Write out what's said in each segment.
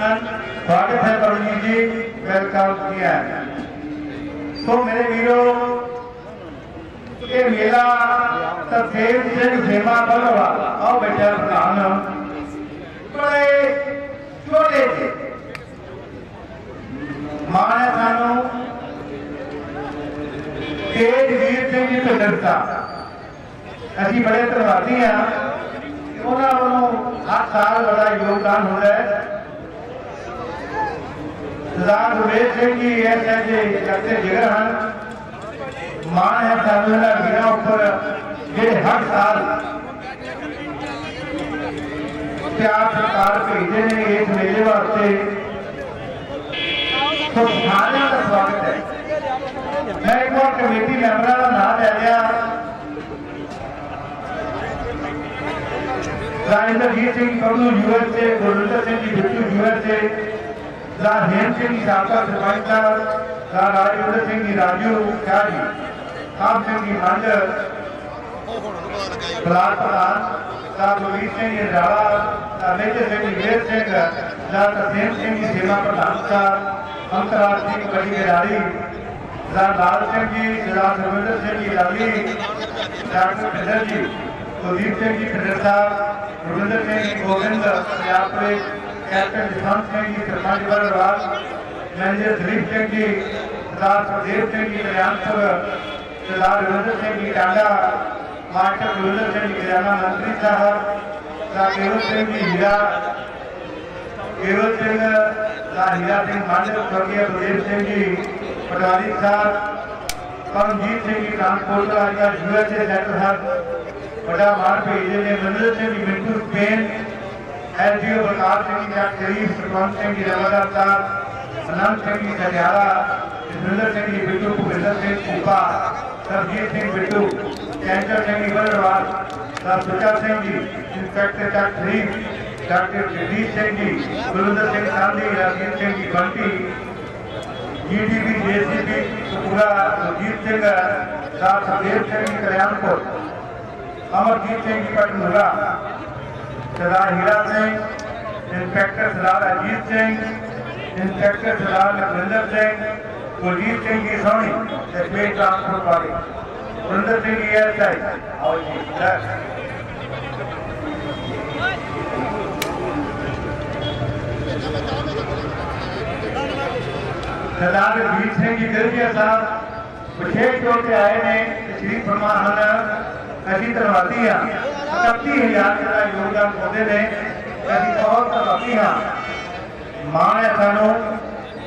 ਸਵਾਗਤ ਹੈ ਪਰਮਜੀਤ ਜੀ ਵੈਲਕਮ ਕੀਆ ਸੋ ਮੇਰੇ ਵੀਰੋ ਇਹ ਮੇਲਾ ਤਰਸੇਮ ਸਿੰਘ ਸੇਵਾ ਬਲਵਾ ਆਓ ਬੈਠਾ ਪ੍ਰਧਾਨ ਬੜੇ ਛੋਟੇ ਜਿਹੇ ਮਾਣ ਹੈ ਸਾਨੂੰ ਤੇਜ ਵੀਰ ਸਿੰਘ ਜੀ ਢੱਡਰਤਾ ਅਸੀਂ ਬੜੇ ਧੰਨਵਾਦੀ ਹਾਂ ਉਹਨਾਂ ਵੱਲੋਂ ਹਰ ਸਾਲ ਬੜਾ ਯੋਗਦਾਨ ਹੁੰਦਾ ਹੈ। ਸਰਦਾਰ ਗੁਰਵੇਲ ਸਿੰਘ ਜੀ ਐਸਐਜੀ ਕਰਦੇ ਜਿਗਰ ਹਨ ਮਾਣ ਹੈ ਸਾਨੂੰ ਇਹਨਾਂ ਵੀਰਾਂ ਉੱਪਰ ਜਿਹੜੇ ਹਰ ਸਾਲ ਪਿਆਰ ਸਤਿਕਾਰ ਭੇਜਦੇ ਨੇ ਇਸ ਮੇਲੇ ਵਾਸਤੇ ਸੋ ਸਾਰਿਆਂ ਦਾ ਸਵਾਗਤ ਹੈ ਮੈਂ ਇੱਕ ਵਾਰ ਕਮੇਟੀ ਮੈਂਬਰਾਂ ਦਾ ਨਾਮ ਲੈ ਲਿਆ ਰਾਜਿੰਦਰਜੀਤ ਸਿੰਘ ਕਬਲੂ ਯੂਐਸਏ ਗੁਰਵਿੰਦਰ ਸਿੰਘ ਜੀ ਬਿੱਟੂ ਯੂਐਸਏ ਦਾ ਹੇਮ ਸਿੰਘ ਸਾਬਕਾ ਸਰਪੰਚ ਸਾਹਿਬ ਦਾ ਸਿੰਘ ਜੀ ਰਾਜੂ ਸ਼ਾਹ ਜੀ ਸਿੰਘ ਜੀ ਮੰਡ ਬਲਾਕ ਪ੍ਰਧਾਨ ਦਾ ਬਲਵੀਰ ਸਿੰਘ ਜੀ ਰਾਲਾ ਦਾ ਮੇਜਰ ਸਿੰਘ ਜੀ ਵੀਰ ਸਿੰਘ ਦਾ ਤਰਸੇਮ ਸਿੰਘ ਜੀ ਸੇਵਾ ਪ੍ਰਧਾਨ ਸਾਹਿਬ ਅੰਤਰਰਾਸ਼ਟਰੀ ਕਬੱਡੀ ਖਿਡਾਰੀ ਦਾ ਲਾਲ ਸਿੰਘ ਜੀ ਸਰਦਾਰ ਰਵਿੰਦਰ ਸਿੰਘ ਜੀ ਲਾਲੀ ਡਾਕਟਰ ਖਿਦਰ ਜੀ ਕੁਲਦੀਪ ਸਿੰਘ ਜੀ ਖਿਦਰ ਸਾਹਿਬ ਰਵਿੰਦਰ ਸਿੰਘ ਗੋਬਿੰਦ ਪੰਜਾਬ ਦੇ ਕੈਪਟਨ ਜਸਵੰਤ ਸਿੰਘ ਜੀ ਸਰਪੰਚ ਬਰਵਾਲ ਮੈਨੇਜਰ ਦਲੀਪ ਸਿੰਘ ਜੀ, ਸਰਦਾਰ ਸੁਖਦੇਵ ਸਿੰਘ ਜੀ, ਕਲਿਆਣਪੁਰ ਸਰਦਾਰ ਰਵਿੰਦਰ ਸਿੰਘ ਜੀ, ਟਾਂਡਾ ਮਾਸਟਰ ਰਵਿੰਦਰ ਸਿੰਘ ਜੀ, ਖਜ਼ਾਨਾ ਮੰਤਰੀ ਸਾਹਿਬ ਦਾ ਕੇਵਲ ਸਿੰਘ ਜੀ, ਹੀਰਾ, ਕੇਵਲ ਸਿੰਘ ਦਾ ਹੀਰਾ ਸਿੰਘ ਮੰਡ ਸਵਰਗੀ ਬਲਦੇਵ ਸਿੰਘ ਜੀ, ਪਟਵਾਰੀ ਸਾਹਿਬ ਕਰਮਜੀਤ ਸਿੰਘ ਜੀ, ਟਰਾਂਸਪੋਰਟ ਦਾ ਯੂਐਸਏ ਸੈਕਟਰ ਸਾਹਿਬ ਬੜਾ ਮਾਰ ਭੇਜਦੇ ਨੇ। ਮਨਿੰਦਰ ਸਿੰਘ ਜੀ, ਮਿੰਟੂ ਸਪੇਨ ਐਸਡੀਓ ਬਲਕਾਰ ਸਿੰਘ ਜੀ ਜੱਟ ਸ਼ਰੀਫ ਸਰਪੰਚ ਸਿੰਘ ਜੀ ਰਵਾਦਾਰ ਸਾਹਿਬ ਅਨੰਦ ਸਿੰਘ ਜੀ ਸਜਿਆਰਾ ਜਸਵਿੰਦਰ ਸਿੰਘ ਜੀ ਬਿੱਟੂ ਭੁਪਿੰਦਰ ਸਿੰਘ ਕੂਪਾ ਸਰਜੀਤ ਸਿੰਘ ਬਿੱਟੂ ਕੈਂਚਰ ਸਿੰਘ ਜੀ ਬਲਰਵਾਲ ਦਾ ਸੁਚਾ ਸਿੰਘ ਜੀ ਇੰਸਪੈਕਟਰ ਜੱਟ ਸ਼ਰੀਫ doctor Jagdish Singh ji Gurvinder Singh ਸਾਂਧੀ Rajiv Singh ji Bunty GDP JCP Supura Sujit Singh ਦਾ ਸੁਖਦੇਵ ਸਿੰਘ ਜੀ ਕਲਿਆਣਪੁਰ ਅਮਰਜੀਤ ਸਿੰਘ ਜੀ ਪਟਨੂਰਾ ਸਰਦਾਰ ਹੀਰਾ ਸਿੰਘ ਇੰਸਪੈਕਟਰ ਸਰਦਾਰ ਅਜੀਤ ਸਿੰਘ ਇੰਸਪੈਕਟਰ ਸਰਦਾਰ ਲਖਵਿੰਦਰ ਸਿੰਘ ਕੁਲਜੀਤ ਸਿੰਘ ਜੀ ਸੋਹਣੀ ਤੇ ਸਪੇਸ ਟ੍ਰਾਂਸਪੋਰਟ ਵਾਲੇ ਸੁਰਿੰਦਰ ਸਿੰਘ ਜੀ ਐਸਆਈ ਆਓ ਜੀ ਸਰ ਸਰਦਾਰ ਵੀਰ ਸਿੰਘ ਜੀ ਗਿਰਜੀਆ ਸਾਹਿਬ ਵਿਸ਼ੇਸ਼ ਤੌਰ ਤੇ ਆਏ ਨੇ ਤਸ਼ਰੀਫ ਫਰਮਾ ਹਨ ਅਸੀਂ ਧੰਨਵਾਦੀ ਹਾਂ। 31000 ਦਾ ਯੋਗਦਾਨ ਪਾਉਂਦੇ ਨੇ, ਅਸੀਂ ਬਹੁਤ ਧੰਨਵਾਦੀ ਹਾਂ। ਮਾਣ ਹੈ ਸਾਨੂੰ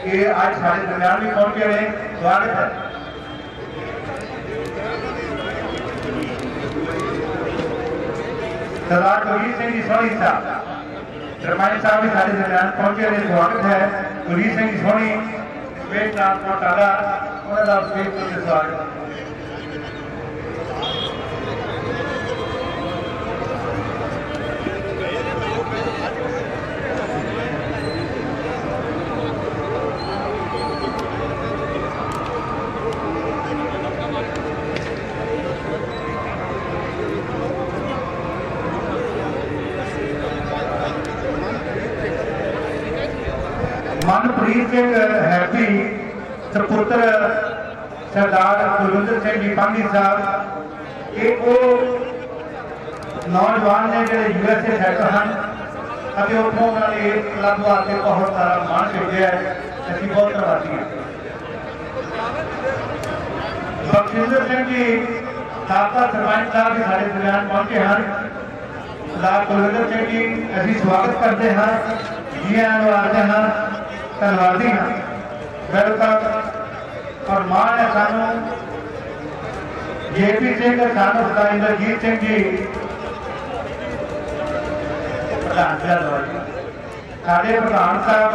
ਕਿ ਅੱਜ ਸਾਡੇ ਦਰਮਿਆਨ ਵੀ ਪਹੁੰਚੇ ਨੇ। ਸਵਾਗਤ ਹੈ। ਸਰਦਾਰ ਕੁਲਜੀਤ ਸਿੰਘ ਜੀ ਸੋਹਣੀ ਸਾਹਿਬ ਸਰਪੰਚ ਸਾਹਿਬ ਵੀ ਸਾਡੇ ਦਰਮਿਆਨ ਪਹੁੰਚੇ ਨੇ, ਸਵਾਗਤ ਹੈ। ਕੁਲਜੀਤ ਸਿੰਘ ਜੀ ਸੋਹਣੀ ਸਪੇਸ ਟ੍ਰਾਂਸਪੋਰਟ ਵਾਲਾ ਉਹਨਾਂ ਦਾ ਸਪੇਸ ਤੇ ਸਵਾਗਤ ਮਨਪ੍ਰੀਤ ਸਿੰਘ ਹੈਪੀ ਸੁਪੁੱਤਰ ਸਰਦਾਰ ਸਿੰਘ ਜੀ ਪਾਂਡੀ ਸਾਹਿਬ ਇਹ ਉਹ ਨੌਜਵਾਨ ਨੇ ਜਿਹੜੇ ਯੂਐਸਏ ਸੈਟਲ ਹਨ ਅਤੇ ਉੱਥੋਂ ਉਹਨਾਂ ਨੇ ਕਲੱਬ ਵਾਸਤੇ ਬਹੁਤ ਸਾਰਾ ਮਾਣ ਭੇਜਿਆ ਹੈ। ਅਸੀਂ ਬਹੁਤ ਧੰਨਵਾਦੀ ਹਾਂ। ਬਖਸ਼ਿੰਦਰ ਸਿੰਘ ਜੀ ਸਾਬਕਾ ਸਰਪੰਚ ਸਾਹਿਬ ਵੀ ਸਾਡੇ ਦਰਮਿਆਨ ਪਹੁੰਚੇ ਹਨ। ਸਰਦਾਰ ਕੁਲਵਿੰਦਰ ਸਿੰਘ ਜੀ, ਅਸੀਂ ਸਵਾਗਤ ਕਰਦੇ ਹਾਂ। ਜੀ ਆਇਆਂ ਨੂੰ ਆਖਦੇ ਹਾਂ, ਧੰਨਵਾਦੀ ਹਾਂ। ਵੈਲਕਮ। ਔਰ ਹੈ ਸਾਨੂੰ ਜੇਪੀ ਸਿੰਘ ਸਾਨੂੰ ਸਰਦਾਰ ਇੰਦਰਜੀਤ ਸਿੰਘ ਜੀ। ਪ੍ਰਧਾਨ ਜੀ। ਸਾਡੇ ਪ੍ਰਧਾਨ ਸਾਹਿਬ,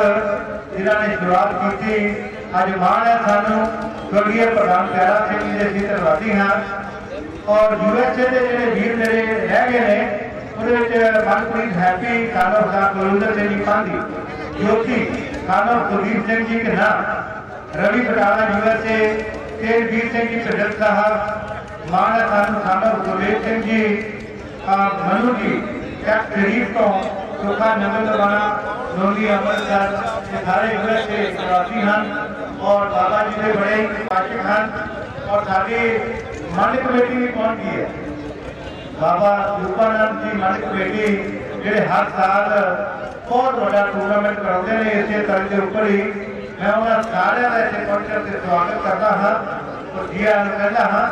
ਜਿਨ੍ਹਾਂ ਨੇ ਸ਼ੁਰੂਆਤ ਕੀਤੀ, ਅੱਜ ਮਾਣ ਹੈ ਸਾਨੂੰ ਸਵਰਗੀ ਪ੍ਰਧਾਨ ਪਿਆਰਾ ਸਿੰਘ ਜੀ ਦੇ ਅਸੀਂ ਹਾਂ। ਔਰ ਯੂਐਸਏ ਦੇ ਜਿਹੜੇ ਵੀਰ ਮੇਰੇ ਰਹਿ ਗਏ ਨੇ, ਉਹਦੇ ਵਿੱਚ ਮਨਪ੍ਰੀਤ ਹੈਪੀ ਕਾਨਰ ਦਾ ਗੁਰਿੰਦਰ ਸਿੰਘ ਜੀ ਪਾਂਦੀ ਜੋਤੀ ਕਾਨਰ ਕੁਲਦੀਪ ਸਿੰਘ ਜੀ ਕਨਾ ਰਵੀ ਬਟਾਲਾ ਯੂਐਸਏ ਤੇ ਵੀਰ ਸਿੰਘ ਜੀ ਢੱਡਰ ਸਾਹਿਬ ਮਾਨ ਸਾਨੂੰ ਕਾਨਰ ਗੁਰਵੇਲ ਸਿੰਘ ਜੀ ਆ ਮਨੂ ਜੀ ਕੈਪ ਸ਼ਰੀਫ ਤੋਂ ਸੁਖਾ ਨੰਦਨ ਵਾਲਾ ਰੋਲੀ ਅੰਮ੍ਰਿਤਸਰ ਇਹ ਸਾਰੇ ਇੰਗਲਿਸ਼ ਦੇ ਨਿਵਾਸੀ ਹਨ ਔਰ ਬਾਬਾ ਜੀ ਦੇ ਬੜੇ ਆਸ਼ਿਕ ਹਨ ਔਰ ਸਾਡੀ ਮੰਡ ਕਮੇਟੀ ਵੀ ਪਹੁੰਚ ਗਈ ਹੈ ਬਾਬਾ ਰੂਪਾਨੰਦ ਜੀ ਮੰਡ ਕਮੇਟੀ ਜਿਹੜੇ ਹਰ ਸਾਲ ਬਹੁਤ ਵੱਡਾ ਟੂਰਨਾਮੈਂਟ ਕਰਾਉਂਦੇ ਨੇ ਇਸੇ ਤਰ੍ਹਾਂ ਦੇ ਉੱਪਰ ਹੀ ਮੈਂ ਉਹਨਾਂ ਸਾਰਿਆਂ ਦਾ ਇੱਥੇ ਪਹੁੰਚ ਕੇ ਸਵਾਗਤ ਕਰਦਾ ਹਾਂ ਔਰ ਜੀ ਆਇਆਂ ਨੂੰ ਕਹਿੰਦਾ ਹਾਂ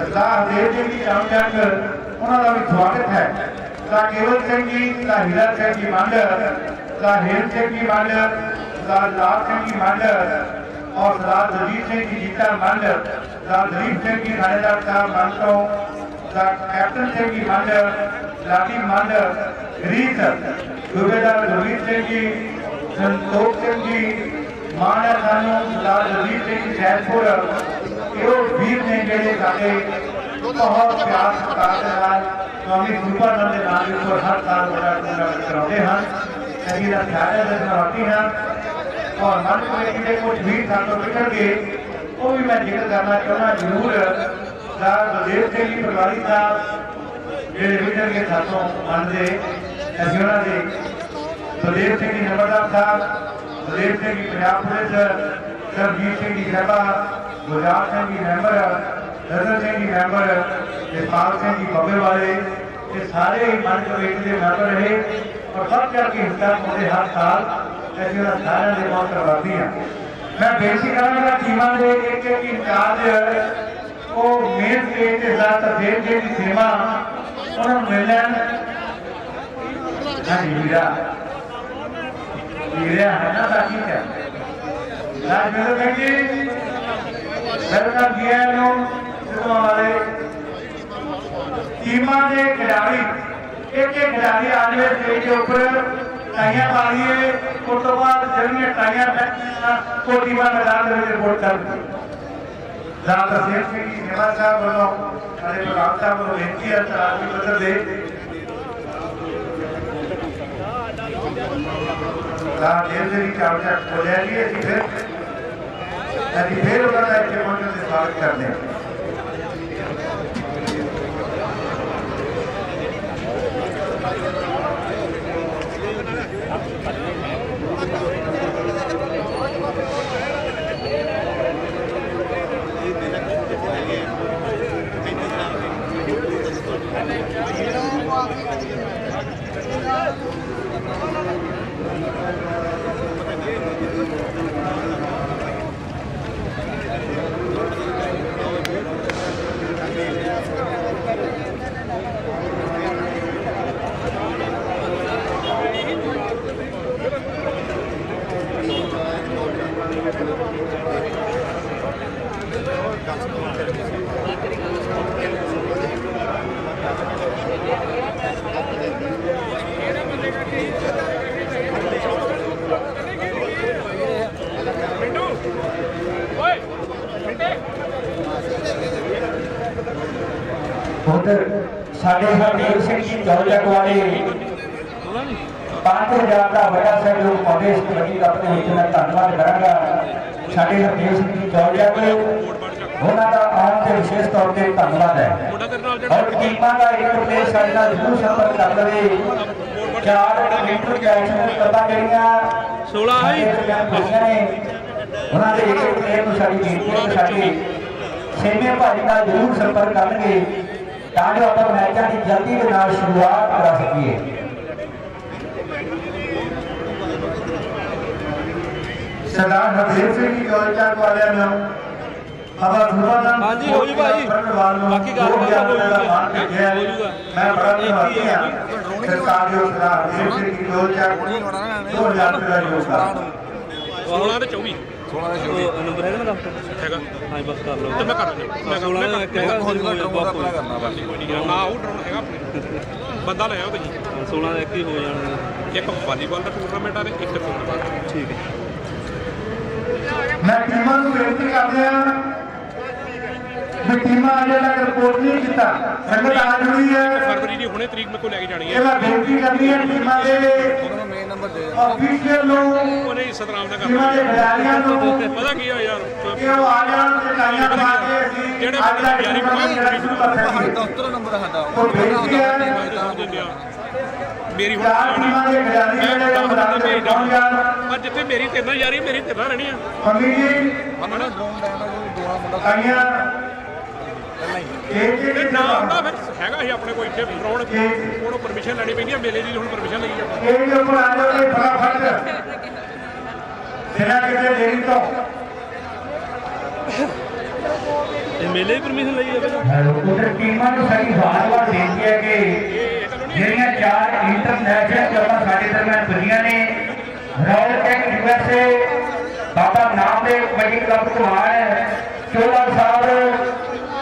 ਸਰਦਾਰ ਦੇਵ ਜੀ ਦੀ ਆਮਦਨ ਉਹਨਾਂ ਦਾ ਵੀ ਸਵਾਗਤ ਹੈ ਸਰਦਾਰ ਕੇਵਲ ਸਿੰਘ ਜੀ ਸਰਦਾਰ ਹੀਰਾ ਸਿੰਘ ਜੀ ਮੰਡ ਸਰਦਾਰ ਹੇਮ ਸਿੰਘ ਜੀ ਮੰਡ ਸਰਦਾਰ ਲਾਲ ਸਿੰਘ ਜੀ ਮੰਡ ਔਰ ਸਰਦਾਰ ਦਲੀਪ ਸਿੰਘ ਜੀ ਜੀਤਾ ਮੰਡ ਸਰਦਾਰ ਦਲੀਪ ਸਿੰਘ ਜੀ ਥਾਣੇਦਾਰ ਸਾਹਿਬ ਮੰਡ ਤੋਂ ਸਰਦਾਰ ਕੈਪਟਨ ਸਿੰਘ ਜੀ ਮੰਡ ਲਾਡੀ ਮੰਡ ਰੀਤ ਸੂਬੇਦਾਰ ਗੁਰਮੀਤ ਸਿੰਘ ਜੀ ਸੰਤੋਖ ਸਿੰਘ ਜੀ ਮਾਣਾ ਸਾਨੂੰ ਸਰਦਾਰ ਦਲੀਪ ਸਿੰਘ ਜੀ ਜੈਪੁਰ ਇਹ ਵੀਰ ਨੇ ਜਿਹੜੇ ਸਾਡੇ ਬਹੁਤ ਪਿਆਰ ਸਤਿਕਾਰ ਦੇ ਨਾਲ ਸਵਾਮੀ ਗੁਰਪਾਨੰਦ ਦੇ ਨਾਮ ਦੇ ਉੱਪਰ ਹਰ ਸਾਲ ਬੜਾ ਟੂਰਨਾਮੈਂਟ ਕਰਾਉਂਦੇ ਹਨ ਅਸੀਂ ਦਾ ਖਿਆਲ ਦੇ ਨਿਵਾਸੀ ਹਾਂ ਔਰ ਮਨ ਕਮੇਟੀ ਦੇ ਕੁਝ ਵੀਰ ਸਾਨੂੰ ਵਿਛੜਗੇ ਉਹ ਵੀ ਮੈਂ ਜ਼ਿਕਰ ਕਰਨਾ ਚਾਹੁੰਦਾ ਜ਼ਰੂਰ ਸਰਦਾਰ ਬਲਦੇਵ ਸਿੰਘ ਜੀ ਪਰਿਵਾਰੀ ਸਾਹਿਬ ਜਿਹੜੇ ਵਿਛੜਗੇ ਸਾਥੋਂ ਮਨ ਦੇ ਅਸੀਂ ਉਹਨਾਂ ਦੇ ਬਲਦੇਵ ਸਿੰਘ ਜੀ ਨੰਬਰਦਾਰ ਸਾਹਿਬ ਬਲਦੇਵ ਸਿੰਘ ਜੀ ਪੰਜਾਬ ਪੁਲਿਸ ਸਰਜੀਤ ਸਿੰਘ ਜੀ ਸਭਾ ਗੁਰਜਾਰ ਸਿੰਘ ਜੀ ਮੈਂਬਰ ਰਤਨ ਸਿੰਘ ਜੀ ਮੈਂਬਰ ਜਸਪਾਲ ਸਿੰਘ ਜੀ ਬੱਬੇ ਵਾਲੇ ਇਹ ਸਾਰੇ ਹੀ ਮਨ ਕਮੇਟੀ ਦੇ ਮੈਂਬਰ ਰਹੇ ਔਰ ਸਭ ਚੜ ਕੇ ਹਿੱਸਾ ਪਾਉਂਦੇ ਹਰ ਸਾਲ ਅਸੀਂ ਉਹਨਾਂ ਸਾਰਿਆਂ ਦੇ ਬਹੁਤ ਧੰਨਵਾਦੀ ਹਾਂ ਮੈਂ ਬੇਨਤੀ ਕਰਾਂਗਾ ਟੀਮਾਂ ਦੇ ਇੱਕ ਇੱਕ ਇੰਚਾਰਜ ਉਹ ਮੇਨ ਸਟੇਜ ਤੇ ਸਾਥ ਦੇਵ ਜੀ ਦੀ ਸੇਵਾ ਉਹਨਾਂ ਨੂੰ ਮਿਲਣ ਹਾਂਜੀ ਵੀਰਾ ਵੀਰਾ ਹੈ ਨਾ ਤਾਂ ਠੀਕ ਹੈ ਰਾਜਵਿੰਦਰ ਸਿੰਘ ਜੀ ਵੈਲਕਮ ਜੀ ਆਇਆਂ ਨੂੰ ਸਿੱਧਵਾਂ ਵਾਲੇ। ਟੀਮਾਂ ਦੇ ਖਿਡਾਰੀ ਇੱਕ ਇੱਕ ਖਿਡਾਰੀ ਆਜਵੇ ਸਟੇਜ ਦੇ ਉੱਪਰ ਟਾਈਆਂ ਪਾਈਏ ਉਸ ਤੋਂ ਬਾਅਦ ਜਿਹੜੀਆਂ ਟਾਈਆਂ ਪੈਣੀਆਂ ਉਹ ਮੈਦਾਨ ਦੇ ਵਿੱਚ ਰਿਪੋਰਟ ਕਰਨਗੀਆਂ ਦਾਦਾ ਸਿੰਘ ਜੀ ਸੇਵਾ ਸਾਹਿਬ ਵੱਲੋਂ ਸਾਡੇ ਪ੍ਰਧਾਨ ਸਾਹਿਬ ਵੱਲੋਂ ਬੇਨਤੀ ਹੈ ਤਰਾਜੂ ਪੱਧਰ ਦੇ ਤਾਂ ਦੇਰ ਦੇ ਵਿੱਚ ਆਪ ਤੱਕ ਬੋਲਿਆ ਜੀ ਅਸੀਂ ਫਿਰ ਅਸੀਂ ਫਿਰ ਉਹਨਾਂ ਦਾ ਇੱਥੇ ਪਹੁੰਚਣ ਦੇ ਸਵਾਗਤ ਕਰਦੇ ਹਾਂ ਉਧਰ ਸਾਡੇ ਹਰਦੇਵ ਸਿੰਘ ਜੀ ਚੌਲਕ ਉਹਨਾਂ ਦਾ ਆਉਣ ਤੇ ਵਿਸ਼ੇਸ਼ ਤੌਰ ਤੇ ਧੰਨਵਾਦ ਹੈ। ਔਰ ਟੀਮਾਂ ਦਾ ਇੱਕ ਪਲੇਅਰ ਸਾਡੇ ਨਾਲ ਜ਼ਰੂਰ ਸੰਪਰਕ ਕਰ ਲਵੇ। ਚਾਰ ਮੀਟਰ ਕੈਚ ਕਰਦਾ ਜਿਹੜੀਆਂ 16 ਆਈ। ਨੇ ਉਹਨਾਂ ਦੇ ਇੱਕ ਪਲੇਅਰ ਨੂੰ ਸਾਡੀ ਹੈ ਕਿ ਸਾਡੇ ਸੇਮੇ ਭਾਜੀ ਨਾਲ ਜ਼ਰੂਰ ਸੰਪਰਕ ਕਰਨਗੇ ਤਾਂ ਜੋ ਆਪਾਂ ਮੈਚਾਂ ਦੀ ਜਲਦੀ ਦੇ ਨਾਲ ਸ਼ੁਰੂਆਤ ਕਰਾ ਸਕੀਏ। ਸਰਦਾਰ ਹਰਦੇਵ ਸਿੰਘ ਜੀ ਗੋਲਚਾਕ ਵਾਲਿਆਂ ਨੂੰ ਹਵਾ ਸੁਭਾਨੰਦ ਹਾਂਜੀ, ਹੋ ਜੂ ਭਾਈ। ਬਾਕੀ ਗੱਲ ਬਾਤ ਹੋ ਜੂਗਾ। ਮੈਂ ਬੜਾ ਧੰਨਵਾਦੀ ਹਾਂ। ਸਰਕਾਰ ਦੇ ਸਰਦਾਰ ਹਰਦੇਵ ਸਿੰਘ ਜੀ ਗੋਲਚਾਕ 2000 ਰੁਪਏ ਦਾ ਯੋਗਦਾਨ 16 ਤੇ 24 ਉਹ ਨੰਬਰ ਹੈਗਾ ਨਾ ਡਾਕਟਰ ਹੈਗਾ। ਹਾਂ ਬਸ ਕਰ ਲਓ। ਤੇ ਮੈਂ ਕਰ ਦਿੰਦਾ। ਮੈਂ 16 ਕਰਨਾ ਬਾਕੀ ਕੋਈ ਨਹੀਂ ਨਾ ਉਹ ਡਰਾਉਣਾ ਹੈਗਾ ਆਪਣੇ। ਬੰਦਾ ਲੈ ਆਓ ਤੁਸੀਂ। 16 ਦਾ ਇੱਕ ਹੀ ਹੋ ਜਾਣਾ। ਇੱਕ ਵਾਲੀਬਾਲ ਦਾ ਟੂਰਨਾਮੈਂਟ ਆ ਤੇ ਇੱਕ ਫੁੱਟਬਾਲ ਠੀਕ ਹੈ। ਮੈਂ ਟੀਮਾਂ ਨੂੰ ਬੇਨਤੀ ਕਰਦੇ ਹਾਂ ਵੀ ਟੀਮਾਂ ਅਜੇ ਤੱਕ ਰਿਪੋਰਟ ਨਹੀਂ ਕੀਤਾ। ਸੰਗਤ ਆ ਜੁੜੀ ਹੈ। ਫਰਵਰੀ ਦੀ ਹੁਣੇ ਤਰੀਕ ਮੇਰੇ ਕੋਲ ਲੈ ਕੇ ਜਾਣੀ ਇਹ ਹੈ। ਮੈਂ ਬੇਨਤੀ ਕਰਨੀ ਹੈ ਟੀਮਾਂ ਦੇ ਅਫੀਸ਼ੀਅਲ ਨੂੰ ਉਹਨੇ ਸਤਨਾਮ ਦਾ ਟੀਮਾਂ ਦੇ ਖਿਡਾਰੀਆਂ ਨੂੰ ਪਤਾ ਕੀ ਆ ਯਾਰ? ਕਿ ਉਹ ਆ ਜਾਣ ਤੇ ਟਾਈਆਂ ਪਾ ਕੇ ਅਸੀਂ ਜਿਹੜੇ ਸ਼ੁਰੂ ਕਰ ਸਕੀਏ ਦਫ਼ਤਰ ਨੰਬਰ ਸਾਡਾ। ਕੋਈ ਬੇਨਤੀ ਹੈ ਆ ਮੇਰੀ ਹੁਣ ਚਾਰ ਟੀਮਾਂ ਦੇ ਖਿਡਾਰੀ ਮੈਂ ਜਿਹੜੇ ਬੰਦੇ ਦੇ ਭੇਜ ਵਿੱਚ ਪਹੁੰਚ ਦਾਂ ਜਾਣ ਪਰ ਜਿੱਥੇ ਮੇਰੀ ਤੇਰਨਾ ਯਾਰੀ ਮੇਰੀ ਤੇਰਨਾ ਰਹਿਣੀ ਆ। ਪੰਮੀ ਜੀ ਹਨਾ ਆਈਆਂ ਇਹ ਤੇ ਜੀ ਨਾਮ ਦਾ ਫਿਰ ਹੈਗਾ ਸੀ ਆਪਣੇ ਕੋਈ ਇੱਥੇ ਗਰਾਊਂਡ ਉਹਨੂੰ ਪਰਮਿਸ਼ਨ ਲੈਣੀ ਪੈਂਦੀ ਆ ਮੇਲੇ ਦੀ ਹੁਣ ਪਰਮਿਸ਼ਨ ਲਈ ਆਪਾਂ ਇਹ ਵੀ ਉੱਪਰ ਆ ਜਾਓ ਤੇ ਫਟਾਫਟ। ਬਿਨਾਂ ਕਿਸੇ ਦੇਰੀ ਤੋਂ। ਇਹ ਮੇਲੇ ਦੀ ਪਰਮਿਸ਼ਨ ਲਈ ਆ ਉਧਰ ਟੀਮਾਂ ਨੂੰ ਸਾਡੀ ਵਾਰ-ਵਾਰ ਬੇਨਤੀ ਹੈ ਕਿ ਜਿਹੜੀਆਂ ਚਾਰ ਇੰਟਰਨੈਸ਼ਨਲ ਕਲੱਬਾਂ ਸਾਡੇ ਦਰਮਿਆਨ ਪੁੱਜੀਆਂ ਨੇ Royal Kang USA Baba Namdev kabaddi club Kumar Chola Sahib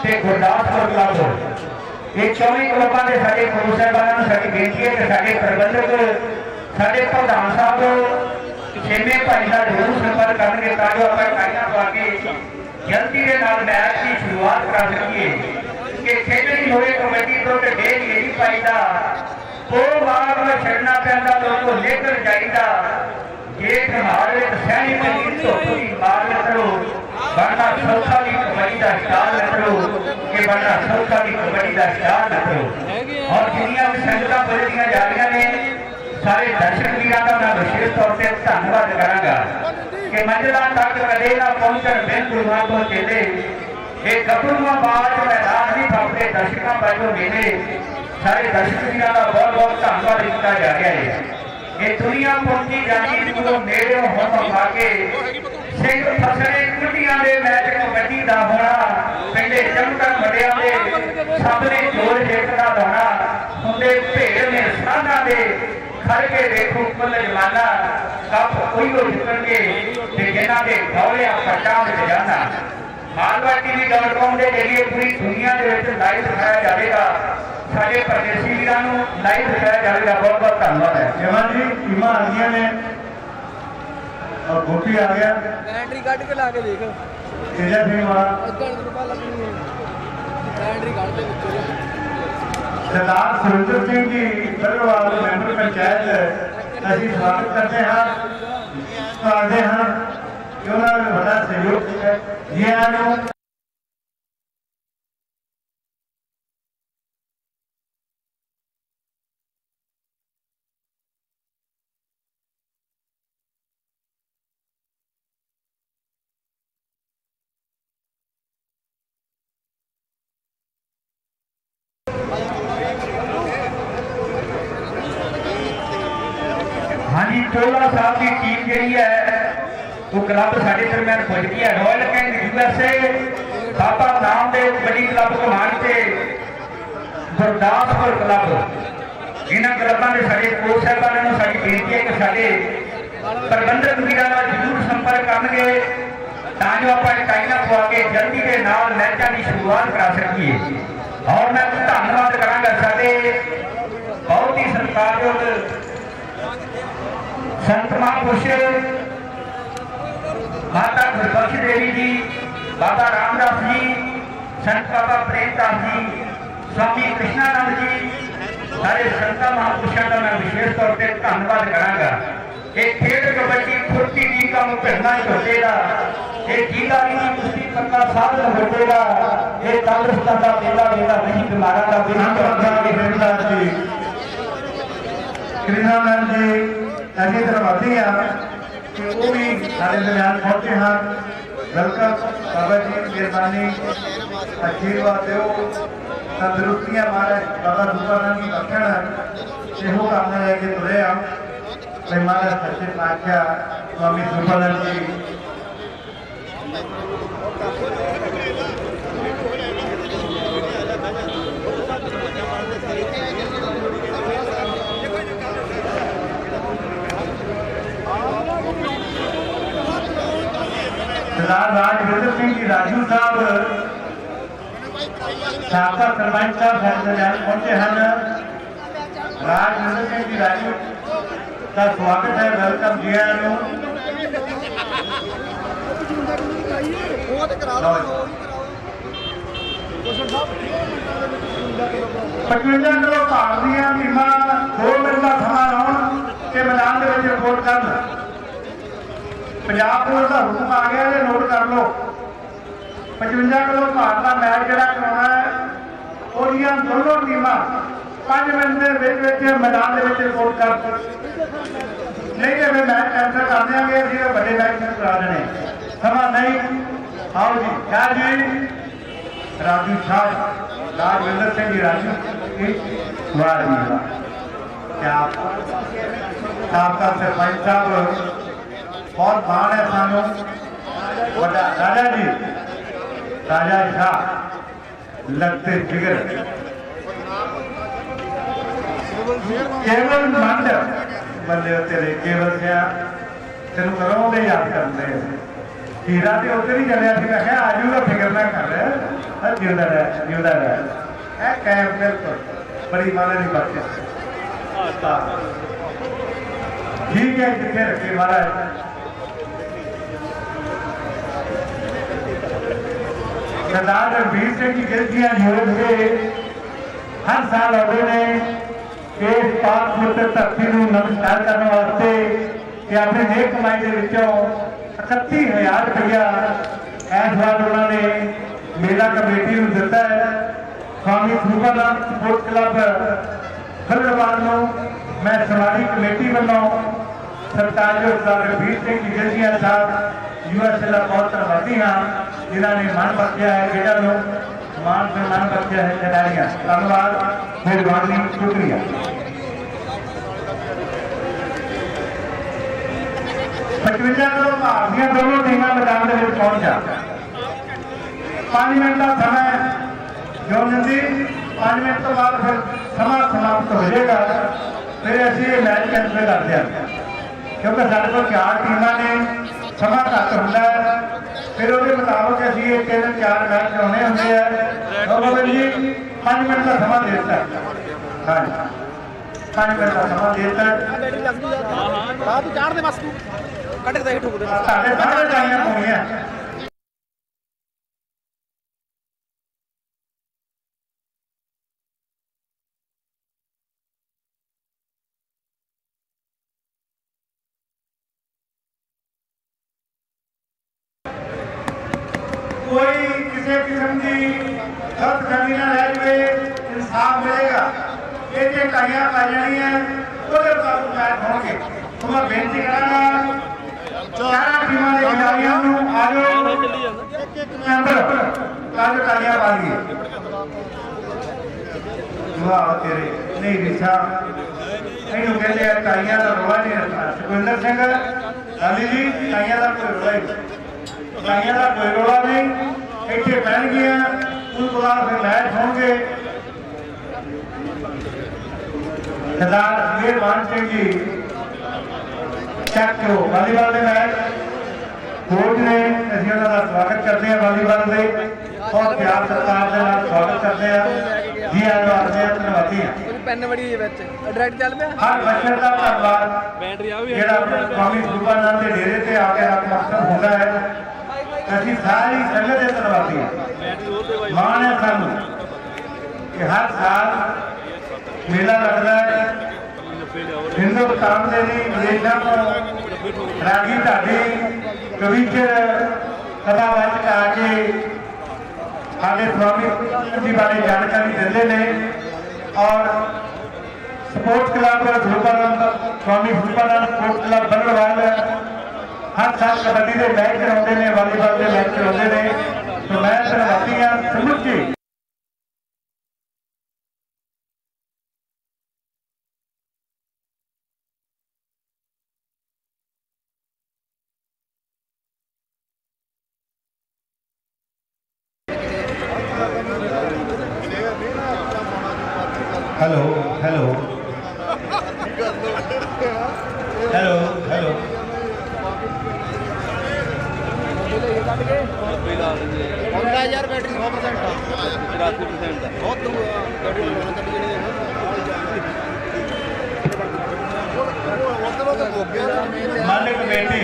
ਤੇ ਗੁਰਦਾਸਪੁਰ ਕਲੱਬ। ਇਹ ਚੌਵੀ ਕਲੱਬਾਂ ਦੇ ਸਾਡੇ ਗੁਰੂ ਸਾਹਿਬਾਨਾਂ ਨੂੰ ਸਾਡੀ ਬੇਨਤੀ ਹੈ ਕਿ ਸਾਡੇ ਪ੍ਰਬੰਧਕ, ਸਾਡੇ ਪ੍ਰਧਾਨ ਸਾਹਿਬ, ਛੇਵੇਂ ਭਾਈ ਦਾ ਜ਼ਰੂਰ ਸੰਪਰਕ ਕਰਨਗੇ ਤਾਂ ਜੋ ਆਪਾਂ ਇਕਾਈਆਂ ਪਾ ਕੇ ਜਲਦੀ ਦੇ ਨਾਲ ਮੈਚ ਦੀ ਸ਼ੁਰੂਆਤ ਕਰ ਸਕੀਏ। ਕਿ ਖੇਡਣੀ ਹੋਵੇ ਕਬੱਡੀ ਤੋਂ ਤੇ ਢੇਰ ਨਹੀਂ ਪਾਈਦਾ ਦੋ ਵਾਰ ਨੂੰ ਛੱਡਣਾ ਪੈਂਦਾ ਲੋਕੋ ਲੇਕਰ ਜਾਈਦਾ ਜੇਠ ਮਾਰ ਵਿੱਚ ਸਹਿਣੀ ਮਹੀਨ ਧੁੱਪ ਦੀ ਮਾਰ ਮਿੱਤਰੋ ਬਣਨਾ ਸੌਖਾ ਦੀ ਕਬੱਡੀ ਦਾ ਸਟਾਰ ਮਿੱਤਰੋ ਕਿ ਬਣਨਾ ਸੌਖਾ ਦੀ ਕਬੱਡੀ ਦਾ ਸਟਾਰ ਮਿੱਤਰੋ ਔਰ ਜਿੰਨੀਆਂ ਵੀ ਸੰਗਤਾਂ ਬੋਲਦੀਆਂ ਜਾ ਰਹੀਆਂ ਨੇ ਸਾਰੇ ਦਰਸ਼ਕ ਵੀਰਾਂ ਦਾ ਮੈਂ ਵਿਸ਼ੇਸ਼ ਤੌਰ ਤੇ ਧੰਨਵਾਦ ਕਰਾਂਗਾ ਕਿ ਮੰਜ਼ਿਲਾਂ ਤੱਕ ਕਦੇ ਨਾ ਪਹੁੰਚਣ ਬਿਨ ਗੁਰੂਆਂ ਤੋਂ ਚੇਲੇ ਇਹ ਗੱਭਰੂਆਂ ਬਾਅਦ ਮੈਦਾਨ ਨਹੀਂ ਫੜਦੇ ਦਰਸ਼ਕਾਂ ਵੱਲੋਂ ਮੇਲੇ। ਸਾਰੇ ਦਰਸ਼ਕ ਵੀਰਾਂ ਦਾ ਬਹੁਤ ਬਹੁਤ ਧੰਨਵਾਦ ਕੀਤਾ ਜਾ ਰਿਹਾ ਹੈ। ਇਹ ਦੁਨੀਆ ਪਹੁੰਚੀ ਜਾਂਦੀ ਨੂੰ ਨੇੜੇ ਹੁਣ ਪਾ ਕੇ ਸਿੰਘ ਫਸਲੇ ਕੁੱਟੀਆਂ ਦੇ ਮੈਚ ਕਬੱਡੀ ਦਾ ਹੋਣਾ, ਪਿੰਡੇ ਚਮਕਣ ਵੱਡਿਆਂ ਦੇ ਸਭ ਜੋਰ ਜਿੱਤ ਦਾ ਹੋਣਾ ਹੁੰਦੇ ਭੇੜ ਨੇ ਸਾਧਾਂ ਦੇ ਖੜ ਕੇ ਵੇਖੋ ਕੁੱਲ ਜਮਾਨਾ, ਕੱਪ ਕੋਈ ਹੋ ਜਿੱਤਣਗੇ ਤੇ ਜਿਨ੍ਹਾਂ ਦੇ ਗੌਲਿਆਂ ਪੱਟਾਂ ਵਿੱਚ ਜਾਣਾ। ਮਾਲਵਾ ਦੇ ਜਰੀਏ ਪੂਰੀ ਦੁਨੀਆ ਦੇ ਵਿੱਚ ਲਾਈਵ ਦਿਖਾਇਆ ਜਾਵੇਗਾ। ਸਾਡੇ ਪਰਦੇਸੀ ਵੀਰਾਂ ਨੂੰ ਲਾਈਵ ਦਿਖਾਇਆ ਜਾਵੇਗਾ। ਬਹੁਤ ਬਹੁਤ ਧੰਨਵਾਦ ਹੈ। ਜਮਨ ਜੀ ਟੀਮਾਂ ਆ ਗਈਆਂ ਨੇ। ਔਰ ਗੋਪੀ ਆ ਗਿਆ। ਐਂਟਰੀ ਕੱਢ ਕੇ ਲਾ ਕੇ ਦੇਖ। ਤੇਜਾ ਸਿੰਘ ਵਾਲਾ। ਅੱਧਾ ਰੁਪਏ ਲੱਗਣੀ ਹੈ। ਐਂਟਰੀ ਕੱਢ ਦੇ ਵਿੱਚੋਂ। ਸਰਦਾਰ ਸੁਰਿੰਦਰ ਸਿੰਘ ਜੀ ਬਰਵਾਲ ਮੈਂਬਰ ਪੰਚਾਇਤ ਅਸੀਂ ਸਵਾਗਤ ਕਰਦੇ ਹਾਂ। ਕਰਦੇ ਹਾਂ। ਕਿ ਉਹਨਾਂ ਨੇ ਵੱਡਾ ਸਹਿਯੋਗ ਦਿੱਤਾ ਜੀ ਆਇਆਂ ਨੂੰ ਹਾਂਜੀ ਚੋਲਾ ਸਾਹਿਬ ਦੀ ਟੀਮ ਜਿਹੜੀ ਹੈ ਉਹ ਕਲੱਬ ਸਾਡੇ ਦਰਮਿਆਨ ਪੁੱਜ ਗਈ ਹੈ Royal Kang USA Baba Namdev kabaddi club Kaman ਤੇ ਗੁਰਦਾਸਪੁਰ ਕਲੱਬ। ਇਹਨਾਂ ਕਲੱਬਾਂ ਦੇ ਸਾਡੇ ਕੋਚ ਸਾਹਿਬਾਨਾਂ ਨੂੰ ਸਾਡੀ ਬੇਨਤੀ ਹੈ ਕਿ ਸਾਡੇ ਪ੍ਰਬੰਧਕ ਵੀਰਾਂ ਨਾਲ ਜ਼ਰੂਰ ਸੰਪਰਕ ਕਰਨਗੇ, ਤਾਂ ਜੋ ਆਪਾਂ ਇਕਾਈਆਂ ਪਵਾ ਕੇ ਜਲਦੀ ਦੇ ਨਾਲ ਮੈਚਾਂ ਦੀ ਸ਼ੁਰੂਆਤ ਕਰਾ ਸਕੀਏ। ਔਰ ਮੈਂ ਧੰਨਵਾਦ ਕਰਾਂਗਾ ਸਾਡੇ ਬਹੁਤ ਹੀ ਸਤਿਕਾਰਯੋਗ ਸੰਤ ਮਹਾਂਪੁਰਸ਼ ਮਾਤਾ ਗੁਰਬਖਸ਼ ਦੇਵੀ ਜੀ, ਬਾਬਾ ਰਾਮਦਾਸ ਜੀ, ਸੰਤ ਬਾਬਾ ਪ੍ਰੇਮਦਾਸ ਜੀ, ਸਵਾਮੀ ਕ੍ਰਿਸ਼ਨਾਨੰਦ ਜੀ, ਸਾਰੇ ਸੰਤਾਂ ਮਹਾਂਪੁਰਸ਼ਾਂ ਦਾ ਮੈਂ ਵਿਸ਼ੇਸ਼ ਤੌਰ ਤੇ ਧੰਨਵਾਦ ਕਰਾਂਗਾ। ਇਹ ਖੇਡ ਕਬੱਡੀ ਫੁਰਤੀ ਦੀ ਕੰਮ ਭਿੜਨਾ ਹੀ ਹੋਵੇਗਾ ਇਹ ਜੀਲਾ ਨਹੀਂ, ਕੁਸ਼ਤੀ ਪੱਕਾ ਸਾਧਨ ਹੋਵੇਗਾ ਇਹ ਤੰਦਰੁਸਤਾਂ ਦਾ ਮੇਲਾ ਮੇਲਾ ਨਹੀਂ, ਬਿਮਾਰਾਂ ਦਾ ਧੰਨਵਾਦ ਬੇੜਾ ਬੇਨਦਾਸ ਜੀ। ਕ੍ਰਿਸ਼ਨਾਨੰਦ ਜੀ, ਅਸੀਂ ਧੰਨਵਾਦੀ ਹਾਂ ਕਿ ਉਹ ਵੀ ਸਾਡੇ ਦਰਮਿਆਨ ਪਹੁੰਚੇ ਹਨ। ਵੈਲਕਮ ਬਾਬਾ ਜੀ ਮਿਹਰਬਾਨੀ। ਆਸ਼ੀਰਵਾਦ ਦਿਓ। ਤੰਦਰੁਸਤੀਆਂ ਮਹਾਰਾਜ ਬਾਬਾ ਰੂਪਾਨੰਦ ਦੀ ਬਖਸ਼ਣ। ਇਹੋ ਕਾਮਨਾ ਲੈ ਕੇ ਤੁਰੇ ਆ। ਤੇ ਮਹਾਰਾਜ ਸੱਚੇ ਪਾਤਸ਼ਾਹ ਸਵਾਮੀ ਰੂਪਾਨੰਦ ਜੀ। ਸਰਦਾਰ ਰਾਜਵਿੰਦਰ ਸਿੰਘ ਜੀ, ਰਾਜੂ ਸਾਹਿਬ, ਸਾਬਕਾ ਸਰਪੰਚ ਸਾਹਿਬ ਸਾਡੇ ਪਹੁੰਚੇ ਹਨ। ਰਾਜਵਿੰਦਰ ਸਿੰਘ ਜੀ, ਰਾਜੂ, ਦਾ ਸਵਾਗਤ ਹੈ, ਵੈਲਕਮ ਜੀ ਆਇਆਂ ਨੂੰ। ਉਹ ਤੇ ਕਰਾ ਲਓ 55 ਕਿਲੋ ਭਾਰ ਦੀਆਂ ਟੀਮਾਂ ਦੋ ਮਿੰਟ ਦਾ ਸਮਾਂ ਲਾਉਣ ਤੇ ਮੈਦਾਨ ਦੇ ਵਿੱਚ ਰਿਪੋਰਟ ਕਰਨ। ਪੰਜਾਬ ਪੁਲਿਸ ਦਾ ਹੁਕਮ ਆ ਗਿਆ ਜੇ ਨੋਟ ਕਰ ਲਓ। 55 ਕਿਲੋ ਭਾਰ ਦਾ ਮੈਚ ਜਿਹੜਾ ਕਰਾਉਣਾ ਹੈ, ਉਹਦੀਆਂ ਦੋਨੋਂ ਟੀਮਾਂ 5 ਮਿੰਟ ਦੇ ਵਿੱਚ ਵਿੱਚ ਮੈਦਾਨ ਦੇ ਵਿੱਚ ਰਿਪੋਰਟ ਕਰ ਨਹੀਂ ਤੇ ਫਿਰ ਮੈਚ ਕੈਂਸਲ ਕਰ ਦਿਆਂਗੇ, ਅਸੀਂ ਉਹ ਵੱਡੇ ਮੈਚ ਨੂੰ ਕਰਾ ਦੇਣੇ। ਸਮਾਂ ਨਹੀਂ। ਆਓ ਜੀ ਕਿਆ ਜੀ। ਰਾਜੂ ਸ਼ਾਹ, ਰਾਜਵਿੰਦਰ ਸਿੰਘ ਜੀ, ਰਾਜੂ ਇਹ ਵਾਰ ਵੀ ਕਿਆ ਸਾਬਕਾ ਸਰਪੰਚ ਸਾਹਿਬ ਬਹੁਤ ਮਾਣ ਹੈ ਸਾਨੂੰ? ਵੱਡਾ ਰਾਜਾ ਜੀ। ਰਾਜਾ ਸ਼ਾਹ। ਲੱਗਤੇ ਫਿਗਰ ਕੇਵਲ ਮੰਡ ਬੰਦੇ ਤੇਰੇ ਕੇਵਲ ਸਿਆ ਤੈਨੂੰ ਕਰੋਂ ਯਾਦ ਕਰਦੇ ਹੀਰਾ ਤੇ ਉੱਧਰ ਹੀ ਚੱਲਿਆ ਸੀ। ਮੈਂ ਕਿਹਾ, ਆਜੂ ਫਿਕਰ ਨਾ ਕਰ। ਆ ਜਿਉਂਦਾ ਰਹਿ ਜਿਉਂਦਾ ਰਹਿ। ਇਹ ਕੈਮ ਬਿਲਕੁਲ। ਬੜੀ ਮਾਲਾ ਦੀ ਬਾਤ ਠੀਕ ਹੈ ਜਿੱਥੇ ਰੱਖੇ ਮਹਾਰਾਜ। ਸਰਦਾਰ ਰਣਵੀਰ ਸਿੰਘ ਜੀ ਗਿਲ ਦੀਆਂ ਯੋਗ ਦੇ ਹਰ ਸਾਲ ਆਉਂਦੇ ਨੇ ਇਸ ਪਾਕ ਪਵਿੱਤਰ ਧਰਤੀ ਨੂੰ ਨਮਸਕਾਰ ਕਰਨ ਵਾਸਤੇ ਕਿ ਆਪਣੀ ਨੇਕ ਕਮਾਈ ਦੇ ਵਿੱਚੋਂ 31000 ਰੁਪਇਆ ਇਸ ਵਾਰ ਉਹਨਾਂ ਨੇ ਮੇਲਾ ਕਮੇਟੀ ਨੂੰ ਦਿੱਤਾ ਹੈ। ਸਵਾਮੀ ਸਰੂਪਾਨੰਦ ਸਪੋਰਟ ਕਲੱਬ ਖਰੜਵਾਲ ਨੂੰ ਮੈਂ ਸਮਾਜੀ ਕਮੇਟੀ ਵੱਲੋਂ ਸਰਕਾਰ ਜੋ ਸਰਦਾਰ ਰਣਵੀਰ ਸਿੰਘ ਜੀ ਗਿਲ ਸਾਹਿਬ ਯੂਐਸ ਦਾ ਬਹੁਤ ਧੰਨਵਾਦੀ ਹਾਂ ਜਿਨ੍ਹਾਂ ਨੇ ਮਨ ਬਖਸ਼ਿਆ ਹੈ ਜਿਹੜਾ ਨੂੰ ਮਾਨ ਸਨਮਾਨ ਬਖਸ਼ਿਆ ਹੈ ਖਿਡਾਰੀਆਂ ਧੰਨਵਾਦ ਮਿਹਰਬਾਨੀ ਸ਼ੁਕਰੀਆ ਪਚਵੰਜਾ ਕਰੋੜ ਭਾਰਤੀਆਂ ਦੋਨੋਂ ਟੀਮਾਂ ਮੈਦਾਨ ਦੇ ਵਿੱਚ ਪਹੁੰਚ ਜਾ 5 ਮਿੰਟ ਦਾ ਸਮਾਂ ਜੋ ਨੰਦੀ 5 ਮਿੰਟ ਤੋਂ ਬਾਅਦ ਫਿਰ ਸਮਾਂ ਸਮਾਪਤ ਹੋ ਜਾਏਗਾ ਫਿਰ ਅਸੀਂ ਇਹ ਮੈਚ ਕੈਂਸਲ ਕਰਦੇ ਹਾਂ ਕਿਉਂਕਿ ਸਾਡੇ ਕੋਲ ਚਾਰ ਟੀਮਾਂ ਨੇ ਸਮਾਂ ਘੱਟ ਹੁੰਦਾ ਫਿਰ ਉਹਦੇ ਮੁਤਾਬਕ ਅਸੀਂ ਇਹ ਤਿੰਨ ਚਾਰ ਮੈਚ ਕਰਾਉਣੇ ਹੁੰਦੇ ਆ। ਬਾਬਾ ਜੀ 5 ਮਿੰਟ ਦਾ ਸਮਾਂ ਦੇ ਦਿੱਤਾ। ਹਾਂਜੀ। 5 ਮਿੰਟ ਦਾ ਸਮਾਂ ਦੇ ਦਿੱਤਾ। ਹਾਂ ਹਾਂ। ਨੂੰ ਚਾੜ ਦੇ ਬਸ ਤੂੰ। ਕੱਢ ਕੇ ਦੇ ਠੋਕ ਦੇ। ਸਾਡੇ ਸਾਰੇ ਟਾਈਆਂ ਪਾਉਣੀਆਂ ਕੋਈ ਕਿਸੇ ਕਿਸਮ ਦੀ ਗਲਤ ਫਹਿਮੀ ਨਾ ਰਹਿ ਜਵੇ ਇਨਸਾਫ ਮਿਲੇਗਾ ਇਹ ਜੇ ਜਾਣੀਆਂ। ਉਹਦੇ ਮੁਤਾਬਕ ਮੈਚ ਹੋਣਗੇ ਸੋ ਮੈਂ ਬੇਨਤੀ ਕਰਾਂਗਾ, ਚਾਰਾਂ ਟੀਮਾਂ ਦੇ ਖਿਡਾਰੀਆਂ ਨੂੰ ਆ ਇੱਕ ਇੱਕ ਮੈਂਬਰ ਕਾਜ ਟਾਈਆਂ ਪਾ ਲਈਏ। ਵਾਹ ਤੇਰੇ, ਨਹੀਂ ਰਿਸ਼ਾ ਇਹਨੂੰ ਕਹਿੰਦੇ ਆ ਟਾਈਆਂ ਦਾ ਰੋਲਾ ਨਹੀਂ ਰੱਖਣਾ। ਸੁਖਵਿੰਦਰ ਸਿੰਘ ਗਾਂਧੀ ਜੀ ਟਾਈਆਂ ਦਾ ਕੋਈ ਰੋਲਾ ਨਹੀਂ। ਟਾਈਆਂ ਦਾ ਕੋਈ ਰੋਲਾ ਨਹੀਂ। ਇੱਥੇ ਬਹਿਣਗੀਆਂ ਉਸ ਤੋਂ ਬਾਅਦ ਫਿਰ ਮੈਚ ਹੋਣਗੇ। ਸਰਦਾਰ ਮਿਹਰਬਾਨ ਸਿੰਘ ਜੀ। ਚੱਕੋ ਵਾਲੀਬਾਲ ਦੇ ਮੈਚ। ਕੋਚ ਨੇ ਅਸੀਂ ਉਹਨਾਂ ਦਾ ਸਵਾਗਤ ਕਰਦੇ ਹਾਂ ਵਾਲੀਬਾਲ ਦੇ। ਬਹੁਤ ਪਿਆਰ ਸਤਿਕਾਰ ਦੇ ਨਾਲ ਸਵਾਗਤ ਕਰਦੇ ਹਾਂ। ਜੀ ਆਇਆਂ ਨੂੰ ਆਖਦੇ ਹਾਂ ਧੰਨਵਾਦੀ ਹਾਂ। ਪੈਨ ਹੈ ਵਿੱਚ। ਡਾਇਰੈਕਟ ਚੱਲ ਪਿਆ? ਹਰ ਬੱਚੇ ਦਾ ਧੰਨਵਾਦ। ਬੈਟਰੀ ਆ ਵੀ ਜਿਹੜਾ ਆਪਣੇ ਸਵਾਮੀ ਸੁਖਾਨੰਦ ਦੇ ਡੇਰੇ ਤੇ ਆ ਕੇ ਨਤਮਸਤਕ ਹੁੰਦਾ ਹੈ। ਅਸੀਂ ਸਾਰੀ ਸੰਗਤ ਦੇ ਧੰਨਵਾਦੀ ਹਾਂ। ਮਾਣ ਹੈ ਸਾਨੂੰ ਕਿ ਹਰ ਸਾਲ ਮੇਲਾ ਲੱਗਦਾ ਹੈ। ਹਿੰਦੁਸਤਾਨ ਦੇ ਨਹੀਂ ਵਿਦੇਸ਼ਾਂ ਤੋਂ ਰਾਗੀ ਢਾਡੀ ਕਵੀਚਰ ਕਥਾਵਾਚਕ ਆ ਕੇ ਸਾਡੇ ਸਵਾਮੀ ਜੀ ਬਾਰੇ ਜਾਣਕਾਰੀ ਦਿੰਦੇ ਨੇ ਔਰ sports club Suparnand Swami Suparnand sports club Barharwal ਹਰ ਸਾਲ ਕਬੱਡੀ ਦੇ ਮੈਚ ਕਰਾਉਂਦੇ ਨੇ, ਵਾਲੀਬਾਲ ਦੇ ਮੈਚ ਕਰਾਉਂਦੇ ਨੇ। ਤੇ ਮੈਂ ਧੰਨਵਾਦੀ ਹਾਂ ਸਮੁੱਚੇ ਹੈਲੋ ਹੈਲੋ ਹੈਲੋ ਹੈਲੋ ਕੱਢ ਕੇ ਹੁੰਦਾ ਯਾਰ ਬੈਟਰੀ 100% ਆ 84% ਆ ਬਹੁਤ ਦੂਰ ਆ ਬੈਟਰੀ ਲਾਉਣਾ ਕੱਢ ਕੇ ਮਾਲਿਕ ਕਮੇਟੀ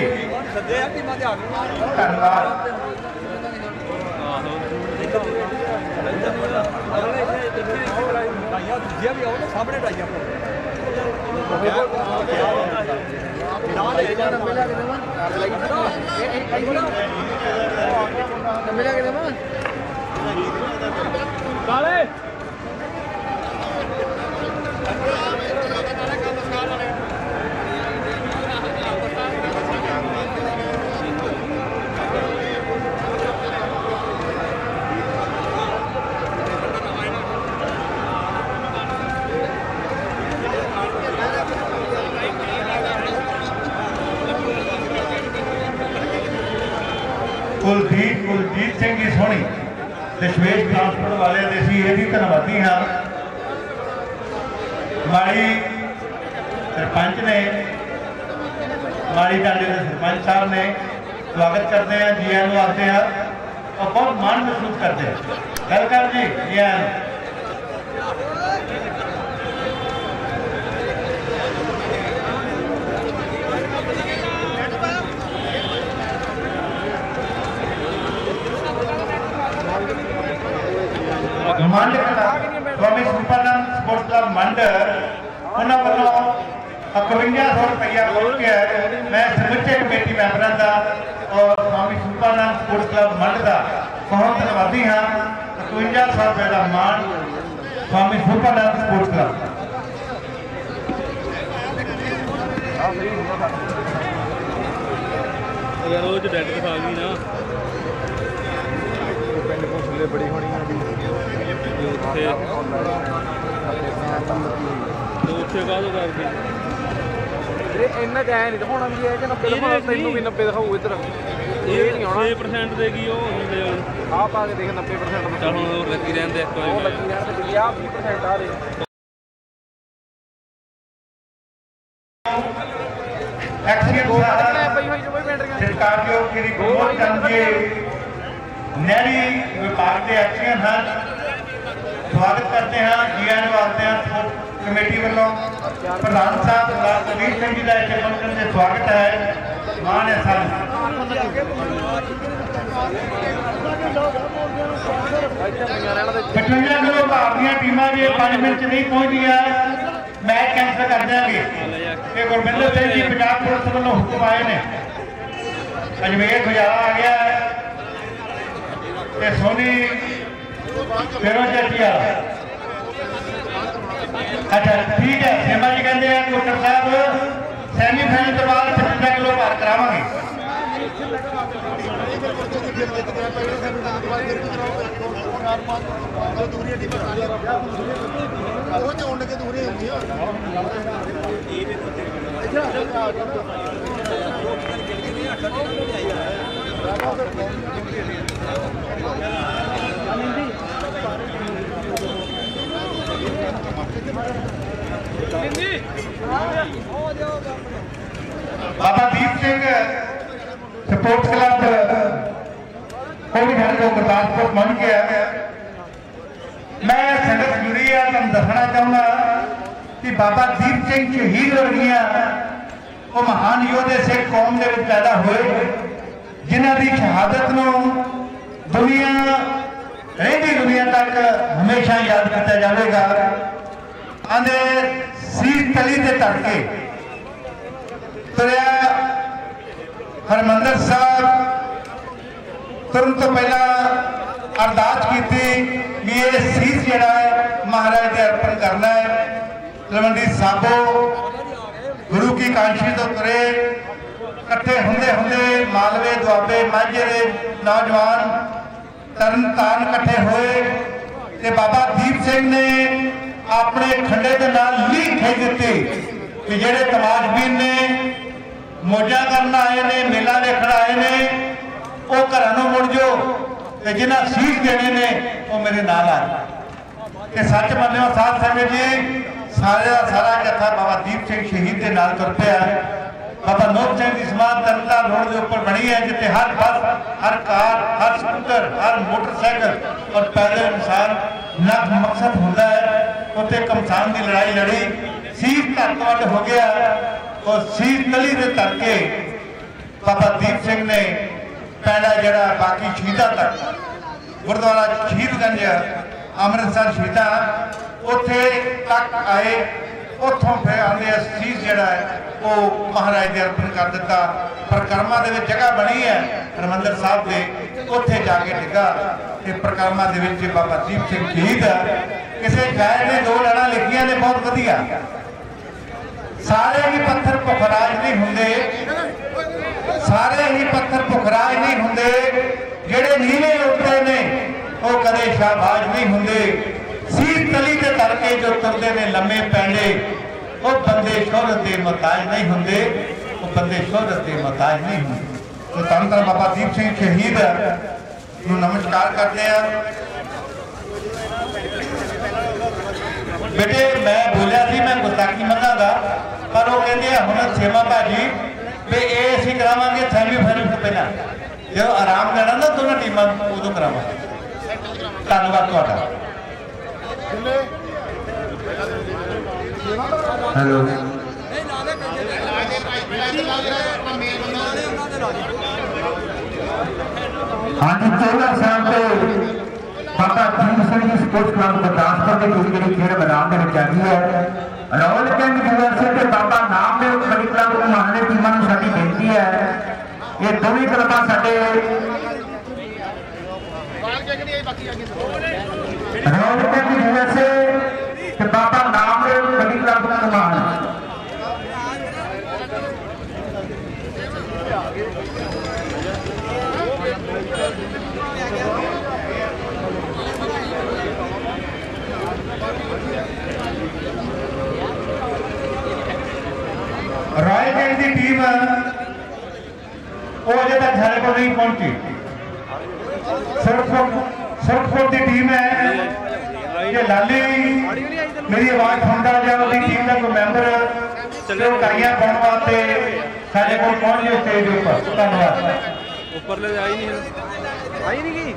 ਸੱਦੇ ਆ ਟੀਮਾਂ ਦੇ ਆ ਗਏ ਧੰਨਵਾਦ ਟਾਈਆਂ ਦੂਜੀਆਂ ਵੀ ਆਉਣ ਸਾਹਮਣੇ ਟਾਈਆਂ ਨਾਲ ਲੈ ਜਾ ਨੰਬਰ ਲਿਆ ਕੇ ਦੇਵਾਂ ਇਹ ਇਹ ਕਾਲੇ। ਕੁਲਦੀਪ ਸੋਹਣੀ। ਦਸ਼ਮੇਸ਼ ਟਰਾਂਸਪੋਰਟ ਵਾਲਿਆਂ ਦੇ ਅਸੀਂ ਇਹ ਧੰਨਵਾਦੀ ਹਾਂ। ਮਾੜੀ ਸਰਪੰਚ ਨੇ ਮਾੜੀ ਟਾਂਡੇ ਦੇ ਸਰਪੰਚ ਸਾਹਿਬ ਨੇ ਸਵਾਗਤ ਕਰਦੇ ਆ ਜੀ ਆਇਆਂ ਨੂੰ ਆਖਦੇ ਆ ਔਰ ਬਹੁਤ ਮਾਣ ਮਹਿਸੂਸ ਕਰਦੇ ਆ। ਗੱਲ ਕਰ ਜੀ ਜੀ ਆਇਆਂ ਮੰਡ ਸਵਾਮੀ ਸੁਪਰਨੰਦ ਸਪੋਰਟਸ ਕਲੱਬ ਮੰਡ ਉਹਨਾਂ ਵੱਲੋਂ 5100 ਰੁਪਇਆ ਵੋਟ ਕੇ ਮੈਂ ਸਮੁੱਚੇ ਕਮੇਟੀ ਮੈਂਬਰਾਂ ਦਾ ਔਰ ਸਵਾਮੀ ਸੁਪਰਨੰਦ ਸਪੋਰਟਸ ਕਲੱਬ ਮੰਡ ਦਾ ਬਹੁਤ ਧੰਨਵਾਦੀ ਹਾਂ। 5100 ਰੁਪਏ ਦਾ ਮਾਣ ਸਵਾਮੀ ਸੁਪਰਨੰਦ ਸਪੋਰਟਸ ਕਲੱਬ ਯਾਰ ਉਹ ਚ ਡੈਡ ਦਿਖਾ ਗਈ ਨਾ। ਕੋਸਲੇ ਬੜੀ ਹੋਣੀ ਆ ਵੀ ਉੱਥੇ ਉੱਥੇ ਕਾਹਦੋਂ ਕਰਕੇ? ਇਹ ਇੰਨਾ ਜਾਇਆ ਨਹੀਂ ਦਿਖਾਉਣਾ ਵੀ ਇਹ ਕਿ 90 ਦਿਖਾਉਣਾ ਤੈਨੂੰ ਵੀ 90 ਦਿਖਾਊ ਇੱਧਰ। ਇਹ ਨਹੀਂ ਆਉਣਾ। 6% ਦੇ ਕੀ ਉਹ ਹੁੰਦੇ ਆ। ਆਹ ਪਾ ਕੇ ਦੇਖ 90% ਦਾ ਚੱਲ ਹੁਣ ਲੱਗੀ ਰਹਿੰਦੇ ਇੱਕ ਉਹ ਵਾਰੀ ਲੱਗੀ ਜਾਣ ਤੇ ਆ 20% ਆ ਦੇ ਲੈ ਸਾਹਿਬ ਪਈ ਹੋਈ ਜੋ ਸ਼੍ਰੀ ਗੁਰਮੁਖ ਚੰਦ ਜੀ ਨਹਿਰੀ ਵਿਭਾਗ ਦੇ ਐਕਸੀਅਨ ਹਨ ਸਵਾਗਤ ਕਰਦੇ ਹਾਂ ਜੀ ਵਾਸਤੇ ਕਮੇਟੀ ਵੱਲੋਂ। ਪ੍ਰਧਾਨ ਸਾਹਿਬ ਸਰਦਾਰ ਕਬੀਰ ਸਿੰਘ ਜੀ ਦਾ ਇੱਥੇ ਪਹੁੰਚਣ ਦੇ ਸਵਾਗਤ ਹੈ। ਮਾਣ ਹੈ ਸਾਨੂੰ ਇੱਥੇ ਪਈਆਂ ਰਹਿਣ ਦੇ 55 ਕਿਲੋ ਭਾਰ ਦੀਆਂ ਟੀਮਾਂ ਜੇ 5 ਮਿੰਟ ਚ ਨਹੀਂ ਪਹੁੰਚਦੀਆਂ। ਮੈਚ ਕੈਂਸਲ ਕਰ ਦਿਆਂਗੇ। ਤੇ ਗੁਰਮਿੰਦਰ ਸਿੰਘ ਜੀ ਪੰਜਾਬ ਪੁਲਿਸ ਵੱਲੋਂ ਹੁਕਮ ਆਏ ਨੇ। ਅਜਮੇਰ ਗੁਜਾਰਾ ਆ ਗਿਆ। ਹੈ ਤੇ ਸੋਨੀ ਫਿਰੋਜ਼ ਜੱਟੀਆ ਅੱਛਾ, ਠੀਕ ਹੈ ਸੇਮਾ ਜੀ ਕਹਿੰਦੇ ਆ, ਕੋਟਰ ਸਾਹਿਬ ਸੈਮੀ ਤੋਂ ਬਾਅਦ 55 ਕਿਲੋ ਭਾਰ ਕਰਾਵਾਂਗੇ। ਉਹ ਚੋਣ ਕੇ ਦੂਰੇ ਹੁੰਦੀ ਆ ਬਾਬਾ ਦੀਪ ਸਿੰਘ ਸਪੋਰਟਸ ਕਲੱਬ ਉਹ ਵੀ ਸਾਡੇ ਗੁਰਦਾਸਪੁਰ ਪਹੁੰਚ ਗਿਆ ਮੈਂ ਸੰਗਤ ਜੁੜੀ ਤੁਹਾਨੂੰ ਦੱਸਣਾ ਚਾਹੁੰਦਾ ਕਿ ਬਾਬਾ ਦੀਪ ਸਿੰਘ ਸ਼ਹੀਦ ਵਰਗੀਆਂ ਉਹ ਮਹਾਨ ਯੋਧੇ ਸਿੱਖ ਕੌਮ ਦੇ ਵਿੱਚ ਪੈਦਾ ਹੋਏ, ਜਿਨ੍ਹਾਂ ਦੀ ਸ਼ਹਾਦਤ ਨੂੰ ਦੁਨੀਆ ਰਹਿੰਦੀ ਦੁਨੀਆ ਤੱਕ ਹਮੇਸ਼ਾ ਯਾਦ ਕੀਤਾ ਜਾਵੇਗਾ। ਆਂਦੇ ਸੀਸ ਤਲੀ ਦੇ ਧੜਕੇ ਤੁਰਿਆ ਹਰਮੰਦਰ ਸਾਹਿਬ। ਤੁਰਨ ਤੋਂ ਪਹਿਲਾਂ ਅਰਦਾਸ ਕੀਤੀ ਵੀ ਇਹ ਸੀਸ ਜਿਹੜਾ ਹੈ, ਮਹਾਰਾਜ ਦੇ ਅਰਪਣ ਕਰਨਾ ਹੈ। ਤਲਵੰਡੀ ਸਾਬੋ, ਗੁਰੂ ਕੀ ਕਾਂਸ਼ੀ ਤੋਂ ਤੁਰੇ। ਇਕੱਠੇ ਹੁੰਦੇ ਹੁੰਦੇ ਮਾਲਵੇ ਦੁਆਬੇ ਮਾਝੇ ਦੇ ਨੌਜਵਾਨ ਤਰਨ ਇਕੱਠੇ ਹੋਏ ਤੇ ਬਾਬਾ ਦੀਪ ਸਿੰਘ ਨੇ ਆਪਣੇ ਖੰਡੇ ਦੇ ਨਾਲ ਲੀਕ ਖਿੱਚ ਦਿੱਤੀ ਕਿ ਜਿਹੜੇ ਤਮਾਸ਼ਬੀਨ ਨੇ, ਮੋਜਾ ਕਰਨ ਆਏ ਨੇ, ਮੇਲਾ ਦੇਖਣ ਆਏ ਨੇ, ਉਹ ਘਰਾਂ ਨੂੰ ਮੁੜ ਜੋ ਤੇ ਜਿਨ੍ਹਾਂ ਸੀਸ ਦੇਣੇ ਨੇ, ਉਹ ਮੇਰੇ ਨਾਲ ਆ ਤੇ ਸੱਚ ਮੰਨਿਓ ਸਾਧ ਸੰਗਤ ਜੀ ਸਾਰੇ ਦਾ ਸਾਰਾ ਜੱਥਾ ਬਾਬਾ ਦੀਪ ਸਿੰਘ ਸ਼ਹੀਦ ਦੇ ਨਾਲ ਤੁਰ ਪਿਆ। ਬਾਬਾ ਨੋਟ ਸਿੰਘ ਦੀ ਸਮਾਧ ਤਰਨਤਾ ਰੋਡ ਦੇ ਉੱਪਰ ਬਣੀ ਹੈ, ਜਿੱਥੇ ਹਰ ਬੱਸ, ਹਰ ਕਾਰ, ਹਰ ਸਕੂਟਰ, ਹਰ ਮੋਟਰਸਾਈਕਲ ਔਰ ਪੈਦਲ ਇਨਸਾਨ ਨਕ ਮਕਸਦ ਹੁੰਦਾ ਹੈ। ਉੱਥੇ ਕਮਸਾਨ ਦੀ ਲੜਾਈ ਲੜੀ, ਸੀਸ ਧੱਕ ਵੱਡ ਹੋ ਗਿਆ ਔਰ ਸੀਸ ਤਲੀ ਦੇ ਧੱਕੇ ਬਾਬਾ ਦੀਪ ਸਿੰਘ ਨੇ ਪੈਂਡਾ ਜਿਹੜਾ ਬਾਕੀ ਸ਼ਹੀਦਾਂ ਤੱਕ, ਗੁਰਦੁਆਰਾ ਸ਼ਹੀਦਗੰਜ ਅੰਮ੍ਰਿਤਸਰ ਸ਼ਹੀਦਾਂ, ਉੱਥੇ ਤੱਕ ਆਏ। ਉੱਥੋਂ ਫਿਰ ਆਂਦੇ ਸੀਸ ਜਿਹੜਾ ਹੈ, ਉਹ ਮਹਾਰਾਜ ਦੇ ਅਰਪਣ ਕਰ ਦਿੱਤਾ। ਪ੍ਰਕਰਮਾ ਦੇ ਵਿੱਚ ਜਗ੍ਹਾ ਬਣੀ ਹੈ, ਹਰਮੰਦਰ ਸਾਹਿਬ ਦੇ, ਉੱਥੇ ਜਾ ਕੇ ਡਿੱਗਾ। ਤੇ ਪ੍ਰਕਰਮਾ ਦੇ ਵਿੱਚ ਬਾਬਾ ਦੀਪ ਸਿੰਘ ਸ਼ਹੀਦ ਕਿਸੇ ਸ਼ਾਇਰ ਨੇ ਦੋ ਲੈਣਾ ਲਿਖੀਆਂ ਨੇ, ਬਹੁਤ ਵਧੀਆ। ਸਾਰੇ ਹੀ ਪੱਥਰ ਪੁਖਰਾਜ ਨਹੀਂ ਹੁੰਦੇ। ਸਾਰੇ ਹੀ ਪੱਥਰ ਪੁਖਰਾਜ ਨਹੀਂ ਹੁੰਦੇ। ਜਿਹੜੇ ਨੀਲੇ ਉੱਤੇ ਨੇ, ਉਹ ਕਦੇ ਸ਼ਾਬਾਜ ਨਹੀਂ ਹੁੰਦੇ। ਸੀਤ ਤਲੀ ਤੇ ਤੜਕੇ ਜੋ ਤੁਰਦੇ ਨੇ ਲੰਮੇ ਪੈਂਡੇ, ਉਹ ਬੰਦੇ ਸ਼ੋਹਰਤ ਦੇ ਮਤਾਜ ਨਹੀਂ ਹੁੰਦੇ, ਉਹ ਬੰਦੇ ਸ਼ੋਹਰਤ ਦੇ ਮਤਾਜ ਨਹੀਂ ਹੁੰਦੇ। ਤੇ ਧੰਨ ਬਾਬਾ ਦੀਪ ਸਿੰਘ ਸ਼ਹੀਦ ਨੂੰ ਨਮਸਕਾਰ ਕਰਦੇ ਆ। ਬੇਟੇ, ਮੈਂ ਬੋਲਿਆ ਸੀ, ਮੈਂ ਗੁਸਤਾਖੀ ਮੰਗਾਂਗਾ, ਪਰ ਉਹ ਕਹਿੰਦੇ ਆ, ਹੁਣ ਸੇਵਾ ਭਾਜੀ, ਵੀ ਇਹ ਅਸੀਂ ਕਰਾਵਾਂਗੇ ਸੈਮੀ ਫਾਈਨਲ ਤੋਂ ਪਹਿਲਾਂ। ਜਦੋਂ ਆਰਾਮ ਲੈਣਾ ਨਾ ਦੋਨਾਂ ਟੀਮਾਂ, ਉਦੋਂ ਕਰਾਵਾਂਗੇ। ਧੰਨਵਾਦ ਤੁਹਾਡਾ। ਹੈਲੋ। ਹਾਂਜੀ ਚੋਲਾ ਸਾਹਿਬ ਤੇ ਬਾਬਾ ਦੀਪ ਸਿੰਘ ਸਪੋਰਟਸ ਕਲੱਬ ਗੁਰਦਾਸਪੁਰ ਦੇ ਟੀਮ ਜਿਹੜੀ ਖੇਡ ਮੈਦਾਨ ਦੇ ਵਿੱਚ ਆਈ ਹੈ। ਰੌਲ ਕੈਂਪ ਯੂਨੀਵਰਸਿਟੀ ਤੇ ਬਾਬਾ ਨਾਮਦੇਵ ਕਬੱਡੀ ਕਲੱਬ ਮਹਾਨੇ ਟੀਮਾਂ ਨੂੰ ਸਾਡੀ ਬੇਨਤੀ ਹੈ। ਇਹ ਦੋਵੇਂ ਕਲੱਬਾਂ ਸਾਡੇ ਰੌਲ ਕੈਂਪ ਯੂਨੀਵਰਸਿਟੀ ਤੇ ਬਾਬਾ ਨਾਮਦੇਵ ਕਬੱਡੀ ਕਲੱਬ ਮਹਾਨ ਰਾਏ ਗੰਜ ਦੀ ਟੀਮ ਉਹ ਅਜੇ ਤੱਕ ਸਾਡੇ ਕੋਲ ਨਹੀਂ ਪਹੁੰਚੀ ਸੁਰਖਪੁਰ ਸੁਰਖਪੁਰ ਦੀ ਟੀਮ ਹੈ। ਕਿ ਲਾਲੀ, ਮੇਰੀ ਆਵਾਜ਼ ਸੁਣਦਾ ਜਾਂ ਉਹਦੀ ਟੀਮ ਦਾ ਕੋਈ ਮੈਂਬਰ ਤੇ ਉਹ ਕਾਈਆਂ ਪਾਉਣ ਵਾਸਤੇ ਸਾਡੇ ਕੋਲ ਪਹੁੰਚ ਜੇ ਸਟੇਜ ਉੱਪਰ। ਧੰਨਵਾਦ। ਉੱਪਰਲੇ ਆਈ ਨਹੀਂ ਆਈ ਨਹੀਂ ਗਈ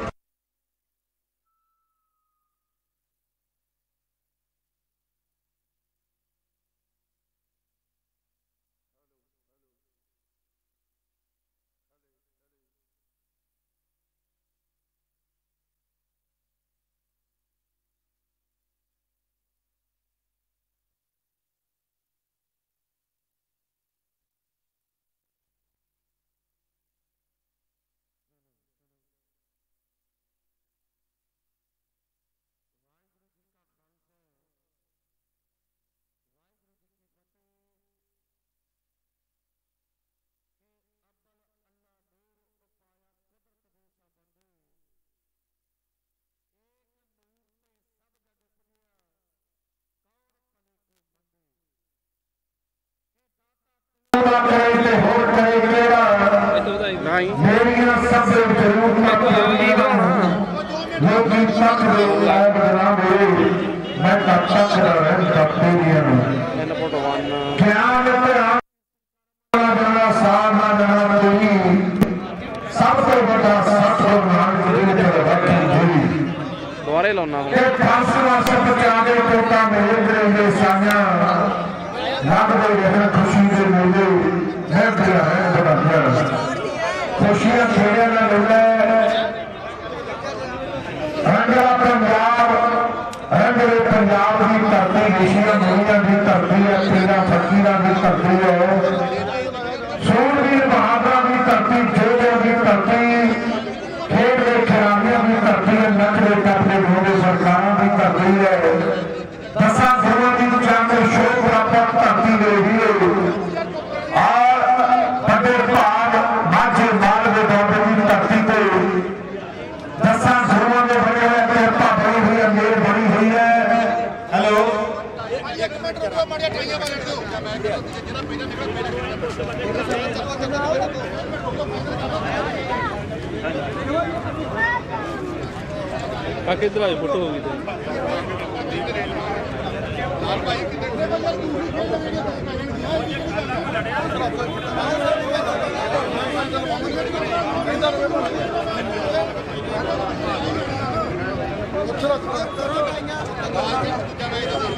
ਕਰੇ ਤੇ ਹੋਰ ਕਰੇ ਕਿਹੜਾ? ਨਹੀਂ ਮੇਰੀਆਂ ਸਭ ਜ਼ਰੂਰਤਾਂ ਪੂਰੀਆਂ ਲੋਕੀ ਤੱਕ ਦੇ ਲਾਇਕ ਬਣਾਵੇ ਮੈਂ ਤਾਂ ਤੱਕ ਦਾ ਰਹਿ ਤੱਕੇ ਦੀਆਂ ਨੂੰ ਤਿੰਨ ਫੁੱਟ 1 ਗਿਆਨ ਧਿਆਨ ਜਣਾ ਸਾਧਨਾ ਜਣਾ ਦੀ ਸਭ ਤੋਂ ਵੱਡਾ ਸਤਿਗੁਰ ਨਾਨਕ ਜੀ ਦੇ ਰੱਖੀ ਹੋਈ ਦੁਬਾਰੇ ਲਾਉਣਾ ਹੁਣ ਇਹ ਫਾਸਲਾ ਸਭ ਚਾਹਦੇ ਟੋਟਾ ਮੇਰੇ ਦੇ ਸਾਈਆਂ ਲੱਗਦੇ ਰਹਿਣ ਖੁਸ਼ੀ ਦੇ ਮੇਲੇ ਮੈਂ ਪਿਆ ਹੈ ਬੜਾ ਖੁਸ਼ੀਆਂ ਖੇੜਿਆਂ ਦਾ ਮੇਲਾ ਰੰਗਲਾ ਪੰਜਾਬ ਰੰਗਲੇ ਪੰਜਾਬ ਦੀ ਧਰਤੀ ਵਿਸ਼ਿਆਂ ਦੁਨੀਆ ਦੀ ਧਰਤੀ ਹੈ ਤੇਰਾ ਫਕੀਰਾਂ ਦੀ ਧਰਤੀ ਹੈ ਸੂਰਵੀਰ ਬਹਾਦਰਾਂ ਦੀ ਧਰਤੀ ਜੋਧਿਆਂ ਦੀ ਧਰਤੀ ਖੇਡ ਦੇ ਖਿਡਾਰੀਆਂ ਦੀ ਧਰਤੀ ਹੈ ਨੱਚ ਦੇ ਟੱਪਦੇ ਗੋਡੇ ਸਰਕਾਰਾਂ ਦੀ ਧਰਤੀ ਹੈ ਦਸਾਂ ਗੁਰੂਆਂ ਦੀ ਜੰਗ ਸ਼ੋਕ ਪ੍ਰਾਪਤ ਧਰਤੀ ਦੇ ਵੀਰੋ ਔਰ ਵੱਡੇ ਭਾਗ ਮਾਝੇ ਮਾਲ ਦੇ ਬਾਬੇ ਦੀ ਧਰਤੀ ਤੇ ਦਸਾਂ ਗੁਰੂਆਂ ਦੇ ਬਣੇ ਹੋਏ ਕਿਰਪਾ ਬਣੀ ਹੋਈ ਹੈ ਮੇਰ ਬਣੀ ਹੋਈ ਹੈ ਹੈਲੋ ਇੱਕ ਮਿੰਟ ਰੁਕੋ ਮਾੜੀਆਂ ਟਾਈਆਂ ਪਾ ਦਿਓ ਜਿਹੜਾ ਪਹਿਲਾਂ ਨਿਕਲ ਕਾਕੇ ਇਧਰ ਆਏ ਫੋਟੋ ਹੋ ਗਈ ਤੇ ਚਲੋ ਜੀ ਆ ਜਾਓ ਬਸ ਚਲੋ ਲਾ ਕੇ ਆ ਜਾਓ ਮਾਰੀ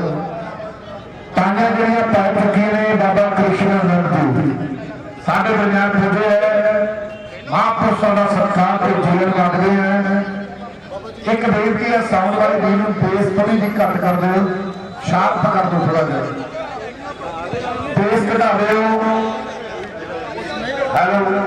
ਸਾਡੇ ਪੰਜਾਬ ਪੁੱਜੇ ਮਹਾਂਪੁਰਸ਼ਾਂ ਦਾ ਸਤਿਕਾਰ ਤੇ ਜੀਵਨ ਕਰਦੇ ਹੈ ਇੱਕ ਬੇਨਤੀ ਹੈ ਸਾਊਂਡ ਵਾਲੇ ਵੀਰ ਨੂੰ ਬੇਸ ਥੋੜੀ ਜਿਹੀ ਘੱਟ ਕਰ ਦਿਓ ਸ਼ਾਰਪ ਕਰ ਦਿਓ ਥੋੜਾ ਜਿਹਾ। ਬੇਸ ਘਟਾ ਦਿਓ। ਹੈਲੋ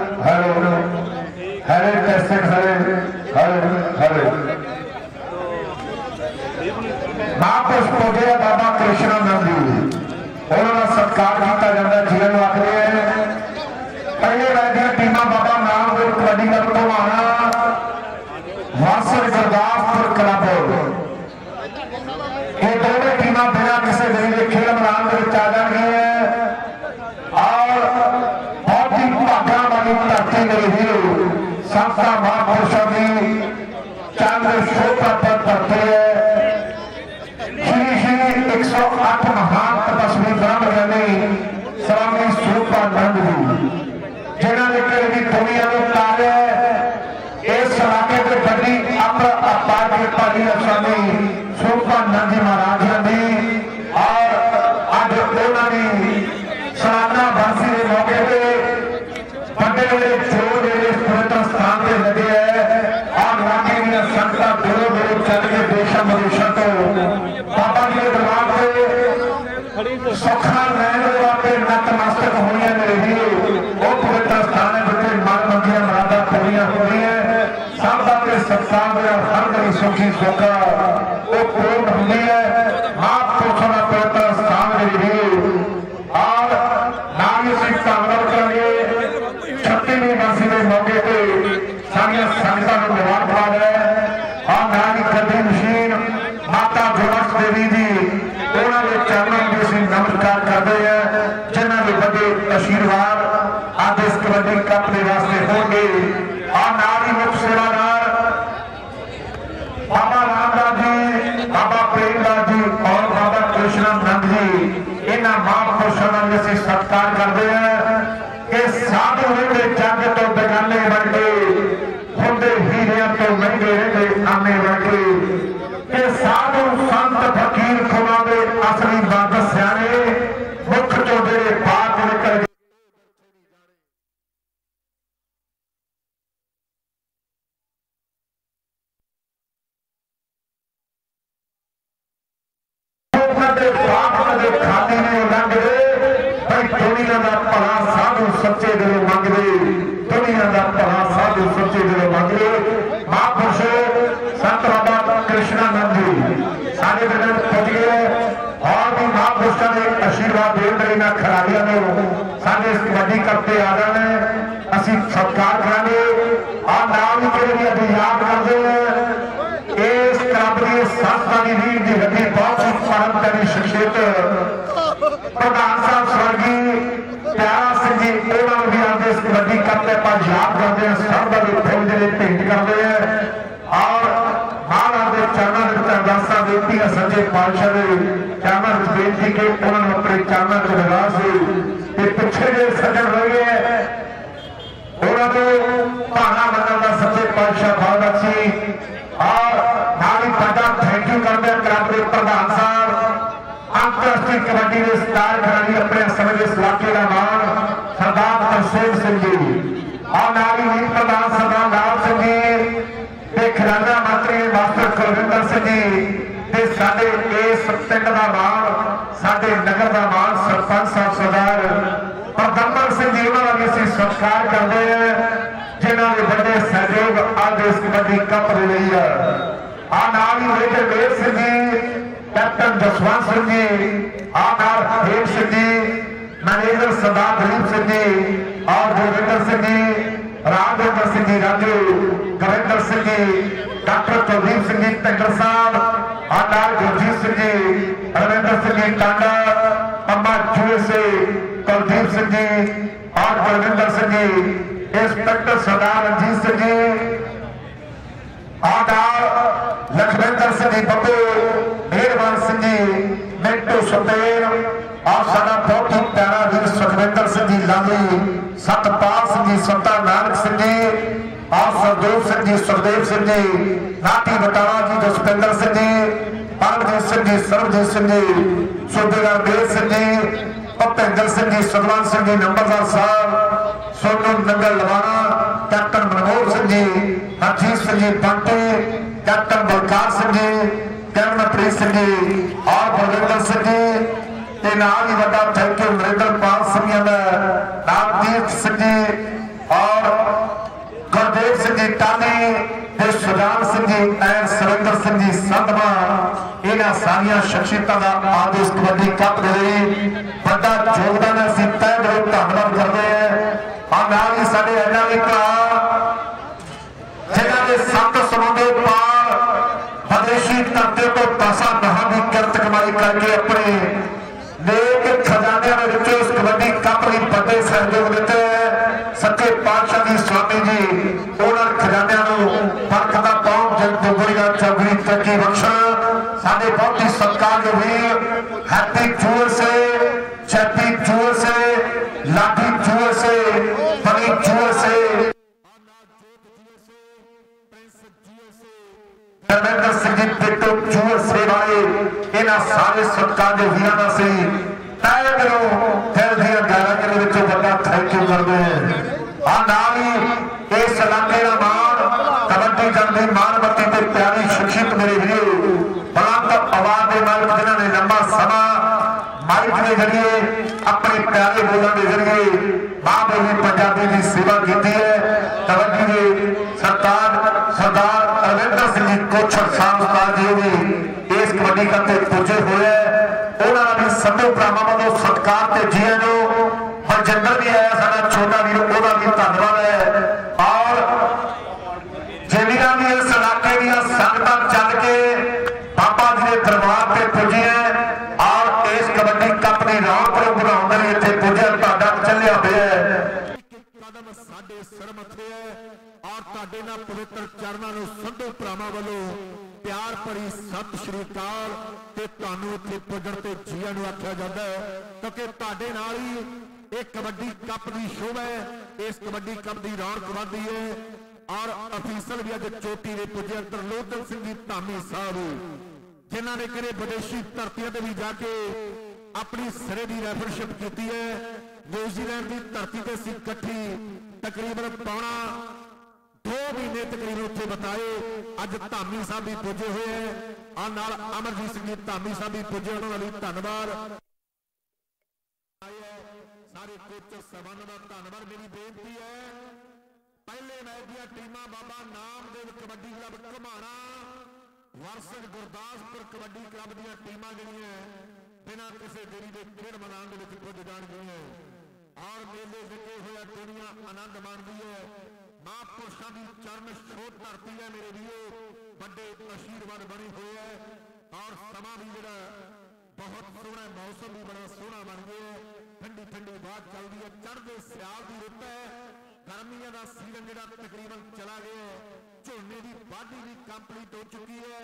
ਸੌਖਾ ਰਹਿਣ ਵਾਲੇ ਨਤਮਸਤਕ ਹੋਈਆਂ ਨੇ ਰਹੀ ਉਹ ਪਵਿੱਤਰ ਸਥਾਨ ਹੈ ਜਿੱਥੇ ਮਨ ਮੰਗੀਆਂ ਮਰਾਦਾ ਪੂਰੀਆਂ ਹੁੰਦੀਆਂ ਸਭ ਦਾ ਤੇ ਸਤਿਕਾਰ ਦਾ ਹਰ ਦਿਨ ਸੁਖੀ ਸੁਖਾ ਉਹ ਪੂਰਨ suerte. ਜੀ। ਰਾਤੀ ਬਟਾਲਾ ਜੀ ਜਸਪਿੰਦਰ ਸਿੰਘ ਜੀ, ਪਰਮਜੀਤ ਸਿੰਘ ਜੀ, ਸਰਬਜੀਤ ਸਿੰਘ ਜੀ, ਸੋਬੇਦਾਰ ਦੇਵ ਸਿੰਘ ਜੀ, ਭਪਿੰਦਰ ਸਿੰਘ ਜੀ ਸਰਵਨ ਸਿੰਘ ਜੀ, ਨੰਬਰਦਾਰ ਸਾਹਿਬ, ਸੋਨੂ ਨੰਗਲ ਲਵਾਣਾ, ਕੈਪਟਨ ਮਨਮੋਹਨ ਸਿੰਘ ਜੀ, ਹਰਜੀਤ ਸਿੰਘ ਜੀ ਸ਼ਖਸੀਅਤਾਂ ਦਾ ਆਜ ਇਸ ਕਬੱਡੀ ਕੱਪ ਦੇ ਲਈ ਵੱਡਾ ਯੋਗਦਾਨ ਅਸੀਂ ਤਹਿ ਦਿਲੋਂ ਧੰਨਵਾਦ ਕਰਦੇ ਹਾਂ। ਆ ਨਾਲ ਹੀ ਸਾਡੇ ਇਹਨਾਂ ਵੀ ਭਰਾ, ਜਿਨ੍ਹਾਂ ਦੇ ਸੱਤ ਸਮੁੰਦਰ ਪਾਰ ਵਿਦੇਸ਼ੀ ਧਰਤੀ ਤੋਂ ਦਸਾਂ ਨਹਾਂ ਦੀ ਕਿਰਤ ਕਮਾਈ ਕਰਕੇ ਆਪਣੇ ਨੇਕ ਖਜ਼ਾਨਿਆਂ ਦੇ ਵਿੱਚੋਂ ਇਸ ਕਬੱਡੀ ਕੱਪ ਲਈ ਵੱਡੇ ਸਹਿਯੋਗ ਦਿੱਤੇ ਸੱਚੇ ਪਾਤਸ਼ਾਹ ਦੀ ਸਵਾਮੀ ਜੀ, ਉਹਨਾਂ ਖਜ਼ਾਨਿਆਂ ਨੂੰ ਬਰਕਤਾਂ ਪਾਉਣ ਜਗ ਦੁਗਰੀਆਂ ਚੌਗਰੀ ਤਰੱਕੀ ਬਖਸ਼ਣ। ਸਾਡੇ ਬਹੁਤ ਹੀ ਸਤਿਕਾਰਯੋਗ ਵੀਰ ਹੈਪੀ ਜੂਅਰ ਸੇ ਚੈਪੀ ਜੂਅਰ ਸੇ ਲਾਠੀ ਜੂਅਰ ਸੇ ਬਣੀ ਜੂਅਰ ਸੇ ਧਰਮਿੰਦਰ ਸਿੰਘ ਜੀ ਪਿੱਟੂ ਚੂਰ ਸੇਵਾਏ ਇਹਨਾਂ ਸਾਰੇ ਸਤਕਾਰ ਦੇ ਵੀਰਾਂ ਦਾ ਸੀ ਤੈ ਦਿਲੋਂ ਦਿਲ ਦੀਆਂ ਗਹਿਰਾਈਆਂ ਦੇ ਵਿੱਚੋਂ ਵੱਡਾ ਥੈਂਕ ਯੂ ਕਰਦੇ ਹਾਂ ਆ ਨਾਲ ਹੀ ਇਸ ਇਲਾਕੇ ਦਾ ਮਾਣ ਕਬੱਡੀ ਜਨ ਦੀ ਮਾਨਵਤੀ ਤੇ ਪਿਆਰੀ ਸ਼ਖਸੀਅਤ ਮੇਰੇ ਵੀਰੋ ਬਲੰਦ ਆਵਾਜ਼ ਦੇ ਮਾਲਕ ਜਿਨ੍ਹਾਂ ਨੇ ਲੰਬਾ ਸਮਾਂ ਮਾਈਕ ਦੇ ਜ਼ਰੀਏ ਆਪਣੇ ਪਿਆਰੇ ਬੋਲਾਂ ਦੇ ਜ਼ਰੀਏ ਮਾਂ ਬੋਲੀ ਪੰਜਾਬੀ ਦੀ ਸੇਵਾ ਕੀਤੀ ਹੈ ਕਬੱਡੀ ਦੇ ਸਰਦਾਰ ਸਰਦਾਰ ਅਰਵਿੰਦਰ ਸਿੰਘ ਜੀ ਕੋਛੜ ਸਾਹਿਬ ਉਸਤਾਦ ਜੀ ਵੀ ਇਸ ਕਬੱਡੀ ਕੱਪ ਤੇ ਪੁੱਜੇ ਹੋਏ ਹੈ ਉਹਨਾਂ ਦਾ ਵੀ ਸੰਧੂ ਭਰਾਵਾਂ ਵੱਲੋਂ ਸਤਿਕਾਰ ਤੇ ਜੀਆਂ ਨੂੰ ਹਰਜਿੰਦਰ ਵੀ ਆਇਆ ਸਾਡਾ ਛੋਟਾ ਵੀਰ ਉਹਦਾ ਵੀ ਧੰਨਵਾਦ ਹੈ ਔਰ ਜਿਹੜੀਆਂ ਵੀ ਇਸ ਇਲਾਕੇ ਦੀਆਂ ਸੰਗਤਾਂ ਚੱਲ ਕੇ ਬਾਬਾ ਜੀ ਦੇ ਦਰਬਾਰ ਤੇ ਪੁੱਜੀਆਂ ਔਰ ਇਸ ਕਬੱਡੀ ਕੱਪ ਦੀ ਰੌਣਕ ਨੂੰ ਵਧਾਉਣ ਦੇ ਲਈ ਇੱਥੇ ਪੁੱਜਿਆ ਤੁਹਾਡਾ ਚੱਲਿਆ ਹੋਇਆ ਹੈ ਕਦਮ ਸਾਡੇ ਸਿਰ ਮੱਥੇ ਹੈ ਔਰ ਨਾਲ ਪਵਿੱਤਰ ਚਰਨਾਂ ਨੂੰ ਸੰਧੂ ਭਰਾਵਾਂ ਵੱਲੋਂ ਪਿਆਰ ਭਰੀ ਸਤਿ ਸ਼੍ਰੀ ਅਕਾਲ ਤੇ ਤੁਹਾਨੂੰ ਇੱਥੇ ਪੁੱਜਣ ਤੇ ਜੀਆਂ ਨੂੰ ਆਖਿਆ ਜਾਂਦਾ ਹੈ, ਕਿਉਂਕਿ ਤੁਹਾਡੇ ਨਾਲ ਹੀ ਇਹ ਕਬੱਡੀ ਕੱਪ ਦੀ ਸ਼ੋਭਾ ਹੈ, ਇਸ ਕਬੱਡੀ ਕੱਪ ਦੀ ਰੌਣਕ ਵਧਦੀ ਹੈ ਔਰ ਅਫੀਸਰ ਵੀ ਅੱਜ ਚੋਟੀ ਦੇ ਪੁੱਜੇ ਤਰਲੋਚਨ ਸਿੰਘ ਜੀ, ਧਾਮੀ ਸਾਹਿਬ, ਜਿਨ੍ਹਾਂ ਨੇ ਕਰੇ ਵਿਦੇਸ਼ੀ ਧਰਤੀਆਂ ਤੇ ਵੀ ਜਾ ਕੇ ਆਪਣੀ ਸਿਰੇ ਦੀ ਰੈਫਰਸ਼ਿਪ ਕੀਤੀ ਹੈ, ਨਿਊਜ਼ੀਲੈਂਡ ਦੀ ਧਰਤੀ ਤੇ ਸੀ ਇਕੱਠੀ ਤਕਰੀਬਨ ਪੌਣਾ 2 ਮਹੀਨੇ ਤਕਰੀਬਨ ਉੱਥੇ ਬਤਾਏ। ਅੱਜ ਧਾਮੀ ਸਾਹਿਬ ਵੀ ਪੁੱਜੇ ਹੋਏ ਹੈ। ਆ ਨਾਲ ਅਮਰਜੀਤ ਸਿੰਘ ਜੀ ਧਾਮੀ ਸਾਹਿਬ ਵੀ ਪੁੱਜੇ, ਉਹਨਾਂ ਦਾ ਵੀ ਧੰਨਵਾਦ। ਸਾਰੇ ਕੋਚ ਸਭਾਵਾਂ ਦਾ ਧੰਨਵਾਦ, ਮੇਰੀ ਬੇਨਤੀ ਹੈ। ਪਹਿਲੇ ਮੈਚ ਦੀਆਂ ਟੀਮਾਂ Baba Namdev kabaddi club Ghamana. Versus Gurdaspur kabaddi club ਦੀਆਂ ਟੀਮਾਂ ਜਿਹੜੀਆਂ ਬਿਨਾਂ ਕਿਸੇ ਦੇਰੀ ਦੇ ਖੇਡ ਮੈਦਾਨ ਦੇ ਵਿੱਚ ਪੁੱਜ ਜਾਣਗੀਆਂ। ਔਰ ਮੇਲੇ ਵਿਕੇ ਹੋਇਆ, ਦੁਨੀਆ ਆਨੰਦ ਮਾਣਦੀ ਹੈ। ਮਹਾਂਪੁਰਸ਼ਾਂ ਦੀ ਚਰਨ ਛੋਹ ਧਰਤੀ ਹੈ ਮੇਰੇ ਵੀਰੋ। ਵੱਡੇ ਆਸ਼ੀਰਵਾਦ ਬਣੇ ਹੋਏ ਹੈ ਔਰ ਸਮਾਂ ਵੀ ਜਿਹੜਾ ਬਹੁਤ ਸੋਹਣਾ ਮੌਸਮ ਵੀ ਬੜਾ ਸੋਹਣਾ ਬਣ ਗਿਆ ਠੰਡੀ ਠੰਡੀ ਬਾਤ ਚੱਲਦੀ ਹੈ, ਚੜ੍ਹਦੇ ਸਿਆਲ ਦੀ ਰੁੱਤ ਹੈ। ਗਰਮੀਆਂ ਦਾ ਸੀਜ਼ਨ ਜਿਹੜਾ ਤਕਰੀਬਨ ਚਲਾ ਗਿਆ ਹੈ। ਝੋਨੇ ਦੀ ਵਾਢੀ ਵੀ ਕੰਪਲੀਟ ਹੋ ਚੁੱਕੀ ਹੈ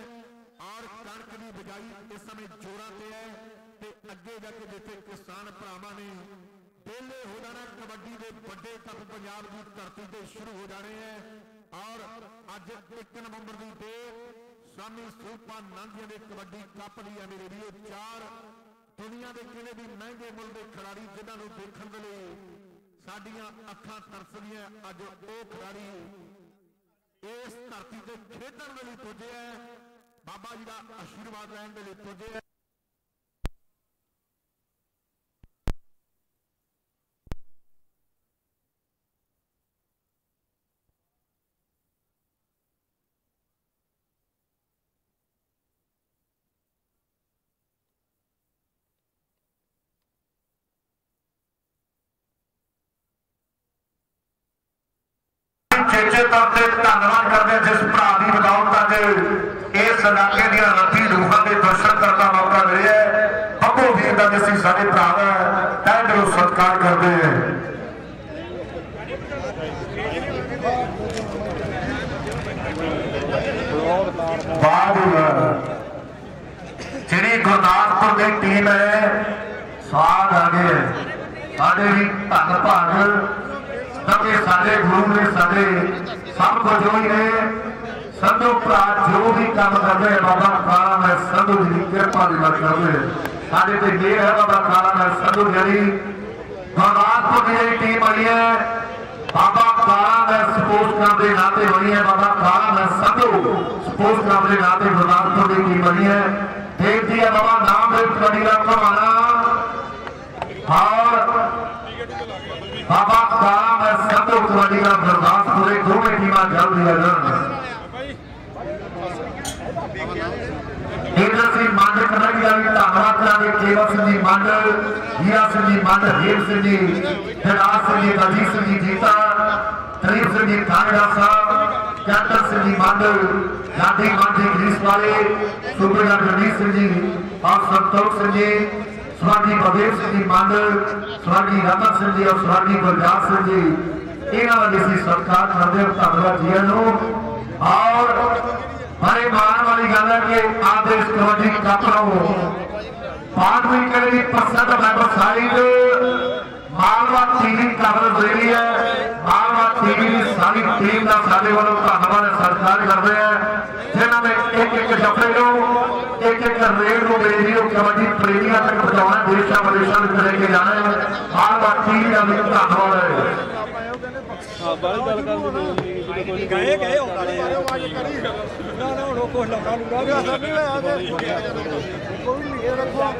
ਔਰ ਕਣਕ ਦੀ ਬਿਜਾਈ ਇਸ ਸਮੇਂ ਜੋਰਾਂ ਤੇ ਹੈ ਤੇ ਅੱਗੇ ਜਾ ਕੇ ਜਿੱਥੇ ਕਿਸਾਨ ਭਰਾਵਾਂ ਨੇ ਪਹਿਲੇ ਹੋ ਜਾਣਾ ਕਬੱਡੀ ਦੇ ਵੱਡੇ ਕੱਪ ਪੰਜਾਬ ਦੀ ਧਰਤੀ ਤੇ ਸ਼ੁਰੂ ਹੋ ਜਾਣੇ ਹੈ ਔਰ ਅੱਜ 1 ਨਵੰਬਰ ਦੀ ਡੇਟ ਸਵਾਮੀ ਸੂਪਾ ਨੰਦੀਆਂ ਦੇ ਕਬੱਡੀ ਕੱਪ ਦੀ ਹੈ ਮੇਰੇ ਵੀਰੋ। ਚਾਰ ਦੁਨੀਆ ਦੇ ਕਿਹੜੇ ਵੀ ਮਹਿੰਗੇ ਮੁੱਲ ਦੇ ਖਿਡਾਰੀ ਜਿਨ੍ਹਾਂ ਨੂੰ ਦੇਖਣ ਦੇ ਲਈ ਸਾਡੀਆਂ ਅੱਖਾਂ ਤਰਸਦੀਆਂ ਅੱਜ ਉਹ ਖਿਡਾਰੀ ਇਸ ਧਰਤੀ ਤੇ ਖੇਡਣ ਦੇ ਲਈ ਪੁੱਜੇ ਹੈ ਬਾਬਾ ਜੀ ਦਾ ਆਸ਼ੀਰਵਾਦ ਲੈਣ ਦੇ ਲਈ ਪੁੱਜੇ ਹੈ ਚੇਚੇ ਤੌਰ ਤੇ ਧੰਨਵਾਦ ਕਰਦੇ ਜਿਸ ਭਰਾ ਦੀ ਬਦੌਲਤ ਅੱਜ ਇਸ ਇਲਾਕੇ ਦੀਆਂ ਰੱਤੀ ਰੂਹਾਂ ਦੇ ਦਰਸ਼ਨ ਕਰਨ ਦਾ ਮੌਕਾ ਮਿਲਿਆ ਬੱਬੂ ਵੀਰ ਦਾ ਜਿਸ ਸਾਡੇ ਭਰਾ ਦਾ ਤਹਿ ਦਿਲੋਂ ਸਤਿਕਾਰ ਕਰਦੇ ਹਾਂ ਬਾਦ ਜਿਹੜੀ ਗੁਰਦਾਸਪੁਰ ਦੀ ਟੀਮ ਹੈ ਸਾਧ ਆ ਗਏ ਹੈ। ਸਾਡੇ ਵੀ ਧੰਨ ਭਾਗ ਕਿਉਂਕਿ ਸਾਡੇ ਗੁਰੂ ਨੇ ਸਾਡੇ ਸਭ ਕੁਝ ਹੋਈ ਨੇ ਸੰਧੂ ਭਰਾ ਜੋ ਵੀ ਕੰਮ ਕਰਦੇ ਆ, ਬਾਬਾ ਕਾਲਾ ਮੈਂ ਸੰਧੂ ਜੀ ਦੀ ਕਿਰਪਾ ਦੀ ਨਾਲ ਕਰਦੇ ਸਾਡੇ ਤੇ ਮੇਰ ਹੈ ਬਾਬਾ ਕਾਲਾ ਮੈਂ ਸੰਧੂ ਜਿਹੜੀ ਗੁਰਦਾਸਪੁਰ ਦੀ ਜਿਹੜੀ ਟੀਮ ਆਈ ਹੈ ਬਾਬਾ ਕਾਲਾ ਮੈਂ ਸਪੋਰਟ ਕਲੱਬ ਦੇ ਨਾਤੇ ਬਣੀ ਹੈ ਬਾਬਾ ਕਾਲਾ ਮੈਂ ਸੰਧੂ ਸਪੋਰਟ ਕਲੱਬ ਦੇ ਨਾਤੇ ਗੁਰਦਾਸਪੁਰ ਦੀ ਟੀਮ ਬਣੀ ਹੈ ਬੇਨਤੀ ਹੈ ਬਾਬਾ ਨਾਮ ਦੇ ਕਬੱਡੀ ਦਾ ਕਮਾਣਾ ਔਰ ਬਾਬਾ ਕਾਲਾ ਮੈਂ ਸੰਤੋ ਕਬੱਡੀ ਦਾ ਗੁਰਦਾਸਪੁਰੇ ਦੋਵੇਂ ਟੀਮਾਂ ਜਲਦੀ ਆ ਜਾਣ ਕੇਂਦਰ ਸਿੰਘ ਮੰਡ ਕਮੇਟੀ ਦਾ ਵੀ ਧੰਨਵਾਦ ਕਰਾਂਗੇ ਕੇਵਲ ਸਿੰਘ ਜੀ ਮੰਡ ਹੀਰਾ ਸਿੰਘ ਜੀ ਮੰਡ ਹੀਰ ਸਿੰਘ ਜੀ ਜਗਾਰ ਸਿੰਘ ਜੀ ਬਲਜੀਤ ਸਿੰਘ ਜੀ ਜੀਤਾ ਤਰੀਫ ਸਿੰਘ ਜੀ ਥਾਣੇਦਾਰ ਸਾਹਿਬ ਕੈਪਟਨ ਸਿੰਘ ਜੀ ਮੰਡ ਲਾਡੀ ਮੰਡ ਜੀ ਗ੍ਰੀਸ ਵਾਲੇ ਸੂਬੇਦਾਰ ਜਗਦੀਸ਼ ਸਿੰਘ ਜੀ ਆਪ ਸੰਤੋਖ ਸਿੰਘ ਜੀ ਸਵਾਗੀ ਬਲਦੇਵ ਸਿੰਘ ਜੀ ਮੰਡ ਸਵਾਗੀ ਰਤਨ ਸਿੰਘ ਜੀ ਔਰ ਸਵਾਗੀ ਗੁਰਜਾਤ ਸਿੰਘ ਜੀ ਇਹਨਾਂ ਦਾ ਵੀ ਅਸੀਂ ਸਤਿਕਾਰ ਕਰਦੇ ਹਾਂ ਧੰਨਵਾਦ ਜੀ ਨੂੰ ਔਰ ਬੜੇ ਮਾਣ ਵਾਲੀ ਗੱਲ ਹੈ ਕਿ ਆਪ ਇਸ ਕਬੱਡੀ ਕੱਪ ਨੂੰ ਪਾਰਟੀ ਕਰੇ ਦੀ percent member side Malwa TV coverage ਦੇ ਰਹੀ ਹੈ। ਮਾਲਵਾ ਟੀਵੀ ਦੀ ਸਾਰੀ ਟੀਮ ਦਾ ਸਾਡੇ ਵੱਲੋਂ ਧੰਨਵਾਦ ਹੈ ਸਤਿਕਾਰ ਕਰਦੇ ਆ। ਜਿਨ੍ਹਾਂ ਨੇ ਇੱਕ ਇੱਕ ਜੱਫੇ ਨੂੰ ਇੱਕ ਇੱਕ ਰੇਡ ਨੂੰ ਦੇਰੀ ਨੂੰ ਕਬੱਡੀ ਪ੍ਰੇਮੀਆਂ ਤੱਕ ਪਹੁੰਚਾਉਣਾ ਦੇਸ਼ਾਂ ਵਿਦੇਸ਼ਾਂ ਵਿੱਚ ਲੈ ਕੇ ਜਾਣਾ ਹੈ। ਮਾਲਵਾ ਟੀਵੀ ਦਾ ਵੀ ਧੰਨਵਾਦ ਹੈ। ਹਾਂ ਬਾਹਰ ਗੱਲ ਕਰਨ ਦੀ ਲੋੜ ਨਹੀਂ ਜਦੋਂ ਕੋਈ ਗਏ ਗਏ ਹੋ। ਗਏ ਨਾ ਨਾ ਹੁਣ ਲੋਕਾਂ ਨੂੰ ਰਾਹ ਗਿਆ ਸਭ ਨਹੀਂ ਹੋਇਆ ਤੇ ਕੋਈ ਨਹੀਂ ਰੱਖੋ।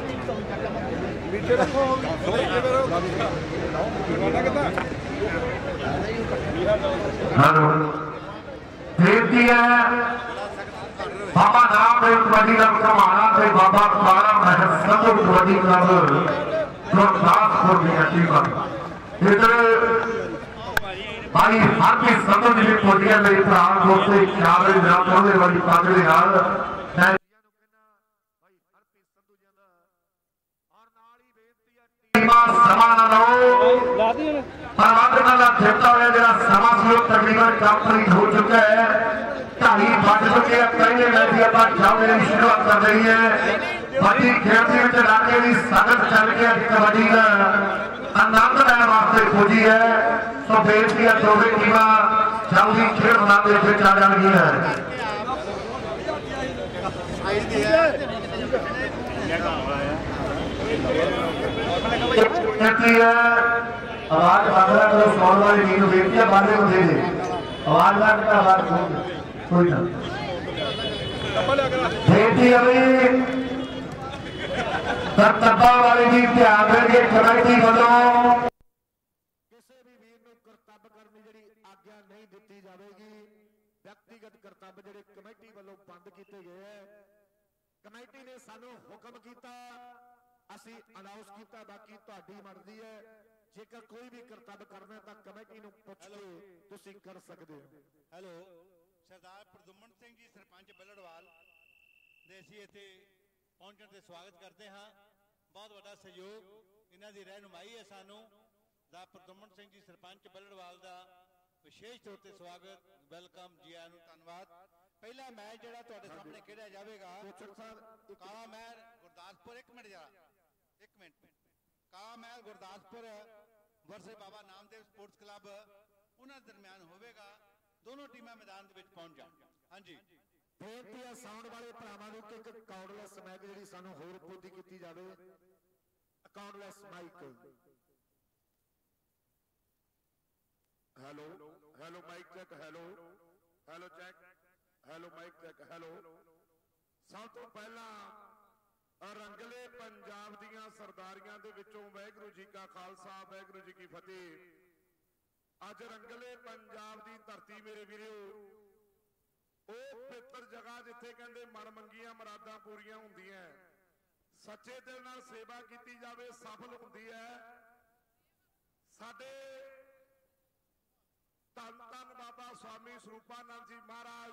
ਵਿੱਚ ਰੱਖੋ ਥੋੜੇ ਜਿਹਾ ਨਾ ਕਿਤਾ ਹਲੋ ਬੇਨਤੀ ਹੈ ਬਾਬਾ ਨਾਮਦੇਵ ਕਬੱਡੀ ਦਾ ਕਮਾਣਾ ਤੇ ਬਾਬਾ ਤਾਰਾ ਮਹਿਰ ਸੰਧੂ ਕਬੱਡੀ ਕਲੱਬ ਗੁਰਦਾਸਪੁਰ ਦੀ ਟੀਮਾਂ ਇਧਰ ਭਾਈ ਹਰਪੀ ਸੰਧੂ ਦੀ ਵੀ ਪੋਟੀਆਂ ਮੇਰੇ ਭਰਾ ਦੋਸਤੇ ਖਿਆਲ ਦੇ ਨਾਲ ਉਹਦੇ ਵਾਲੀ ਪੱਗ ਦੇ ਨਾਲ ਮੈਂ ਟੀਮਾਂ ਸਮਾਂ ਨਾ ਲਓ ਲਾ ਦੀ ਹੁਣ ਪਰਮਾਤਮਾ ਦਾ ਦਿੱਤਾ ਹੋਇਆ ਜਿਹੜਾ ਸਮਾਂ ਸੀ ਉਹ ਤਕਰੀਬਨ ਕੰਪਲੀਟ ਹੋ ਚੁੱਕਾ ਹੈ ਢਾਈ ਵੱਜ ਚੁੱਕੇ ਆ ਪਹਿਲੇ ਮੈਚ ਦੀ ਆਪਾਂ ਜਾਵੇ ਦੀ ਸ਼ੁਰੂਆਤ ਕਰ ਰਹੀ ਹੈ ਵੱਡੀ ਖੇਡ ਦੇ ਵਿੱਚ ਇਲਾਕੇ ਦੀ ਸੰਗਤ ਚੱਲ ਕੇ ਅੱਜ ਕਬੱਡੀ ਦਾ ਆਨੰਦ ਲੈਣ ਵਾਸਤੇ ਪੁੱਜੀ ਹੈ ਸੋ ਬੇਨਤੀ ਹੈ ਦੋਵੇਂ ਟੀਮਾਂ ਜਲਦੀ ਖੇਡ ਮੈਦਾਨ ਦੇ ਵਿੱਚ ਆ ਜਾਣਗੀਆਂ ਕਿਉਂਕਿ ਆਵਾਜ਼ ਬੰਦਰਾ ਕਰੋ ਸੌਣ ਵਾਲੀ ਨੀਂਦ ਬੇਨਤੀ ਹੈ ਬਾਹਰ ਨੂੰ ਦੇ ਦੇ। ਆਵਾਜ਼ ਨਾ ਕਰਤਾ ਆਵਾਜ਼ ਕੋਈ ਨਾ। ਬੇਨਤੀ ਹੈ ਵੀ ਕਰਤੱਬਾ ਵਾਲੀ ਦੀ ਧਿਆਨ ਦੇਗੇ ਕਮੇਟੀ ਵੱਲੋਂ ਕਿਸੇ ਵੀ ਵੀਰ ਨੂੰ ਕਰਤੱਵ ਕਰਨ ਦੀ ਜਿਹੜੀ ਆਗਿਆ ਨਹੀਂ ਦਿੱਤੀ ਜਾਵੇਗੀ, ਵਿਅਕਤੀਗਤ ਕਰਤੱਬ ਜਿਹੜੇ ਕਮੇਟੀ ਵੱਲੋਂ ਬੰਦ ਕੀਤੇ ਗਏ ਹੈ। ਕਮੇਟੀ ਨੇ ਸਾਨੂੰ ਹੁਕਮ ਕੀਤਾ ਅਸੀਂ ਅਨਾਉਂਸ ਕੀਤਾ ਬਾਕੀ ਤੁਹਾਡੀ ਮਰਜ਼ੀ ਹੈ। ਜੇਕਰ ਕੋਈ ਵੀ ਕਰਤੱਵ ਕਰਨਾ ਤਾਂ ਕਮੇਟੀ ਨੂੰ ਪੁੱਛ ਕੇ ਤੁਸੀਂ ਕਰ ਸਕਦੇ ਹੋ। ਹੈਲੋ ਸਰਦਾਰ ਪ੍ਰਦੁਮਨ ਸਿੰਘ ਜੀ ਸਰਪੰਚ ਬੱਲੜਵਾਲ ਦੇ ਅਸੀਂ ਇੱਥੇ ਪਹੁੰਚਣ ਤੇ ਸਵਾਗਤ ਕਰਦੇ ਹਾਂ। ਬਹੁਤ ਵੱਡਾ ਸਹਿਯੋਗ ਇਹਨਾਂ ਦੀ ਰਹਿਨੁਮਾਈ ਹੈ ਸਾਨੂੰ। ਦਾ ਪ੍ਰਦੁਮਨ ਸਿੰਘ ਜੀ ਸਰਪੰਚ ਬੱਲੜਵਾਲ ਦਾ ਵਿਸ਼ੇਸ਼ ਤੌਰ ਤੇ ਸਵਾਗਤ ਵੈਲਕਮ ਜੀ ਆਇਆਂ ਨੂੰ ਧੰਨਵਾਦ। ਪਹਿਲਾ ਮੈਚ ਜਿਹੜਾ ਤੁਹਾਡੇ ਸਾਹਮਣੇ ਖੇਡਿਆ ਜਾਵੇਗਾ ਕੋਚਰ ਸਾਹਿਬ ਇੱਕ ਕਾਲਾ ਮਹਿਰ ਗੁਰਦਾਸਪੁਰ ਇੱਕ ਮਿੰਟ ਜਰਾ। Kala Mehar Gurdaspur versus Baba Namdev sports club ਉਹਨਾਂ ਦੇ ਦਰਮਿਆਨ ਹੋਵੇਗਾ ਦੋਨੋਂ ਟੀਮਾਂ ਮੈਦਾਨ ਦੇ ਵਿੱਚ ਪਹੁੰਚ ਜਾਣ ਹਾਂਜੀ ਬੇਨਤੀ ਹੈ ਸਾਊਂਡ ਵਾਲੇ ਭਰਾਵਾਂ ਨੂੰ ਕਿ ਇੱਕ ਕਾਰਡਲੈਸ ਮਾਈਕ ਜਿਹੜੀ ਸਾਨੂੰ ਹੋਰ ਪੋਦੀ ਕੀਤੀ ਜਾਵੇ cordless mic hello hello mic check hello hello check hello mic check hello ਸਭ ਤੋਂ ਪਹਿਲਾਂ ਰੰਗਲੇ ਪੰਜਾਬ ਦੀਆਂ ਸਰਦਾਰੀਆਂ ਦੇ ਵਿੱਚੋਂ ਵਾਹਿਗੁਰੂ ਜੀ ਕਾ ਖਾਲਸਾ, ਵਾਹਿਗੁਰੂ ਜੀ ਕੀ ਫਤਿਹ। ਅੱਜ ਰੰਗਲੇ ਪੰਜਾਬ ਦੀ ਧਰਤੀ ਮੇਰੇ ਵੀਰੋ, ਉਹ ਪਵਿੱਤਰ ਜਗ੍ਹਾ ਜਿੱਥੇ ਕਹਿੰਦੇ ਮਨ ਮੰਗੀਆਂ ਮੁਰਾਦਾਂ ਪੂਰੀਆਂ ਹੁੰਦੀਆਂ। ਸੱਚੇ ਦਿਲ ਨਾਲ ਸੇਵਾ ਕੀਤੀ ਜਾਵੇ, ਸਫਲ ਹੁੰਦੀ ਹੈ। ਸਾਡੇ ਧੰਨ ਧੰਨ ਬਾਬਾ ਸਵਾਮੀ ਸਰੂਪਾਨੰਦ ਜੀ ਮਹਾਰਾਜ,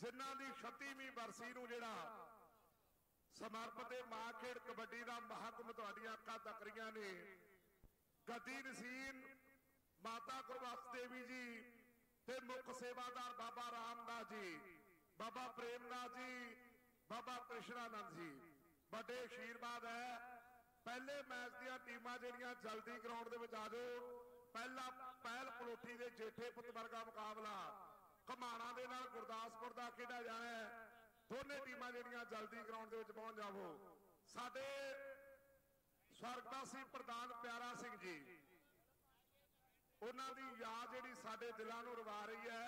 ਜਿਨ੍ਹਾਂ ਦੀ 36ਵੀਂ ਬਰਸੀ ਨੂੰ ਜਿਹੜਾ ਸਮਰਪਿਤ ਮਾਂ ਖੇਡ ਕਬੱਡੀ ਦਾ ਮਹਾਕੁੰਭ ਤੁਹਾਡੀਆਂ ਅੱਖਾਂ ਤੱਕ ਰਹੀਆਂ ਨੇ। ਗੱਦੀ ਨਸੀਨ ਮਾਤਾ ਗੁਰਬਖਸ਼ ਦੇਵੀ ਜੀ ਤੇ ਮੁੱਖ ਸੇਵਾਦਾਰ ਬਾਬਾ ਰਾਮਦਾਸ ਜੀ, ਬਾਬਾ ਪ੍ਰੇਮਦਾਸ ਜੀ, ਬਾਬਾ ਕ੍ਰਿਸ਼ਨਾਨੰਦ ਜੀ। ਵੱਡੇ ਆਸ਼ੀਰਵਾਦ ਹੈ। ਪਹਿਲੇ ਮੈਚ ਦੀਆਂ ਟੀਮਾਂ ਜਿਹੜੀਆਂ ਜਲਦੀ ਗਰਾਊਂਡ ਦੇ ਵਿੱਚ ਆ ਜਾਓ। ਪਹਿਲਾ ਪਹਿਲ ਪਲੋਠੀ ਦੇ ਜੇਠੇ ਪੁੱਤ ਵਰਗਾ ਮੁਕਾਬਲਾ। ਘਮਾਣਾ ਦੇ ਨਾਲ ਗੁਰਦਾਸਪੁਰ ਦਾ ਖੇਡਿਆ ਜਾਣਾ ਹੈ। ਦੋਨੇ ਟੀਮਾਂ ਜਿਹੜੀਆਂ ਜਲਦੀ ਗਰਾਊਂਡ ਦੇ ਵਿੱਚ ਪਹੁੰਚ ਜਾਵੋ। ਸਾਡੇ ਸਵਰਗਵਾਸੀ ਪ੍ਰਧਾਨ ਪਿਆਰਾ ਸਿੰਘ ਜੀ, ਉਹਨਾਂ ਦੀ ਯਾਦ ਜਿਹੜੀ ਸਾਡੇ ਦਿਲਾਂ ਨੂੰ ਰਵਾ ਰਹੀ ਹੈ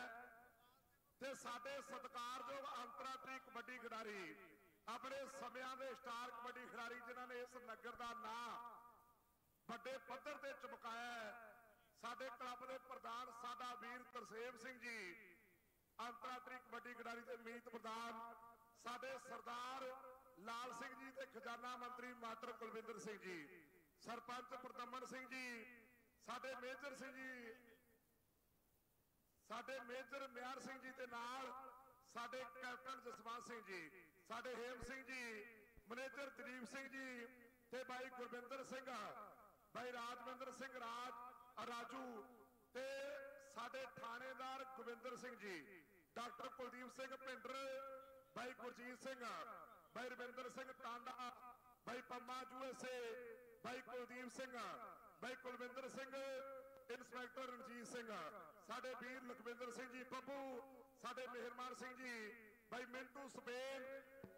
ਤੇ ਸਾਡੇ ਸਤਿਕਾਰਯੋਗ ਅੰਤਰਰਾਸ਼ਟਰੀ ਕਬੱਡੀ ਖਿਡਾਰੀ, ਆਪਣੇ ਸਮਿਆਂ ਦੇ ਸਟਾਰ ਕਬੱਡੀ ਖਿਡਾਰੀ ਜਿਨ੍ਹਾਂ ਨੇ ਇਸ ਨਗਰ ਦਾ ਨਾਂ ਵੱਡੇ ਪੱਧਰ ਤੇ ਚਮਕਾਇਆ ਸਾਡੇ ਕਲੱਬ ਦੇ ਪ੍ਰਧਾਨ ਸਾਡਾ ਵੀਰ ਤਰਸੇਮ ਸਿੰਘ ਜੀ, ਅੰਤਰਰਾਸ਼ਟਰੀ ਕਬੱਡੀ ਖਿਡਾਰੀ ਤੇ ਮੀਤ ਪ੍ਰਧਾਨ ਸਾਡੇ ਸਰਦਾਰ ਲਾਲ ਸਿੰਘ ਜੀ ਤੇ ਖਜ਼ਾਨਾ ਮੰਤਰੀ ਮਾਸਟਰ ਕੁਲਵਿੰਦਰ ਸਿੰਘ ਜੀ, ਸਰਪੰਚ ਪ੍ਰਦਮਨ ਸਿੰਘ ਜੀ, ਸਾਡੇ ਮੇਜਰ ਸਿੰਘ ਜੀ, ਸਾਡੇ ਮੇਜਰ ਮਿਆਰ ਸਿੰਘ ਜੀ ਦੇ ਨਾਲ ਸਾਡੇ ਕੈਪਟਨ ਜਸਵੰਤ ਸਿੰਘ ਜੀ, ਸਾਡੇ ਹੇਮ ਸਿੰਘ ਜੀ, ਮੈਨੇਜਰ ਦਲੀਪ ਸਿੰਘ ਜੀ ਤੇ ਬਾਈ ਗੁਰਵਿੰਦਰ ਸਿੰਘ, ਬਾਈ ਰਾਜਵਿੰਦਰ ਸਿੰਘ ਰਾਜ ਰਾਜੂ ਤੇ ਸਾਡੇ ਥਾਣੇਦਾਰ ਗੋਬਿੰਦਰ ਸਿੰਘ ਜੀ, ਡਾਕਟਰ ਕੁਲਦੀਪ ਸਿੰਘ ਭਿੰਡਰ ਬਾਈ ਗੁਰਜੀਤ ਸਿੰਘ, ਬਾਈ ਰਵਿੰਦਰ ਸਿੰਘ ਟਾਂਡਾ, ਬਾਈ ਪੰਮਾ ਯੂਐਸਏ ਬਾਈ ਕੁਲਦੀਪ ਸਿੰਘ, ਬਾਈ ਕੁਲਵਿੰਦਰ ਸਿੰਘ, ਇੰਸਪੈਕਟਰ ਰਣਜੀਤ ਸਿੰਘ, ਸਾਡੇ ਵੀਰ ਲਖਵਿੰਦਰ ਸਿੰਘ ਜੀ, ਬੱਬੂ, ਸਾਡੇ ਮਿਹਰਮਾਨ ਸਿੰਘ ਜੀ, ਬਾਈ ਮਿੰਟੂ ਸਪੇਨ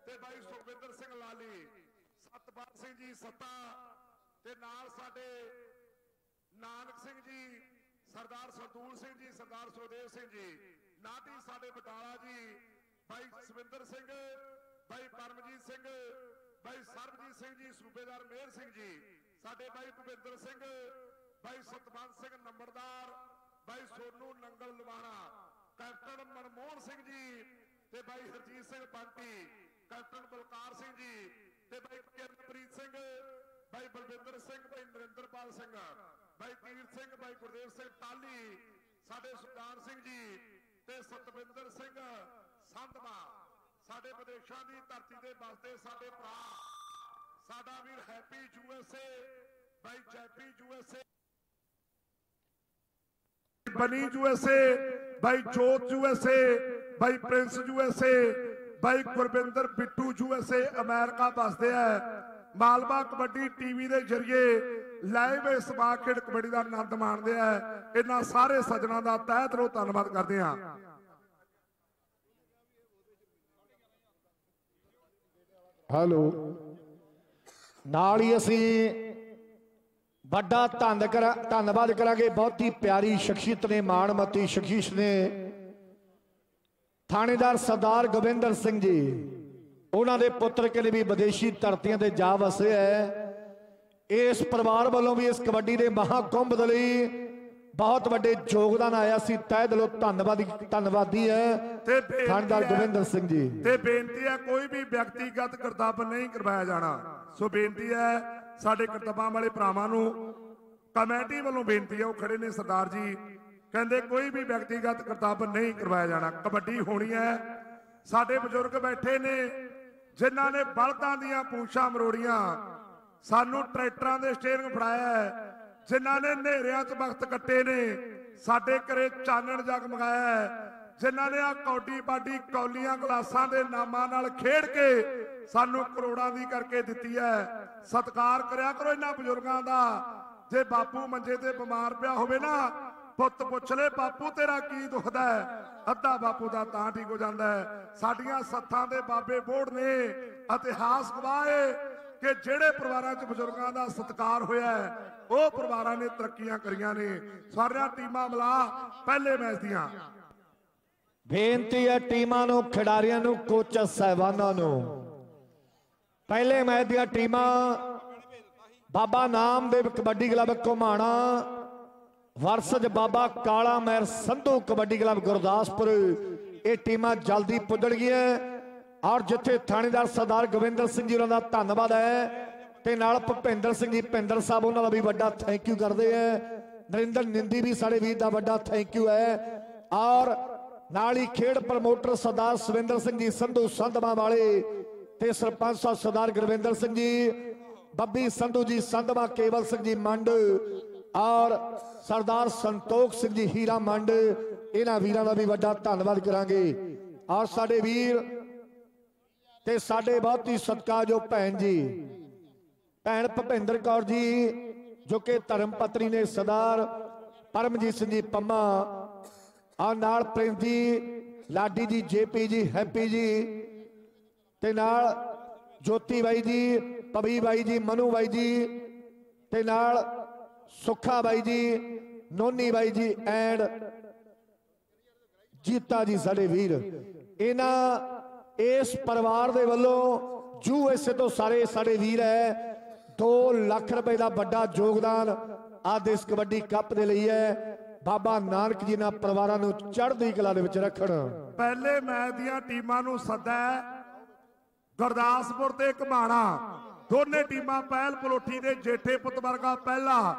ਤੇ ਬਾਈ ਸੁਖਵਿੰਦਰ ਸਿੰਘ ਲਾਲੀ, ਸਤਪਾਲ ਸਿੰਘ ਜੀ ਸੱਤਾ ਤੇ ਨਾਲ ਸਾਡੇ ਨਾਨਕ ਸਿੰਘ ਜੀ, ਸਰਦਾਰ ਸਰਦੂਲ ਸਿੰਘ ਜੀ, ਸਰਦਾਰ ਸੁਖਦੇਵ ਸਿੰਘ ਜੀ ਨਾਟੀ ਸਾਡੇ ਬਟਾਲਾ ਜੀ ਭਾਈ ਸਵਿੰਦਰ ਸਿੰਘ, ਭਾਈ ਪਰਮਜੀਤ ਸਿੰਘ, ਭਾਈ ਸਰਬਜੀਤ ਸਿੰਘ ਜੀ, ਸੂਬੇਦਾਰ ਮੇਹਰ ਸਿੰਘ ਜੀ, ਸਾਡੇ ਬਾਈ ਭੁਪਿੰਦਰ ਸਿੰਘ, ਭਾਈ ਸਤਵੰਤ ਸਿੰਘ ਨੰਬਰਦਾਰ ਬਾਈ ਸੋਨੂ ਨੰਗਲ ਲਵਾਣਾ, ਕੈਪਟਨ ਮਨਮੋਹਨ ਸਿੰਘ ਜੀ ਤੇ ਬਾਈ ਹਰਜੀਤ ਸਿੰਘ ਬੰਟੀ ਕੈਪਟਨ ਬਲਕਾਰ ਸਿੰਘ ਜੀ ਤੇ ਬਾਈ ਕਿਰਨਪ੍ਰੀਤ ਸਿੰਘ, ਭਾਈ ਬਲਵਿੰਦਰ ਸਿੰਘ, ਭਾਈ ਨਰਿੰਦਰਪਾਲ ਸਿੰਘ, ਭਾਈ ਤੀਰ ਸਿੰਘ ਬਾਈ ਗੁਰਦੇਵ ਸਿੰਘ ਟਾਲੀ ਸਾਡੇ ਸੁਲਤਾਨ ਸਿੰਘ ਜੀ ਤੇ ਸਤਵਿੰਦਰ ਸਿੰਘ ਸੰਧਵਾ ਸਾਡੇ ਵਿਦੇਸ਼ਾਂ ਦੀ ਧਰਤੀ ਤੇ ਵਸਦੇ ਸਾਡੇ ਭਰਾ। ਸਾਡਾ ਵੀਰ ਹੈਪੀ ਯੂਐਸਏ ਬਾਈ ਜੈਪੀ ਯੂਐਸਏ ਬਨੀ ਯੂਐਸਏ ਬਾਈ ਜੋਤ ਯੂਐਸਏ ਬਾਈ ਪ੍ਰਿੰਸ ਯੂਐਸਏ ਬਾਈ ਗੁਰਵਿੰਦਰ ਬਿੱਟੂ ਯੂਐਸਏ ਅਮਰੀਕਾ ਵਸਦੇ ਆ, ਮਾਲਵਾ ਕਬੱਡੀ ਟੀਵੀ ਦੇ ਜ਼ਰੀਏ ਲਾਈਵ ਇਸ ਮਾਰਕੀਟ ਕਬੱਡੀ ਦਾ ਆਨੰਦ ਮਾਣਦੇ ਆ। ਇਹਨਾਂ ਸਾਰੇ ਸੱਜਣਾ ਦਾ ਤਹਿ ਦਿਲੋਂ ਧੰਨਵਾਦ ਕਰਦੇ ਆ। ਹੈਲੋ। ਨਾਲ ਹੀ ਅਸੀਂ ਵੱਡਾ ਧੰਨ ਕਰ, ਧੰਨਵਾਦ ਕਰਾਂਗੇ। ਬਹੁਤ ਹੀ ਪਿਆਰੀ ਸ਼ਖਸੀਅਤ ਨੇ, ਮਾਣਮਤੀ ਸ਼ਖਸੀਅਤ ਨੇ। ਥਾਣੇਦਾਰ ਸਰਦਾਰ ਗੋਬਿੰਦਰ ਸਿੰਘ ਜੀ, ਉਹਨਾਂ ਦੇ ਪੁੱਤਰ ਕਹਿੰਦੇ ਵੀ ਵਿਦੇਸ਼ੀ ਧਰਤੀਆਂ ਤੇ ਜਾ ਵਸਿਆ ਹੈ। ਇਸ ਪਰਿਵਾਰ ਵੱਲੋਂ ਵੀ ਇਸ ਕਬੱਡੀ ਦੇ ਮਹਾਕੁੰਭ ਦੇ ਲਈ ਬਹੁਤ ਵੱਡੇ ਯੋਗਦਾਨ ਆਇਆ ਸੀ। ਤਹਿ ਦਿਲੋਂ ਧੰਨਵਾਦੀ ਧੰਨਵਾਦੀ ਹੈ। ਤੇ ਹੈ- ਗੋਬਿੰਦਰ ਸਿੰਘ ਜੀ। ਤੇ ਬੇਨਤੀ ਹੈ ਕੋਈ ਵੀ ਵਿਅਕਤੀਗਤ ਕਰਤੱਵ ਨਹੀਂ ਕਰਵਾਇਆ ਜਾਣਾ। ਸੋ ਬੇਨਤੀ ਹੈ ਸਾਡੇ ਕਰਤੱਵਾਂ ਵਾਲੇ ਭਰਾਵਾਂ ਨੂੰ ਕਮੇਟੀ ਵੱਲੋਂ ਬੇਨਤੀ ਹੈ ਉਹ ਖੜੇ ਨੇ ਸਰਦਾਰ ਜੀ। ਕਹਿੰਦੇ ਕੋਈ ਵੀ ਵਿਅਕਤੀਗਤ ਕਰਤੱਵ ਨਹੀਂ ਕਰਵਾਇਆ ਜਾਣਾ। ਕਬੱਡੀ ਹੋਣੀ ਹੈ। ਸਾਡੇ ਬਜ਼ੁਰਗ ਬੈਠੇ ਨੇ ਜਿਨ੍ਹਾਂ ਨੇ ਬਲਦਾਂ ਦੀਆਂ ਪੂੰਛਾਂ ਮਰੋੜੀਆਂ। ਸਾਨੂੰ ਟਰੈਕਟਰਾਂ ਦੇ ਸਟੀਅਰਿੰਗ ਫੜਾਇਆ ਹੈ। ਜਿਨ੍ਹਾਂ ਨੇ ਹਨੇਰਿਆਂ 'ਚ ਵਕਤ ਕੱਟੇ ਨੇ, ਸਾਡੇ ਘਰੇ ਚਾਨਣ ਜਗਮਗਾਇਆ ਹੈ। ਜਿਨ੍ਹਾਂ ਨੇ ਆ ਕੌਡੀ ਬਾਡੀ ਕੌਲੀਆਂ ਗਲਾਸਾਂ ਦੇ ਨਾਮਾਂ ਨਾਲ ਖੇਡ ਕੇ ਸਾਨੂੰ ਕਰੋੜਾਂ ਦੀ ਕਰਕੇ ਦਿੱਤੀ ਹੈ। ਸਤਿਕਾਰ ਕਰਿਆ ਕਰੋ ਇਹਨਾਂ ਬਜ਼ੁਰਗਾਂ ਦਾ। ਜੇ ਬਾਪੂ ਮੰਜੇ ਤੇ ਬਿਮਾਰ ਪਿਆ ਹੋਵੇ ਨਾ, ਪੁੱਤ ਪੁੱਛ ਲੈ, ਬਾਪੂ ਤੇਰਾ ਕੀ ਦੁਖਦਾ ਹੈ? ਅੱਧਾ ਬਾਪੂ ਦਾ ਤਾਂ ਠੀਕ ਹੋ ਜਾਂਦਾ ਹੈ। ਸਾਡੀਆਂ ਸੱਥਾਂ ਦੇ ਬਾਬੇ ਬੋੜ ਨੇ, ਇਤਿਹਾਸ ਗਵਾਏ। ਕਿ ਜਿਹੜੇ ਪਰਿਵਾਰਾਂ 'ਚ ਬਜ਼ੁਰਗਾਂ ਦਾ ਸਤਿਕਾਰ ਹੋਇਆ ਹੈ, ਉਹ ਪਰਿਵਾਰਾਂ ਨੇ ਤਰੱਕੀਆਂ ਕਰੀਆਂ ਨੇ। ਸਾਰੀਆਂ ਟੀਮਾਂ ਮਿਲਾ ਪਹਿਲੇ ਮੈਚ ਦੀਆਂ। ਬੇਨਤੀ ਹੈ ਟੀਮਾਂ ਨੂੰ, ਖਿਡਾਰੀਆਂ ਨੂੰ ਕੋਚ ਸਹਿਬਾਨਾਂ ਨੂੰ। ਪਹਿਲੇ ਮੈਚ ਦੀਆਂ ਟੀਮਾਂ, Baba Namdev kabaddi club Ghumana versus Baba Kala Mehar Sandhu kabaddi club Gurdaspur. ਇਹ ਟੀਮਾਂ ਜਲਦੀ ਪੁੱਜਣਗੀਆਂ। ਔਰ ਜਿੱਥੇ ਥਾਣੇਦਾਰ ਸਰਦਾਰ ਗੋਬਿੰਦਰ ਸਿੰਘ ਜੀ ਉਹਨਾਂ ਦਾ ਧੰਨਵਾਦ ਹੈ ਤੇ ਨਾਲ ਭੁਪਿੰਦਰ ਸਿੰਘ ਜੀ ਭਿੰਦਰ ਸਾਹਿਬ, ਉਹਨਾਂ ਦਾ ਵੀ ਵੱਡਾ ਥੈਂਕ ਯੂ ਕਰਦੇ ਆ ਨਰਿੰਦਰ ਨਿੰਦੀ ਵੀ ਸਾਡੇ ਵੀਰ ਦਾ ਵੱਡਾ ਥੈਂਕ ਯੂ ਹੈ। ਔਰ ਨਾਲ ਹੀ ਖੇਡ ਪ੍ਰਮੋਟਰ ਸਰਦਾਰ ਸਵਿੰਦਰ ਸਿੰਘ ਜੀ, ਸੰਧੂ ਸੰਧਮਾ ਵਾਲੇ ਤੇ ਸਰਪੰਚ ਸਾਹਿਬ ਸਰਦਾਰ ਗੁਰਵਿੰਦਰ ਸਿੰਘ ਜੀ, ਬੱਬੀ ਸੰਧੂ ਜੀ ਸੰਧਮਾ ਕੇਵਲ ਸਿੰਘ ਜੀ ਮੰਡ ਔਰ ਸਰਦਾਰ ਸੰਤੋਖ ਸਿੰਘ ਜੀ ਹੀਰਾ ਮੰਡ, ਇਹਨਾਂ ਵੀਰਾਂ ਦਾ ਵੀ ਵੱਡਾ ਧੰਨਵਾਦ ਕਰਾਂਗੇ। ਔਰ ਸਾਡੇ ਵੀਰ ਤੇ ਸਾਡੇ ਬਹੁਤ ਹੀ ਸਤਿਕਾਰਯੋਗ ਭੈਣ ਜੀ, ਭੈਣ ਭਪਿੰਦਰ ਕੌਰ ਜੀ, ਜੋ ਕਿ ਧਰਮ ਪਤਨੀ ਨੇ ਸਰਦਾਰ ਪਰਮਜੀਤ ਸਿੰਘ ਜੀ ਪੰਮਾ ਆ ਨਾਲ ਪ੍ਰਿੰਸ ਜੀ, ਲਾਡੀ ਜੀ, ਜੇਪੀ ਜੀ, ਹੈਪੀ ਜੀ, ਤੇ ਨਾਲ ਜੋਤੀ ਬਾਈ ਜੀ, ਪਵੀ ਬਾਈ ਜੀ, ਮਨੂ ਬਾਈ ਜੀ, ਤੇ ਨਾਲ ਸੁੱਖਾ ਬਾਈ ਜੀ, ਨੋਨੀ ਬਾਈ ਜੀ, ਐਂਡ ਜੀਤਾ ਜੀ, ਸਾਡੇ ਵੀਰ। ਇਹਨਾਂ ਇਸ ਪਰਿਵਾਰ ਦੇ ਵੱਲੋਂ ਜੂ ਐਸੇ ਤੋਂ ਸਾਰੇ ਸਾਡੇ ਵੀਰ ਹੈ 2 ਲੱਖ ਰੁਪਏ ਦਾ ਵੱਡਾ ਯੋਗਦਾਨ ਅੱਜ ਇਸ ਕਬੱਡੀ ਕੱਪ ਦੇ ਲਈ ਹੈ। ਬਾਬਾ ਨਾਨਕ ਜੀ ਨਾਲ ਪਰਿਵਾਰਾਂ ਨੂੰ ਚੜ੍ਹਦੀ ਕਲਾ ਦੇ ਵਿੱਚ ਰੱਖਣ। ਪਹਿਲੇ ਮੈਚ ਦੀਆਂ ਟੀਮਾਂ ਨੂੰ ਸੱਦਾ ਗੁਰਦਾਸਪੁਰ ਤੇ ਘਮਾਣਾ। ਦੋਨੇ ਟੀਮਾਂ ਪਹਿਲ ਪਲੋਠੀ ਦੇ ਜੇਠੇ ਪੁੱਤ ਵਰਗਾ ਪਹਿਲਾ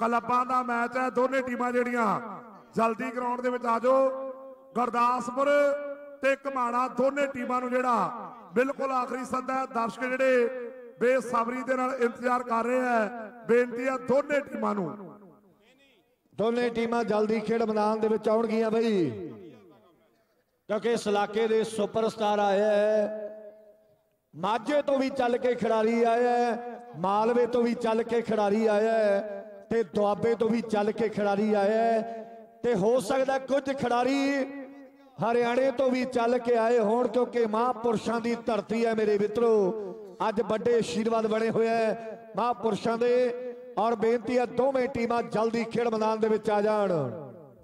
ਕਲੱਬਾਂ ਦਾ ਮੈਚ ਹੈ, ਦੋਨੇ ਟੀਮਾਂ ਜਿਹੜੀਆਂ ਜਲਦੀ ਗਰਾਊਂਡ ਦੇ ਵਿੱਚ ਆ ਜਾਓ। ਗੁਰਦਾਸਪੁਰ ਤੇ ਘਮਾਣਾ ਦੋਨੇ ਟੀਮਾਂ ਨੂੰ ਜਿਹੜਾ ਬਿਲਕੁਲ ਆਖਰੀ ਸੱਦਾ ਹੈ। ਦਰਸ਼ਕ ਜਿਹੜੇ ਬੇਸਬਰੀ ਦੇ ਨਾਲ ਇੰਤਜ਼ਾਰ ਕਰ ਰਹੇ ਹੈ, ਬੇਨਤੀ ਹੈ ਦੋਨੇ ਟੀਮਾਂ ਨੂੰ। ਦੋਨੇ ਟੀਮਾਂ ਜਲਦੀ ਖੇਡ ਮੈਦਾਨ ਦੇ ਵਿੱਚ ਆਉਣਗੀਆਂ ਬਈ। ਕਿਉਂਕਿ ਇਸ ਇਲਾਕੇ ਦੇ ਸੁਪਰਸਟਾਰ ਆਏ ਹੈ। ਮਾਝੇ ਤੋਂ ਵੀ ਚੱਲ ਕੇ ਖਿਡਾਰੀ ਆਇਆ ਹੈ, ਮਾਲਵੇ ਤੋਂ ਵੀ ਚੱਲ ਕੇ ਖਿਡਾਰੀ ਆਇਆ ਹੈ ਤੇ ਦੁਆਬੇ ਤੋਂ ਵੀ ਚੱਲ ਕੇ ਖਿਡਾਰੀ ਆਇਆ ਹੈ। ਤੇ ਹੋ ਸਕਦਾ ਕੁਝ ਖਿਡਾਰੀ ਹਰਿਆਣੇ ਤੋਂ ਵੀ ਚੱਲ ਕੇ ਆਏ ਹੋਣ ਕਿਉਂਕਿ ਮਹਾਂਪੁਰਸ਼ਾਂ ਦੀ ਧਰਤੀ ਹੈ ਮੇਰੇ ਮਿੱਤਰੋ। ਅੱਜ ਵੱਡੇ ਆਸ਼ੀਰਵਾਦ ਬਣੇ ਹੋਏ ਹੈ ਮਹਾਂਪੁਰਸ਼ਾਂ ਦੇ ਔਰ ਬੇਨਤੀ ਹੈ ਦੋਵੇਂ ਟੀਮਾਂ ਜਲਦੀ ਖੇਡ ਮੈਦਾਨ ਦੇ ਵਿੱਚ ਆ ਜਾਣ।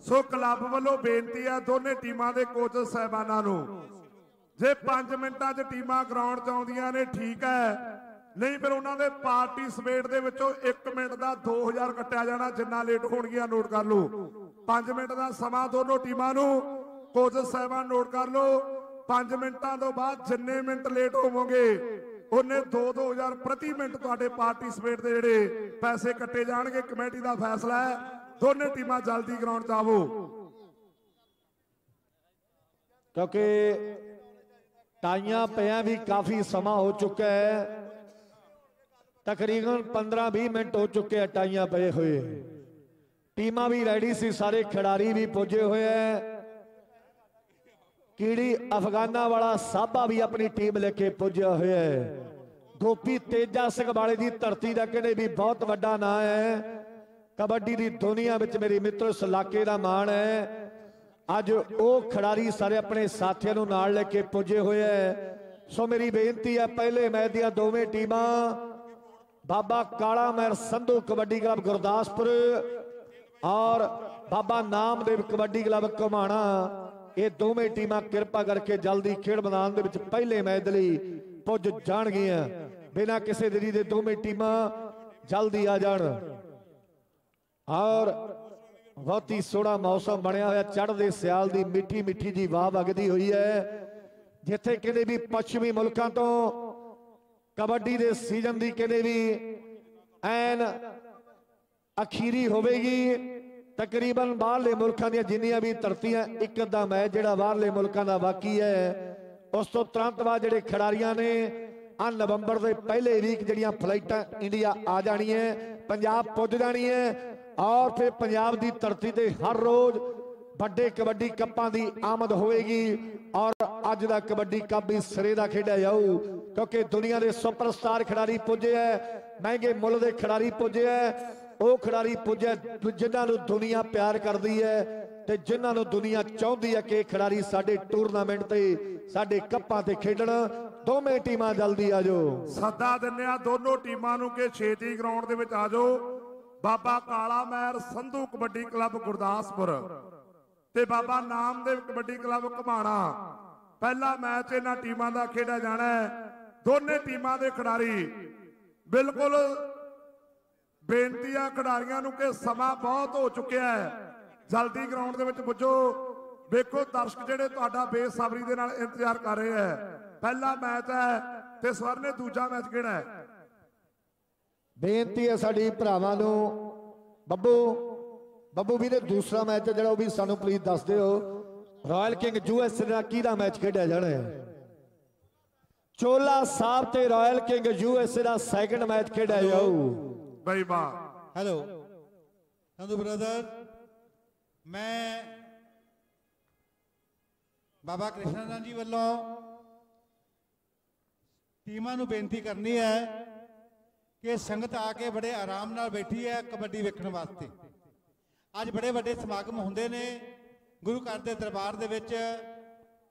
ਸੋ ਕਲੱਬ ਵੱਲੋਂ ਬੇਨਤੀ ਹੈ ਦੋਨੇ ਟੀਮਾਂ ਦੇ ਕੋਚ ਸਹਿਬਾਨਾਂ ਨੂੰ। ਜੇ 5 ਮਿੰਟਾਂ 'ਚ ਟੀਮਾਂ ਗਰਾਊਂਡ 'ਚ ਆਉਂਦੀਆਂ ਨੇ, ਠੀਕ ਹੈ। ਨਹੀਂ ਫਿਰ ਉਹਨਾਂ ਦੇ ਪਾਰਟਿਸਪੇਟ ਦੇ ਵਿੱਚੋਂ 1 ਮਿੰਟ ਦਾ 2000 ਕੱਟਿਆ ਜਾਣਾ, ਜਿੰਨਾ ਲੇਟ ਹੋਣਗੀਆਂ, ਨੋਟ ਕਰ ਲਓ। 5 ਮਿੰਟ ਦਾ ਸਮਾਂ ਦੋਨੋਂ ਟੀਮਾਂ ਨੂੰ। ਕੋਚ ਸਾਹਿਬਾਨ ਨੋਟ ਕਰ ਲਓ। 5 ਮਿੰਟਾਂ ਤੋਂ ਬਾਅਦ ਜਿੰਨੇ ਮਿੰਟ ਲੇਟ ਹੋਵੋਗੇ, ਉਹਨੇ 2-2000 ਪ੍ਰਤੀ ਮਿੰਟ ਤੁਹਾਡੇ ਪਾਰਟਿਸਪੇਟ ਦੇ ਜਿਹੜੇ ਪੈਸੇ ਕੱਟੇ ਜਾਣਗੇ, ਕਮੇਟੀ ਦਾ ਫੈਸਲਾ ਹੈ। ਦੋਨੇ ਟੀਮਾਂ ਜਲਦੀ ਗਰਾਊਂਡ 'ਚ ਆਵੋ। ਕਿਉਂਕਿ ਟਾਈਆਂ ਪਿਆ ਵੀ ਕਾਫੀ ਸਮਾਂ ਹੋ ਚੁੱਕਾ ਹੈ। ਤਕਰੀਬਨ 15-20 ਮਿੰਟ ਹੋ ਚੁੱਕੇ ਆ ਟਾਈਆਂ ਪਏ ਹੋਏ। ਟੀਮਾਂ ਵੀ ਰੈਡੀ ਸੀ, ਸਾਰੇ ਖਿਡਾਰੀ ਵੀ ਪੁੱਜੇ ਹੋਏ ਐ ਕੀੜੀ ਅਫਗਾਨਾ ਵਾਲਾ ਸਾਬਾ ਵੀ ਆਪਣੀ ਟੀਮ ਲੈ ਕੇ ਪੁੱਜਿਆ ਹੋਇਆ ਹੈ? ਗੋਪੀ ਤੇਜਾ ਸਿੰਘ ਵਾਲੇ ਦੀ ਧਰਤੀ ਦਾ ਕਹਿੰਦੇ ਵੀ ਬਹੁਤ ਵੱਡਾ ਨਾਂ ਹੈ। ਕਬੱਡੀ ਦੀ ਦੁਨੀਆ ਵਿੱਚ ਮੇਰੇ ਮਿੱਤਰੋ, ਇਸ ਇਲਾਕੇ ਦਾ ਮਾਣ ਹੈ। ਅੱਜ ਉਹ ਖਿਡਾਰੀ ਸਾਰੇ ਆਪਣੇ ਸਾਥੀਆਂ ਨੂੰ ਨਾਲ ਲੈ ਕੇ ਪੁੱਜੇ ਹੋਏ ਹੈ। ਸੋ ਮੇਰੀ ਬੇਨਤੀ ਹੈ, ਪਹਿਲੇ ਮੈਚ ਦੀਆਂ ਦੋਵੇਂ ਟੀਮਾਂ, ਬਾਬਾ ਕਾਲਾ ਮਹਿਰ ਸੰਧੂ ਕਬੱਡੀ ਕਲੱਬ ਗੁਰਦਾਸਪੁਰ ਔਰ ਬਾਬਾ ਨਾਮਦੇਵ ਕਬੱਡੀ ਕਲੱਬ ਘੁਮਾਣਾ। ਇਹ ਦੋਵੇਂ ਟੀਮਾਂ ਕਿਰਪਾ ਕਰਕੇ ਜਲਦੀ ਖੇਡ ਮੈਦਾਨ ਦੇ ਵਿੱਚ ਪਹਿਲੇ ਮੈਚ ਲਈ ਪੁੱਜ ਜਾਣਗੀਆਂ। ਬਿਨਾਂ ਕਿਸੇ ਦੇਰੀ ਦੇ ਦੋਵੇਂ ਟੀਮਾਂ ਜਲਦੀ ਆ ਜਾਣ। ਔਰ ਬਹੁਤੀ ਸੋਹਣਾ ਮੌਸਮ ਬਣਿਆ ਹੋਇਆ, ਚੜ੍ਹਦੇ ਸਿਆਲ ਦੀ ਮਿੱਠੀ ਮਿੱਠੀ ਜੀ ਵਾਹ ਵਗਦੀ ਹੋਈ ਹੈ। ਜਿੱਥੇ ਕਿਤੇ ਵੀ ਪੱਛਮੀ ਮੁਲਕਾਂ ਤੋਂ ਕਬੱਡੀ ਦੇ ਸੀਜ਼ਨ ਦੀ ਕਿਤੇ ਵੀ ਐਨ ਅਖੀਰੀ ਹੋਵੇਗੀ ਤਕਰੀਬਨ ਬਾਹਰਲੇ ਮੁਲਕਾਂ ਦੀਆਂ ਜਿੰਨੀਆਂ ਵੀ ਧਰਤੀਆਂ, ਇੱਕ ਅੱਧਾ ਮੈਚ ਜਿਹੜਾ ਬਾਹਰਲੇ ਮੁਲਕਾਂ ਦਾ ਬਾਕੀ ਹੈ, ਉਸ ਤੋਂ ਤੁਰੰਤ ਬਾਅਦ ਜਿਹੜੇ ਖਿਡਾਰੀਆਂ ਨੇ ਆ ਨਵੰਬਰ ਦੇ ਪਹਿਲੇ ਵੀਕ ਜਿਹੜੀਆਂ ਫਲਾਈਟਾਂ ਇੰਡੀਆ ਆ ਜਾਣੀਆਂ, ਪੰਜਾਬ ਪੁੱਜ ਜਾਣੀ ਹੈ ਔਰ ਫਿਰ ਪੰਜਾਬ ਦੀ ਧਰਤੀ ਤੇ ਹਰ ਰੋਜ਼ ਵੱਡੇ ਕਬੱਡੀ ਕੱਪਾਂ ਦੀ ਆਮਦ ਹੋਵੇਗੀ, ਔਰ ਅੱਜ ਦਾ ਕਬੱਡੀ ਕੱਪ ਵੀ ਸਿਰੇ ਦਾ ਖੇਡਿਆ ਜਾਊ, ਕਿਉਂਕਿ ਦੁਨੀਆ ਦੇ ਸੁਪਰਸਟਾਰ ਖਿਡਾਰੀ ਪੁੱਜੇ ਐ ਮਹਿੰਗੇ ਮੁੱਲ ਦੇ ਖਿਡਾਰੀ ਪੁੱਜੇ ਐ ਉਹ ਖਿਡਾਰੀ ਪੁੱਜਿਆ ਜਿਨ੍ਹਾਂ ਨੂੰ ਦੁਨੀਆ ਪਿਆਰ ਕਰਦੀ ਹੈ ਤੇ ਜਿਨ੍ਹਾਂ ਨੂੰ ਦੁਨੀਆ ਚਾਹੁੰਦੀ ਹੈ ਕਿ ਇਹ ਖਿਡਾਰੀ ਸਾਡੇ ਟੂਰਨਾਮੈਂਟ ਤੇ, ਸਾਡੇ ਕੱਪਾਂ ਤੇ ਖੇਡਣ। ਦੋਵੇਂ ਟੀਮਾਂ ਜਲਦੀ ਆ ਜਾਓ। ਸੱਦਾ ਦਿੰਨੇ ਆ ਦੋਨੋਂ ਟੀਮਾਂ ਨੂੰ ਕਿ ਛੇਤੀ ਗਰਾਊਂਡ ਦੇ ਵਿੱਚ ਆ ਜਾਓ। ਬਾਬਾ ਕਾਲਾ ਮਹਿਰ ਸੰਧੂ ਕਬੱਡੀ ਕਲੱਬ ਗੁਰਦਾਸਪੁਰ ਤੇ ਬਾਬਾ ਨਾਮਦੇਵ ਕਬੱਡੀ ਕਲੱਬ ਘਮਾਣਾ। ਪਹਿਲਾ ਮੈਚ ਇਹਨਾਂ ਟੀਮਾਂ ਦਾ ਖੇਡਿਆ ਜਾਣਾ ਹੈ। ਦੋਨੇ ਟੀਮਾਂ ਦੇ ਖਿਡਾਰੀ ਬਿਲਕੁਲ ਬੇਨਤੀ ਆ ਖਿਡਾਰੀਆਂ ਨੂੰ ਕਿ ਸਮਾਂ ਬਹੁਤ ਹੋ ਚੁੱਕਿਆ ਹੈ। ਜਲਦੀ ਗਰਾਊਂਡ ਦੇ ਵਿੱਚ ਪੁੱਜੋ। ਵੇਖੋ ਦਰਸ਼ਕ ਜਿਹੜੇ ਤੁਹਾਡਾ ਬੇਸਬਰੀ ਦੇ ਨਾਲ ਇੰਤਜ਼ਾਰ ਕਰ ਰਹੇ ਹੈ। ਪਹਿਲਾ ਮੈਚ ਹੈ ਤੇ ਸਵਰ ਨੇ ਦੂਜਾ ਮੈਚ ਕਿਹੜਾ ਹੈ? ਬੇਨਤੀ ਹੈ ਸਾਡੀ ਭਰਾਵਾਂ ਨੂੰ। ਬੱਬੂ ਬੱਬੂ ਵੀਰੇ, ਦੂਸਰਾ ਮੈਚ ਹੈ ਜਿਹੜਾ ਉਹ ਵੀ ਸਾਨੂੰ ਪਲੀਜ਼ ਦੱਸ ਦਿਓ। ਰਾਇਲ ਕਿੰਗ ਯੂਐਸ ਦਾ ਕਿਹਦਾ ਮੈਚ ਖੇਡਿਆ ਜਾਣਾ ਹੈ? ਚੋਲਾ ਸਾਹਿਬ ਤੇ ਰਾਇਲ ਕਿੰਗ ਯੂਐਸ ਦਾ ਸੈਕੰਡ ਮੈਚ ਖੇਡਿਆ ਜਾਊ। ਬਈ ਵਾਹ। ਹੈਲੋ ਸੰਧੂ ਬ੍ਰਦਰ ਮੈਂ ਬਾਬਾ ਕ੍ਰਿਸ਼ਨ ਜੀ ਵੱਲੋਂ ਟੀਮਾਂ ਨੂੰ ਬੇਨਤੀ ਕਰਨੀ ਹੈ ਕਿ ਸੰਗਤ ਆ ਕੇ ਬੜੇ ਆਰਾਮ ਨਾਲ ਬੈਠੀ ਹੈ ਕਬੱਡੀ ਵੇਖਣ ਵਾਸਤੇ। ਅੱਜ ਬੜੇ ਵੱਡੇ ਸਮਾਗਮ ਹੁੰਦੇ ਨੇ। ਗੁਰੂ ਘਰ ਦੇ ਦਰਬਾਰ ਦੇ ਵਿੱਚ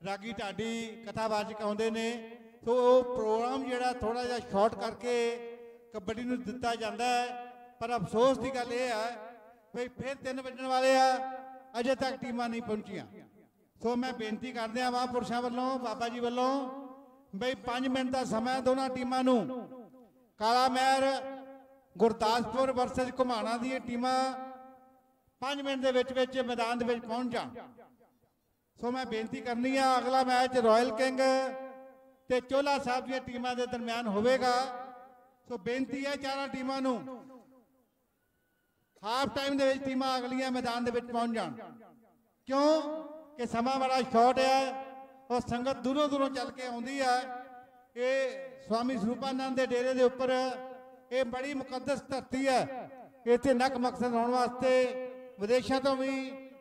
ਰਾਗੀ ਢਾਡੀ ਕਥਾਵਾਚਕ ਆਉਂਦੇ ਨੇ। ਸੋ ਉਹ ਪ੍ਰੋਗਰਾਮ ਜਿਹੜਾ ਥੋੜਾ ਜਿਹਾ ਸ਼ਾਰਟ ਕਰਕੇ ਕਬੱਡੀ ਨੂੰ ਦਿੱਤਾ ਜਾਂਦਾ ਹੈ। ਪਰ ਅਫਸੋਸ ਦੀ ਗੱਲ ਇਹ ਹੈ ਵੀ ਫਿਰ 3 ਵੱਜਣ ਵਾਲੇ ਆ, ਅਜੇ ਤੱਕ ਟੀਮਾਂ ਨਹੀਂ ਪਹੁੰਚੀਆਂ। ਸੋ ਮੈਂ ਬੇਨਤੀ ਕਰਦੇ ਆ ਮਹਾਂਪੁਰਸ਼ਾਂ ਵੱਲੋਂ, ਬਾਬਾ ਜੀ ਵੱਲੋਂ ਬਈ 5 ਮਿੰਟ ਦਾ ਸਮਾਂ ਦੋਨਾਂ ਟੀਮਾਂ ਨੂੰ। ਕਾਲਾ ਮਹਿਰ ਗੁਰਦਾਸਪੁਰ ਵਰਸਸ ਘੁਮਾਣਾ ਦੀਆਂ ਟੀਮਾਂ 5 ਮਿੰਟ ਦੇ ਵਿੱਚ ਵਿੱਚ ਮੈਦਾਨ ਦੇ ਵਿੱਚ ਪਹੁੰਚ ਜਾਣ। ਸੋ ਮੈਂ ਬੇਨਤੀ ਕਰਨੀ ਆ, ਅਗਲਾ ਮੈਚ ਰਾਇਲ ਕਿੰਗ ਤੇ ਚੋਲਾ ਸਾਹਿਬ ਦੀਆਂ ਟੀਮਾਂ ਦੇ ਦਰਮਿਆਨ ਹੋਵੇਗਾ। ਸੋ ਬੇਨਤੀ ਹੈ ਚਾਰਾਂ ਟੀਮਾਂ ਨੂੰ ਹਾਫ ਟਾਈਮ ਦੇ ਵਿੱਚ ਟੀਮਾਂ ਅਗਲੀਆਂ ਮੈਦਾਨ ਦੇ ਵਿੱਚ ਪਹੁੰਚ ਜਾਣ। ਕਿਉਂ? ਕਿ ਸਮਾਂ ਬੜਾ ਸ਼ਾਰਟ ਹੈ ਔਰ ਸੰਗਤ ਦੂਰੋਂ ਦੂਰੋਂ ਚੱਲ ਕੇ ਆਉਂਦੀ ਹੈ। ਇਹ ਸਵਾਮੀ ਸਰੂਪਾਨੰਦ ਦੇ ਡੇਰੇ ਦੇ ਉੱਪਰ ਇਹ ਬੜੀ ਮੁਕੱਦਸ ਧਰਤੀ ਹੈ। ਇੱਥੇ ਨਕ ਮਕਸਦ ਹੋਣ ਵਾਸਤੇ ਵਿਦੇਸ਼ਾਂ ਤੋਂ ਵੀ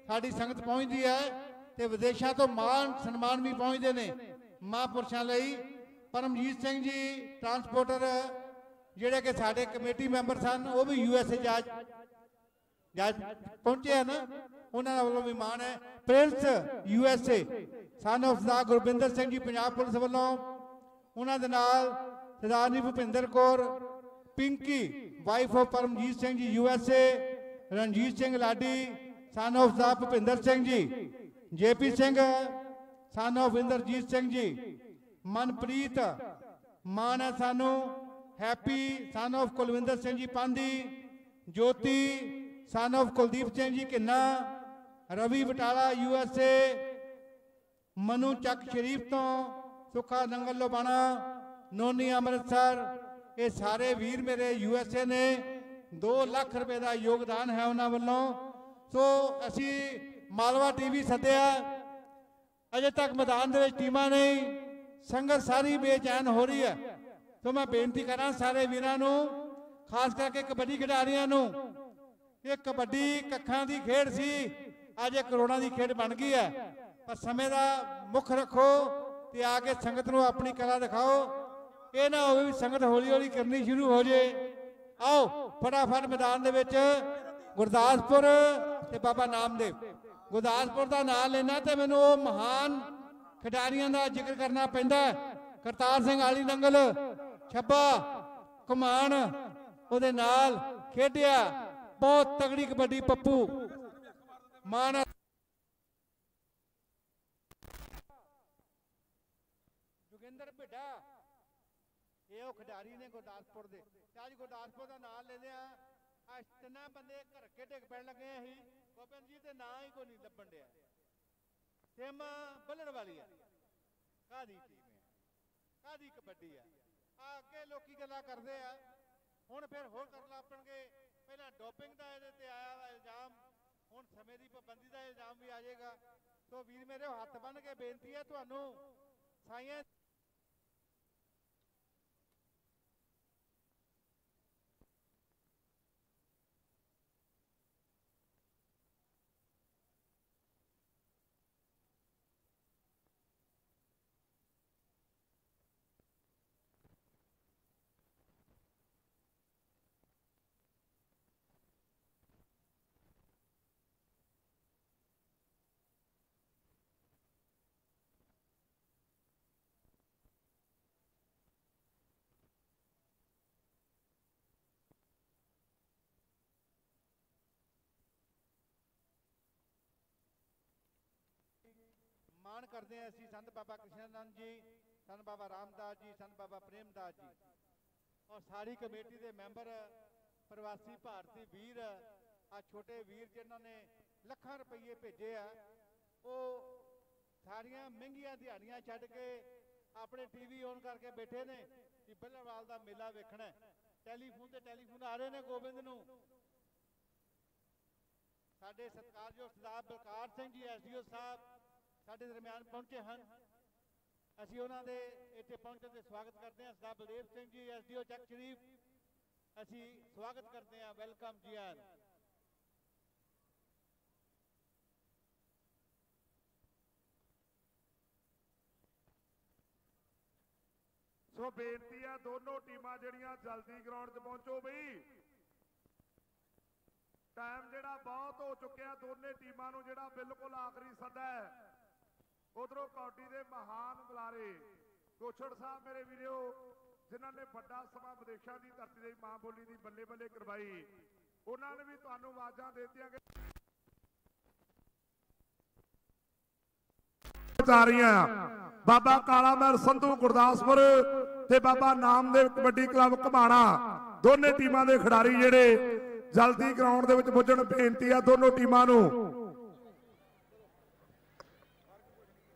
ਸਾਡੀ ਸੰਗਤ ਪਹੁੰਚਦੀ ਹੈ ਤੇ ਵਿਦੇਸ਼ਾਂ ਤੋਂ ਮਾਨ ਸਨਮਾਨ ਵੀ ਪਹੁੰਚਦੇ ਨੇ ਮਹਾਂਪੁਰਸ਼ਾਂ ਲਈ। ਪਰਮਜੀਤ ਸਿੰਘ ਜੀ ਟਰਾਂਸਪੋਰਟਰ ਜਿਹੜੇ ਕਿ ਸਾਡੇ ਕਮੇਟੀ ਮੈਂਬਰ ਸਨ, ਉਹ ਵੀ ਯੂ ਐਸ ਏ ਜਾ ਜਾ ਪਹੁੰਚੇ ਹਨ। ਉਹਨਾਂ ਵੱਲੋਂ ਵੀ ਮਾਣ ਹੈ। Prince U S A son of the Gurbinder Singh ji, Punjab police ਵੱਲੋਂ। ਉਹਨਾਂ ਦੇ ਨਾਲ Sardarni Bhupinder Kaur, Pinky wife of Paramjit Singh ji U S A Ranjit Singh Ladi son of the Bhupinder Singh ji, JP Singh son of Inderjit Singh ji. Manpreet, ਮਾਨ ਹੈ ਸਾਨੂੰ। Happy son of Kulwinder Singh ji Pandi Jyoti son of Kuldeep Singh ji ਕਿੰਨਾ Ravi Batala U S A Manu Chak Sharif ਤੋਂ ਸੁਖਾ ਨੰਗਲ ਲੋਬਾਣਾ ਨੋਨੀ ਅੰਮ੍ਰਿਤਸਰ ਇਹ ਸਾਰੇ ਵੀਰ ਮੇਰੇ you S ਏ ਨੇ 2 ਲੱਖ ਰੁਪਏ ਦਾ ਯੋਗਦਾਨ ਹੈ ਉਹਨਾਂ ਵੱਲੋਂ। ਸੋ ਅਸੀਂ ਮਾਲਵਾ ਟੀਵੀ ਸੱਦਿਆ। ਅਜੇ ਤੱਕ ਮੈਦਾਨ ਦੇ ਵਿੱਚ ਟੀਮਾਂ ਨਹੀਂ, ਸੰਗਤ ਸਾਰੀ ਬੇਚੈਨ ਹੋ ਰਹੀ ਹੈ। ਸੋ ਮੈਂ ਬੇਨਤੀ ਕਰਾਂ ਸਾਰੇ ਵੀਰਾਂ ਨੂੰ, ਖਾਸ ਕਰਕੇ ਕਬੱਡੀ ਖਿਡਾਰੀਆਂ ਨੂੰ ਇਹ ਕਬੱਡੀ ਕੱਖਾਂ ਦੀ ਖੇਡ ਸੀ, ਅੱਜ ਇਹ ਕਰੋੜਾਂ ਦੀ ਖੇਡ ਬਣ ਗਈ ਹੈ। ਪਰ ਸਮੇਂ ਦਾ ਮੁੱਖ ਰੱਖੋ ਤੇ ਆ ਕੇ ਸੰਗਤ ਨੂੰ ਆਪਣੀ ਕਲਾ ਦਿਖਾਓ, ਇਹ ਨਾ ਹੋਵੇ ਵੀ ਸੰਗਤ ਹੌਲੀ ਹੌਲੀ ਕਰਨੀ ਸ਼ੁਰੂ ਹੋ ਜੇ। ਆਓ, ਫਟਾਫਟ ਮੈਦਾਨ ਦੇ ਵਿੱਚ ਗੁਰਦਾਸਪੁਰ ਤੇ ਬਾਬਾ ਨਾਮਦੇਵ। ਗੁਰਦਾਸਪੁਰ ਦਾ ਨਾਮ ਲੈਣਾ ਤੇ ਮੈਨੂੰ ਉਹ ਮਹਾਨ ਖਿਡਾਰੀਆਂ ਦਾ ਜ਼ਿਕਰ ਕਰਨਾ ਪੈਂਦਾ ਕਰਤਾਰ ਸਿੰਘ ਆਲੀ ਨੰਗਲ ਛੱਬਾ, ਕੁਮਾਨ, ਉਹਦੇ ਨਾਲ ਖੇਡਿਆ। ਬਹੁਤ ਤਗੜੀ ਕਬੱਡੀ, ਪੱਪੂ। ਮਾਨ ਜੋਗਿੰਦਰ ਭਿੱਡਾ। ਇਹ ਉਹ ਖਿਡਾਰੀ ਨੇ ਗੁਰਦਾਸਪੁਰ ਦੇ। ਅੱਜ ਗੁਰਦਾਸਪੁਰ ਦਾ ਨਾਮ ਲੈਂਦੇ ਆ ਅੱਜ ਤਿੰਨਾ ਬੰਦੇ ਘਰ ਕੇ ਡਿੱਗ ਪੈਣ ਲੱਗੇ ਆ ਅਸੀਂ। ਗੋਬਿੰਦ ਜੀ ਦੇ ਨਾਂ ਹੀ ਕੋਈ ਨਹੀਂ ਲੱਭਣ ਡਿਆ। ਸਿਮ ਬੱਲਣ ਵਾਲੀ ਆ। ਕਾਦੀ ਟੀਮ ਹੈ ਕਾਦੀ ਕਬੱਡੀ ਆ? ਆ ਅੱਗੇ ਲੋਕੀ ਗੱਲਾਂ ਕਰਦੇ ਆ। ਹੁਣ ਫਿਰ ਹੋਰ ਕਰਨ ਲੱਪਣਗੇ। ਪਹਿਲਾਂ ਡੋਪਿੰਗ ਦਾ ਇਹਦੇ ਤੇ ਆਇਆ ਵਾ ਇਲਜ਼ਾਮ। ਹੁਣ ਸਮੇਂ ਦੀ ਪਾਬੰਦੀ ਦਾ ਇਲਜ਼ਾਮ ਵੀ ਆ ਜਾਏਗਾ। ਸੋ ਵੀਰ ਮੇਰੇ ਹੱਥ ਬੰਨ ਕੇ ਬੇਨਤੀ ਹੈ ਤੁਹਾਨੂੰ, ਸਾਈਆਂ ਮਾਣ ਕਰਦੇ ਹਾਂ ਅਸੀਂ ਸੰਤ ਬਾਬਾ ਕ੍ਰਿਸ਼ਨਾਨੰਦ ਜੀ, ਸੰਤ ਬਾਬਾ ਰਾਮਦਾਸ ਜੀ, ਸੰਤ ਬਾਬਾ ਪ੍ਰੇਮਦਾਸ ਜੀ। ਔਰ ਸਾਰੀ ਕਮੇਟੀ ਦੇ ਮੈਂਬਰ, ਪ੍ਰਵਾਸੀ ਭਾਰਤੀ ਵੀਰ ਆ ਛੋਟੇ ਵੀਰ ਜਿਨ੍ਹਾਂ ਨੇ ਲੱਖਾਂ ਰੁਪਏ ਭੇਜੇ ਆ, ਉਹ ਸਾਰੀਆਂ ਮਹਿੰਗੀਆਂ ਦਿਹਾੜੀਆਂ ਛੱਡ ਕੇ ਆਪਣੇ ਟੀਵੀ ਔਨ ਕਰਕੇ ਬੈਠੇ ਨੇ ਕਿ ਬੱਲਰਵਾਲ ਦਾ ਮੇਲਾ ਵੇਖਣਾ ਟੈਲੀਫੋਨ ਤੇ ਟੈਲੀਫੋਨ ਆ ਰਹੇ ਨੇ ਗੋਬਿੰਦ ਨੂੰ। ਸਾਡੇ ਸਤਿਕਾਰਯੋਗ ਸਰਦਾਰ ਬਲਕਾਰ ਸਿੰਘ ਜੀ ਐਸਡੀਓ ਸਾਹਿਬ ਸਾਡੇ ਦਰਮਿਆਨ ਪਹੁੰਚੇ ਹਨ। ਅਸੀਂ ਉਹਨਾਂ ਦੇ ਇੱਥੇ ਪਹੁੰਚਣ ਤੇ ਸਵਾਗਤ ਕਰਦੇ ਹਾਂ। ਸਰਦਾਰ ਬਲਦੇਵ ਸਿੰਘ ਜੀ ਐਸਡੀਓ ਚੱਕ ਸ਼ਰੀਫ, ਅਸੀਂ ਸਵਾਗਤ ਕਰਦੇ ਹਾਂ। ਵੈਲਕਮ ਜੀ ਆਇਆਂ ਸੋ ਬੇਨਤੀ ਆ, ਦੋਨੋਂ ਟੀਮਾਂ ਜਿਹੜੀਆਂ ਜਲਦੀ ਗਰਾਊਂਡ 'ਚ ਪਹੁੰਚੋ ਬਈ। ਟਾਈਮ ਜਿਹੜਾ ਬਹੁਤ ਹੋ ਚੁੱਕਿਆ, ਦੋਨੇ ਟੀਮਾਂ ਨੂੰ ਜਿਹੜਾ ਬਿਲਕੁਲ ਆਖਰੀ ਸੱਦਾ ਹੈ। ਉਧਰੋਂ ਕੌਡੀ ਦੇ ਮਹਾਨ ਬੁਲਾਰੇ ਕੋਛੜ ਸਾਹਿਬ ਮੇਰੇ ਵੀਰੋ, ਜਿਨ੍ਹਾਂ ਨੇ ਵੱਡਾ ਸਮਾਂ ਵਿਦੇਸ਼ਾਂ ਦੀ ਧਰਤੀ ਦੇ ਮਾਂ ਬੋਲੀ ਦੀ ਬੱਲੇ ਬੱਲੇ ਕਰਵਾਈ, ਉਹਨਾਂ ਨੇ ਵੀ ਤੁਹਾਨੂੰ ਆਵਾਜ਼ਾਂ ਦਿੱਤੀਆਂ ਕਿ ਆ ਬਾਬਾ ਕਾਲਾ ਮਹਿਰ ਸੰਧੂ ਗੁਰਦਾਸਪੁਰ ਤੇ ਬਾਬਾ ਨਾਮਦੇਵ ਕਬੱਡੀ ਕਲੱਬ ਘਮਾਣਾ। ਦੋਨੇ ਟੀਮਾਂ ਦੇ ਖਿਡਾਰੀ ਜਿਹੜੇ ਜਲਦੀ ਗਰਾਊਂਡ ਦੇ ਵਿੱਚ ਪੁੱਜਣ, ਬੇਨਤੀ ਆ ਦੋਨੋਂ ਟੀਮਾਂ ਨੂੰ।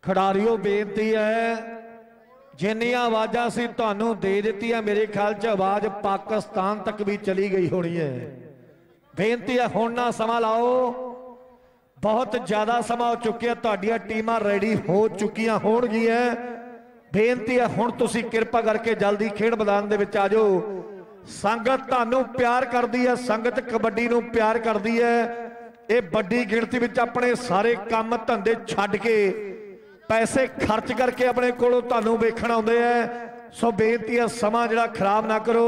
ਖਿਡਾਰੀਓ, ਬੇਨਤੀ ਹੈ, ਜਿੰਨੀਆਂ ਆਵਾਜ਼ਾਂ ਸੀ ਤੁਹਾਨੂੰ ਦੇ ਦਿੱਤੀਆਂ, ਮੇਰੇ ਖਿਆਲ 'ਚ ਆਵਾਜ਼ ਪਾਕਿਸਤਾਨ ਤੱਕ ਵੀ ਚਲੀ ਗਈ ਹੋਣੀ ਹੈ। ਬੇਨਤੀ ਹੈ, ਹੁਣ ਨਾ ਸਮਾਂ ਲਾਓ। ਬਹੁਤ ਜ਼ਿਆਦਾ ਸਮਾਂ ਹੋ ਚੁੱਕਿਆ, ਤੁਹਾਡੀਆਂ ਟੀਮਾਂ ਰੈਡੀ ਹੋ ਚੁੱਕੀਆਂ ਹੋਣਗੀਆਂ। ਬੇਨਤੀ ਹੈ, ਹੁਣ ਤੁਸੀਂ ਕਿਰਪਾ ਕਰਕੇ ਜਲਦੀ ਖੇਡ ਮੈਦਾਨ ਦੇ ਵਿੱਚ ਆ ਜਾਓ। ਸੰਗਤ ਤੁਹਾਨੂੰ ਪਿਆਰ ਕਰਦੀ ਹੈ, ਸੰਗਤ ਕਬੱਡੀ ਨੂੰ ਪਿਆਰ ਕਰਦੀ ਹੈ। ਇਹ ਵੱਡੀ ਗਿਣਤੀ ਵਿੱਚ ਆਪਣੇ ਸਾਰੇ ਕੰਮ ਧੰਦੇ ਛੱਡ ਕੇ ਪੈਸੇ ਖਰਚ ਕਰਕੇ ਆਪਣੇ ਕੋਲੋਂ ਤੁਹਾਨੂੰ ਵੇਖਣ ਆਉਂਦੇ ਆ ਸੋ ਬੇਨਤੀ ਹੈ ਸਮਾਂ ਜਿਹੜਾ ਖਰਾਬ ਨਾ ਕਰੋ।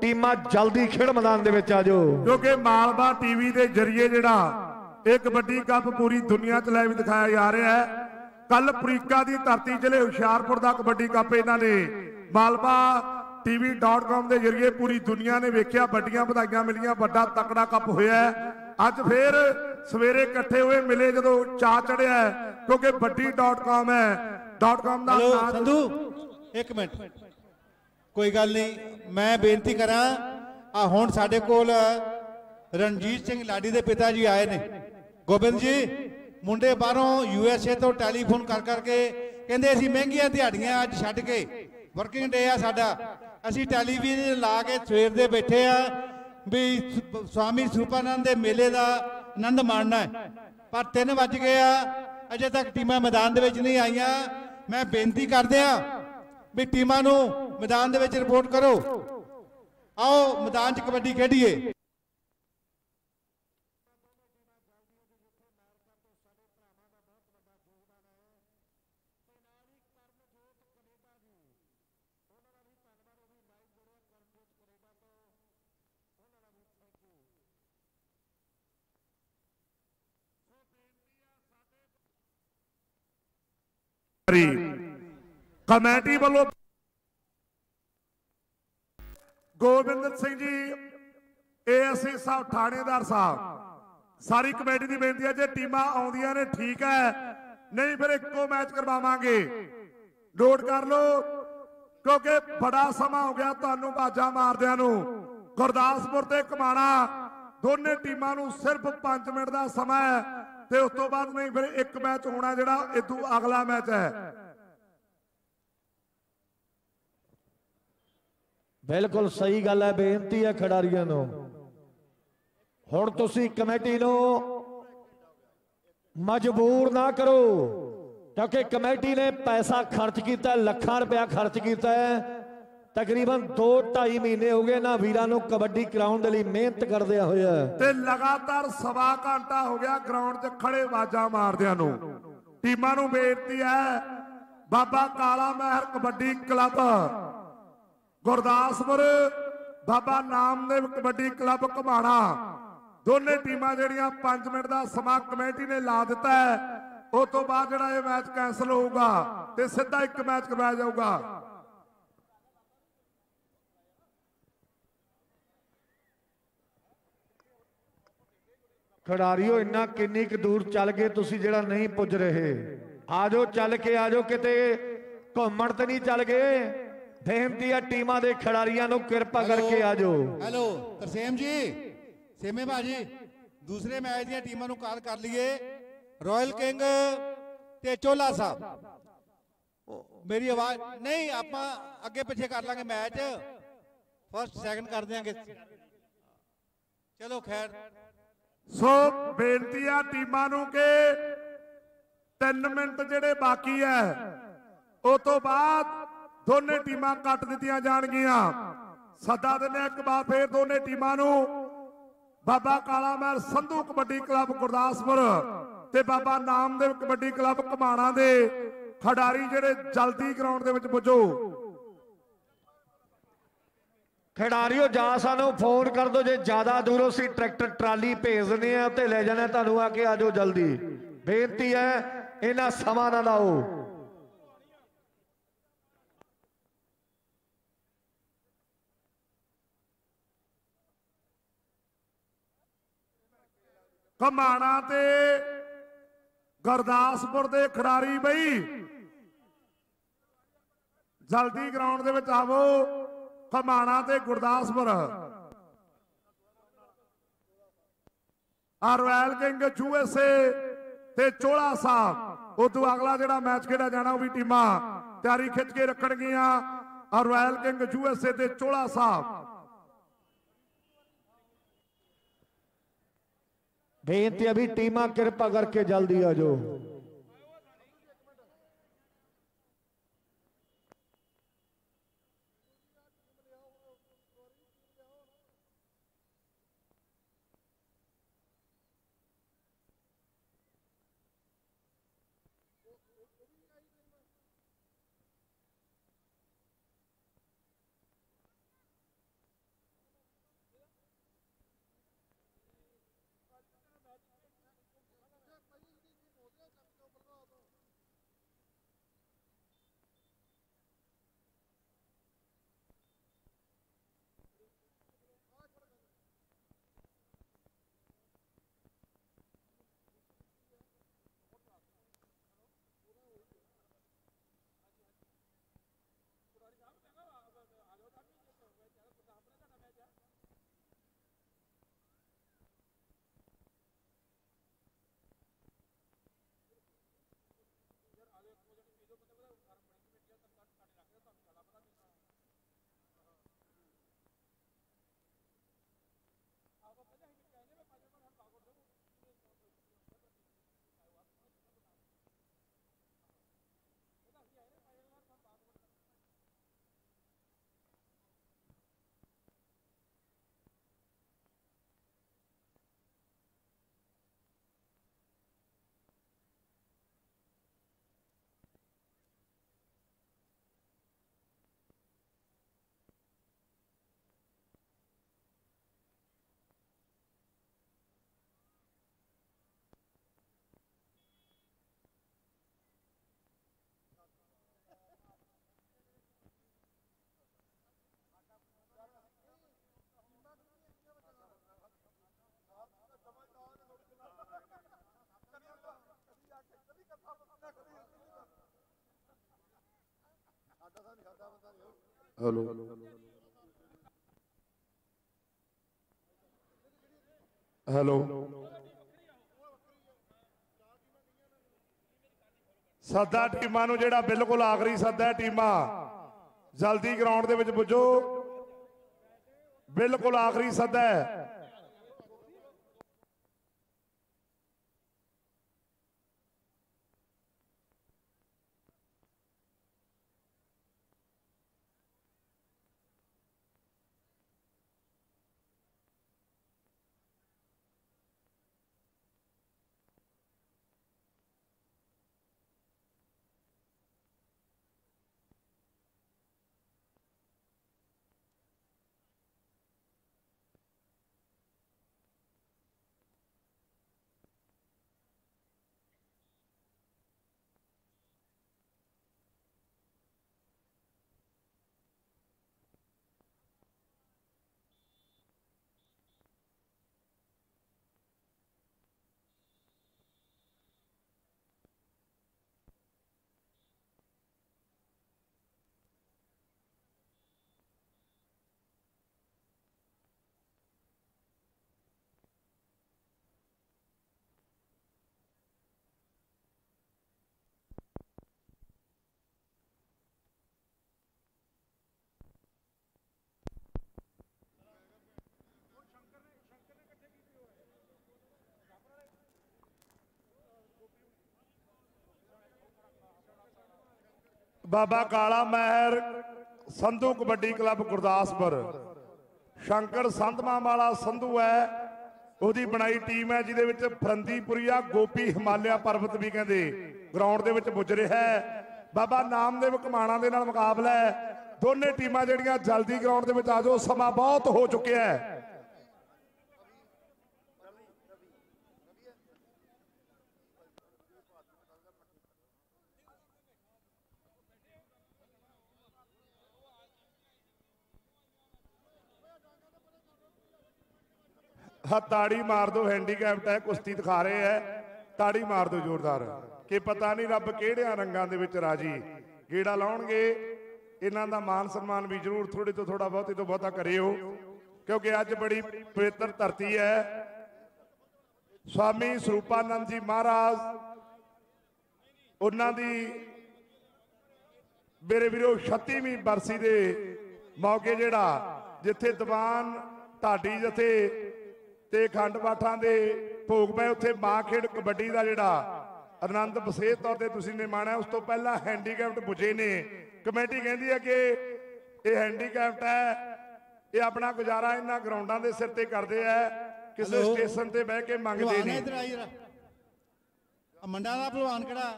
ਟੀਮਾਂ ਜਲਦੀ ਖੇਡ ਮੈਦਾਨ ਦੇ ਵਿੱਚ ਆ ਜਾਓ। ਕਿਉਂਕਿ ਮਾਲਵਾ ਟੀਵੀ ਦੇ ਜ਼ਰੀਏ ਜਿਹੜਾ ਇਹ ਕਬੱਡੀ ਕੱਪ ਪੂਰੀ ਦੁਨੀਆ 'ਚ ਲਾਈਵ ਦਿਖਾਇਆ ਜਾ ਰਿਹਾ ਹੈ। ਕੱਲ ਅਫਰੀਕਾ ਦੀ ਧਰਤੀ ਜ਼ਿਲ੍ਹੇ ਹੁਸ਼ਿਆਰਪੁਰ ਦਾ ਕਬੱਡੀ ਕੱਪ ਇਹਨਾਂ ਨੇ ਮਾਲਵਾ tv.com ਦੇ ਜ਼ਰੀਏ ਪੂਰੀ ਦੁਨੀਆ ਨੇ ਵੇਖਿਆ। ਵੱਡੀਆਂ ਵਧਾਈਆਂ ਮਿਲੀਆਂ, ਵੱਡਾ ਤਕੜਾ ਕੱਪ ਹੋਇਆ ਅੱਜ ਫੇਰ ਸਵੇਰੇ ਇਕੱਠੇ ਹੋਏ ਮਿਲੇ ਜਦੋਂ ਚਾ ਚੜਿਆ ਕਿਉਂਕਿ ਵੱਡੀ.com ਹੈ .com ਦਾ ਹੈਲੋ ਨਾਂ ਸੰਧੂ ਇੱਕ ਮਿੰਟ। ਕੋਈ ਗੱਲ ਨਹੀਂ ਮੈਂ ਬੇਨਤੀ ਕਰਾਂ ਆ ਹੁਣ ਸਾਡੇ ਕੋਲ ਰਣਜੀਤ ਸਿੰਘ ਲਾਡੀ ਦੇ ਪਿਤਾ ਜੀ ਆਏ ਨੇ। ਗੋਬਿੰਦ ਜੀ ਮੁੰਡੇ ਬਾਹਰੋਂ ਯੂ ਐਸ ਏ ਤੋਂ ਟੈਲੀਫੋਨ ਕਰ ਕਰਕੇ ਕਹਿੰਦੇ ਅਸੀਂ ਮਹਿੰਗੀਆਂ ਦਿਹਾੜੀਆਂ ਅੱਜ ਛੱਡ ਕੇ ਵਰਕਿੰਗ ਡੇ ਆ ਸਾਡਾ। ਅਸੀਂ ਟੈਲੀਵਿਜ਼ਨ ਲਾ ਕੇ ਸਵੇਰ ਦੇ ਬੈਠੇ ਆ ਵੀ ਸਵਾਮੀ ਸੁਪਾਨੰਦ ਦੇ ਮੇਲੇ ਦਾ ਆਨੰਦ ਮਾਣਨਾ ਹੈ। ਪਰ 3 ਵੱਜ ਗਏ ਆ ਅਜੇ ਤੱਕ ਟੀਮਾਂ ਮੈਦਾਨ ਦੇ ਵਿੱਚ ਨਹੀਂ ਆਈਆਂ। ਮੈਂ ਬੇਨਤੀ ਕਰਦੇ ਆ ਵੀ ਟੀਮਾਂ ਨੂੰ ਮੈਦਾਨ ਦੇ ਵਿੱਚ ਰਿਪੋਰਟ ਕਰੋ। ਆਓ ਮੈਦਾਨ 'ਚ ਕਬੱਡੀ ਖੇਡੀਏ। ਕਰੀ ਕਮੇਟੀ ਵੱਲੋਂ ਗੋਬਿੰਦ ਸਿੰਘ ਜੀ, ਏਐਸਸੀ ਸਾਹਿਬ, ਥਾਣੇਦਾਰ ਸਾਹਿਬ, ਸਾਰੀ ਕਮੇਟੀ ਦੀ ਬੇਨਤੀ ਹੈ, ਜੇ ਟੀਮਾਂ ਆਉਂਦੀਆਂ ਨੇ, ਠੀਕ ਹੈ। ਨਹੀਂ ਫਿਰ ਇੱਕੋ ਮੈਚ ਕਰਵਾਵਾਂਗੇ। ਨੋਟ ਕਰ ਲਓ, ਕਿਉਂਕਿ ਬੜਾ ਸਮਾਂ ਹੋ ਗਿਆ ਤੁਹਾਨੂੰ ਬਾਜਾਂ ਮਾਰਦਿਆਂ ਨੂੰ। ਗੁਰਦਾਸਪੁਰ ਤੇ ਕਮਾਣਾ, ਦੋਨੇ ਟੀਮਾਂ ਨੂੰ ਸਿਰਫ 5 ਮਿੰਟ ਦਾ ਸਮਾਂ ਹੈ। ਤੇ ਉਸ ਤੋਂ ਬਾਅਦ ਨਹੀਂ, ਫਿਰ ਇੱਕ ਮੈਚ ਹੋਣਾ ਜਿਹੜਾ ਇਦੋਂ ਅਗਲਾ ਮੈਚ ਹੈ। ਬਿਲਕੁਲ ਸਹੀ ਗੱਲ ਹੈ, ਬੇਨਤੀ ਹੈ ਖਿਡਾਰੀਆਂ ਨੂੰ। ਹੁਣ ਤੁਸੀਂ ਕਮੇਟੀ ਨੂੰ ਮਜਬੂਰ ਨਾ ਕਰੋ, ਕਿਉਂਕਿ ਕਮੇਟੀ ਨੇ ਪੈਸਾ ਖਰਚ ਕੀਤਾ, ਲੱਖਾਂ ਰੁਪਇਆ ਖਰਚ ਕੀਤਾ ਹੈ। ਤਕਰੀਬਨ 2.5 ਮਹੀਨੇ ਹੋ ਗਏ ਨਾ ਵੀਰਾਂ ਨੂੰ ਕਬੱਡੀ ਕਰਾਉਣ ਦੇ ਲਈ ਮਿਹਨਤ ਕਰਦਿਆਂ ਹੋਇਆ ਤੇ ਲਗਾਤਾਰ ਸਵਾ ਘੰਟਾ ਹੋ ਗਿਆ ਗਰਾਊਂਡ 'ਚ ਖੜੇ ਆਵਾਜ਼ਾਂ ਮਾਰਦਿਆਂ ਨੂੰ। ਟੀਮਾਂ ਨੂੰ ਬੇਨਤੀ ਹੈ, ਬਾਬਾ ਕਾਲਾ ਮਹਿਰ ਕਬੱਡੀ ਕਲੱਬ, ਗੁਰਦਾਸਪੁਰ, ਬਾਬਾ ਨਾਮਦੇਵ ਕਬੱਡੀ ਕਲੱਬ ਘਮਾਣਾ। ਦੋਨੇ ਟੀਮਾਂ ਜਿਹੜੀਆਂ 5 ਮਿੰਟ ਦਾ ਸਮਾਂ ਕਮੇਟੀ ਨੇ ਲਾ ਦਿੱਤਾ ਹੈ ਉਸ ਤੋਂ ਬਾਅਦ ਜਿਹੜਾ ਇਹ ਮੈਚ ਕੈਨਸਲ ਹੋਊਗਾ ਤੇ ਸਿੱਧਾ ਇੱਕ ਮੈਚ ਕਰਵਾਇਆ ਜਾਊਗਾ। ਖਿਡਾਰੀਓ ਇੰਨਾ ਕਿੰਨੀ ਕੁ ਦੂਰ ਚੱਲ ਗਏ ਤੁਸੀਂ ਜਿਹੜਾ ਨਹੀਂ ਪੁੱਜ ਰਹੇ? ਆਜੋ ਚੱਲ ਕੇ ਆਜੋ ਕਿਤੇ ਘੁੰਮਣ ਤੇ ਨਹੀਂ ਚੱਲ ਗਏ। ਬੇਨਤੀ ਆ ਟੀਮਾਂ ਦੇ ਖਿਡਾਰੀਆਂ ਨੂੰ ਕਿਰਪਾ ਕਰਕੇ ਆਜੋ। ਹੈਲੋ ਤਰਸੇਮ ਜੀ ਸੇਮੇ ਭਾਜੀ ਦੂਸਰੇ ਮੈਚ ਦੀਆਂ ਟੀਮਾਂ ਨੂੰ ਕਾਲ ਕਰ ਲਈਏ। ਰਾਇਲ ਕਿੰਗ ਤੇ ਚੋਲਾ ਸਾਹਿਬ। ਮੇਰੀ ਆਵਾਜ਼ ਨਹੀਂ ਆਪਾਂ ਅੱਗੇ ਪਿੱਛੇ ਕਰ ਲਾਂਗੇ ਮੈਚ। ਫਸਟ ਸੈਕੰਡ ਕਰ ਦਿਆਂਗੇ ਚਲੋ ਖੈਰ। ਸੋ ਬੇਨਤੀ ਆ ਟੀਮਾਂ ਨੂੰ ਕਿ 3 ਮਿੰਟ ਜਿਹੜੇ ਬਾਕੀ ਐ ਉਸ ਤੋਂ ਬਾਅਦ ਦੋਨੇ ਟੀਮਾਂ ਕੱਟ ਦਿੱਤੀਆਂ ਜਾਣਗੀਆਂ। ਸੱਦਾ ਦਿੰਦੇ ਇੱਕ ਵਾਰ ਫੇਰ ਦੋਨੇ ਟੀਮਾਂ ਨੂੰ। ਬਾਬਾ ਕਾਲਾ ਮਹਿਲ ਸੰਧੂ ਕਬੱਡੀ ਕਲੱਬ ਗੁਰਦਾਸਪੁਰ ਤੇ ਬਾਬਾ ਨਾਮਦੇਵ ਕਬੱਡੀ ਕਲੱਬ ਘਮਾਣਾ ਦੇ ਖਿਡਾਰੀ ਜਿਹੜੇ ਜਲਦੀ ਗਰਾਊਂਡ ਦੇ ਵਿੱਚ ਪੁੱਜੋ। ਖਿਡਾਰੀਓ ਜਾਂ ਸਾਨੂੰ ਫੋਨ ਕਰ ਦਿਓ, ਜੇ ਜ਼ਿਆਦਾ ਦੂਰੋਂ ਅਸੀਂ ਟਰੈਕਟਰ, ਟਰਾਲੀ ਭੇਜ ਦਿੰਦੇ ਆ ਤੇ ਲੈ ਜਾਣਾ ਤੁਹਾਨੂੰ ਆ ਕੇ ਆਜੋ ਜਲਦੀ। ਬੇਨਤੀ ਹੈ, ਇਹਨਾਂ ਸਮਾਂ ਨਾ ਲਾਓ। ਘਮਾਣਾ ਤੇ ਗੁਰਦਾਸਪੁਰ ਦੇ ਖਿਡਾਰੀ ਬਈ। ਜਲਦੀ ਗਰਾਊਂਡ ਦੇ ਵਿੱਚ ਆਵੋ। ਘਮਾਣਾ ਤੇ ਗੁਰਦਾਸਪੁਰ। ਆ ਰਾਇਲ ਕਿੰਗ ਯੂਐਸਏ ਤੇ ਚੋਲਾ ਸਾਹਿਬ। ਉਦੋਂ ਅਗਲਾ ਜਿਹੜਾ ਮੈਚ ਖੇਡਿਆ ਜਾਣਾ ਉਹ ਵੀ ਟੀਮਾਂ ਤਿਆਰੀ ਖਿੱਚ ਕੇ ਰੱਖਣਗੀਆਂ। ਔਰ ਰਾਇਲ ਕਿੰਗ ਯੂਐਸਏ ਤੇ ਚੋਲਾ ਸਾਹਿਬ। ਬੇਨਤੀ ਹੈ ਵੀ ਟੀਮਾਂ ਕਿਰਪਾ ਕਰਕੇ ਜਲਦੀ ਆ ਜਾਓ। ਹੈਲੋ। ਹੈਲੋ। ਸੱਦਾ ਟੀਮਾਂ ਨੂੰ ਜਿਹੜਾ ਬਿਲਕੁਲ ਆਖਰੀ ਸੱਦਾ ਹੈ ਟੀਮਾਂ। ਜਲਦੀ ਗਰਾਊਂਡ ਦੇ ਵਿੱਚ ਪੁੱਜੋ। ਬਿਲਕੁਲ ਆਖਰੀ ਸੱਦਾ ਹੈ। ਬਾਬਾ ਕਾਲਾ ਮਹਿਰ ਸੰਧੂ ਕਬੱਡੀ ਕਲੱਬ ਗੁਰਦਾਸਪੁਰ। ਸ਼ੰਕਰ ਸੰਧਮਾ ਵਾਲਾ ਸੰਧੂ ਹੈ। ਉਹਦੀ ਬਣਾਈ ਟੀਮ ਹੈ, ਜਿਹਦੇ ਵਿੱਚ ਫਰੰਦੀਪੁਰੀਆ, ਗੋਪੀ ਹਿਮਾਲਿਆ ਪਰਬਤ ਵੀ ਕਹਿੰਦੇ ਗਰਾਊਂਡ ਦੇ ਵਿੱਚ ਪੁੱਜ ਰਿਹਾ ਹੈ। ਬਾਬਾ ਨਾਮਦੇਵ ਕਮਾਣਾ ਦੇ ਨਾਲ ਮੁਕਾਬਲਾ ਹੈ। ਦੋਨੇ ਟੀਮਾਂ ਜਿਹੜੀਆਂ ਜਲਦੀ ਗਰਾਊਂਡ ਦੇ ਵਿੱਚ ਆ ਜਾਓ, ਸਮਾਂ ਬਹੁਤ ਹੋ ਚੁੱਕਿਆ ਹੈ। ਹਾਂ ਤਾੜੀ ਮਾਰ ਦਿਓ ਹੈਂਡੀਕੈਪਟ ਹੈ, ਕੁਸ਼ਤੀ ਦਿਖਾ ਰਹੇ ਹੈ। ਤਾੜੀ ਮਾਰ ਦਿਓ ਜ਼ੋਰਦਾਰ। ਕਿ ਪਤਾ ਨਹੀਂ ਰੱਬ ਕਿਹੜਿਆਂ ਰੰਗਾਂ ਦੇ ਵਿੱਚ ਰਾਜੀ। ਗੇੜਾ ਲਾਉਣਗੇ। ਇਹਨਾਂ ਦਾ ਮਾਨ ਸਨਮਾਨ ਵੀ ਜ਼ਰੂਰ ਥੋੜੇ ਤੋਂ ਥੋੜਾ ਬਹੁਤੇ ਤੋਂ ਬਹੁਤਾ ਕਰਿਓ। ਕਿਉਂਕਿ ਅੱਜ ਬੜੀ ਪਵਿੱਤਰ ਧਰਤੀ ਹੈ। ਸਵਾਮੀ ਸਰੂਪਾਨੰਦ ਜੀ ਮਹਾਰਾਜ, ਉਹਨਾਂ ਦੀ ਮੇਰੇ ਵੀਰੋ 36ਵੀਂ ਬਰਸੀ ਦੇ ਮੌਕੇ ਜਿਹੜਾ, ਜਿੱਥੇ ਦੀਵਾਨ ਢਾਡੀ ਜਥੇ ਤੇ ਖੰਡ ਪਾਠਾਂ ਦੇ ਭੋਗ ਪਏ ਉੱਥੇ ਮਾਂ ਖੇਡ ਕਬੱਡੀ ਦਾ ਜਿਹੜਾ ਆਨੰਦ ਵਿਸ਼ੇਸ਼ ਤੌਰ ਤੇ ਤੁਸੀਂ ਨੇ ਮਾਣਿਆ ਉਸ ਤੋਂ ਪਹਿਲਾਂ ਹੈਂਡੀਕੈਪਟ ਪੁੱਜੇ ਨੇ। ਕਮੇਟੀ ਕਹਿੰਦੀ ਹੈ ਕਿ ਇਹ ਹੈਂਡੀਕੈਪਟ ਹੈ ਇਹ ਆਪਣਾ ਗੁਜ਼ਾਰਾ ਇਹਨਾਂ ਗਰਾਊਂਡਾਂ ਦੇ ਸਿਰ ਤੇ ਕਰਦੇ ਆ ਕਿਸੇ। ਸਟੇਸ਼ਨ ਤੇ ਬਹਿ ਕੇ ਮੰਗਦੇ ਆ ਮੰਡਾ ਦਾ ਭਲਵਾਨ ਕਿਹੜਾ?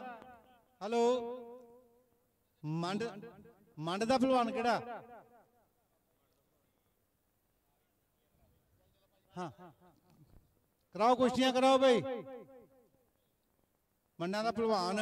ਹੈਲੋ ਮੰਡ ਮੰਡ ਦਾ ਭਲਵਾਨ ਕਿਹੜਾ? ਹਾਂ। ਕਰਾਓ ਕੁਸ਼ਤੀਆਂ, ਕਰਾਓ ਬਈ। ਮੰਡਾ ਦਾ ਭਲਵਾਨ।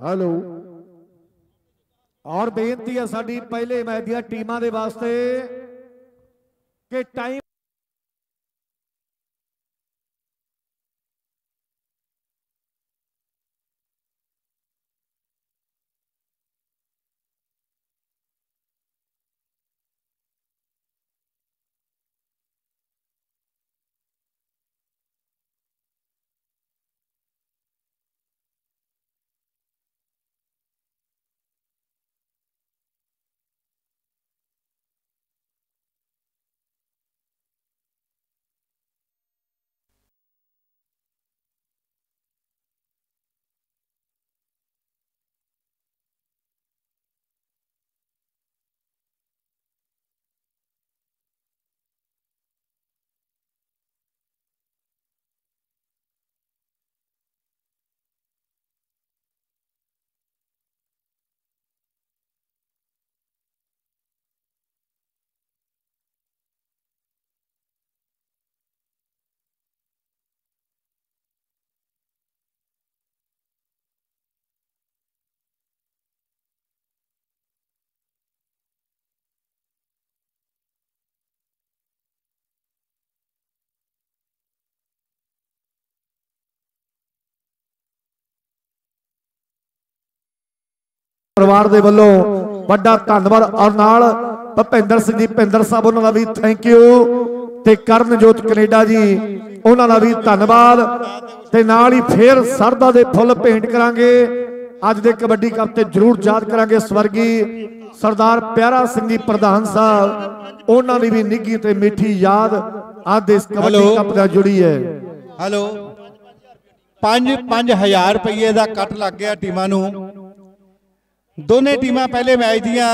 ਹੈਲੋ। ਔਰ ਬੇਨਤੀ ਹੈ ਸਾਡੀ ਪਹਿਲੇ ਮੈਚ ਦੀਆਂ ਟੀਮਾਂ ਦੇ ਵਾਸਤੇ। ਕਿ ਟਾਈਮ ਪਰਿਵਾਰ ਦੇ ਵੱਲੋਂ ਵੱਡਾ ਧੰਨਵਾਦ। ਔਰ ਨਾਲ ਭਪਿੰਦਰ ਸਿੰਘ ਜੀ ਭਿੰਦਰ ਸਾਹਿਬ ਉਹਨਾਂ ਦਾ ਵੀ ਥੈਂਕ ਯੂ ਤੇ ਕਰਨਜੋਤ ਕੈਨੇਡਾ ਜੀ ਉਹਨਾਂ ਦਾ ਵੀ ਧੰਨਵਾਦ। ਤੇ ਨਾਲ ਹੀ ਫੇਰ ਸਰਦਾ ਦੇ ਫੁੱਲ ਭੇਂਟ ਕਰਾਂਗੇ। ਅੱਜ ਦੇ ਕਬੱਡੀ ਕੱਪ ਤੇ ਜਰੂਰ ਯਾਦ ਕਰਾਂਗੇ ਸਵਰਗੀ ਸਰਦਾਰ ਪਿਆਰਾ ਸਿੰਘ ਜੀ ਪ੍ਰਧਾਨ ਸਾਹਿਬ। ਉਹਨਾਂ ਦੀ ਵੀ ਨਿੱਘੀ ਤੇ ਮਿੱਠੀ ਯਾਦ ਅੱਜ ਇਸ ਕਬੱਡੀ। ਕੱਪ ਦਾ ਜੁੜੀ ਹੈ। ਹੈਲੋ। 5 5000 ਰੁਪਏ ਦਾ ਕੱਟ ਲੱਗ ਗਿਆ ਟੀਮਾਂ ਨੂੰ। ਦੋਨੇ ਟੀਮਾਂ ਪਹਿਲੇ ਮੈਚ ਦੀਆਂ।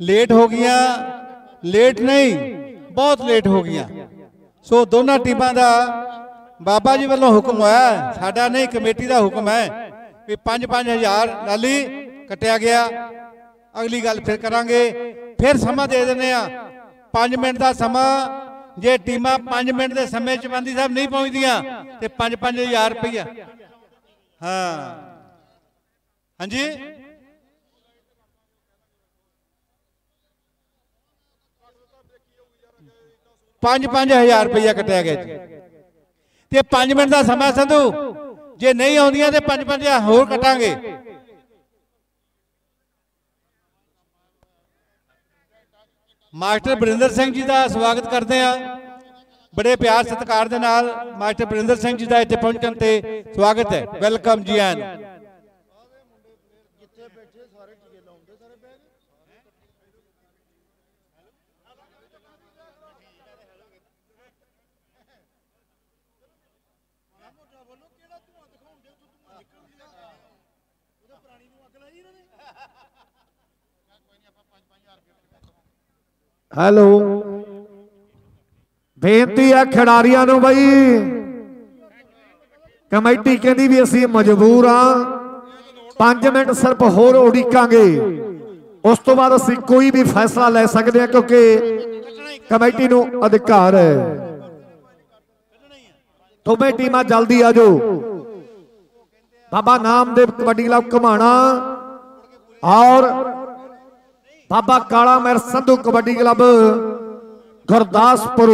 ਲੇਟ ਹੋ ਗਈਆਂ। ਲੇਟ ਨਹੀਂ, ਬਹੁਤ ਲੇਟ ਹੋ ਗਈਆਂ। ਸੋ ਦੋਨਾਂ ਟੀਮਾਂ ਦਾ ਬਾਬਾ ਜੀ ਵੱਲੋਂ ਹੁਕਮ ਹੋਇਆ ਸਾਡਾ ਨਹੀਂ, ਕਮੇਟੀ ਦਾ ਹੁਕਮ ਹੈ ਵੀ 5-5000 ਲਾਲੀ ਕੱਟਿਆ ਗਿਆ। ਅਗਲੀ ਗੱਲ ਫਿਰ ਕਰਾਂਗੇ। ਫਿਰ ਸਮਾਂ ਦੇ ਦਿੰਦੇ ਆ 5 ਮਿੰਟ ਦਾ ਸਮਾਂ। ਜੇ ਟੀਮਾਂ 5 ਮਿੰਟ ਦੇ ਸਮੇਂ ਚ ਬੰਦੀ ਸਾਹਿਬ ਨਹੀਂ ਪਹੁੰਚਦੀਆਂ, ਤੇ 5-5000 ਰੁਪਈਆ। ਹਾਂ। ਹਾਂਜੀ? ਪੰਜ ਪੰਜ ਹਜ਼ਾਰ ਰੁਪਈਆ ਕੱਟਿਆ ਗਿਆ ਜੀ। ਤੇ 5 ਮਿੰਟ ਦਾ ਸਮਾਂ ਸੰਧੂ, ਜੇ ਨਹੀਂ ਆਉਂਦੀਆਂ ਤੇ 5 5 ਹੋਰ ਕੱਟਾਂਗੇ। ਮਾਸਟਰ ਬਰਿੰਦਰ ਸਿੰਘ ਜੀ ਦਾ ਸਵਾਗਤ ਕਰਦੇ ਆ ਬੜੇ ਪਿਆਰ ਸਤਿਕਾਰ ਦੇ ਨਾਲ ਮਾਸਟਰ ਬਰਿੰਦਰ ਸਿੰਘ ਜੀ ਦਾ ਇੱਥੇ ਪਹੁੰਚਣ ਤੇ ਸਵਾਗਤ ਹੈ। ਵੈਲਕਮ ਜੀ ਆਨ ਹੈਲੋ। ਬੇਨਤੀ ਹੈ ਖਿਡਾਰੀਆਂ ਨੂੰ ਬਈ। ਕਮੇਟੀ ਕਹਿੰਦੀ ਵੀ ਅਸੀਂ ਮਜਬੂਰ ਆ। 5 ਮਿੰਟ ਸਿਰਫ ਹੋਰ ਉਡੀਕਾਂਗੇ। ਉਸ ਤੋਂ ਬਾਅਦ ਅਸੀਂ ਕੋਈ ਵੀ ਫੈਸਲਾ ਲੈ ਸਕਦੇ ਹਾਂ ਕਿਉਂਕਿ ਕਮੇਟੀ ਨੂੰ ਅਧਿਕਾਰ ਹੈ। ਦੋਵੇਂ ਟੀਮਾਂ ਜਲਦੀ ਆ ਜਾਓ। ਬਾਬਾ ਨਾਮਦੇਵ ਕਬੱਡੀ ਕਲੱਬ ਘਮਾਣਾ। ਔਰ ਬਾਬਾ ਕਾਲਾ ਮਹਿਰ ਸੰਧੂ ਕਬੱਡੀ ਕਲੱਬ, ਗੁਰਦਾਸਪੁਰ।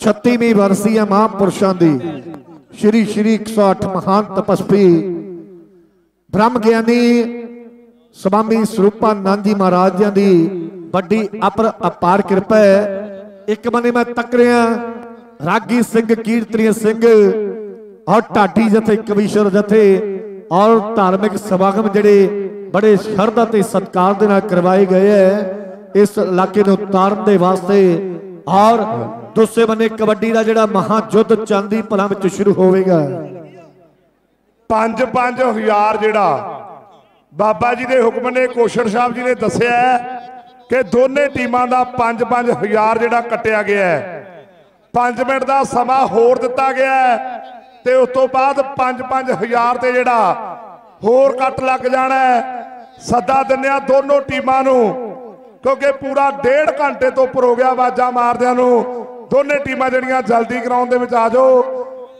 36ਵੀਂ ਵਰਸੀ ਹੈ ਮਹਾਂਪੁਰਸ਼ਾਂ ਦੀ। ਸ਼੍ਰੀ ਸ਼੍ਰੀ 108 ਮਹਾਨ ਤਪਸਵੀ। ਬ੍ਰਹਮ ਗਿਆਨੀ ਸਵਾਮੀ ਸਰੂਪਾਨੰਦ ਜੀ ਮਹਾਰਾਜ ਜੀ ਦੀ ਵੱਡੀ ਅਪਰ ਅਪਾਰ ਕਿਰਪਾ ਹੈ। ਇੱਕ ਬੰਨੇ ਮੈਂ ਤੱਕ ਰਿਹਾ ਰਾਗੀ ਸਿੰਘ ਕੀਰਤਨੀ ਸਿੰਘ ਔਰ ਢਾਡੀ ਜਥੇ ਕਵੀਸ਼ਰ ਜਥੇ, ਔਰ ਧਾਰਮਿਕ ਸਮਾਗਮ ਜਿਹੜੇ ਬੜੇ ਸ਼ਰਧਾ ਤੇ ਸਤਿਕਾਰ ਦੇ ਨਾਲ ਕਰਵਾਏ ਗਏ ਹੈ ਇਸ ਇਲਾਕੇ ਨੂੰ ਉਤਾਰਨ ਦੇ ਵਾਸਤੇ। ਔਰ ਦੂਸਰੇ ਬੰਨੇ ਕਬੱਡੀ ਦਾ ਜਿਹੜਾ ਮਹਾ ਯੁੱਧ ਚਾਂਦੀ ਭਲਾ ਵਿੱਚ ਸ਼ੁਰੂ ਹੋਵੇਗਾ। 5-5000 ਜਿਹੜਾ ਬਾਬਾ ਜੀ ਦੇ ਹੁਕਮ ਨੇ, ਕੋਸ਼ਰ ਸਾਹਿਬ ਜੀ ਨੇ ਦੱਸਿਆ ਹੈ ਕਿ ਦੋਨੇ ਟੀਮਾਂ ਦਾ 5-5000 ਜਿਹੜਾ ਕੱਟਿਆ ਗਿਆ ਹੈ। 5 ਮਿੰਟ ਦਾ ਸਮਾਂ ਹੋਰ ਦਿੱਤਾ ਗਿਆ ਤੇ ਉਸ ਤੋਂ ਬਾਅਦ 5-5000 ਤੇ ਜਿਹੜਾ ਹੋਰ ਕੱਟ ਲੱਗ ਜਾਣਾ ਹੈ। ਸੱਦਾ ਦਿੰਨਿਆ ਦੋਨੋਂ ਟੀਮਾਂ ਨੂੰ, ਕਿਉਂਕਿ ਪੂਰਾ ਡੇਢ ਘੰਟੇ ਤੋਂ ਉੱਪਰ ਹੋ ਗਿਆ ਆਵਾਜ਼ਾਂ ਮਾਰਦਿਆਂ ਨੂੰ। ਦੋਨੇ ਟੀਮਾਂ ਜਿਹੜੀਆਂ ਜਲਦੀ ਗਰਾਊਂਡ ਦੇ ਵਿੱਚ ਆ ਜਾਓ।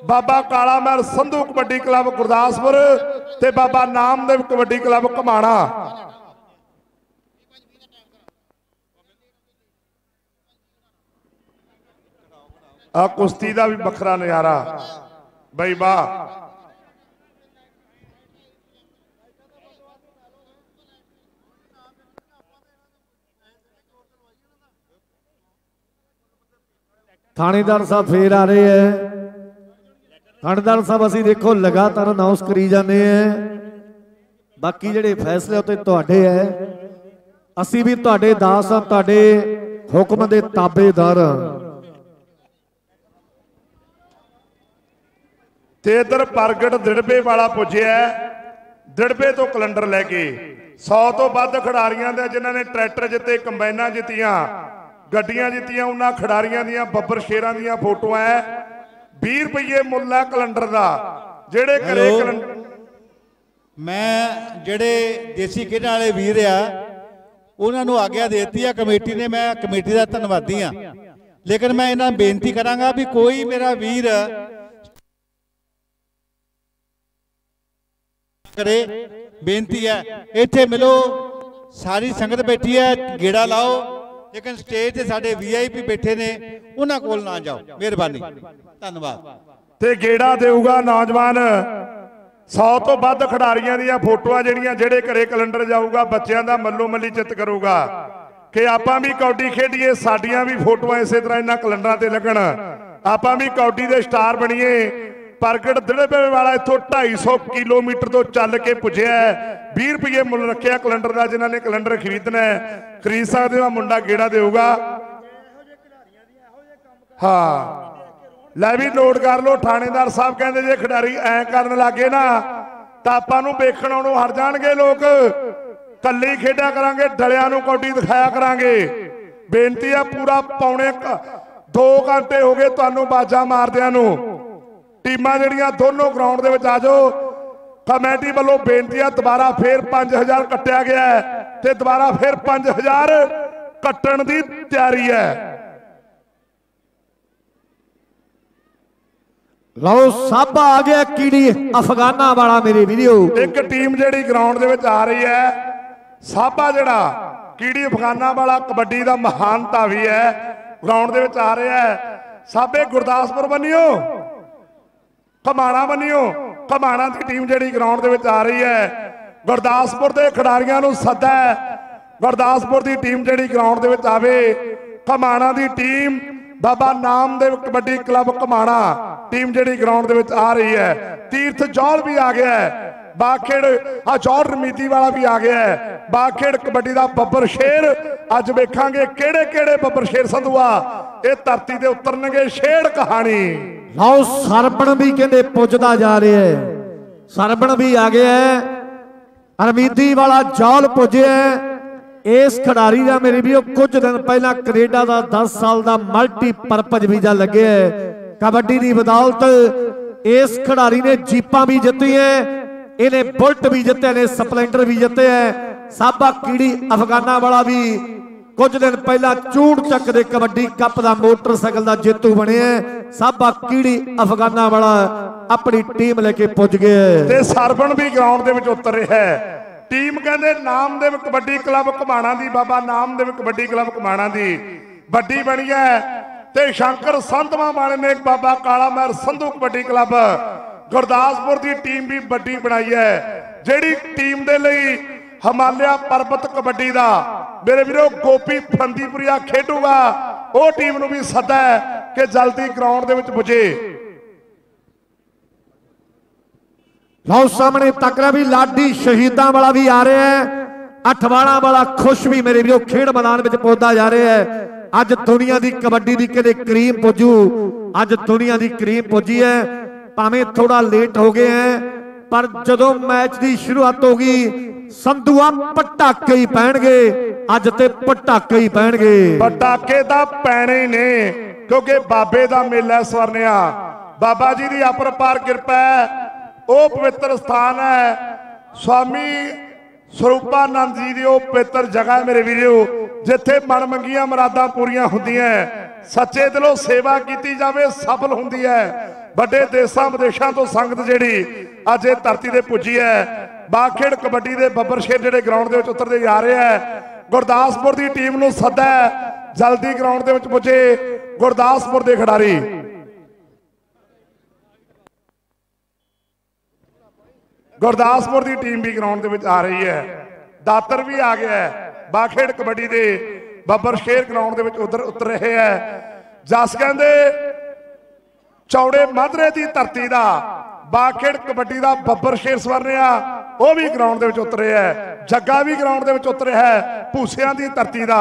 ਬਾਬਾ ਕਾਲਾ ਮਹਿਲ ਸੰਧੂ ਕਬੱਡੀ ਕਲੱਬ ਗੁਰਦਾਸਪੁਰ ਤੇ ਬਾਬਾ ਨਾਮਦੇਵ ਕਬੱਡੀ ਕਲੱਬ ਘਮਾਣਾ। ਆ ਕੁਸ਼ਤੀ ਦਾ ਵੀ ਵੱਖਰਾ ਨਜ਼ਾਰਾ। ਬਈ ਵਾਹ। ਥਾਣੇਦਾਰ ਸਾਹਿਬ ਫੇਰ ਆ ਰਹੇ ਹੈ ਥਾਣੇਦਾਰ ਸਾਹਿਬ, ਅਸੀਂ ਦੇਖੋ ਲਗਾਤਾਰ ਅਨਾਉਂਸ ਕਰੀ ਜਾਂਦੇ ਆ ਬਾਕੀ ਜਿਹੜੇ ਫੈਸਲੇ ਉਤੇ ਤੁਹਾਡੇ ਹੈ ਅਸੀਂ ਵੀ ਤੁਹਾਡੇ ਦਾਸ ਹਾਂ ਤੁਹਾਡੇ ਹੁਕਮ ਦੇ ਤਾਬੇਦਾਰ ਹਾਂ ਤੇ ਇਧਰ ਪ੍ਰਗਟ ਦਿੜਬੇ ਵਾਲਾ ਪੁੱਜਿਆ। ਦਿੜਬੇ ਤੋਂ ਕੈਲੰਡਰ ਲੈ ਕੇ 100 ਤੋਂ ਵੱਧ ਖਿਡਾਰੀਆਂ ਦੇ ਜਿਨ੍ਹਾਂ ਨੇ ਟਰੈਕਟਰ ਜਿੱਤੇ ਕੰਬਾਈਨਾਂ ਜਿੱਤੀਆਂ ਗੱਡੀਆਂ ਜਿੱਤੀਆਂ ਉਹਨਾਂ ਖਿਡਾਰੀਆਂ ਦੀਆਂ ਬੱਬਰ ਸ਼ੇਰਾਂ ਦੀਆਂ ਫੋਟੋਆਂ ਹੈ 20 ਰੁਪਏ ਮੁੱਲ ਹੈ ਕੈਲੰਡਰ ਦਾ ਜਿਹੜੇ ਘਰੇ ਹੈਲੋ। ਕੈਲੰਡਰ ਮੈਂ ਜਿਹੜੇ ਦੇਸੀ ਖੇਡਾਂ ਵਾਲੇ ਵੀਰ ਆ ਉਹਨਾਂ ਨੂੰ ਆਗਿਆ ਦੇਤੀ ਆ ਕਮੇਟੀ ਨੇ ਮੈਂ ਕਮੇਟੀ ਦਾ ਧੰਨਵਾਦੀ ਆ ਲੇਕਿਨ ਮੈਂ ਇਹਨਾਂ ਬੇਨਤੀ ਕਰਾਂਗਾ ਵੀ ਕੋਈ ਮੇਰਾ ਵੀਰ ਕਰੇ, ਬੇਨਤੀ ਹੈ, ਇੱਥੇ ਮਿਲੋ, ਸਾਰੀ ਸੰਗਤ ਬੈਠੀ ਹੈ, ਗੇੜਾ ਲਾਓ, ਲੇਕਿਨ ਸਟੇਜ ਤੇ ਸਾਡੇ ਵੀਆਈਪੀ ਬੈਠੇ ਨੇ, ਉਹਨਾਂ ਕੋਲ ਨਾ ਜਾਓ, ਮਿਹਰਬਾਨੀ, ਧੰਨਵਾਦ। ਤੇ ਗੇੜਾ ਦੇਊਗਾ ਨੌਜਵਾਨ 100 ਤੋਂ ਵੱਧ ਖਿਡਾਰੀਆਂ ਦੀਆਂ ਫੋਟੋਆਂ ਜਿਹੜੀਆਂ, ਜਿਹੜੇ ਘਰੇ ਕੈਲੰਡਰ ਜਾਊਗਾ, ਬੱਚਿਆਂ ਦਾ ਮੱਲੋ ਮੱਲੀ ਚਿੱਤ ਕਰੂਗਾ। ਕਿ ਆਪਾਂ ਵੀ ਕੌਡੀ ਖੇਡੀਏ, ਸਾਡੀਆਂ ਵੀ ਫੋਟੋਆਂ ਇਸੇ ਤਰ੍ਹਾਂ ਇਹਨਾਂ ਕੈਲੰਡਰਾਂ ਤੇ ਲੱਗਣ। ਆਪਾਂ ਵੀ ਕੌਡੀ ਦੇ ਸਟਾਰ ਬਣੀਏ ਪ੍ਰਗਟ ਦਿੜਬੇ ਵਾਲਾ ਇੱਥੋਂ 250 ਕਿਲੋਮੀਟਰ ਤੋਂ ਚੱਲ ਕੇ ਪੁੱਜਿਆ ਹੈ। 20 ਰੁਪਏ ਮੁੱਲ ਰੱਖਿਆ ਕੈਲੰਡਰ ਦਾ, ਜਿਨ੍ਹਾਂ ਨੇ ਕੈਲੰਡਰ ਖਰੀਦਣਾ ਹੈ। ਖਰੀਦ ਸਕਦੇ ਹੋ ਮੁੰਡਾ ਗੇੜਾ ਦੇਊਗਾ। ਹਾਂ। ਲੈ ਵੀ ਨੋਟ ਕਰ ਲਓ, ਥਾਣੇਦਾਰ ਸਾਹਿਬ ਕਹਿੰਦੇ ਜੇ ਖਿਡਾਰੀ ਐ ਕਰਨ ਲੱਗੇ ਨਾ, ਤਾਂ ਆਪਾਂ ਨੂੰ ਵੇਖਣ ਆਉਣੋਂ ਹਟ ਜਾਣਗੇ ਲੋਕ। ਕੱਲੀ ਖੇਡਿਆ ਕਰਾਂਗੇ, ਡਲਿਆਂ ਨੂੰ ਕੌਡੀ ਦਿਖਾਇਆ ਕਰਾਂਗੇ। ਬੇਨਤੀ ਆ ਪੂਰਾ ਪੌਣੇ 2 ਘੰਟੇ ਹੋ ਗਏ ਤੁਹਾਨੂੰ ਬਾਜਾਂ ਮਾਰਦਿਆਂ ਨੂੰ। ਟੀਮਾਂ ਜਿਹੜੀਆਂ ਦੋਨੋਂ ਗਰਾਊਂਡ ਦੇ ਵਿੱਚ ਆ ਜਾਓ। ਕਮੇਟੀ ਵੱਲੋਂ ਬੇਨਤੀ ਆ ਦੁਬਾਰਾ ਫੇਰ 5000 ਕੱਟਿਆ ਗਿਆ ਤੇ ਦੁਬਾਰਾ ਫੇਰ 5000 ਕੱਟਣ ਦੀ ਤਿਆਰੀ ਹੈ। ਲਓ ਸਭ ਆ ਗਿਆ ਕੀੜੀ ਅਫਗਾਨਾ ਵਾਲਾ ਮੇਰੇ ਵੀਡੀਓ ਇੱਕ ਟੀਮ ਜਿਹੜੀ ਗਰਾਊਂਡ ਦੇ ਵਿੱਚ ਆ ਰਹੀ ਹੈ ਸਾਬਾ ਜਿਹੜਾ ਕੀੜੀ ਅਫਗਾਨਾ ਵਾਲਾ ਕਬੱਡੀ ਦਾ ਮਹਾਨ ਧਾਵੀ ਹੈ ਗਰਾਊਂਡ ਦੇ ਵਿੱਚ ਆ ਰਿਹਾ ਹੈ। ਸਾਬੇ ਗੁਰਦਾਸਪੁਰ ਬੰਨਿਓ ਘਮਾਣਾ ਬੰਨਿਓ ਘਮਾਣਾ ਦੀ ਟੀਮ ਜਿਹੜੀ ਗਰਾਊਂਡ ਦੇ ਵਿੱਚ ਆ ਰਹੀ ਹੈ। ਗੁਰਦਾਸਪੁਰ ਦੇ ਖਿਡਾਰੀਆਂ ਨੂੰ ਸੱਦਾ ਹੈ, ਗੁਰਦਾਸਪੁਰ ਦੀ ਟੀਮ ਜਿਹੜੀ ਗਰਾਊਂਡ ਦੇ ਵਿੱਚ ਆਵੇ। ਕਮਾਣਾ ਦੀ team Baba Namdev kabaddi club Ghumana team ਜਿਹੜੀ ਗਰਾਊਂਡ ਦੇ ਵਿੱਚ ਆ ਰਹੀ ਹੈ। ਤੀਰਥ ਜੌਲ ਵੀ ਆ ਗਿਆ ਹੈ, ਬਾਖੇੜ ਆ ਜੌਲ ਰਮੀਤੀ ਵਾਲਾ ਵੀ ਆ ਗਿਆ ਹੈ। ਬਾਖੇੜ ਕਬੱਡੀ ਦਾ ਬੱਬਰ ਸ਼ੇਰ, ਅੱਜ ਵੇਖਾਂਗੇ ਕਿਹੜੇ ਕਿਹੜੇ ਬੱਬਰ ਸ਼ੇਰ ਸੰਧੂਆ, ਇਹ ਧਰਤੀ ਤੇ ਉਤਰਨਗੇ ਸ਼ੇਰ ਕਹਾਣੀ। ਲਓ, ਸਰਬਣ ਵੀ ਕਹਿੰਦੇ ਪੁੱਜਦਾ ਜਾ ਰਿਹਾ ਹੈ। ਸਰਬਣ ਵੀ ਆ ਗਿਆ ਹੈ। ਅਰਮੀਦੀ ਵਾਲਾ ਜੌਲ ਪੁੱਜਿਆ ਇਸ ਖਿਡਾਰੀ ਦਾ ਮੇਰੇ ਵੀਰੋ, ਕੁਝ ਦਿਨ ਪਹਿਲਾਂ ਕੈਨੇਡਾ ਦਾ 10 ਸਾਲ ਦਾ ਮਲਟੀ ਪਰਪਸ ਵੀਜ਼ਾ ਲੱਗਿਆ ਹੈ। ਕਬੱਡੀ ਦੀ ਬਦੌਲਤ ਇਸ ਖਿਡਾਰੀ ਨੇ ਜੀਪਾਂ ਵੀ ਜਿੱਤੀਆਂ ਇਹਨੇ ਬੁਲਟ ਵੀ ਜਿੱਤੇ ਨੇ, ਸਪਲੈਂਡਰ ਵੀ ਜਿੱਤੇ ਹੈ। ਸਾਬਾ ਕੀੜੀ ਅਫਗਾਨਾ ਵਾਲਾ ਵੀ ਕੁਝ ਦਿਨ ਪਹਿਲਾਂ ਚੂੜ ਚੱਕ ਦੇ ਕਬੱਡੀ ਕੱਪ ਦਾ ਮੋਟਰਸਾਈਕਲ ਦਾ ਜੇਤੂ ਬਣਿਆ ਸਾਬਾ ਕੀੜੀ ਅਫਗਾਨਾ ਵਾਲਾ ਆਪਣੀ ਟੀਮ ਲੈ ਕੇ ਪੁੱਜ ਗਿਆ ਤੇ ਸਰਬਣ ਵੀ ਗਰਾਊਂਡ ਦੇ ਵਿੱਚ ਉਤਰ ਰਿਹਾ ਹੈ ਟੀਮ ਕਹਿੰਦੇ ਨਾਮਦੇਵ ਕਬੱਡੀ ਕਲੱਬ ਘਮਾਣਾ ਦੀ, ਬਾਬਾ ਨਾਮਦੇਵ ਕਬੱਡੀ ਕਲੱਬ ਘਮਾਣਾ ਦੀ। ਵੱਡੀ ਬਣੀ ਹੈ ਤੇ ਸ਼ੰਕਰ ਸੰਧਵਾ ਵਾਲੇ ਨੇ ਬਾਬਾ ਕਾਲਾ ਮਹਿਰ ਸੰਧੂ ਕਬੱਡੀ ਕਲੱਬ। ਗੁਰਦਾਸਪੁਰ ਦੀ ਟੀਮ ਵੀ ਵੱਡੀ ਬਣਾਈ ਹੈ ਜਿਹੜੀ ਟੀਮ ਦੇ ਲਈ ਹਿਮਾਲਿਆ ਪਰਬਤ ਕਬੱਡੀ ਦਾ। ਮੇਰੇ ਵੀਰੋ, ਗੋਪੀ ਫੰਦੀਪੁਰੀਆ ਖੇਡੂਗਾ। ਉਹ ਟੀਮ ਨੂੰ ਵੀ ਸੱਦਾ ਹੈ ਕਿ ਜਲਦੀ ਗਰਾਊਂਡ ਦੇ ਵਿੱਚ ਪੁੱਜੇ। ਲਓ ਸਾਹਮਣੇ ਤਕਰਾ ਵੀ ਲਾਡੀ ਸ਼ਹੀਦਾਂ ਵਾਲਾ ਵੀ ਆ ਰਿਹਾ ਹੈ। ਅਠਵਾਲਾ ਵਾਲਾ ਖੁਸ਼ ਵੀ ਮੇਰੇ ਵੀਰੋ, ਖੇਡ ਮੈਦਾਨ ਵਿੱਚ ਪਹੁੰਚਦਾ ਜਾ ਰਿਹਾ ਹੈ। ਅੱਜ ਦੁਨੀਆ ਦੀ ਕਬੱਡੀ ਦੀ ਕਿਤੇ ਕਰੀਮ ਪੁੱਜੂ? ਅੱਜ ਦੁਨੀਆ ਦੀ ਕਰੀਮ ਪੁੱਜੀ ਹੈ। ਭਾਵੇਂ ਥੋੜਾ ਲੇਟ ਹੋ ਗਏ ਹੈ ਪਰ ਜਦੋਂ ਮੈਚ ਦੀ ਸ਼ੁਰੂਆਤ ਹੋ ਗਈ, ਸੰਧੂਆ ਪਟਾਕੇ ਹੀ ਪੈਣਗੇ, ਅੱਜ ਤੇ ਪਟਾਕੇ ਹੀ ਪੈਣਗੇ। ਪਟਾਕੇ ਤਾਂ ਪੈਣੇ ਨੇ, ਕਿਉਂਕਿ ਬਾਬੇ ਦਾ ਮੇਲਾ ਸਵਰਨਿਆ ਬਾਬਾ ਜੀ ਦੀ ਅਪਰਪਾਰ ਕਿਰਪਾ ਹੈ, ਉਹ ਪਵਿੱਤਰ ਸਥਾਨ ਹੈ। ਸਵਾਮੀ ਸਰੂਪਾਨੰਦ ਜੀ ਦੀ ਉਹ ਪਵਿੱਤਰ ਜਗ੍ਹਾ ਹੈ ਮੇਰੇ ਵੀਰੋ, ਜਿੱਥੇ ਮਨ ਮੰਗੀਆਂ ਮੁਰਾਦਾਂ ਪੂਰੀਆਂ ਹੁੰਦੀਆਂ ਸੱਚੇ ਦਿਲੋਂ ਸੇਵਾ ਕੀਤੀ ਜਾਵੇ, ਸਫਲ ਹੁੰਦੀ ਹੈ। ਵੱਡੇ ਦੇਸ਼ਾਂ ਵਿਦੇਸ਼ਾਂ ਤੋਂ ਸੰਗਤ ਜਿਹੜੀ ਅੱਜ ਇਹ ਧਰਤੀ ਤੇ ਪੁੱਜੀ ਹੈ, ਬਾਖੇੜ ਕਬੱਡੀ ਦੇ ਬੱਬਰ ਸ਼ੇਰ ਜਿਹੜੇ ਗਰਾਊਂਡ ਦੇ ਵਿੱਚ ਉਤਰਦੇ ਜਾ ਰਹੇ ਹੈ, ਗੁਰਦਾਸਪੁਰ ਦੀ ਟੀਮ ਨੂੰ ਸੱਦਾ ਜਲਦੀ ਗਰਾਊਂਡ ਦੇ ਵਿੱਚ ਪੁੱਜੇ ਗੁਰਦਾਸਪੁਰ ਦੇ ਖਿਡਾਰੀ। ਗੁਰਦਾਸਪੁਰ ਦੀ ਟੀਮ ਵੀ ਗਰਾਊਂਡ ਦੇ ਵਿੱਚ ਆ ਰਹੀ ਹੈ, ਦਾਤਰ ਵੀ ਆ ਗਿਆ ਹੈ, ਬਾਖੇੜ ਕਬੱਡੀ ਦੇ ਬੱਬਰ ਸ਼ੇਰ ਗਰਾਊਂਡ ਦੇ ਵਿੱਚ ਉਧਰ ਉਤਰ ਰਹੇ ਹੈ। ਜਸ ਕਹਿੰਦੇ ਚੌੜੇ ਮਾਧਰੇ ਦੀ ਧਰਤੀ ਦਾ, ਬਾਖੇੜ ਕਬੱਡੀ ਦਾ ਬੱਬਰ ਸ਼ੇਰ ਸਵਰਨਿਆ ਉਹ ਵੀ ਗਰਾਊਂਡ ਦੇ ਵਿੱਚ ਉਤਰਿਆ ਹੈ ਜੱਗਾ ਵੀ ਗਰਾਊਂਡ ਦੇ ਵਿੱਚ ਉਤਰਿਆ ਹੈ, ਭੂਸਿਆਂ ਦੀ ਧਰਤੀ ਦਾ।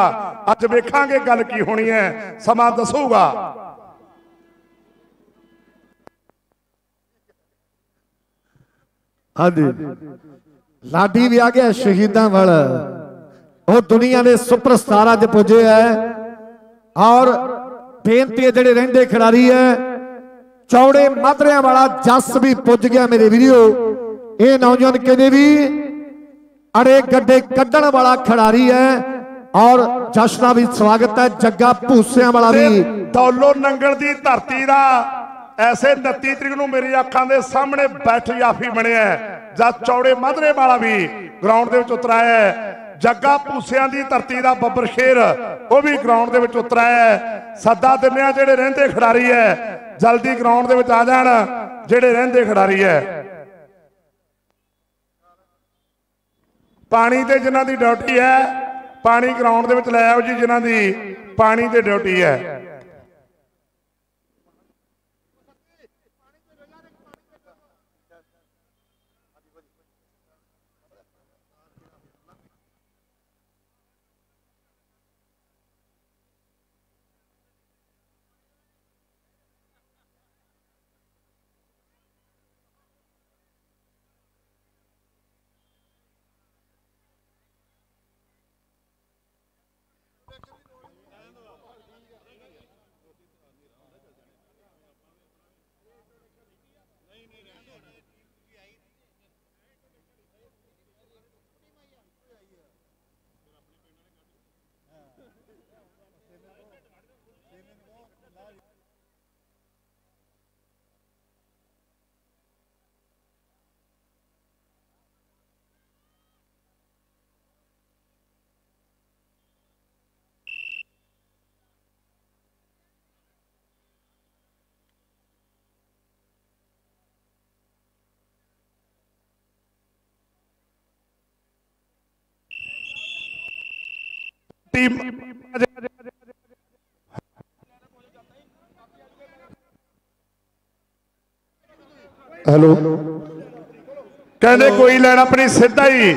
ਅੱਜ ਵੇਖਾਂਗੇ ਗੱਲ ਕੀ ਹੋਣੀ ਹੈ ਸਮਾਂ ਦੱਸੂਗਾ। ਹਾਂਜੀ। ਲਾਡੀ ਵੀ ਆ ਗਿਆ ਸ਼ਹੀਦਾਂ ਵੱਲ। ਉਹ ਦੁਨੀਆ ਦੇ ਸੁਪਰਸਟਾਰ ਅੱਜ ਪੁੱਜੇ ਐ। ਔਰ ਬੇਨਤੀ ਜਿਹੜੇ ਰਹਿੰਦੇ ਖਿਡਾਰੀ ਐ ਚੌੜੇ ਮਾਧਰਿਆਂ ਵਾਲਾ ਜੱਸ ਵੀ ਪੁੱਜ ਗਿਆ ਮੇਰੇ ਵੀਡੀਓ ਇਹ ਨੌਜਵਾਨ ਕਹਿੰਦੇ ਵੀ ਅੜੇ ਗੱਡੇ ਕੱਢਣ ਵਾਲਾ ਖਿਡਾਰੀ ਐ ਔਰ ਜਸ਼ ਦਾ ਵੀ ਸਵਾਗਤ ਹੈ, ਜੱਗਾ ਭੂਸਿਆਂ ਵਾਲਾ ਵੀ। ਦੌਲੋ ਨੰਗਲ ਦੀ ਧਰਤੀ ਦਾ ਐਸੇ 29 ਤਰੀਕ ਨੂੰ ਮੇਰੀ ਅੱਖਾਂ ਦੇ ਸਾਹਮਣੇ ਬੈਠ ਜਾਫੀ ਬਣਿਆ ਜਦ ਚੌੜੇ ਮਾਧਰੇ ਵਾਲਾ ਵੀ ਗਰਾਊਂਡ ਦੇ ਵਿੱਚ ਉਤਰਾਇਆ ਹੈ। ਜੱਗਾ ਭੂਸਿਆਂ ਦੀ ਧਰਤੀ ਦਾ ਬੱਬਰ ਸ਼ੇਰ ਉਹ ਵੀ ਗਰਾਊਂਡ ਦੇ ਵਿੱਚ ਉਤਰਾਇਆ ਸੱਦਾ ਦਿੰਦੇ ਜਿਹੜੇ ਰਹਿੰਦੇ ਖਿਡਾਰੀ ਹੈ ਜਲਦੀ ਗਰਾਊਂਡ ਦੇ ਵਿੱਚ ਆ ਜਾਣ, ਜਿਹੜੇ ਰਹਿੰਦੇ ਖਿਡਾਰੀ ਹੈ। ਪਾਣੀ ਤੇ ਜਿਨ੍ਹਾਂ ਦੀ ਡਿਊਟੀ ਹੈ, ਪਾਣੀ ਗਰਾਊਂਡ ਦੇ ਵਿੱਚ ਲੈ ਆਓ ਜੀ, ਜਿਨ੍ਹਾਂ ਦੀ ਪਾਣੀ ਤੇ ਡਿਊਟੀ ਹੈ। Team hello. ਕਹਿੰਦੇ ਕੋਈ ਲੈਣ ਆਪਣੀ ਸਿੱਧਾ ਹੀ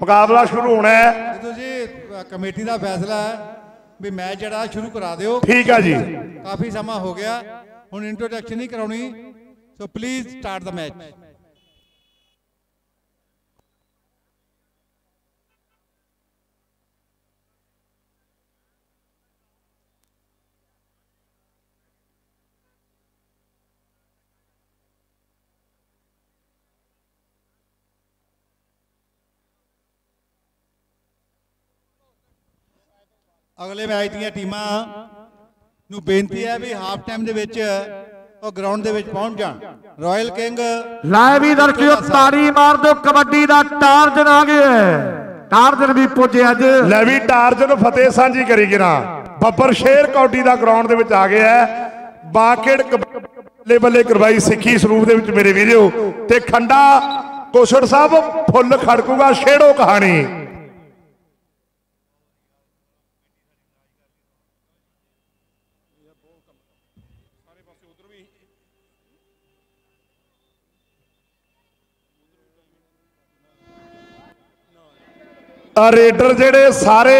ਮੁਕਾਬਲਾ ਸ਼ੁਰੂ ਹੋਣਾ ਹੈ। ਜਦੋਂ ਜੀ ਕਮੇਟੀ ਦਾ ਫੈਸਲਾ ਹੈ ਵੀ ਮੈਚ ਜਿਹੜਾ ਸ਼ੁਰੂ ਕਰਾ ਦਿਓ। ਠੀਕ ਆ ਜੀ। ਕਾਫੀ ਸਮਾਂ ਹੋ ਗਿਆ। ਹੁਣ ਇੰਟਰੋਡਕਸ਼ਨ ਨਹੀਂ ਕਰਾਉਣੀ। ਸੋ ਪਲੀਜ਼ ਸਟਾਰਟ ਦਾ ਮੈਚ ਅਗਲੇ ਮੈਚ ਦੀਆਂ ਟੀਮਾਂ ਨੂੰ ਬੇਨਤੀ ਹੈ ਵੀ ਹਾਫ ਟਾਈਮ ਦੇ ਵਿੱਚ ਉਹ ਗਰਾਊਂਡ ਦੇ ਵਿੱਚ ਪਹੁੰਚ ਜਾਣ। ਰਾਇਲ ਕਿੰਗ ਲੈ ਵੀ ਦਰਸ਼ਕੋ ਤਾੜੀ ਮਾਰ ਦਿਓ ਕਬੱਡੀ ਦਾ ਟਾਰਜਨ ਆ ਗਿਆ ਹੈ। ਟਾਰਜਨ ਵੀ ਪੁੱਜੇ ਅੱਜ। ਲੈ ਵੀ ਟਾਰਜਨ ਫਤਿਹ ਸਾਂਝੀ ਕਰੀ ਗਿਰਾ। ਬੱਬਰ ਸ਼ੇਰ ਕੌਡੀ ਦਾ ਗਰਾਊਂਡ ਦੇ ਵਿੱਚ ਆ ਗਿਆ ਹੈ। ਬਾਕੇੜ ਬੱਲੇ ਬੱਲੇ ਕਰਵਾਈ ਸਿੱਖੀ ਸਰੂਪ ਦੇ ਵਿੱਚ ਮੇਰੇ ਵੀਰੋ। ਤੇ ਖੰਡਾ ਕੋਸ਼ੜ ਸਾਹਿਬ ਫੁੱਲ ਖੜਕੂਗਾ ਛੇੜੋ ਕਹਾਣੀ। ਆ ਰੇਡਰ ਜਿਹੜੇ ਸਾਰੇ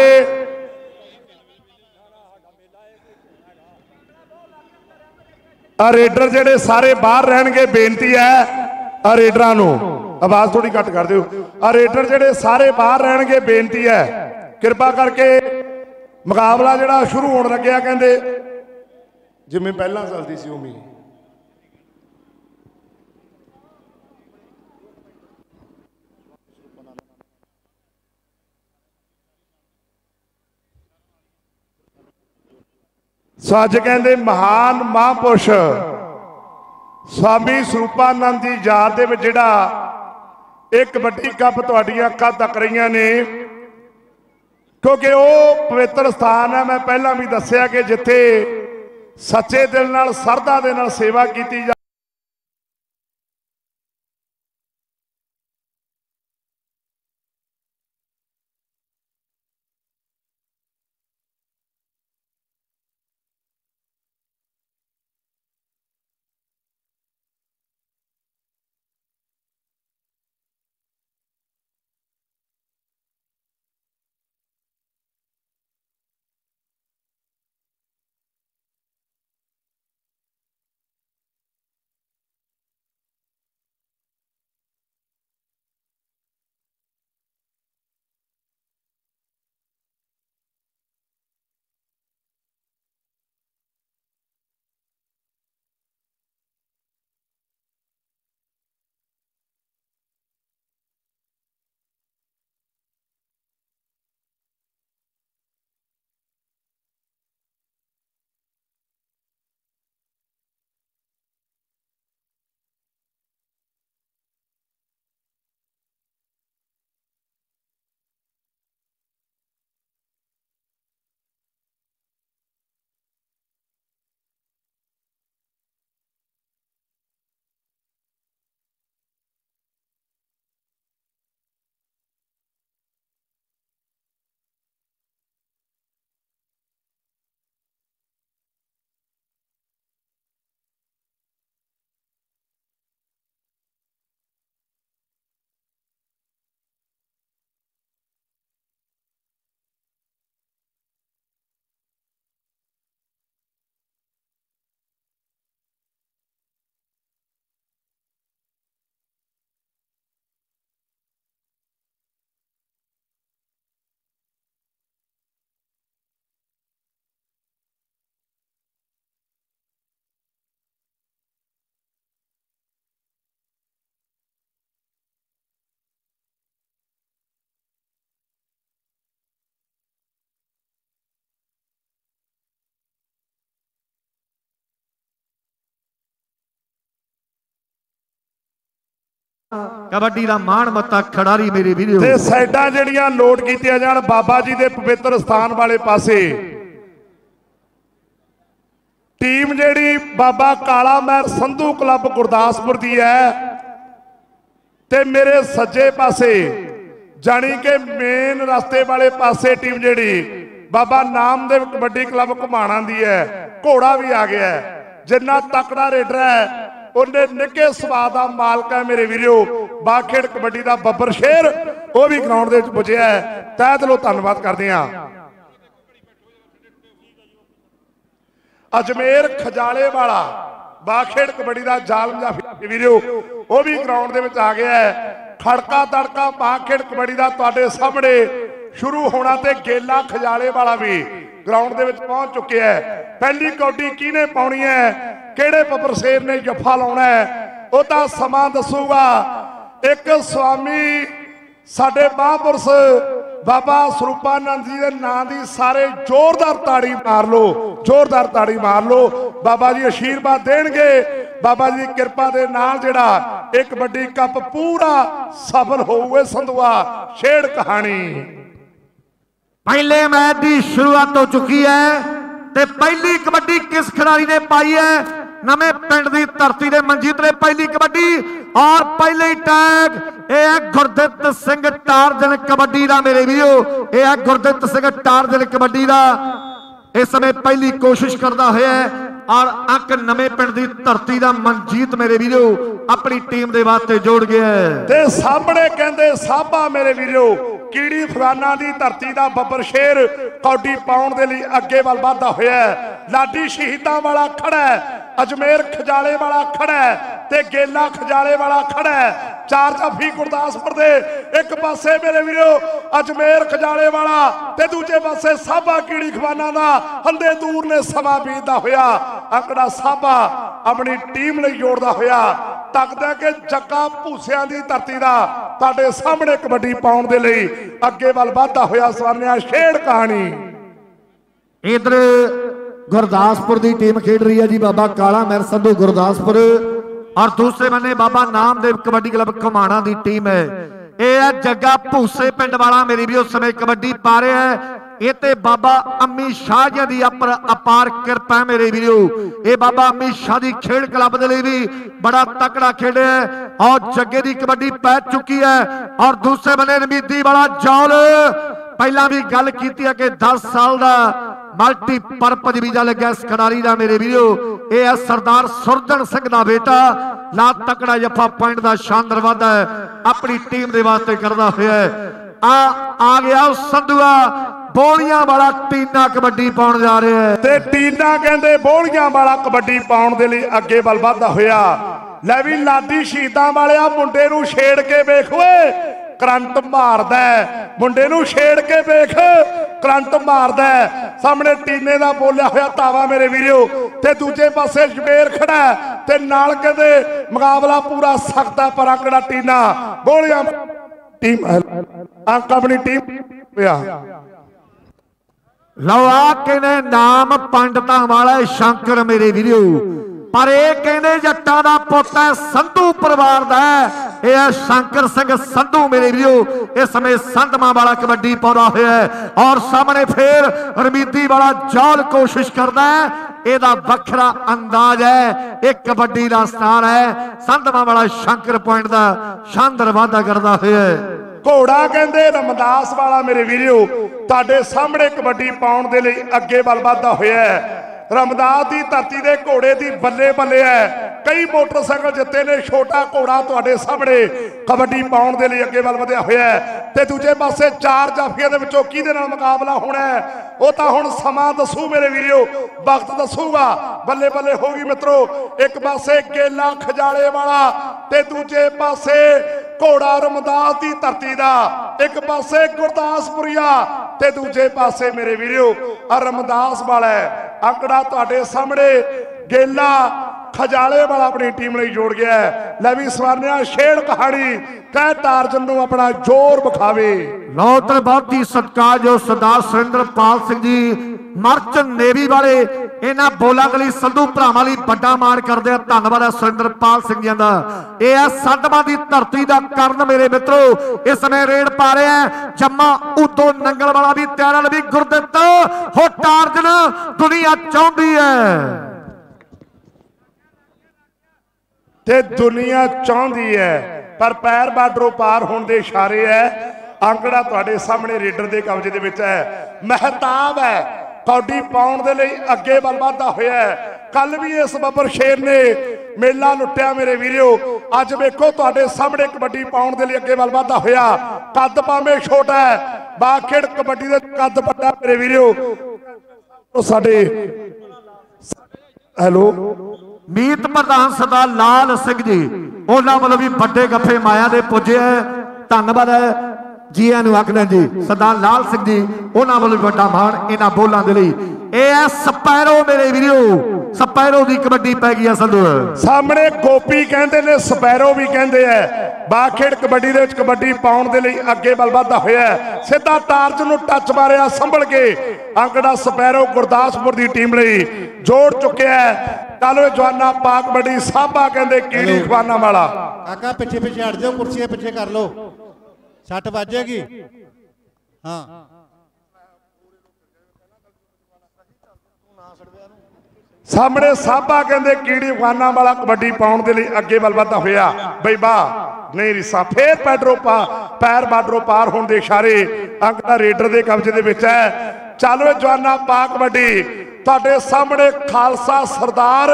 ਆ ਰੇਡਰ ਜਿਹੜੇ ਸਾਰੇ ਬਾਹਰ ਰਹਿਣਗੇ, ਬੇਨਤੀ ਹੈ ਆ ਰੇਡਰਾਂ ਨੂੰ। ਆਵਾਜ਼ ਥੋੜੀ ਘੱਟ ਕਰ ਦਿਓ। ਆ ਰੇਡਰ ਜਿਹੜੇ ਸਾਰੇ ਬਾਹਰ ਰਹਿਣਗੇ, ਬੇਨਤੀ ਹੈ। ਕਿਰਪਾ ਕਰਕੇ ਮੁਕਾਬਲਾ ਜਿਹੜਾ ਸ਼ੁਰੂ ਹੋਣ ਲੱਗਿਆ, ਕਹਿੰਦੇ, ਜਿਵੇਂ ਪਹਿਲਾਂ ਚੱਲਦੀ ਸੀ ਉਮੀ ਸੋ ਅੱਜ ਕਹਿੰਦੇ ਮਹਾਨ ਮਹਾਂਪੁਰਸ਼ ਸਵਾਮੀ ਸਰੂਪਾਨੰਦ ਦੀ ਯਾਦ ਦੇ ਵਿੱਚ ਜਿਹੜਾ ਇੱਕ ਵੱਡੀ ਕੱਪ ਤੁਹਾਡੀਆਂ ਅੱਖਾਂ ਤੱਕ ਰਹੀਆਂ ਨੇ, ਕਿਉਂਕਿ ਉਹ ਪਵਿੱਤਰ ਸਥਾਨ ਹੈ, ਮੈਂ ਪਹਿਲਾਂ ਵੀ ਦੱਸਿਆ ਕਿ ਜਿੱਥੇ ਸੱਚੇ ਦਿਲ ਨਾਲ, ਸਰਦਾ ਦੇ ਨਾਲ ਸੇਵਾ ਕੀਤੀ ਕਬੱਡੀ ਦਾ ਮਾਣ ਮੱਤਾ ਖਿਡਾਰੀ ਮੇਰੇ ਵੀਰੋ ਤੇ ਸਾਈਡਾਂ ਜਿਹੜੀਆਂ ਲੋਡ ਕੀਤੀਆਂ ਜਾਣ, ਬਾਬਾ ਜੀ ਦੇ ਪਵਿੱਤਰ ਸਥਾਨ ਵਾਲੇ ਪਾਸੇ ਟੀਮ ਜਿਹੜੀ ਬਾਬਾ ਕਾਲਾ ਮਹਿਰ ਸੰਧੂ ਕਲੱਬ ਗੁਰਦਾਸਪੁਰ ਦੀ ਹੈ, ਤੇ ਮੇਰੇ ਸੱਜੇ ਪਾਸੇ, ਜਾਣੀ ਕਿ ਮੇਨ ਰਸਤੇ ਵਾਲੇ ਪਾਸੇ ਟੀਮ ਜਿਹੜੀ, ਬਾਬਾ ਨਾਮਦੇਵ ਕਬੱਡੀ ਕਲੱਬ ਘੁਮਾਣਾ ਦੀ ਹੈ, ਘੋੜਾ ਵੀ ਆ ਗਿਆ ਹੈ। ਜਿੰਨਾ ਤਕੜਾ ਰੇਡਰ ਹੈ ਉਹਨੇ ਨਿੱਕੇ ਸਵਾਦ ਦਾ ਮਾਲਕ ਹੈ ਮੇਰੇ ਵੀਰੋ। ਬਾਖੇੜ ਕਬੱਡੀ ਦਾ ਬੱਬਰ ਸ਼ੇਰ, ਉਹ ਵੀ ਗਰਾਊਂਡ ਦੇ ਵਿੱਚ ਪੁੱਜਿਆ ਤਹਿ ਦਿਲੋਂ ਧੰਨਵਾਦ ਕਰਦੇ ਹਾਂ। ਅਜਮੇਰ ਖਜਾਲੇ ਵਾਲਾ, ਬਾਖੇੜ ਕਬੱਡੀ ਦਾ ਜਾਲਮ ਜਾਫੀ ਵੀਰੋ, ਉਹ ਵੀ ਗਰਾਊਂਡ ਦੇ ਵਿੱਚ ਆ ਗਿਆ ਹੈ। ਖੜਕਾ ਤੜਕਾ ਬਾਖੇੜ ਕਬੱਡੀ ਦਾ ਤੁਹਾਡੇ ਸਾਹਮਣੇ ਸ਼ੁਰੂ ਹੋਣਾ ਤੇ ਗੇਲਾ ਖਜਾਲੇ ਵਾਲਾ ਵੀ ਗਰਾਊਂਡ ਦੇ ਵਿੱਚ ਪਹੁੰਚ ਚੁੱਕਿਆ ਹੈ। ਪਹਿਲੀ ਕੌਡੀ ਕਿਹਨੇ ਪਾਉਣੀ ਹੈ? ਕਿਹੜੇ ਬੱਬਰ ਸ਼ੇਰ ਨੇ ਜੱਫਾ ਲਾਉਣਾ ਹੈ? ਉਹ ਤਾਂ ਸਮਾਂ ਦੱਸੂਗਾ। ਇੱਕ ਸਵਾਮੀ ਸਾਡੇ ਮਹਾਂਪੁਰਸ਼ ਬਾਬਾ ਸਰੂਪਾਨੰਦ ਜੀ ਦੇ ਨਾਂ ਦੀ ਸਾਰੇ ਜ਼ੋਰਦਾਰ ਤਾੜੀ ਮਾਰ ਲਓ, ਜ਼ੋਰਦਾਰ ਤਾੜੀ ਮਾਰ ਲਓ। ਬਾਬਾ ਜੀ ਅਸ਼ੀਰਵਾਦ ਦੇਣਗੇ। ਬਾਬਾ ਜੀ ਦੀ ਕਿਰਪਾ ਦੇ ਨਾਲ ਜਿਹੜਾ ਇਹ ਕਬੱਡੀ ਕੱਪ ਪੂਰਾ ਸਫਲ ਹੋਊਗਾ ਸੰਧਵਾ ਛੇੜ ਕਹਾਣੀ। ਪਹਿਲੇ ਮੈਚ ਦੀ ਸ਼ੁਰੂਆਤ ਹੋ ਚੁੱਕੀ ਹੈ ਤੇ ਪਹਿਲੀ ਕਬੱਡੀ ਕਿਸ ਖਿਡਾਰੀ ਨੇ ਪਾਈ ਹੈ? ਨਵੇਂ ਪਿੰਡ ਦੀ ਧਰਤੀ ਦੇ ਮਨਜੀਤ ਨੇ ਪਹਿਲੀ ਕਬੱਡੀ ਔਰ ਪਹਿਲੇ ਟੈਗ। ਇਹ ਹੈ ਗੁਰਦਿੱਤ ਸਿੰਘ ਟਾਰਜਨ ਕਬੱਡੀ ਦਾ, ਮੇਰੇ ਵੀਰੋ। ਇਹ ਹੈ ਗੁਰਦਿੱਤ ਸਿੰਘ ਟਾਰਜਨ ਕਬੱਡੀ ਦਾ। ਇਸ ਸਮੇਂ ਪਹਿਲੀ ਕੋਸ਼ਿਸ਼ ਕਰਦਾ ਹੋਇਆ ਔਰ ਅੰਕ ਨਵੇਂ ਪਿੰਡ ਦੀ ਧਰਤੀ ਦਾ ਮਨਜੀਤ, ਮੇਰੇ ਵੀਰੋ, ਆਪਣੀ ਟੀਮ ਦੇ ਵਾਸਤੇ ਜੋੜ ਗਿਆ ਹੈ। ਤੇ ਸਾਹਮਣੇ ਕਹਿੰਦੇ, ਸਾਬਾ ਮੇਰੇ ਵੀਰੋ ਕੀੜੀ ਫਰਾਨਾ ਦੀ ਧਰਤੀ ਦਾ ਬੱਬਰ ਸ਼ੇਰ ਕੌਡੀ ਪਾਉਣ ਦੇ ਲਈ ਅੱਗੇ ਵੱਲ ਵਧਦਾ ਹੋਇਆ ਲਾਡੀ ਸ਼ਹੀਦਾਂ ਵਾਲਾ ਖੜਾ ਹੈ, ਅਜਮੇਰ ਖਜਾਲੇ ਵਾਲਾ ਖੜਾ ਹੈ ਤੇ ਗੇਲਾ ਖਜਾਲੇ ਵਾਲਾ ਖੜਾ ਹੈ। ਚਾਰ ਜਾਫੀ ਗੁਰਦਾਸਪੁਰ ਦੇ ਇੱਕ ਪਾਸੇ ਮੇਰੇ ਵੀਰੋ ਅਜਮੇਰ ਖਜਾਲੇ ਵਾਲਾ ਤੇ ਦੂਜੇ ਪਾਸੇ ਸਾਬਾ ਕੀੜੀ ਖਵਾਨਾ ਦਾ ਹੰਦੇ ਦੂਰ ਨੇ ਸਵਾ ਬੀਤਦਾ ਹੋਇਆ। ਅੰਕੜਾ ਸਾਬਾ ਆਪਣੀ ਟੀਮ ਲਈ ਜੋੜਦਾ ਹੋਇਆ। ਤੱਕਦਾ ਕਿ ਜੱਗਾ ਭੂਸਿਆਂ ਦੀ ਧਰਤੀ ਦਾ ਤੁਹਾਡੇ ਸਾਹਮਣੇ ਕਬੱਡੀ ਪਾਉਣ ਦੇ ਲਈ ਅੱਗੇ ਵੱਲ ਵਧਦਾ ਹੋਇਆ ਸਵਰਨਿਆ ਖੇਡ ਕਹਾਣੀ। ਇਧਰ ਗੁਰਦਾਸਪੁਰ ਦੀ ਟੀਮ ਖੇਡ ਰਹੀ ਹੈ ਜੀ ਬਾਬਾ ਕਾਲਾ ਮਹਿਰ ਸੰਧੂ ਗੁਰਦਾਸਪੁਰ। ਔਰ ਦੂਸਰੇ ਬੰਨੇ ਬਾਬਾ ਨਾਮਦੇਵ ਕਬੱਡੀ ਕਲੱਬ ਖਮਾਣਾ ਦੀ ਟੀਮ ਹੈ। ਇਹ ਹੈ ਜੱਗਾ ਭੂਸੇ ਪਿੰਡ ਵਾਲਾ, ਮੇਰੀ ਵੀ ਉਸ ਸਮੇਂ ਕਬੱਡੀ ਪਾ ਰਿਹਾ ਹੈ। ਇਹ ਤੇ ਬਾਬਾ ਅੰਮੀ ਸ਼ਾਹ ਜੀ ਦੀ ਅਪਾਰ ਕਿਰਪਾ ਮੇਰੇ ਵੀਰੋ। ਇਹ ਬਾਬਾ ਅੰਮੀ ਸ਼ਾਹ ਦੀ ਖੇਡ ਕਲੱਬ ਦੇ ਲਈ ਵੀ ਬੜਾ ਤਕੜਾ ਖੇਡਿਆ ਔਰ ਜੱਗੇ ਦੀ ਕਬੱਡੀ ਪੈ ਚੁੱਕੀ ਹੈ। ਔਰ ਦੂਸਰੇ ਬੰਨੇ ਰਮੀਦੀ ਵਾਲਾ ਜੌਲ। ਪਹਿਲਾਂ ਵੀ ਗੱਲ ਕੀਤੀ ਹੈ ਕਿ 10 ਸਾਲ ਦਾ ਮਲਟੀ ਪਰਪਜ ਵੀਜ਼ਾ ਲੱਗਿਆ ਇਸ ਖਿਡਾਰੀ ਦਾ ਮੇਰੇ ਵੀਰੋ। ਇਹ ਹੈ ਸਰਦਾਰ ਸੁਰਜਣ ਸਿੰਘ ਦਾ ਬੇਟਾ। ਲਾ ਤਕੜਾ ਜੱਫਾ ਪੁਆਇੰਟ ਦਾ ਸ਼ਾਨਦਾਰ ਵਾਧਾ ਹੈ। ਆਪਣੀ ਟੀਮ ਦੇ ਵਾਸਤੇ ਕਰਦਾ ਹੋਇਆ ਆ ਆ ਗਿਆ ਸੰਧੂਆ। ਬੋਲੀਆਂ ਵਾਲਾ ਟੀਨਾ ਕਬੱਡੀ ਪਾਉਣ ਜਾ ਰਿਹਾ ਹੈ ਤੇ ਟੀਨਾ ਕਹਿੰਦੇ ਬੋਲੀਆਂ ਵਾਲਾ ਕਬੱਡੀ ਪਾਉਣ ਦੇ ਲਈ ਅੱਗੇ ਵੱਲ ਵਧਦਾ ਹੋਇਆ ਲੈ ਵੀ ਲਾਡੀ ਸ਼ਹੀਦਾਂ ਵਾਲਿਆ, ਮੁੰਡੇ ਨੂੰ ਛੇੜ ਕੇ ਵੇਖ ਓਏ, ਕਰੰਟ ਮਾਰਦਾ ਹੈ। ਮੁੰਡੇ ਨੂੰ ਛੇੜ ਕੇ ਵੇਖ, ਕਰੰਟ ਮਾਰਦਾ ਹੈ। ਸਾਹਮਣੇ ਟੀਨੇ ਦਾ ਬੋਲਿਆ ਹੋਇਆ ਤਾਵਾ ਮੇਰੇ ਵੀਰੋ, ਤੇ ਦੂਜੇ ਪਾਸੇ ਜਬੇਰ ਖੜਾ ਹੈ, ਤੇ ਨਾਲ ਕਹਿੰਦੇ ਮੁਕਾਬਲਾ ਪੂਰਾ ਸਖਤਾ ਪਰ ਅੰਕੜਾ ਟੀਨਾ, ਬੋਲੀਆਂ ਟੀਮ ਅੰਕ ਆਪਣੀ ਟੀਮ ਪਿਆ ਲਓ ਆ ਕਹਿੰਦੇ, ਨਾਮ ਪੰਡਤਾਂ ਵਾਲਾ ਸ਼ੰਕਰ ਮੇਰੇ ਵੀਰੋ। ਪਰ ਇਹ ਕਹਿੰਦੇ, ਜੱਟਾਂ ਦਾ ਪੁੱਤ ਹੈ ਸੰਧੂ ਪਰਿਵਾਰ ਦਾ ਇਹ ਹੈ ਸ਼ੰਕਰ ਸਿੰਘ ਸੰਧੂ ਮੇਰੇ ਵੀਰੋ। ਇਸ ਸਮੇਂ ਸੰਧਮਾ ਵਾਲਾ ਕਬੱਡੀ ਪਾਉਂਦਾ ਹੋਇਆ ਹੈ ਔਰ ਸਾਹਮਣੇ ਫੇਰ ਰਮੀਦੀ ਵਾਲਾ ਜੌਲ ਕੋਸ਼ਿਸ਼ ਕਰਦਾ ਹੈ। ਇਹਦਾ ਵੱਖਰਾ ਅੰਦਾਜ਼ ਹੈ। ਇਹ ਕਬੱਡੀ ਦਾ ਸਟਾਰ ਹੈ। ਸੰਧਮਾ ਵਾਲਾ ਸ਼ੰਕਰ ਪੁਆਇੰਟ ਦਾ ਸ਼ਾਨਦਾਰ ਵਾਅਦਾ ਕਰਦਾ ਹੋਇਆ ਹੈ। ਘੋੜਾ ਕਹਿੰਦੇ, ਰਮਦਾਸ ਵਾਲਾ ਮੇਰੇ ਵੀਰੋ ਤੁਹਾਡੇ ਸਾਹਮਣੇ ਕਬੱਡੀ ਪਾਉਣ ਦੇ ਲਈ ਅੱਗੇ ਵੱਲ ਵਧਦਾ ਹੋਇਆ ਹੈ। ਰਮਦਾਸ ਦੀ ਧਰਤੀ ਦੇ ਘੋੜੇ ਦੀ ਬੱਲੇ ਬੱਲੇ ਹੈ। ਕਈ ਮੋਟਰਸਾਈਕਲ ਜਿੱਤੇ ਨੇ, ਛੋਟਾ ਘੋੜਾ ਤੁਹਾਡੇ ਸਾਹਮਣੇ ਕਬੱਡੀ ਪਾਉਣ ਦੇ ਲਈ ਅੱਗੇ ਵੱਲ ਵਧਿਆ ਹੋਇਆ ਹੈ। ਤੇ ਦੂਜੇ ਪਾਸੇ ਚਾਰ ਜਾਫੀਆਂ ਦੇ ਵਿੱਚੋਂ ਕਿਹਦੇ ਨਾਲ ਮੁਕਾਬਲਾ ਹੋਣਾ ਹੈ? ਉਹ ਤਾਂ ਹੁਣ ਸਮਾਂ ਦੱਸੂ ਮੇਰੇ ਵੀਰੋ ਵਕਤ ਦੱਸੂਗਾ। ਬੱਲੇ ਬੱਲੇ ਹੋਗੀ ਮਿੱਤਰੋ, ਇੱਕ ਪਾਸੇ ਕੇਲਾ ਖਜਾਲੇ ਵਾਲਾ ਤੇ ਦੂਜੇ ਪਾਸੇ ਘੋੜਾ ਰਮਦਾਸ ਦੀ ਧਰਤੀ ਦਾ। ਇੱਕ ਪਾਸੇ ਗੁਰਦਾਸਪੁਰੀਆ ਤੇ ਦੂਜੇ ਪਾਸੇ ਮੇਰੇ ਵੀਰੋ ਆ ਰਮਦਾਸ ਵਾਲਾ ਅੰਕੜਾ ਤੁਹਾਡੇ ਸਾਹਮਣੇ, ਗੇਲਾ ਖਜਾਲੇ ਵਾਲਾ ਆਪਣੀ ਟੀਮ ਲਈ ਜੋੜ ਗਿਆ ਹੈ। ਲੈ ਵੀ ਸਵਰਨਿਆ, ਛੇੜ ਕਹਾਣੀ, ਕਹਿ ਤਾਰਜਨ ਨੂੰ ਆਪਣਾ ਜ਼ੋਰ ਵਿਖਾਵੇ। ਨੌਤਰ ਬਹੁਤੀ ਸਤਿਕਾਰਯੋਗ ਸਰਦਾਰ ਸੁਰਿੰਦਰਪਾਲ ਸਿੰਘ ਜੀ ਮਰਚਨ ਨੇਵੀ ਵਾਲੇ, ਇਹਨਾਂ ਬੋਲਾਂ ਦੇ ਲਈ ਸੰਧੂ ਭਰਾਵਾਂ ਲਈ ਵੱਡਾ ਮਾਣ ਕਰਦੇ ਆ। ਧੰਨਵਾਦ ਹੈ ਸੁਰਿੰਦਰਪਾਲ ਸਿੰਘ ਜੀ ਦਾ। ਇਹ ਆ ਸੰਧਮਾ ਦੀ ਧਰਤੀ ਦਾ ਕਰਨ ਮੇਰੇ ਮਿੱਤਰੋ। ਇਸ ਸਮੇਂ ਰੇਡ ਪਾ ਰਿਹਾ ਜੰਮਾ ਉਤੋਂ ਨੰਗਲ ਵਾਲਾ ਵੀ ਤਿਆਰ ਵੀ ਗੁਰਦਿੱਤ ਹੋ ਟਾਰਜਨ ਦੁਨੀਆ ਚਾਹੁੰਦੀ ਹੈ। ਤੇ ਦੁਨੀਆ ਚਾਹੁੰਦੀ ਹੈ, ਪਰ ਪੈਰ ਬਾਰਡਰੋਂ ਪਾਰ ਹੋਣ ਦੇ ਇਸ਼ਾਰੇ ਹੈ। ਅੰਕੜਾ ਤੁਹਾਡੇ ਸਾਹਮਣੇ ਰੇਡਰ ਦੇ ਕਬਜ਼ੇ ਦੇ ਵਿੱਚ ਹੈ। ਮਹਿਤਾਬ ਹੈ। ਕੌਡੀ ਪਾਉਣ ਦੇ ਲਈ ਅੱਗੇ ਵੱਲ ਵਧਦਾ ਹੋਇਆ ਕੱਲ ਵੀ ਇਸ ਬੱਬਰ ਸ਼ੇਰ ਨੇ ਮੇਲਾ ਲੁੱਟਿਆ ਮੇਰੇ ਵੀਰੋ ਅੱਜ ਵੇਖੋ ਤੁਹਾਡੇ ਸਾਹਮਣੇ ਕਬੱਡੀ ਪਾਉਣ ਦੇ ਲਈ ਅੱਗੇ ਵੱਲ ਵਧਦਾ ਹੋਇਆ। ਕੱਦ ਭਾਵੇਂ ਛੋਟਾ ਬਾਖੇੜ ਕਬੱਡੀ ਦੇ ਕੱਦ ਵੱਡਾ ਮੇਰੇ ਵੀਰਿਓ। ਸਾਡੇ ਹੈਲੋ? ਮੀਤ ਪ੍ਰਧਾਨ ਸਰਦਾਰ ਲਾਲ ਸਿੰਘ ਜੀ, ਉਹਨਾਂ ਵੱਲੋਂ ਵੀ ਵੱਡੇ ਗੱਫੇ ਮਾਇਆ ਦੇ ਪੁੱਜੇ ਧੰਨਵਾਦ ਹੈ। ਜੀਆਂ ਨੂੰ ਆਖਣਾ ਜੀ ਸਰਦਾਰ ਲਾਲ ਸਿੰਘ ਜੀ ਉਹਨਾਂ ਵੱਲੋਂ ਵੀ ਵੱਡਾ ਮਾਣ ਇਹਨਾਂ ਬੋਲਾਂ ਦੇ ਲਈ। ਇਹ ਹੈ ਸਪੈਰੋ ਮੇਰੇ ਵੀਰੋ ਸਪੈਰੋ ਦੀ ਕਬੱਡੀ ਪੈ ਗਈ ਅਸਲ। ਸਾਹਮਣੇ ਗੋਪੀ ਕਹਿੰਦੇ ਨੇ ਸਪੈਰੋ ਵੀ ਕਹਿੰਦੇ ਐ। ਬਾਖੇੜ ਕਬੱਡੀ ਦੇ ਵਿੱਚ ਕਬੱਡੀ ਪਾਉਣ ਦੇ ਲਈ ਅੱਗੇ ਵੱਲ ਵਧਦਾ ਹੋਇਆ ਹੈ। ਸਿੱਧਾ ਟਾਰਚ ਨੂੰ ਟੱਚ ਮਾਰਿਆ ਸੰਭਲ ਕੇ ਅੰਕੜਾ ਸਪੈਰੋ ਗੁਰਦਾਸਪੁਰ ਦੀ ਟੀਮ ਲਈ ਜੋੜ ਚੁੱਕਿਆ ਹੈ ਕੱਲ ਜਵਾਨਾ ਪਾਕ ਕਬੱਡੀ ਸਾਬਾ ਕਹਿੰਦੇ ਕੀੜੀ ਖਵਾਨਾ ਵਾਲਾ। ਕਾਕਾ ਪਿੱਛੇ ਪਿੱਛੇ ਹਟ ਜਾਓ ਕੁਰਸੀਆਂ ਪਿੱਛੇ ਕਰ ਲਓ। ਛੱਟ ਵੱਜੇਗੀ। ਹਾਂ। ਸਾਹਮਣੇ ਸਾਬਾ ਕਹਿੰਦੇ ਕੀੜੀ ਖਾਨਾ ਵਾਲਾ ਕਬੱਡੀ ਪਾਉਣ ਦੇ ਲਈ ਅੱਗੇ ਵੱਲ ਵਧਦਾ ਹੋਇਆ। ਬਈ ਵਾਹ, ਨਹੀਂ ਰਿਸਾ, ਫੇਰ ਪੈਡਰੋ ਪਾ ਪੈਰ ਬਾਰਡਰੋ ਪਾਰ ਹੋਣ ਦੇ ਇਸ਼ਾਰੇ ਅੰਕ ਦਾ ਰੇਡਰ ਦੇ ਕਬਜ਼ੇ ਦੇ ਵਿੱਚ ਹੈ। ਚੱਲ ਵੇ ਜਵਾਨਾ, ਪਾ ਕਬੱਡੀ। ਤੁਹਾਡੇ ਸਾਹਮਣੇ ਖਾਲਸਾ ਸਰਦਾਰ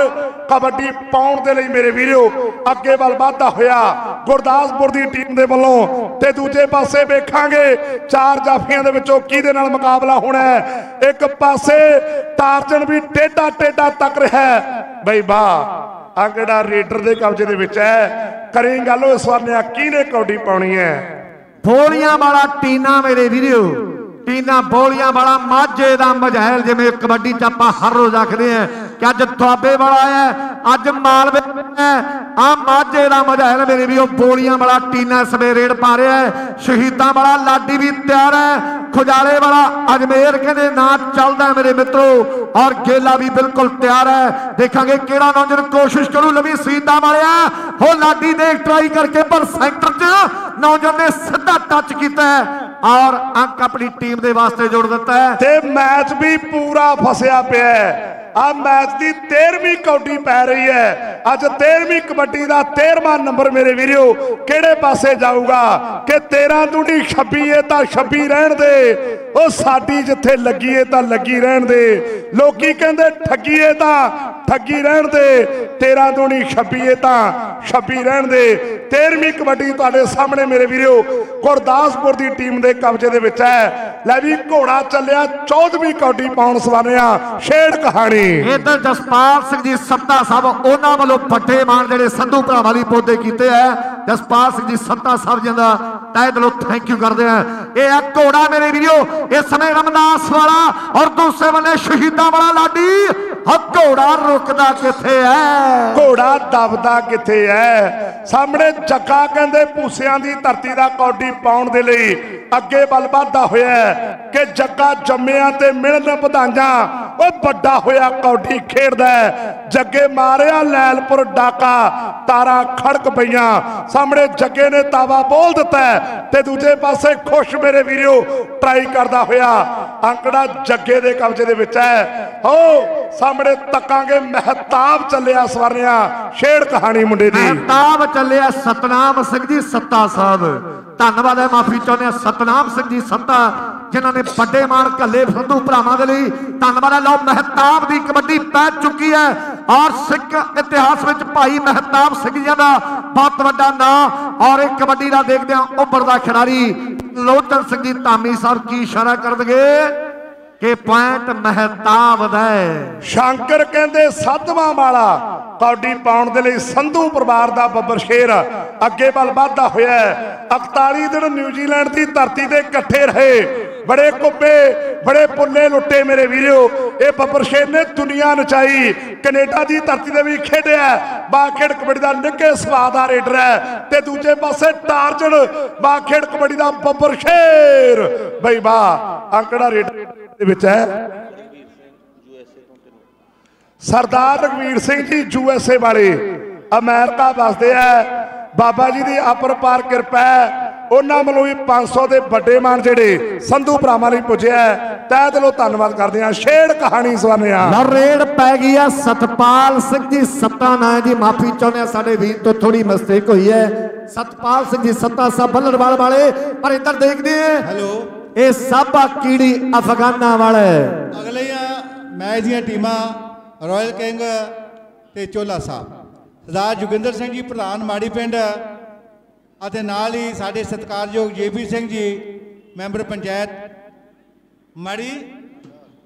ਕਬੱਡੀ ਪਾਉਣ ਦੇ ਲਈ ਮੇਰੇ ਵੀਰੋ, ਅੱਗੇ ਵੱਲ ਵਧਦਾ ਹੋਇਆ ਗੁਰਦਾਸਪੁਰ ਦੀ ਟੀਮ ਦੇ ਵੱਲੋਂ ਤੇ ਦੂਜੇ ਪਾਸੇ ਵੇਖਾਂਗੇ, ਚਾਰ ਜਾਫੀਆਂ ਦੇ ਵਿੱਚੋਂ ਕਿਹਦੇ ਨਾਲ ਮੁਕਾਬਲਾ ਹੋਣਾ ਹੈ? ਇੱਕ ਪਾਸੇ ਤਾਰਜਨ ਵੀ ਟੇਡਾ ਟੇਡਾ ਤੱਕ ਰਿਹਾ ਬਈ ਵਾਹ ਆ ਅੰਗੜਾ ਰੇਡਰ ਦੇ ਕਬਜ਼ੇ ਦੇ ਵਿੱਚ ਹੈ। ਕਰੀ ਗੱਲ ਉਹ ਸਵਾਰਿਆ ਕਿਹਨੇ ਕੌਡੀ ਪਾਉਣੀ ਹੈ? ਬੋਲੀਆਂ ਵਾਲਾ ਟੀਨਾ ਮੇਰੇ ਵੀਰੋ। ਟੀਨਾ ਬੋਲੀਆਂ ਵਾਲਾ ਮਾਝੇ ਦਾ ਮਜ਼ਹਿਲ ਜਿਵੇਂ ਕਬੱਡੀ ਚ ਆਪਾਂ ਹਰ ਰੋਜ਼ ਆਖਦੇ ਆ ਕਿ ਅੱਜ ਥਾਬੇ ਵਾਲਾ ਹੈ? ਅੱਜ ਮਾਲਵੇ ਆ ਮਾਝੇ ਦਾ ਮਝੈਲ ਮੇਰੇ ਵੀਰੋ, ਬੋਲੀਆਂ ਵਾਲਾ ਟੀਨਾ ਸਵੇ ਪਾ ਰਿਹਾ ਹੈ। ਸ਼ਹੀਦਾਂ ਵਾਲਾ ਲਾਡੀ ਵੀ ਤਿਆਰ ਹੈ। ਖੁਜਾਲੇ ਵਾਲਾ ਅਜਮੇਰ ਕਹਿੰਦੇ ਨਾ ਚੱਲਦਾ ਮੇਰੇ ਮਿੱਤਰੋ। ਔਰ ਗੇਲਾ ਵੀ ਬਿਲਕੁਲ ਤਿਆਰ ਹੈ। ਦੇਖਾਂਗੇ ਕਿਹੜਾ ਨੌਜਵਾਨ ਕੋਸ਼ਿਸ਼ ਕਰੂ ਲਵੀ ਸੀਤਾ ਵਾਲਿਆ। ਹੋ ਲਾਡੀ ਨੇ ਟਰਾਈ ਕਰਕੇ, ਪਰ ਸੈਂਟਰ 'ਚ ਨੌਜਵਾਨ ਨੇ ਸਿੱਧਾ ਟੱਚ ਕੀਤਾ ਔਰ ਅੰਕ ਆਪਣੀ ਟੀਮ ਦੇ ਵਾਸਤੇ ਜੋੜ ਦਿੱਤਾ ਹੈ। ਤੇ ਮੈਚ ਵੀ ਪੂਰਾ ਫਸਿਆ ਪਿਆ ਹੈ। ਆ ਮੈਚ ਦੀ 13ਵੀਂ ਕੌਡੀ ਪੈ ਰਹੀ ਹੈ। ਅੱਜ 13ਵੀਂ ਕਬੱਡੀ ਦਾ 13ਵਾਂ ਨੰਬਰ ਮੇਰੇ ਵੀਰੋ, ਕਿਹੜੇ ਪਾਸੇ ਜਾਊਗਾ? ਕਿ 13 ਦੂਣੀ 26 ਏ ਤਾਂ 26 ਰਹਿਣ ਦੇ। ਉਹ ਸਾਡੀ ਜਿੱਥੇ ਲੱਗੀ ਏ ਤਾਂ ਲੱਗੀ ਰਹਿਣ ਦੇ। ਲੋਕੀ ਕਹਿੰਦੇ ਠੱਗੀਏ ਤਾਂ ਠੱਗੀ ਰਹਿਣ ਦੇ 13 ਦੂਣੀ 26 ਤਾਂ 26 ਰਹਿਣ ਦੇ। 13ਵੀਂ ਕਬੱਡੀ ਤੁਹਾਡੇ ਸਾਹਮਣੇ ਮੇਰੇ ਵੀਰੋ, ਗੁਰਦਾਸਪੁਰ ਦੀ ਟੀਮ ਦੇ ਕਬਜ਼ੇ ਦੇ ਵਿੱਚ ਹੈ। ਲੈ ਵੀ ਘੋੜਾ ਚੱਲਿਆ 14ਵੀਂ ਕੌਡੀ ਪਾਉਣ ਸਵਾਰਿਆ ਛੇੜ ਕਹਾਣੀ। ਇਧਰ ਜਸਪਾਲ ਸਿੰਘ ਜੀ ਸੱਤਾ ਸਾਹਿਬ ਉਹਨਾਂ ਵੱਲੋਂ ਵੱਡੇ ਮਾਨ ਜਿਹੜੇ ਸੰਧੂ ਭਰਾਵਾਂ ਲਈ ਪੌਦੇ ਕੀਤੇ ਆ। ਜਸਪਾਲ ਸਿੰਘ ਜੀ ਸੱਤਾ ਸਾਹਿਬ ਜੀ ਦਾ ਤਹਿ ਦਿਲੋਂ ਥੈਂਕ ਯੂ ਕਰਦੇ ਆ। ਇਹ ਆ ਘੋੜਾ ਮੇਰੇ ਵੀਰੋ, ਇਸ ਸਮੇਂ ਰਮਦਾਸ ਵਾਲਾ ਔਰ ਦੂਸਰੇ ਬੰਨੇ ਸ਼ਹੀਦਾਂ ਵਾਲਾ ਲਾਡੀ ਹ ਘੋੜਾ ਰੁਕਦਾ ਕਿੱਥੇ ਐ? ਘੋੜਾ ਦਬਦਾ ਕਿੱਥੇ ਐ? ਸਾਹਮਣੇ ਜੱਗਾ ਕਹਿੰਦੇ ਭੂਸਿਆਂ ਦੀ ਧਰਤੀ ਦਾ ਕੌਡੀ ਪਾਉਣ ਦੇ ਲਈ ਅੱਗੇ ਵੱਲ ਵਧਦਾ ਹੋਇਆ ਕਿ ਜੱਗਾ ਜੰਮਿਆਂ ਤੇ ਮਿਲਣ ਵਧਾਈਆਂ। ਉਹ ਵੱਡਾ ਹੋਇਆ ਕੌਡੀ ਖੇਡਦਾ ਜੱਗੇ ਮਾਰਿਆ ਲੈਲਪੁਰ ਡਾਕਾ, ਤਾਰਾ ਖੜਕ ਪਈਆਂ। ਸਾਹਮਣੇ ਜੱਗੇ ਨੇ ਤਾਵਾ ਬੋਲ ਦਿੱਤਾ ਹੈ ਤੇ ਦੂਜੇ ਪਾਸੇ ਖੁਸ਼ ਮੇਰੇ ਵੀਰੋ, ਟਰਾਈ ਕਰਦਾ ਹੋਇਆ ਅੰਕੜਾ ਜੱਗੇ ਦੇ ਕਬਜ਼ੇ ਦੇ ਵਿੱਚ ਹੈ ਹੋ, ਸਾਹਮਣੇ ਤੱਕਾਂਗੇ ਮਹਿਤਾਬ ਚੱਲਿਆ ਸਵਰਨਿਆ, ਛੇੜ ਕਹਾਣੀ ਮੁੰਡੇ ਦੀ। ਮਹਿਤਾਬ ਚੱਲਿਆ ਸਤਨਾਮ ਸਿੰਘ ਜੀ ਸੱਤਾ ਸਾਹਿਬ। ਧੰਨਵਾਦ ਹੈ ਮਾਫੀ ਚਾਹੁੰਦੇ ਹਾਂ, ਸਤਨਾਮ ਸਿੰਘ ਜੀ ਸੱਤਾ, ਜਿਨ੍ਹਾਂ ਨੇ ਵੱਡੇ ਮਾਨ ਕੱਲੇ ਸੰਧੂ ਭਰਾਵਾਂ ਦੇ ਲਈ। ਧੰਨਵਾਦ ਹੈ, ਲਓ ਮਹਿਤਾਬ ਦੀ ਕਬੱਡੀ ਪੈ ਚੁੱਕੀ ਹੈ। ਔਰ ਸਿੱਖ ਇਤਿਹਾਸ ਵਿੱਚ ਭਾਈ ਮਹਿਤਾਬ ਸਿੰਘ ਜੀ ਦਾ ਬਹੁਤ ਵੱਡਾ ਨਾਂ। ਔਰ ਇਹ ਕਬੱਡੀ ਦਾ ਦੇਖਦੇ ਹਾਂ, ਉੱਭਰਦਾ ਖਿਡਾਰੀ ਲੋਚਨ ਸਿੰਘ ਜੀ ਧਾਮੀ ਸਾਹਿਬ ਕੀ ਇਸ਼ਾਰਾ ਕਰਨਗੇ। ਕਿ ਪੁਆਇੰਟ ਮਹਿਤਾਬ ਦਾ ਸ਼ੰਕਰ ਕਹਿੰਦੇ ਸਾਧਵਾਂ ਵਾਲਾ ਕੌਡੀ ਪਾਉਣ ਦੇ ਲਈ ਸੰਧੂ ਪਰਿਵਾਰ ਦਾ ਬੱਬਰ ਸ਼ੇਰ ਅੱਗੇ ਵੱਲ ਵਧਦਾ ਹੋਇਆ 41 ਦਿਨ ਨਿਊਜ਼ੀਲੈਂਡ ਦੀ ਧਰਤੀ ਤੇ ਇਕੱਠੇ ਰਹੇ। ਬੜੇ ਕੁੱਬੇ, ਬੜੇ ਪੁੱਲੇ ਲੁੱਟੇ ਮੇਰੇ ਵੀਰੋ। ਇਹ ਬੱਬਰ ਸ਼ੇਰ ਨੇ ਦੁਨੀਆ ਨਚਾਈ। ਕੈਨੇਡਾ ਦੀ ਧਰਤੀ ਤੇ ਵੀ ਖੇਡਿਆ ਬਾਖੇੜ ਕਬੱਡੀ ਦਾ ਨਿੱਕੇ ਸਵਾਦ ਦਾ ਰੇਡਰ ਹੈ। ਤੇ ਦੂਜੇ ਪਾਸੇ ਟਾਰਜਨ ਬਾਖੇੜ ਕਬੱਡੀ ਦਾ ਬੱਬਰ ਸ਼ੇਰ। ਬਈ ਵਾਹ, ਅੰਕੜਾ ਰੇਡਰ ਵਿੱਚ ਹੈ। ਸਰਦਾਰ ਰਗਵੀਰ ਸਿੰਘ ਜੀ ਯੂ ਐਸ ਏ ਵਾਲੇ ਅਮਰੀਕਾ ਵਸਦੇ ਆ। ਬਾਬਾ ਜੀ ਦੀ ਅਪਰਪਾਰ ਕਿਰਪਾ ਹੈ। ਉਹਨਾਂ ਵੱਲੋਂ ਵੀ 500 ਦੇ ਵੱਡੇ ਮਾਨ ਜਿਹੜੇ ਸੰਧੂ ਭਰਾਵਾਂ ਲਈ ਪੁੱਜਿਆ ਤਹਿ ਦਿਲੋਂ ਧੰਨਵਾਦ ਕਰਦੇ ਆ ਛੇੜ ਕਹਾਣੀ ਸਵਰਨਿਆ ਲਓ ਰੇਡ ਪੈ ਗਈ ਆ। ਸਤਪਾਲ ਸਿੰਘ ਜੀ ਸੱਤਾ ਨਾਂ ਜੀ। ਮਾਫੀ ਚਾਹੁੰਦੇ ਆ ਸਾਡੇ ਵੀਰ ਤੋਂ ਥੋੜੀ ਮਿਸਟੇਕ ਹੋਈ ਹੈ। ਸਤਪਾਲ ਸਿੰਘ ਜੀ ਸੱਤਾ ਸਾਹਿਬ ਬੱਲੜਵਾਲ ਵਾਲੇ ਪਰ ਇੱਧਰ ਦੇਖਦੇ ਆ ਹੈਲੋ। ਇਹ ਸਾਬਾ ਕੀੜੀ ਅਫਗਾਨਾ ਵਾਲੇ ਅਗਲੀਆਂ ਮੈਚ ਦੀਆਂ ਟੀਮਾਂ ਰਾਇਲ ਕਿੰਗ ਤੇ ਚੋਲਾ ਸਾਹਿਬ। ਸਰਦਾਰ ਜੋਗਿੰਦਰ ਸਿੰਘ ਜੀ, ਪ੍ਰਧਾਨ ਮਾੜੀ ਪਿੰਡ। ਅਤੇ ਨਾਲ ਹੀ ਸਾਡੇ ਸਤਿਕਾਰਯੋਗ ਜੇਪੀ ਸਿੰਘ ਜੀ, ਮੈਂਬਰ ਪੰਚਾਇਤ, ਮਾੜੀ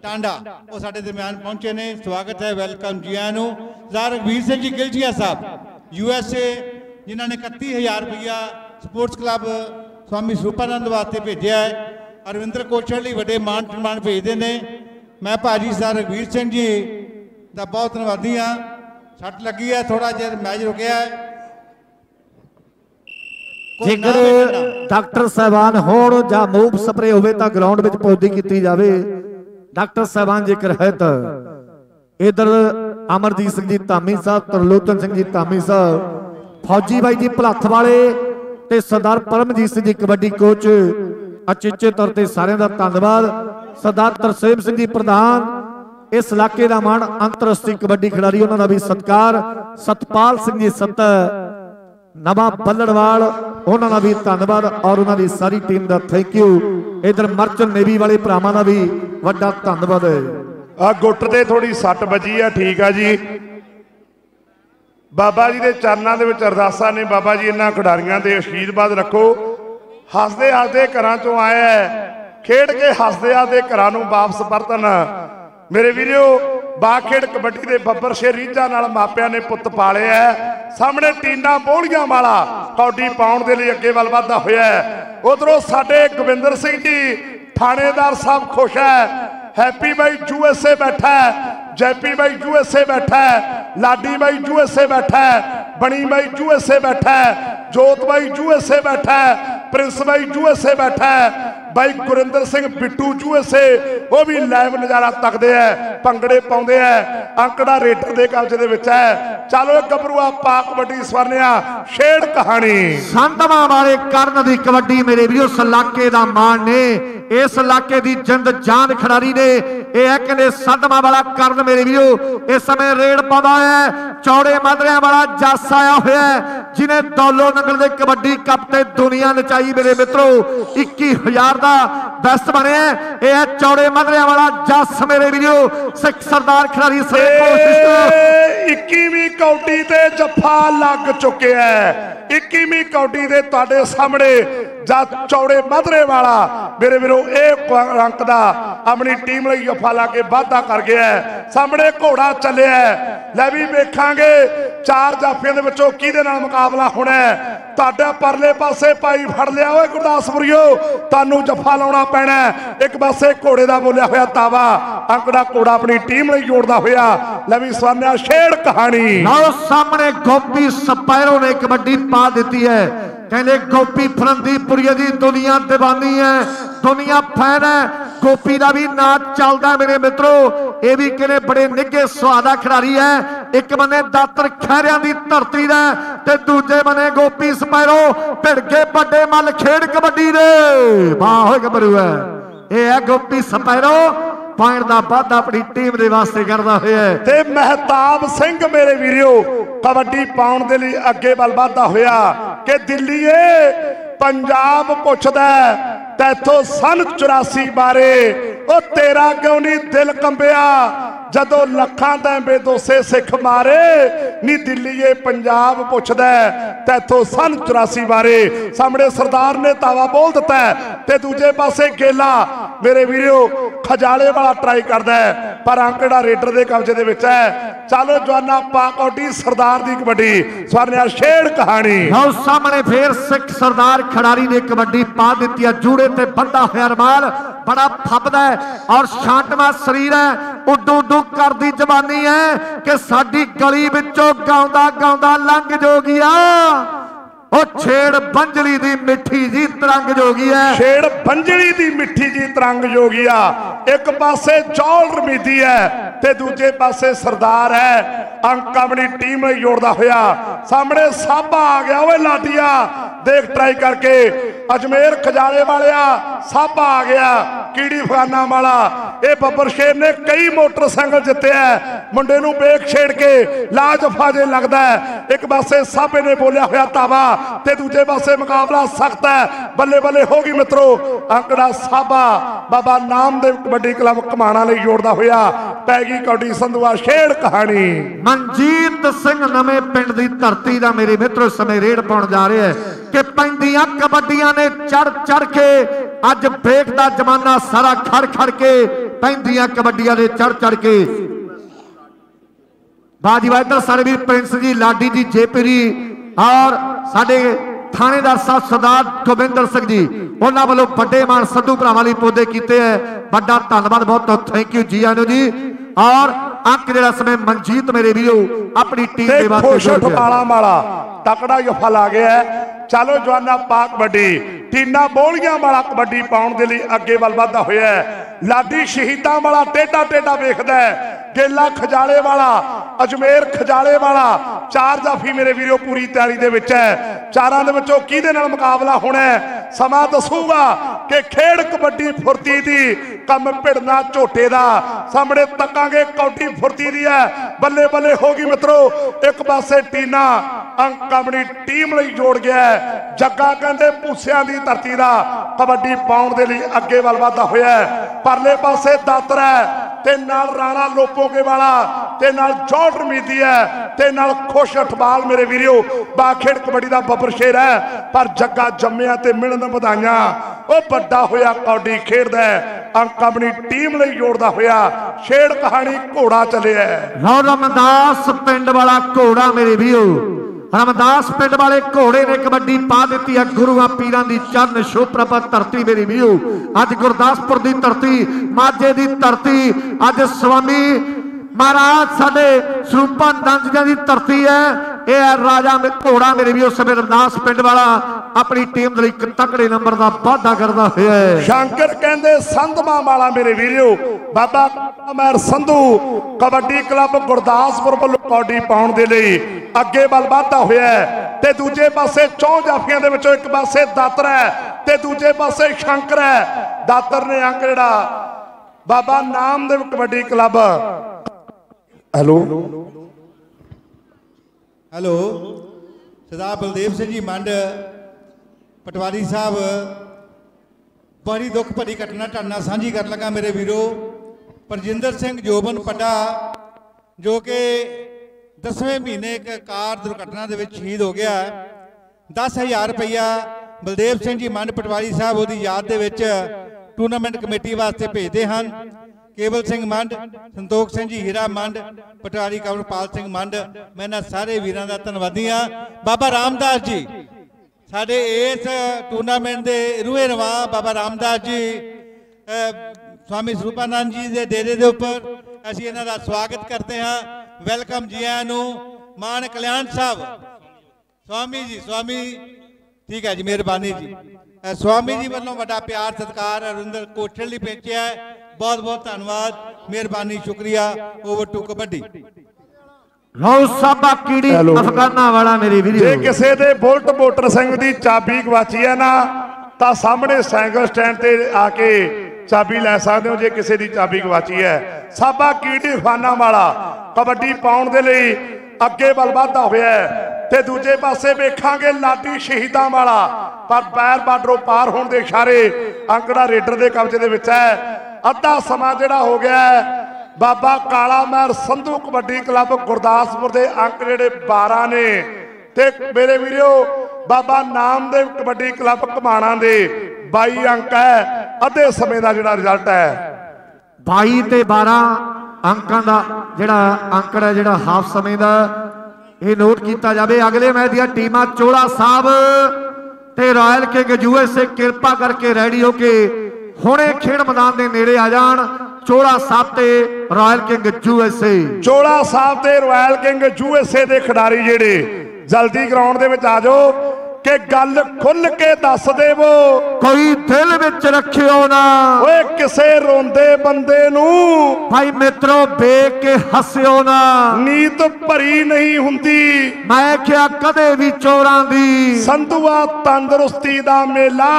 ਟਾਂਡਾ। ਉਹ ਸਾਡੇ ਦਰਮਿਆਨ ਪਹੁੰਚੇ ਨੇ। ਸਵਾਗਤ ਹੈ, ਵੈਲਕਮ ਜੀ ਆਇਆਂ ਨੂੰ। ਸਰਦਾਰ ਰਘਵੀਰ ਸਿੰਘ ਜੀ, ਗਿਲਜੀਆ ਸਾਹਿਬ ਯੂ ਐਸ ਏ ਜਿਨ੍ਹਾਂ ਨੇ 31000 ਰੁਪਇਆ ਸਪੋਰਟਸ ਕਲੱਬ ਸਵਾਮੀ ਸਰੂਪਾਨੰਦ ਵਾਸਤੇ ਭੇਜਿਆ ਹੈ। ਅਰਵਿੰਦਰ ਕੋਚਰ ਲਈ ਵੱਡੇ ਮਾਨ ਸਨਮਾਨ ਭੇਜਦੇ ਨੇ। ਮੈਂ ਭਾਜੀ ਸਰਦਾਰ ਰਘਵੀਰ ਸਿੰਘ ਜੀ ਦਾ ਬਹੁਤ ਧੰਨਵਾਦੀ ਹਾਂ। ਸੱਟ ਲੱਗੀ ਹੈ ਥੋੜਾ ਜਿਹਾ ਮੈਚ ਰੁਕਿਆ ਹੈ। ਜੇਕਰ। ਡਾਕਟਰ ਸਾਹਿਬਾਨ ਹੋਣ ਜਾਂ ਮੂਵ ਸਪਰੇ ਹੋਵੇ ਤਾਂ ਗਰਾਊਂਡ ਵਿੱਚ ਪੌਦੀ ਕੀਤੀ ਜਾਵੇ। ਡਾਕਟਰ ਸਾਹਿਬਾਨ ਜੇਕਰ ਹੈ ਤਾਂ ਇਧਰ ਅਮਰਜੀਤ ਸਿੰਘ ਜੀ ਧਾਮੀ ਸਾਹਿਬ ਤਰਲੋਚਨ ਸਿੰਘ ਜੀ ਧਾਮੀ ਸਾਹਿਬ। ਫੌਜੀ ਬਾਈ ਜੀ ਭਲੱਥ ਵਾਲੇ ਤੇ ਸਰਦਾਰ ਪਰਮਜੀਤ ਸਿੰਘ ਜੀ ਕਬੱਡੀ ਕੋਚ। ਅਚੇਚੇ ਤੌਰ ਤੇ ਸਾਰਿਆਂ ਦਾ ਧੰਨਵਾਦ। ਸਰਦਾਰ ਤਰਸੇਮ ਸਿੰਘ ਜੀ ਪ੍ਰਧਾਨ, ਇਸ ਇਲਾਕੇ ਦਾ ਮਾਣ ਅੰਤਰਰਾਸ਼ਟਰੀ ਕਬੱਡੀ ਖਿਡਾਰੀ, ਉਹਨਾਂ ਦਾ ਵੀ ਸਤਿਕਾਰ। ਸਤਪਾਲ ਸਿੰਘ ਜੀ ਸੱਤ, ਨਵਾਂ ਬੱਲੜਵਾਲ, ਉਹਨਾਂ ਦਾ ਵੀ ਧੰਨਵਾਦ ਔਰ ਉਹਨਾਂ ਦੀ ਸਾਰੀ ਟੀਮ ਦਾ ਥੈਂਕ ਯੂ ਇਧਰ ਮਰਚਨ ਨੇਵੀ ਵਾਲੇ ਭਰਾਵਾਂ ਦਾ ਵੀ ਵੱਡਾ ਧੰਨਵਾਦ ਹੈ। ਆ ਗੁੱਟ ਤੇ ਥੋੜੀ ਸੱਟ ਵੱਜੀ ਆ, ਠੀਕ ਆ ਜੀ। ਬਾਬਾ ਜੀ ਦੇ ਚਰਨਾਂ ਦੇ ਵਿੱਚ ਅਰਦਾਸਾਂ ਨੇ ਬਾਬਾ ਜੀ ਇਹਨਾਂ ਖਿਡਾਰੀਆਂ ਦੇ ਅਸ਼ੀਰਵਾਦ ਰੱਖੋ। ਹੱਸਦੇ ਹੱਸਦੇ ਘਰਾਂ ਚੋਂ ਆਇਆ ਹੈ। ਖੇਡ ਕੇ ਹੱਸਦੇ ਹੱਸਦੇ ਘਰਾਂ ਨੂੰ ਵਾਪਸ ਪਰਤਨ ਮੇਰੇ ਵੀਰੋ, ਬਾਖੇੜ ਕਬੱਡੀ ਦੇ ਬੱਬਰ ਸ਼ੇਰ ਰੀਝਾਂ ਨਾਲ ਮਾਪਿਆਂ ਨੇ ਪੁੱਤ ਪਾਲਿਆ ਸਾਹਮਣੇ ਟੀਨਾ ਬੋਲੀਆਂ ਵਾਲਾ ਕੌਡੀ ਪਾਉਣ ਦੇ ਲਈ ਅੱਗੇ ਵੱਲ ਵਧਦਾ ਹੋਇਆ ਉਧਰੋਂ ਸਾਡੇ ਗੋਬਿੰਦਰ ਸਿੰਘ ਜੀ, ਥਾਣੇਦਾਰ ਸਾਹਿਬ ਖੁਸ਼ ਹੈ। ਹੈਪੀ ਬਾਈ ਯੂਐਸਏ ਬੈਠਾ ਜੈਪੀ ਬਾਈ ਜੂ ਐਸ ਏ ਬੈਠਾ ਲਾਡੀ ਬਾਈ ਜੂ ਐਸ ਏ ਬੈਠਾ ਬਣੀ ਬਾਈ ਜੂ ਐਸ ਏ ਬੈਠਾ ਜੋਤ ਬਾਈ ਜੂ ਐਸ ਏ ਬੈਠਾ ਹੈ ਪ੍ਰਿੰਸ ਬਾਈ ਯੂਐਸਏ ਬੈਠਾ ਹੈ ਬਾਈ ਗੁਰਿੰਦਰ ਸਿੰਘ ਬਿੱਟੂ ਯੂਐਸਏ ਉਹ ਵੀ ਲਾਈਵ ਨਜ਼ਾਰਾ ਤੱਕਦੇ ਐ, ਭੰਗੜੇ ਪਾਉਂਦੇ ਐ, ਅੰਕੜਾ ਰੇਟਰ ਦੇ ਕਬਜ਼ੇ ਦੇ ਵਿੱਚ ਹੈ ਚਲੋ ਗੱਭਰੂਆ ਪਾ ਕਬੱਡੀ ਸਵਰਨਿਆ, ਛੇੜ ਕਹਾਣੀ। ਸੰਧਵਾ ਵਾਲੇ ਕਰਨ ਦੀ ਕਬੱਡੀ ਮੇਰੇ ਵੀਰੋ, ਇਸ ਦਾ ਮਾਣ ਨੇ। ਇਸ ਇਲਾਕੇ ਦੀ ਜਿੰਦ ਜਾਨ ਖਿਡਾਰੀ ਨੇ। ਇਹ ਹੈ ਕਹਿੰਦੇ ਸੰਧਵਾ ਵਾਲਾ ਕਰਨ ਮੇਰੇ ਵੀਰੋ, ਇਸ ਸਮੇਂ ਰੇਡ ਪਾਉਂਦਾ ਹੈ। ਚੌੜੇ ਮਾਦਰਿਆਂ ਵਾਲਾ ਜੱਸ ਆਇਆ ਹੋਇਆ ਹੈ ਜਿਨੇ ਦੌਲੋ ਨਗਰ ਦੇ ਕਬੱਡੀ ਕੱਪ ਤੇ ਦੁਨੀਆ ਨਚਾਈ ਮੇਰੇ ਮਿੱਤਰੋ 21000 ਦਾ ਬੈਸਟ ਬਣਿਆ। ਇਹ ਹੈ ਚੌੜੇ ਮਾਦਰਿਆਂ ਵਾਲਾ ਜੱਸ ਮੇਰੇ ਵੀਰੋ ਸਿੱਖ ਸਰਦਾਰ ਖਿਡਾਰੀ ਸਿਸਟਰ ਏ 21ਵੀਂ ਕੌਡੀ ਤੇ ਜੱਫਾ ਲੱਗ ਚੁੱਕਿਆ ਹੈ 21ਵੀਂ ਕੌਡੀ ਦੇ ਤੁਹਾਡੇ ਸਾਹਮਣੇ ਜਦ ਚੌੜੇ ਮਧਰੇ ਵਾਲਾ। ਮੇਰੇ ਵੀਰੋ, ਇਹ ਕ- ਦਾ ਆਪਣੀ ਟੀਮ ਲਈ ਜੱਫਾ ਲਾ ਕੇ ਵਾਅਦਾ ਕਰ ਗਿਆ ਸਾਹਮਣੇ ਘੋੜਾ ਚੱਲਿਆ ਲੈ ਵੀ ਵੇਖਾਂਗੇ, ਚਾਰ ਜਾਫੀਆਂ ਦੇ ਵਿੱਚੋਂ ਕਿਹਦੇ ਨਾਲ ਮੁਕਾਬਲਾ ਹੋਣਾ ਤੁਹਾਡਾ ਪਰਲੇ ਪਾਸੇ ਭਾਈ ਫੜ ਲਿਆ ਓਏ ਗੁਰਦਾਸਪੁਰੀਓ। ਤੁਹਾਨੂੰ ਜਫ਼ਾ ਲਾਉਣਾ ਪੈਣਾ ਇੱਕ ਪਾਸੇ ਘੋੜੇ ਦਾ ਬੋਲਿਆ ਹੋਇਆ ਤਾਵਾ। ਅੰਕੜਾ ਘੋੜਾ ਆਪਣੀ ਟੀਮ ਲਈ ਜੋੜਦਾ ਹੋਇਆ। ਲੈ ਵੀ ਸਵਾਨਿਆ ਸ਼ੇੜ ਕਹਾਣੀ। ਲਓ, ਸਾਹਮਣੇ ਗੋਪੀ ਸਪਾਇਰੋ ਨੇ ਕਬੱਡੀ ਪਾ ਦਿੱਤੀ ਹੈ। ਕਹਿੰਦੇ ਗੋਪੀ ਫਰੰਦੀਪੁਰੀਏ ਦੀ ਦੁਨੀਆ دیਵਾਨੀ ਹੈ, ਦੁਨੀਆ ਫੈਨ ਹੈ। ਗੋਪੀ ਦਾ ਵੀ ਨਾਂ ਚੱਲਦਾ ਮੇਰੇ ਮਿੱਤਰੋ, ਇਹ ਵੀ ਕਹਿੰਦੇ ਬੜੇ ਨਿੱਘੇ ਸੁਆਦ ਦਾ ਖਿਡਾਰੀ ਹੈ। ਇੱਕ ਬੰਨੇ ਦਾਤਰ ਖਹਿਰਿਆਂ ਦੀ ਧਰਤੀ ਦਾ ਤੇ ਦੂਜੇ ਬੰਨੇ ਗੋਪੀ ਸਪਾਇਰੋ ਭਿੜਕੇ ਵੱਡੇ ਮੱਲ ਖੇਡ ਕਬੱਡੀ ਦੇ। ਵਾਹ, ਹੋਏ ਗੱਭਰੂ ਹੈ। ਇਹ ਹੈ ਗੋਪੀ ਸਪੈਰੋ ਪੁਆਇੰਟ ਦਾ ਵਾਧਾ ਆਪਣੀ ਟੀਮ ਦੇ ਵਾਸਤੇ ਕਰਦਾ ਹੋਇਆ ਹੈ। ਤੇ ਮਹਿਤਾਬ ਸਿੰਘ ਮੇਰੇ ਵੀਰਿਓ ਕਬੱਡੀ ਪਾਉਣ ਦੇ ਲਈ ਅੱਗੇ ਵੱਲ ਵਧਦਾ ਹੋਇਆ ਕਿ ਦਿੱਲੀਏ ਪੰਜਾਬ ਪੁੱਛਦਾ ਹੈ, ਤੈਥੋਂ ਸਨ 84 ਬਾਰੇ ਉਹ ਤੇਰਾ ਕਿਉਂ ਨਹੀਂ ਦਿਲ ਕੰਬਿਆ? ਜਦੋਂ ਲੱਖਾਂ ਦਾ ਬੇਦੋਸੇ ਸਿੱਖ ਮਾਰੇ, ਨੀ ਦਿੱਲੀਏ ਪੰਜਾਬ ਪੁੱਛਦਾ ਤੈਥੋਂ ਸਨ 84 ਬਾਰੇ ਸਾਹਮਣੇ ਸਰਦਾਰ ਨੇ ਤਾਵਾ ਬੋਲ ਦਿੱਤਾ ਤੇ ਦੂਜੇ ਪਾਸੇ ਗੇਲਾ ਮੇਰੇ ਵੀਰਿਓ ਖਜਾਲੇ ਵਾਲਾ ਟਰਾਈ ਕਰਦਾ ਪਰ ਅੰਕੜਾ ਰੇਡਰ ਦੇ ਕਬਜ਼ੇ ਦੇ ਵਿੱਚ ਹੈ? ਚਲੋ ਜਵਾਨਾ ਪਾਕੌਡੀ ਸਰਦਾਰ ਦੀ ਕਬੱਡੀ ਸਵਰਨਿਆ ਸ਼ੇਰ ਕਹਾਣੀ। ਲਓ ਸਾਹਮਣੇ ਫੇਰ ਸਿੱਖ ਸਰਦਾਰ ਖਿਡਾਰੀ ਨੇ ਕਬੱਡੀ ਪਾ ਦਿੱਤੀ ਆ ਜੂੜੇ ਤੇ ਬੰਦਾ ਹੋਇਆ ਰਮਾਲ, ਬੜਾ ਫੱਬਦਾ ਔਰ ਸ਼ਾਂਤਮਾ ਸਰੀਰ ਹੈ ਉੱਡੂ ਉੱਡੂ ਕਰਦੀ ਜਵਾਨੀ ਹੈ ਕਿ ਸਾਡੀ ਗਲੀ ਵਿੱਚੋਂ ਗਾਉਂਦਾ ਗਾਉਂਦਾ ਲੰਘ ਜੋਗੀਆ। ਉਹ ਛੇੜ ਬੰਜਲੀ ਦੀ ਮਿੱਠੀ ਜੀ ਤਰੰਗ ਜੋਗੀ ਹੈ ਛੇੜ ਬੰਜਲੀ ਦੀ ਮਿੱਠੀ ਜੀ ਤਰੰਗ ਜੋਗੀਆ ਇੱਕ ਪਾਸੇ ਚੌਲ ਰਮੀਦੀ ਹੈ ਤੇ ਦੂਜੇ ਪਾਸੇ ਸਰਦਾਰ ਹੈ ਅੰਕ ਆਪਣੀ ਟੀਮ ਲਈ ਜੋੜਦਾ ਹੋਇਆ। ਸਾਹਮਣੇ ਸਾਬਾ ਆ ਗਿਆ ਓਏ ਲਾਟੀਆ ਦੇਖ ਟਰਾਈ ਕਰਕੇ। ਅਜਮੇਰ ਖਜਾਲੇ ਵਾਲਿਆ, ਸਾਬਾ ਆ ਗਿਆ। ਕੀੜੀ ਫਾਨਾ ਵਾਲਾ। ਇਹ ਬੱਬਰ ਸ਼ੇਰ ਨੇ ਕਈ ਮੋਟਰਸਾਈਕਲ ਜਿੱਤਿਆ ਮੁੰਡੇ ਨੂੰ ਵੇਖ ਛੇੜ ਕੇ ਲਾਜਫਾ ਜੇ ਲੱਗਦਾ ਇੱਕ ਪਾਸੇ ਸਾਬੇ ਨੇ ਬੋਲਿਆ ਹੋਇਆ ਤਾਵਾ ਤੇ ਦੂਜੇ ਪਾਸੇ ਮੁਕਾਬਲਾ ਸਖਤ ਹੈ। ਬੱਲੇ ਬੱਲੇ ਹੋ ਗਈ ਮਿੱਤਰੋ ਅੰਕੜਾ ਸਾਬਾ। ਬਾਬਾ ਨਾਮਦੇਵ ਕਬੱਡੀ ਕਲੱਬ ਕਮਾਣਾ ਲਈ ਜੋੜਦਾ ਹੋਇਆ ਪੈ ਗਈ ਕੌਡੀ ਸੰਧੂਆ ਛੇੜ ਕਹਾਣੀ। ਮਨਜੀਤ ਸਿੰਘ ਨਵੇਂ ਪਿੰਡ ਦੀ ਧਰਤੀ ਦਾ ਮੇਰੇ ਮਿੱਤਰੋ ਸਮੇਂ ਰੇਡ ਪਾਉਣ ਜਾ ਰਿਹਾ ਹੈ ਕਿ ਪੈਂਦੀਆਂ ਕਬੱਡੀਆਂ ਨੇ ਚੜ ਚੜ ਕੇ ਅੱਜ ਬ੍ਰੇਕ ਦਾ ਜ਼ਮਾਨਾ ਸਾਰਾ ਖੜ ਖੜ ਕੇ ਪੈਂਦੀਆਂ ਕਬੱਡੀਆਂ ਨੇ ਚੜ ਚੜ ਕੇ। ਬਾਜੀ ਇੱਧਰ ਸਾਡੇ ਵੀਰ ਪ੍ਰਿੰਸ ਜੀ, ਲਾਡੀ ਜੀ ਜੇਪਰੀ ਔਰ ਸਾਡੇ ਥਾਣੇਦਾਰ ਸਾਹਿਬ ਸਰਦਾਰ ਗੋਬਿੰਦਰ ਸਿੰਘ ਜੀ ਉਹਨਾਂ ਵੱਲੋਂ ਵੱਡੇ ਮਾਨ ਸੱਧੂ ਭਰਾਵਾਂ ਲਈ ਪੌਦੇ ਕੀਤੇ ਹੈ ਵੱਡਾ ਧੰਨਵਾਦ ਬਹੁਤ ਥੈਂਕ ਯੂ ਜੀ ਆਨੂ ਜੀ ਔਰ ਅੰਕ ਜਿਹੜਾ ਸਮੇਂ ਮਨਜੀਤ ਮੇਰੇ ਵੀਰੋ ਆਪਣੀ ਟੀਮ ਦੇ ਵਾਸਤੇ ਜੁੜ ਗਿਆ। ਵਾਲਾ ਤਕੜਾ ਜਫਾ ਲਾ ਗਿਆ। ਚਲੋ ਜਵਾਨਾ ਪਾਕ ਕਬੱਡੀ ਟੀਨਾ ਬੋਲੀਆਂ ਵਾਲਾ ਕਬੱਡੀ ਪਾਉਣ ਦੇ ਲਈ ਅੱਗੇ ਵੱਲ ਵਧਦਾ ਹੋਇਆ। ਲਾਡੀ ਸ਼ਹੀਦਾਂ ਵਾਲਾ ਟੇਡਾ ਟੇਡਾ ਵੇਖਦਾ ਹੈ ਗੇਲਾ ਖਜਾਲੇ ਵਾਲਾ, ਅਜਮੇਰ ਖਜਾਲੇ ਵਾਲਾ, ਚਾਰ ਜਾਫੀ ਮੇਰੇ ਵੀਰੋ ਪੂਰੀ ਤਿਆਰੀ ਦੇ ਵਿੱਚ ਹੈ। ਚਾਰਾਂ ਦੇ ਵਿੱਚੋਂ ਕਿਹਦੇ ਨਾਲ ਮੁਕਾਬਲਾ ਹੋਣਾ ਹੈ? ਸਮਾਂ ਦੱਸੂਗਾ ਕਿ ਖੇਡ ਕਬੱਡੀ ਫੁਰਤੀ ਦੀ ਕੰਮ ਭਿੜਨਾ ਝੋਟੇ ਦਾ। ਸਾਹਮਣੇ ਤੱਕਾਂਗੇ, ਕੌਡੀ ਫੁਰਤੀ ਦੀ ਹੈ ਬੱਲੇ ਬੱਲੇ ਹੋ ਗਈ ਮਿੱਤਰੋ, ਇੱਕ ਪਾਸੇ ਟੀਨਾ, ਅੰਕ ਆਪਣੀ ਟੀਮ ਲਈ ਜੋੜ ਗਿਆ ਜੱਗਾ ਕਹਿੰਦੇ ਭੂਸਿਆਂ ਦੀ ਧਰਤੀ ਦਾ, ਕਬੱਡੀ ਪਾਉਣ ਦੇ ਲਈ ਅੱਗੇ ਵੱਲ ਵਾਧਾ ਹੋਇਆ ਪਰਲੇ ਪਾਸੇ ਦਾਤਰ ਹੈ ਤੇ ਨਾਲ ਰਾਣਾ ਲੋਪੋਗੇ ਵਾਲਾ, ਤੇ ਨਾਲ ਜੋਟ ਰਮੀਦੀ ਹੈ ਤੇ ਨਾਲ ਖੁਸ਼ ਅਠਵਾਲ ਮੇਰੇ ਵੀਰਿਓ। ਬਾਖੇੜ ਕਬੱਡੀ ਦਾ ਬੱਬਰ ਸ਼ੇਰ ਹੈ ਪਰ ਜੱਗਾ ਜੰਮਿਆ ਤੇ ਮਿਲਣ ਵਧਾਈਆਂ। ਉਹ ਵੱਡਾ ਹੋਇਆ ਕੌਡੀ ਖੇਡਦਾ ਅੰਕ ਆਪਣੀ ਟੀਮ ਲਈ ਜੋੜਦਾ ਹੋਇਆ ਛੇੜ ਕਹਾਣੀ ਘੋੜਾ ਚੱਲਿਆ ਲਓ ਰਮਦਾਸ ਪਿੰਡ ਵਾਲਾ ਘੋੜਾ ਮੇਰੇ ਵੀਰੋ। ਰਮਦਾਸ ਪਿੰਡ ਵਾਲੇ ਘੋੜੇ ਨੇ ਕਬੱਡੀ ਪਾ ਦਿੱਤੀ ਹੈ ਗੁਰੂਆਂ ਪੀਰਾਂ ਦੀ ਚਰਨ ਸ਼ੋਭਰਪਾ ਧਰਤੀ ਮੇਰੀ ਵੀਰੋ। ਅੱਜ ਗੁਰਦਾਸਪੁਰ ਦੀ ਧਰਤੀ, ਮਾਝੇ ਦੀ ਧਰਤੀ, ਅੱਜ ਸਵਾਮੀ ਮਹਾਰਾਜ ਸਾਡੇ ਸਰੂਪਾਂ ਨੰਦ ਦੀ ਧਰਤੀ ਹੈ। ਇਹ ਹੈ ਰਾਜਾ ਘੋੜਾ ਮੇਰੇ ਵੀਰੋ ਸਮੇਂ ਰਮਦਾਸ ਪਿੰਡ ਵਾਲਾ, ਆਪਣੀ ਟੀਮ ਦੇ ਲਈ ਇੱਕ ਤਕੜੇ ਨੰਬਰ ਦਾ ਵਾਅਦਾ ਕਰਦਾ ਹੋਇਆ ਸ਼ੰਕਰ ਕਹਿੰਦੇ ਸੰਧਮਾ ਵਾਲਾ ਮੇਰੇ ਵੀਰਿਓ, ਬਾਬਾ ਅਮਰ ਸੰਧੂ, ਕਬੱਡੀ ਕਲੱਬ ਗੁਰਦਾਸਪੁਰ ਵੱਲੋਂ ਕੌਡੀ ਪਾਉਣ ਦੇ ਲਈ ਅੱਗੇ ਵੱਲ ਵਾਧਾ ਹੋਇਆ ਤੇ ਦੂਜੇ ਪਾਸੇ ਚੌਂ ਜਾਫੀਆਂ ਦੇ ਵਿੱਚੋਂ ਇੱਕ ਪਾਸੇ ਦਾਤਰ ਹੈ ਤੇ ਦੂਜੇ ਪਾਸੇ ਸ਼ੰਕਰ ਹੈ। ਦਾਤਰ ਨੇ ਅੰਕ ਜਿਹੜਾ, Baba Namdev kabaddi club. Hello? Hello, Sardar Baldev Singh ji Mand, ਪਟਵਾਰੀ ਸਾਹਿਬ, ਬੜੀ ਦੁੱਖ ਭਰੀ ਘਟਨਾ ਤੁਹਾਡੇ ਨਾਲ ਸਾਂਝੀ ਕਰਨ ਲੱਗਾ ਮੇਰੇ ਵੀਰੋ, ਪਰਜਿੰਦਰ ਸਿੰਘ ਜੋਬਨ ਪੱਡਾ, ਜੋ ਕਿ 10ਵੇਂ ਮਹੀਨੇ ਇੱਕ ਕਾਰ ਦੁਰਘਟਨਾ ਦੇ ਵਿੱਚ ਸ਼ਹੀਦ ਹੋ ਗਿਆ 10000 ਰੁਪਇਆ ਬਲਦੇਵ ਸਿੰਘ ਜੀ ਮੰਡ, ਪਟਵਾਰੀ ਸਾਹਿਬ ਉਹਦੀ ਯਾਦ ਦੇ ਵਿੱਚ ਟੂਰਨਾਮੈਂਟ ਕਮੇਟੀ ਵਾਸਤੇ ਭੇਜਦੇ ਹਨ। ਕੇਵਲ ਸਿੰਘ ਮੰਡ ਸੰਤੋਖ ਸਿੰਘ ਜੀ ਹੀਰਾ ਮੰਡ ਪਟਵਾਰੀ ਕਮਲਪਾਲ ਸਿੰਘ ਮੰਡ ਮੈਂ ਇਹਨਾਂ ਸਾਰੇ ਵੀਰਾਂ ਦਾ ਧੰਨਵਾਦੀ ਹਾਂ। ਬਾਬਾ ਰਾਮਦਾਸ ਜੀ ਸਾਡੇ ਇਸ ਟੂਰਨਾਮੈਂਟ ਦੇ ਰੂਹੇ ਰਵਾ ਬਾਬਾ ਰਾਮਦਾਸ ਜੀ ਅਹ, ਸਵਾਮੀ ਸਰੂਪਾਨੰਦ ਜੀ ਦੇ ਡੇਰੇ ਦੇ ਉੱਪਰ ਅਸੀਂ ਇਹਨਾਂ ਦਾ ਸਵਾਗਤ ਕਰਦੇ ਹਾਂ। ਵੈਲਕਮ ਜੀ ਆਇਆਂ ਨੂੰ ਮਾਨ ਕਲਿਆਣ ਸਾਹਿਬ। ਸਵਾਮੀ ਜੀ ਸਵਾਮੀ ਠੀਕ ਹੈ ਜੀ ਮਿਹਰਬਾਨੀ ਜੀ। ਸਵਾਮੀ ਜੀ ਵੱਲੋਂ ਵੱਡਾ ਪਿਆਰ ਸਤਿਕਾਰ ਅਰਿੰਦਰ ਕੋਠੜ ਲਈ ਪਹੁੰਚਿਆ ਹੈ। ਬਹੁਤ ਬਹੁਤ ਧੰਨਵਾਦ ਮਿਹਰਬਾਨੀ ਸ਼ੁਕਰੀਆ ਓਵਰ ਟੂ ਕਬੱਡੀ। ਲਓ ਸਾਬਾ ਕੀੜੀ ਅਫਗਾਨਾ ਵਾਲਾ ਮੇਰੇ ਜੇ ਵੀਰੋ ਕਿਸੇ ਦੇ ਬੁਲਟ ਮੋਟਰਸਾਈਕਲ ਦੀ ਚਾਬੀ ਗਵਾਚੀ ਹੈ ਨਾ ਤਾਂ ਸਾਹਮਣੇ ਸਾਈਕਲ ਸਟੈਂਡ ਤੇ ਆ ਕੇ ਚਾਬੀ ਲੈ ਸਕਦੇ ਹੋ ਜੇ ਕਿਸੇ ਦੀ ਚਾਬੀ ਗਵਾਚੀ ਹੈ। ਸਾਬਾ ਕੀੜੀ ਖਾਨਾ ਵਾਲਾ ਕਬੱਡੀ ਪਾਉਣ ਦੇ ਲਈ ਅੱਗੇ ਵੱਲ ਵਾਧਾ ਹੋਇਆ ਤੇ ਦੂਜੇ ਪਾਸੇ ਵੇਖਾਂਗੇ ਲਾਡੀ ਸ਼ਹੀਦਾਂ ਵਾਲਾ ਪਰ ਪੈਰ ਬਾਰਡਰੋਂ ਪਾਰ ਹੋਣ ਦੇ ਇਸ਼ਾਰੇ ਅੰਕੜਾ ਰੇਡਰ ਦੇ ਕਬਜ਼ੇ ਦੇ ਵਿੱਚ ਹੈ। ਅੱਧਾ ਸਮਾਂ ਜਿਹੜਾ ਹੋ ਗਿਆ ਬਾਬਾ ਕਾਲਾ ਮਹਿਰ ਸੰਧੂ ਕਬੱਡੀ ਕਲੱਬ ਗੁਰਦਾਸਪੁਰ ਦੇ ਅੰਕ ਜਿਹੜੇ 12 ਨੇ। ਤੇ ਮੇਰੇ ਵੀਰੋ, ਬਾਬਾ ਨਾਮਦੇਵ ਕਬੱਡੀ ਕਲੱਬ ਘਮਾਣਾ ਦੇ 22 ਅੰਕ ਹੈ, ਅੱਧੇ ਸਮੇਂ ਦਾ ਜਿਹੜਾ ਰਿਜ਼ਲਟ ਹੈ। 22 ਤੇ 12 ਅੰਕਾਂ ਦਾ ਜਿਹੜਾ ਅੰਕੜਾ ਹੈ ਜਿਹੜਾ ਹਾਫ ਸਮੇਂ ਦਾ, ਇਹ ਨੋਟ ਕੀਤਾ ਜਾਵੇ। ਅਗਲੇ ਮੈਚ ਦੀਆਂ ਟੀਮਾਂ ਚੋਲਾ ਸਾਹਿਬ ਤੇ ਰਾਇਲ ਕਿੰਗ ਯੂਐਸਏ ਕਿਰਪਾ ਕਰਕੇ ਰੈਡੀ ਹੋ ਕੇ ਹੁਣੇ ਖੇਡ ਮੈਦਾਨ ਦੇ ਨੇੜੇ ਆ ਜਾਣ। ਚੋਲਾ ਸਾਹਿਬ ਤੇ Royal King USA Chola Sahib ਤੇ ਰਾਇਲ ਕਿੰਗ ਯੂਐਸਏ ਦੇ ਖਿਡਾਰੀ ਜਿਹੜੇ, ਜਲਦੀ ਗਰਾਊਂਡ ਦੇ ਵਿੱਚ ਆ ਜਾਓ। ਕਿ ਗੱਲ ਖੁੱਲ ਕੇ ਦੱਸ ਦੇਵੋ। ਕੋਈ ਦਿਲ ਵਿੱਚ ਰੱਖਿਓ ਨਾ। ਓਏ ਕਿਸੇ ਰੋਂਦੇ ਬੰਦੇ ਨੂੰ ਭਾਈ ਮਿੱਤਰੋ ਵੇਖ ਕੇ ਹੱਸਿਓ ਨਾ। ਨੀਤ ਭਰੀ ਨਹੀਂ ਹੁੰਦੀ। ਮੈਂ ਕਿਹਾ ਕਦੇ ਵੀ ਚੋਰਾਂ ਦੀ। ਸੰਧੂਆ ਤੰਦਰੁਸਤੀ ਦਾ ਮੇਲਾ।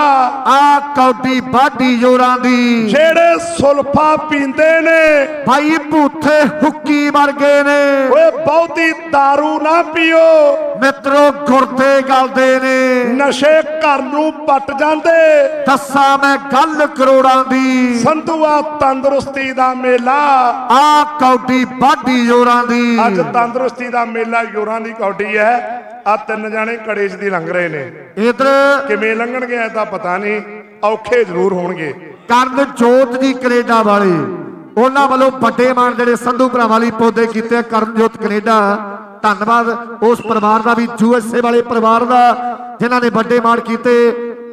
ਆ ਕੌਡੀ ਬਾਡੀ ਜੋਰਾਂ ਦੀ। ਜਿਹੜੇ ਸੁਲਫਾ ਪੀਂਦੇ ਨੇ। ਭਾਈ ਭੂਥੇ ਹੁੱਕੀ ਵਰਗੇ ਨੇ। ਓਏ ਬਹੁਤੀ दारू ਨਾ ਪੀਓ। ਮਿੱਤਰੋ ਗੁਰਦੇ ਗਲਦੇ ਨੇ। ਨਸ਼ੇ ਘਰ ਨੂੰ ਪੱਟ ਜਾਂਦੇ। ਦੱਸਾਂ ਮੈਂ ਗੱਲ ਕਰੋੜਾਂ ਦੀ। ਸੰਧੂਆ ਤੰਦਰੁਸਤੀ ਦਾ ਮੇਲਾ। ਆ ਕੌਡੀ ਬਾਡੀ ਜੋਰਾਂ ਦੀ। ਅੱਜ ਤੰਦਰੁਸਤੀ ਦਾ ਮੇਲਾ ਯੋਰਾਂ ਦੀ ਕੌਡੀ ਹੈ। ਆ ਤਿੰਨ ਜਾਣੇ ਕੜੇ 'ਚ ਦੀ ਲੰਘ ਰਹੇ ਨੇ। ਇਧਰ ਕਿਵੇਂ ਲੰਘਣਗੇ ਐ ਤਾਂ ਪਤਾ ਨਹੀਂ। ਔਖੇ ਜ਼ਰੂਰ ਹੋਣਗੇ। ਕਰਨ ਜੋਤ ਜੀ ਕੈਨੇਡਾ ਵਾਲੇ। ਉਹਨਾਂ ਵੱਲੋਂ ਵੱਡੇ ਮਾਨ ਜਿਹੜੇ ਸੰਧੂ ਭਰਾਵਾਂ ਲਈ ਪੌਦੇ ਕੀਤੇ ਆ, ਕਰਨ ਜੋਤ ਕੈਨੇਡਾ ਧੰਨਵਾਦ। ਉਸ ਪਰਿਵਾਰ ਦਾ ਵੀ ਯੂਐਸਏ ਵਾਲੇ ਪਰਿਵਾਰ ਦਾ ਜਿਨ੍ਹਾਂ ਨੇ ਵੱਡੇ ਮਾਨ ਕੀਤੇ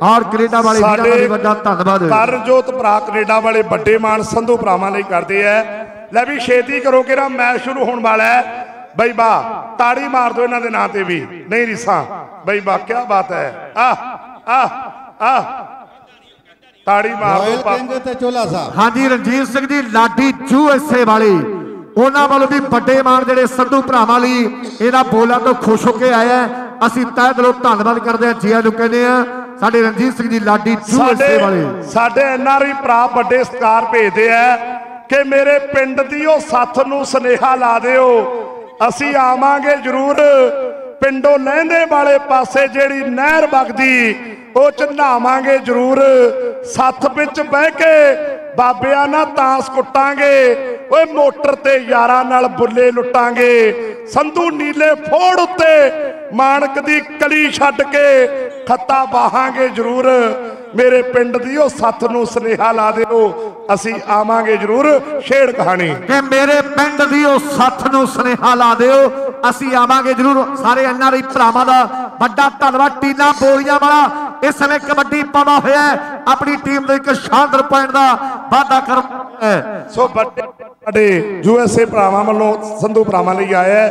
ਔਰ ਕੈਨੇਡਾ ਵਾਲੇ ਵੀਰਾਂ ਦਾ ਵੀ ਵੱਡਾ ਧੰਨਵਾਦ। ਕਰਨਜੋਤ ਭਰਾ ਕੈਨੇਡਾ ਵਾਲੇ ਵੱਡੇ ਮਾਨ ਸੰਧੂ ਭਰਾਵਾਂ ਲਈ ਕਰਦੇ ਐ ਲੈ ਵੀ ਛੇਤੀ ਕਰੋ ਕਿ ਨਾ ਮੈਚ ਸ਼ੁਰੂ ਹੋਣ ਵਾਲਾ ਹੈ। ਬਈ ਬਾ ਤਾੜੀ ਮਾਰ ਦਿਓ ਇਹਨਾਂ ਦੇ ਨਾਂ ਤੇ ਵੀ। ਨਹੀਂ ਰਿਸਾਂ। ਬਈ ਬਾ ਕੀ ਬਾਤ ਹੈ। ਆ ਆ ਆ ਤਾੜੀ ਮਾਰ ਦਿਓ ਕਿੰਗ ਤੇ ਚੋਲਾ ਸਾਹਿਬ। ਹਾਂਜੀ ਰਣਜੀਤ ਸਿੰਘ ਜੀ ਲਾਡੀ ਯੂਐਸਏ ਵਾਲੇ। ਉਹਨਾਂ ਵੱਲੋਂ ਵੀ ਵੱਡੇ ਮਾਨ ਜਿਹੜੇ ਸੰਧੂ ਭਰਾਵਾਂ ਲਈ ਇਹਨਾਂ ਬੋਲਾਂ ਤੋਂ ਖੁਸ਼ ਹੋ ਕੇ ਆਇਆ। ਅਸੀਂ ਤਹਿ ਦਿਲੋਂ ਧੰਨਵਾਦ ਕਰਦੇ ਹਾਂ ਜੀਆਂ ਨੂੰ ਕਹਿੰਦੇ ਆ ਸਾਡੇ ਰਣਜੀਤ ਸਿੰਘ ਜੀ ਲਾਡੀ ਚੂਹੇ ਵਾਲੇ। ਸਾਡੇ ਸਾਡੇ ਐਨਆਰਆਈ ਭਰਾ ਵੱਡੇ ਸਤਿਕਾਰ ਭੇਜਦੇ ਆ ਕਿ ਮੇਰੇ ਪਿੰਡ ਦੀ ਉਹ ਸੱਥ ਨੂੰ ਸਨੇਹਾ ਲਾ ਦਿਓ। ਅਸੀਂ ਆਵਾਂਗੇ ਜ਼ਰੂਰ ਪਿੰਡੋਂ ਲਹਿੰਦੇ ਵਾਲੇ ਪਾਸੇ ਜਿਹੜੀ ਨਹਿਰ ਵਗਦੀ ਉਹ ਚ ਨਹਾਵਾਂਗੇ ਜ਼ਰੂਰ। ਸੱਥ ਵਿੱਚ ਬਹਿ ਕੇ ਬਾਬਿਆਂ ਨਾਲ ਤਾਂਸ ਕੁੱਟਾਂਗੇ। ਓਏ ਮੋਟਰ ਤੇ ਯਾਰਾਂ ਨਾਲ ਬੁੱਲੇ ਲੁੱਟਾਂਗੇ। ਸੰਧੂ ਨੀਲੇ ਫੋੜ ਉੱਤੇ ਮਾਣਕ ਦੀ ਕਲੀ ਛੱਡ ਕੇ ਖੱਤਾ ਬਾਹਾਂਗੇ ਜ਼ਰੂਰ। ਮੇਰੇ ਪਿੰਡ ਦੀ ਉਹ ਸੱਥ ਨੂੰ ਸੁਨੇਹਾ ਲਾ ਦਿਓ। ਅਸੀਂ ਆਵਾਂਗੇ ਜ਼ਰੂਰ। ਛੇੜ ਕਹਾਣੀ। ਕਿ ਮੇਰੇ ਪਿੰਡ ਦੀ ਉਹ ਸੱਥ ਨੂੰ ਸੁਨੇਹਾ ਲਾ ਦਿਓ। ਅਸੀਂ ਆਵਾਂਗੇ ਜਰੂਰ। ਸਾਰੇ ਐਨਆਰਆਈ ਭਰਾਵਾਂ ਦਾ ਵੱਡਾ ਧੰਨਵਾਦ। ਟੀਨਾ ਬੋਲੀਆਂ ਵਾਲਾ ਇਸ ਸਮੇਂ ਕਬੱਡੀ ਪਾਉਂਦਾ ਹੋਇਆ। ਆਪਣੀ ਟੀਮ ਦੇ ਇੱਕ ਸ਼ਾਨਦਾਰ ਪੁਆਇੰਟ ਦਾ ਵਾਅਦਾ ਕਰ ਸੋ ਵੱਡੇ ਯੂਐਸਏ ਭਰਾਵਾਂ ਵੱਲੋਂ ਸੰਧੂ ਭਰਾਵਾਂ ਲਈ ਆਇਆ।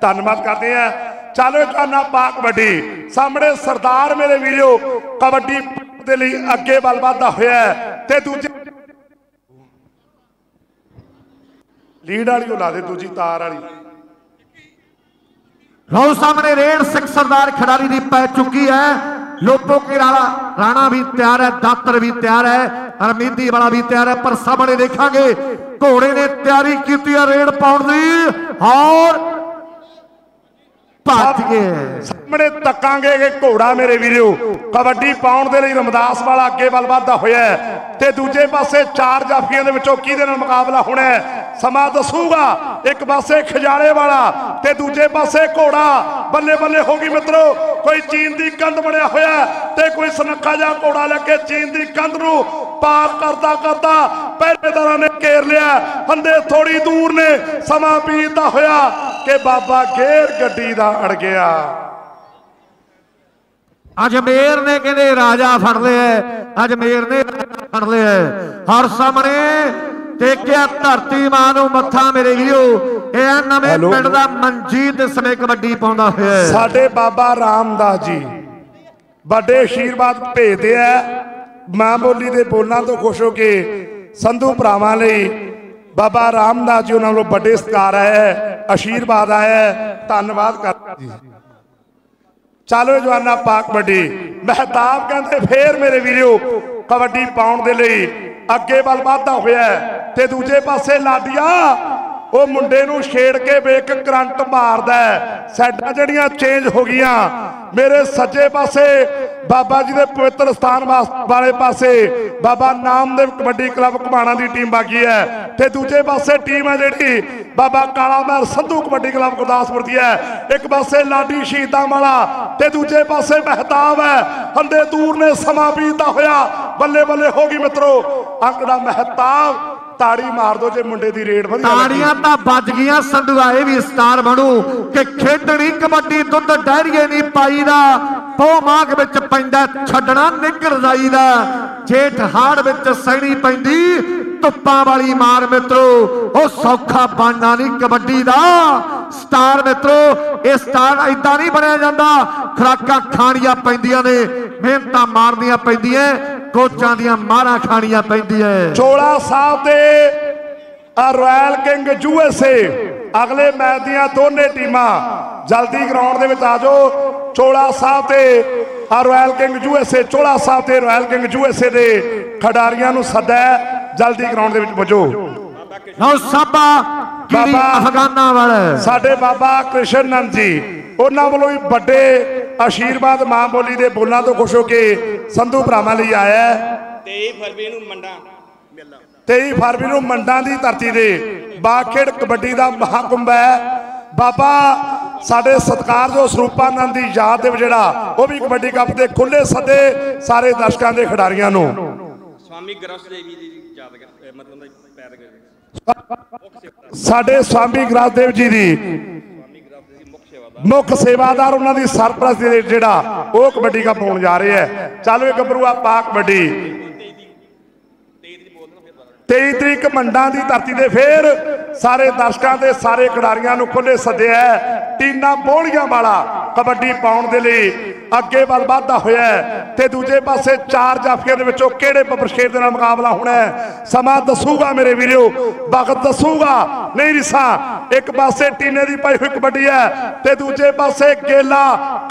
ਧੰਨਵਾਦ ਕਰਦੇ ਆ ਚਾਲੋ ਕਾਨਾ ਪਾ ਕਬੱਡੀ। ਸਾਹਮਣੇ ਸਰਦਾਰ ਮੇਰੇ ਵੀਰੋ ਕਬੱਡੀ ਦੇ ਲਈ ਅੱਗੇ ਵੱਲ ਵਧਦਾ ਹੋਇਆ ਤੇ ਦੂਜੇ ਲੀਡ ਵਾਲੀ ਉਹ ਲਾ ਦੇ ਦੂਜੀ ਤਾਰ ਵਾਲੀ। ਲਓ ਸਾਹਮਣੇ ਰੇਡ ਸਿੱਖ ਸਰਦਾਰ ਖਿਡਾਰੀ ਦੀ ਪੈ ਚੁੱਕੀ ਹੈ। ਲੋਪੋ ਕੇ ਰਾਣਾ ਰਾਣਾ ਵੀ ਤਿਆਰ ਹੈ, ਦਾਤਰ ਵੀ ਤਿਆਰ ਹੈ, ਹਰਮੀਦੀ ਵਾਲਾ ਵੀ ਤਿਆਰ ਹੈ, ਪਰ ਸਾਹਮਣੇ ਦੇਖਾਂਗੇ, ਘੋੜੇ ਨੇ ਤਿਆਰੀ ਕੀਤੀ ਹੈ ਰੇਡ ਪਾਉਣ ਦੀ, ਔਰ ਭੱਜ ਗਏ। ਸਾਹਮਣੇ ਤੱਕਾਂਗੇ ਕਿ ਘੋੜਾ ਮੇਰੇ ਵੀਰੋ, ਕਬੱਡੀ ਪਾਉਣ ਦੇ ਲਈ ਰਮਦਾਸ ਵਾਲਾ ਅੱਗੇ ਵੱਲ ਵਧਦਾ ਹੋਇਆ ਤੇ ਦੂਜੇ ਪਾਸੇ ਚਾਰ ਜਾਫੀਆਂ ਦੇ ਵਿੱਚੋਂ ਕਿਹਦੇ ਨਾਲ ਮੁਕਾਬਲਾ ਹੋਣਾ ਸਮਾਂ ਦੱਸੂਗਾ। ਇੱਕ ਪਾਸੇ ਖਜਾਲੇ ਵਾਲਾ ਤੇ ਦੂਜੇ ਪਾਸੇ ਘੋੜਾ। ਬੱਲੇ ਬੱਲੇ ਹੋ ਗਈ ਮਿੱਤਰੋ, ਕੋਈ ਚੀਨ ਦੀ ਕੰਧ ਬਣਿਆ ਹੋਇਆ ਤੇ ਕੋਈ ਸਨੱਖਾ ਜਿਹਾ ਘੋੜਾ ਲੈ ਕੇ ਚੀਨ ਦੀ ਕੰਧ ਨੂੰ ਪਾਰ ਕਰਦਾ ਕਰਦਾ ਪਹਿਰੇਦਾਰਾਂ ਨੇ ਘੇਰ ਲਿਆ ਹੰਦੇ ਥੋੜੀ ਦੂਰ ਨੇ, ਸਮਾਂ ਬੀਤਦਾ ਹੋਇਆ ਕਿ ਬਾਬਾ ਗੇਰ ਗੱਡੀ ਦਾ ਅੜ ਗਿਆ। ਅਜਮੇਰ ਨੇ ਕਹਿੰਦੇ ਰਾਜਾ ਫੜ ਲਿਆ ਅਜਮੇਰ ਨੇ ਫੜ ਲਿਆ ਹਰ ਸਾਹਮਣੇ ਟੇਕਿਆ ਧਰਤੀ ਮਾਂ ਨੂੰ ਮੱਥਾ ਮੇਰੇ ਵੀਰੋ ਇਹ ਨਵੇਂ। ਪਿੰਡ ਦਾ ਮਨਜੀਤ ਇਸ ਸਮੇਂ ਕਬੱਡੀ ਪਾਉਂਦਾ ਹੋਇਆ ਸਾਡੇ ਬਾਬਾ ਰਾਮਦਾਸ ਜੀ ਵੱਡੇ ਆਸ਼ੀਰਵਾਦ ਭੇਜਦੇ ਆ। ਮਾਂ ਬੋਲੀ ਦੇ ਬੋਲਾਂ ਤੋਂ ਖੁਸ਼ ਹੋ ਕੇ ਸੰਧੂ ਭਰਾਵਾਂ ਲਈ ਬਾਬਾ ਰਾਮਦਾਸ ਜੀ ਉਹਨਾਂ ਵੱਲੋਂ ਵੱਡੇ ਸਤਿਕਾਰ ਆਇਆ ਹੈ ਆਸ਼ੀਰਵਾਦ ਆਇਆ ਧੰਨਵਾਦ ਕਰਦਾ ਜੀ। ਚਲੋ ਜਵਾਨਾ ਪਾਕ ਕਬੱਡੀ ਮਹਿਤਾਬ ਕਹਿੰਦੇ ਫੇਰ ਮੇਰੇ ਵੀਰੋ ਕਬੱਡੀ ਪਾਉਣ ਦੇ ਲਈ ਅੱਗੇ ਵੱਲ ਵਾਧਾ ਹੋਇਆ ਤੇ ਦੂਜੇ ਪਾਸੇ ਲਾਡੀਆ ਉਹ ਮੁੰਡੇ ਨੂੰ ਛੇੜ ਕੇ ਵੇਖ ਕਰੰਟ ਮਾਰਦਾ ਹੈ। ਜਿਹੜੀਆਂ ਚੇਂਜ ਹੋ ਗਈਆਂ। ਮੇਰੇ ਸੱਜੇ ਪਾਸੇ ਬਾਬਾ ਜੀ ਦੇ ਪਵਿੱਤਰ ਸਥਾਨ ਵਾਲੇ ਪਾਸੇ ਬਾਬਾ ਨਾਮਦੇਵ ਕਬੱਡੀ ਕਲੱਬ ਘਮਾਣਾ ਦੀ ਟੀਮ ਬਾਗੀ ਹੈ। ਤੇ ਦੂਜੇ ਪਾਸੇ ਟੀਮ ਹੈ ਜਿਹੜੀ ਬਾਬਾ ਕਾਲਾ ਮਹਿਰ ਸੰਧੂ ਕਬੱਡੀ ਕਲੱਬ ਗੁਰਦਾਸਪੁਰ ਦੀ ਹੈ। ਇੱਕ ਪਾਸੇ ਲਾਡੀ ਸ਼ਹੀਦਾਂ ਵਾਲਾ ਤੇ ਦੂਜੇ ਪਾਸੇ ਮਹਿਤਾਬ ਹੈ। ਹੰਦੇ ਦੂਰ ਨੇ ਸਮਾਂ ਬੀਤਦਾ ਹੋਇਆ। ਬੱਲੇ ਬੱਲੇ ਹੋ ਗਈ ਮਿੱਤਰੋ। ਅੰਕੜਾ ਮਹਿਤਾਬ ਤਾੜੀ ਮਾਰ ਦੋ ਜੇ ਮੁੰਡੇ ਦੀ ਰੇਡ ਵਧੀਆ ਤਾੜੀਆਂ ਤਾਂ ਵੱਜ ਗਈਆਂ, ਸੰਧੂਆ ਇਹ ਵੀ ਸਟਾਰ ਬਣੂ ਕਿ ਖੇਡਣੀ ਕਬੱਡੀ, ਦੁੱਧ ਡੈਰੀਏ ਨਹੀਂ ਪਾਈਦਾ। ਪੋ ਮਾਗ ਵਿੱਚ ਪੈਂਦਾ, ਛੱਡਣਾ ਨਿਕਲ ਜਾਈਦਾ ਜੇਠ ਹਾੜ ਵਿੱਚ ਸੈਣੀ ਪੈਂਦੀ, ਧੁੱਪਾਂ ਵਾਲੀ ਮਾਰ ਮਿੱਤਰੋ, ਉਹ ਸੌਖਾ ਬਾਨਾ ਨਹੀਂ ਕਬੱਡੀ ਦਾ। ਸਟਾਰ ਮਿੱਤਰੋ, ਇਹ ਸਟਾਰ ਇਦਾਂ ਨਹੀਂ ਬਣਿਆ ਜਾਂਦਾ। ਖਰਾਕਾਂ ਖਾਣੀਆਂ ਪੈਂਦੀਆਂ ਨੇ, ਮਿਹਨਤਾਂ ਮਾਰਨੀਆਂ ਪੈਂਦੀਆਂ। ਕੋਚਾਂ ਦੀਆਂ ਮਾਰਾਂ ਖਾਣੀਆਂ ਪੈਂਦੀਆਂ ਚੋਲਾ ਸਾਹਿਬ ਦੇ ਆ ਰਾਇਲ ਕਿੰਗ ਯੂਐਸਏ ਅਗਲੇ ਮੈਚ ਦੀਆਂ ਦੋਨੇ ਟੀਮਾਂ ਜਲਦੀ ਗਰਾਊਂਡ ਦੇ ਵਿੱਚ ਆ ਜਾਓ। ਚੋਲਾ ਸਾਹਿਬ ਤੇ ਆ Royal King USA Chola Sahib ਤੇ ਰਾਇਲ ਕਿੰਗ ਯੂਐਸਏ ਦੇ ਖਿਡਾਰੀਆਂ ਨੂੰ ਸੱਦਾ ਜਲਦੀ ਗਰਾਊਂਡ ਦੇ ਵਿੱਚ ਵਜੋ ਲਓ ਸਾਬਾ ਬਾਬਾ- ਅਫਗਾਨਾ ਵਾਲਾ ਸਾਡੇ ਬਾਬਾ ਕ੍ਰਿਸ਼ਨ ਨੰਦ ਜੀ ਉਹਨਾਂ ਵੱਲੋਂ ਵੀ ਵੱਡੇ ਆਸ਼ੀਰਵਾਦ ਮਾਂ ਬੋਲੀ ਦੇ ਬੋਲਾਂ ਤੋਂ ਖੁਸ਼ ਹੋ ਕੇ ਸੰਧੂ ਭਰਾਵਾਂ ਲਈ ਆਇਆ ਹੈ। 23 ਫਰਵਰੀ ਨੂੰ ਮੰਡਾ। 23 ਫਰਵਰੀ ਨੂੰ ਮੰਡਾਂ ਦੀ ਧਰਤੀ ਦੇ ਬਾਖੇੜ ਕਬੱਡੀ ਦਾ ਮਹਾਕੁੰਭ ਹੈ। ਬਾਬਾ ਸਾਡੇ ਸਤਿਕਾਰਯੋਗ ਸਰੂਪਾਨੰਦ ਦੀ ਯਾਦ ਦੇ ਵਿੱਚ ਜਿਹੜਾ ਉਹ ਵੀ ਕਬੱਡੀ ਕੱਪ ਦੇ ਖੁੱਲੇ ਸੱਦੇ ਸਾਰੇ ਦਰਸ਼ਕਾਂ ਦੇ ਖਿਡਾਰੀਆਂ ਨੂੰ। ਸਵਾਮੀ ਗਰਸ ਦੇਵੀ ਦੀ ਯਾਦਗਾਰ ਅਹ ਮਤਲਬ ਦਾ ਪੈਰ ਸਾਡੇ ਸਵਾਮੀ ਗ੍ਰਾਸਦੇਵ ਜੀ ਦੀ ਮੁੱਖ ਸੇਵਾਦਾਰ ਉਹਨਾਂ ਦੀ ਸਰਪ੍ਰਸਤੀ ਜਿਹੜਾ ਉਹ ਕਬੱਡੀ ਕੱਪ ਹੋਣ ਜਾ ਰਿਹਾ ਹੈ ਚੱਲ ਵੇ ਗੱਭਰੂਆ ਪਾ ਕਬੱਡੀ 23 ਤਰੀਕ ਮੰਡਾਂ ਦੀ ਧਰਤੀ ਤੇ ਫੇਰ ਸਾਰੇ ਦਰਸ਼ਕਾਂ ਤੇ ਸਾਰੇ ਖਿਡਾਰੀਆਂ ਨੂੰ ਖੁੱਲੇ ਸੱਦਿਆ ਟੀਨਾ ਬੋਲੀਆਂ ਵਾਲਾ ਕਬੱਡੀ ਪਾਉਣ ਦੇ ਲਈ ਅੱਗੇ ਵੱਲ ਵਧਦਾ ਹੋਇਆ ਤੇ ਦੂਜੇ ਪਾਸੇ ਚਾਰ ਜਾਫੀਆਂ ਦੇ ਵਿੱਚੋਂ ਕਿਹੜੇ ਬਬਰਸ਼ੇਰ ਦੇ ਨਾਲ ਮੁਕਾਬਲਾ ਹੋਣਾ ਸਮਾਂ ਦੱਸੂਗਾ ਮੇਰੇ ਵੀਰੋ। ਵਕਤ ਦੱਸੂਗਾ। ਨਹੀਂ ਰਿਸਾ, ਇੱਕ ਪਾਸੇ ਟੀਨੇ ਦੀ ਪਾਈ ਹੋਈ ਕਬੱਡੀ ਹੈ ਤੇ ਦੂਜੇ ਪਾਸੇ ਗੇਲਾ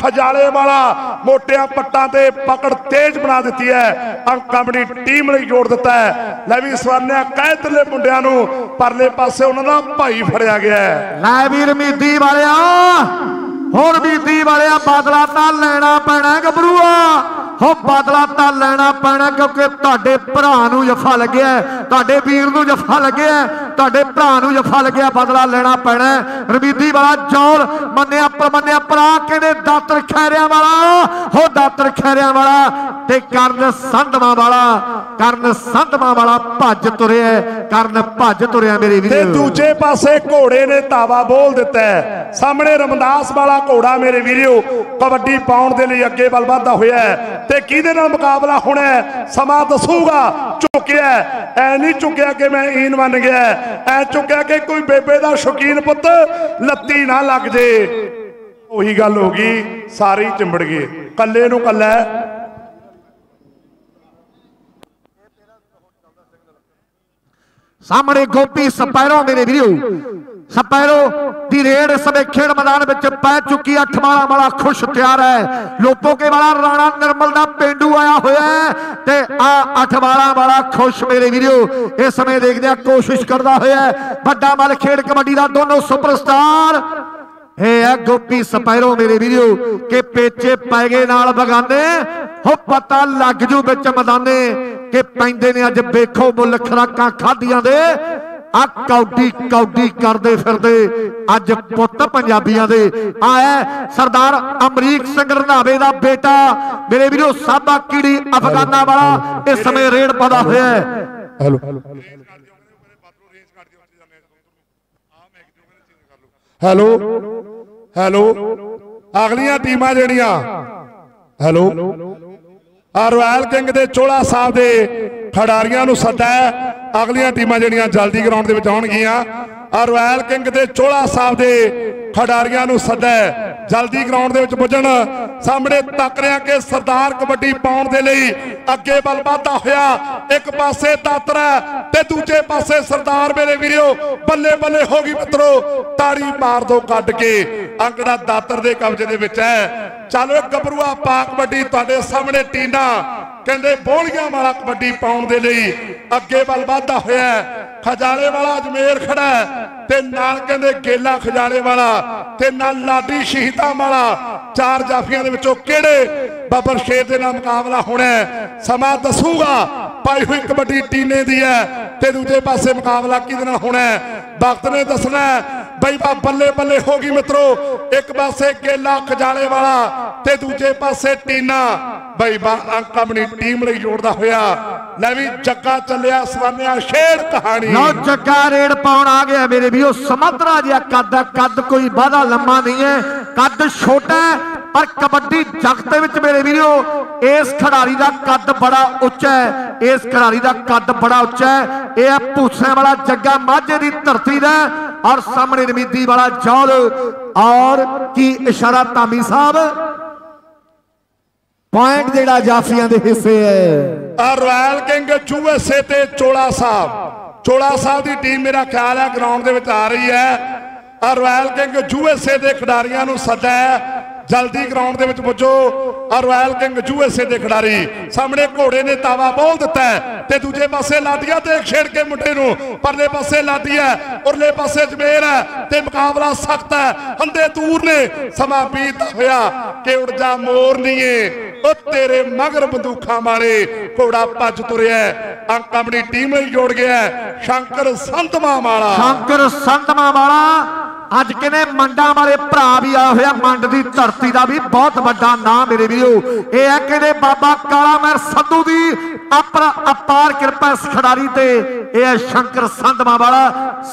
ਖਜਾਲੇ ਵਾਲਾ ਮੋਟਿਆਂ ਪੱਟਾਂ ਤੇ ਪਕੜ ਤੇਜ਼ ਬਣਾ ਦਿੱਤੀ ਹੈ ਅੰਕ ਆਪਣੀ ਟੀਮ ਲਈ ਜੋੜ ਦਿੱਤਾ ਹੈ ਲੈ ਵੀ ਸਵਰਨਿਆ ਕਹਿਤਲੇ ਮੁੰਡਿਆਂ ਨੂੰ, ਪਰਲੇ ਪਾਸੇ ਉਹਨਾਂ ਦਾ ਭਾਈ ਫੜਿਆ ਗਿਆ ਹੈ। ਲੈ ਵੀਰ ਮੀਦੀ ਵਾਲਿਆ, ਹੁਣ ਮੀਦੀ ਵਾਲਿਆ ਬਦਲਾ ਤਾਂ ਲੈਣਾ ਪੈਣਾ ਗੱਭਰੂਆ। ਹੋ ਬਦਲਾ ਤਾਂ ਲੈਣਾ ਪੈਣਾ ਕਿਉਂਕਿ ਤੁਹਾਡੇ ਭਰਾ ਨੂੰ ਜਫਾ ਲੱਗਿਆ ਤੁਹਾਡੇ ਵੀਰ ਨੂੰ ਜਫਾ ਲੱਗਿਆ ਤੁਹਾਡੇ ਭਰਾ ਨੂੰ ਜਫਾ ਲੱਗਿਆ, ਬਦਲਾ ਲੈਣਾ ਪੈਣਾ ਹੈ। ਵਾਲਾ ਜੌਲ ਮੰਨਿਆ, ਪਰਮੰਨਿਆ ਭਰਾ ਕਹਿੰਦੇ ਦਾਤਰ ਖੈਰਿਆਂ ਵਾਲਾ? ਹੋ ਦਾਤਰ ਖੈਰਿਆਂ ਵਾਲਾ ਤੇ ਕਰਨ ਸੰਧਵਾ ਵਾਲਾ, ਕਰਨ ਸੰਧਵਾ ਵਾਲਾ ਭੱਜ ਤੁਰਿਆ ਕਰਨ ਭੱਜ ਤੁਰਿਆ ਮੇਰੇ ਤੇ ਵੀਰ ਦੂਜੇ ਪਾਸੇ ਘੋੜੇ ਨੇ ਤਾਵਾ ਬੋਲ ਦਿੱਤਾ ਹੈ। ਸਾਹਮਣੇ ਰਮਦਾਸ ਵਾਲਾ ਘੋੜਾ ਮੇਰੇ ਵੀਰੋ, ਕਬੱਡੀ ਪਾਉਣ ਦੇ ਲਈ ਅੱਗੇ ਵੱਲ ਵਧਦਾ ਹੋਇਆ ਤੇ ਕਿਹਦੇ ਨਾਲ ਮੁਕਾਬਲਾ ਹੋਣਾ ਸਮਾਂ ਦੱਸੂਗਾ। ਝੁਕਿਆ ਐ ਨਹੀਂ ਝੁਕਿਆ ਕਿ ਮੈਂ ਈਨ ਮੰਨ ਗਿਆ ਐ ਝੁਕਿਆ ਕਿ ਕੋਈ ਬੇਬੇ ਦਾ ਸ਼ੌਕੀਨ ਪੁੱਤ ਲੱਤੀ ਨਾ ਲੱਗ ਜੇ। ਉਹੀ ਗੱਲ ਹੋ ਗਈ। ਸਾਰੇ ਚਿੰਬੜ ਗਏ। ਕੱਲੇ ਨੂੰ ਕੱਲਾ ਹੈ। ਸਾਹਮਣੇ ਗੋਪੀ ਸਪੈਰੋ ਮੇਰੇ ਵੀਰੋ। ਸਪੈਰੋ ਦੀ ਰੇਡ ਸਮੇਂ ਖੇਡ ਮੈਦਾਨ ਵਿੱਚ ਪੈ ਚੁੱਕੀ ਅੱਠ ਵਾਲਾ ਵਾਲਾ ਖੁਸ਼ ਤਿਆਰ ਹੈ। ਲੋਪੋਕੇ ਵਾਲਾ ਰਾਣਾ ਨਿਰਮਲ ਦਾ ਪਿੰਡੂ ਆਇਆ ਹੋਇਆ ਤੇ ਆ ਅੱਠ ਵਾਲਾ ਵਾਲਾ ਖੁਸ਼ ਮੇਰੇ ਵੀਰੋ। ਇਸ ਸਮੇਂ ਦੇਖਦੇ ਆ, ਕੋਸ਼ਿਸ਼ ਕਰਦਾ ਹੋਇਆ ਵੱਡਾ ਮਲ ਖੇਡ ਕਬੱਡੀ ਦਾ ਦੋਨੋਂ ਸੁਪਰਸਟਾਰ ਇਹ ਹੈ ਗੋਪੀ ਸਪੈਰੋ ਮੇਰੇ ਵੀਰੋ, ਕਿ ਪੇਚੇ ਪੈ ਨਾਲ ਬਗਾਨੇ, ਹੋ ਪਤਾ ਲੱਗ ਜੂ ਵਿੱਚ ਮੈਦਾਨੇ, ਕਿ ਪੈਂਦੇ ਨੇ ਅੱਜ ਵੇਖੋ ਮੁੱਲ ਖਰਾਕਾਂ ਖਾਧੀਆਂ ਦੇ, ਆ ਕੌਡੀ ਕੌਡੀ ਕਰਦੇ ਫਿਰਦੇ, ਅੱਜ ਪੁੱਤ ਪੰਜਾਬੀਆਂ ਦੇ, ਆਇਆ ਸਰਦਾਰ ਅਮਰੀਕ ਸਿੰਘ ਰੰਧਾਵੇ ਦਾ ਬੇਟਾ, ਮੇਰੇ ਵੀਰੋ, ਸਾਬਾ ਕੀੜੀ ਅਫਗਾਨਾ ਵਾਲਾ, ਇਸ ਸਮੇਂ ਰੇਡ ਪਾਦਾ ਹੋਇਆ ਹੈ। ਹੈਲੋ। ਹੈਲੋ ਹੈਲੋ, ਅਗਲੀਆਂ ਟੀਮਾਂ ਜਿਹੜੀਆਂ, ਹੈਲੋ ਆ ਰਾਇਲ ਕਿੰਗ ਦੇ ਚੋਲਾ ਸਾਹਿਬ ਦੇ ਖਿਡਾਰੀਆਂ ਨੂੰ ਸੱਦਾ ਅਗਲੀਆਂ ਟੀਮਾਂ ਜਿਹੜੀਆਂ ਜਲਦੀ ਗਰਾਊਂਡ ਦੇ ਵਿੱਚ ਆਉਣਗੀਆਂ ਆ ਰਾਇਲ ਕਿੰਗ ਦੇ ਚੋਲਾ ਸਾਹਿਬ ਦੇ ਖਿਡਾਰੀਆਂ ਨੂੰ ਸੱਦਾ ਜਲਦੀ ਗਰਾਊਂਡ ਦੇ ਵਿੱਚ ਪੁੱਜਣ। ਸਾਹਮਣੇ ਤੱਕ ਰਿਆ ਕਿ ਸਰਦਾਰ ਕਬੱਡੀ ਪਾਉਣ ਦੇ ਲਈ ਅੱਗੇ ਵੱਲ ਵਧਦਾ ਹੋਇਆ। ਇੱਕ ਪਾਸੇ ਦਾਤਰਾ ਤੇ ਦੂਜੇ ਪਾਸੇ ਸਰਦਾਰ ਮੇਰੇ ਵੀਰੋ, ਬੱਲੇ ਬੱਲੇ ਹੋ ਗਈ ਮਿੱਤਰੋ, ਤਾੜੀ ਮਾਰ ਦੋ ਕੱਢ ਕੇ। ਅੰਕੜਾ ਦਾਤਰ ਦੇ ਕਬਜ਼ੇ ਦੇ ਵਿੱਚ ਹੈ। ਚਲੋ ਇਹ ਗੱਭਰੂਆ ਪਾ ਕਬੱਡੀ ਤੁਹਾਡੇ ਸਾਹਮਣੇ ਟੀਨਾ ਕਹਿੰਦੇ ਬੋਲੀਆਂ ਵਾਲਾ ਕਬੱਡੀ ਪਾਉਣ ਦੇ ਲਈ ਅੱਗੇ ਵੱਲ ਵਧਦਾ ਹੋਇਆ ਖਜਾਲੇ ਵਾਲਾ ਅਜਮੇਰ ਖੜਾ ਤੇ ਨਾਲ ਕਹਿੰਦੇ ਗੇਲਾ ਖਜਾਲੇ ਵਾਲਾ ਤੇ ਨਾਲ ਲਾਡੀ ਸ਼ਹੀਦਾਂ ਵਾਲਾ। ਚਾਰ ਜਾਫੀਆਂ ਦੇ ਵਿੱਚੋਂ ਕਿਹੜੇ ਬੱਬਰ ਸ਼ੇਰ ਦੇ ਨਾਲ ਮੁਕਾਬਲਾ ਹੋਣਾ ਸਮਾਂ ਦੱਸੂਗਾ। ਪਾਈ ਹੋਈ ਕਬੱਡੀ ਟੀਨੇ ਦੀ ਹੈ ਤੇ ਦੂਜੇ ਪਾਸੇ ਮੁਕਾਬਲਾ ਕਿਹਦੇ ਨਾਲ ਹੋਣਾ ਵਕਤ ਨੇ ਦੱਸਣਾ ਹੈ। ਬਈ ਬਾ ਬੱਲੇ ਬੱਲੇ ਹੋ ਗਈ ਮਿੱਤਰੋ। ਇੱਕ ਪਾਸੇ ਗੇਲਾ ਖਜਾਲੇ ਵਾਲਾ ਤੇ ਦੂਜੇ ਪਾਸੇ ਟੀਨਾ। ਬਈ ਬਾ ਅੰਕ ਆਪਣੀ ਟੀਮ ਲਈ ਜੋੜਦਾ ਹੋਇਆ। ਲੈ ਵੀ ਜੱਗਾ ਚੱਲਿਆ ਸਵਾਨਿਆ ਸ਼ੇਰ ਕਹਾਣੀ। ਲਓ ਜੱਗਾ ਰੇਡ ਪਾਉਣ ਆ ਗਿਆ ਮੇਰੇ ਵੀਰੋ ਸਮੰਦਰਾ ਜਿਹਾ ਕੱਦ ਕੱਦ ਕੋਈ ਵਾਦਾ ਲੰਮਾ ਨਹੀਂ ਹੈ, ਕੱਦ ਛੋਟਾ ਪਰ ਕਬੱਡੀ ਜਗਤ ਦੇ ਵਿੱਚ ਮੇਰੇ ਵੀਰੋ, ਇਸ ਖਿਡਾਰੀ ਦਾ ਕੱਦ ਬੜਾ ਉੱਚਾ ਹੈ, ਇਸ ਖਿਡਾਰੀ ਦਾ ਕੱਦ ਬੜਾ ਉੱਚਾ ਹੈ, ਇਹ ਹੈ ਭੂਸਿਆਂ ਵਾਲਾ ਜੱਗਾ ਮਾਝੇ ਦੀ ਧਰਤੀ ਦਾ ਔਰ ਸਾਹਮਣੇ ਰਮੀਦੀ ਵਾਲਾ ਜੌਲ, ਔਰ ਕੀ ਇਸ਼ਾਰਾ ਧਾਮੀ ਸਾਹਿਬ ਪੁਆਇੰਟ ਜਿਹੜਾ ਜਾਫੀਆਂ ਦੇ ਹਿੱਸੇ ਹੈ। ਆ ਰਾਇਲ ਕਿੰਗ ਯੂਐਸਏ ਤੇ ਚੋਲਾ ਸਾਹਿਬ। ਚੋਲਾ ਸਾਹਿਬ ਦੀ ਟੀਮ ਮੇਰਾ ਖਿਆਲ ਹੈ ਗਰਾਊਂਡ ਦੇ ਵਿੱਚ ਆ ਰਹੀ ਹੈ। ਆ ਰਾਇਲ ਕਿੰਗ ਯੂਐਸਏ ਦੇ ਖਿਡਾਰੀਆਂ ਨੂੰ ਸੱਦਾ ਹੈ। ਜਲਦੀ ਗਰਾਊਂਡ ਦੇ ਵਿੱਚ ਪੁੱਜੋ। ਆ ਰਾਇਲ ਕਿੰਗ ਯੂਐਸਏ ਦੇ ਖਿਡਾਰੀ। ਸਾਹਮਣੇ ਘੋੜੇ ਨੇ ਤਾਵਾ ਬੋਲ ਦਿੱਤਾ ਤੇ ਦੂਜੇ ਪਾਸੇ ਲਾਡੀਆ ਤੇ ਛੇੜ ਕੇ ਮੁੰਡੇ ਨੂੰ। ਪਰਲੇ ਪਾਸੇ ਲਾਡੀ ਉਰਲੇ ਪਾਸੇ ਜਮੇਰ ਹੈ ਤੇ ਮੁਕਾਬਲਾ ਸਖਤ ਹੈ। ਹੰਦੇ ਦੂਰ ਨੇ, ਸਮਾਂ ਬੀਤ ਹੋਇਆ ਕਿ ਉੜ ਜਾ ਮੋਰਨੀਏ ਉਹ ਤੇਰੇ ਮਗਰ ਬੰਦੂਖਾਂ ਵਾਲੇ ਘੋੜਾ ਭੱਜ ਤੁਰਿਆ ਅੰਕ ਆਪਣੀ ਟੀਮ ਲਈ ਜੋੜ ਗਿਆ ਸ਼ੰਕਰ ਸੰਤਮਾ ਵਾਲਾ ਸ਼ੰਕਰ ਸੰਤਮਾ ਵਾਲਾ ਅੱਜ ਕਿਨੇ ਮੰਡਾਂ ਵਾਲੇ ਭਰਾ ਵੀ ਆਇਆ ਹੋਇਆ, ਮੰਡ ਦੀ ਧਰਤੀ ਦਾ ਵੀ ਬਹੁਤ ਵੱਡਾ ਨਾਮ ਮੇਰੇ ਵੀਰੋ। ਇਹ ਹੈ ਕਹਿੰਦੇ ਬਾਬਾ ਕਾਲਾ ਮਹਿਰ ਸੰਧੂ ਦੀ ਆਪਰ ਅਪਾਰ ਕਿਰਪਾ ਇਸ ਖਿਡਾਰੀ ਤੇ। ਇਹ ਹੈ ਸ਼ੰਕਰ ਸੰਤਮਾ ਵਾਲਾ,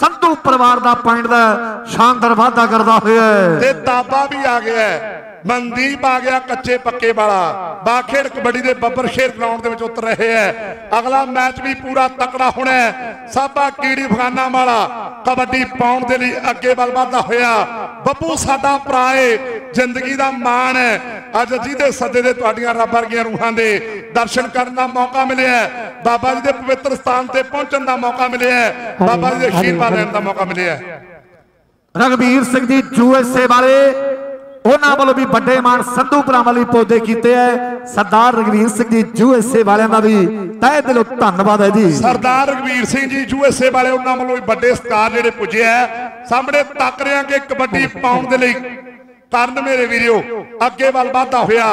ਸੰਧੂ ਪਰਿਵਾਰ ਦਾ ਪੁਆਇੰਟ ਦਾ ਸ਼ਾਨਦਾਰ ਵਾਧਾ ਕਰਦਾ ਹੋਇਆ ਤੇ ਤਾਬਾ ਵੀ ਆ ਗਿਆ ਮਨਦੀਪ ਆ ਗਿਆ ਕੱਚੇ ਪੱਕੇ ਵਾਲਾ ਬਾਖੇੜ ਕਬੱਡੀ ਦੇ ਬੱਬਰ ਸ਼ੇਰ ਗਰਾਊਂਡ ਦੇ ਵਿੱਚ ਉਤਰ ਰਹੇ ਹੈ ਅਗਲਾ ਮੈਚ ਵੀ ਪੂਰਾ ਤਕੜਾ ਹੋਣਾ ਹੈ ਸਾਬਾ ਕੀੜੀ ਫਗਾਨਾ ਵਾਲਾ ਕਬੱਡੀ ਪਾਉਣ ਦੇ ਲਈ ਅੱਗੇ ਵੱਲ ਵਧਦਾ ਹੋਇਆ ਬੱਬੂ ਸਾਡਾ ਭਰਾ ਏ ਜ਼ਿੰਦਗੀ ਦਾ ਮਾਣ ਹੈ ਅੱਜ ਜਿਹਦੇ ਸੱਦੇ ਦੇ ਤੁਹਾਡੀਆਂ ਰੱਬ ਵਰਗੀਆਂ ਰੂਹਾਂ ਦੇ ਦਰਸ਼ਨ ਕਰਨ ਦਾ ਮੌਕਾ ਮਿਲਿਆ। ਬਾਬਾ ਜੀ ਦੇ ਪਵਿੱਤਰ ਸਥਾਨ ਤੇ ਪਹੁੰਚਣ ਦਾ ਮੌਕਾ ਮਿਲਿਆ। ਬਾਬਾ ਜੀ ਦੇ ਆਸ਼ੀਰਵਾਦ ਲੈਣ ਦਾ ਮੌਕਾ ਮਿਲਿਆ। ਰਗਵੀਰ ਸਿੰਘ ਜੀ ਯੂਐਸਏ ਵਾਲੇ ਉਹਨਾਂ ਵੱਲੋਂ ਵੀ ਵੱਡੇ ਮਾਨ ਭਰਾਵਾਂ ਲਈ ਪੌਦੇ ਕੀਤੇ ਐ। ਸਰਦਾਰ ਰਗਵੀਰ ਸਿੰਘ ਜੀ ਯੂਐਸਏ ਵਾਲਿਆਂ ਦਾ ਵੀ ਤਹਿ ਦਿਲੋਂ ਧੰਨਵਾਦ ਹੈ ਜੀ। ਸਰਦਾਰ ਰਗਵੀਰ ਸਿੰਘ ਜੀ ਯੂਐਸਏ ਵਾਲੇ ਉਹਨਾਂ ਵੱਲੋਂ ਵੀ ਵੱਡੇ ਸਤਿਕਾਰ ਜਿਹੜੇ ਪੁੱਜੇ ਆ ਸਾਹਮਣੇ ਤੱਕ ਰਿਆਂ ਕਿ ਕਬੱਡੀ ਪਾਉਣ ਦੇ ਲਈ ਕਰਨ ਮੇਰੇ ਵੀਰਿਓ, ਅੱਗੇ ਵੱਲ ਵਾਧਾ ਹੋਇਆ।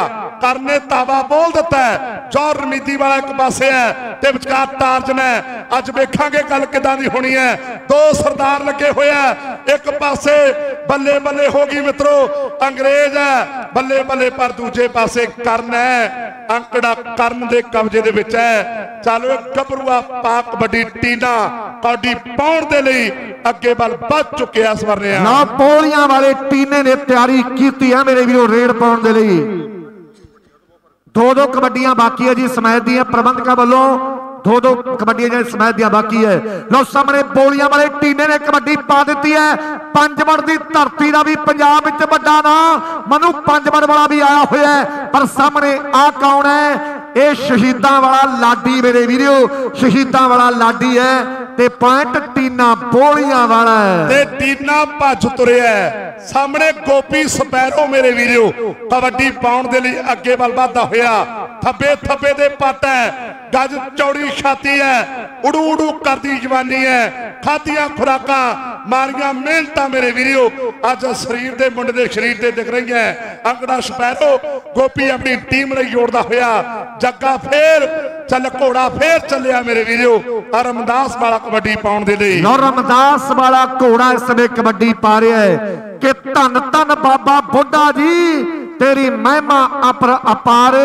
ਕਰਨ ਨੇ ਤਾਵਾ ਬੋਲ ਦਿੱਤਾ ਹੈ। ਰਮੀਦੀ ਵਾਲਾ ਇੱਕ ਪਾਸੇ ਹੈ ਤੇ ਵਿਚਕਾਰ ਟਾਰਜਨ ਹੈ। ਅੱਜ ਵੇਖਾਂਗੇ ਗੱਲ ਕਿਦਾਂ ਦੀ ਹੋਣੀ ਹੈ। ਦੋ ਸਰਦਾਰ ਲੱਗੇ ਹੋਇਆ ਇੱਕ ਪਾਸੇ ਬੱਲੇ ਬੱਲੇ ਹੋ ਗਈ ਮਿੱਤਰੋ, ਅੰਗਰੇਜ਼ ਹੈ। ਬੱਲੇ ਬੱਲੇ ਪਰ ਦੂਜੇ ਪਾਸੇ ਕਰਨ ਹੈ। ਅੰਕੜਾ ਕਰਨ ਦੇ ਕਬਜ਼ੇ ਦੇ ਵਿੱਚ ਹੈ। ਚਲੋ ਇਹ ਗੱਭਰੂਆ ਪਾਕ ਵੱਡੀ ਟੀਨਾ ਕੌਡੀ ਪਾਉਣ ਦੇ ਲਈ ਅੱਗੇ ਵੱਲ ਵੱਧ ਚੁੱਕਿਆ ਸਵਰਨਿਆ ਨਾ ਪੋਲੀਆਂ ਵਾਲੇ ਟੀਨੇ ਨੇ ਤਿਆਰੀ ਕੀਤੀ ਹੈ ਮੇਰੇ ਵੀਰੋ ਰੇਡ ਪਾਉਣ ਦੇ ਲਈ। ਦੋ ਦੋ ਕਬੱਡੀਆਂ ਬਾਕੀ ਹੈ ਜੀ ਸਮੈਦ ਦੀਆਂ, ਪ੍ਰਬੰਧਕਾਂ ਵੱਲੋਂ। ਦੋ ਦੋ ਕਬੱਡੀਆਂ ਜਿਹੜੀਆਂ ਸਮੈਦ ਦੀਆਂ ਬਾਕੀ ਹੈ ਲੋ ਸਾਹਮਣੇ ਬੋਲੀਆਂ ਵਾਲੇ ਟੀਮੇ ਨੇ ਕਬੱਡੀ ਪਾ ਦਿੱਤੀ ਹੈ ਪੰਜਵੜ ਦੀ ਧਰਤੀ ਦਾ ਵੀ ਪੰਜਾਬ ਵਿੱਚ ਵੱਡਾ ਨਾਂ ਮਨੂ ਪੰਜਵੜ ਵਾਲਾ ਵੀ ਆਇਆ ਹੋਇਆ ਪਰ ਸਾਹਮਣੇ ਆ ਕੌਣ ਹੈ ਇਹ ਸ਼ਹੀਦਾਂ ਵਾਲਾ ਲਾਡੀ ਮੇਰੇ ਵੀਰੋ ਸ਼ਹੀਦਾਂ ਵਾਲਾ ਲਾਡੀ ਹੈ ਤੇ ਪੁਆਇੰਟ ਟੀਨਾ ਪੋਲੀਆਂ ਵਾਲਾ ਤੇ ਟੀਨਾ ਭੱਜ ਤੁਰਿਆ ਸਾਹਮਣੇ ਗੋਪੀ ਸਪੈਰੋ ਮੇਰੇ ਵੀਰਿਓ, ਕਬੱਡੀ ਪਾਉਣ ਦੇ ਲਈ ਅੱਗੇ ਵੱਲ ਵਧਦਾ ਹੋਇਆ। ਥੱਬੇ ਥੱਬੇ ਦੇ ਪੱਟ ਹੈ ਗੱਜ ਚੌੜੀ ਛਾਤੀ ਹੈ, ਉੜੂ ਉੜੂ ਕਰਦੀ ਜਵਾਨੀ ਹੈ। ਖਾਦੀਆਂ ਖੁਰਾਕਾਂ, ਮਾਰੀਆਂ ਮਿਹਨਤਾਂ ਮੇਰੇ ਵੀਰਿਓ ਅੱਜ ਸਰੀਰ ਦੇ ਮੁੰਡੇ ਦੇ ਸਰੀਰ ਤੇ ਦਿਖ ਰਹੀਆਂ ਹੈ। ਅੰਕੜਾ ਸਪੈਰੋ ਗੋਪੀ ਆਪਣੀ ਟੀਮ ਲਈ ਜੋੜਦਾ ਹੋਇਆ, ਜੱਗਾ ਫੇਰ, ਚੱਲ ਘੋੜਾ ਫੇਰ ਚੱਲਿਆ ਮੇਰੇ ਵੀਰਿਓ ਰਮਦਾਸ ਵਾਲਾ ਕਬੱਡੀ ਪਾਉਣ ਦੇ ਲਈ। ਲੋ ਰਮਦਾਸ ਵਾਲਾ ਘੋੜਾ ਇਸ ਵੇ ਕਬੱਡੀ ਪਾ ਰਿਹਾ ਹੈ। ਕਿ ਧੰਨ ਧੰਨ ਬਾਬਾ ਬੁੱਢਾ ਜੀ ਤੇਰੀ ਮਹਿਮਾ ਅਪਰ ਅਪਾਰ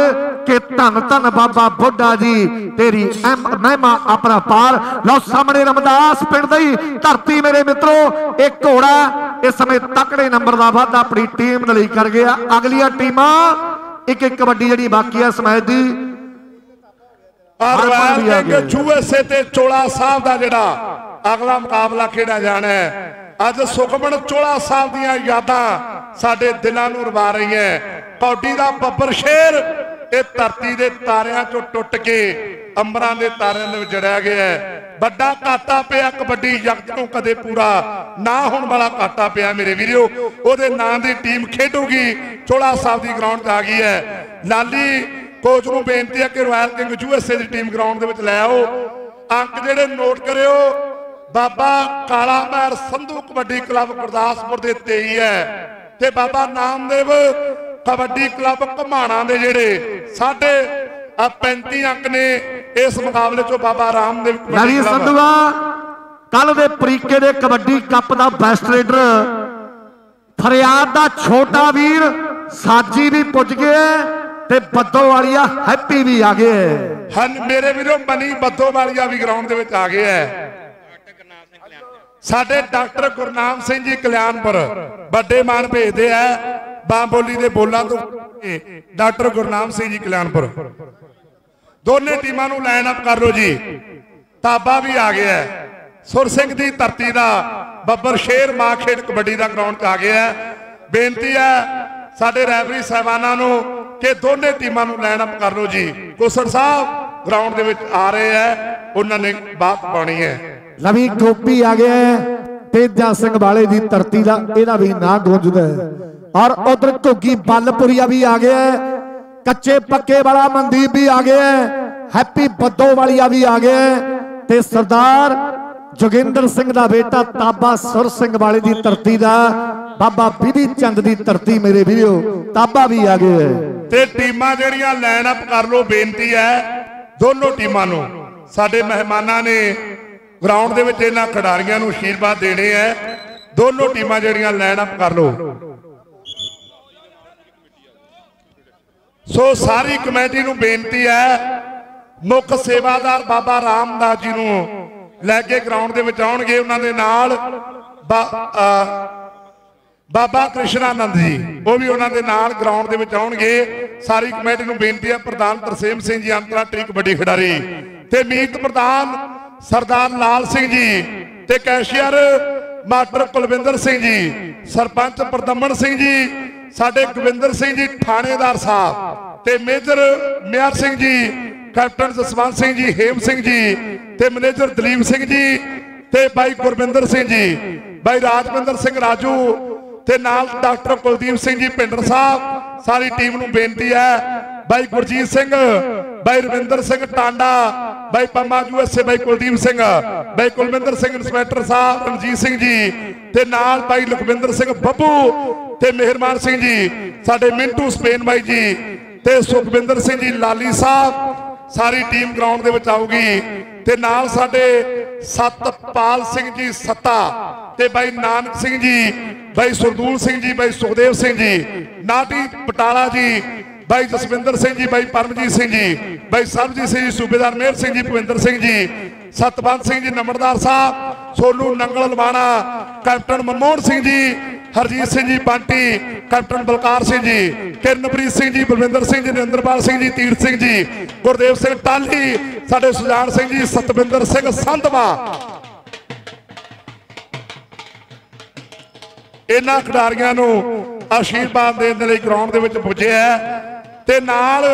ਕਿ ਧੰਨ ਧੰਨ ਬਾਬਾ ਬੁੱਢਾ ਜੀ ਤੇਰੀ ਮਹਿਮਾ ਅਪਰ ਅਪਾਰ। ਲਓ ਸਾਹਮਣੇ ਰਮਦਾਸ ਪਿੰਡ ਦੀ ਧਰਤੀ ਮੇਰੇ ਮਿੱਤਰੋ ਇਹ ਘੋੜਾ ਇਸ ਸਮੇਂ ਤਕੜੇ ਨੰਬਰ ਦਾ ਵਾਧਾ ਆਪਣੀ ਟੀਮ ਦੇ ਲਈ ਕਰ ਗਿਆ। ਅਗਲੀਆਂ ਟੀਮਾਂ ਇੱਕ ਇੱਕ ਕਬੱਡੀ ਜਿਹੜੀ ਬਾਕੀ ਹੈ ਸਮੈਦ ਦੀ ਆ ਸਿੰਘ ਗਿਆ। ਯੂਐਸਏ ਤੇ ਚੋਲਾ ਸਾਹਿਬ ਦਾ ਜਿਹੜਾ ਅਗਲਾ ਮੁਕਾਬਲਾ ਖੇਡਿਆ ਜਾਣਾ ਹੈ। ਅੱਜ ਸੁਖਮਨ ਚੋਲਾ ਸਾਹਿਬ ਦੀਆਂ ਯਾਦਾਂ ਸਾਡੇ ਦਿਲਾਂ ਨੂੰ ਰਵਾ ਰਹੀਆਂ ਕੌਡੀ ਦਾ ਬੱਬਰ ਸ਼ੇਰ, ਇਹ ਧਰਤੀ ਦੇ ਤਾਰਿਆਂ ਚੋਂ ਟੁੱਟ ਕੇ ਅੰਬਰਾਂ ਦੇ ਤਾਰਿਆਂ ਦੇ ਵਿੱਚ ਜੜਿਆ ਗਿਆ ਹੈ ਵੱਡਾ ਘਾਟਾ ਪਿਆ ਕਬੱਡੀ ਜਗਤ ਨੂੰ ਕਦੇ ਪੂਰਾ, ਨਾ ਹੋਣ ਵਾਲਾ ਘਾਟਾ ਪਿਆ ਮੇਰੇ ਵੀਰਿਓ ਉਹਦੇ ਨਾਂ ਦੀ ਟੀਮ ਖੇਡੂਗੀ, ਚੋਲਾ ਸਾਹਿਬ ਦੀ ਗਰਾਊਂਡ 'ਤੇ ਆ ਗਈ ਹੈ ਲਾਲੀ ਕੋਚ ਨੂੰ ਬੇਨਤੀ ਹੈ ਕਿ ਰਾਇਲ ਕਿੰਗ ਯੂਐਸਏ ਦੀ ਟੀਮ ਗਰਾਊਂਡ ਦੇ ਵਿੱਚ ਲੈ ਆਓ। ਅੰਕ ਜਿਹੜੇ ਨੋਟ ਕਰਿਓ ਬਾਬਾ ਕਾਲਾ ਮਹਿਰ ਸੰਧੂ ਕਬੱਡੀ ਕਲੱਬ ਗੁਰਦਾਸਪੁਰ ਦੇ 23 ਹੈ ਤੇ ਬਾਬਾ ਨਾਮਦੇਵ ਕਬੱਡੀ ਕਲੱਬ ਘਮਾਣਾ ਦੇ ਜਿਹੜੇ ਸਾਡੇ ਆ 35 ਅੰਕ ਨੇ ਇਸ ਮੁਕਾਬਲੇ ਚੋਂ ਬਾਬਾ ਰਾਮਦੇਵ ਕਬੱਡੀ ਸੰਧੂਆ ਕੱਲ ਦੇ ਪ੍ਰੀਕੇ ਦੇ ਕਬੱਡੀ ਕੱਪ ਦਾ ਬੈਸਟ ਰੇਡਰ ਫਰਿਆਦ ਦਾ ਛੋਟਾ ਵੀਰ ਸਾਜੀ ਵੀ ਪੁੱਜ ਗਿਆ ਤੇ ਬੱਦੋ ਵਾਲੀਆ ਹੈਪੀ ਵੀ ਆ ਗਏ ਹਾਂ। ਮੇਰੇ ਵੀਰੋ ਮਨੀ ਬੱਦੋ ਵਾਲੀਆ ਵੀ ਗਰਾਊਂਡ ਦੇ ਵਿੱਚ ਆ ਗਿਆ ਹੈ। ਸਾਡੇ ਡਾਕਟਰ ਗੁਰਨਾਮ ਸਿੰਘ ਜੀ ਕਲਿਆਣਪੁਰ, ਵੱਡੇ ਮਾਨ ਭੇਜਦੇ ਆ ਬਾਂ ਬੋਲੀ ਦੇ ਬੋਲਾਂ ਤੋਂ ਡਾਕਟਰ ਗੁਰਨਾਮ ਸਿੰਘ ਜੀ ਕਲਿਆਣਪੁਰ। ਦੋਨੇ ਟੀਮਾਂ ਨੂੰ ਲਾਈਨ ਅਪ ਕਰ ਲਓ ਜੀ। ਤਾਬਾ ਵੀ ਆ ਗਿਆ ਸੁਰ ਸਿੰਘ ਦੀ ਧਰਤੀ ਦਾ ਬੱਬਰ ਸ਼ੇਰ ਮਾਂ ਖੇਡ ਕਬੱਡੀ ਦਾ ਗਰਾਊਂਡ 'ਚ ਆ ਗਿਆ ਹੈ। ਬੇਨਤੀ ਹੈ ਸਾਡੇ ਰੈਫਰੀ ਸਹਿਬਾਨਾਂ ਨੂੰ ਕਿ ਦੋਨੇ ਟੀਮਾਂ ਨੂੰ ਲਾਈਨ ਅਪ ਕਰ ਲਓ ਜੀ। ਕੋਸੜ ਸਾਹਿਬ ਗਰਾਊਂਡ ਦੇ ਵਿੱਚ ਆ ਰਹੇ ਹੈ। ਉਹਨਾਂ ਨੇ ਬਾਤ ਪਾਉਣੀ ਹੈ। ਨਵੀਂ ਗੋਪੀ ਆ ਗਿਆ ਤੇਜਾ ਸਿੰਘ ਵਾਲੇ ਦੀ ਧਰਤੀ ਦਾ ਇਹਦਾ ਵੀ ਨਾਂ ਗੂੰਜਦਾ ਹੈ। ਔਰ ਉਧਰ ਘੁੱਗੀ ਬੱਲਪੁਰੀਆ ਵੀ ਆ ਗਿਆ ਕੱਚੇ ਪੱਕੇ ਵਾਲਾ ਮਨਦੀਪ ਵੀ ਆ ਗਿਆ ਹੈਪੀ ਬੱਦੋ ਵਾਲੀਆ ਵੀ ਆ ਗਿਆ ਤੇ ਸਰਦਾਰ ਜੋਗਿੰਦਰ ਸਿੰਘ ਦਾ ਬੇਟਾ ਤਾਬਾ ਸੁਰ ਸਿੰਘ ਵਾਲੇ ਦੀ ਧਰਤੀ ਦਾ, ਬਾਬਾ ਬੀਬੀ ਚੰਦ ਦੀ ਧਰਤੀ ਮੇਰੇ ਵੀਰੋ, ਤਾਬਾ ਵੀ ਆ ਗਿਆ ਹੈ। ਤੇ ਟੀਮਾਂ ਜਿਹੜੀਆਂ ਲਾਈਨ ਅਪ ਕਰ ਲਓ, ਬੇਨਤੀ ਹੈ, ਦੋਨੋਂ ਟੀਮਾਂ ਨੂੰ, ਸਾਡੇ ਮਹਿਮਾਨਾਂ ਨੇ ਗਰਾਊਂਡ ਦੇ ਵਿੱਚ ਇਹਨਾਂ ਖਿਡਾਰੀਆਂ ਨੂੰ ਆਸ਼ੀਰਵਾਦ ਦੇਣੇ ਹੈ ਦੋਨੋਂ ਟੀਮਾਂ ਜਿਹੜੀਆਂ ਲਾਈਨ ਅਪ ਕਰ ਲਓ। ਸੋ ਸਾਰੀ ਕਮੇਟੀ ਨੂੰ ਬੇਨਤੀ ਹੈ, ਮੁੱਖ ਸੇਵਾਦਾਰ ਬਾਬਾ ਰਾਮਦਾਸ ਜੀ ਨੂੰ ਲੈ ਕੇ ਗਰਾਊਂਡ ਦੇ ਵਿੱਚ ਆਉਣਗੇ, ਉਹਨਾਂ ਦੇ ਨਾਲ ਬਾ- ਅਹ ਬਾਬਾ ਕ੍ਰਿਸ਼ਨਾਨੰਦ ਜੀ, ਉਹ ਵੀ ਉਹਨਾਂ ਦੇ ਨਾਲ ਗਰਾਊਂਡ ਦੇ ਵਿੱਚ ਆਉਣਗੇ। ਸਾਰੀ ਕਮੇਟੀ ਨੂੰ ਬੇਨਤੀ ਹੈ, ਪ੍ਰਧਾਨ ਤਰਸੇਮ ਸਿੰਘ ਜੀ, ਅੰਤਰਰਾਸ਼ਟਰੀ ਕਬੱਡੀ ਖਿਡਾਰੀ ਤੇ ਮੀਤ ਪ੍ਰਧਾਨ ਸਰਦਾਰ ਲਾਲ ਸਿੰਘ ਜੀ ਤੇ ਕੈਸ਼ੀਅਰ ਮਾਸਟਰ ਕੁਲਵਿੰਦਰ ਸਿੰਘ ਜੀ, ਸਰਪੰਚ ਪ੍ਰਦਮਨ ਸਿੰਘ ਜੀ, ਸਾਡੇ ਗੋਬਿੰਦਰ ਸਿੰਘ ਜੀ ਥਾਣੇਦਾਰ ਸਾਹਿਬ ਤੇ ਮੇਜਰ ਮਿਆਰ ਸਿੰਘ ਜੀ, ਕੈਪਟਨ ਜਸਵੰਤ ਸਿੰਘ ਜੀ, ਹੇਮ ਸਿੰਘ ਜੀ ਤੇ ਮੈਨੇਜਰ ਦਲੀਪ ਸਿੰਘ ਜੀ ਤੇ ਬਾਈ ਗੁਰਵਿੰਦਰ ਸਿੰਘ ਜੀ, ਬਾਈ ਰਾਜਵਿੰਦਰ ਸਿੰਘ ਰਾਜੂ ਤੇ ਨਾਲ ਡਾਕਟਰ ਕੁਲਦੀਪ ਸਿੰਘ ਜੀ ਪਿੰਡਰ ਸਾਹਿਬ, ਸਾਰੀ ਟੀਮ ਨੂੰ ਬੇਨਤੀ ਹੈ। ਬਾਈ ਗੁਰਜੀਤ ਸਿੰਘ ਬਾਈ ਰਵਿੰਦਰ ਸਿੰਘ ਟਾਂਡਾ, ਬਾਈ ਪੰਮਾ ਯੂਐਸਏ ਬਾਈ ਕੁਲਦੀਪ ਸਿੰਘ, ਬਾਈ ਕੁਲਵਿੰਦਰ ਸਿੰਘ ਇੰਸਪੈਕਟਰ ਸਾਹਿਬ, ਰਣਜੀਤ ਸਿੰਘ ਜੀ, ਤੇ ਨਾਲ ਬਾਈ ਲਖਵਿੰਦਰ ਸਿੰਘ ਬੱਬੂ ਤੇ ਮਿਹਰਮਾਨ ਸਿੰਘ ਜੀ, ਸਾਡੇ ਮਿੰਟੂ ਸਪੇਨ ਬਾਈ ਜੀ ਤੇ ਸੁਖਵਿੰਦਰ ਸਿੰਘ ਜੀ ਲਾਲੀ ਸਾਹਿਬ, ਸਾਰੀ ਟੀਮ ਗਰਾਊਂਡ ਦੇ ਵਿੱਚ ਆਊਗੀ ਤੇ ਨਾਲ ਸਾਡੇ ਸਤਪਾਲ ਸਿੰਘ ਜੀ ਸੱਤਾ ਤੇ ਬਾਈ ਨਾਨਕ ਸਿੰਘ ਜੀ, ਬਾਈ ਸਰਦੂਲ ਸਿੰਘ ਜੀ, ਬਾਈ ਸੁਖਦੇਵ ਸਿੰਘ ਜੀ, ਨਾਟੀ ਪਟਾਲਾ ਜੀ ਬਾਈ ਜਸਵਿੰਦਰ ਸਿੰਘ ਜੀ ਬਾਈ ਪਰਮਜੀਤ ਸਿੰਘ ਜੀ ਬਾਈ ਸਰਬਜੀਤ ਸਿੰਘ ਜੀ ਸੂਬੇਦਾਰ ਮੇਹਰ ਸਿੰਘ ਜੀ ਭਵਿੰਦਰ ਸਿੰਘ ਜੀ ਸਤਪੰਤ ਸਿੰਘ ਜੀ ਨੰਬਰਦਾਰ ਸਾਹਿਬ ਸੋਨੂ ਨੰਗਲ ਲਵਾਣਾ ਕੈਪਟਨ ਮਨਮੋਹਨ ਸਿੰਘ ਜੀ ਹਰਜੀਤ ਸਿੰਘ ਜੀ ਬੰਟੀ ਕੈਪਟਨ ਬਲਕਾਰ ਸਿੰਘ ਜੀ ਕਿਰਨਪ੍ਰੀਤ ਸਿੰਘ ਜੀ ਬਲਵਿੰਦਰ ਸਿੰਘ ਜੀ ਨਰਿੰਦਰਪਾਲ ਸਿੰਘ ਜੀ ਤੀਰਥ ਸਿੰਘ ਜੀ ਗੁਰਦੇਵ ਸਿੰਘ ਟਾਲੀ ਸਾਡੇ ਸੁਜਾਨ ਸਿੰਘ ਜੀ ਸਤਵਿੰਦਰ ਸਿੰਘ ਸੰਧਵਾ ਇਹਨਾਂ ਖਿਡਾਰੀਆਂ ਨੂੰ ਆਸ਼ੀਰਵਾਦ ਦੇਣ ਦੇ ਲਈ ਗਰਾਊਂਡ ਦੇ ਵਿੱਚ ਪੁੱਜਿਆ ਹੈ ਤੇ ਨਾਲ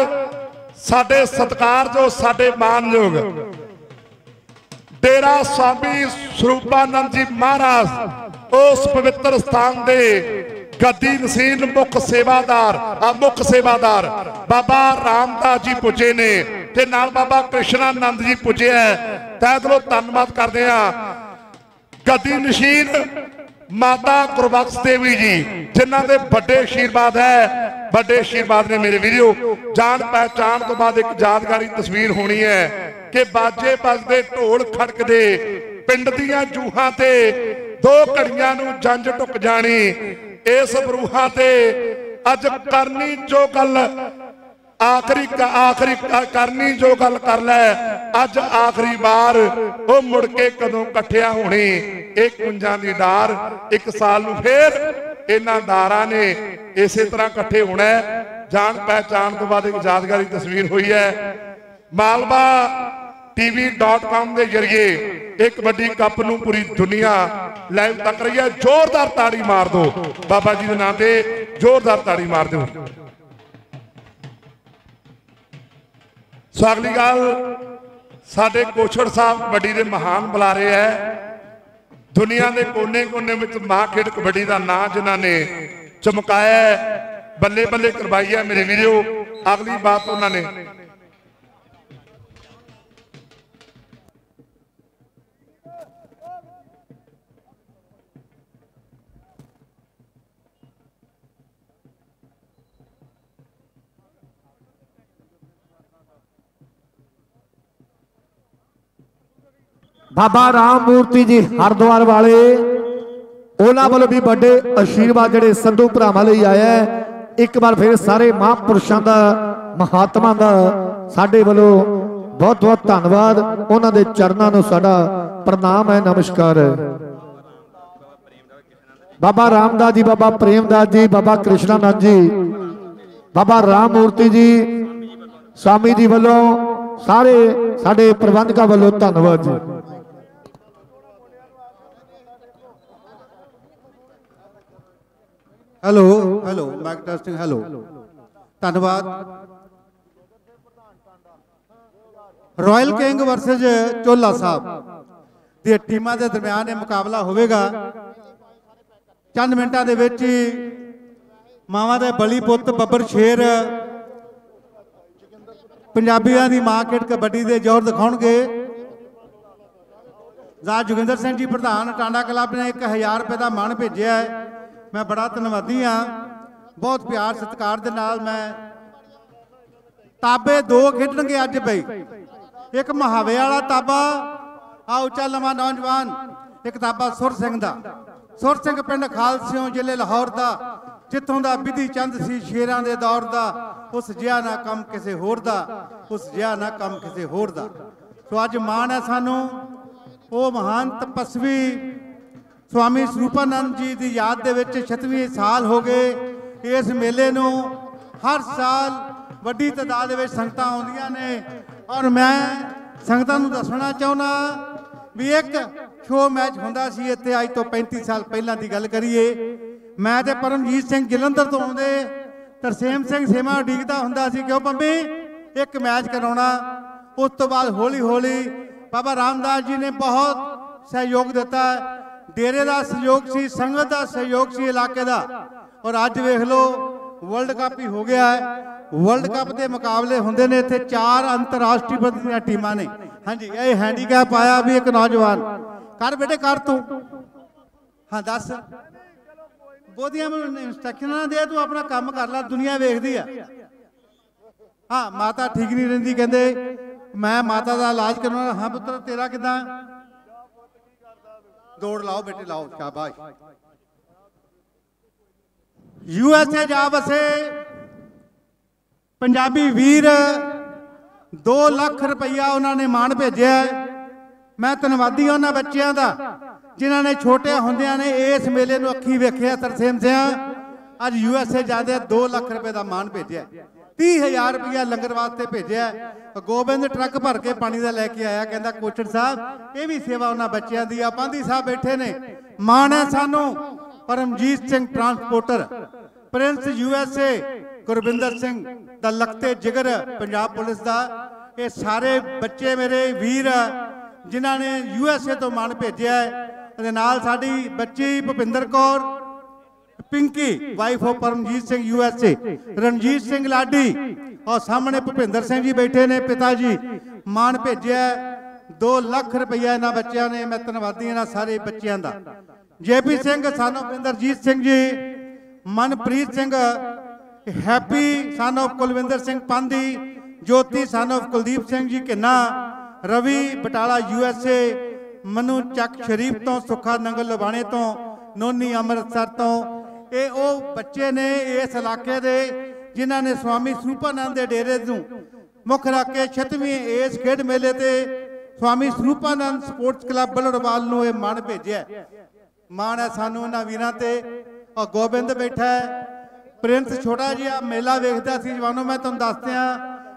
ਸਾਡੇ ਸਤਿਕਾਰਯੋਗ ਸਾਡੇ ਮਾਨਯੋਗ ਡੇਰਾ ਸਵਾਮੀ ਸਰੂਪਾਨੰਦ ਜੀ ਮਹਾਰਾਜ ਉਸ ਪਵਿੱਤਰ ਸਥਾਨ ਦੇ ਗੱਦੀ ਨਸੀਨ ਮੁੱਖ ਸੇਵਾਦਾਰ, ਆ ਮੁੱਖ ਸੇਵਾਦਾਰ ਬਾਬਾ ਰਾਮਦਾਸ ਜੀ ਪੁੱਜੇ ਨੇ ਤੇ ਨਾਲ ਬਾਬਾ ਕ੍ਰਿਸ਼ਨਾਨੰਦ ਜੀ ਪੁੱਜਿਆ ਹੈ। ਤਹਿ ਦਿਲੋਂ ਧੰਨਵਾਦ ਕਰਦੇ ਆ ਗੱਦੀ ਨਸ਼ੀਨ ਮਾਤਾ ਗੁਰਬਖਸ਼ ਦੇਵੀ ਜੀ, ਜਿਨ੍ਹਾਂ ਦੇ ਵੱਡੇ ਆਸ਼ੀਰਵਾਦ ਹੈ, ਵੱਡੇ ਆਸ਼ੀਰਵਾਦ ਨੇ ਮੇਰੇ ਵੀਰੋ, ਜਾਣ ਪਹਿਚਾਣ ਤੋਂ ਬਾਅਦ ਇੱਕ ਯਾਦਗਾਰੀ ਤਸਵੀਰ ਹੋਣੀ ਹੈ ਕਿ ਬਾਜੇ ਵੱਜਦੇ ਢੋਲ ਖੜਕਦੇ ਪਿੰਡ ਦੀਆਂ ਜੂਹਾਂ ਤੇ ਦੋ ਘੜੀਆਂ ਨੂੰ ਜੰਜ ਟੁੱਕ ਜਾਣੀ, ਇਸ ਬਰੂਹਾਂ ਤੇ ਅੱਜ ਕਰਨੀ ਜੋ ਗੱਲ ਆਖਰੀ ਆਖਰੀ ਕਰਨੀ ਜੋ ਗੱਲ ਕਰ ਲੈ। ਅੱਜ ਆਖਰੀ ਵਾਰ ਉਹ ਮੁੜ ਕੇ ਕਦੋਂ ਇਕੱਠਿਆ ਹੋਣੀ? ਇਹ ਕੁੰਜਾਂ ਦੀ ਡਾਰ ਇੱਕ ਸਾਲ ਨੂੰ ਫੇਰ ਇਹਨਾਂ ਦਾਰਾਂ ਨੇ ਇਸੇ ਤਰ੍ਹਾਂ ਇਕੱਠੇ ਹੋਣਾ ਜਾਣ ਪਹਿਚਾਣ ਤੋਂ ਬਾਅਦ ਇੱਕ ਯਾਦਗਾਰੀ ਤਸਵੀਰ ਹੋਈ ਹੈ। ਮਾਲਵਾ tv.com ਦੇ ਜ਼ਰੀਏ ਇੱਕ ਵੱਡੀ ਕੱਪ ਨੂੰ ਪੂਰੀ ਦੁਨੀਆ ਲਾਈਵ ਤੱਕ ਰਹੀ ਹੈ। ਜ਼ੋਰਦਾਰ ਤਾੜੀ ਮਾਰ ਦਿਓ। ਬਾਬਾ ਜੀ ਦੇ ਨਾਮ ਤੇ ਜ਼ੋਰਦਾਰ ਤਾੜੀ ਮਾਰ ਦਿਓ। ਸੋ ਅਗਲੀ ਗੱਲ, ਸਾਡੇ ਕੋਛੜ ਸਾਹਿਬ ਕਬੱਡੀ ਦੇ ਮਹਾਨ ਬੁਲਾਰੇ ਹੈ। ਦੁਨੀਆ ਦੇ ਕੋਨੇ-ਕੋਨੇ ਵਿੱਚ ਮਾਂ ਖੇਡ ਕਬੱਡੀ ਦਾ ਨਾਂ ਜਿਨ੍ਹਾਂ ਨੇ ਚਮਕਾਇਆ ਬੱਲੇ ਬੱਲੇ ਕਰਵਾਈ ਹੈ ਮੇਰੇ ਵੀਰੋ। ਅਗਲੀ ਬਾਤ ਉਹਨਾਂ ਨੇ ਬਾਬਾ ਰਾਮ ਮੂਰਤੀ ਜੀ ਹਰਦੁਆਰ ਵਾਲੇ, ਉਹਨਾਂ ਵੱਲੋਂ ਵੀ ਵੱਡੇ ਆਸ਼ੀਰਵਾਦ ਜਿਹੜੇ ਸੰਧੂ ਭਰਾਵਾਂ ਲਈ ਆਇਆ ਇੱਕ ਵਾਰ ਫਿਰ ਸਾਰੇ ਮਹਾਂਪੁਰਸ਼ਾਂ ਦਾ, ਮਹਾਤਮਾ ਦਾ ਸਾਡੇ ਵੱਲੋਂ ਬਹੁਤ ਬਹੁਤ ਧੰਨਵਾਦ। ਉਹਨਾਂ ਦੇ ਚਰਨਾਂ ਨੂੰ ਸਾਡਾ ਪ੍ਰਣਾਮ ਹੈ, ਨਮਸਕਾਰ ਹੈ। ਬਾਬਾ ਰਾਮਦਾਸ ਜੀ, ਬਾਬਾ ਪ੍ਰੇਮਦਾਸ ਜੀ, ਬਾਬਾ ਕ੍ਰਿਸ਼ਨਾਨੰਦ ਜੀ, ਬਾਬਾ ਰਾਮ ਮੂਰਤੀ ਜੀ, ਸਵਾਮੀ ਜੀ ਵੱਲੋਂ ਸਾਰੇ ਸਾਡੇ ਪ੍ਰਬੰਧਕਾਂ ਵੱਲੋਂ ਧੰਨਵਾਦ ਜੀ। Hello hello mic testing hello ਧੰਨਵਾਦ। Royal King versus Chola Sahib ਦੀ ਟੀਮਾਂ ਦੇ ਦਰਮਿਆਨ ਇਹ ਮੁਕਾਬਲਾ ਹੋਵੇਗਾ। ਚੰਦ ਮਿੰਟਾਂ ਦੇ ਵਿੱਚ ਹੀ ਮਾਵਾਂ ਦੇ ਬਲੀ ਪੁੱਤ ਬੱਬਰ ਸ਼ੇਰ ਪੰਜਾਬੀਆਂ ਦੀ ਮਾਰਕੀਟ ਕਬੱਡੀ ਦੇ ਜ਼ੋਰ ਦਿਖਾਉਣਗੇ। ਜ਼ਾ ਜੋਗਿੰਦਰ ਸਿੰਘ ਜੀ, ਪ੍ਰਧਾਨ, ਟਾਂਡਾ ਕਲੱਬ ਨੇ 1000 ਰੁਪਏ ਦਾ ਮਾਣ ਭੇਜਿਆ ਹੈ। ਮੈਂ ਬੜਾ ਧੰਨਵਾਦੀ ਆ ਬਹੁਤ ਪਿਆਰ, ਸਤਿਕਾਰ ਦੇ ਨਾਲ ਮੈਂ ਤਾਬੇ ਦੋ ਖੇਡਣਗੇ ਅੱਜ ਬਈ। ਇੱਕ ਮਹਾਵੇ ਵਾਲਾ ਤਾਬਾ ਆ ਉੱਚਾ ਲੰਮਾ ਨੌਜਵਾਨ, ਇੱਕ ਤਾਬਾ ਸੁਰ ਸਿੰਘ ਦਾ। ਸੁਰ ਸਿੰਘ ਪਿੰਡ ਖਾਲਸਿਓਂ ਜ਼ਿਲ੍ਹੇ ਲਾਹੌਰ ਦਾ, ਜਿੱਥੋਂ ਦਾ ਵਿਧੀ ਚੰਦ ਸੀ ਸ਼ੇਰਾਂ ਦੇ ਦੌਰ ਦਾ, ਉਸ ਜਿਹਾ ਨਾ ਕੰਮ ਕਿਸੇ ਹੋਰ ਦਾ, ਉਸ ਜਿਹਾ ਨਾ ਕੰਮ ਕਿਸੇ ਹੋਰ ਦਾ। ਸੋ ਅੱਜ ਮਾਣ ਹੈ ਸਾਨੂੰ, ਉਹ ਮਹਾਨ ਤਪਸਵੀ ਸਵਾਮੀ ਸਰੂਪਾਨੰਦ ਜੀ ਦੀ ਯਾਦ ਦੇ ਵਿੱਚ 36ਵੇਂ ਸਾਲ ਹੋ ਗਏ। ਇਸ ਮੇਲੇ ਨੂੰ ਹਰ ਸਾਲ ਵੱਡੀ ਤਾਦਾਦ ਦੇ ਵਿੱਚ ਸੰਗਤਾਂ ਆਉਂਦੀਆਂ ਨੇ। ਔਰ ਮੈਂ ਸੰਗਤਾਂ ਨੂੰ ਦੱਸਣਾ ਚਾਹੁੰਦਾ ਵੀ ਇੱਕ ਸ਼ੋ ਮੈਚ ਹੁੰਦਾ ਸੀ ਇੱਥੇ ਅੱਜ ਤੋਂ 35 ਸਾਲ ਪਹਿਲਾਂ ਦੀ ਗੱਲ ਕਰੀਏ। ਮੈਂ ਤੇ ਪਰਮਜੀਤ ਸਿੰਘ ਜਲੰਧਰ ਤੋਂ ਆਉਂਦੇ। ਤਰਸੇਮ ਸਿੰਘ ਸੇਮਾ ਉਡੀਕਦਾ ਹੁੰਦਾ ਸੀ, ਕਿਉਂ ਪੰਮੀ? ਇੱਕ ਮੈਚ ਕਰਾਉਣਾ। ਉਸ ਤੋਂ ਬਾਅਦ ਹੌਲੀ ਹੌਲੀ ਬਾਬਾ ਰਾਮਦਾਸ ਜੀ ਨੇ ਬਹੁਤ ਸਹਿਯੋਗ ਦਿੱਤਾ। ਡੇਰੇ ਦਾ ਸਹਿਯੋਗ ਸੀ, ਸੰਗਤ ਦਾ ਸਹਿਯੋਗ ਸੀ ਇਲਾਕੇ ਦਾ। ਔਰ ਅੱਜ ਵੇਖ ਲਓ, ਵਰਲਡ ਕੱਪ ਹੀ ਹੋ ਗਿਆ ਹੈ। ਵਰਲਡ ਕੱਪ ਦੇ ਮੁਕਾਬਲੇ ਹੁੰਦੇ ਨੇ ਇੱਥੇ ਚਾਰ ਅੰਤਰਰਾਸ਼ਟਰੀ ਦੀਆਂ ਟੀਮਾਂ ਨੇ। ਹਾਂਜੀ, ਇਹ ਹੈਂਡੀਕੈਪ ਆਇਆ ਵੀ ਇੱਕ ਨੌਜਵਾਨ। ਕਰ ਬੇਟੇ, ਕਰ ਤੂੰ। ਹਾਂ, ਦੱਸ। ਬੋਧੀਆਂ ਮੈਨੂੰ ਇਨਸਟਰਕਸ਼ਨਾਂ ਨਾ ਦੇ, ਤੂੰ ਆਪਣਾ ਕੰਮ ਕਰ ਲੈ, ਦੁਨੀਆ ਵੇਖਦੀ ਆ। ਹਾਂ, ਮਾਤਾ ਠੀਕ ਨਹੀਂ ਰਹਿੰਦੀ, ਕਹਿੰਦੇ, ਮੈਂ ਮਾਤਾ ਦਾ ਇਲਾਜ ਕਰਾਉਣਾ, ਹਾਂ ਪੁੱਤਰ, ਤੇਰਾ ਕਿਦਾਂ? ਦੌੜ ਲਾਓ ਬੇਟੇ, ਲਾਓ। ਸ਼ਾਬਾਸ਼। ਯੂ ਐਸ ਏ ਜਾ ਵਸੇ ਪੰਜਾਬੀ ਵੀਰ 2 ਲੱਖ ਰੁਪਈਆ ਉਹਨਾਂ ਨੇ ਮਾਣ ਭੇਜਿਆ ਮੈਂ ਧੰਨਵਾਦੀ ਹਾਂ ਉਹਨਾਂ ਬੱਚਿਆਂ ਦਾ, ਜਿਨ੍ਹਾਂ ਨੇ ਛੋਟੇ ਹੁੰਦਿਆਂ ਨੇ ਇਸ ਮੇਲੇ ਨੂੰ ਅੱਖੀ ਵੇਖਿਆ ਤਰਸੇਮ ਸਿਆ। ਅੱਜ ਯੂ ਐਸ ਏ ਜਾਂਦੇ 2 ਲੱਖ ਰੁਪਏ ਦਾ ਮਾਣ ਭੇਜਿਆ 30000 ਰੁਪਇਆ ਲੰਗਰ ਵਾਸਤੇ ਭੇਜਿਆ ਗੋਬਿੰਦ ਟਰੱਕ ਭਰ ਕੇ ਪਾਣੀ ਦਾ ਲੈ ਕੇ ਆਇਆ, ਕਹਿੰਦਾ ਕੋਚੜ ਸਾਹਿਬ, ਇਹ ਵੀ ਸੇਵਾ ਉਹਨਾਂ ਬੱਚਿਆਂ ਦੀ ਆ ਪਾਂਦੀ ਸਾਹਿਬ ਬੈਠੇ ਨੇ। ਮਾਣ ਹੈ ਸਾਨੂੰ, Paramjit Singh transporter, Prince U S A Gurwinder Singh ਦਾ ਲਖਤੇ ਜਿਗਰ ਪੰਜਾਬ ਪੁਲਿਸ ਦਾ। ਇਹ ਸਾਰੇ ਬੱਚੇ ਮੇਰੇ ਵੀਰ, ਜਿਨ੍ਹਾਂ ਨੇ ਯੂ ਐਸ ਏ ਤੋਂ ਮਾਣ ਭੇਜਿਆ ਹੈ। ਇਹਦੇ ਨਾਲ ਸਾਡੀ ਬੱਚੀ Bhupinder Kaur Pinky wife of Paramjit Singh U S A Ranjit Singh Ladi ਔਰ ਸਾਹਮਣੇ ਭੁਪਿੰਦਰ ਸਿੰਘ ਜੀ ਬੈਠੇ ਨੇ ਪਿਤਾ ਜੀ। ਮਾਣ ਭੇਜਿਆ 2 ਲੱਖ ਰੁਪਈਆ ਇਹਨਾਂ ਬੱਚਿਆਂ ਨੇ, ਮੈਂ ਧੰਨਵਾਦੀ ਇਹਨਾਂ ਸਾਰੇ ਬੱਚਿਆਂ ਦਾ। ਜੇਪੀ ਸਿੰਘ ਸਾਨੂੰ Pinderjit Singh ji, Manpreet Singh, Happy son of Kulwinder Singh Pandi Jyoti son of Kuldeep Singh ji ਕਿੰਨਾ Ravi Batala U S A Manu Chak Sharif ਤੋਂ, ਸੁੱਖਾ ਨੰਗਲ ਲਵਾਣੇ ਤੋਂ, ਨੋਨੀ ਅੰਮ੍ਰਿਤਸਰ ਤੋਂ ਇਹ ਉਹ ਬੱਚੇ ਨੇ ਇਸ ਇਲਾਕੇ ਦੇ ਜਿਨ੍ਹਾਂ ਨੇ ਸਵਾਮੀ ਸਰੂਪਾਨੰਦ ਦੇ ਡੇਰੇ ਨੂੰ ਮੁੱਖ ਰੱਖ ਕੇ 36ਵੀਂ ਇਸ ਖੇਡ ਮੇਲੇ ਤੇ ਸਵਾਮੀ ਸਰੂਪਾਨੰਦ ਸਪੋਰਟਸ ਕਲੱਬ ਬਲੜਵਾਲ ਨੂੰ ਇਹ ਮਾਣ ਭੇਜਿਆ ਮਾਣ ਹੈ ਸਾਨੂੰ ਉਹਨਾਂ ਵੀਰਾਂ ਤੇ। ਔਰ ਗੋਬਿੰਦ ਬੈਠਾ ਹੈ। ਪ੍ਰਿੰਸ ਛੋਟਾ ਜਿਹਾ ਮੇਲਾ ਵੇਖਦਾ ਸੀ। ਜਵਾਨੋ, ਮੈਂ ਤੁਹਾਨੂੰ ਦੱਸਦਿਆਂ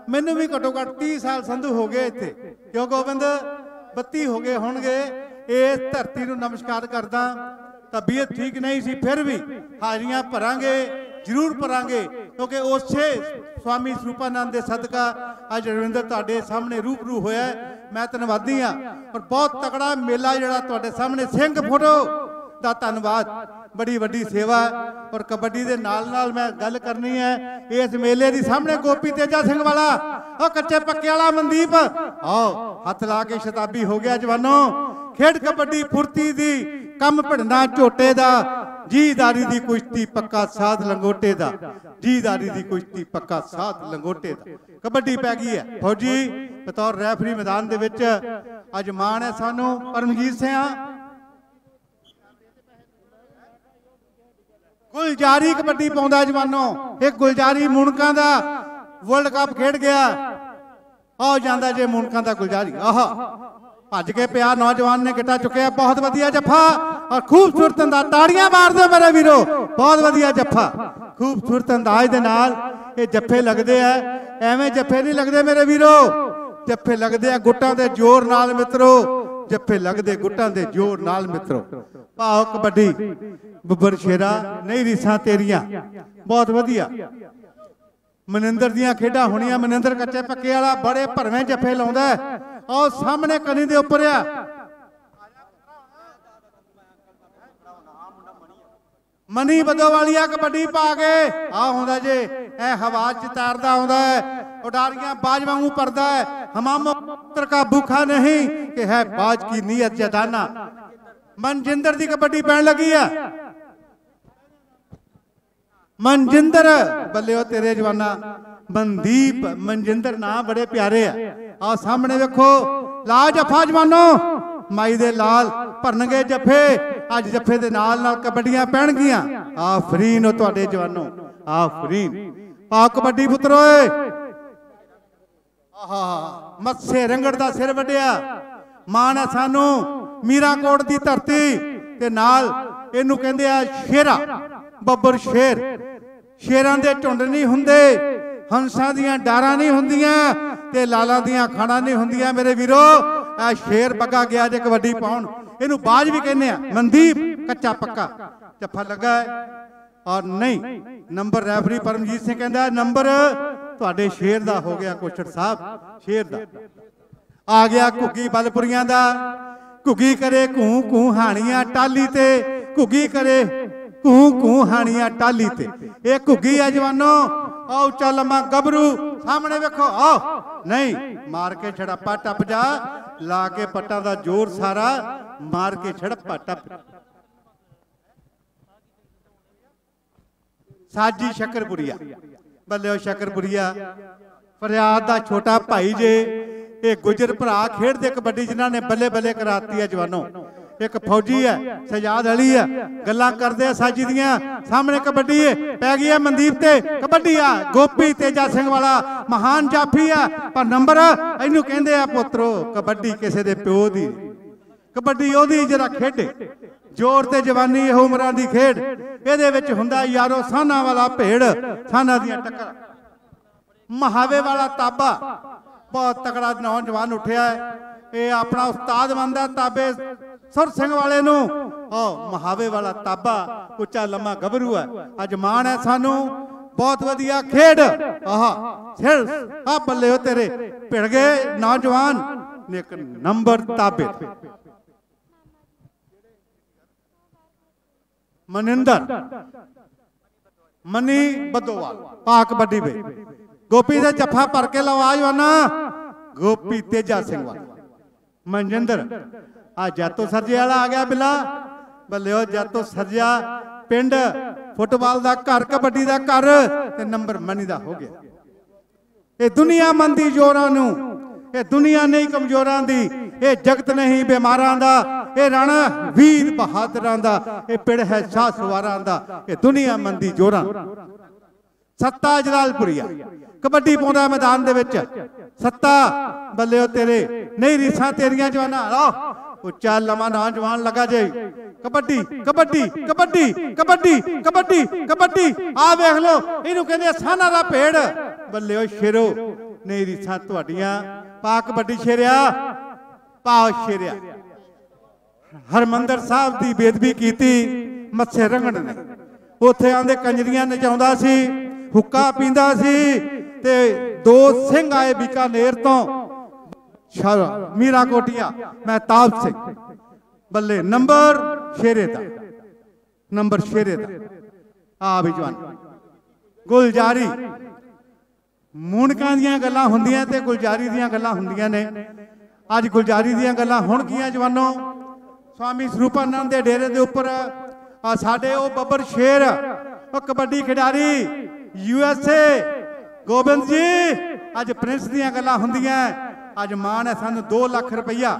ਮੈਨੂੰ ਵੀ ਘੱਟੋ ਘੱਟ 30 ਸਾਲ ਸੰਧੂ ਹੋ ਗਏ ਇੱਥੇ। ਕਿਉਂ ਗੋਬਿੰਦ? 32 ਹੋ ਗਏ ਹੋਣਗੇ। ਇਸ ਧਰਤੀ ਨੂੰ ਨਮਸਕਾਰ ਕਰਦਾ। ਤਬੀਅਤ ਠੀਕ ਨਹੀਂ ਸੀ, ਫਿਰ ਵੀ ਹਾਜ਼ਰੀਆਂ ਭਰਾਂਗੇ, ਜ਼ਰੂਰ ਭਰਾਂਗੇ, ਕਿਉਂਕਿ ਉਸੇ ਸਵਾਮੀ ਸਰੂਪਾਨੰਦ ਦੇ ਸਦਕਾ ਅੱਜ ਰਵਿੰਦਰ ਤੁਹਾਡੇ ਸਾਹਮਣੇ ਰੂਬਰੂ ਹੋਇਆ ਮੈਂ ਧੰਨਵਾਦੀ ਹਾਂ ਔਰ ਬਹੁਤ ਤਕੜਾ ਮੇਲਾ ਜਿਹੜਾ ਤੁਹਾਡੇ ਸਾਹਮਣੇ ਸਿੰਘ ਫੋਟੋ ਦਾ ਧੰਨਵਾਦ। ਬੜੀ ਵੱਡੀ ਸੇਵਾ ਔਰ ਕਬੱਡੀ ਦੇ ਨਾਲ ਨਾਲ ਮੈਂ ਗੱਲ ਕਰਨੀ ਹੈ, ਇਸ ਮੇਲੇ ਦੀ ਸਾਹਮਣੇ ਗੋਪੀ ਤੇਜਾ ਸਿੰਘ ਵਾਲਾ, ਉਹ ਕੱਚੇ ਪੱਕੇ ਵਾਲਾ ਮਨਦੀਪ। ਆਓ, ਹੱਥ ਲਾ ਕੇ ਸ਼ਤਾਬੀ ਹੋ ਗਿਆ ਜਵਾਨੋ। ਖੇਡ ਕਬੱਡੀ ਫੁਰਤੀ ਦੀ ਕੰਮ ਭਿੜਨਾ ਝੋਟੇ ਦਾ, ਜੀਦਾਰੀ ਦੀ ਕੁਸ਼ਤੀ ਪੱਕਾ ਸਾਧ ਲੰਗੋਟੇ ਦਾ, ਜੀਦਾਰੀ ਦੀ ਕੁਸ਼ਤੀ ਪੱਕਾ ਸਾਧ ਲੰਗੋਟੇ ਦਾ। ਕਬੱਡੀ ਪੈ ਗਈ ਹੈ। ਫੌਜੀ, ਬਤੌਰ ਰੈਫਰੀ ਮੈਦਾਨ ਦੇ ਵਿੱਚ ਅੱਜ ਮਾਣ ਹੈ ਸਾਨੂੰ। ਪਰਮਜੀਤ ਸਿੰਘ ਗੁਲਜਾਰੀ ਕਬੱਡੀ ਪਾਉਂਦਾ ਜਵਾਨੋ। ਇਹ ਗੁਲਜਾਰੀ ਮੁਣਕਾਂ ਦਾ ਵਰਲਡ ਕੱਪ ਖੇਡ ਗਿਆ। ਆ ਜਾਂਦਾ ਜੇ ਮੁਣਕਾਂ ਦਾ ਗੁਲਜਾਰੀ। ਆਹਾ। ਭੱਜ ਕੇ ਪਿਆ, ਨੌਜਵਾਨ ਨੇ ਗਿੱਟਾ ਚੁੱਕਿਆ, ਬਹੁਤ ਵਧੀਆ ਜੱਫਾ ਔਰ ਖੂਬਸੂਰਤ ਅੰਦਾਜ਼, ਤਾੜੀਆਂ ਮਾਰ ਮੇਰੇ ਵੀਰੋ, ਬਹੁਤ ਵਧੀਆ ਜੱਫਾ। ਖੂਬਸੂਰਤ ਅੰਦਾਜ਼ ਦੇ ਨਾਲ ਇਹ ਜੱਫੇ ਲੱਗਦੇ ਆ। ਐਵੇਂ ਜੱਫੇ ਨਹੀਂ ਲੱਗਦੇ ਮੇਰੇ ਵੀਰੋ, ਜੱਫੇ ਲੱਗਦੇ ਆ ਗੁੱਟਾਂ ਦੇ ਜ਼ੋਰ ਨਾਲ ਮਿੱਤਰੋ, ਜੱਫੇ ਲੱਗਦੇ ਗੁੱਟਾਂ ਦੇ ਜ਼ੋਰ ਨਾਲ ਮਿੱਤਰੋ। ਭਾਓ ਕਬੱਡੀ, ਬੱਬਰ ਸ਼ੇਰਾ, ਨਹੀਂ ਰੀਸਾਂ ਤੇਰੀਆਂ, ਬਹੁਤ ਵਧੀਆ। ਮਨਿੰਦਰ ਦੀਆਂ ਖੇਡਾਂ ਹੋਣੀਆਂ, ਮਨਿੰਦਰ ਕੱਚੇ ਪੱਕੇ ਵਾਲਾ, ਬੜੇ ਭਰਵੇਂ ਜੱਫੇ ਲਾਉਂਦਾ ਹੈ। ਸਾਹਮਣੇ ਕਨੀ ਦੇ ਉੱਪਰ ਆ। ਮਨੀ ਬਦੋਵਾਲੀਆ ਕਬੱਡੀ ਪਾ ਕੇ। ਆ ਹੁੰਦਾ ਜੇ ਐ ਹਵਾ ਚ ਤਾਰਦਾ ਆਉਂਦਾ ਹੈ। ਉਡਾਰੀਆਂ ਬਾਜ ਵਾਂਗੂ ਪਰਦਾ ਹੈ। ਹਮਾਮ ਪੁੱਤਰ ਕਾ ਭੁਖਾ ਨਹੀਂ ਕਿ ਹੈ ਬਾਜ ਕੀ ਨੀਅਤ ਜਦਾਨਾ ਮਨਜਿੰਦਰ ਦੀ ਕਬੱਡੀ ਪੈਣ ਲੱਗੀ ਆ। ਮਨਜਿੰਦਰ ਬੱਲੇ ਉਹ ਤੇਰੇ ਜਵਾਨਾ। ਮਨਦੀਪ ਮਨਜਿੰਦਰ ਨਾਂ ਬੜੇ ਪਿਆਰੇ ਆ। ਆ ਸਾਹਮਣੇ ਵੇਖੋ ਲਾ ਜਫਾ ਜਵਾਨੋ, ਮਾਈ ਦੇ ਲਾਲ ਭਰਨਗੇ ਜੱਫੇ, ਅੱਜ ਜੱਫੇ ਦੇ ਨਾਲ ਨਾਲ ਕਬੱਡੀਆਂ ਪੈਣਗੀਆਂ। ਆ ਫਰੀਨ ਤੁਹਾਡੇ ਜਵਾਨੋ ਆ ਫਰੀਨ। ਕਬੱਡੀ ਪੁੱਤਰੋ ਆਹਾ, ਮੱਸੇ ਰੰਗੜ ਦਾ ਸਿਰ ਵੱਡਿਆ ਮਾਣ ਆ ਸਾਨੂੰ ਮੀਰਾਕੋਟ ਦੀ ਧਰਤੀ ਤੇ ਨਾਲ ਇਹਨੂੰ ਕਹਿੰਦੇ ਆ ਸ਼ੇਰਾ, ਬੱਬਰ ਸ਼ੇਰ। ਸ਼ੇਰਾਂ ਦੇ ਝੁੰਡ ਨਹੀਂ ਹੁੰਦੇ। ਹੰਸਾਂ ਦੀਆਂ ਡਾਰਾਂ ਨਹੀਂ ਹੁੰਦੀਆਂ ਤੇ ਲਾਲਾਂ ਦੀਆਂ ਖਾਣਾ ਨਹੀਂ ਹੁੰਦੀਆਂ ਮੇਰੇ ਵੀਰੋ। ਇਹ ਸ਼ੇਰ ਬੱਗਾ ਗਿਆ ਜੇ ਕਬੱਡੀ ਪਾਉਣ। ਇਹਨੂੰ ਬਾਜ ਵੀ ਕਹਿੰਦੇ ਆ। ਮਨਦੀਪ, ਕੱਚਾ ਪੱਕਾ। ਜੱਫਾ ਲੱਗਾ ਔਰ ਨਹੀਂ, ਨੰਬਰ ਰੈਫਰੀ ਪਰਮਜੀਤ ਸਿੰਘ ਕਹਿੰਦਾ ਨੰਬਰ ਤੁਹਾਡੇ ਸ਼ੇਰ ਦਾ ਹੋ ਗਿਆ ਕੋਸ਼ਟ ਸਾਹਿਬ। ਸ਼ੇਰ ਦਾ। ਆ ਗਿਆ ਘੁੱਗੀ ਬਲਪੁਰੀਆਂ ਦਾ। ਘੁੱਗੀ ਕਰੇ ਘੂ ਘੂ ਹਾਣੀਆਂ ਟਾਲੀ ਤੇ। ਘੁੱਗੀ ਕਰੇ ਘੂ ਘੂ ਹਾਣੀਆਂ ਟਾਲੀ ਤੇ। ਇਹ ਘੁੱਗੀ ਆ ਜਵਾਨੋ। ਆਓ ਚੱਲ ਲੰਮਾ ਗੱਭਰੂ, ਸਾਹਮਣੇ ਵੇਖੋ, ਆਓ। ਨਹੀਂ, ਮਾਰ ਕੇ ਛੜਾਪਾ ਟੱਪ ਜਾ, ਲਾ ਕੇ ਪੱਟਾਂ ਦਾ ਜ਼ੋਰ ਸਾਰਾ, ਮਾਰ ਕੇ ਛੜਪਾ ਟੱਪ ਸਾਜੀ ਸ਼ਕਰਪੁਰੀਆ। ਬੱਲੇ ਉਹ ਸ਼ਕਰਪੁਰੀਆ। ਫਰਿਆਦ ਦਾ ਛੋਟਾ ਭਾਈ ਜੇ, ਇਹ ਗੁਜਰ ਭਰਾ ਖੇਡਦੇ ਕਬੱਡੀ ਜਿਨ੍ਹਾਂ ਨੇ ਬੱਲੇ ਬੱਲੇ ਕਰਾਤੀ ਹੈ ਜਵਾਨੋ। ਇੱਕ ਫੌਜੀ ਹੈ ਸਜਾਦ ਅਲੀ ਹੈ। ਗੱਲਾਂ ਕਰਦੇ ਆ ਸਾਜੀ ਦੀਆਂ। ਸਾਹਮਣੇ ਕਬੱਡੀ ਪੈ ਗਈ ਹੈ ਮਨਦੀਪ ਤੇ। ਕਬੱਡੀ ਆ, ਗੋਪੀ ਤੇਜਾ ਸਿੰਘ ਵਾਲਾ ਮਹਾਨ ਜਾਫੀ ਆ। ਪਰ ਨੰਬਰ ਇਹਨੂੰ ਕਹਿੰਦੇ ਆ, ਪੁੱਤਰੋ, ਕਬੱਡੀ ਕਿਸੇ ਦੇ ਪਿਓ ਦੀ ਕਬੱਡੀ ਉਹਦੀ ਜਿਹੜਾ ਖੇਡੇ। ਜ਼ੋਰ ਤੇ ਜਵਾਨੀ ਇਹ ਉਮਰਾਂ ਦੀ ਖੇਡ। ਇਹਦੇ ਵਿੱਚ ਹੁੰਦਾ ਯਾਰੋ ਸਾਨਾ ਵਾਲਾ ਭੇੜ ਸਾਨਾ ਦੀਆਂ ਟੱਕਰ। ਮਹਾਵੇ ਵਾਲਾ ਤਾਬਾ। ਬਹੁਤ ਤਕੜਾ ਨੌਜਵਾਨ ਉੱਠਿਆ ਹੈ। ਇਹ ਆਪਣਾ ਉਸਤਾਦ ਮੰਨਦਾ ਤਾਬੇ ਸੁਰ ਸਿੰਘ ਵਾਲੇ ਨੂੰ। ਉਹ ਮਹਾਵੇ ਵਾਲਾ ਤਾਬਾ, ਉੱਚਾ ਲੰਮਾ ਗੱਭਰੂ ਹੈ। ਅੱਜ ਮਾਣ ਹੈ ਸਾਨੂੰ। ਬਹੁਤ ਵਧੀਆ ਖੇਡ। ਆਹ ਸਿਰ ਆ ਬੱਲੇ ਉਹ ਤੇਰੇ। ਭਿੜ ਗਏ ਨੌਜਵਾਨ। ਇੱਕ ਨੰਬਰ ਤਾਬੇ। ਮਨਿੰਦਰ। ਮਨੀ ਬਦੋਵਾਲ। ਪਾਕ ਕਬੱਡੀ ਵੇ। ਗੋਪੀ ਦਾ ਜੱਫਾ ਭਰ ਕੇ ਲਵਾਜ ਵਾਨਾ ਗੋਪੀ ਤੇਜਾ ਸਿੰਘ ਵਾਲਾ। ਮਨਜਿੰਦਰ। ਆ ਜਾਤੋ ਸਰਜੇ ਵਾਲਾ ਆ ਗਿਆ ਬਿੱਲਾ। ਬੱਲਿਓ, ਜਾਤੋ ਸਰਜਾ ਪਿੰਡ ਫੁੱਟਬਾਲ ਦਾ ਘਰ, ਕਬੱਡੀ ਦਾ ਘਰ ਤੇ ਨੰਬਰ ਮਨੀ ਦਾ ਹੋ ਗਿਆ। ਇਹ ਦੁਨੀਆ ਮੰਦੀ ਜੋਰਾਂ ਨੂੰ, ਇਹ ਦੁਨੀਆ ਨਹੀਂ ਕਮਜ਼ੋਰਾਂ ਦੀ, ਇਹ ਜਗਤ ਨਹੀਂ ਬਿਮਾਰਾਂ ਦਾ, ਇਹ ਰਣ ਵੀਰ ਬਹਾਦਰਾਂ ਦਾ, ਇਹ ਪਿੜ ਹੈ ਸ਼ਾਹ ਸਵਾਰਾਂ ਦਾ, ਇਹ ਦੁਨੀਆ ਮੰਦੀ ਜੋਰਾਂ। ਸੱਤਾ ਜਲਾਲਪੁਰੀਆ ਕਬੱਡੀ ਪਾਉਂਦਾ ਮੈਦਾਨ ਦੇ ਵਿੱਚ। ਸੱਤਾ ਬੱਲੇ ਉਹ ਤੇਰੇ, ਨਹੀਂ ਰੀਸਾਂ ਤੇਰੀਆਂ ਜਵਾਨਾਂ ਆ ਉੱਚਾ ਲਮਾ ਨੌਜਵਾਨ ਲਗਾ ਜੇ। ਕਬੱਡੀ ਕਬੱਡੀ ਕਬੱਡੀ ਕਬੱਡੀ ਕਬੱਡੀ ਕਬੱਡੀ। ਆ ਵੇਖ ਲਓ, ਇਹਨੂੰ ਕਹਿੰਦੇ ਸਾਨਾ ਦਾ ਭੇੜ ਬੱਲਿਓ ਸ਼ੇਰੋ, ਨਹੀਂ ਰੀਸਾਂ ਤੁਹਾਡੀਆਂ। ਪਾ ਕਬੱਡੀ ਸ਼ੇਰਿਆ ਪਾਓ ਸ਼ੇਰਿਆ। ਹਰਮੰਦਰ ਸਾਹਿਬ ਦੀ ਬੇਦਬੀ ਕੀਤੀ, ਮੱਥੇ ਰੰਗਣ ਨੇ ਉੱਥੇ ਆਂਦੇ ਕੰਜਰੀਆਂ ਨਚਾਉਂਦਾ ਸੀ, ਹੁੱਕਾ ਪੀਂਦਾ ਸੀ ਤੇ ਦੋ ਸਿੰਘ ਆਏ ਬੀਕਾਨੇਰ ਤੋਂ। ਸ਼ਰ ਮੀਰਾ ਕੋਟੀਆ ਮਹਿਤਾਬ ਸਿੰਘ ਬੱਲੇ, ਨੰਬਰ ਸ਼ੇਰੇ ਦਾ। ਨੰਬਰ ਸ਼ੇਰੇ ਦਾ। ਆ ਵੀ ਜਵਾਨ। ਗੁਲਜਾਰੀ। ਮੂਣਕਾਂ ਦੀਆਂ ਗੱਲਾਂ ਹੁੰਦੀਆਂ ਤੇ ਗੁਲਜਾਰੀ ਦੀਆਂ ਗੱਲਾਂ ਹੁੰਦੀਆਂ ਨੇ। ਅੱਜ ਗੁਲਜਾਰੀ ਦੀਆਂ ਗੱਲਾਂ ਹੁਣ ਕੀਆਂ ਜਵਾਨੋ? ਸਵਾਮੀ ਸਰੂਪਾਨੰਦ ਦੇ ਡੇਰੇ ਦੇ ਉੱਪਰ ਆ ਸਾਡੇ ਉਹ ਬੱਬਰ ਸ਼ੇਰ, ਉਹ ਕਬੱਡੀ ਖਿਡਾਰੀ, ਯੂ ਐਸ ਏ। ਗੋਬਿੰਦ ਜੀ, ਅੱਜ ਪ੍ਰਿੰਸ ਦੀਆਂ ਗੱਲਾਂ ਹੁੰਦੀਆਂ। ਅੱਜ ਮਾਣ ਹੈ ਸਾਨੂੰ 2 ਲੱਖ ਰੁਪਈਆ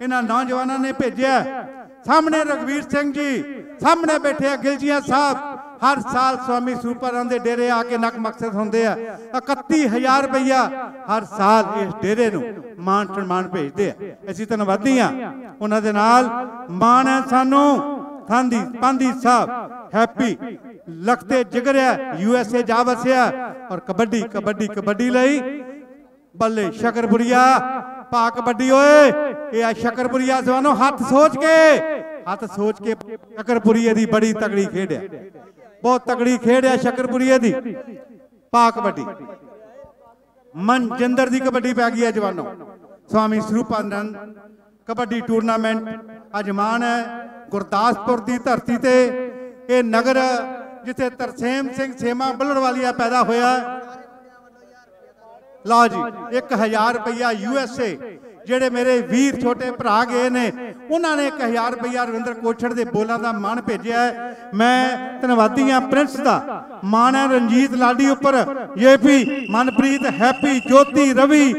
ਇਹਨਾਂ ਨੌਜਵਾਨਾਂ ਨੇ ਭੇਜਿਆ ਸਾਹਮਣੇ ਰਗਵੀਰ ਸਿੰਘ ਜੀ, ਸਾਹਮਣੇ ਬੈਠੇ ਆ ਗਿਲਜੀਆਂ ਸਾਹਿਬ। ਹਰ ਸਾਲ ਸਵਾਮੀ ਸਰੂਪਾਨੰਦ ਦੇ ਡੇਰੇ ਆ ਕੇ ਨਕ ਮਕਸਦ ਹੁੰਦੇ ਆ। 31000 ਰੁਪਈਆ ਹਰ ਸਾਲ ਇਸ ਡੇਰੇ ਨੂੰ ਮਾਨ ਸਨਮਾਨ ਭੇਜਦੇ ਆ। ਅਸੀਂ ਧੰਨਵਾਦੀ ਆ ਉਹਨਾਂ ਦੇ ਨਾਲ ਮਾਣ ਹੈ ਸਾਨੂੰ। ਥਾਂਦੀ ਪਾਂਦੀ ਸਾਹਿਬ, ਹੈਪੀ ਲਖਤੇ ਜਿਗਰਿਆ, ਯੂ ਐਸ ਏ ਜਾ ਵਸਿਆ ਔਰ ਕਬੱਡੀ ਕਬੱਡੀ ਕਬੱਡੀ ਲਈ ਬੱਲੇ ਸ਼ਕਰਪੁਰੀਆ ਪਾ ਕਬੱਡੀ ਓਏ। ਇਹ ਆ ਸ਼ਕਰਪੁਰੀਆ ਜਵਾਨੋ, ਹੱਥ ਸੋਚ ਕੇ। ਹੱਥ ਸੋਚ ਕੇ ਸ਼ਕਰਪੁਰੀਏ ਦੀ ਬੜੀ ਤਗੜੀ ਖੇਡ ਹੈ ਬਹੁਤ ਤਗੜੀ ਖੇਡ ਹੈ ਸ਼ਕਰਪੁਰੀਏ ਦੀ। ਪਾ ਕਬੱਡੀ ਮਨਜਿੰਦਰ ਦੀ ਕਬੱਡੀ ਪੈ ਗਈ ਹੈ ਜਵਾਨੋ। ਸਵਾਮੀ ਸਰੂਪਾਨੰਦ ਕਬੱਡੀ ਟੂਰਨਾਮੈਂਟ ਅਜਮਾਨ ਹੈ ਗੁਰਦਾਸਪੁਰ ਦੀ ਧਰਤੀ ਤੇ। ਇਹ ਨਗਰ ਜਿੱਥੇ ਤਰਸੇਮ ਸਿੰਘ ਸੇਮਾ ਬੱਲੜਵਾਲੀਆ ਪੈਦਾ ਹੋਇਆ। ਲਓ ਜੀ 1000 ਰੁਪਇਆ ਯੂ ਜਿਹੜੇ ਮੇਰੇ ਵੀਰ ਛੋਟੇ ਭਰਾ ਗਏ ਨੇ, ਉਹਨਾਂ ਨੇ 1000 ਰੁਪਇਆ ਰਵਿੰਦਰ ਕੋਛੜ ਦੇ ਬੋਲਾਂ ਦਾ ਮਾਣ ਭੇਜਿਆ ਮੈਂ ਧੰਨਵਾਦੀ ਹਾਂ ਪ੍ਰਿੰਸ ਦਾ। ਮਾਣ ਹੈ ਰਣਜੀਤ ਲਾਡੀ ਉੱਪਰ। ਜੇਪੀ ਮਨਪ੍ਰੀਤ, ਹੈਪੀ, ਜੋਤੀ, ਰਵੀ,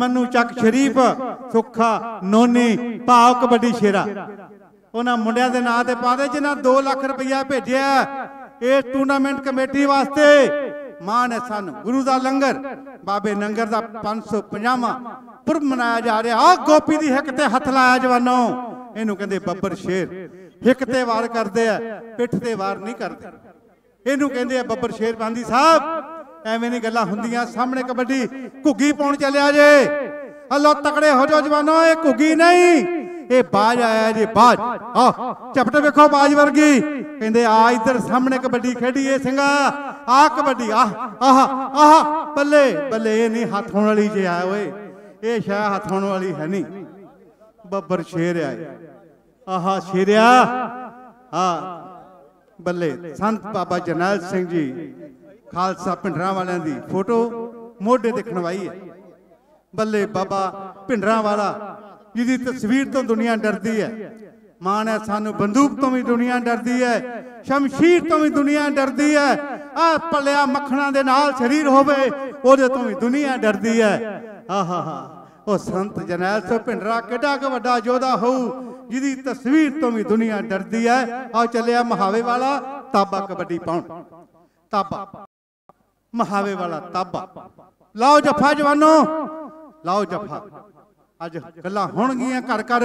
ਮਨੂ ਚੱਕ ਸ਼ਰੀਫ, ਸੁੱਖਾ, ਨੋਨੀ, ਭਾਵ ਕਬੱਡੀ ਸ਼ੇਰਾ। ਉਹਨਾਂ ਮੁੰਡਿਆਂ ਦੇ ਨਾਂ ਤੇ ਪਾ ਪਾਦੇ ਜਿਨ੍ਹਾਂ 2 ਲੱਖ ਰੁਪਇਆ ਭੇਜਿਆ ਇਸ ਟੂਰਨਾਮੈਂਟ ਕਮੇਟੀ ਵਾਸਤੇ ਮਾਣ ਹੈ ਸਾਨੂੰ। ਗੁਰੂ ਦਾ ਲੰਗਰ, ਬਾਬੇ ਨੰਗਰ ਦਾ 550ਵਾਂ ਪੁਰਬ ਮਨਾਇਆ ਜਾ ਰਿਹਾ। ਆ ਗੋਪੀ ਦੀ ਹਿੱਕ ਤੇ ਹੱਥ ਲਾਇਆ ਜਵਾਨੋ। ਇਹਨੂੰ ਕਹਿੰਦੇ ਬੱਬਰ ਸ਼ੇਰ। ਹਿੱਕ ਤੇ ਵਾਰ ਕਰਦੇ ਆ, ਪਿੱਠ ਤੇ ਵਾਰ ਨਹੀਂ ਕਰਦੇ। ਇਹਨੂੰ ਕਹਿੰਦੇ ਆ ਬੱਬਰ ਸ਼ੇਰ ਬਾਂਦੀ ਸਾਹਿਬ। ਐਵੇਂ ਨਹੀਂ ਗੱਲਾਂ ਹੁੰਦੀਆਂ। ਸਾਹਮਣੇ ਕਬੱਡੀ ਘੁੱਗੀ ਪਾਉਣ ਚੱਲਿਆ ਜੇ। ਹਲੋ, ਤਕੜੇ ਹੋ ਜਾਓ ਜਵਾਨੋ, ਇਹ ਘੁੱਗੀ ਨਹੀਂ। ਇਹ ਬਾਜ ਆਇਆ ਜੀ, ਬਾਜ। ਆ ਚਪਟ ਵੇਖੋ ਬਾਜ ਵਰਗੀ। ਕਹਿੰਦੇ, ਆ ਇੱਧਰ ਸਾਹਮਣੇ ਕਬੱਡੀ ਖੇਡੀਏ ਸਿੰਘਾ। ਆ ਕਬੱਡੀ ਆ ਆਹ ਆਹ, ਬੱਲੇ ਬੱਲੇ, ਇਹ ਨਹੀਂ ਹੱਥ ਹੋਣ ਵਾਲੀ ਜੇ ਆ ਓਏ। ਇਹ ਸ਼ਾ ਹੱਥ ਹੋਣ ਵਾਲੀ ਹੈ ਨਹੀਂ। ਬੱਬਰ ਸ਼ੇਰ ਆ ਆਹਾ ਸ਼ੇਰਿਆ। ਆ ਬੱਲੇ, ਸੰਤ ਬਾਬਾ ਜਰਨੈਲ ਸਿੰਘ ਜੀ, ਖਾਲਸਾ ਪਿੰਡਰਾਂ ਵਾਲਿਆਂ ਦੀ ਫੋਟੋ ਮੋਢੇ ਤੇ ਖਣਵਾਈ ਹੈ। ਬੱਲੇ ਬਾਬਾ ਭਿੰਡਰਾਂ ਵਾਲਾ ਜਿਹਦੀ ਤਸਵੀਰ ਤੋਂ ਦੁਨੀਆ ਡਰਦੀ ਹੈ। ਮਾਣ ਹੈ ਸਾਨੂੰ ਬੰਦੂਕ ਤੋਂ ਵੀ ਦੁਨੀਆ ਡਰਦੀ ਹੈ, ਸ਼ਮਸ਼ੀਰ ਤੋਂ ਵੀ ਦੁਨੀਆ ਡਰਦੀ ਹੈ। ਆ ਪੱਲਿਆ ਮੱਖਣਾ ਦੇ ਨਾਲ ਸਰੀਰ ਹੋਵੇ, ਉਹਦੇ ਤੋਂ ਵੀ ਦੁਨੀਆ ਡਰਦੀ ਹੈ। ਆਹਾ ਉਹ ਸੰਤ ਜਰਨੈਲ ਸਿੰਘ ਭਿੰਡਰਾ ਕਿੱਡਾ ਕੁ ਵੱਡਾ ਯੋਧਾ ਹੋਊ, ਜਿਹਦੀ ਤਸਵੀਰ ਤੋਂ ਵੀ ਦੁਨੀਆ ਡਰਦੀ ਹੈ। ਆ ਚੱਲਿਆ ਮਹਾਵੇ ਵਾਲਾ ਤਾਬਾ ਕਬੱਡੀ ਪਾਉਣ। ਤਾਬਾ। ਮਹਾਵੇ ਵਾਲਾ ਤਾਬਾ। ਲਾਓ ਜੱਫਾ ਜਵਾਨੋ, ਲਾਓ ਜੱਫਾ। ਅੱਜ ਗੱਲਾਂ ਹੋਣਗੀਆਂ ਘਰ ਘਰ।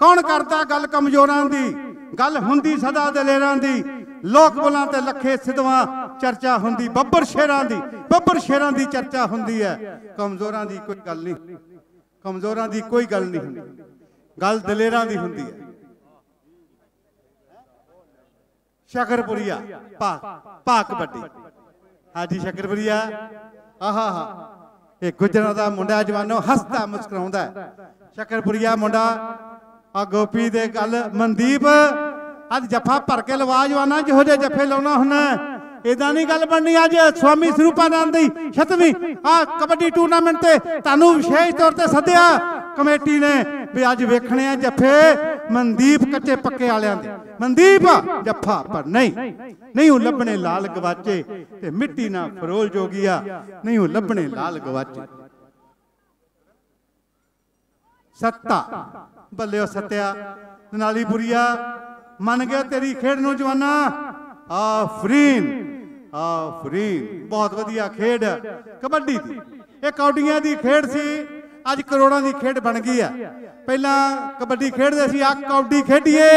ਕੌਣ ਕਰਦਾ ਗੱਲ ਕਮਜ਼ੋਰਾਂ ਦੀ? ਗੱਲ ਹੁੰਦੀ ਸਦਾ ਦਲੇਰਾਂ ਦੀ। ਲੋਕ ਬੋਲਾਂ ਤੇ ਲੱਖੇ ਸਿਧਵਾਂ ਚਰਚਾ ਹੁੰਦੀ, ਬੱਬਰ ਸ਼ੇਰਾਂ ਦੀ। ਬੱਬਰ ਸ਼ੇਰਾਂ ਦੀ ਚਰਚਾ ਹੁੰਦੀ ਹੈ। ਕਮਜ਼ੋਰਾਂ ਦੀ ਕੋਈ ਗੱਲ ਨਹੀਂ। ਕਮਜ਼ੋਰਾਂ ਦੀ ਕੋਈ ਗੱਲ ਨਹੀਂ ਹੁੰਦੀ। ਗੱਲ ਦਲੇਰਾਂ ਦੀ ਹੁੰਦੀ ਹੈ। ਸ਼ਕਰਪੁਰੀਆ ਪਾ ਪਾ ਕਬੱਡੀ ਹਾਜੀ, ਸ਼ਕਰਪੁਰੀਆ। ਆਹਾ ਹਾ ਇਹ ਗੁਜਰਾਂ ਦਾ ਮੁੰਡਾ ਜਵਾਨੋ ਹੱਸਦਾ ਮੁਸਕਰਾਉਂਦਾ ਹੈ। ਸ਼ਕਰਪੁਰੀਆ ਮੁੰਡਾ ਆ ਗੋਪੀ ਦੇ ਗੱਲ ਮਨਦੀਪ, ਅੱਜ ਜੱਫਾ ਭਰ ਕੇ ਲਵਾ ਜਵਾਨਾ, ਜਿਹੋ ਜਿਹੇ ਜੱਫੇ ਲਾਉਣਾ ਹੁੰਨਾ ਇਦਾਂ ਨਹੀਂ ਗੱਲ ਬਣਨੀ ਅੱਜ ਸਵਾਮੀ ਸਰੂਪਾਨੰਦ ਦੀ ਛਤਵੀਂ। ਆ ਕਬੱਡੀ ਟੂਰਨਾਮੈਂਟ ਤੇ ਤੁਹਾਨੂੰ ਵਿਸ਼ੇਸ਼ ਤੌਰ ਤੇ ਸੱਦਿਆ। ਕਮੇਟੀ ਨੇ ਵੀ ਅੱਜ ਵੇਖਣੇ ਆ ਜੱਫੇ ਮਨਦੀਪ ਕੱਚੇ ਪੱਕੇ ਵਾਲਿਆਂ ਦੇ। ਮਨਦੀਪ ਜੱਫਾ ਪਰ ਨਹੀਂ। ਨਹੀਂ ਉਹ ਲੱਭਣੇ ਲਾਲ ਗਵਾਚੇ ਤੇ ਮਿੱਟੀ ਨਾ ਫਰੋਲ ਜੋਗੀਆ ਨਹੀਂ ਉਹ ਲੱਭਣੇ ਲਾਲ ਗਵਾਚੇ। ਸੱਤਾ, ਬੱਲਿਓ ਸੱਤਿਆ ਨਾਲੀਪੁਰੀਆ ਮੰਨ ਗਿਆ ਤੇਰੀ ਖੇਡ ਨੂੰ ਜਵਾਨਾ। ਆਫਰੀਨ ਆਫਰੀਨ, ਬਹੁਤ ਵਧੀਆ ਖੇਡ। ਕਬੱਡੀ ਦੀ ਇਹ ਕੌਡੀਆਂ ਦੀ ਖੇਡ ਸੀ। ਅੱਜ ਕਰੋੜਾਂ ਦੀ ਖੇਡ ਬਣ ਗਈ ਆ। ਪਹਿਲਾਂ ਕਬੱਡੀ ਖੇਡਦੇ ਸੀ ਆ ਕੌਡੀ ਖੇਡੀਏ।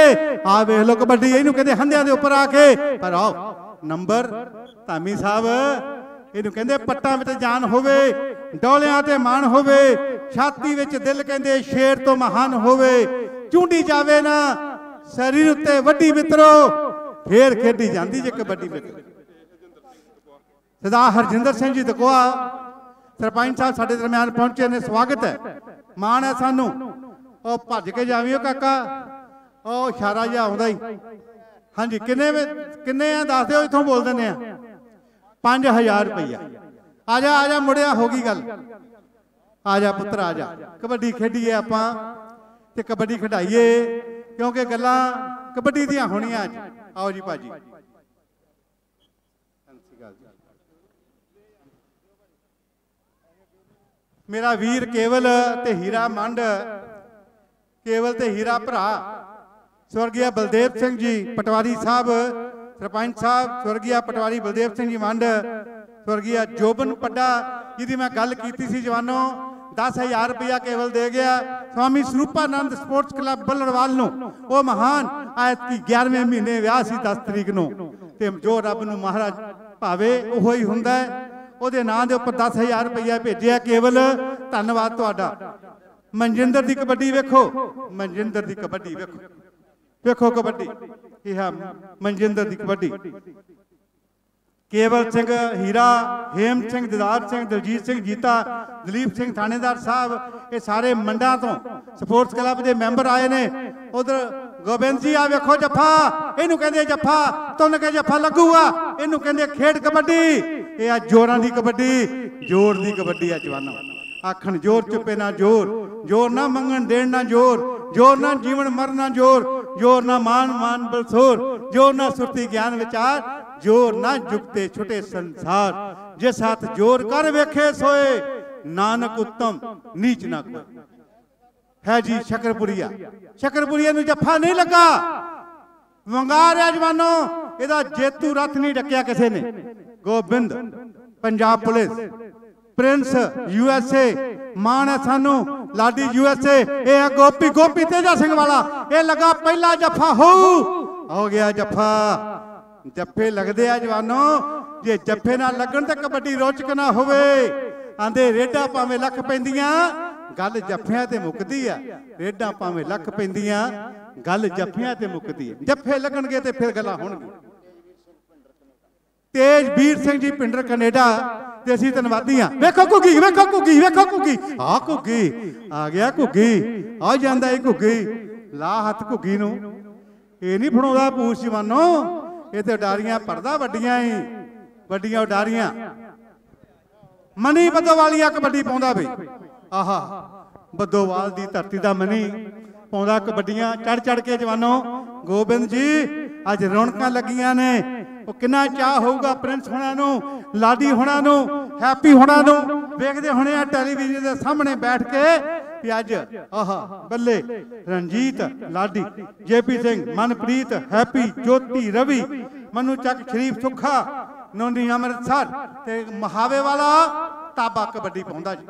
ਆ ਵੇਖ ਲਓ ਕਬੱਡੀ, ਇਹਨੂੰ ਕਹਿੰਦੇ ਹੰਦਿਆਂ ਦੇ ਉੱਪਰ ਆ ਕੇ। ਪਰ ਆਓ ਨੰਬਰ ਧਾਮੀ ਸਾਹਿਬ, ਇਹਨੂੰ ਕਹਿੰਦੇ ਪੱਟਾਂ ਵਿੱਚ ਜਾਨ ਹੋਵੇ, ਡੋਲਿਆਂ ਤੇ ਮਾਣ ਹੋਵੇ, ਛਾਤੀ ਵਿੱਚ ਦਿਲ ਕਹਿੰਦੇ ਸ਼ੇਰ ਤੋਂ ਮਹਾਨ ਹੋਵੇ। ਚੁੰਡੀ ਜਾਵੇ ਨਾ, ਸਰੀਰ ਉੱਤੇ ਵੱਡੀ ਮਿੱਤਰੋ, ਫੇਰ ਖੇਡੀ ਜਾਂਦੀ ਜੇ ਕਬੱਡੀ ਮਿੱਤਰ ਸਦਾ ਹਰਜਿੰਦਰ ਸਿੰਘ ਜੀ ਦਕੋਆ ਸਰਪੰਚ ਸਾਹਿਬ ਸਾਡੇ ਦਰਮਿਆਨ ਪਹੁੰਚੇ ਨੇ, ਸਵਾਗਤ ਹੈ। ਮਾਣ ਹੈ ਸਾਨੂੰ। ਉਹ ਭੱਜ ਕੇ ਜਾਵੀਓ ਕਾਕਾ। ਉਹ ਇਸ਼ਾਰਾ ਜਿਹਾ ਆਉਂਦਾ ਹੀ। ਹਾਂਜੀ, ਕਿੰਨੇ ਕਿੰਨੇ ਆ? ਦੱਸ ਦਿਓ, ਇੱਥੋਂ ਬੋਲ ਦਿੰਦੇ ਆ। 5000 ਰੁਪਈਆ। ਆ ਜਾ ਆ ਜਾ ਮੁੜਿਆ, ਹੋ ਗਈ ਗੱਲ। ਆ ਜਾ ਪੁੱਤਰ, ਆ ਜਾ। ਕਬੱਡੀ ਖੇਡੀਏ ਆਪਾਂ ਤੇ ਕਬੱਡੀ ਖਿਡਾਈਏ, ਕਿਉਂਕਿ ਗੱਲਾਂ ਕਬੱਡੀ ਦੀਆਂ ਹੋਣੀਆਂ ਅੱਜ। ਆਓ ਜੀ ਭਾਜੀ। ਮੇਰਾ ਵੀਰ ਕੇਵਲ ਤੇ ਹੀਰਾ ਮੰਡ, ਕੇਵਲ ਤੇ ਹੀਰਾ ਭਰਾ। ਸਵਰਗੀਆ ਬਲਦੇਵ ਸਿੰਘ ਜੀ, ਪਟਵਾਰੀ ਸਾਹਿਬ, ਸਰਪੰਚ ਸਾਹਿਬ, ਸਵਰਗੀਆ ਪਟਵਾਰੀ ਬਲਦੇਵ ਸਿੰਘ ਜੀ ਮੰਡ ਸਵਰਗੀਆ ਜੋਬਨ ਪੱਡਾ। ਜਿਹਦੀ ਮੈਂ ਗੱਲ ਕੀਤੀ ਸੀ ਜਵਾਨੋ 10000 ਰੁਪਇਆ ਕੇਵਲ ਦੇ ਗਿਆ। ਸਵਾਮੀ ਸਰੂਪਾਨੰਦ ਸਪੋਰਟਸ ਕਲੱਬ ਬੱਲੜਵਾਲ ਨੂੰ। ਉਹ ਮਹਾਨ, ਆਇਤ ਕੀ 11ਵੇਂ ਮਹੀਨੇ ਵਿਆਹ ਸੀ 10 ਤਰੀਕ ਨੂੰ। ਤੇ ਜੋ ਰੱਬ ਨੂੰ ਮਹਾਰਾਜ ਭਾਵੇ, ਉਹ ਹੀ ਹੁੰਦਾ ਹੈ। ਉਹਦੇ ਨਾਂ ਦੇ ਉੱਪਰ 10000 ਰੁਪਇਆ ਭੇਜਿਆ ਕੇਵਲ। ਧੰਨਵਾਦ ਤੁਹਾਡਾ। ਮਨਜਿੰਦਰ ਦੀ ਕਬੱਡੀ ਵੇਖੋ। ਮਨਜਿੰਦਰ ਦੀ ਕਬੱਡੀ ਵੇਖੋ। ਵੇਖੋ ਕਬੱਡੀ। ਇਹ ਹੈ? ਮਨਜਿੰਦਰ ਦੀ ਕਬੱਡੀ। ਕੇਵਲ ਸਿੰਘ ਹੀਰਾ ਹੇਮ ਸਿੰਘ, ਦਿਦਾਰ ਸਿੰਘ, ਦਲਜੀਤ ਸਿੰਘ, ਜੀਤਾ, ਦਲੀਪ ਸਿੰਘ, ਥਾਣੇਦਾਰ ਸਾਹਿਬ, ਇਹ ਸਾਰੇ ਮੰਡਾਂ ਤੋਂ ਸਪੋਰਟਸ ਕਲੱਬ ਦੇ ਮੈਂਬਰ ਆਏ ਨੇ। ਉਧਰ ਗੋਬਿੰਦ ਜੀ ਆ ਵੇਖੋ ਜੱਫਾ। ਇਹਨੂੰ ਕਹਿੰਦੇ ਜੱਫਾ ਤੁੰਨ ਕੇ ਜੱਫਾ ਲੱਗੂਗਾ ਇਹਨੂੰ ਕਹਿੰਦੇ ਖੇਡ ਕਬੱਡੀ। ਇਹ ਆ ਜੋਰਾਂ ਦੀ ਕਬੱਡੀ, ਜੋਰ ਦੀ ਕਬੱਡੀ ਆ ਜਵਾਨੋ। ਆਖਣ ਜੋਰ ਚੁੱਪੇ ਨਾ ਜੋਰ ਜੋਰ ਨਾ ਮੰਗਣ ਦੇਣ ਨਾ ਜੋਰ ਜੋਰ ਨਾ ਜੀਵਨ ਮਰਨ ਨਾ ਜੋਰ ਜੋਰ ਨਾ ਮਾਨ ਮਾਨ ਬਲਸੋਰ, ਜੋਰ ਨਾ ਸੁਰਤੀ ਗਿਆਨ ਵਿਚਾਰ, ਜੋਰ ਨਾ ਜੁਗਤੇ ਛੁਟੇ ਸੰਸਾਰ। ਜਿਸ ਹੱਥ ਜੋਰ ਕਰ ਵੇਖੇ ਸੋਏ, ਨਾਨਕ ਉਤਮ, ਨੀਚ ਨਾ ਕੋਈ ਹੈ ਜੀ ਸ਼ਕਰਪੁਰੀਆ। ਸ਼ਕਰਪੁਰੀਆ ਨੂੰ ਜੱਫਾ ਨਹੀਂ ਲੱਗਾ। ਵੰਗਾਰ ਹੈ ਜਵਾਨੋ ਇਹਦਾ ਜੇਤੂ ਰੱਥ ਨਹੀਂ ਡੱਕਿਆ ਕਿਸੇ ਨੇ। Gobind, Punjab police. Prince, U S A. ਮਾਣ ਹੈ ਸਾਨੂੰ, ਲਾਡੀ ਯੂਐਸਏ ਇਹ ਹੈ ਗੋਪੀ ਗੋਪੀ ਤੇਜਾ ਸਿੰਘ ਵਾਲਾ। ਇਹ ਲੱਗਾ ਪਹਿਲਾ ਜੱਫਾ ਹੋਊ ਹੋ ਗਿਆ ਜੱਫਾ। ਜੱਫੇ ਲੱਗਦੇ ਆ ਜਵਾਨੋ। ਜੇ ਜੱਫੇ ਨਾਲ ਲੱਗਣ ਤੇ ਕਬੱਡੀ ਰੋਚਕ ਨਾ ਹੋਵੇ। ਆਂਦੇ ਰੇਡਾਂ ਭਾਵੇਂ ਲੱਖ ਪੈਂਦੀਆਂ। ਗੱਲ ਜੱਫਿਆਂ ਤੇ ਮੁੱਕਦੀ ਆ ਰੇਡਾਂ ਭਾਵੇਂ ਲੱਖ ਪੈਂਦੀਆਂ, ਗੱਲ ਜੱਫਿਆਂ ਤੇ ਮੁੱਕਦੀ ਆ। ਜੱਫੇ ਲੱਗਣਗੇ ਤੇ ਫਿਰ ਗੱਲਾਂ ਹੋਣਗੀਆਂ। ਤੇਜਵੀਰ ਸਿੰਘ ਜੀ ਪਿੰਡਰ ਕੈਨੇਡਾ, ਤੇ ਅਸੀਂ ਧੰਨਵਾਦੀ ਆ ਵੇਖੋ ਘੁੱਗੀ ਵੇਖੋ ਘੁੱਗੀ ਵੇਖੋ ਘੁੱਗੀ। ਆ ਘੁੱਗੀ, ਆ ਗਿਆ ਘੁੱਗੀ, ਆ ਜਾਂਦਾ ਇਹ ਘੁੱਗੀ। ਲਾ ਹੱਥ ਘੁੱਗੀ ਨੂੰ। ਇਹ ਨਹੀਂ ਫੜਾਉਂਦਾ ਪੂਛ ਜਵਾਨੋ। ਇਹ ਤੇ ਉਡਾਰੀਆਂ ਪਰਦਾ ਵੱਡੀਆਂ ਹੀ ਵੱਡੀਆਂ ਉਡਾਰੀਆਂ। ਮਨੀ ਬੱਦੋਵਾਲੀਆ ਕਬੱਡੀ ਪਾਉਂਦਾ ਬਈ। ਆਹਾ ਬੱਦੋਵਾਲ ਦੀ ਧਰਤੀ ਦਾ ਮਨੀ, ਪਾਉਂਦਾ ਕਬੱਡੀਆਂ ਚੜ ਚੜ ਕੇ ਜਵਾਨੋ। ਗੋਬਿੰਦ ਜੀ, ਅੱਜ ਰੌਣਕਾਂ ਲੱਗੀਆਂ ਨੇ। ਉਹ ਕਿੰਨਾ ਚਾਹ ਹੋਊਗਾ ਪ੍ਰਿੰਸ ਹੋਣਾ ਨੂੰ, ਲਾਡੀ ਹੋਣਾ ਨੂੰ, ਹੈਪੀ ਹੋਣਾ ਨੂੰ। ਵੇਖਦੇ ਹੋਣੇ ਆ ਟੈਲੀਵਿਜ਼ਨ ਦੇ ਸਾਹਮਣੇ ਬੈਠ ਕੇ ਵੀ ਅੱਜ, ਆਹਾ, ਬੱਲੇ, ਰਣਜੀਤ, ਲਾਡੀ, ਜੇਪੀ ਸਿੰਘ, ਮਨਪ੍ਰੀਤ, ਹੈਪੀ, ਜੋਤੀ, ਰਵੀ, ਮਨੂ ਚੱਕ, ਸ਼ਰੀਫ ਸੁੱਖਾ, ਨੋਨੀ ਅੰਮ੍ਰਿਤਸਰ ਤੇ ਮਹਾਵੇ ਵਾਲਾ ਤਾਬਾ ਕਬੱਡੀ ਪਾਉਂਦਾ ਜੀ।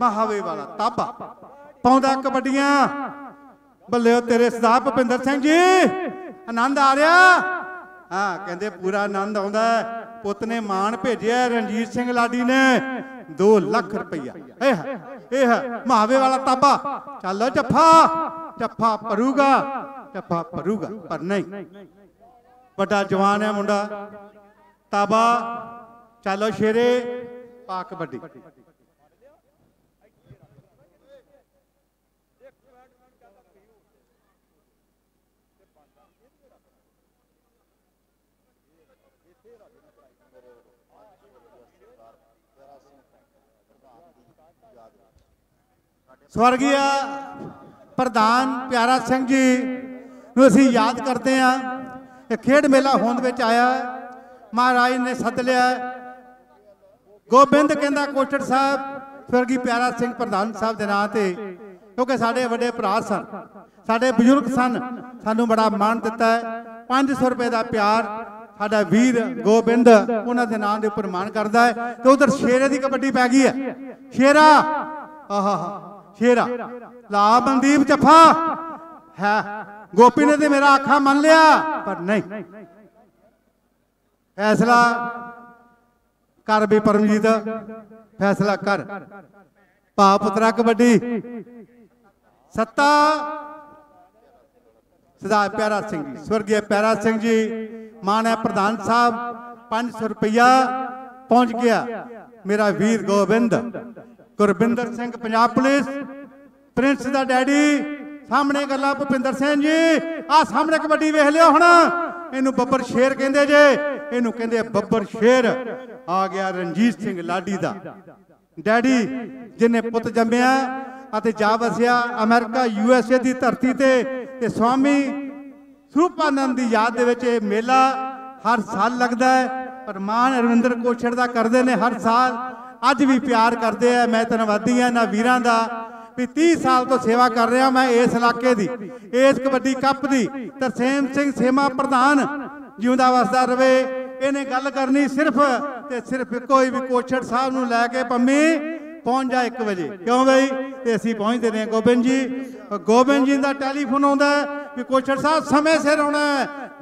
ਮਹਾਵੇ ਵਾਲਾ ਤਾਬਾ। ਪਾਉਂਦਾ ਕਬੱਡੀਆਂ। ਬੱਲੇ ਤੇਰੇ ਸਰਦਾਰ ਭੁਪਿੰਦਰ ਸਿੰਘ ਜੀ। ਆਨੰਦ ਆ ਰਿਹਾ। ਹਾਂ, ਕਹਿੰਦੇ ਪੂਰਾ ਆਨੰਦ ਆਉਂਦਾ ਪੁੱਤ ਨੇ ਮਾਣ ਭੇਜਿਆ ਰਣਜੀਤ ਸਿੰਘ ਲਾਡੀ ਨੇ। 2 ਲੱਖ ਰੁਪਈਆ। ਇਹ ਇਹ ਮਹਾਵੇ ਵਾਲਾ ਤਾਬਾ। ਚੱਲੋ ਜੱਫਾ ਜੱਫਾ ਭਰੂਗਾ। ਜੱਫਾ ਭਰੂਗਾ, ਪਰ ਨਹੀਂ। ਵੱਡਾ ਜਵਾਨ ਹੈ ਮੁੰਡਾ। ਤਾਬਾ। ਚੱਲੋ ਸ਼ੇਰੇ। ਪਾ ਕਬੱਡੀ। ਸਵਰਗੀਆ ਪ੍ਰਧਾਨ ਪਿਆਰਾ ਸਿੰਘ ਜੀ ਨੂੰ ਅਸੀਂ ਯਾਦ ਕਰਦੇ ਹਾਂ। ਇਹ ਖੇਡ ਮੇਲਾ ਹੋਂਦ ਵਿੱਚ ਆਇਆ। ਮਹਾਰਾਜ ਨੇ ਸੱਦ ਲਿਆ। ਗੋਬਿੰਦ ਕਹਿੰਦਾ, ਕੋਟੜ ਸਾਹਿਬ, ਸਵਰਗੀ ਪਿਆਰਾ ਸਿੰਘ ਪ੍ਰਧਾਨ ਸਾਹਿਬ ਦੇ ਨਾਂ ਤੇ, ਕਿਉਂਕਿ ਸਾਡੇ ਵੱਡੇ ਭਰਾ ਸਨ, ਸਾਡੇ ਬਜ਼ੁਰਗ ਸਨ, ਸਾਨੂੰ ਬੜਾ ਮਾਣ ਦਿੱਤਾ ਹੈ। 500 ਰੁਪਏ ਦਾ ਪਿਆਰ ਸਾਡਾ ਵੀਰ ਗੋਬਿੰਦ ਉਹਨਾਂ ਦੇ ਨਾਂ ਦੇ ਉੱਪਰ ਮਾਣ ਕਰਦਾ ਹੈ। ਤੇ ਉਧਰ ਸ਼ੇਰੇ ਦੀ ਕਬੱਡੀ ਪੈ ਗਈ ਹੈ। ਸ਼ੇਰਾ! ਆਹਾ ਸ਼ੇਰਾ ਲਾ ਮਨਦੀਪ ਜੱਫਾ। ਹੈ। ਗੋਪੀ ਨੇ ਤੇ ਮੇਰਾ ਆਖਾ ਮੰਨ ਲਿਆ, ਪਰ ਨਹੀਂ। ਫੈਸਲਾ ਕਰ ਵੀ ਪਰਮਜੀਤ, ਫੈਸਲਾ ਕਰ। ਭਾ ਪੁੱਤਰਾ ਕਬੱਡੀ। ਸੱਤਾ। ਸਰਦਾਰ ਪਿਆਰਾ ਸਿੰਘ ਜੀ ਸਵਰਗੀ ਪਿਆਰਾ ਸਿੰਘ ਜੀ, ਮਾਨ ਹੈ ਪ੍ਰਧਾਨ ਸਾਹਿਬ 500 ਰੁਪਇਆ ਪਹੁੰਚ ਗਿਆ। ਮੇਰਾ ਵੀਰ ਗੋਬਿੰਦ। ਗੁਰਬਿੰਦਰ ਸਿੰਘ ਪੰਜਾਬ ਪੁਲਿਸ। ਪ੍ਰਿੰਸ ਦਾ ਡੈਡੀ। ਸਾਹਮਣੇ ਗੱਲਾਂ ਭੁਪਿੰਦਰ ਸਿੰਘ ਜੀ। ਆ ਸਾਹਮਣੇ ਕਬੱਡੀ ਵੇਖ ਲਿਓ ਹੁਣ। ਇਹਨੂੰ ਬੱਬਰ ਸ਼ੇਰ ਕਹਿੰਦੇ ਜੇ। ਇਹਨੂੰ ਕਹਿੰਦੇ ਬੱਬਰ ਸ਼ੇਰ। ਆ ਗਿਆ ਰਣਜੀਤ ਸਿੰਘ ਲਾਡੀ ਦਾ। ਡੈਡੀ, ਜਿਨੇ ਪੁੱਤ ਜੰਮਿਆ ਅਤੇ ਜਾ ਵਸਿਆ ਅਮਰੀਕਾ, ਯੂ ਐਸ ਏ ਦੀ ਧਰਤੀ ਤੇ। ਤੇ ਸਵਾਮੀ ਸਰੂਪਾਨੰਦ ਦੀ ਯਾਦ ਦੇ ਵਿੱਚ ਇਹ ਮੇਲਾ ਹਰ ਸਾਲ ਲੱਗਦਾ ਹੈ। ਪਰ ਮਾਨ ਅਰਵਿੰਦਰ ਕੋਛੜ ਦਾ ਕਰਦੇ ਨੇ ਹਰ ਸਾਲ। ਅੱਜ ਵੀ ਪਿਆਰ ਕਰਦੇ ਆ, ਮੈਂ ਧੰਨਵਾਦੀ ਆ ਇਹਨਾਂ ਵੀਰਾਂ ਦਾ ਵੀ 30 ਸਾਲ ਤੋਂ ਸੇਵਾ ਕਰ ਰਿਹਾ ਮੈਂ ਇਸ ਇਲਾਕੇ ਦੀ, ਇਸ ਕਬੱਡੀ ਕੱਪ ਦੀ। ਤਰਸੇਮ ਸਿੰਘ ਸੇਮਾ ਪ੍ਰਧਾਨ ਜਿਉਂਦਾ ਵਸਦਾ ਰਵੇ, ਇਹਨੇ ਗੱਲ ਕਰਨੀ ਸਿਰਫ ਤੇ ਸਿਰਫ ਕੋਈ ਵੀ ਕੋਛੜ ਸਾਹਿਬ ਨੂੰ ਲੈ ਕੇ ਪੰਮੀ, ਪਹੁੰਚ ਜਾ 1 ਵਜੇ। ਕਿਉਂ ਬਈ? ਤੇ ਅਸੀਂ ਪਹੁੰਚਦੇ ਨੇ ਗੋਬਿੰਦ ਜੀ। ਗੋਬਿੰਦ ਜੀ ਦਾ ਟੈਲੀਫੋਨ ਆਉਂਦਾ ਵੀ ਕੋਛੜ ਸਾਹਿਬ ਸਮੇਂ ਸਿਰ ਆਉਣਾ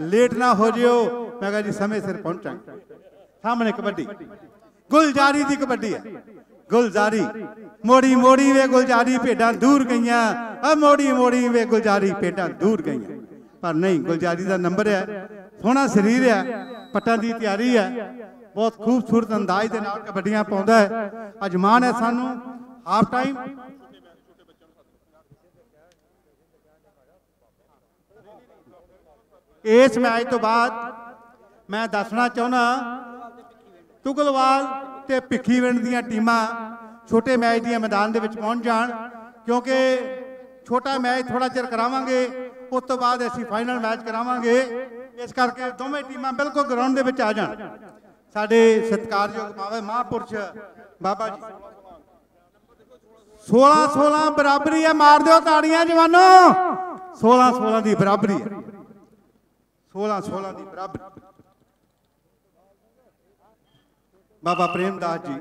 ਲੇਟ ਨਾ ਹੋ ਜਿਓ। ਮੈਂ ਕਿਹਾ ਜੀ, ਸਮੇਂ ਸਿਰ ਪਹੁੰਚਾਂਗੇ। ਸਾਹਮਣੇ ਕਬੱਡੀ। ਗੁਲਜ਼ਾਰੀ ਦੀ ਕਬੱਡੀ ਹੈ। ਗੁਲਜ਼ਾਰੀ। ਮੋੜੀ ਮੋੜੀ ਵੇ ਗੁਲਜ਼ਾਰੀ ਭੇਡਾਂ ਦੂਰ ਗਈਆਂ। ਆ ਮੋੜੀ ਮੋੜੀ ਵੇ ਗੁਲਜ਼ਾਰੀ ਭੇਡਾਂ ਦੂਰ ਗਈਆਂ। ਪਰ ਨਹੀਂ, ਗੁਲਜ਼ਾਰੀ ਦਾ ਨੰਬਰ ਹੈ। ਸੋਹਣਾ ਸਰੀਰ ਹੈ। ਪੱਟਾਂ ਦੀ ਤਿਆਰੀ ਹੈ। ਬਹੁਤ ਖੂਬਸੂਰਤ ਅੰਦਾਜ਼ ਦੇ ਨਾਲ ਕਬੱਡੀਆਂ ਪਾਉਂਦਾ ਹੈ। ਅਜਮਾਨ ਹੈ ਸਾਨੂੰ। Half time. ਇਸ ਮੈਚ ਤੋਂ ਬਾਅਦ ਮੈਂ ਦੱਸਣਾ ਚਾਹੁੰਦਾ ਤੁਗਲਵਾਲ ਤੇ ਭਿੱਖੀਵਿੰਡ ਦੀਆਂ ਟੀਮਾਂ ਛੋਟੇ ਮੈਚ ਦੀਆਂ ਮੈਦਾਨ ਦੇ ਵਿੱਚ ਪਹੁੰਚ ਜਾਣ, ਕਿਉਂਕਿ ਛੋਟਾ ਮੈਚ ਥੋੜਾ ਚਿਰ ਕਰਾਵਾਂਗੇ, ਉਸ ਤੋਂ ਬਾਅਦ ਅਸੀਂ ਫਾਈਨਲ ਮੈਚ ਕਰਾਵਾਂਗੇ। ਇਸ ਕਰਕੇ ਦੋਵੇਂ ਟੀਮਾਂ ਬਿਲਕੁਲ ਗਰਾਊਂਡ ਦੇ ਵਿੱਚ ਆ ਜਾਣ। ਸਾਡੇ ਸਤਿਕਾਰਯੋਗ ਬਾਬਾ ਮਹਾਂਪੁਰਸ਼ ਬਾਬਾ ਜੀ। 16 16 ਬਰਾਬਰੀ ਹੈ, ਮਾਰ ਦਿਓ ਤਾੜੀਆਂ ਜਵਾਨੋ। 16 16 ਦੀ ਬਰਾਬਰੀ ਹੈ। 16 16 ਦੀ ਬਰਾਬਰੀ। ਬਾਬਾ ਪ੍ਰੇਮਦਾਸ ਜੀ।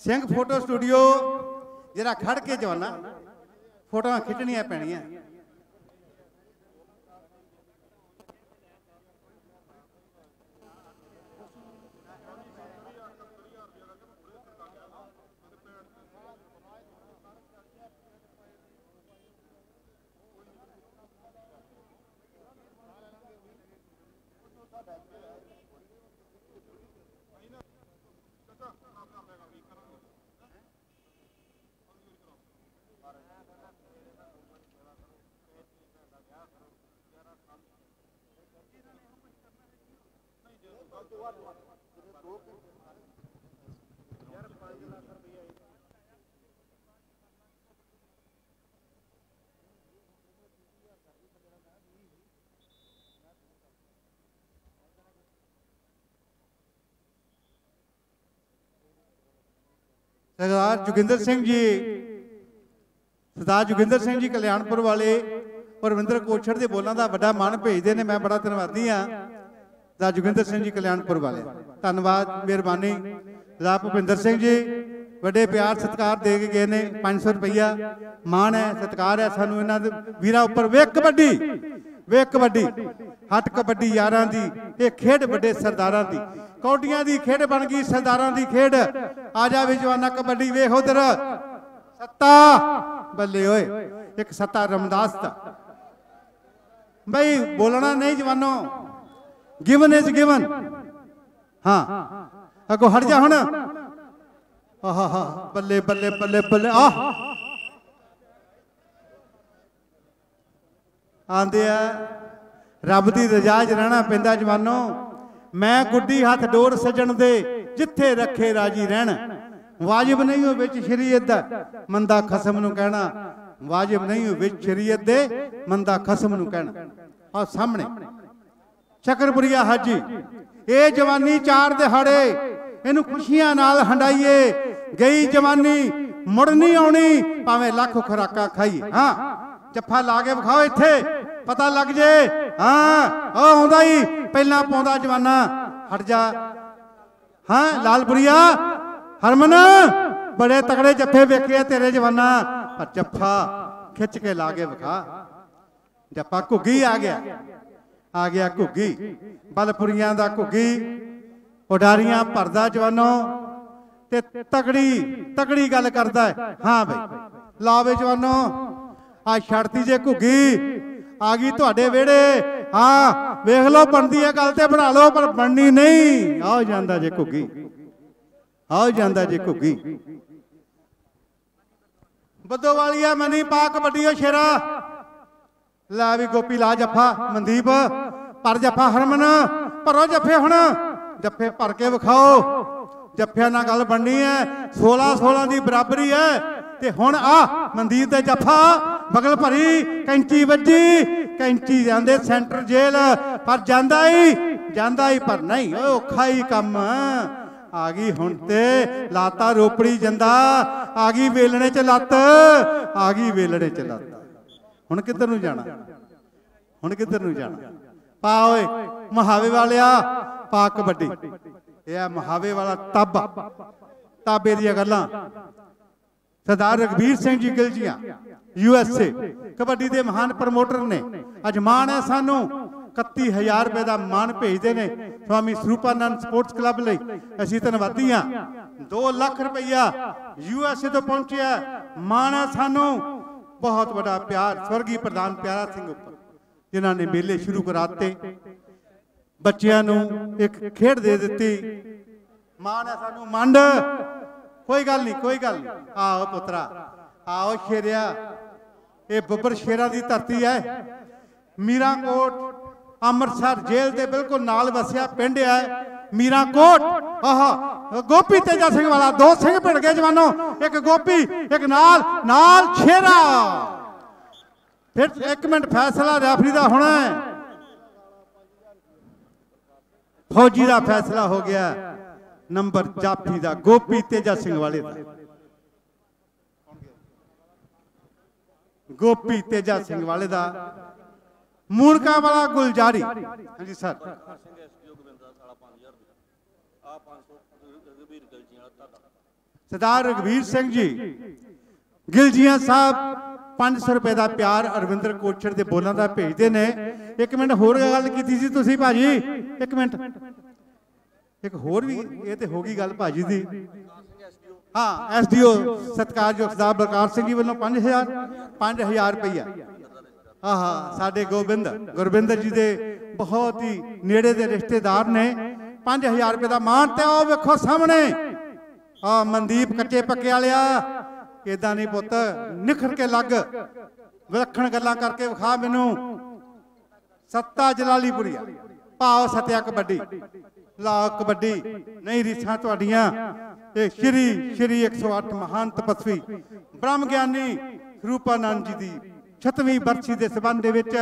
ਸਿੰਘ ਫੋਟੋ ਸਟੂਡੀਓ ਜਿਹੜਾ ਖੜ ਕੇ ਜਵਾਨਾ ਫੋਟੋਆਂ ਖਿੱਚਣੀਆਂ ਪੈਣੀਆਂ। ਸਰਦਾਰ ਜੋਗਿੰਦਰ ਸਿੰਘ ਜੀ। ਸਰਦਾਰ ਜੋਗਿੰਦਰ ਸਿੰਘ ਜੀ ਕਲਿਆਣਪੁਰ ਵਾਲੇ ਪਰਵਿੰਦਰ ਕੋਛੜ ਦੇ ਬੋਲਾਂ ਦਾ ਵੱਡਾ ਮਾਣ ਭੇਜਦੇ ਨੇ ਮੈਂ ਬੜਾ ਧੰਨਵਾਦੀ ਆ ਸਰਦਾਰ ਜੋਗਿੰਦਰ ਸਿੰਘ ਜੀ ਕਲਿਆਣਪੁਰ ਵਾਲੇ। ਧੰਨਵਾਦ ਮਿਹਰਬਾਨੀ। ਸਰਦਾਰ ਭੁਪਿੰਦਰ ਸਿੰਘ ਜੀ ਵੱਡੇ ਪਿਆਰ ਸਤਿਕਾਰ ਦੇ ਕੇ ਗਏ ਨੇ 500 ਰੁਪਈਆ। ਮਾਣ ਹੈ ਸਤਿਕਾਰ ਹੈ ਸਾਨੂੰ ਇਹਨਾਂ ਦੇ ਵੀਰਾਂ ਉੱਪਰ। ਵੇਖ ਕਬੱਡੀ ਵੇਖ ਕਬੱਡੀ। ਹੱਟ ਕਬੱਡੀ ਯਾਰਾਂ ਦੀ ਇਹ ਖੇਡ ਵੱਡੇ ਸਰਦਾਰਾਂ ਦੀ। ਕੌਡੀਆਂ ਦੀ ਖੇਡ ਬਣ ਗਈ, ਸਰਦਾਰਾਂ ਦੀ ਖੇਡ। ਆ ਜਾ ਵੀ ਜਵਾਨਾ ਕਬੱਡੀ, ਵੇਖ ਉਧਰ। ਸੱਤਾ। ਬੱਲੇ ਓਏ, ਇੱਕ ਸੱਤਾ ਰਮਦਾਸ ਦਾ। ਬਈ, ਬੋਲਣਾ ਨਹੀਂ ਜਵਾਨੋ। Given is given. ਹਾਂ। ਅਗੋ ਹਟ ਜਾ ਹੁਣ। ਆਹਾ ਬੱਲੇ ਬੱਲੇ ਬੱਲੇ ਬੱਲੇ। ਆਹ ਆਂਦੇ ਆ, ਰੱਬ ਦੀ ਰਜ਼ਾ 'ਚ ਰਹਿਣਾ ਪੈਂਦਾ ਜਵਾਨੋ। ਮੈਂ ਗੁੱਡੀ ਹੱਥ ਡੋਰ ਸਜਣ ਦੇ ਜਿੱਥੇ ਰੱਖੇ ਰਾਜੀ ਰਹਿਣ। ਵਾਜਿਬ ਨਹੀਂ ਹੋ ਵਿੱਚ ਸ਼ਰੀਅਤ ਦਾ। ਮੰਦਾ ਖਸਮ ਨੂੰ ਕਹਿਣਾ। ਵਾਜਿਬ ਨਹੀਂ ਹੋ ਵਿੱਚ ਸ਼ਰੀਅਤ ਦੇ। ਮੰਦਾ ਖਸਮ ਨੂੰ ਕਹਿਣਾ। ਆ ਸਾਹਮਣੇ। ਸ਼ਕਰਪੁਰੀਆ ਹਾਜੀ। ਇਹ ਜਵਾਨੀ ਚਾਰ ਦਿਹਾੜੇ। ਇਹਨੂੰ ਖੁਸ਼ੀਆਂ ਨਾਲ ਹੰਡਾਈਏ। ਗਈ ਜਵਾਨੀ ਮੁੜ ਨਹੀਂ ਆਉਣੀ। ਭਾਵੇਂ ਲੱਖ ਖੁਰਾਕਾਂ ਖਾਈਏ। ਹਾਂ ਜੱਫਾ ਲਾ ਕੇ ਵਿਖਾਓ ਇੱਥੇ। ਪਤਾ ਲੱਗ ਜੇ। ਹਾਂ ਉਹ ਆਉਂਦਾ ਹੀ। ਪਹਿਲਾਂ ਪਾਉਂਦਾ ਜਵਾਨਾ। ਹਟ ਜਾ। ਹਾਂ ਲਾਲਪੁਰੀਆ ਹਰਮਨ, ਬੜੇ ਤਕੜੇ ਜੱਫੇ ਵੇਖੇ ਤੇਰੇ ਜਵਾਨਾ। ਪਰ ਜੱਫਾ ਖਿੱਚ ਕੇ ਲਾ ਕੇ ਵਿਖਾ। ਜੱਫਾ ਘੁੱਗੀ ਆ ਗਿਆ। ਆ ਗਿਆ ਘੁੱਗੀ। ਬਲਪੁਰੀਆਂ ਦਾ ਘੁੱਗੀ। ਉਡਾਰੀਆਂ ਭਰਦਾ ਜਵਾਨੋ। ਤੇ ਤਕੜੀ ਤਕੜੀ ਗੱਲ ਕਰਦਾ ਹਾਂ। ਬਈ। ਲਾਵੇ ਜਵਾਨੋ। ਆ ਛੜਤੀ ਜੇ ਘੁੱਗੀ। ਆ ਗਈ ਤੁਹਾਡੇ ਵਿਹੜੇ। ਹਾਂ ਵੇਖ ਲਓ ਬਣਦੀ ਹੈ ਗੱਲ ਤੇ ਬਣਾ ਲਓ ਪਰ ਬਣਨੀ ਨਹੀਂ। ਆਓ ਜਾਂਦਾ ਜੇ ਘੁੱਗੀ। ਆਓ ਜਾਂਦਾ ਜੇ ਘੁੱਗੀ। ਬੱਦੋ ਵਾਲੀਆ ਮਨੀ ਪਾ ਕਬੱਡੀਓ ਸ਼ੇਰਾ। ਲੈ ਵੀ ਗੋਪੀ ਲਾ ਜੱਫਾ ਮਨਦੀਪ। ਪਰ ਜੱਫਾ ਹਰਮਨ ਭਰੋ ਜੱਫੇ ਹੁਣ। ਜੱਫੇ ਭਰ ਕੇ ਵਿਖਾਓ। ਜੱਫਿਆਂ ਨਾਲ ਗੱਲ ਬਣਨੀ ਹੈ। 16 16 ਦੀ ਬਰਾਬਰੀ ਹੈ। ਤੇ ਹੁਣ ਆ ਮਨਦੀਪ ਦੇ ਜੱਫਾ। ਬਗਲ ਭਰੀ ਕੈਂਚੀ ਵੱਜੀ, ਕੈਂਚੀ ਜਾਂਦੇ ਸੈਂਟਰ ਜੇਲ ਪਰ ਜਾਂਦਾ ਹੀ ਜਾਂਦਾ ਹੀ ਪਰ ਨਹੀਂ ਓਏ ਔਖਾ ਹੀ ਕੰਮ। ਆ ਗਈ ਹੁਣ ਤੇ ਲਾਤਾ ਰੋਪੜੀ ਜੰਦਾ, ਆ ਗਈ ਵੇਲਣੇ ਚ ਲੱਤ, ਆ ਗਈ ਵੇਲਣੇ ਚ ਲੱਤ। ਹੁਣ ਕਿੱਧਰ ਨੂੰ ਜਾਣਾ? ਹੁਣ ਕਿੱਧਰ ਨੂੰ ਜਾਣਾ? ਪਾ ਓਏ, ਮਹਾਵੇ ਵਾਲਿਆ, ਪਾ ਕਬੱਡੀ। ਇਹ ਆ ਮਹਾਵੇ ਵਾਲਾ ਤਾਬਾ। ਤਾਬੇ ਦੀਆਂ ਗੱਲਾਂ। Sardar Raghbir Singh ji Giljian U S A, kabaddi ਦੇ ਮਹਾਨ ਪ੍ਰਮੋਟਰ ਨੇ। ਅੱਜ ਮਾਣ ਹੈ ਸਾਨੂੰ 31000 ਰੁਪਏ ਦਾ ਮਾਣ ਭੇਜਦੇ ਨੇ ਸਵਾਮੀ ਸਰੂਪਾਨੰਦ ਸਪੋਰਟਸ ਕਲੱਬ ਲਈ। ਅਸੀਂ ਧੰਨਵਾਦੀ ਹਾਂ। 2 ਲੱਖ ਰੁਪਇਆ ਯੂ ਐਸ ਏ ਤੋਂ ਪਹੁੰਚਿਆ ਮਾਣ ਹੈ ਸਾਨੂੰ। ਬਹੁਤ ਵੱਡਾ ਪਿਆਰ, ਸਵਰਗੀ ਪ੍ਰਧਾਨ ਪਿਆਰਾ ਸਿੰਘ ਉੱਪਰ, ਜਿਨ੍ਹਾਂ ਨੇ ਮੇਲੇ ਸ਼ੁਰੂ ਕਰਾਤੇ ਬੱਚਿਆਂ ਨੂੰ ਇੱਕ ਖੇਡ ਦੇ ਦਿੱਤੀ। ਮਾਣ ਹੈ ਸਾਨੂੰ, ਮੰਡ। ਕੋਈ ਗੱਲ ਨਹੀਂ, ਕੋਈ ਗੱਲ ਨਹੀਂ। ਆਓ ਪੁੱਤਰਾ, ਆਓ ਸ਼ੇਰਿਆ। ਇਹ ਬੱਬਰ ਸ਼ੇਰਾ ਦੀ ਧਰਤੀ ਹੈ। ਮੀਰਾਂਕੋਟ, ਅੰਮ੍ਰਿਤਸਰ ਜੇਲ੍ਹ ਦੇ ਬਿਲਕੁਲ ਨਾਲ ਵਸਿਆ ਪਿੰਡ ਹੈ। ਮੀਰਾਂਕੋਟ, ਆਹਾ, ਗੋਪੀ ਤੇਜਾ ਸਿੰਘ ਵਾਲਾ, ਦੋ ਸਿੰਘ ਭਿੜ ਗਏ ਜਵਾਨੋ, ਇੱਕ ਗੋਪੀ, ਇੱਕ ਨਾਲ ਨਾਲ ਸ਼ੇਰਾ। ਫਿਰ ਇੱਕ ਮਿੰਟ ਫੈਸਲਾ ਰੈਫਰੀ ਦਾ ਹੋਣਾ ਹੈ। ਫੌਜੀ ਦਾ ਫੈਸਲਾ ਹੋ ਗਿਆ। ਨੰਬਰ ਜਾਫੀ ਦਾ, ਗੋਪੀ ਤੇਜਾ ਸਿੰਘ ਵਾਲੇ ਦਾ। ਗੋਪੀ ਤੇਜਾ ਸਿੰਘ ਵਾਲੇ ਦਾ ਮੂਣਕਾ ਵਾਲਾ ਗੁਲਜਾਰੀ। ਹਾਂਜੀ ਸਰ। ਸਰਦਾਰ ਰਗਵੀਰ ਸਿੰਘ ਜੀ ਗਿਲਜੀਆਂ ਸਾਹਿਬ 500 ਰੁਪਏ ਦਾ ਪਿਆਰ ਅਰਵਿੰਦਰ ਕੋਚਰ ਦੇ ਬੋਲਾਂ ਦਾ ਭੇਜਦੇ ਨੇ। ਇੱਕ ਮਿੰਟ ਹੋਰ ਗੱਲ ਕੀਤੀ ਸੀ ਤੁਸੀਂ ਭਾਜੀ? ਇੱਕ ਮਿੰਟ। ਇੱਕ ਹੋਰ ਵੀ ਇਹ ਤੇ ਹੋ ਗਈ ਗੱਲ ਭਾਜੀ ਦੀ। ਹਾਂ ਐਸਡੀਓ ਸਤਕਾਰਯੋਗ ਸਰਦਾਰ ਬਲਕਾਰ ਸਿੰਘ ਜੀ ਵੱਲੋਂ 5000 5000 ਰੁਪਈਆ। ਆਹਾ, ਸਾਡੇ ਗੋਬਿੰਦ, ਗੁਰਬਿੰਦਰ ਜੀ ਦੇ ਬਹੁਤ ਹੀ ਨੇੜੇ ਦੇ ਰਿਸ਼ਤੇਦਾਰ ਨੇ। 5000 ਰੁਪਏ ਦਾ ਮਾਣ ਤੇ ਉਹ ਵੇਖੋ ਸਾਹਮਣੇ। ਆ ਮਨਦੀਪ ਕੱਚੇ ਪੱਕੇ ਵਾਲਿਆ ਇਦਾਂ ਨਹੀਂ ਪੁੱਤ, ਨਿਖਰ ਕੇ ਲੱਗ। ਵਿਲੱਖਣ ਗੱਲਾਂ ਕਰਕੇ ਵਿਖਾ ਮੈਨੂੰ। ਸੱਤਾ ਜਲਾਲੀਪੁਰੀਆ। ਭਾਵ ਸਤਿਆ ਕਬੱਡੀ। ਲਾ ਕਬੱਡੀ। ਨਹੀਂ ਰੀਸਾਂ ਤੁਹਾਡੀਆਂ। ਇਹ ਸ਼੍ਰੀ ਸ਼੍ਰੀ 108 ਮਹਾਨ ਤਪਸਵੀ ਬ੍ਰਹਮ ਗਿਆਨੀ ਰੂਪਾਨੰਦ ਜੀ ਦੀ 6ਵੀਂ ਬਰਸੀ ਦੇ ਸਬੰਧ ਦੇ ਵਿੱਚ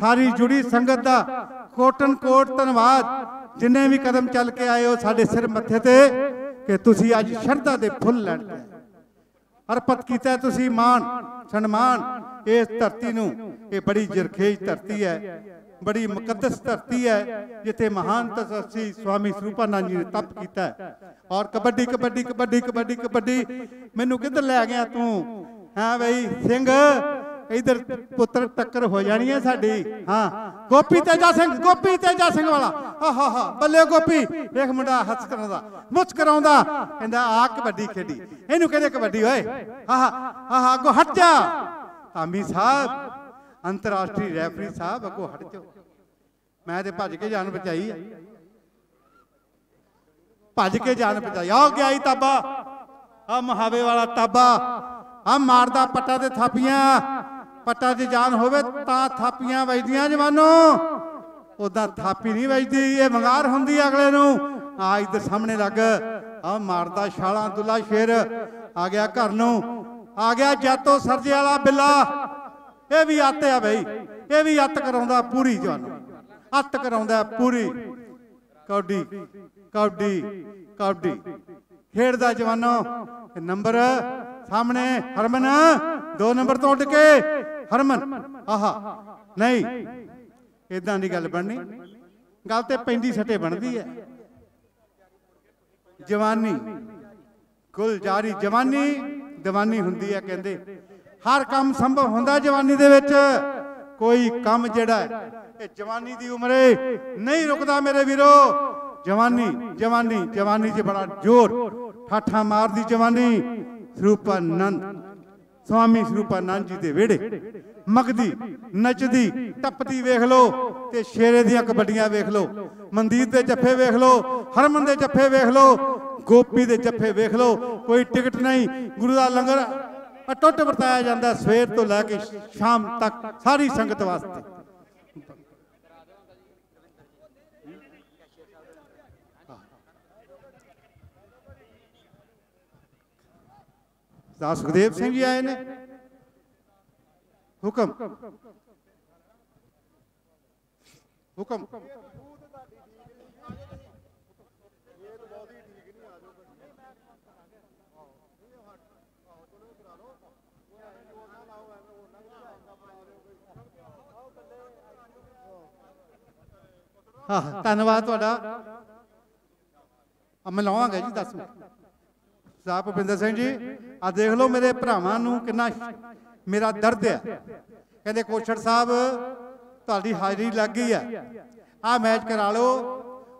ਸਾਰੀ ਜੁੜੀ ਸੰਗਤ ਦਾ ਕੋਟਨ ਕੋਟ ਧੰਨਵਾਦ। ਜਿੰਨੇ ਵੀ ਕਦਮ ਚੱਲ ਕੇ ਆਏ ਹੋ ਸਾਡੇ ਸਿਰ ਮੱਥੇ ਤੇ ਕਿ ਤੁਸੀਂ ਅੱਜ ਸ਼ਰਧਾ ਦੇ ਫੁੱਲ ਲੈਣ ਤੇ ਆਏ। ਅਰਪਤ ਕੀਤਾ ਤੁਸੀਂ ਮਾਣ, ਸਨਮਾਨ। ਇਸ ਧਰਤੀ ਨੂੰ ਇਹ ਬੜੀ ਜਰਖੇਜ ਧਰਤੀ ਹੈ। ਬੜੀ ਮੁਕੱਦਸ ਧਰਤੀ ਹੈ, ਜਿੱਥੇ ਮਹਾਨ ਤਪਸਵੀ ਸਵਾਮੀ ਸਰੂਪਾਨੰਦ ਜੀ ਨੇ ਤਪ ਕੀਤਾ ਔਰ ਕਬੱਡੀ ਕਬੱਡੀ ਕਬੱਡੀ ਕਬੱਡੀ ਕਬੱਡੀ। ਮੈਨੂੰ ਕਿੱਧਰ ਲੈ ਗਿਆ ਤੂੰ? ਹਾਂ ਬਈ, ਸਿੰਘ, ਇਧਰ ਪੁੱਤਰ ਟੱਕਰ ਹੋ ਜਾਣੀ ਹੈ ਸਾਡੀ। ਹਾਂ, ਗੋਪੀ ਤੇਜਾ ਸਿੰਘ, ਗੋਪੀ ਤੇਜਾ ਸਿੰਘ ਵਾਲਾ। ਆਹਾ, ਹਾ, ਬੱਲੇ ਗੋਪੀ। ਵੇਖ ਮੁੰਡਾ ਹੱਸ ਕਰਾਉਂਦਾ। ਮੁਸਕਰਾਉਂਦਾ ਕਹਿੰਦਾ, ਆ ਕਬੱਡੀ ਖੇਡੀ। ਇਹਨੂੰ ਕਹਿੰਦੇ ਕਬੱਡੀ, ਓਏ। ਆਹਾ ਆਹਾ, ਅੱਗੋਂ ਹਟ ਜਾ। ਆਮੀ ਸਾਹਿਬ, ਅੰਤਰਰਾਸ਼ਟਰੀ ਰੈਫਰੀ ਸਾਹਿਬ, ਅੱਗੋਂ ਹਟ ਜਾਓ। ਮੈਂ ਤੇ ਭੱਜ ਕੇ ਜਾਨ ਬਚਾਈ ਭੱਜ ਕੇ ਜਾਨ ਬਚਾਈ। ਆ ਗਿਆ ਹੀ ਤਾਬਾ। ਆ ਮਹਾਵੇ ਵਾਲਾ ਤਾਬਾ। ਆ ਮਾਰਦਾ ਪੱਟਾ ਤੇ ਥਾਪੀਆਂ। ਪੱਟਾ 'ਚ ਜਾਨ ਹੋਵੇ ਤਾਂ ਥਾਪੀਆਂ ਵੱਜਦੀਆਂ ਜਵਾਨੋ। ਉਦਾਂ ਥਾਪੀ ਨਹੀਂ ਵੱਜਦੀ। ਇਹ ਵੰਗਾਰ ਹੁੰਦੀ ਅਗਲੇ ਨੂੰ। ਆ ਇੱਧਰ ਸਾਹਮਣੇ ਲੱਗ। ਆ ਮਾਰਦਾ ਛਾਲਾਂ ਦੁੱਲਾ ਸ਼ੇਰ। ਆ ਗਿਆ ਘਰ ਨੂੰ। ਆ ਗਿਆ ਜਾਤੋ ਸਰਜੇ ਵਾਲਾ ਬਿੱਲਾ। ਇਹ ਵੀ ਅੱਤ ਆ ਬਈ। ਇਹ ਵੀ ਅੱਤ ਕਰਾਉਂਦਾ ਪੂਰੀ ਜਵਾਨੋ। ਹੱਥ ਕਰਾਉਂਦਾ ਪੂਰੀ। ਕੌਡੀ ਕੌਡੀ ਕੌਡੀ। ਖੇਡਦਾ ਜਵਾਨੋ। ਨੰਬਰ ਸਾਹਮਣੇ, ਹਰਮਨ। ਦੋ ਨੰਬਰ ਤੋਂ ਉੱਡ ਕੇ, ਹਰਮਨ। ਆਹਾ, ਨਹੀਂ। ਇਦਾਂ ਦੀ ਗੱਲ ਬਣਨੀ। ਗੱਲ ਤੇ ਪੈਂਦੀ ਸੱਟੇ ਬਣਦੀ ਹੈ। ਜਵਾਨੀ ਕੁਲ ਜਾਰੀ ਜਵਾਨੀ, ਦੀਵਾਨੀ ਹੁੰਦੀ ਹੈ ਕਹਿੰਦੇ। ਹਰ ਕੰਮ ਸੰਭਵ ਹੁੰਦਾ ਜਵਾਨੀ ਦੇ ਵਿੱਚ। ਕੋਈ ਕੰਮ ਜਿਹੜਾ ਇਹ ਜਵਾਨੀ ਦੀ ਉਮਰੇ ਨਹੀਂ ਰੁਕਦਾ ਮੇਰੇ ਵੀਰੋ। ਜਵਾਨੀ ਜਵਾਨੀ ਜਵਾਨੀ 'ਚ ਬੜਾ ਜ਼ੋਰ। ਠਾਠਾ ਮਾਰਦੀ ਜਵਾਨੀ। ਸਰੂਪਾਨੰਦ, ਸਵਾਮੀ ਸਰੂਪਾਨੰਦ ਜੀ ਦੇ ਵਿਹੜੇ। ਮਗਦੀ, ਨੱਚਦੀ, ਟੱਪਦੀ ਵੇਖ ਲਓ ਤੇ ਸ਼ੇਰੇ ਦੀਆਂ ਕਬੱਡੀਆਂ ਵੇਖ ਲਓ। ਮਨਦੀਪ ਦੇ ਜੱਫੇ ਵੇਖ ਲਓ, ਹਰਮਨ ਦੇ ਜੱਫੇ ਵੇਖ ਲਓ, ਗੋਪੀ ਦੇ ਜੱਫੇ ਵੇਖ ਲਓ। ਕੋਈ ਟਿਕਟ ਨਹੀਂ, ਗੁਰੂ ਦਾ ਲੰਗਰ ਅਟੁੱਟ ਵਰਤਾਇਆ ਜਾਂਦਾ ਸਵੇਰ ਤੋਂ ਲੈ ਕੇ ਸ਼ਾਮ ਤੱਕ ਸਾਰੀ ਸੰਗਤ ਵਾਸਤੇ। ਦਾ ਸੁਖਦੇਵ ਸਿੰਘ ਜੀ ਆਏ ਨੇ। ਹੁਕਮ। ਹੁਕਮ। ਹਾਂ, ਧੰਨਵਾਦ ਤੁਹਾਡਾ। ਮੈਂ ਲਾਵਾਂਗਾ ਜੀ 10 ਮਿੰਟ ਸਾਹਿਬ ਭੁਪਿੰਦਰ ਸਿੰਘ ਜੀ ਆ ਦੇਖ ਲਓ ਮੇਰੇ ਭਰਾਵਾਂ ਨੂੰ ਕਿੰਨਾ ਮੇਰਾ ਦਰਦ ਹੈ ਕਹਿੰਦੇ, ਕੋਸ਼ੜ ਸਾਹਿਬ, ਤੁਹਾਡੀ ਹਾਜ਼ਰੀ ਲੱਗ ਗਈ ਹੈ ਆ ਮੈਚ ਕਰਾ ਲਓ।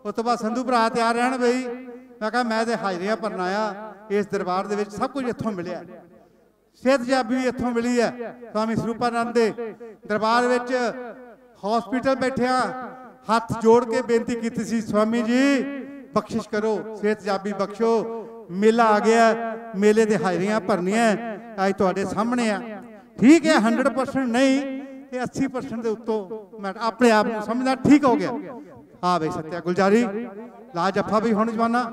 ਉਸ ਤੋਂ ਬਾਅਦ ਸੰਧੂ ਭਰਾ ਤਿਆਰ ਰਹਿਣ ਬਈ। ਮੈਂ ਕਿਹਾ, ਮੈਂ ਤੇ ਹਾਜ਼ਰੀਆਂ ਭਰਨ ਆਇਆ। ਇਸ ਦਰਬਾਰ ਦੇ ਵਿੱਚ ਸਭ ਕੁਝ ਇੱਥੋਂ ਮਿਲਿਆ। ਸਿਹਤ ਜਾਬੀ ਵੀ ਇੱਥੋਂ ਮਿਲੀ ਹੈ ਸਵਾਮੀ ਸਰੂਪਾਨੰਦ ਦੇ ਦਰਬਾਰ ਵਿੱਚ ਹਸਪੀਟਲ ਬੈਠਿਆ ਹੱਥ ਜੋੜ ਕੇ ਬੇਨਤੀ ਕੀਤੀ ਸੀ, ਸਵਾਮੀ ਜੀ, ਬਖਸ਼ਿਸ਼ ਕਰੋ। ਸਿਹਤ ਜਾਬੀ ਬਖਸ਼ੋ। ਮੇਲਾ ਆ ਗਿਆ, ਮੇਲੇ ਤੇ ਹਾਜ਼ਰੀਆਂ ਭਰਨੀਆਂ ਅੱਜ ਤੁਹਾਡੇ ਸਾਹਮਣੇ ਆ। ਠੀਕ ਹੈ 100% ਨਹੀਂ ਤੇ 80% ਦੇ ਉੱਤੋਂ ਮੈਂ ਆਪਣੇ ਆਪ ਨੂੰ ਸਮਝਦਾ, ਠੀਕ ਹੋ ਗਿਆ। ਆ ਬਈ ਸੱਤਿਆ ਗੁਲਜਾਰੀ, ਲਾ ਜੱਫਾ ਵੀ ਹੁਣ ਜਵਾਨਾ।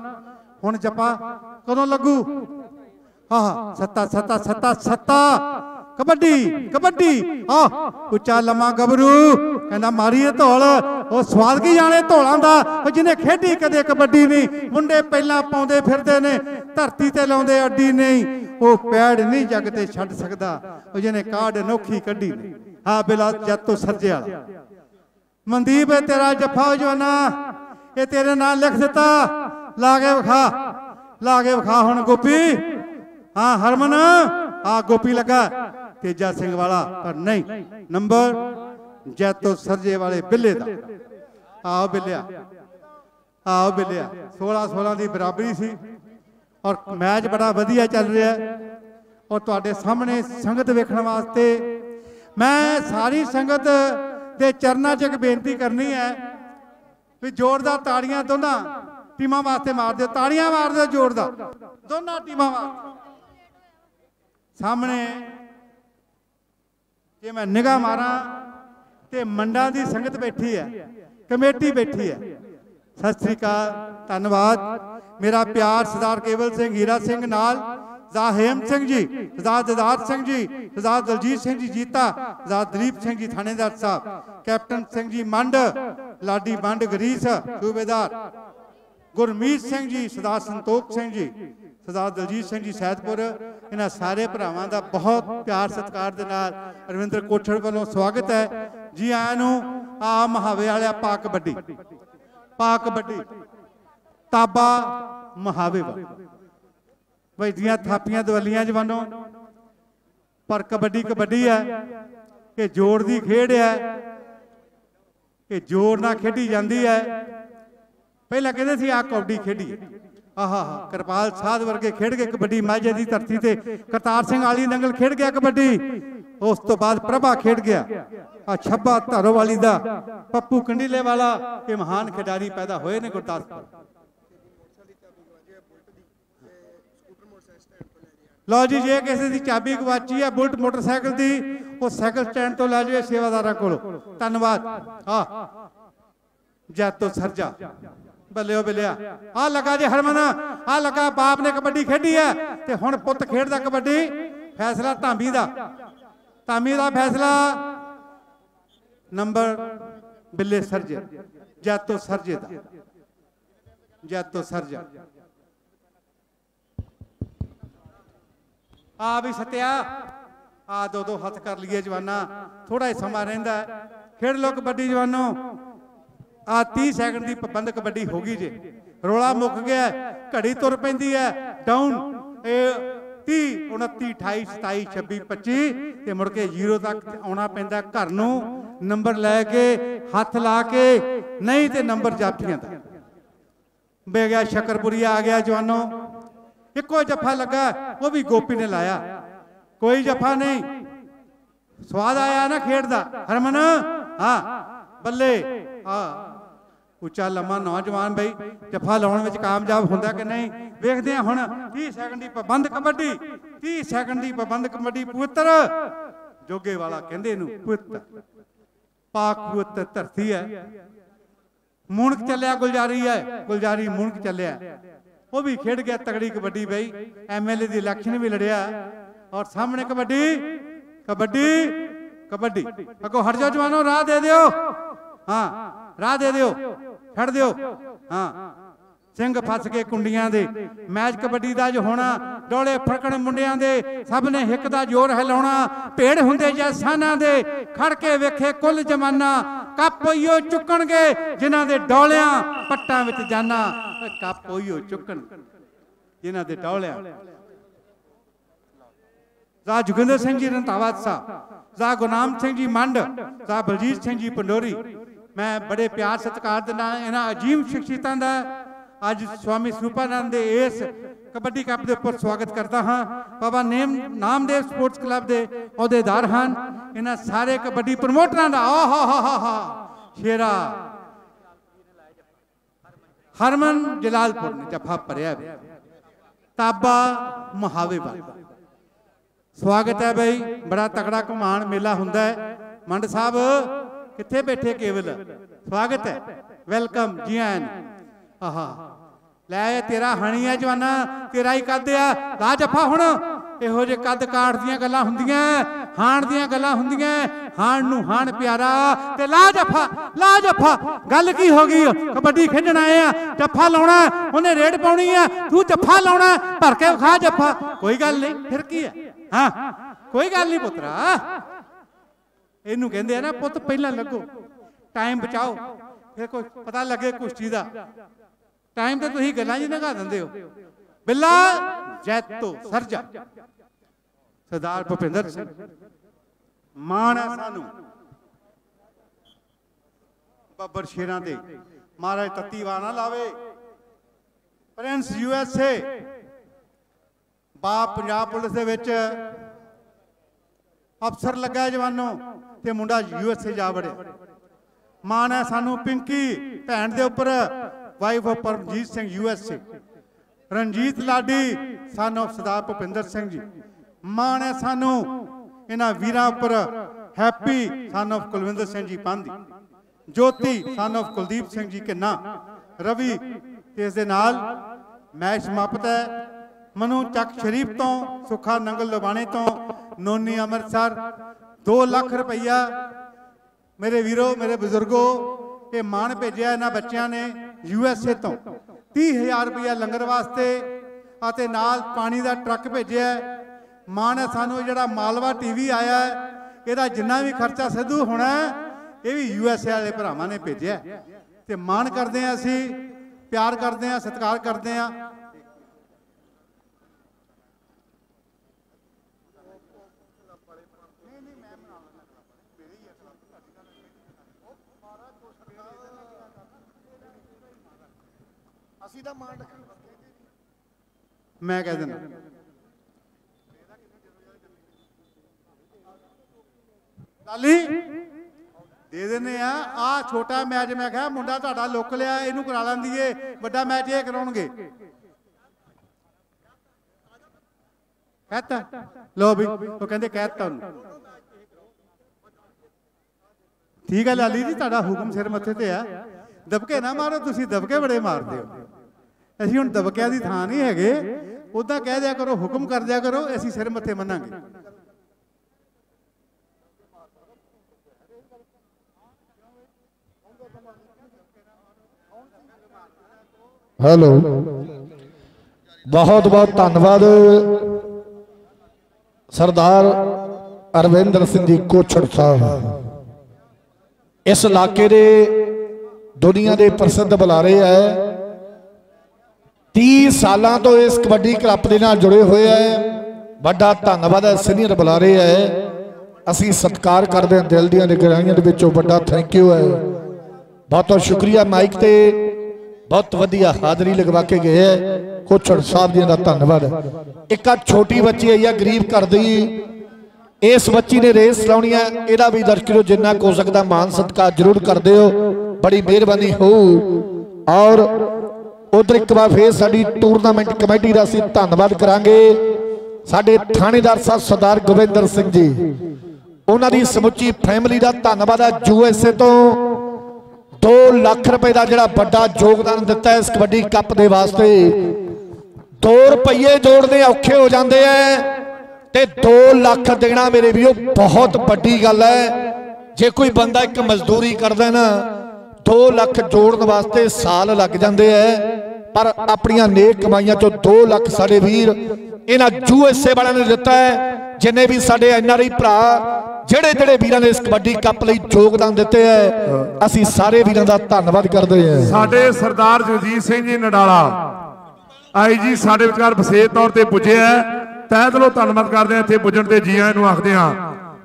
ਹੁਣ ਜੱਫਾ ਕਦੋਂ ਲੱਗੂ? ਹਾਂ ਸੱਤਾ ਸੱਤਾ ਸੱਤਾ ਸੱਤਾ। ਕਬੱਡੀ ਕਬੱਡੀ। ਆ ਉੱਚਾ ਲੰਮਾ ਗੱਭਰੂ, ਕਹਿੰਦਾ ਮਾਰੀਏ ਧੌਲ। ਉਹ ਸਵਾਦ ਕੀ ਜਾਣੇ ਧੌਲਾਂ ਦਾ? ਉਹ ਜਿਹਨੇ ਖੇਡੀ ਕਦੇ ਕਬੱਡੀ ਨਹੀਂ। ਮੁੰਡੇ ਪਹਿਲਾਂ ਪਾਉਂਦੇ ਫਿਰਦੇ ਨੇ, ਧਰਤੀ ਤੇ ਲਾਉਂਦੇ ਅੱਡੀ ਨਹੀਂ। ਉਹ ਪੈੜ ਨਹੀਂ ਜੱਗ ਤੇ ਛੱਡ ਸਕਦਾ। ਉਹ ਜਿਹਨੇ ਕਾਢ ਅਨੋਖੀ ਕੱਢੀ ਨਹੀਂ। ਬਿਲਾ ਜੱਤ ਤੋਂ ਸਰਜੇ ਮਨਦੀਪ, ਇਹ ਤੇਰਾ ਜੱਫਾ ਜਵਾਨਾ। ਇਹ ਤੇਰੇ ਨਾਲ ਲਿਖ ਦਿੱਤਾ। ਲਾ ਕੇ ਵਿਖਾ। ਲਾ ਕੇ ਵਿਖਾ ਹੁਣ ਗੋਪੀ। ਹਾਂ, ਹਰਮਨ। ਆ ਗੋਪੀ ਲੱਗਾ। ਤੇਜਾ ਸਿੰਘ ਵਾਲਾ। ਪਰ ਨਹੀਂ। ਨੰਬਰ ਜੈਤੋ ਸਰਜੇ ਵਾਲੇ ਬਿੱਲੇ ਦਾ। ਆਓ ਬਿੱਲਿਆ। ਆਓ ਬਿੱਲਿਆ। 16 16 ਦੀ ਬਰਾਬਰੀ ਸੀ। ਔਰ ਮੈਚ ਬੜਾ ਵਧੀਆ ਚੱਲ ਰਿਹਾ ਔਰ ਤੁਹਾਡੇ ਸਾਹਮਣੇ ਸੰਗਤ ਵੇਖਣ ਵਾਸਤੇ ਮੈਂ ਸਾਰੀ ਸੰਗਤ ਦੇ ਚਰਨਾਂ 'ਚ ਇੱਕ ਬੇਨਤੀ ਕਰਨੀ ਹੈ ਵੀ ਜ਼ੋਰਦਾਰ ਤਾੜੀਆਂ ਦੋਨਾਂ ਟੀਮਾਂ ਵਾਸਤੇ ਮਾਰ ਦਿਓ। ਤਾੜੀਆਂ ਮਾਰ ਦਿਓ ਜ਼ੋਰਦਾਰ। ਦੋਨਾਂ ਟੀਮਾਂ ਵਾਸਤੇ। ਸਾਹਮਣੇ ਜੇ ਮੈਂ ਨਿਗਾਹ ਮਾਰਾਂ ਤੇ ਮੰਡਾਂ ਦੀ ਸੰਗਤ ਬੈਠੀ ਹੈ, ਕਮੇਟੀ ਬੈਠੀ ਹੈ। ਸਤਿ ਸ੍ਰੀ ਅਕਾਲ, ਧੰਨਵਾਦ। ਮੇਰਾ ਪਿਆਰ ਸਰਦਾਰ ਕੇਵਲ ਸਿੰਘ, ਹੀਰਾ ਸਿੰਘ ਨਾਲ, ਸਰਦਾਰ ਹੇਮ ਸਿੰਘ ਜੀ, ਸਰਦਾਰ ਦਦਾਰ ਸਿੰਘ ਜੀ, ਸਰਦਾਰ ਦਲਜੀਤ ਸਿੰਘ ਜੀ ਜੀਤਾ, ਸਰਦਾਰ ਦਲੀਪ ਸਿੰਘ ਜੀ ਥਾਣੇਦਾਰ ਸਾਹਿਬ, ਕੈਪਟਨ ਸਿੰਘ ਜੀ ਮੰਡ, ਲਾਡੀ ਮੰਡ ਗਰੀਸ, ਸੂਬੇਦਾਰ ਗੁਰਮੀਤ ਸਿੰਘ ਜੀ, ਸਰਦਾਰ ਸੰਤੋਖ ਸਿੰਘ ਜੀ, ਸਰਦਾਰ ਦਲਜੀਤ ਸਿੰਘ ਜੀ ਸੈਦਪੁਰ, ਇਹਨਾਂ ਸਾਰੇ ਭਰਾਵਾਂ ਦਾ ਬਹੁਤ ਪਿਆਰ ਸਤਿਕਾਰ ਦੇ ਨਾਲ ਰਵਿੰਦਰ ਕੋਠੜ ਵੱਲੋਂ ਸਵਾਗਤ ਹੈ। ਜੀ ਆਇਆਂ ਨੂੰ ਆ ਮਹਾਵੇ ਵਾਲਿਆ ਪਾ ਕਬੱਡੀ ਪਾ ਕਬੱਡੀ ਤਾਬਾ ਮਹਾਵੇ ਵਾਲਾ। ਵੈਦੀਆਂ ਥਾਪੀਆਂ ਦਵਲੀਆਂ ਜਵਾਨੋ ਪਰ ਕਬੱਡੀ ਕਬੱਡੀ ਹੈ ਕਿ ਜੋੜ ਦੀ ਖੇਡ ਹੈ ਕਿ ਜੋੜ ਨਾਲ ਖੇਡੀ ਜਾਂਦੀ ਹੈ ਪਹਿਲਾਂ ਕਹਿੰਦੇ ਸੀ ਆ ਕਬੱਡੀ ਖੇਡੀ। ਆਹਾ, ਕਿਰਪਾਲ ਸਾਧ ਵਰਗੇ ਖੇਡ ਕੇ ਕਬੱਡੀ ਮਾਝੇ ਦੀ ਧਰਤੀ ਤੇ ਕਰਤਾਰ ਸਿੰਘ ਆਲੀ ਨੰਗਲ ਖੇਡ ਗਿਆ ਕਬੱਡੀ। ਉਸ ਤੋਂ ਬਾਅਦ ਪ੍ਰਭਾ ਖੇਡ ਗਿਆ। ਆ ਛੱਬਾ ਧਰੋ ਵਾਲੀ ਦਾ ਪੱਪੂ ਕੰਡੀਲੇ ਵਾਲਾ ਇਹ ਮਹਾਨ ਖਿਡਾਰੀ ਪੈਦਾ ਹੋਏ ਨੇ ਗੁਰਦਾਸਪੁਰ। ਲਓ ਜੀ, ਜੇ ਕਿਸੇ ਦੀ ਚਾਬੀ ਗਵਾਚੀ ਹੈ ਬੁਲਟ ਮੋਟਰਸਾਈਕਲ ਦੀ, ਉਹ ਸਾਈਕਲ ਸਟੈਂਡ ਤੋਂ ਲੈ ਜਾਵੇ ਸੇਵਾਦਾਰਾਂ ਕੋਲ। ਧੰਨਵਾਦ। ਆ ਜੈਤੋ ਸਰਜਾ। ਬੱਲਿਓ ਬੱਲਿਆ। ਆ ਲਗਾ ਜੇ ਹਰਮਨ ਆ ਲਗਾ, ਬਾਪ ਨੇ ਕਬੱਡੀ ਖੇਡੀ ਹੈ ਤੇ ਹੁਣ ਪੁੱਤ ਖੇਡਦਾ ਕਬੱਡੀ। ਫੈਸਲਾ ਧਾਮੀ ਦਾ। ਧਾਮੀ ਦਾ ਫੈਸਲਾ। ਨੰਬਰ ਬਿੱਲੇ ਸਰਜੇ, ਜੈਤੋ ਸਰਜੇ ਦਾ। ਜੈਤੋ ਸਰਜਾ। ਆ ਵੀ ਸਤਿਆ। ਆ ਦੋ ਦੋ ਹੱਥ ਕਰ ਲਈਏ ਜਵਾਨਾ। ਥੋੜਾ ਹੀ ਸਮਾਂ ਰਹਿੰਦਾ ਖੇਡ ਲੋ ਕਬੱਡੀ ਜਵਾਨੋ। ਆ 30 ਸੈਕਿੰਡ ਦੀ ਪਾਬੰਦ ਕਬੱਡੀ ਹੋ ਗਈ ਜੇ। ਰੋਲਾ ਮੁੱਕ ਗਿਆ ਘੜੀ ਤੁਰ ਪੈਂਦੀ ਹੈ। ਡਾਊਨ ਇਹ 30 29 28 27 26 25 ਤੇ ਮੁੜ ਕੇ 0 ਤੱਕ ਆਉਣਾ ਪੈਂਦਾ ਘਰ ਨੂੰ। ਨੰਬਰ ਲੈ ਕੇ, ਹੱਥ ਲਾ ਕੇ, ਨਹੀਂ ਤੇ ਨੰਬਰ ਜਾਫੀਆਂ ਦਾ। ਬੇ ਗਿਆ ਸ਼ਕਰਪੁਰੀ, ਆ ਗਿਆ ਜਵਾਨੋ। ਇੱਕੋ ਜੱਫਾ ਲੱਗਾ, ਉਹ ਵੀ ਗੋਪੀ ਨੇ ਲਾਇਆ। ਕੋਈ ਜੱਫਾ ਨਹੀਂ। ਸਵਾਦ ਆਇਆ ਨਾ ਖੇਡ ਦਾ। ਹਰਮਨ, ਹਾਂ, ਬੱਲੇ ਆ ਉੱਚਾ ਲੰਮਾ ਨੌਜਵਾਨ ਬਈ, ਜੱਫਾ ਲਾਉਣ ਵਿੱਚ ਕਾਮਯਾਬ ਹੁੰਦਾ ਕਿ ਨਹੀਂ? ਵੇਖਦੇ ਹਾਂ ਹੁਣ 30 ਸੈਕਿੰਡ ਦੀ ਪਾਬੰਦ ਕਬੱਡੀ 30 ਸੈਕਿੰਡ ਦੀ ਪਾਬੰਦ ਕਬੱਡੀ, ਪੁੱਤਰ। ਜੋਗੇ ਵਾਲਾ ਕਹਿੰਦੇ ਇਹਨੂੰ, ਪੁੱਤਰ। ਪਾਕ ਪੁੱਤਰ ਧਰਤੀ ਹੈ। ਮੁਣਕ ਚੱਲਿਆ ਗੁਲਜਾਰੀ ਹੈ, ਗੁਲਜਾਰੀ ਮੁਣਕ ਚੱਲਿਆ। ਉਹ ਵੀ ਖੇਡ ਗਿਆ ਤਗੜੀ ਕਬੱਡੀ ਬਈ। ਐਮਐਲਏ ਦੀ ਇਲੈਕਸ਼ਨ ਵੀ ਲੜਿਆ। ਔਰ ਸਾਹਮਣੇ ਕਬੱਡੀ ਕਬੱਡੀ ਕਬੱਡੀ। ਅਗੋ ਹਟ ਜਾਓ ਜਵਾਨੋ, ਰਾਹ ਦੇ ਦਿਓ। ਹਾਂ, ਰਾਹ ਦੇ ਦਿਓ। ਛੱਡ ਦਿਓ। ਹਾਂ। ਸਿੰਘ ਫਸ ਕੇ ਕੁੰਡੀਆਂ ਦੇ। ਮੈਚ ਕਬੱਡੀ ਦਾ ਜੋ ਹੋਣਾ, ਡੋਲੇ ਫੜਕਣ ਮੁੰਡਿਆਂ ਦੇ, ਸਭ ਨੇ ਹਿੱਕ ਦਾ ਜ਼ੋਰ ਹਿਲਾਉਣਾ। ਭੇੜ ਹੁੰਦੇ ਜੈਸਾਨਾਂ ਦੇ, ਖੜ ਕੇ ਵੇਖੇ ਕੁੱਲ ਜਮਾਨਾ। ਕੱਪ ਉਈਓ ਚੁੱਕਣਗੇ ਜਿਨ੍ਹਾਂ ਦੇ ਡੋਲਿਆਂ ਪੱਟਾਂ ਵਿੱਚ ਜਾਣਾ ਕੱਪ ਉਈਓ ਚੁੱਕਣ ਜਿਨ੍ਹਾਂ ਦੇ ਡੋਲਿਆਂ। ਜ਼ਾ ਜੁਗਿੰਦਰ ਸਿੰਘ ਜੀ, ਰੰਧਾਵਾ ਸਾਹਿਬ ਜ਼ਾ ਗੁਨਾਮ ਸਿੰਘ ਜੀ, ਮੰਡ। ਜ਼ਾ ਬਲਜੀਤ ਸਿੰਘ ਜੀ, ਪੰਡੋਰੀ। ਮੈਂ ਬੜੇ ਪਿਆਰ ਸਤਿਕਾਰ ਦੇ ਨਾਲ ਇਹਨਾਂ ਅਜੀਮ ਸ਼ਖਸੀਅਤਾਂ ਦਾ ਅੱਜ ਸਵਾਮੀ ਸਰੂਪਾਨੰਦ ਦੇ ਇਸ ਕਬੱਡੀ ਕੱਪ ਦੇ ਉੱਪਰ ਸਵਾਗਤ ਕਰਦਾ ਹਾਂ। ਬਾਬਾ ਨੇਮ ਨਾਮਦੇਵ ਸਪੋਰਟਸ ਕਲੱਬ ਦੇ ਅਹੁਦੇਦਾਰ ਹਨ। ਇਹਨਾਂ ਸਾਰੇ ਕਬੱਡੀ ਪ੍ਰਮੋਟਰਾਂ ਦਾ। ਓ ਹੋ ਹੋ ਹੋ ਹੋ ਸ਼ੇਰਾ। ਹਰਮਨ ਜਲਾਲਪੁਰ ਨੇ ਜੱਫਾ ਭਰਿਆ ਵੇ। ਤਾਬਾ ਮਹਾਵੇ ਵਾਲਾ। ਸਵਾਗਤ ਹੈ ਬਈ। ਬੜਾ ਤਕੜਾ ਘਮਾਣ ਮੇਲਾ ਹੁੰਦਾ ਹੈ। ਮੰਡ ਸਾਹਿਬ ਕਿੱਥੇ ਬੈਠੇ ਕੇਵਲ? ਸਵਾਗਤ ਹੈ। ਵੈਲਕਮ ਜੀ ਆਇਆਂ ਆਹਾ। ਲੈ ਤੇਰਾ ਹਣੀ ਜਵਾਨਾ, ਤੇਰਾ ਹੀ ਕੱਦ ਆ। ਲਾ ਜੱਫਾ ਹੁਣ। ਇਹੋ ਜੇ ਕੱਦ ਕਾਠ ਦੀਆਂ ਗੱਲਾਂ ਹੁੰਦੀਆਂ, ਹਾਣ ਦੀਆਂ ਗੱਲਾਂ ਹੁੰਦੀਆਂ। ਹਾਣ ਨੂੰ ਹਾਣ ਪਿਆਰਾ। ਤੇ ਲਾ ਜੱਫਾ ਲਾ ਜੱਫਾ। ਗੱਲ ਕੀ ਹੋ ਗਈ? ਕਬੱਡੀ ਖੇਡਣ ਆਏ ਆ। ਜੱਫਾ ਲਾਉਣਾ, ਉਹਨੇ ਰੇਡ ਪਾਉਣੀ ਆ। ਤੂੰ ਜੱਫਾ ਲਾਉਣਾ, ਭਰ ਕੇ ਵਿਖਾ ਜੱਫਾ। ਕੋਈ ਗੱਲ ਨਹੀਂ, ਫਿਰ ਕੀ ਹੈ? ਹਾਂ, ਕੋਈ ਗੱਲ ਨਹੀਂ ਪੁੱਤਰਾ। ਇਹਨੂੰ ਕਹਿੰਦੇ ਆ ਨਾ, ਪੁੱਤ, ਪਹਿਲਾਂ ਲੱਗੋ। ਟਾਈਮ ਬਚਾਓ। ਫਿਰ ਕੋਈ ਪਤਾ ਲੱਗੇ ਕੁਸ਼ਤੀ ਦਾ। ਟਾਈਮ ਤੇ ਤੁਸੀਂ ਗੱਲਾਂ ਜੀ ਲਗਾ ਦਿੰਦੇ ਹੋ। ਬਿੱਲਾ ਜੈਤੋ, ਸਰਜਾ। ਸਰਦਾਰ ਭੁਪਿੰਦਰ ਸਿੰਘ। ਮਾਣ ਹੈ ਸਾਨੂੰ। ਬੱਬਰ ਸ਼ੇਰਾਂ ਦੇ ਮਹਾਰਾਜ ਤੱਤੀ ਵਾਹ ਨਾ ਲਾਵੇ। ਪ੍ਰਿੰਸ ਯੂਐਸਏ ਬਾਪ ਪੰਜਾਬ ਪੁਲਿਸ ਦੇ ਵਿੱਚ ਅਫਸਰ ਲੱਗਾ ਜਵਾਨੋ। ਤੇ ਮੁੰਡਾ ਯੂਐਸਏ ਜਾ ਵੜਿਆ ਮਾਣ ਹੈ ਸਾਨੂੰ ਪਿੰਕੀ ਭੈਣ ਦੇ ਉੱਪਰ wife of Paramjit Singh USA Ranjit Ladi son of Sardar Bhupinder Singh ji. ਮਾਣ ਹੈ ਸਾਨੂੰ ਇਹਨਾਂ ਵੀਰਾਂ ਉੱਪਰ happy son of Kulwinder Singh ji ਪਾਂਦੀ ਜੋਤੀ ਸਨ of ਕੁਲਦੀਪ ਸਿੰਘ ਜੀ ਕਿੰਨਾ ਰਵੀ ਤੇ ਇਸ ਦੇ ਨਾਲ ਮੈਚ ਸਮਾਪਤ ਹੈ। ਮਨੂ ਚੱਕ ਸ਼ਰੀਫ ਤੋਂ, ਸੁਖਾ ਨੰਗਲ ਲਵਾਣੇ ਤੋਂ, ਨੋਨੀ ਅੰਮ੍ਰਿਤਸਰ। 2 ਲੱਖ ਰੁਪਈਆ ਮੇਰੇ ਵੀਰੋ, ਮੇਰੇ ਬਜ਼ੁਰਗੋ, ਇਹ ਮਾਣ ਭੇਜਿਆ ਇਹਨਾਂ ਬੱਚਿਆਂ ਨੇ ਯੂ ਐਸ ਏ ਤੋਂ। 30000 ਰੁਪਈਆ ਲੰਗਰ ਵਾਸਤੇ ਅਤੇ ਨਾਲ ਪਾਣੀ ਦਾ ਟਰੱਕ ਭੇਜਿਆ ਮਾਣ ਹੈ ਸਾਨੂੰ ਜਿਹੜਾ ਮਾਲਵਾ ਟੀਵੀ ਆਇਆ ਇਹਦਾ ਜਿੰਨਾ ਵੀ ਖਰਚਾ ਸਿੱਧੂ ਹੋਣਾ ਇਹ ਵੀ ਯੂ ਐਸ ਏ ਵਾਲੇ ਭਰਾਵਾਂ ਨੇ ਭੇਜਿਆ ਹੈ। ਤੇ ਮਾਣ ਕਰਦੇ ਆ ਅਸੀਂ, ਪਿਆਰ ਕਰਦੇ ਆ ਸਤਿਕਾਰ ਕਰਦੇ ਆ ਅਸੀਂ ਮਾਣ ਰੱਖਾਂਗੇ ਮੈਂ ਕਹਿ ਦਿੰਦਾ। ਲਾਲੀ, ਦੇ ਦਿੰਨੇ ਆ। ਆ ਛੋਟਾ ਮੈਚ ਮੈਂ ਕਿਹਾ, ਮੁੰਡਾ ਤੁਹਾਡਾ ਲੁੱਕ ਲਿਆ, ਇਹਨੂੰ ਕਰਾ ਲੈਂਦੀ ਏ ਵੱਡਾ ਮੈਚ ਇਹ ਕਰਾਉਣਗੇ। ਕਹਤਾ। ਲੋ ਵੀ, ਉਹ ਕਹਿੰਦੇ ਕਹਿਤਾ ਉਹਨੂੰ। ਠੀਕ ਹੈ ਲਾਲੀ ਜੀ, ਤੁਹਾਡਾ ਹੁਕਮ ਸਿਰ ਮੱਥੇ ਤੇ ਆ। ਦਬਕੇ ਨਾ ਮਾਰੋ, ਤੁਸੀਂ ਦਬਕੇ ਬੜੇ ਮਾਰਦੇ ਹੋ। ਅਸੀਂ ਹੁਣ ਦਬਕਿਆਂ ਦੀ ਥਾਂ ਨਹੀਂ ਹੈਗੇ। ਉਦਾਂ ਕਹਿ ਦਿਆ ਕਰੋ, ਹੁਕਮ ਕਰ ਦਿਆ ਕਰੋ, ਅਸੀਂ ਸਿਰ ਮੱਥੇ ਮੰਨਾਂਗੇ। ਹੈਲੋ। ਬਹੁਤ ਬਹੁਤ ਧੰਨਵਾਦ ਸਰਦਾਰ ਅਰਵਿੰਦਰ ਸਿੰਘ ਜੀ ਕੋਛੜ ਸਾਹਿਬ। ਇਸ ਇਲਾਕੇ ਦੇ ਦੁਨੀਆ ਦੇ ਪ੍ਰਸਿੱਧ ਬੁਲਾਰੇ ਹੈ। 30 ਸਾਲਾਂ ਤੋਂ ਇਸ ਕਬੱਡੀ ਕਲੱਬ ਦੇ ਨਾਲ ਜੁੜੇ ਹੋਏ ਹੈ ਵੱਡਾ ਧੰਨਵਾਦ ਹੈ, ਸੀਨੀਅਰ ਬੁਲਾਰੇ ਹੈ। ਅਸੀਂ ਸਤਿਕਾਰ ਕਰਦੇ ਹਾਂ ਦਿਲ ਦੀਆਂ ਨਿਗਰਾਨੀਆਂ ਦੇ ਵਿੱਚੋਂ। ਵੱਡਾ ਥੈਂਕ ਯੂ ਹੈ। ਬਹੁਤ ਬਹੁਤ ਸ਼ੁਕਰੀਆ ਮਾਈਕ ਤੇ। ਬਹੁਤ ਵਧੀਆ ਹਾਜ਼ਰੀ ਲਗਵਾ ਕੇ ਗਏ ਹੈ। ਕੋਛੜ ਸਾਹਿਬ ਜੀ ਦਾ ਧੰਨਵਾਦ। ਇੱਕ ਆ ਛੋਟੀ ਬੱਚੀ ਆਈ ਆ, ਗਰੀਬ ਘਰ ਦੀ। ਇਸ ਬੱਚੀ ਨੇ ਰੇਸ ਲਾਉਣੀ ਹੈ। ਇਹਦਾ ਵੀ ਦਰਸ਼ਕੋ ਜਿੰਨਾ ਕੁ ਹੋ ਸਕਦਾ ਮਾਨ ਸਤਿਕਾਰ ਜ਼ਰੂਰ ਕਰਦੇ ਹੋ। ਬੜੀ ਮਿਹਰਬਾਨੀ ਹੋਊ। ਔਰ ਉਧਰ ਇੱਕ ਵਾਰ ਫੇਰ ਸਾਡੀ ਟੂਰਨਾਮੈਂਟ ਕਮੇਟੀ ਦਾ ਅਸੀਂ ਧੰਨਵਾਦ ਕਰਾਂਗੇ। ਸਾਡੇ ਥਾਣੇਦਾਰ ਸਾਹਿਬ ਸਰਦਾਰ ਗੋਬਿੰਦਰ ਸਿੰਘ ਜੀ, ਉਹਨਾਂ ਦੀ ਸਮੁੱਚੀ ਫੈਮਿਲੀ ਦਾ ਧੰਨਵਾਦ ਹੈ ਯੂਐਸਏ ਤੋਂ। 2 ਲੱਖ ਰੁਪਏ ਦਾ ਜਿਹੜਾ ਵੱਡਾ ਯੋਗਦਾਨ ਦਿੱਤਾ ਇਸ ਕਬੱਡੀ ਕੱਪ ਦੇ ਵਾਸਤੇ। 2 ਰੁਪਏ ਜੋੜਨੇ ਔਖੇ ਹੋ ਜਾਂਦੇ ਐ ਤੇ 2 ਲੱਖ ਦੇਣਾ ਮੇਰੇ ਵੀਰੋ ਬਹੁਤ ਵੱਡੀ ਗੱਲ ਹੈ ਜੇ ਕੋਈ ਬੰਦਾ ਇੱਕ ਮਜ਼ਦੂਰੀ ਕਰਦਾ ਨਾ 2 ਲੱਖ ਜੋੜਨ ਵਾਸਤੇ ਸਾਲ ਲੱਗ ਜਾਂਦੇ ਐ, ਪਰ ਆਪਣੀਆਂ ਨੇਕ ਕਮਾਈਆਂ ਚੋਂ 2 ਲੱਖ ਸਾਡੇ ਵੀਰ ਇਹਨਾਂ ਯੂਐਸਏ ਵਾਲਿਆਂ ਨੇ ਦਿੱਤਾ ਹੈ ਜਿੰਨੇ ਵੀ ਸਾਡੇ ਐਨਆਰਆਈ ਭਰਾ ਜਿਹੜੇ ਜਿਹੜੇ ਵੀਰਾਂ ਨੇ ਇਸ ਕਬੱਡੀ ਕੱਪ ਲਈ ਯੋਗਦਾਨ ਦਿੱਤੇ ਐ, ਅਸੀਂ ਸਾਰੇ ਵੀਰਾਂ ਦਾ ਧੰਨਵਾਦ ਕਰਦੇ ਹਾਂ ਸਾਡੇ ਸਰਦਾਰ ਜਗਜੀਤ ਸਿੰਘ ਜੀ ਨਡਾਲਾ, ਆਈ ਜੀ ਸਾਡੇ ਵਿਚਾਰ ਵਿਸ਼ੇਸ਼ ਤੌਰ ਤੇ ਪੁੱਜੇ ਹੈ ਤਹਿ ਦਿਲੋਂ ਧੰਨਵਾਦ ਕਰਦੇ ਹਾਂ ਇੱਥੇ ਪੁੱਜਣ ਤੇ ਜੀਆਂ ਆਇਆਂ ਨੂੰ ਆਖਦੇ ਹਾਂ।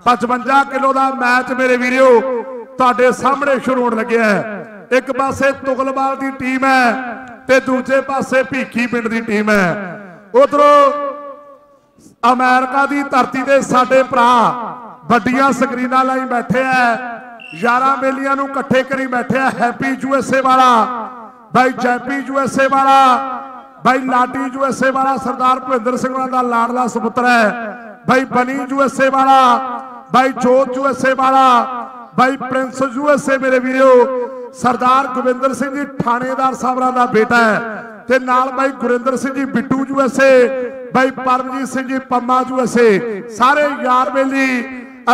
55 ਕਿਲੋ ਦਾ ਮੈਚ ਮੇਰੇ ਵੀਰਿਓ ਤੁਹਾਡੇ ਸਾਹਮਣੇ ਸ਼ੁਰੂ ਹੋਣ ਲੱਗਿਆ ਹੈ। ਇੱਕ ਪਾਸੇ ਤੁਗਲਬਾਲ ਦੀ ਟੀਮ ਹੈ ਤੇ ਦੂਜੇ ਪਾਸੇ ਭੀਖੀ ਪਿੰਡ ਦੀ ਟੀਮ ਹੈ। ਉਧਰੋਂ ਅਮਰੀਕਾ ਦੀ ਧਰਤੀ ਤੇ ਸਾਡੇ ਭਰਾ ਵੱਡੀਆਂ ਸਕਰੀਨਾਂ ਲਈ ਬੈਠੇ ਐ ਯਾਰਾਂ ਬੇਲੀਆਂ ਨੂੰ ਇਕੱਠੇ ਕਰੀ ਬੈਠੇ ਐ ਹੈਪੀ ਯੂਐਸਏ ਵਾਲਾ, ਬਾਈ ਜੈਪੀ ਯੂਐਸਏ ਵਾਲਾ, ਬਾਈ ਲਾਡੀ ਯੂਐਸਏ ਵਾਲਾ, ਸਰਦਾਰ ਭੁਪਿੰਦਰ ਸਿੰਘ ਉਹਨਾਂ ਦਾ ਲਾਡਲਾ ਸੁਪੁੱਤਰ ਹੈ। ਬਾਈ ਬਨੀ ਯੂਐਸਏ ਵਾਲਾ, ਬਾਈ ਜੋਤ ਯੂਐਸਏ ਵਾਲਾ ਬਾਈ ਪ੍ਰਿੰਸ ਯੂਐਸਏ ਮੇਰੇ ਵੀਰੋ, ਸਰਦਾਰ ਗੋਬਿੰਦਰ ਸਿੰਘ ਜੀ ਥਾਣੇਦਾਰ ਸਾਹਿਬਾਂ ਦਾ ਬੇਟਾ ਹੈ ਤੇ ਨਾਲ ਬਾਈ ਗੁਰਿੰਦਰ ਸਿੰਘ ਜੀ ਬਿੱਟੂ ਯੂਐਸਏ ਬਾਈ ਪਰਮਜੀਤ ਸਿੰਘ ਜੀ ਪੰਮਾ ਯੂਐਸਏ ਸਾਰੇ ਯਾਰ ਬੇਲੀ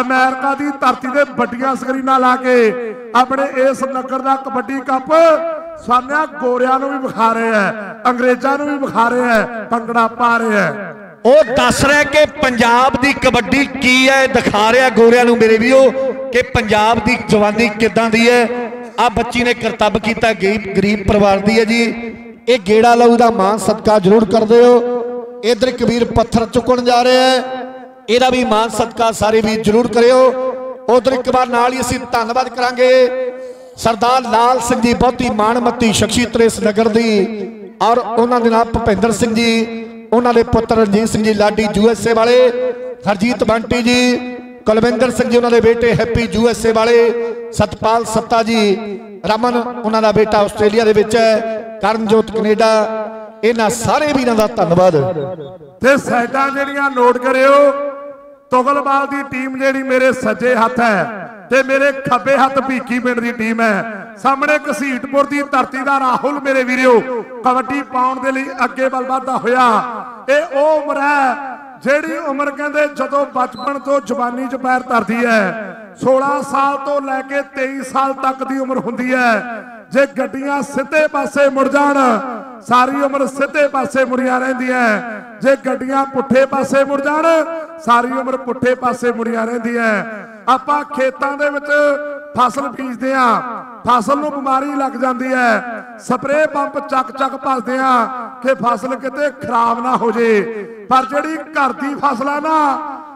ਅਮਰੀਕਾ ਦੀ ਧਰਤੀ ਦੇ ਵੱਡੀਆਂ ਸਕਰੀਨਾਂ ਲਾ ਕੇ ਆਪਣੇ ਇਸ ਨਗਰ ਦਾ ਕਬੱਡੀ ਕੱਪ ਸਾਨਿਆ ਗੋਰਿਆਂ ਨੂੰ ਵੀ ਵਿਖਾ ਰਹੇ ਹੈ, ਅੰਗਰੇਜ਼ਾਂ ਨੂੰ ਵੀ ਵਿਖਾ ਰਿਹਾ ਐ ਭੰਗੜਾ ਪਾ ਰਿਹਾ ਐ ਉਹ ਦੱਸ ਰਿਹਾ ਕਿ ਪੰਜਾਬ ਦੀ ਕਬੱਡੀ ਕੀ ਹੈ? ਦਿਖਾ ਰਿਹਾ ਗੋਰਿਆਂ ਨੂੰ ਮੇਰੇ ਵੀਓ ਕਿ ਪੰਜਾਬ ਦੀ ਜਵਾਨੀ ਕਿੱਦਾਂ ਦੀ ਹੈ? ਆ ਬੱਚੀ ਨੇ ਕਰਤੱਵ ਕੀਤਾ, ਗਰੀਬ ਗਰੀਬ ਪਰਿਵਾਰ ਦੀ ਹੈ ਜੀ। ਇਹ ਗੇੜਾ ਲਊ ਦਾ ਮਾਨ ਸਤਕਾਰ ਜ਼ਰੂਰ ਕਰ ਦਿਓ। ਇਧਰ ਕਬੀਰ ਪੱਥਰ ਚੁੱਕਣ ਜਾ ਰਿਹਾ ਹੈ। ਇਹਦਾ ਵੀ ਮਾਨ ਸਤਕਾਰ ਸਾਰੇ ਵੀ ਜ਼ਰੂਰ ਕਰਿਓ। ਉਧਰ ਇੱਕ ਵਾਰ ਨਾਲ ਹੀ ਅਸੀਂ ਧੰਨਵਾਦ ਕਰਾਂਗੇ। ਸਰਦਾਰ ਲਾਲ ਸਿੰਘ ਜੀ, ਬਹੁਤੀ ਮਾਣਮੱਤੀ ਸ਼ਖਸੀਅਤ ਇਸ ਨਗਰ ਦੀ। ਔਰ ਉਹਨਾਂ ਦੇ ਨਾਲ ਭੁਪਿੰਦਰ ਸਿੰਘ ਜੀ। ਉਹਨਾਂ ਦੇ ਪੁੱਤਰ ਰਣਜੀਤ ਸਿੰਘ ਜੀ ਲਾਡੀ ਯੂਐਸਏ ਵਾਲੇ, ਹਰਜੀਤ ਬੰਟੀ ਜੀ, ਕੁਲਵਿੰਦਰ ਸਿੰਘ ਜੀ ਉਹਨਾਂ ਦੇ ਬੇਟੇ ਹੈਪੀ ਯੂਐਸਏ ਵਾਲੇ, ਸਤਪਾਲ ਸੱਤਾ ਜੀ, ਰਮਨ ਉਹਨਾਂ ਦਾ ਬੇਟਾ ਆਸਟ੍ਰੇਲੀਆ ਦੇ ਵਿੱਚ ਹੈ, ਕਰਨਜੋਤ ਕੈਨੇਡਾ, ਇਹਨਾਂ ਸਾਰੇ ਵੀਰਾਂ ਦਾ ਧੰਨਵਾਦ। ਤੇ ਸਾਈਡਾਂ ਜਿਹੜੀਆਂ ਨੋਟ ਕਰਿਓ ਤੁਗਲਬਾਲ ਦੀ ਟੀਮ ਜਿਹੜੀ ਮੇਰੇ ਸੱਜੇ ਹੱਥ ਹੈ ਤੇ ਮੇਰੇ ਖੱਬੇ ਹੱਥ ਭੀਖੀ ਪਿੰਡ ਦੀ ਟੀਮ ਹੈ। ਸਾਹਮਣੇ ਘਸੀਟਪੁਰ ਦੀ ਧਰਤੀ ਦਾ ਰਾਹੁਲ ਮੇਰੇ ਵੀਰਿਓ ਕਬੱਡੀ ਪਾਉਣ ਦੇ ਲਈ ਅੱਗੇ ਵੱਲ ਵਧਦਾ ਹੋਇਆ। ਇਹ ਉਹ ਉਮਰ ਹੈ ਜਿਹੜੀ ਉਮਰ ਕਹਿੰਦੇ ਜਦੋਂ ਬਚਪਨ ਤੋਂ ਜਵਾਨੀ 'ਚ ਪੈਰ ਧਰਦੀ ਹੈ। 16 ਸਾਲ ਤੋਂ ਲੈ ਕੇ 23 ਸਾਲ ਤੱਕ ਦੀ ਉਮਰ ਹੁੰਦੀ ਹੈ। ਜੇ ਗੱਡੀਆਂ ਸਿੱਧੇ ਪਾਸੇ ਮੁੜ ਜਾਣ, ਸਾਰੀ ਉਮਰ ਸਿੱਧੇ ਪਾਸੇ ਮੁੜੀਆਂ ਰਹਿੰਦੀਆਂ ਜੇ ਗੱਡੀਆਂ ਪੁੱਠੇ ਪਾਸੇ ਮੁੜ ਜਾਣ, ਸਾਰੀ ਉਮਰ ਪੁੱਠੇ ਪਾਸੇ ਮੁੜੀਆਂ ਰਹਿੰਦੀਆਂ ਆਪਾਂ ਖੇਤਾਂ ਦੇ ਵਿੱਚ ਫਸਲ ਬੀਜਦੇ ਆ ਫਸਲ ਨੂੰ ਬਿਮਾਰੀ ਲੱਗ ਜਾਂਦੀ ਹੈ। ਸਪਰੇਅ ਪੰਪ ਚੱਕ ਚੱਕ ਭਰਦੇ ਆ ਕਿ ਫਸਲ ਕਿਤੇ ਖਰਾਬ ਨਾ ਹੋ ਜੇ। ਪਰ ਜਿਹੜੀ ਘਰ ਦੀ ਫਸਲ ਆ ਨਾ,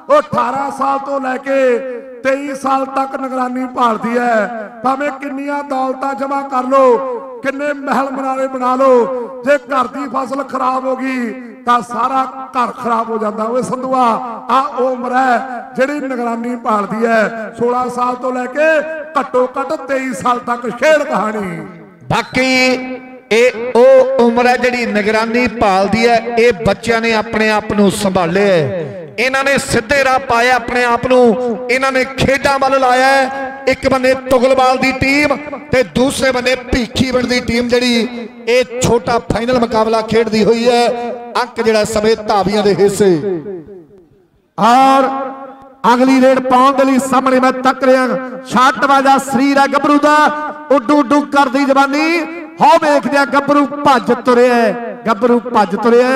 ਉਹ 18 ਸਾਲ ਤੋਂ ਲੈ ਕੇ 23 ਸਾਲ ਤੱਕ ਨਿਗਰਾਨੀ ਭਾਲਦੀ ਹੈ। ਭਾਵੇਂ ਕਿੰਨੀਆਂ ਦੌਲਤਾਂ ਜਮ੍ਹਾਂ ਕਰ ਲੋ ਕਿੰਨੇ ਮਹਿਲ ਮਨਾਰੇ ਬਣਾ ਲੋ ਜੇ ਘਰ ਦੀ ਫਸਲ ਖਰਾਬ ਹੋ ਗਈ, ਤਾਂ ਸਾਰਾ ਘਰ ਖਰਾਬ ਹੋ ਜਾਂਦਾ। ਓਏ ਸੰਧੂਆ, ਆ ਉਮਰ ਹੈ, ਜਿਹੜੀ ਨਿਗਰਾਨੀ ਭਾਲਦੀ ਹੈ 16 ਸਾਲ ਤੋਂ ਲੈ ਕੇ ਘੱਟੋ ਘੱਟ 23 ਸਾਲ ਤੱਕ ਖੇਡ ਕਹਾਣੀ। ਬਾਕੀ ਇਹ ਉਹ ਉਮਰ ਹੈ ਜਿਹੜੀ ਨਿਗਰਾਨੀ ਭਾਲਦੀ ਹੈ, ਇਹ ਬੱਚਿਆਂ ਨੇ ਆਪਣੇ ਆਪ ਨੂੰ ਸੰਭਾਲਿਆ ਇਹਨਾਂ ਨੇ ਸਿੱਧੇ ਰਾਹ ਪਾਇਆ ਆਪਣੇ ਆਪ ਨੂੰ। ਇਹਨਾਂ ਨੇ ਖੇਡਾਂ ਵੱਲ ਲਾਇਆ ਇੱਕ ਬੰਨੇ ਤੁਗਲਵਾਲ ਦੀ ਟੀਮ ਤੇ ਦੂਸਰੇ ਬੰਨੇ ਭੀਖੀਵਿੰਡ ਦੀ ਟੀਮ ਜਿਹੜੀ ਇਹ ਛੋਟਾ ਫਾਈਨਲ ਮੁਕਾਬਲਾ ਖੇਡਦੀ ਹੋਈ ਹੈ। ਅੰਕ ਜਿਹੜਾ ਸਮੇਂ ਧਾਵੀਆਂ ਦੇ ਹਿੱਸੇ। ਔਰ ਅਗਲੀ ਰੇਡ ਪਾਉਣ ਦੇ ਲਈ ਸਾਹਮਣੇ ਮੈਂ ਤੱਕ ਰਿਹਾ। ਛੱਟ ਵਾਜਾ ਸਰੀਰ ਹੈ ਗੱਭਰੂ ਦਾ। ਉੱਡੂ ਉੱਡੂ ਕਰਦੀ ਜਵਾਨੀ। ਹੋ ਵੇਖਦਿਆ ਗੱਭਰੂ ਭੱਜ ਤੁਰਿਆ ਗੱਭਰੂ ਭੱਜ ਤੁਰਿਆ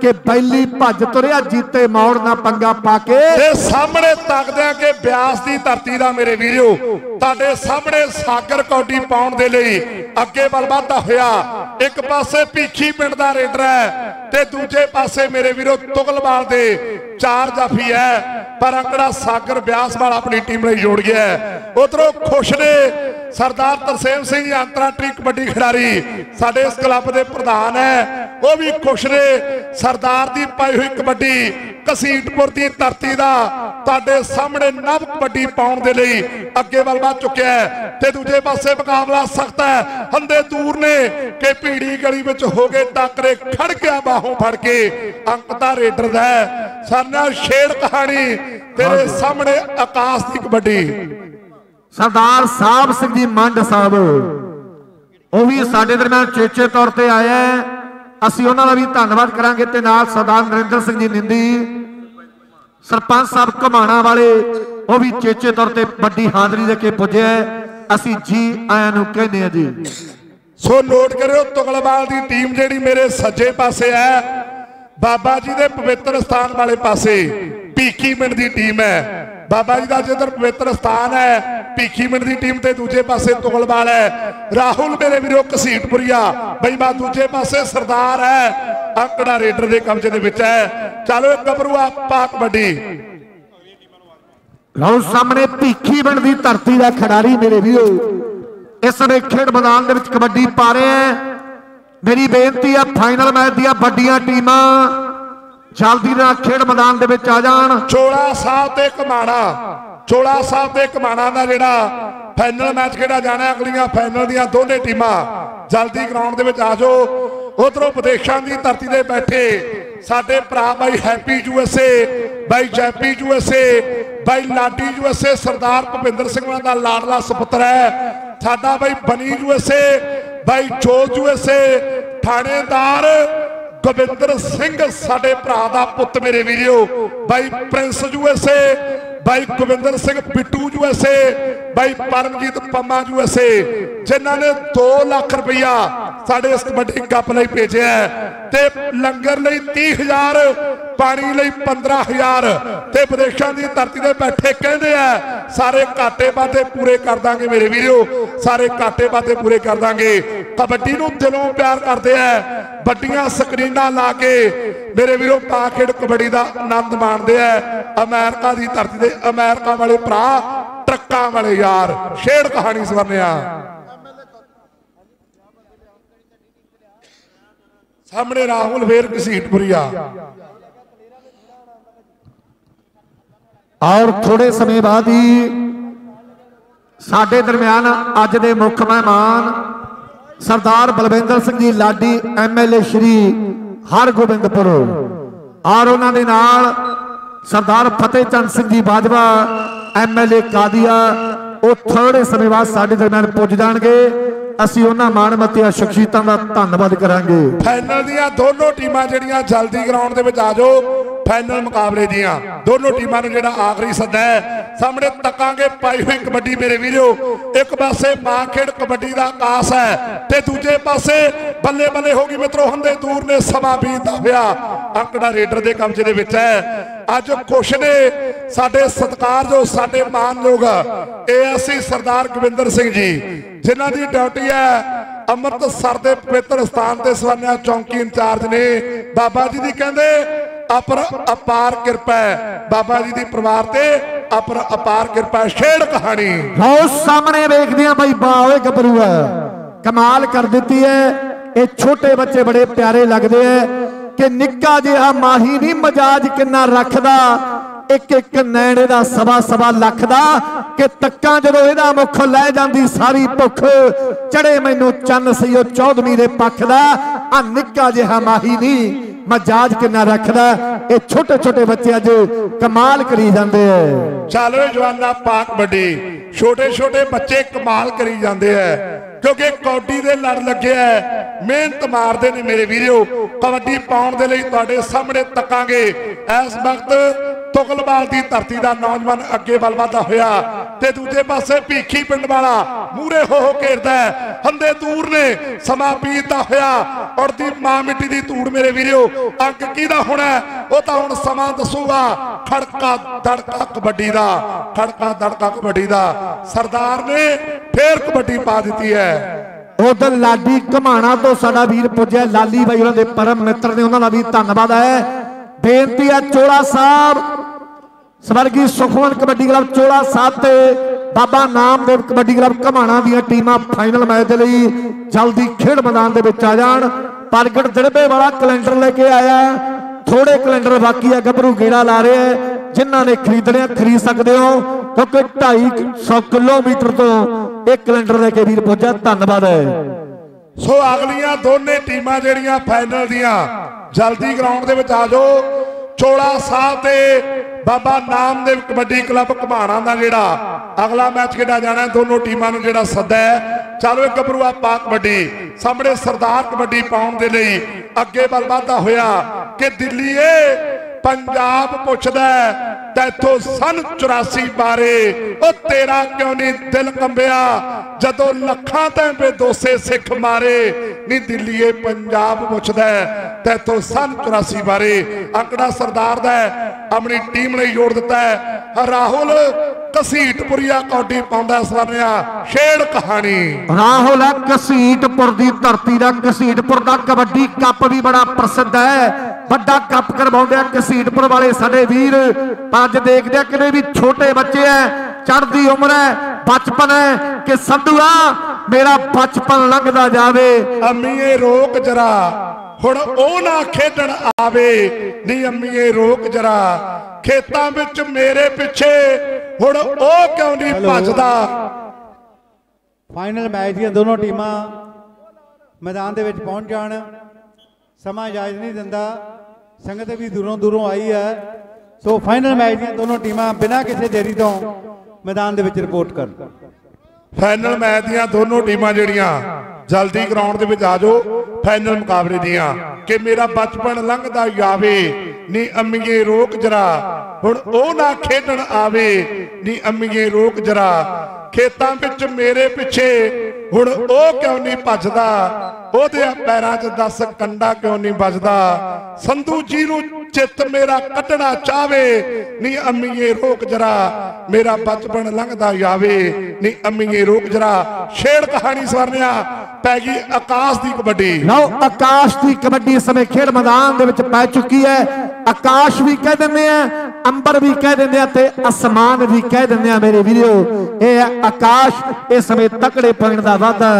ਕਿ ਬੈਲੀ ਭੱਜ ਤੁਰਿਆ, ਜੀਤੇ ਮੌੜ ਨਾ ਪੰਗਾ ਪਾ ਕੇ। ਤੇ ਸਾਹਮਣੇ ਤੱਕਦਿਆਂ ਕਿ ਬਿਆਸ ਦੀ ਧਰਤੀ ਦਾ ਮੇਰੇ ਵੀਰਿਓ ਤੁਹਾਡੇ ਸਾਹਮਣੇ ਸਾਗਰ ਕੌਡੀ ਪਾਉਣ ਦੇ ਲਈ ਅੱਗੇ ਵੱਲ ਵਧਦਾ ਹੋਇਆ। ਇੱਕ ਪਾਸੇ ਭੀਖੀ ਪਿੰਡ ਦਾ ਰੇਡਰ ਹੈ ਤੇ ਦੂਜੇ ਪਾਸੇ ਮੇਰੇ ਵੀਰੋ ਤੁਗਲਵਾਲ ਦੇ ਚਾਰ ਜਾਫੀ ਹੈ, ਪਰ ਅੰਕੜਾ ਸਾਗਰ ਬਿਆਸ ਵਾਲਾ ਆਪਣੀ ਟੀਮ ਲਈ ਜੋੜ ਗਿਆ ਉਧਰੋਂ ਖੁਸ਼ ਨੇ ਸਰਦਾਰ ਤਰਸੇਮ ਸਿੰਘ ਅੰਤਰਰਾਸ਼ਟਰੀ ਕਬੱਡੀ ਖਿਡਾਰੀ, ਸਾਡੇ ਇਸ ਕਲੱਬ ਦੇ ਪ੍ਰਧਾਨ ਹੈ। ਉਹ ਵੀ ਖੁਸ਼ ਨੇ, ਸਰਦਾਰ ਦੀ ਪਾਈ ਹੋਈ ਕਬੱਡੀ, ਕਸੀਟਪੁਰ ਦੀ ਧਰਤੀ ਦਾ ਤੁਹਾਡੇ ਸਾਹਮਣੇ ਨਵ ਕਬੱਡੀ ਪਾਉਣ ਦੇ ਲਈ ਅੱਗੇ ਵੱਲ ਵੱਧ ਚੁੱਕਿਆ ਤੇ ਦੂਜੇ ਪਾਸੇ ਮੁਕਾਬਲਾ ਸਖਤ ਹੈ। ਹੰਦੇ ਦੂਰ ਨੇ ਕਿ ਭੀੜੀ ਗਲੀ ਵਿੱਚ ਹੋ ਗਏ ਟਾਕਰੇ ਖੜ ਗਿਆ, ਬਾਹੋਂ ਫੜ ਕੇ, ਅੰਕ ਦਾ ਰੇਡਰ ਦਾ ਸਾਨਾ ਛੇੜ ਕਹਾਣੀ ਤੇਰੇ ਸਾਹਮਣੇ ਆਕਾਸ਼ ਦੀ ਕਬੱਡੀ। ਸਰਦਾਰ ਸਾਹਿਬ ਸਿੰਘ ਜੀ ਮੰਡ ਸਾਹਿਬ ਉਹ ਵੀ ਸਾਡੇ ਦਰਮਿਆਨ ਚੇਚੇ ਤੌਰ ਤੇ ਆਇਆ ਅਸੀਂ ਉਹਨਾਂ ਦਾ ਵੀ ਧੰਨਵਾਦ ਕਰਾਂਗੇ ਤੇ ਨਾਲ ਸਰਦਾਰ ਨਰਿੰਦਰ ਸਿੰਘ ਜੀ ਨਿੰਦੀ ਸਰਪੰਚ ਸਾਹਿਬ ਘਮਾਣਾ ਵਾਲੇ ਉਹ ਵੀ ਚੇਚੇ ਤੌਰ ਤੇ ਵੱਡੀ ਹਾਜ਼ਰੀ ਦੇ ਕੇ ਪੁੱਜਿਆ। ਅਸੀਂ ਜੀ ਆਇਆਂ ਨੂੰ ਕਹਿੰਦੇ ਆ ਜੀ। ਸੋ ਨੋਟ ਕਰਿਓ ਤੁਗਲਵਾਲ ਦੀ ਟੀਮ ਜਿਹੜੀ ਮੇਰੇ ਸੱਜੇ ਪਾਸੇ ਹੈ ਬਾਬਾ ਜੀ ਦੇ ਪਵਿੱਤਰ ਸਥਾਨ ਵਾਲੇ ਪਾਸੇ ਭੀਖੀ ਮਿੰਟ ਦੀ ਟੀਮ ਹੈ। ਬਾਬਾ ਜੀ ਦਾ ਜਿੱਧਰ ਪਵਿੱਤਰ ਸਥਾਨ ਹੈ, ਭੀਖੀ ਮਿੰਟ ਦੀ ਟੀਮ ਤੇ ਦੂਜੇ ਪਾਸੇ ਤੁਗਲਵਾਲ ਹੈ। ਰਾਹੁਲ ਮੇਰੇ ਵੀਰੋ ਕਸੀਟਪੁਰੀਆ ਬਈ ਬਾ, ਦੂਜੇ ਪਾਸੇ ਸਰਦਾਰ ਹੈ। ਅੰਕੜਾ ਰੇਡਰ ਦੇ ਕਬਜ਼ੇ ਦੇ ਵਿੱਚ ਹੈ। ਚਲੋ ਇੱਕ ਗੱਭਰੂ ਆ ਪਾ ਲਓ ਸਾਹਮਣੇ ਭੀਖੀ ਪਿੰਡ ਦੀ ਧਰਤੀ ਦਾ ਖਿਡਾਰੀ ਮੇਰੇ ਵੀਰੋ। ਇਸ ਵੇ ਖੇਡ ਮੈਦਾਨ ਦੇ ਵਿੱਚ ਕਬੱਡੀ ਪਾ ਰਿਹਾ ਹੈ। ਮੇਰੀ ਬੇਨਤੀ ਆ ਫਾਈਨਲ ਮੈਚ ਦੀਆਂ ਵੱਡੀਆਂ ਟੀਮਾਂ ਜਲਦੀ ਨਾਲ ਖੇਡ ਮੈਦਾਨ ਦੇ ਵਿੱਚ ਆ ਜਾਣ। ਚੋਲਾ ਸਾਹਿਬ ਤੇ ਕਮਾਣਾ ਚੋਲਾ ਸਾਹਿਬ ਤੇ ਕਮਾਣਾ ਦਾ ਜਿਹੜਾ ਫਾਈਨਲ ਮੈਚ ਖੇਡਾ ਜਾਣਾ, ਅਗਲੀਆਂ ਫਾਈਨਲ ਦੀਆਂ ਦੋਨੇ ਟੀਮਾਂ ਜਲਦੀ ਗਰਾਊਂਡ ਦੇ ਵਿੱਚ ਆ ਜਾਓ। ਉਧਰੋਂ ਵਿਦੇਸ਼ਾਂ ਦੀ ਧਰਤੀ ਤੇ ਬੈਠੇ ਸਾਡੇ ਭਰਾ ਬਾਈ ਹੈਪੀ ਯੂਐਸਏ ਬਾਈ ਜੈਪੀ ਯੂਐਸਏ ਬਾਈ ਲਾਡੀ ਯੂਐਸਏ ਸਰਦਾਰ ਭੁਪਿੰਦਰ ਸਿੰਘ ਦਾ ਲਾਡਲਾ ਸੁਪੁੱਤਰ ਹੈ। ਸਾਡਾ ਬਾਈ ਬਨੀ ਯੂਐਸਏ ਬਾਈ ਜੋਤ ਯੂਐਸਏ ਥਾਣੇਦਾਰ ਗੋਬਿੰਦਰ ਸਿੰਘ, ਸਾਡੇ ਭਰਾ ਦਾ ਪੁੱਤ ਮੇਰੇ ਵੀਰਿਓ। ਬਾਈ ਪ੍ਰਿੰਸ ਯੂਐਸਏ ਬਾਈ ਗੋਬਿੰਦਰ ਸਿੰਘ ਬਿੱਟੂ ਯੂਐਸਏ ਬਾਈ ਪਰਮਜੀਤ ਪੰਮਾ ਯੂਐਸਏ ਜਿਨ੍ਹਾਂ ਨੇ 2 ਲੱਖ ਰੁਪਇਆ ਸਾਡੇ ਇਸ ਕਬੱਡੀ ਕੱਪ ਲਈ ਭੇਜਿਆ ਤੇ ਲੰਗਰ ਲਈ 30000 ਪਾਣੀ ਲਈ 15000 ਤੇ ਵਿਦੇਸ਼ਾਂ ਦੀ ਧਰਤੀ ਤੇ ਬੈਠੇ ਕਹਿੰਦੇ ਆ, ਸਾਰੇ ਘਾਟੇ ਵਾਧੇ ਪੂਰੇ ਕਰ ਦਾਂਗੇ ਮੇਰੇ ਵੀਰੋ। ਸਾਰੇ ਘਾਟੇ ਵਾਧੇ ਪੂਰੇ ਕਰ ਦਾਂਗੇ। ਕਬੱਡੀ ਨੂੰ ਦਿਲੋਂ ਪਿਆਰ ਕਰਦੇ ਆ। ਵੱਡੀਆਂ ਸਕਰੀਨਾਂ ਲਾ ਕੇ ਮੇਰੇ ਵੀਰੋ ਪਾ ਖੇਡ ਕਬੱਡੀ ਦਾ ਆਨੰਦ ਮਾਣਦੇ ਆ। ਅਮਰੀਕਾ ਦੀ ਧਰਤੀ ਤੇ ਅਮਰੀਕਾ ਵਾਲੇ ਭਰਾ, ਟਰੱਕਾਂ ਵਾਲੇ ਯਾਰ। ਸ਼ੇਰ ਕਹਾਣੀ ਸਵਰਨਿਆ ਸਾਹਮਣੇ ਰਾਹੁਲ ਫੇਰ ਘਸੀਟਪੁਰੀਆ। ਔਰ ਥੋੜੇ ਸਮੇਂ ਬਾਅਦ ਹੀ ਸਾਡੇ ਦਰਮਿਆਨ ਅੱਜ ਦੇ ਮੁੱਖ ਮਹਿਮਾਨ ਸਰਦਾਰ ਬਲਵਿੰਦਰ ਸਿੰਘ ਜੀ ਲਾਡੀ ਐਮਐਲਏ ਸ਼੍ਰੀ ਹਰਗੋਬਿੰਦਪੁਰ ਔਰ ਉਹਨਾਂ ਦੇ ਨਾਲ ਸਰਦਾਰ ਫਤਿਹ ਚੰਦ ਸਿੰਘ ਜੀ ਬਾਜਵਾ ਐਮਐਲਏ ਕਾਦੀਆ, ਉਹ ਥੋੜੇ ਸਮੇਂ ਬਾਅਦ ਸਾਡੇ ਦਰਮਿਆਨ ਪੁੱਜ ਜਾਣਗੇ। ਅਸੀਂ ਉਹਨਾਂ ਮਾਣਮੱਤੀਆਂ ਸ਼ਖਸੀਅਤਾਂ ਦਾ ਧੰਨਵਾਦ ਕਰਾਂਗੇ। ਫਾਈਨਲ ਦੀਆਂ ਦੋਨੋਂ ਟੀਮਾਂ ਜਿਹੜੀਆਂ ਜਲਦੀ ਗਰਾਊਂਡ ਦੇ ਵਿੱਚ ਆ ਜਾਓ ਫਾਈਨਲ ਮੁਕਾਬਲੇ ਦੀਆਂ। ਦੋਨੋਂ ਟੀਮਾਂ ਨੂੰ ਜਿਹੜਾ ਆਖਰੀ ਸੱਦਾ ਹੈ ਸਾਹਮਣੇ ਤੱਕਾਂਗੇ ਪਾਈ ਹੋਈ ਕਬੱਡੀ ਮੇਰੇ ਵੀਰੋ। ਇੱਕ ਪਾਸੇ ਮਾਂ ਖੇਡ ਕਬੱਡੀ ਦਾ ਆਕਾਸ਼ ਹੈ ਤੇ ਦੂਜੇ ਪਾਸੇ ਬੱਲੇ ਬੱਲੇ ਹੋ ਗਈ ਮਿੱਤਰੋ, ਹੰਦੇ ਦੂਰ ਨੇ ਸਮਾਂ ਬੀਤਦਾ ਹੋਇਆ ਅੰਕੜਾ ਰੇਡਰ ਦੇ ਕਬਜ਼ੇ ਦੇ ਵਿੱਚ ਹੈ। ਅੱਜ ਖੁਸ਼ ਨੇ ਸਾਡੇ ਸਤਿਕਾਰਯੋਗ ਸਾਡੇ ਮਾਨਯੋਗ ਏਐਸਸੀ ਸਰਦਾਰ ਗਵਿੰਦਰ ਸਿੰਘ ਜੀ, ਜਿਨ੍ਹਾਂ ਦੀ ਡਿਊਟੀ ਹੈ ਅੰਮ੍ਰਿਤਸਰ ਦੇ ਪਵਿੱਤਰ ਸਥਾਨ ਤੇ ਸਵਾਨਿਆ ਚੌਂਕੀ ਇੰਚਾਰਜ ਨੇ। ਬਾਬਾ ਜੀ ਦੀ ਕਹਿੰਦੇ, ਅਪਰ ਅਪਾਰ ਕਿਰਪਾ ਹੈ ਬਾਬਾ ਜੀ ਦੀ ਪਰਿਵਾਰ ਤੇ ਅਪਰ ਅਪਾਰ ਕਿਰਪਾ, ਛੇੜ ਕਹਾਣੀ। ਲਓ ਸਾਹਮਣੇ ਵੇਖਦੇ ਆ ਬਾਈ ਵਾਹ ਓਏ ਕਮਾਲ ਕਰ ਦਿੱਤੀ ਹੈ। ਇਹ ਛੋਟੇ ਬੱਚੇ ਬੜੇ ਪਿਆਰੇ ਲੱਗਦੇ ਐ ਕਿ ਨਿੱਕਾ ਜਿਹਾ ਮਾਹੀ ਨਹੀਂ ਮਜਾਜ ਕਿੰਨਾ ਰੱਖਦਾ। ਇੱਕ ਇੱਕ ਨੈਣੇ ਦਾ ਸਵਾ ਸਵਾ ਲੱਖ ਦਾ ਕਿ ਤੱਕਾਂ ਜਦੋਂ ਇਹਦਾ ਮੁਖ ਲੈ ਜਾਂਦੀ ਸਾਰੀ ਭੁੱਖ, ਚੜੇ ਮੈਨੂੰ ਚੰਨ ਸਈ ਉਹ ਚੌਧਵੀਂ ਦੇ ਪੱਖ ਦਾ ਆ ਨਿੱਕਾ ਜਿਹਾ ਮਾਹੀ ਨਹੀਂ ਮਜਾਜ ਕਿੰਨਾ ਰੱਖਦਾ, ਇਹ ਛੋਟੇ ਛੋਟੇ ਬੱਚੇ ਅੱਜ ਕਮਾਲ ਕਰੀ ਜਾਂਦੇ ਐ ਚੱਲ ਓਏ ਜਵਾਨਾ, ਪਾਕ ਵੱਡੀ ਛੋਟੇ ਛੋਟੇ ਬੱਚੇ ਕਮਾਲ ਕਰੀ ਜਾਂਦੇ ਐ, ਕਿਉਂਕਿ ਕੌਡੀ ਦੇ ਲੜ ਲੱਗਿਆ ਹੈ। ਮਿਹਨਤ ਮਾਰਦੇ ਨੇ ਮੇਰੇ ਵੀਰੋ, ਕਬੱਡੀ ਪਾਉਣ ਦੇ ਲਈ ਤੁਹਾਡੇ ਸਾਹਮਣੇ ਤੱਕਾਂਗੇ ਇਸ ਵਕਤ ਤੁਗਲਵਾਲ ਦੀ ਧਰਤੀ ਦਾ ਨੌਜਵਾਨ ਅੱਗੇ ਵੱਲ ਵਧਦਾ ਹੋਇਆ ਤੇ ਦੂਜੇ ਪਾਸੇ ਭੀਖੀ ਪਿੰਡ ਵਾਲਾ ਮੂਰੇ ਹੋ ਹੋ ਘੇਰਦਾ ਹੰਦੇ ਦੂਰ ਨੇ, ਸਮਾਂ ਬੀਤਦਾ ਹੋਇਆ ਉੜਦੀ ਮਾਂ ਮਿੱਟੀ ਦੀ ਧੂੜ ਮੇਰੇ ਵੀਰੋ ਅੰਕ ਕਿਹਦਾ ਹੋਣਾ ਉਹ ਤਾਂ ਹੁਣ ਸਮਾਂ ਦੱਸੂਗਾ, ਖੜਕਾ ਦੜਕਾ ਕਬੱਡੀ ਦਾ, ਖੜਕਾ ਦੜਕਾ ਕਬੱਡੀ ਦਾ। ਸਰਦਾਰ ਨੇ ਫੇਰ ਕਬੱਡੀ ਪਾ ਦਿੱਤੀ ਹੈ। ਉਧਰ ਲਾਡੀ ਘਮਾਣਾ ਤੋਂ ਸਾਡਾ ਵੀਰ ਪੁੱਜਿਆ, ਲਾਲੀ ਬਾਈ ਉਹਨਾਂ ਦੇ ਪਰਮ ਮਿੱਤਰ ਨੇ, ਉਹਨਾਂ ਦਾ ਵੀ ਧੰਨਵਾਦ ਹੈ। ਬੇਨਤੀ ਹੈ ਚੋਲਾ ਸਾਹਿਬ ਸਵਰਗੀ ਸੁਖਮਨ ਕਬੱਡੀ ਕਲੱਬ ਚੋਲਾ ਸਾਹਿਬ ਤੇ ਬਾਬਾ ਨਾਮਦੇਵ ਕਬੱਡੀ ਕਲੱਬ ਘਮਾਣਾ ਦੀਆਂ ਟੀਮਾਂ ਫਾਈਨਲ ਮੈਚ ਦੇ ਲਈ ਜਲਦੀ ਖੇਡ ਮੈਦਾਨ ਦੇ ਵਿੱਚ ਆ ਜਾਣ। ਪ੍ਰਗਟ ਦਿੜਬੇ ਵਾਲਾ ਕੈਲੰਡਰ ਲੈ ਕੇ ਆਇਆ ਥੋੜੇ ਕੈਲੰਡਰ ਬਾਕੀ ਆ ਗੱਭਰੂ ਗੇੜਾ ਲਾ ਰਿਹਾ ਜਿਨ੍ਹਾਂ ਨੇ ਖਰੀਦਣੇ ਆ, ਖਰੀਦ ਸਕਦੇ ਹੋ। ਕਿਉਂਕਿ 250 ਕਿਲੋਮੀਟਰ ਤੋਂ ਇਹ ਕੈਲੰਡਰ ਲੈ ਕੇ ਵੀਰ ਪਹੁੰਚਿਆ ਧੰਨਵਾਦ ਹੈ। ਸੋ ਅਗਲੀਆਂ ਦੋਨੇ ਟੀਮਾਂ ਜਿਹੜੀਆਂ ਫਾਈਨਲ ਦੀਆਂ ਜਲਦੀ ਗਰਾਊਂਡ ਦੇ ਵਿੱਚ ਆ ਜਾਓ। ਚੋਲਾ ਸਾਹਿਬ ਤੇ ਬਾਬਾ ਨਾਮਦੇਵ ਕਬੱਡੀ ਕਲੱਬ ਘਮਾਣਾ ਦਾ ਜਿਹੜਾ ਅਗਲਾ ਮੈਚ ਖੇਡਿਆ ਜਾਣਾ ਹੈ, ਦੋਨੋਂ ਟੀਮਾਂ ਨੂੰ ਜਿਹੜਾ ਸੱਦਾ ਹੈ। ਚਲੋ ਇਹ ਗੱਭਰੂਆ ਪਾ ਕਬੱਡੀ ਸਾਹਮਣੇ ਸਰਦਾਰ ਕਬੱਡੀ ਪਾਉਣ ਦੇ ਲਈ ਅੱਗੇ ਵੱਲ ਵਧਦਾ ਹੋਇਆ ਕਿ ਦਿੱਲੀ ਏ ਪੰਜਾਬ ਪੁੱਛਦਾ ਤੈਥੋਂ ਸਨ 84 ਬਾਰੇ। ਉਹ ਤੇਰਾ ਕਿਉਂ ਨਹੀਂ ਦਿਲ ਕੰਬਿਆ? ਜਦੋਂ ਲੱਖਾਂ ਤੈਂ ਬੇਦੋਸੇ ਸਿੱਖ ਮਾਰੇ ਨਹੀਂ ਦਿੱਲੀਏ ਪੰਜਾਬ ਪੁੱਛਦਾ ਤੈਥੋਂ ਸਨ 84 ਬਾਰੇ। ਅੰਕੜਾ ਸਰਦਾਰ ਦਾ ਆਪਣੀ ਟੀਮ ਲਈ ਜੋੜ ਦਿੱਤਾ ਹੈ। ਰਾਹੁਲ ਕਸੀਟਪੁਰੀਆ ਕੌਡੀ ਪਾਉਂਦਾ ਸਵਰਨਿਆ ਛੇੜ ਕਹਾਣੀ। ਰਾਹੁਲ ਹੈ ਕਸੀਟਪੁਰ ਦੀ ਧਰਤੀ ਦਾ ਕਸੀਟਪੁਰ ਦਾ ਕਬੱਡੀ ਕੱਪ ਵੀ ਬੜਾ ਪ੍ਰਸਿੱਧ ਹੈ। ਵੱਡਾ ਕੱਪ ਕਰਵਾਉਂਦੇ ਆ ਕਸੀਟਪੁਰ ਵਾਲੇ ਸਾਡੇ ਵੀਰ। ਅੱਜ ਦੇਖਦੇ ਆ ਕਿਨੇ ਵੀ ਛੋਟੇ ਬੱਚੇ ਐ ਚੜ੍ਹਦੀ ਉਮਰ ਹੈ ਬਚਪਨ ਹੈ ਕਿ ਸੰਧੂਆ ਮੇਰਾ ਬਚਪਨ ਲੰਘਦਾ ਜਾਵੇ। ਅੰਮੀਏ ਰੋਕ ਜਰਾ ਹੁਣ ਉਹ ਨਾ ਖੇਡਣ ਆਵੇ। ਨਹੀਂ ਅੰਮੀਏ ਰੋਕ ਜਰਾ ਖੇਤਾਂ ਵਿੱਚ ਮੇਰੇ ਪਿੱਛੇ ਹੁਣ ਉਹ ਕਿਉਂ ਨਹੀਂ ਭੱਜਦਾ? ਫਾਈਨਲ ਮੈਚ ਦੀਆਂ ਦੋਨੋਂ ਟੀਮਾਂ ਮੈਦਾਨ ਦੇ ਵਿੱਚ ਪਹੁੰਚ ਜਾਣ। ਸਮਾਂ ਇਜਾਜ਼ਤ ਨਹੀਂ ਦਿੰਦਾ। ਸੰਗਤ ਵੀ ਦੂਰੋਂ ਦੂਰੋਂ ਆਈ ਹੈ। ਸੋ ਫਾਈਨਲ ਮੈਚ ਦੀਆਂ ਦੋਨੋਂ ਟੀਮਾਂ ਬਿਨਾਂ ਕਿਸੇ ਦੇਰੀ ਤੋਂ ਮੈਦਾਨ ਦੇ ਵਿੱਚ ਰਿਪੋਰਟ ਕਰਨ। ਫਾਈਨਲ ਮੈਚ ਦੀਆਂ ਦੋਨੋਂ ਟੀਮਾਂ ਜਿਹੜੀਆਂ, ਜਲਦੀ ਗਰਾਊਂਡ ਦੇ ਵਿੱਚ ਆ ਜਾਓ। ਫਾਈਨਲ ਮੁਕਾਬਲੇ ਦੀਆਂ। ਕਿ ਮੇਰਾ ਬਚਪਨ ਲੰਘਦਾ ਜਾਵੇ ਨੀ ਅੰਮੀਏ ਰੋਕ ਜਰਾ। ਹੁਣ ਉਹ ਨਾ ਖੇਡਣ ਆਵੇ, ਨੀ ਅੰਮੀਏ ਰੋਕ ਜਰਾ। ਖੇਤਾਂ ਵਿੱਚ ਮੇਰੇ ਪਿੱਛੇ ਹੁਣ ਉਹ ਕਿਉਂ ਨਹੀਂ ਭੱਜਦਾ? ਉਹਦੇ ਪੈਰਾਂ 'ਚ ਦੱਸ ਕੰਡਾ ਕਿਉਂ ਨਹੀਂ ਵੱਜਦਾ? ਸੰਧੂ ਜੀ ਨੂੰ ਚਿੱਤ ਮੇਰਾ ਕੱਢਣਾ ਚਾਵੇ, ਨੀ ਅੰਮੀਏ ਰੋਕ ਜਰਾ, ਮੇਰਾ ਬਚਪਨ ਲੰਘਦਾ ਜਾਵੇ, ਨੀ ਅੰਮੀਏ ਰੋਕ ਜਰਾ। ਛੇੜ ਕਹਾਣੀ ਸਵਰਨਿਆ, ਪੈ ਗਈ ਆਕਾਸ਼ ਦੀ ਕਬੱਡੀ। ਲਓ, ਆਕਾਸ਼ ਦੀ ਕਬੱਡੀ ਇਸ ਸਮੇਂ ਖੇਡ ਮੈਦਾਨ ਦੇ ਵਿੱਚ ਪੈ ਚੁੱਕੀ ਹੈ। ਆਕਾਸ਼ ਵੀ ਕਹਿ ਦਿੰਦੇ ਆ, ਅੰਬਰ ਵੀ ਕਹਿ ਦਿੰਦੇ ਆ ਤੇ ਅਸਮਾਨ ਵੀ ਕਹਿ ਦਿੰਦੇ ਆ ਮੇਰੇ ਵੀਰੋ। ਇਹ ਹੈ ਆਕਾਸ਼ ਇਸ ਸਮੇਂ ਤਕੜੇ ਪੁਆਇੰਟ ਦਾ ਵਾਅਦਾ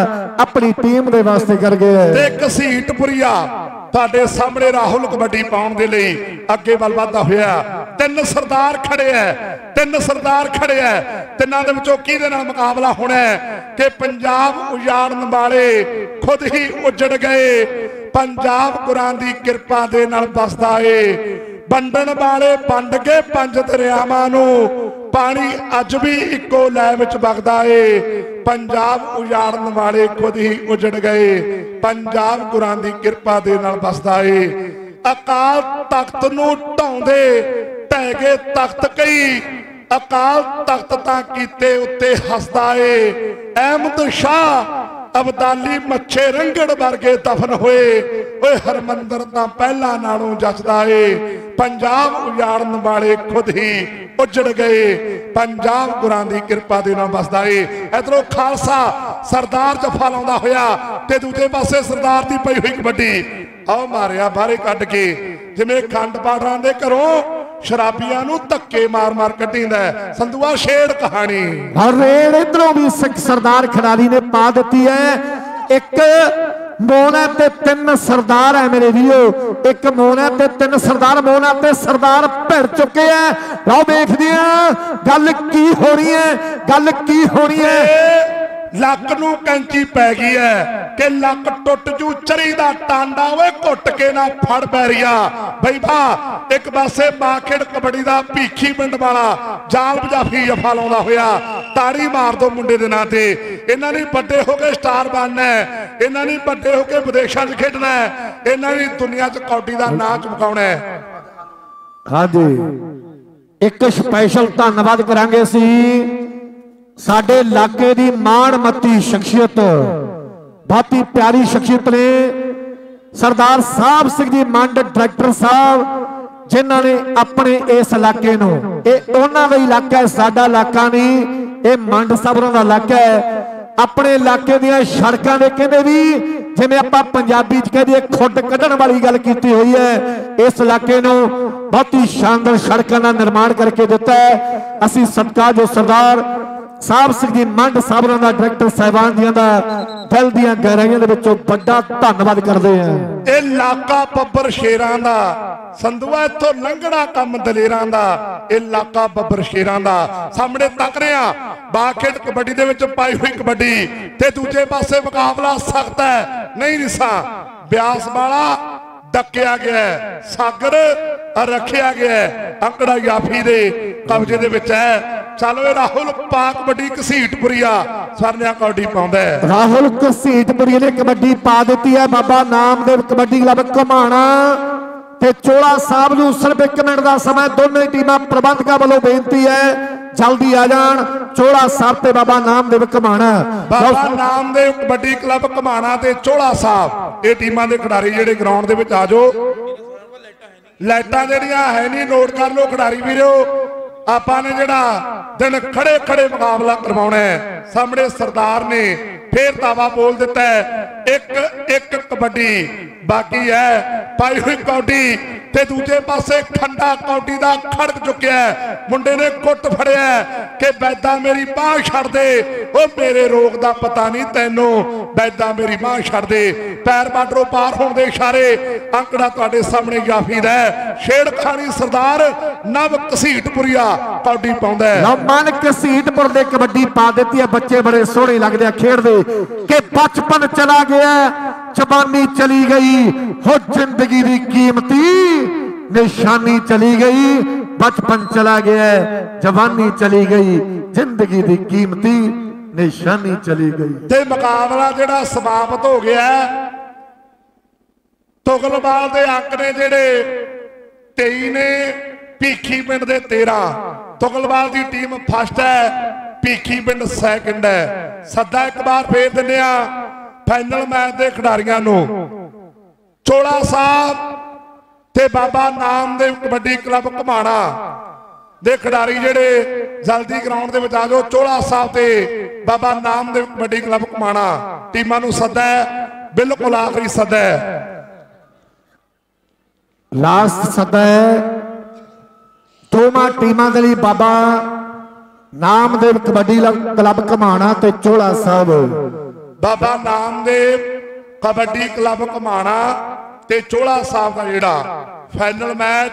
ਆਪਣੀ ਟੀਮ ਦੇ ਵਾਸਤੇ ਕਰ ਗਿਆ ਤੇ ਘਸੀਟਪੁਰੀਆ ਤੁਹਾਡੇ ਸਾਹਮਣੇ ਰਾਹੁਲ ਕਬੱਡੀ ਪਾਉਣ ਦੇ ਲਈ ਅੱਗੇ ਵੱਲ ਵਾਧਾ ਹੋਇਆ। ਤਿੰਨ ਸਰਦਾਰ ਖੜੇ ਐ ਤਿੰਨ ਸਰਦਾਰ ਖੜੇ ਐ ਤਿੰਨਾਂ ਦੇ ਵਿੱਚੋਂ ਕਿਹਦੇ ਨਾਲ ਮੁਕਾਬਲਾ ਹੋਣਾ ਹੈ? ਕਿ ਪੰਜਾਬ ਉਜਾੜਨ ਵਾਲੇ ਖੁਦ ਹੀ ਉਜੜ ਗਏ। ਪੰਜਾਬ ਗੁਰਾਂ ਦੀ ਕਿਰਪਾ ਦੇ ਨਾਲ ਬਸਦਾ ਏ। ਵੰਡਣ ਵਾਲੇ ਵੰਡ ਕੇ ਪੰਜ ਦਰਿਆਵਾਂ ਨੂੰ ਪਾਣੀ ਅੱਜ ਵੀ ਇੱਕੋ ਲੈ ਵਿੱਚ ਵਗਦਾ ਏ। ਪੰਜਾਬ ਉਜਾੜਨ ਵਾਲੇ ਖੁਦ ਹੀ ਉਜੜ ਗਏ। ਪੰਜਾਬ ਗੁਰਾਂ ਦੀ ਕਿਰਪਾ ਦੇ ਨਾਲ ਵਸਦਾ ਏ। ਅਕਾਲ ਤਖਤ ਨੂੰ ਢਾਉਂਦੇ ਢਹਿ ਗਏ ਤਖਤ ਕਈ। ਅਕਾਲ ਤਖਤ ਤਾਂ ਕੀਤੇ ਉੱਤੇ ਹੱਸਦਾ ਏ। ਅਹਿਮਦ ਸ਼ਾਹ ਅਬਦਾਲੀ ਮੱਛੇ ਰੰਗੜ ਵਰਗੇ ਦਫਨ ਹੋਏ। ਓਏ ਹਰਮੰਦਰ ਤਾਂ ਪਹਿਲਾਂ ਨਾਲੋਂ ਜੱਜਦਾ ਏ। ਪੰਜਾਬ ਉਜਾੜਨ ਵਾਲੇ ਖੁਦ ਹੀ ਉਜੜ ਗਏ। ਪੰਜਾਬ ਗੁਰਾਂ ਦੀ ਕਿਰਪਾ ਦੇ ਨਾਲ ਵਸਦਾ ਏ। ਇਧਰੋਂ ਖਾਲਸਾ ਸਰਦਾਰ ਜਫਾ ਲਾਉਂਦਾ ਹੋਇਆ ਤੇ ਦੂਜੇ ਪਾਸੇ ਸਰਦਾਰ ਦੀ ਪਈ ਹੋਈ ਕਬੱਡੀ। ਆਓ ਮਾਰਿਆ ਬਾਹਰੇ ਕੱਢ ਕੇ। ਜਿਵੇਂ ਖੰਡ ਪਾਠਾਂ ਦੇ ਘਰੋਂ ਸ਼ਰਾਬੀਆਂ ਨੂੰ ਧੱਕੇ ਮਾਰ-ਮਾਰ ਕੱਢੀਂਦਾ ਸੰਧੂਆ, ਛੇੜ ਕਹਾਣੀ। ਔਰ ਰੇਡ ਇਧਰੋਂ ਵੀ ਸਿੱਖ ਸਰਦਾਰ ਖਿਡਾਰੀ ਨੇ ਪਾ ਦਿੱਤੀ ਹੈ। ਇੱਕ ਮੋਨਾ ਤੇ ਤਿੰਨ ਸਰਦਾਰ ਹੈ ਮੇਰੇ ਵੀਰੋ। ਇੱਕ ਮੋਨਾ ਤੇ ਤਿੰਨ ਸਰਦਾਰ ਮੋਨਾ ਤੇ ਸਰਦਾਰ ਭਿੜ ਚੁੱਕੇ ਐ ਲਓ ਵੇਖਦੇ ਆ ਗੱਲ ਕੀ ਹੋਣੀ ਹੈ, ਗੱਲ ਕੀ ਹੋਣੀ ਹੈ। ਇਹ ਲੱਕ ਨੂੰ ਕੈਂਚੀ ਪੈ ਗਈ ਐ ਕਿ ਲੱਕ ਟੁੱਟ ਜੂ, ਚਰੀ ਦਾ ਟਾਂਡਾ ਓਏ ਘੁੱਟ ਕੇ ਨਾ ਫੜ ਬੈਰੀਆ। ਬਈ ਭਾ, ਇੱਕ ਪਾਸੇ ਬਾਖੇੜ ਕਬੱਡੀ ਦਾ ਭੀਖੀ ਪਿੰਡ ਵਾਲਾ ਜਾਲ ਬਜਾਫੀ ਜਫਾ ਲਾਉਂਦਾ ਹੋਇਆ, ਤਾੜੀ ਮਾਰ ਦੋ ਮੁੰਡੇ ਦੇ ਨਾਂ ਤੇ। ਇਹਨਾਂ ਨੇ ਵੱਡੇ ਹੋ ਕੇ ਸਟਾਰ ਬਣਨਾ ਇਹਨਾਂ ਨੇ ਵੱਡੇ ਹੋ ਕੇ ਵਿਦੇਸ਼ਾਂ 'ਚ ਖੇਡਣਾ ਇਹਨਾਂ ਨੇ ਦੁਨੀਆ 'ਚ ਕੌਡੀ ਦਾ ਨਾਂ ਚਮਕਾਉਣਾ ਹਾਂਜੀ। ਇੱਕ ਸਪੈਸ਼ਲ ਧੰਨਵਾਦ ਕਰਾਂਗੇ ਅਸੀਂ ਸਾਡੇ ਇਲਾਕੇ ਦੀ ਮਾਣਮੱਤੀ ਸ਼ਖਸੀਅਤ, ਬਹੁਤ ਹੀ ਪਿਆਰੀ ਸ਼ਖਸੀਅਤ ਨੇ ਸਰਦਾਰ ਸਾਹਿਬ ਸਿੰਘ ਜੀ ਮੰਡ ਡਾਇਰੈਕਟਰ ਸਾਹਿਬ, ਜਿਨ੍ਹਾਂ ਨੇ ਆਪਣੇ ਇਸ ਇਲਾਕੇ ਨੂੰ, ਇਹ ਉਹਨਾਂ ਦਾ ਇਲਾਕਾ ਹੈ, ਸਾਡਾ ਇਲਾਕਾ ਨਹੀਂ, ਇਹ ਮੰਡ ਸਾਹਿਬਾਂ ਦਾ ਇਲਾਕਾ ਹੈ। ਆਪਣੇ ਇਲਾਕੇ ਦੀਆਂ ਸੜਕਾਂ ਦੇ ਕਹਿੰਦੇ ਵੀ, ਜਿਵੇਂ ਆਪਾਂ ਪੰਜਾਬੀ ਚ ਕਹਦੇ ਖੁੱਡ ਕੱਢਣ ਵਾਲੀ ਗੱਲ ਕੀਤੀ ਹੋਈ ਹੈ, ਇਸ ਇਲਾਕੇ ਨੂੰ ਬਹੁਤੀ ਸ਼ਾਨਦਾਰ ਸੜਕਾਂ ਦਾ ਨਿਰਮਾਣ ਕਰਕੇ ਦਿੱਤਾ ਹੈ। ਅਸੀਂ ਸਤਿਕਾਰਯੋਗ ਸਰਦਾਰ ਸਾਹਿਬ ਸਿੰਘ ਜੀ, ਮੰਡ ਸਾਹਿਬਾਂ ਦਾ ਡਾਇਰੈਕਟਰ ਸਾਹਿਬਾਨ ਜੀਆਂ ਦਾ ਦਿਲ ਦੀਆਂ ਗਹਿਰਾਈਆਂ ਦੇ ਵਿੱਚੋਂ ਵੱਡਾ ਧੰਨਵਾਦ ਕਰਦੇ ਹਾਂ। ਇਹ ਇਲਾਕਾ ਬੱਬਰ ਸ਼ੇਰਾਂ ਦਾ, ਸੰਧੂਆ ਇੱਥੋਂ ਲੰਘਣਾ ਕੰਮ ਦਲੇਰਾਂ ਦਾ, ਇਹ ਇਲਾਕਾ ਬੱਬਰ ਸ਼ੇਰਾਂ ਦਾ। ਸਾਹਮਣੇ ਤੱਕ ਰਿਹਾ ਬਾਖੇਡ ਕਬੱਡੀ ਦੇ ਵਿੱਚ ਪਾਈ ਹੋਈ ਕਬੱਡੀ ਤੇ ਦੂਜੇ ਪਾਸੇ ਮੁਕਾਬਲਾ ਸਖਤ ਹੈ। ਨਹੀਂ ਨਿਸਾ ਬਿਆਸ ਵਾਲਾ ਡੱਕਿਆ ਗਿਆ ਸਾਗਰ ਰੱਖਿਆ ਗਿਆ ਹੈ। ਅੰਕੜਾ ਯਾਫੀ ਦੇ ਕਬਜ਼ੇ ਦੇ ਵਿੱਚ ਹੈ। ਚੱਲ ਇਹ ਰਾਹੁਲ, ਪਾਕ ਕਬੱਡੀ ਘਸੀਟਪੁਰੀਆ ਸਰਨਿਆ ਕੌਡੀ ਪਾਉਂਦਾ ਹੈ। ਰਾਹੁਲ ਘਸੀਟਪੁਰੀਆ ਨੇ ਕਬੱਡੀ ਪਾ ਦਿੱਤੀ ਹੈ। ਬਾਬਾ ਨਾਮਦੇਵ ਕਬੱਡੀ ਕਲੱਬ ਘਮਾਣਾ। ਤੇ ਚੋਲਾ ਸਾਹਿਬ ਨੂੰ ਸਿਰਫ 1 ਮਿੰਟ ਦਾ ਸਮਾਂ ਦੋਨੇ ਟੀਮਾਂ ਪ੍ਰਬੰਧਕਾਂ ਵੱਲੋਂ ਬੇਨਤੀ ਹੈ, ਜਲਦੀ ਆ ਜਾਣ। ਚੋਲਾ ਸਾਹਿਬ ਤੇ ਬਾਬਾ ਨਾਮਦੇਵ ਘਮਾਣਾ। ਬਾਬਾ ਨਾਮਦੇਵ ਕਬੱਡੀ ਕਲੱਬ ਘਮਾਣਾ ਤੇ ਚੋਲਾ ਸਾਹਿਬ, ਇਹ ਟੀਮਾਂ ਦੇ ਖਿਡਾਰੀ ਜਿਹੜੇ ਗਰਾਊਂਡ ਦੇ ਵਿੱਚ ਆ ਜਾਓ। ਲਾਈਟਾਂ ਜਿਹੜੀਆਂ ਹੈ ਨਹੀਂ ਨੋਟ ਕਰ ਲਓ ਖਿਡਾਰੀ ਵੀਰੋ। ਆਪਾਂ ਨੇ ਜਿਹੜਾ ਦਿਨ ਖੜੇ ਖੜੇ ਮੁਕਾਬਲਾ ਕਰਵਾਉਣਾ ਹੈ। ਸਾਹਮਣੇ ਸਰਦਾਰ ਨੇ ਫੇਰ ਦਾਵਾ ਬੋਲ ਦਿੱਤਾ ਇੱਕ ਇੱਕ ਕਬੱਡੀ ਬਾਕੀ ਹੈ। ਪਾਈ ਹੋਈ ਕੌਡੀ ਤੇ ਦੂਜੇ ਪਾਸੇ ਖੰਡਾ ਕੌਡੀ ਦਾ ਖੜਕ ਚੁੱਕਿਆ ਮੁੰਡੇ ਨੇ ਕੁੱਟ ਫੜਿਆ ਕਿ ਬੈਦਾ ਮੇਰੀ ਬਾਹ ਛੱਡ ਦੇ। ਉਹ ਮੇਰੇ ਰੋਗ ਦਾ ਪਤਾ ਨਹੀਂ ਤੈਨੂੰ। ਬੈਦਾ ਮੇਰੀ ਬਾਹ ਛੱਡ ਦੇ। ਪੈਰ ਬਾਡਰੋਂ ਪਾਰ ਹੋਣ ਦੇ ਇਸ਼ਾਰੇ ਅੰਕੜਾ ਤੁਹਾਡੇ ਸਾਹਮਣੇ ਜਾਫੀ ਦਾ ਛੇੜਖਾਨੀ ਸਰਦਾਰ ਨਵ ਕਸੀਟਪੁਰੀਆ ਕੌਡੀ ਪਾਉਂਦਾ ਹੈ। ਲਮਨ ਕਸੀਟਪੁਰ ਦੇ ਕਬੱਡੀ ਪਾ ਦਿੱਤੀ ਹੈ। ਬੱਚੇ ਬੜੇ ਸੋਹਣੇ ਲੱਗਦੇ ਆ, ਖੇਡਦੇ। ਕਿ ਬਚਪਨ ਚਲਾ ਗਿਆ, ਜਵਾਨੀ ਚਲੀ ਗਈ ਹੋ ਜ਼ਿੰਦਗੀ ਦੀ ਕੀਮਤੀ ਨਿਸ਼ਾਨੀ ਚਲੀ ਗਈ। ਬਚਪਨ ਚਲਾ ਗਿਆ, ਜਵਾਨੀ ਚਲੀ ਗਈ, ਜ਼ਿੰਦਗੀ ਦੀ ਕੀਮਤੀ ਨਿਸ਼ਾਨੀ ਚਲੀ ਗਈ। ਤੇ ਮੁਕਾਬਲਾ ਜਿਹੜਾ ਸਮਾਪਤ ਹੋ ਗਿਆ ਹੈ। ਤੁਗਲਵਾਲ ਦੇ ਅੰਕ ਨੇ ਜਿਹੜੇ 23 ਨੇ, ਭੀਖੀ ਪਿੰਡ ਦੇ 13 ਤੁਗਲਵਾਲ ਦੀ ਟੀਮ ਫਸਟ ਹੈ। ਭੀਖੀ ਪਿੰਡ ਸੈਕਿੰਡ ਹੈ। ਸੱਦਾ ਇੱਕ ਵਾਰ ਫੇਰ ਦਿੰਦੇ ਆ ਫਾਈਨਲ ਮੈਚ ਦੇ ਖਿਡਾਰੀਆਂ ਨੂੰ। ਚੋਲਾ ਸਾਹਿਬ ਤੇ ਬਾਬਾ ਨਾਮਦੇਵ ਕਬੱਡੀ ਕਲੱਬ ਘਮਾਣਾ ਦੇ ਖਿਡਾਰੀ ਜਿਹੜੇ ਜਲਦੀ ਗਰਾਊਂਡ ਦੇ ਵਿੱਚ ਆ ਜਾਓ। ਚੋਲਾ ਸਾਹਿਬ ਤੇ ਬਾਬਾ ਨਾਮਦੇਵ ਕਬੱਡੀ ਕਲੱਬ ਘਮਾਣਾ। ਟੀਮਾਂ ਨੂੰ ਸੱਦਾ ਬਿਲਕੁਲ ਆਖਰੀ ਸੱਦਾ ਲਾਸਟ ਸੱਦਾ ਦੋਵਾਂ ਟੀਮਾਂ ਦੇ ਲਈ ਬਾਬਾ ਨਾਮਦੇਵ ਕਬੱਡੀ ਕਲੱਬ ਘਮਾਣਾ ਤੇ ਚੋਲਾ ਸਾਹਿਬ। ਬਾਬਾ ਨਾਮਦੇਵ ਕਬੱਡੀ ਕਲੱਬ ਘਮਾਣਾ ਤੇ ਚੋਲਾ ਸਾਹਿਬ ਦਾ ਜਿਹੜਾ ਫਾਈਨਲ ਮੈਚ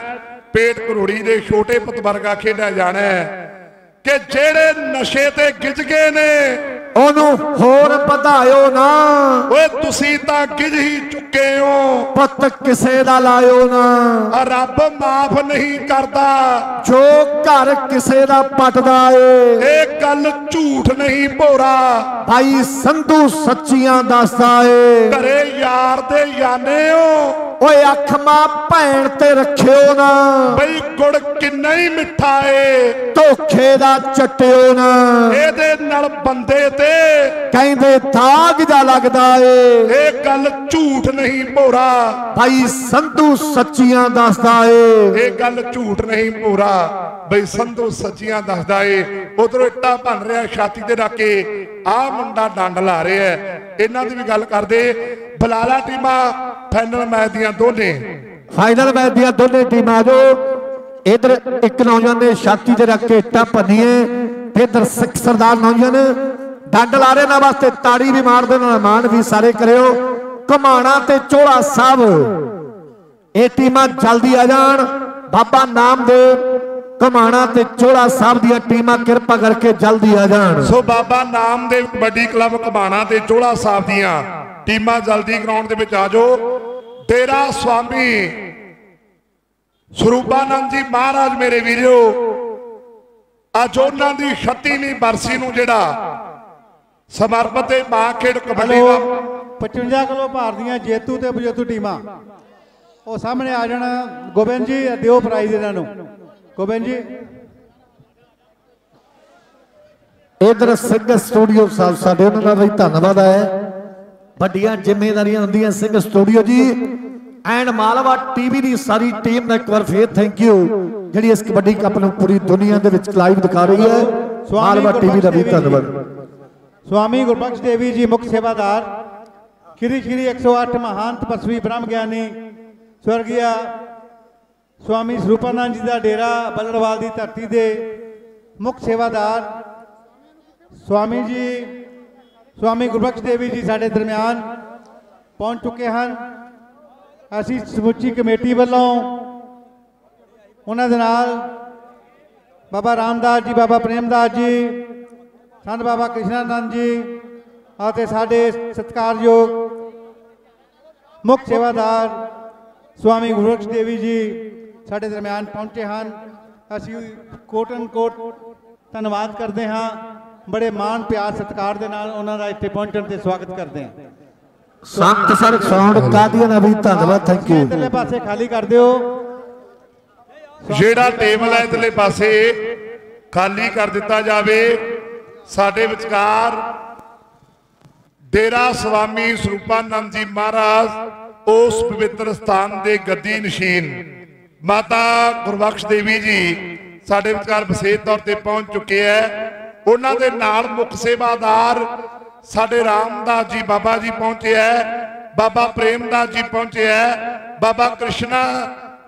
ਪੇਟ ਕਰੋੜੀ ਦੇ ਛੋਟੇ ਪੁੱਤ ਖੇਡਿਆ ਜਾਣਾ ਹੈ ਕਿ ਜਿਹੜੇ ਨਸ਼ੇ ਤੇ ਗਿੱਜ ਗਏ ਨੇ ਉਹਨੂੰ ਹੋਰ ਵਧਾਇਓ ਨਾ। ਓਏ ਤੁਸੀਂ ਤਾਂ ਗਿੱਜ ਹੀ ਚੁੱਕੇ ਹੋ। ਪੁੱਤ ਕਿਸੇ ਦਾ ਲਾਇਓ ਨਾ। ਆ ਰੱਬ ਮਾਫ ਨਹੀਂ ਕਰਦਾ। ਜੋ ਘਰ ਕਿਸੇ ਦਾ ਪਟਦਾ ਏ। ਇਹ ਗੱਲ ਝੂਠ ਨਹੀਂ ਭੋਰਾ। ਭਾਈ ਸੰਧੂ ਸੱਚੀਆਂ ਦੱਸਦਾ ਏ। ਘਰੇ ਯਾਰ ਦੇ ਯਾਨੇ ਹੋ। ਓਏ ਅੱਖ ਮਾਂ ਭੈਣ ਤੇ ਰੱਖਿਓ ਨਾ। ਬਈ ਗੁੜ ਕਿੰਨਾ ਹੀ ਮਿੱਠਾ ਏ। ਧੋਖੇ ਦਾ ਚੱਟਿਓ ਨਾ। ਇਹਦੇ ਨਾਲ ਬੰਦੇ ਤੇ ਕਹਿੰਦੇ ਦਾਗ ਜਾ ਲੱਗਦਾ ਏ। ਇਹ ਗੱਲ ਝੂਠ ਨਹੀਂ ਭੋਰਾ। ਭਾਈ ਸੰਧੂ ਸੱਚੀਆਂ ਦੱਸਦਾ ਏ। ਇਹ ਗੱਲ ਝੂਠ ਨਹੀਂ ਭੋਰਾ। ਬਈ ਸੰਧੂ ਸੱਚੀਆਂ ਦੱਸਦਾ ਏ। ਉਧਰੋਂ ਇੱਟਾਂ ਭੰਨ ਰਿਹਾ ਛਾਤੀ ਤੇ ਰੱਖ ਕੇ। ਆਹ ਮੁੰਡਾ ਡੰਡ ਲਾ ਰਿਹਾ ਇਹਨਾਂ ਦੀ ਵੀ ਗੱਲ ਕਰਦੇ, ਬਲਾਲਾ ਟੀਮਾਂ ਫਾਈਨਲ ਮੈਚ ਦੀਆਂ ਦੋਨੇ। ਫਾਈਨਲ ਮੈਚ ਦੀਆਂ ਦੋਨੇ ਟੀਮਾਂ ਜੋ ਇਧਰ ਇੱਕ ਨੌਜਵਾਨ ਨੇ ਛਾਤੀ ਤੇ ਰੱਖ ਕੇ ਇੱਟਾਂ ਭੰਨੀਏ ਤੇ ਇਧਰ ਸਿੱਖ ਸਰਦਾਰ ਨੌਜਵਾਨ ਡੰਡ ਲਾ ਰਹੇ ਨਾ ਵਾਸਤੇ, ਤਾੜੀ ਵੀ ਮਾਰਦੇ ਨਾਲ ਮਾਣ ਵੀ ਸਾਰੇ ਕਰਿਓ। ਘਮਾਣਾ ਤੇ ਚੋਲਾ ਸਾਹਿਬ। ਇਹ ਟੀਮਾਂ ਜਲਦੀ ਆ ਜਾਣ। ਬਾਬਾ ਨਾਮਦੇਵ ਘਮਾਣਾ ਤੇ ਚੋਲਾ ਸਾਹਿਬ ਦੀਆਂ ਟੀਮਾਂ ਕਿਰਪਾ ਕਰਕੇ ਜਲਦੀ ਆ ਜਾਣ। ਸੋ ਬਾਬਾ ਨਾਮਦੇਵ ਕਬੱਡੀ ਕਲੱਬ ਕਬਾਣਾ ਤੇ ਚੋਲਾ ਸਾਹਿਬ ਦੀਆਂ ਟੀਮਾਂ ਜਲਦੀ ਗਰਾਊਂਡ ਦੇ ਵਿੱਚ ਆ ਜਾਓ। ਤੇਰਾ ਸੁਆਮੀ ਸਰੂਪਾਨੰਦ ਜੀ ਮਹਾਰਾਜ ਮੇਰੇ ਵੀਰੋ ਅੱਜ ਉਹਨਾਂ ਦੀ 36ਵੀਂ ਬਰਸੀ ਨੂੰ ਜਿਹੜਾ ਸਮਰਪਿਤ ਹੈ ਮਾਂ ਖੇਡ ਕਬੱਡੀ ਦਾ 55 ਕਿਲੋ ਭਾਰ ਦੀਆਂ ਜੇਤੂ ਤੇ ਵਿਜੇਤੂ ਟੀਮਾਂ। ਉਹ ਸਾਹਮਣੇ ਆ ਜਾਣ ਗੋਬਿੰਦ ਜੀ ਦਿਓ ਪ੍ਰਾਈਜ਼ ਇਹਨਾਂ ਨੂੰ। ਗੋਬਿੰਦ ਜੀ। ਇਧਰ ਸਿੰਘ ਸਟੂਡੀਓ ਸਾਹਿਬ ਸਾਡੇ ਉਹਨਾਂ ਦਾ ਵੀ ਧੰਨਵਾਦ ਹੈ। ਵੱਡੀਆਂ ਜ਼ਿੰਮੇਵਾਰੀਆਂ ਹੁੰਦੀਆਂ Singh studio ji. And Malwa TV ਦੀ ਸਾਰੀ ਟੀਮ ਦਾ ਇੱਕ ਵਾਰ ਫੇਰ ਥੈਂਕ ਯੂ ਜਿਹੜੀ ਇਸ ਕਬੱਡੀ ਕੱਪ ਨੂੰ ਪੂਰੀ ਦੁਨੀਆ ਦੇ ਵਿੱਚ ਲਾਈਵ ਦਿਖਾ ਰਹੀ ਹੈ। ਮਾਲਵਾ ਟੀਵੀ ਦਾ ਵੀ ਧੰਨਵਾਦ। ਸਵਾਮੀ ਗੁਰਬਖਸ਼ ਦੇਵੀ ਜੀ ਮੁੱਖ ਸੇਵਾਦਾਰ। ਸ਼੍ਰੀ ਸ਼੍ਰੀ 108 ਮਹਾਨ ਤਪਸਵੀ ਬ੍ਰਹਮ ਗਿਆਨੀ ਸਵਰਗੀਆ ਸਵਾਮੀ ਸਰੂਪਾਨੰਦ ਜੀ ਦਾ ਡੇਰਾ ਬੱਲੜਵਾਲ ਦੀ ਧਰਤੀ ਦੇ ਮੁੱਖ ਸੇਵਾਦਾਰ। ਸਵਾਮੀ ਜੀ ਸਵਾਮੀ ਗੁਰਬਖਸ਼ ਦੇਵੀ ਜੀ ਸਾਡੇ ਦਰਮਿਆਨ ਪਹੁੰਚ ਚੁੱਕੇ ਹਨ। ਅਸੀਂ ਸਮੁੱਚੀ ਕਮੇਟੀ ਵੱਲੋਂ ਉਹਨਾਂ ਦੇ ਨਾਲ ਬਾਬਾ ਰਾਮਦਾਸ ਜੀ, ਬਾਬਾ ਪ੍ਰੇਮਦਾਸ ਜੀ, ਸੰਤ ਬਾਬਾ ਕ੍ਰਿਸ਼ਨਾਨੰਦ ਜੀ ਅਤੇ ਸਾਡੇ ਸਤਿਕਾਰਯੋਗ ਮੁੱਖ ਸੇਵਾਦਾਰ ਸਵਾਮੀ ਗੁਰਬਖਸ਼ ਦੇਵੀ ਜੀ ਸਾਡੇ ਦਰਮਿਆਨ ਪਹੁੰਚੇ ਹਨ। ਅਸੀਂ ਕੋਟਨ ਕੋਟ ਧੰਨਵਾਦ ਕਰਦੇ ਹਾਂ। ਬੜੇ ਮਾਣ ਪਿਆਰ ਸਤਿਕਾਰ ਦੇ ਨਾਲ ਉਹਨਾਂ ਦਾ ਇੱਥੇ ਪਹੁੰਚਣ ਤੇ ਸਵਾਗਤ ਕਰਦੇ ਹਾਂ। ਸੰਤ ਸਰ ਸਾਊਂਡ ਕਾਦੀਆਂ ਦਾ ਵੀ ਧੰਨਵਾਦ ਥੈਂਕ ਯੂ ਇਧਰਲੇ ਪਾਸੇ ਖਾਲੀ ਕਰ ਦਿਓ। ਜਿਹੜਾ ਟੇਬਲ ਹੈ ਇਧਰਲੇ ਪਾਸੇ ਖਾਲੀ ਕਰ ਦਿੱਤਾ ਜਾਵੇ। ਸਾਡੇ ਵਿਚਕਾਰ ਡੇਰਾ ਸਵਾਮੀ ਸਰੂਪਾਨੰਦ ਜੀ ਮਹਾਰਾਜ ਉਸ ਪਵਿੱਤਰ ਸਥਾਨ ਦੇ ਗੱਦੀ ਨਸ਼ੀਨ ਮਾਤਾ ਗੁਰਬਖਸ਼ ਦੇਵੀ ਜੀ ਸਾਡੇ ਵਿਚਕਾਰ ਵਿਸ਼ੇਸ਼ ਤੌਰ ਤੇ ਪਹੁੰਚ ਚੁੱਕੇ ਹੈ ਉਹਨਾਂ ਦੇ ਨਾਲ ਮੁੱਖ ਸੇਵਾਦਾਰ ਸਾਡੇ ਰਾਮਦਾਸ ਜੀ ਬਾਬਾ ਜੀ ਪਹੁੰਚੇ ਹੈ ਬਾਬਾ ਪ੍ਰੇਮਦਾਸ ਜੀ ਪਹੁੰਚੇ ਹੈ ਬਾਬਾ ਕ੍ਰਿਸ਼ਨਾ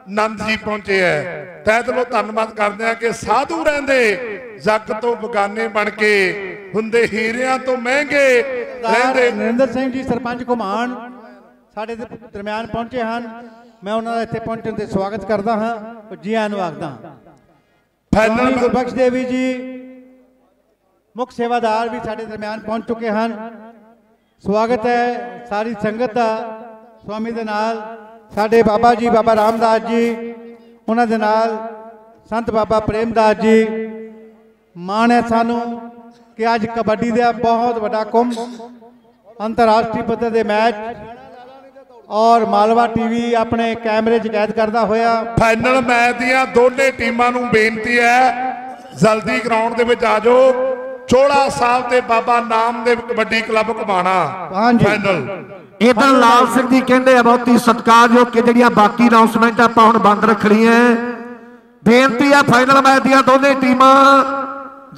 ਨੰਦ ਜੀ ਪਹੁੰਚੇ ਹੈ ਤਹਿ ਦਿਲੋਂ ਧੰਨਵਾਦ ਕਰਦੇ ਆ ਕਿ ਸਾਧੂ ਰਹਿੰਦੇ ਜੱਗ ਤੋਂ ਬਗਾਨੇ ਬਣ ਕੇ, ਹੁੰਦੇ ਹੀਰਿਆਂ ਤੋਂ ਮਹਿੰਗੇ ਰਹਿੰਦੇ ਨਰਿੰਦਰ ਸਿੰਘ ਜੀ, ਸਰਪੰਚ ਘੁਮਾਣ ਸਾਡੇ ਦਰਮਿਆਨ ਪਹੁੰਚੇ ਹਨ। ਮੈਂ ਉਹਨਾਂ ਦਾ ਇੱਥੇ ਪਹੁੰਚਣ ਤੇ ਸਵਾਗਤ ਕਰਦਾ ਹਾਂ ਜੀ ਆਇਆਂ ਨੂੰ ਆਖਦਾ ਹਾਂ। ਸਵਾਮੀ ਗੁਰਬਖਸ਼ ਦੇਵੀ ਜੀ ਮੁੱਖ ਸੇਵਾਦਾਰ ਵੀ ਸਾਡੇ ਦਰਮਿਆਨ ਪਹੁੰਚ ਚੁੱਕੇ ਹਨ। ਸਵਾਗਤ ਹੈ ਸਾਰੀ ਸੰਗਤ ਦਾ ਸਵਾਮੀ ਦੇ ਨਾਲ ਸਾਡੇ ਬਾਬਾ ਜੀ ਬਾਬਾ ਰਾਮਦਾਸ ਜੀ ਉਹਨਾਂ ਦੇ ਨਾਲ ਸੰਤ ਬਾਬਾ ਪ੍ਰੇਮਦਾਸ ਜੀ। ਮਾਣ ਹੈ ਸਾਨੂੰ ਕਿ ਅੱਜ ਕਬੱਡੀ ਦਾ ਬਹੁਤ ਵੱਡਾ ਕੁੰਭ ਅੰਤਰਰਾਸ਼ਟਰੀ ਪੱਧਰ ਦੇ ਮੈਚ ਔਰ ਮਾਲਵਾ ਟੀਵੀ ਆਪਣੇ ਕੈਮਰੇ 'ਚ ਕੈਦ ਕਰਦਾ ਹੋਇਆ। ਫਾਈਨਲ ਮੈਚ ਦੀਆਂ ਦੋਨੇ ਟੀਮਾਂ ਨੂੰ ਬੇਨਤੀ ਹੈ ਜਲਦੀ ਗਰਾਊਂਡ ਦੇ ਵਿੱਚ ਆ ਜਾਓ। ਚੋਲਾ ਸਾਹਿਬ ਤੇ ਬਾਬਾ ਨਾਮਦੇਵ ਕਬੱਡੀ ਕਲੱਬ ਘਮਾਣਾ। ਫਾਈਨਲ ਇਧਰ ਲਾਲ ਸਿੰਘ ਜੀ ਕਹਿੰਦੇ ਆ ਬਹੁਤੀ ਸਤਿਕਾਰਯੋਗ ਕਿ ਜਿਹੜੀਆਂ ਬਾਕੀ ਅਨਾਉਂਸਮੈਂਟ ਆਪਾਂ ਹੁਣ ਬੰਦ ਰੱਖਣੀਆਂ ਬੇਨਤੀ ਆ ਫਾਈਨਲ ਮੈਚ ਦੀਆਂ ਦੋਨੇ ਟੀਮਾਂ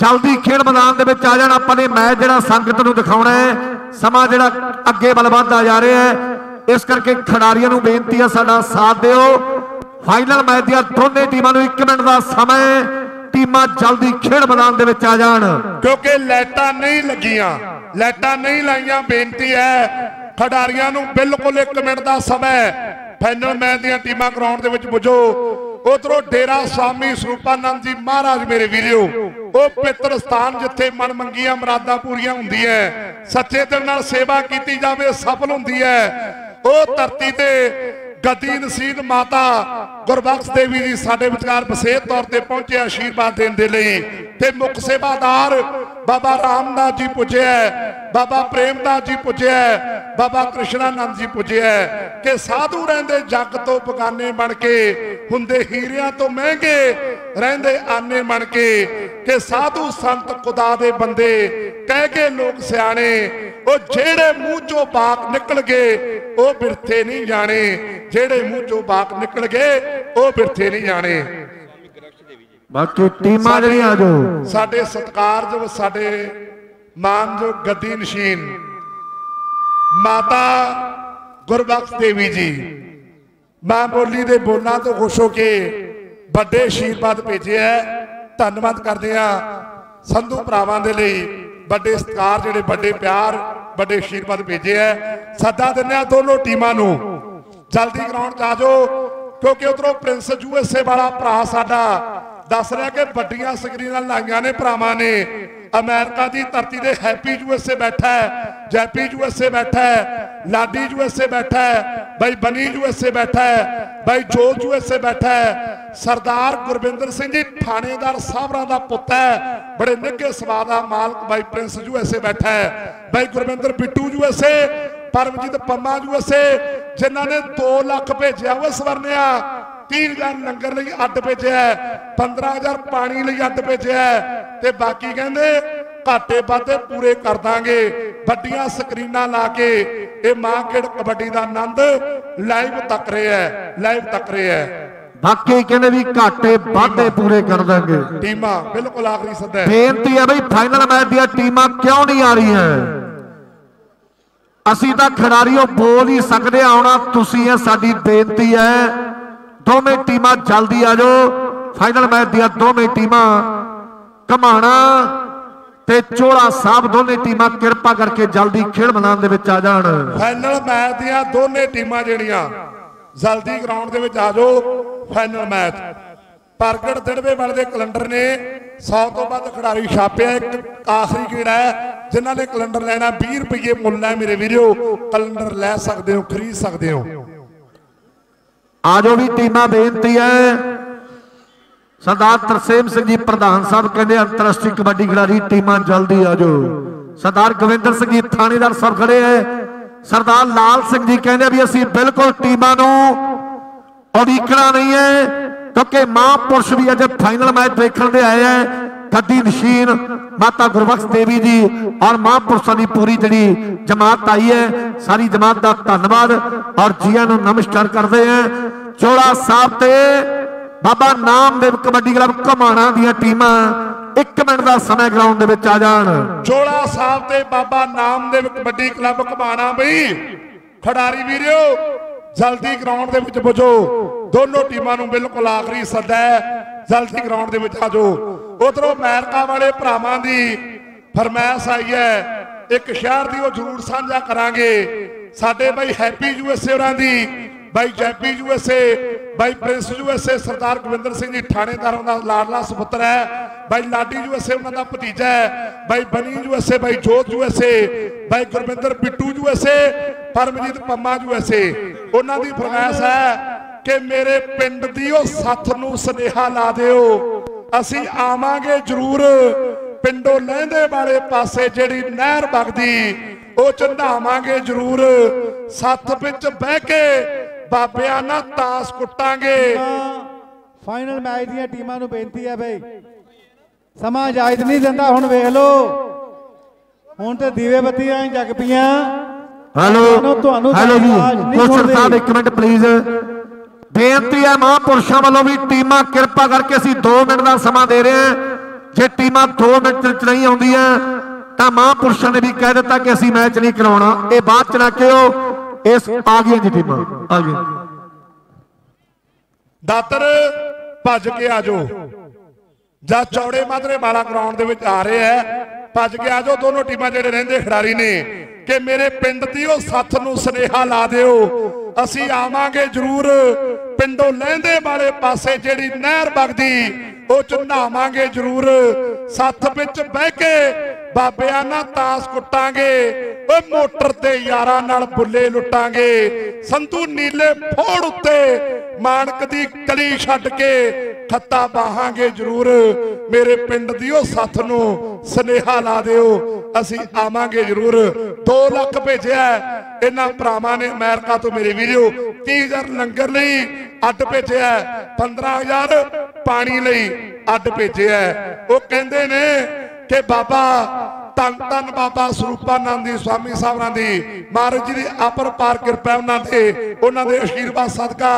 ਜਲਦੀ ਖੇਡ ਮੈਦਾਨ ਦੇ ਵਿੱਚ ਆ ਜਾਣ। ਆਪਾਂ ਨੇ ਮੈਚ ਜਿਹੜਾ ਸੰਗਤ ਨੂੰ ਦਿਖਾਉਣਾ ਹੈ ਸਮਾਂ ਜਿਹੜਾ ਅੱਗੇ ਵੱਲ ਵੱਧਦਾ ਜਾ ਰਿਹਾ ਹੈ ਇਸ ਕਰਕੇ ਖਿਡਾਰੀਆਂ ਨੂੰ ਬੇਨਤੀ ਹੈ ਸਾਡਾ ਸਾਥ ਦਿਓ। ਫਾਈਨਲ ਮੈਚ ਦੀਆਂ ਦੋਨੇ ਟੀਮਾਂ ਨੂੰ 1 ਮਿੰਟ ਦਾ ਸਮਾਂ ਟੀਮਾਂ ਜਲਦੀ ਖੇਡ ਮੈਦਾਨ ਦੇ ਵਿੱਚ ਆ ਜਾਣ। ਕਿਉਂਕਿ ਲਾਈਟਾਂ ਨਹੀਂ ਲੱਗੀਆਂ। ਲਾਈਟਾਂ ਨਹੀਂ ਲਾਈਆਂ, ਬੇਨਤੀ ਹੈ। ਖਿਡਾਰੀਆਂ ਨੂੰ ਬਿਲਕੁਲ 1 ਮਿੰਟ ਦਾ ਸਮਾਂ ਫਾਈਨਲ ਮੈਚ ਦੀਆਂ ਟੀਮਾਂ ਗਰਾਊਂਡ ਦੇ ਵਿੱਚ ਪੁੱਜੋ। ਉਧਰੋਂ ਡੇਰਾ ਸਵਾਮੀ ਸਰੂਪਾਨੰਦ ਜੀ ਮਹਾਰਾਜ ਮੇਰੇ ਵੀਰਿਓ ਉਹ ਪਿੱਤਰ ਸਥਾਨ ਜਿੱਥੇ ਮਨ ਮੰਗੀਆਂ ਮੁਰਾਦਾਂ ਪੂਰੀਆਂ ਹੁੰਦੀਆਂ ਸੱਚੇ ਦਿਲ ਨਾਲ ਸੇਵਾ ਕੀਤੀ ਜਾਵੇ, ਸਫਲ ਹੁੰਦੀ ਹੈ। ਉਹ ਧਰਤੀ ਤੇ ਗੱਦੀ ਨਸੀਬ ਮਾਤਾ ਗੁਰਬਖਸ਼ ਦੇਵੀ ਜੀ ਸਾਡੇ ਵਿਚਕਾਰ ਵਿਸ਼ੇਸ਼ ਤੌਰ ਤੇ ਪਹੁੰਚੇ ਆਸ਼ੀਰਵਾਦ ਦੇਣ ਦੇ ਲਈ ਤੇ ਮੁੱਖ ਸੇਵਾਦਾਰ ਬਾਬਾ ਰਾਮਦਾਸ ਜੀ ਪੁੱਜਿਆ ਬਾਬਾ ਪ੍ਰੇਮਦਾਸ ਜੀ ਪੁੱਜਿਆ ਬਾਬਾ ਕ੍ਰਿਸ਼ਨਾਨੰਦ ਜੀ ਪੁੱਜਿਆ ਕਿ ਸਾਧੂ ਰਹਿੰਦੇ ਜੱਗ ਤੋਂ ਬਗਾਨੇ ਬਣ ਕੇ ਹੁੰਦੇ ਹੀਰਿਆਂ ਤੋਂ ਮਹਿੰਗੇ ਰਹਿੰਦੇ ਆਨੇ ਬਣ ਕੇ ਕਿ ਸਾਧੂ ਸੰਤ ਖੁਦਾ ਦੇ ਬੰਦੇ ਕਹਿ ਕੇ ਲੋਕ ਸਿਆਣੇ ਉਹ ਜਿਹੜੇ ਮੂੰਹ ਚੋਂ ਬਾਕ ਨਿਕਲ ਗਏ ਉਹ ਬਿਰਥੇ ਨਹੀਂ ਜਾਣੇ ਜਿਹੜੇ ਮੂੰਹ ਚੋਂ ਬਾਕ ਨਿਕਲ ਗਏ ਉਹ ਬਿਰਥੇ ਨਹੀਂ ਜਾਣੇ। ਬਾਕੀ ਟੀਮਾਂ ਜਿਹੜੀਆਂ ਆ ਜਾਓ। ਸਾਡੇ ਸਤਿਕਾਰਯੋਗ ਸਾਡੇ ਮਾਨਯੋਗ ਗੱਦੀ ਨਸ਼ੀਨ। ਮਾਤਾ ਗੁਰਬਖਸ਼ ਦੇਵੀ ਜੀ, ਮਾਂ ਬੋਲੀ ਦੇ ਬੋਲਾਂ ਤੋਂ ਖੁਸ਼ ਹੋ ਕੇ ਵੱਡੇ ਆਸ਼ੀਰਵਾਦ ਭੇਜੇ ਧੰਨਵਾਦ ਕਰਦੇ ਆ ਸੰਧੂ ਭਰਾਵਾਂ ਦੇ ਲਈ ਵੱਡੇ ਸਤਿਕਾਰ, ਜਿਹੜੇ ਵੱਡੇ ਪਿਆਰ, ਵੱਡੇ ਆਸ਼ੀਰਵਾਦ ਭੇਜੇ ਹੈ ਸੱਦਾ ਦਿੰਦੇ ਆ ਦੋਨੋਂ ਟੀਮਾਂ ਨੂੰ। ਜਲਦੀ ਗਰਾਊਂਡ 'ਚ ਆ ਜਾਓ ਕਿਉਂਕਿ ਉਧਰੋਂ ਪ੍ਰਿੰਸ ਯੂਐਸਏ ਵਾਲਾ ਭਰਾ ਸਾਡਾ ਦੱਸ ਰਿਹਾ ਕਿ ਵੱਡੀਆਂ ਸਕਰੀਨਾਂ ਲਾਈਆਂ ਨੇ ਭਰਾਵਾਂ ਨੇ। ਅਮਰੀਕਾ ਦੀ ਧਰਤੀ ਤੇ ਹੈਪੀ ਯੂਐਸਏ ਬੈਠਾ ਹੈ, ਜੈਪੀ ਯੂਐਸਏ ਬੈਠਾ ਹੈ, ਲਾਡੀ ਯੂਐਸਏ ਬੈਠਾ ਹੈ, ਬਾਈ ਬਨੀ ਯੂਐਸਏ ਬੈਠਾ ਹੈ, ਬਾਈ ਜੋਲ ਯੂਐਸਏ ਬੈਠਾ ਹੈ। ਸਰਦਾਰ ਗੁਰਵਿੰਦਰ ਸਿੰਘ ਜੀ ਥਾਣੇਦਾਰ ਸਾਹਿਬਰਾਂ ਦਾ ਪੁੱਤ ਹੈ, ਬੜੇ ਨਿੱਘੇ ਸੁਭਾਅ ਦਾ ਮਾਲਕ ਬਾਈ ਪ੍ਰਿੰਸ ਯੂਐਸਏ ਬੈਠਾ ਹੈ। ਬਾਈ ਗੁਰਵਿੰਦਰ ਬਿੱਟੂ ਯੂਐਸਏ ਪਰਮਜੀਤ ਪੰਮਾ ਯੂਐਸਏ ਜਿਨ੍ਹਾਂ ਨੇ 2 ਲੱਖ ਭੇਜਿਆ ਉਹ ਸਵਰਨਿਆ। 30000 ਲੰਗਰ ਲਈ ਅੱਡ ਭੇਜਿਆ 15000 ਪਾਣੀ ਲਈ ਅੱਡ ਭੇਜਿਆ ਤੇ ਬਾਕੀ ਕਹਿੰਦੇ ਘਾਟੇ ਵਾਧੇ ਪੂਰੇ ਕਰ ਦਾਂਗੇ। ਵੱਡੀਆਂ ਸਕਰੀਨਾਂ ਲਾ ਕੇ ਇਹ ਮਾਂਕੜ ਕਬੱਡੀ ਦਾ ਆਨੰਦ ਲਾਈਵ ਤੱਕ ਰਿਹਾ ਹੈ ਲਾਈਵ ਤੱਕ ਰਿਹਾ ਹੈ। ਬਾਕੀ ਕਹਿੰਦੇ ਵੀ ਘਾਟੇ ਵਾਧੇ ਪੂਰੇ ਕਰ ਦਾਂਗੇ। ਟੀਮਾਂ ਬਿਲਕੁਲ ਆਖਰੀ ਸੱਦਾ ਹੈ। ਬੇਨਤੀ ਹੈ ਬਈ ਫਾਈਨਲ ਮੈਚ ਦੀਆਂ ਟੀਮਾਂ ਕਿਉਂ ਨਹੀਂ ਆ ਰਹੀਆਂ? ਅਸੀਂ ਤਾਂ ਖਿਡਾਰੀਓ ਬੋਲ ਹੀ ਸਕਦੇ ਆਉਣਾ ਤੁਸੀਂ ਹੈ ਸਾਡੀ ਬੇਨਤੀ ਹੈ। ਦੋਵੇਂ ਟੀਮਾਂ ਜਲਦੀ ਆ ਜਾਓ। ਫਾਈਨਲ ਮੈਚ ਦੀਆਂ ਦੋਵੇਂ ਟੀਮਾਂ ਕਮਾਣਾ ਤੇ ਚੋਲਾ ਸਾਹਿਬ ਦੋਨੇ ਟੀਮਾਂ ਕਿਰਪਾ ਕਰਕੇ ਜਲਦੀ ਖੇਡ ਮੈਦਾਨ ਦੇ ਵਿੱਚ ਆ ਜਾਣ। ਫਾਈਨਲ ਮੈਚ ਦੀਆਂ ਦੋਨੇ ਟੀਮਾਂ ਜਿਹੜੀਆਂ, ਜਲਦੀ ਗਰਾਊਂਡ ਦੇ ਵਿੱਚ ਆ ਜਾਓ। ਫਾਈਨਲ ਮੈਚ ਪ੍ਰਗਟ ਦਿੜਵੇ ਵਾਲੇ ਦੇ ਕੈਲੰਡਰ ਨੇ 100 ਤੋਂ ਵੱਧ ਖਿਡਾਰੀ ਛਾਪਿਆ। ਇੱਕ ਆਖਰੀ ਕੀੜਾ ਹੈ, ਜਿਨ੍ਹਾਂ ਨੇ ਕੈਲੰਡਰ ਲੈਣਾ 20 ਰੁਪਏ ਮੁੱਲ ਹੈ ਮੇਰੇ ਵੀਰੋ। ਕੈਲੰਡਰ ਲੈ ਸਕਦੇ ਹੋ, ਖਰੀਦ ਸਕਦੇ ਹੋ। ਆ ਵੀ ਟੀਮਾਂ ਬੇਨਤੀ ਹੈ। ਸਰਦਾਰ ਤਰਸੇਮ ਸਿੰਘ ਜੀ ਪ੍ਰਧਾਨ ਸਾਹਿਬ ਕਹਿੰਦੇ ਅੰਤਰਰਾਸ਼ਟਰੀ ਕਬੱਡੀ ਖਿਡਾਰੀ ਟੀਮਾਂ ਜਲਦੀ ਆ ਜਾਓ ਸਰਦਾਰ ਗੋਵਿੰਦਰ ਸਿੰਘ ਜੀ ਥਾਣੇਦਾਰ ਸਰ ਖੜੇ ਹੈ। ਸਰਦਾਰ ਲਾਲ ਸਿੰਘ ਜੀ ਕਹਿੰਦੇ ਵੀ ਅਸੀਂ ਬਿਲਕੁਲ ਟੀਮਾਂ ਨੂੰ ਉਡੀਕਣਾ ਨਹੀਂ ਹੈ, ਕਿਉਂਕਿ ਮਹਾਂਪੁਰਸ਼ ਵੀ ਅੱਜ ਫਾਈਨਲ ਮੈਚ ਦੇਖਣ ਦੇ ਆਏ ਹੈ। ਗੱਦੀ ਨਸ਼ੀਨ ਮਾਤਾ ਗੁਰਬਖਸ਼ ਦੇਵੀ ਜੀ ਔਰ ਮਹਾਂਪੁਰਸ਼ਾਂ ਦੀ ਪੂਰੀ ਜਿਹੜੀ ਜਮਾਤ ਆਈ ਹੈ, ਸਾਰੀ ਜਮਾਤ ਦਾ ਧੰਨਵਾਦ ਔਰ ਜੀਆਂ ਨੂੰ ਨਮਸਕਾਰ ਕਰਦੇ ਹਾਂ। ਚੋਲਾ ਸਾਹਿਬ ਤੇ ਬਾਬਾ ਨਾਮਦੇਵ ਕਬੱਡੀ ਕਲੱਬ ਘਮਾਣਾ ਦੀਆਂ ਟੀਮਾਂ 1 ਮਿੰਟ ਦਾ ਸਮਾਂ ਗਰਾਊਂਡ ਦੇ ਵਿੱਚ ਆ ਜਾਣ। ਚੋੜਾ ਸਾਹਿਬ ਤੇ ਬਾਬਾ ਨਾਮਦੇਵ ਕਬੱਡੀ ਕਲੱਬ ਘਮਾਣਾ ਬਈ। ਖਿਡਾਰੀ ਵੀਰਿਓ ਜਲਦੀ ਗਰਾਊਂਡ ਦੇ ਵਿੱਚ ਪੁੱਜੋ। ਦੋਨੋਂ ਟੀਮਾਂ ਨੂੰ ਬਿਲਕੁਲ ਆਖਰੀ ਸੱਦਾ ਹੈ। ਜਲਦੀ ਗਰਾਊਂਡ ਦੇ ਵਿੱਚ ਆ ਜਾਓ। ਉਧਰੋਂ ਅਮਰੀਕਾ ਵਾਲੇ ਭਰਾਵਾਂ ਦੀ ਫਰਮਾਇਸ਼ ਆਈ ਹੈ, ਇੱਕ ਸ਼ਹਿਰ ਦੀ ਉਹ ਜ਼ਰੂਰ ਸਾਂਝਾ ਕਰਾਂਗੇ। ਸਾਡੇ ਬਾਈ ਹੈਪੀ ਯੂਐਸਏ ਹੋਰਾਂ ਦੀ, ਬਾਈ ਜੈਪੀ ਯੂਐਸਏ ਬਾਈ ਪ੍ਰਿੰਸ ਯੂਐਸਏ ਸਰਦਾਰ ਗੋਬਿੰਦਰ ਸਿੰਘ ਜੀ ਥਾਣੇਦਾਰਾਂ ਦਾ ਲਾਡਲਾ ਸੁਪੁੱਤਰ ਹੈ, ਬਾਈ ਲਾਡੀ ਯੂਐਸਏ ਉਹਨਾਂ ਦਾ ਭਤੀਜਾ ਹੈ, ਬਾਈ ਬਨੀ ਯੂਐਸਏ ਬਾਈ ਜੋਤ ਯੂਐਸਏ ਬਾਈ ਗੁਰਵਿੰਦਰ ਬਿੱਟੂ ਯੂਐਸਏ ਪਰਮਜੀਤ ਪੰਮਾ ਯੂਐਸਏ ਉਹਨਾਂ ਦੀ ਫਰਮਾਇਸ਼ ਹੈ ਕਿ ਮੇਰੇ ਪਿੰਡ ਦੀ ਉਹ ਸੱਥ ਨੂੰ ਸੁਨੇਹਾ ਲਾ ਦਿਓ ਅਸੀਂ ਆਵਾਂਗੇ ਜ਼ਰੂਰ ਪਿੰਡੋਂ ਲਹਿੰਦੇ ਵਾਲੇ ਪਾਸੇ ਜਿਹੜੀ ਨਹਿਰ ਵਗਦੀ ਉਹ ਚ ਨਹਾਵਾਂਗੇ ਜ਼ਰੂਰ। ਸੱਥ ਵਿੱਚ ਬਹਿ ਕੇ ਬਾਬਿਆਂ ਨਾਲ ਤਾਸ ਕੁੱਟਾਂਗੇ। ਫਾਈਨਲ ਮੈਚ ਦੀਆਂ ਟੀਮਾਂ ਨੂੰ ਬੇਨਤੀ ਹੈ ਬਈ। ਸਮਾਂ ਇਜਾਜ਼ਤ ਨਹੀਂ ਦਿੰਦਾ ਹੁਣ ਵੇਖ ਲਓ। ਹੁਣ ਤੇ ਦੀਵੇ ਬੱਤੀਆਂ ਹੀ ਜਗ ਪਈਆਂ। ਹੈਲੋ ਤੁਹਾਨੂੰ- ਹੈਲੋ ਜੀ। ਸੁਣਦੀ। ਸਾਹਿਬ ਇੱਕ ਮਿੰਟ ਪਲੀਜ਼ ਬੇਨਤੀ ਹੈ ਮਹਾਂਪੁਰਸ਼ਾਂ ਵੱਲੋਂ ਵੀ ਟੀਮਾਂ ਕਿਰਪਾ ਕਰਕੇ ਅਸੀਂ 2 ਮਿੰਟ ਦਾ ਸਮਾਂ ਦੇ ਰਹੇ ਹਾਂ। ਜੇ ਟੀਮਾਂ 2 ਮਿੰਟ ਚ ਨਹੀਂ ਆਉਂਦੀਆਂ, ਤਾਂ ਮਹਾਂਪੁਰਸ਼ਾਂ ਨੇ ਵੀ ਕਹਿ ਦਿੱਤਾ ਕਿ ਅਸੀਂ ਮੈਚ ਨਹੀਂ ਕਰਾਉਣਾ। ਇਹ ਬਾਅਦ ਚ ਨਾ ਕਿਹੋ ਇਸ ਆ ਗਈਆਂ ਜੀ ਟੀਮਾਂ। ਆ ਗਈਆਂ। ਦਾਤਰ, ਭੱਜ ਕੇ ਆ ਜਾਓ। ਜਾਂ ਚੌੜੇ ਮਾਦਰੇ ਵਾਲਾ ਗਰਾਊਂਡ ਦੇ ਵਿੱਚ ਆ ਰਿਹਾ ਹੈ ਭੱਜ ਕੇ ਆ ਜਾਓ, ਦੋਨੋਂ ਟੀਮਾਂ ਜਿਹੜੇ ਰਹਿੰਦੇ ਖਿਡਾਰੀ ਨੇ। ਕਿ ਮੇਰੇ ਪਿੰਡ ਦੀ ਉਹ ਸੱਥ ਨੂੰ ਸੁਨੇਹਾ ਲਾ ਦਿਓ। ਅਸੀਂ ਆਵਾਂਗੇ ਜ਼ਰੂਰ। ਪਿੰਡੋਂ ਲਹਿੰਦੇ ਵਾਲੇ ਪਾਸੇ ਜਿਹੜੀ ਨਹਿਰ ਵਗਦੀ ਉਹ ਚ ਜ਼ਰੂਰ। ਸੱਥ ਵਿੱਚ ਬਹਿ ਕੇ ਬਾਬਿਆਂ ਨਾਲ ਤਾਸ ਕੁੱਟਾਂਗੇ। ਓਏ ਮੋਟਰ ਤੇ ਯਾਰਾਂ ਨਾਲ ਬੁੱਲੇ ਲੁੱਟਾਂਗੇ। ਸੰਧੂ ਨੀਲੇ ਫੋੜ ਉੱਤੇ ਮਾਨਕ ਦੀ ਕਲੀ ਛੱਡ ਕੇ ਖੱਤਾ ਬਾਹਾਂਗੇ ਜ਼ਰੂਰ। ਮੇਰੇ ਪਿੰਡ ਦੀ ਉਹ ਸੱਥ ਨੂੰ ਸਨੇਹਾ ਲਾ ਦਿਓ। ਅਸੀਂ ਆਵਾਂਗੇ ਜ਼ਰੂਰ। 2 ਲੱਖ ਭੇਜਿਆ ਇਹਨਾਂ ਭਰਾਵਾਂ ਨੇ ਅਮਰੀਕਾ ਤੋਂ ਮੇਰੇ ਵੀਰੋ 30000 ਲੰਗਰ ਲਈ ਅੱਡ ਭੇਜਿਆ ਹੈ, 15000 ਪਾਣੀ ਲਈ ਅੱਡ ਭੇਜਿਆ ਉਹ ਕਹਿੰਦੇ ਨੇ ਕਿ ਬਾਬਾ ਧੰਨ ਧੰਨ ਬਾਬਾ ਸਰੂਪਾਨੰਦ ਦੀ ਸਵਾਮੀ ਸਾਹਿਬਾਂ ਦੀ। ਮਹਾਰਾਜ ਜੀ ਦੀ ਅਪਰ ਪਾਰ ਕਿਰਪਾ ਉਹਨਾਂ ਤੇ। ਉਹਨਾਂ ਦੇ ਅਸ਼ੀਰਵਾਦ ਸਦਕਾ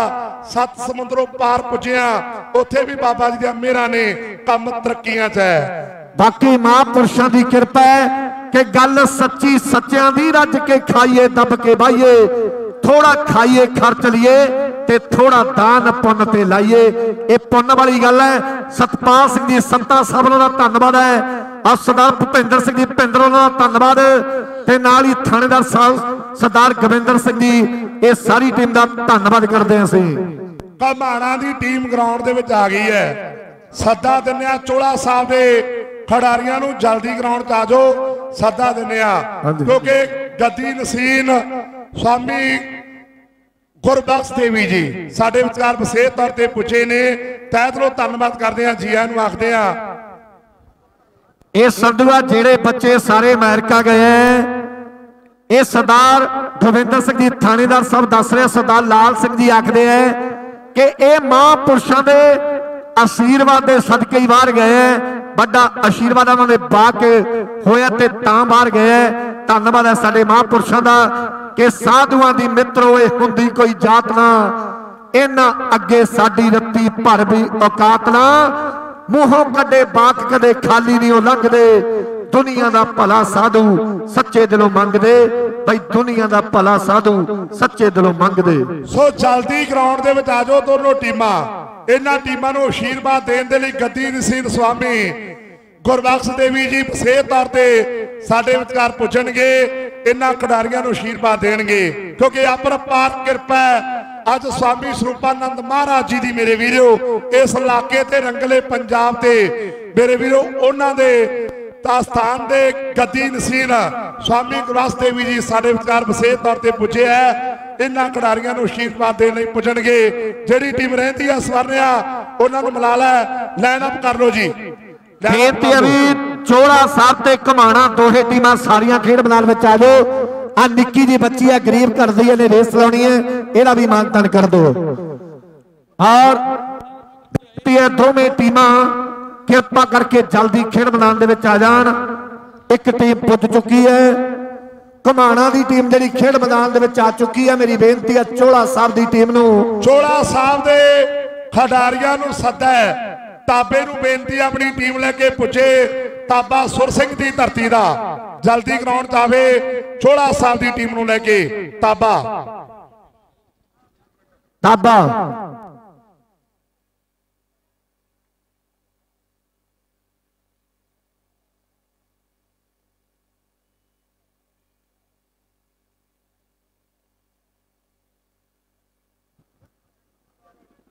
ਸੱਤ ਸਮੁੰਦਰੋਂ ਪਾਰ ਪੁੱਜਿਆ। ਉੱਥੇ ਵੀ ਬਾਬਾ ਜੀ ਦੀਆਂ ਮਿਹਰਾਂ ਨੇ ਕੰਮ ਤਰੱਕੀਆਂ 'ਚ ਹੈ। ਬਾਕੀ ਮਹਾਂਪੁਰਸ਼ਾਂ ਦੀ ਕਿਰਪਾ ਹੈ ਕਿ ਗੱਲ ਸੱਚੀ ਸੱਚਿਆਂ ਦੀ ਰੱਜ ਕੇ ਖਾਈਏ, ਦੱਬ ਕੇ ਬਾਈਏ। ਥੋੜਾ ਖਾਈਏ, ਖਰਚ ਲਈਏ। ਤੇ ਥੋੜਾ ਦਾਨ ਪੁੰਨ ਤੇ ਲਾਈਏ। ਇਹ ਪੁੰਨ ਵਾਲੀ ਗੱਲ ਹੈ ਸਤਪਾਲ ਸਿੰਘ ਜੀ ਸੰਤਾ ਸਭ ਦਾ ਧੰਨਵਾਦ ਹੈ। ਆ ਸਰਦਾਰ ਭੁਪਿੰਦਰ ਸਿੰਘ ਜੀ ਭਿੰਦਰ ਉਹਨਾਂ ਦਾ ਧੰਨਵਾਦ। ਤੇ ਨਾਲ ਹੀ ਥਾਣੇਦਾਰ ਸਾਹਿਬ ਸਰਦਾਰ ਗਵਿੰਦਰ ਸਿੰਘ ਜੀ ਇਹ ਸਾਰੀ ਟੀਮ ਦਾ ਧੰਨਵਾਦ ਕਰਦੇ ਹਾਂ ਅਸੀਂ। ਘਮਾਣਾ ਦੀ ਟੀਮ ਗਰਾਊਂਡ ਦੇ ਵਿੱਚ ਆ ਗਈ ਹੈ। ਸੱਦਾ ਦਿੰਨੇ ਆ ਚੋਲਾ ਸਾਹਿਬ ਦੇ ਖਿਡਾਰੀਆਂ ਨੂੰ ਜਲਦੀ ਗਰਾਊਂਡ 'ਚ ਆ ਜਾਓ। ਸੱਦਾ ਦਿੰਨੇ ਆ। ਕਿਉਂਕਿ ਗੱਦੀ ਨਸੀਨ ਸਵਾਮੀ ਗੁਰਬਖਸ਼ ਦੇਵੀ ਜੀ, ਸਾਡੇ ਵਿਚਾਰ ਵਿਸ਼ੇਸ਼ ਤੌਰ ਤੇ ਪੁੱਛੇ ਨੇ, ਤਹਿ ਦਿਲੋਂ ਧੰਨਵਾਦ ਕਰਦੇ ਆ ਜੀਆਂ ਨੂੰ ਆਖਦੇ ਆ ਇਹ ਸੰਧੂਆ ਜਿਹੜੇ ਬੱਚੇ ਸਾਰੇ ਅਮਰੀਕਾ ਗਏ ਹੈ, ਇਹ ਸਰਦਾਰ ਦਵਿੰਦਰ ਸਿੰਘ ਜੀ ਥਾਣੇਦਾਰ ਸਾਹਿਬ ਦੱਸ ਰਿਹਾ, ਸਰਦਾਰ ਲਾਲ ਸਿੰਘ ਜੀ ਆਖਦੇ ਹੈ ਕਿ ਇਹ ਮਹਾਂਪੁਰਸ਼ਾਂ ਦੇ ਆਸ਼ੀਰਵਾਦ ਦੇ ਸਦਕੇ ਹੀ ਬਾਹਰ ਗਏ ਹੈ ਵੱਡਾ ਆਸ਼ੀਰਵਾਦ ਉਹਨਾਂ ਦੇ ਬਾ ਹੋਇਆ ਤੇ ਤਾਂ ਬਾਹਰ ਗਏ ਧੰਨਵਾਦ ਹੈ ਸਾਡੇ ਮਹਾਂਪੁਰਸ਼ਾਂ ਦਾ ਕਿ ਸਾਧੂਆਂ ਦੀ ਮਿੱਤਰੋ ਇਹ ਹੁੰਦੀ ਕੋਈ ਜਾਤ ਨਾ। ਇਹਨਾਂ ਅੱਗੇ ਸਾਡੀ ਰੱਤੀ ਭਰ ਵੀ ਔਕਾਤ ਨਾ। ਮੂੰਹੋਂ ਕੱਢੇ, ਬਾਤ ਕਦੇ ਖਾਲੀ ਨਹੀਂ ਉਹ ਲੰਘਦੇ। ਦੁਨੀਆ ਦਾ ਭਲਾ ਸਾਧੂ ਸੱਚੇ ਦਿਲੋਂ ਮੰਗਦੇ, ਬਈ ਦੁਨੀਆ ਦਾ ਭਲਾ ਸਾਧੂ ਸੱਚੇ ਦਿਲੋਂ ਮੰਗਦੇ। ਸੋ ਜਲਦੀ ਗਰਾਊਂਡ ਦੇ ਵਿੱਚ ਆ ਜਾਓ, ਦੋਨੋਂ ਟੀਮਾਂ। ਇਹਨਾਂ ਟੀਮਾਂ ਨੂੰ ਆਸ਼ੀਰਵਾਦ ਦੇਣ ਦੇ ਲਈ ਗੱਦੀ ਨਸੀਨ ਸੁਆਮੀ ਗੁਰਬਖਸ਼ ਦੇਵੀ ਜੀ ਵਿਸ਼ੇਸ਼ ਤੌਰ ਤੇ ਸਾਡੇ ਵਿਚਕਾਰ ਪੁੱਜਣਗੇ। ਇਹਨਾਂ ਖਿਡਾਰੀਆਂ ਨੂੰ ਆਸ਼ੀਰਵਾਦ ਦੇਣਗੇ। ਕਿਉਂਕਿ ਅਪਰਪਾਰ ਕਿਰਪਾ ਹੈ। ਅੱਜ ਸਵਾਮੀ ਸਰੂਪਾਨੰਦ ਮਹਾਰਾਜ ਜੀ ਦੀ ਮੇਰੇ ਵੀਰੋ, ਇਸ ਇਲਾਕੇ ਤੇ ਰੰਗਲੇ ਪੰਜਾਬ ਤੇ ਮੇਰੇ ਵੀਰੋ, ਉਹਨਾਂ ਦੇ ਤਾਂ ਸਥਾਨ ਦੇ ਗੱਦੀ ਨਸੀਨ ਸਵਾਮੀ ਗੁਰਦਾਸ ਦੇਵੀ ਜੀ ਸਾਡੇ ਵਿਚਾਰ ਵਿਸ਼ੇਸ਼ ਤੌਰ ਤੇ ਪੁੱਜੇ ਹੈ ਇਹਨਾਂ ਖਿਡਾਰੀਆਂ ਨੂੰ ਆਸ਼ੀਰਵਾਦ ਦੇਣ ਲਈ ਪੁੱਜਣਗੇ। ਜਿਹੜੀ ਟੀਮ ਰਹਿੰਦੀ ਆ ਸਵਰਨਿਆ ਉਹਨਾਂ ਨੂੰ ਮਿਲਾ ਲੈ। ਲਾਈਨ ਅਪ ਕਰ ਲਓ ਜੀ। ਬੇਨਤੀ ਹੈ। ਵੀ ਚੋਲਾ ਸਾਹਿਬ ਤੇ ਘਮਾਣਾ ਦੋਹੇ ਟੀਮਾਂ ਸਾਰੀਆਂ ਖੇਡ ਮੈਦਾਨ ਵਿੱਚ ਆ ਜਾਓ। ਆ ਨਿੱਕੀ ਜੀ ਬੱਚੀ ਹੈ ਗਰੀਬ ਘਰ ਦੀ ਇਹਨੇ ਰੇਸ ਲਾਉਣੀ ਹੈ। ਇਹਦਾ ਵੀ ਮਾਨਤਨ ਕਰ ਦਿਓ। ਔਰ ਬੇਨਤੀ ਹੈ ਦੋਵੇਂ ਟੀਮਾਂ ਕਿਰਪਾ ਕਰਕੇ ਜਲਦੀ ਖੇਡ ਮੈਦਾਨ ਦੇ ਵਿੱਚ ਆ ਜਾਣ। ਇੱਕ ਟੀਮ ਪੁੱਜ ਚੁੱਕੀ ਹੈ। ਘਮਾਣਾ ਦੀ ਟੀਮ ਜਿਹੜੀ ਖੇਡ ਮੈਦਾਨ ਦੇ ਵਿੱਚ ਆ ਚੁੱਕੀ ਹੈ। ਮੇਰੀ ਬੇਨਤੀ ਹੈ ਚੋਲਾ ਸਾਹਿਬ ਦੀ ਟੀਮ ਨੂੰ। ਚੋਲਾ ਸਾਹਿਬ ਦੇ ਖਿਡਾਰੀਆਂ ਨੂੰ ਸੱਦਾ ਹੈ। ਤਾਬੇ ਨੂੰ ਬੇਨਤੀ ਆਪਣੀ ਟੀਮ ਲੈ ਕੇ ਪੁੱਜੇ। ਤਾਬਾ ਸੁਰ ਸਿੰਘ ਦੀ ਧਰਤੀ ਦਾ ਜਲਦੀ ਗਰਾਊਂਡ 'ਚ ਆਵੇ। ਚੋਲਾ ਸਾਹਿਬ ਦੀ ਟੀਮ ਨੂੰ ਲੈ ਕੇ ਤਾਬਾ। ਤਾਬਾ।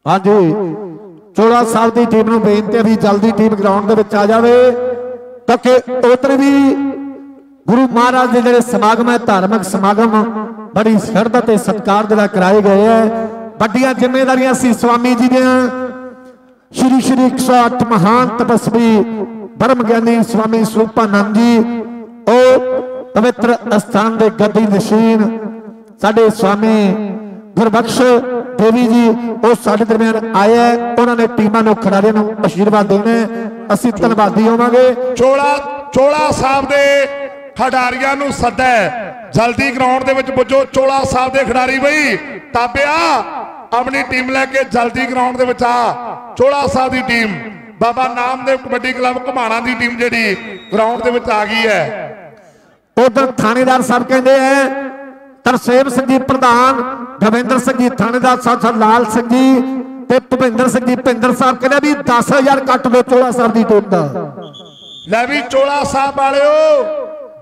ਹਾਂਜੀ। ਚੋੜਾ ਸਾਹਿਬ ਦੀ ਟੀਮ ਨੂੰ ਬੇਨਤੀ ਹੈ ਵੀ ਜਲਦੀ ਟੀਮ ਗਰਾਊਂਡ ਦੇ ਵਿੱਚ ਆ ਜਾਵੇ। ਕਿਉਂਕਿ ਉਧਰ ਵੀ ਗੁਰੂ ਮਹਾਰਾਜ ਦੇ ਜਿਹੜੇ ਸਮਾਗਮ ਹੈ, ਧਾਰਮਿਕ ਸਮਾਗਮ, ਬੜੀ ਸ਼ਰਧਾ ਤੇ ਸਤਿਕਾਰ ਦੇ ਨਾਲ ਕਰਾਏ ਗਏ ਹੈ। ਵੱਡੀਆਂ ਜ਼ਿੰਮੇਵਾਰੀਆਂ ਸੀ ਸਵਾਮੀ ਜੀ ਦੀਆਂ। ਸ਼੍ਰੀ ਸ਼੍ਰੀ 108 ਮਹਾਨ ਤਪਸਵੀ ਬ੍ਰਹਮ ਗਿਆਨੀ ਸਵਾਮੀ ਸਰੂਪਾਨੰਦ ਜੀ, ਉਹ ਪਵਿੱਤਰ ਅਸਥਾਨ ਦੇ ਗੱਦੀ ਨਸ਼ੀਨ ਸਾਡੇ ਸਵਾਮੀ ਗੁਰਬਖਸ਼ ਦੇਵੀ ਜੀ ਉਹ ਸਾਡੇ ਦਰਮਿਆਨ ਹੈ ਉਹਨਾਂ ਨੇ ਟੀਮਾਂ ਨੂੰ ਖਿਡਾਰੀਆਂ ਨੂੰ ਅਸ਼ੀਰਵਾਦ ਦੇਣਾ ਅਸੀਂ ਧੰਨਵਾਦੀ ਹੋਵਾਂਗੇ। ਚੋਲਾ ਚੋਲਾ ਸਾਹਿਬ ਦੇ ਖਿਡਾਰੀਆਂ ਨੂੰ ਸੱਦਾ। ਜਲਦੀ ਗਰਾਊਂਡ ਦੇ ਵਿੱਚ ਪੁੱਜੋ। ਚੋਲਾ ਸਾਹਿਬ ਦੇ ਖਿਡਾਰੀ ਬਈ ਤਾਬਿਆ ਆਪਣੀ ਟੀਮ ਲੈ ਕੇ ਜਲਦੀ ਗਰਾਊਂਡ ਦੇ ਵਿੱਚ ਆ। ਚੋਲਾ ਸਾਹਿਬ ਦੀ ਟੀਮ ਬਾਬਾ ਨਾਮਦੇਵ ਕਬੱਡੀ ਕਲੱਬ ਘਮਾਣਾ ਦੀ ਟੀਮ ਜਿਹੜੀ ਗਰਾਊਂਡ ਦੇ ਵਿੱਚ ਆ ਗਈ ਹੈ। ਉਧਰ ਥਾਣੇਦਾਰ ਸਾਹਿਬ ਕਹਿੰਦੇ ਐ ਤਰਸੇਮ ਸਿੰਘ ਜੀ ਪ੍ਰਧਾਨ, ਦਵਿੰਦਰ ਸਿੰਘ ਜੀ ਥਾਣੇਦਾਰ ਸਾਹਿਬ ਲਾਲ ਸਿੰਘ ਜੀ ਤੇ ਭੁਪਿੰਦਰ ਸਿੰਘ ਜੀ ਭਿੰਦਰ ਸਾਹਿਬ ਕਹਿੰਦੇ ਵੀ 10000 ਕੱਟ ਦਿਓ ਚੋਲਾ ਸਾਹਿਬ ਦੀ ਟੀਮ ਦਾ। ਲੈ ਵੀ ਚੋਲਾ ਸਾਹਿਬ ਵਾਲਿਓ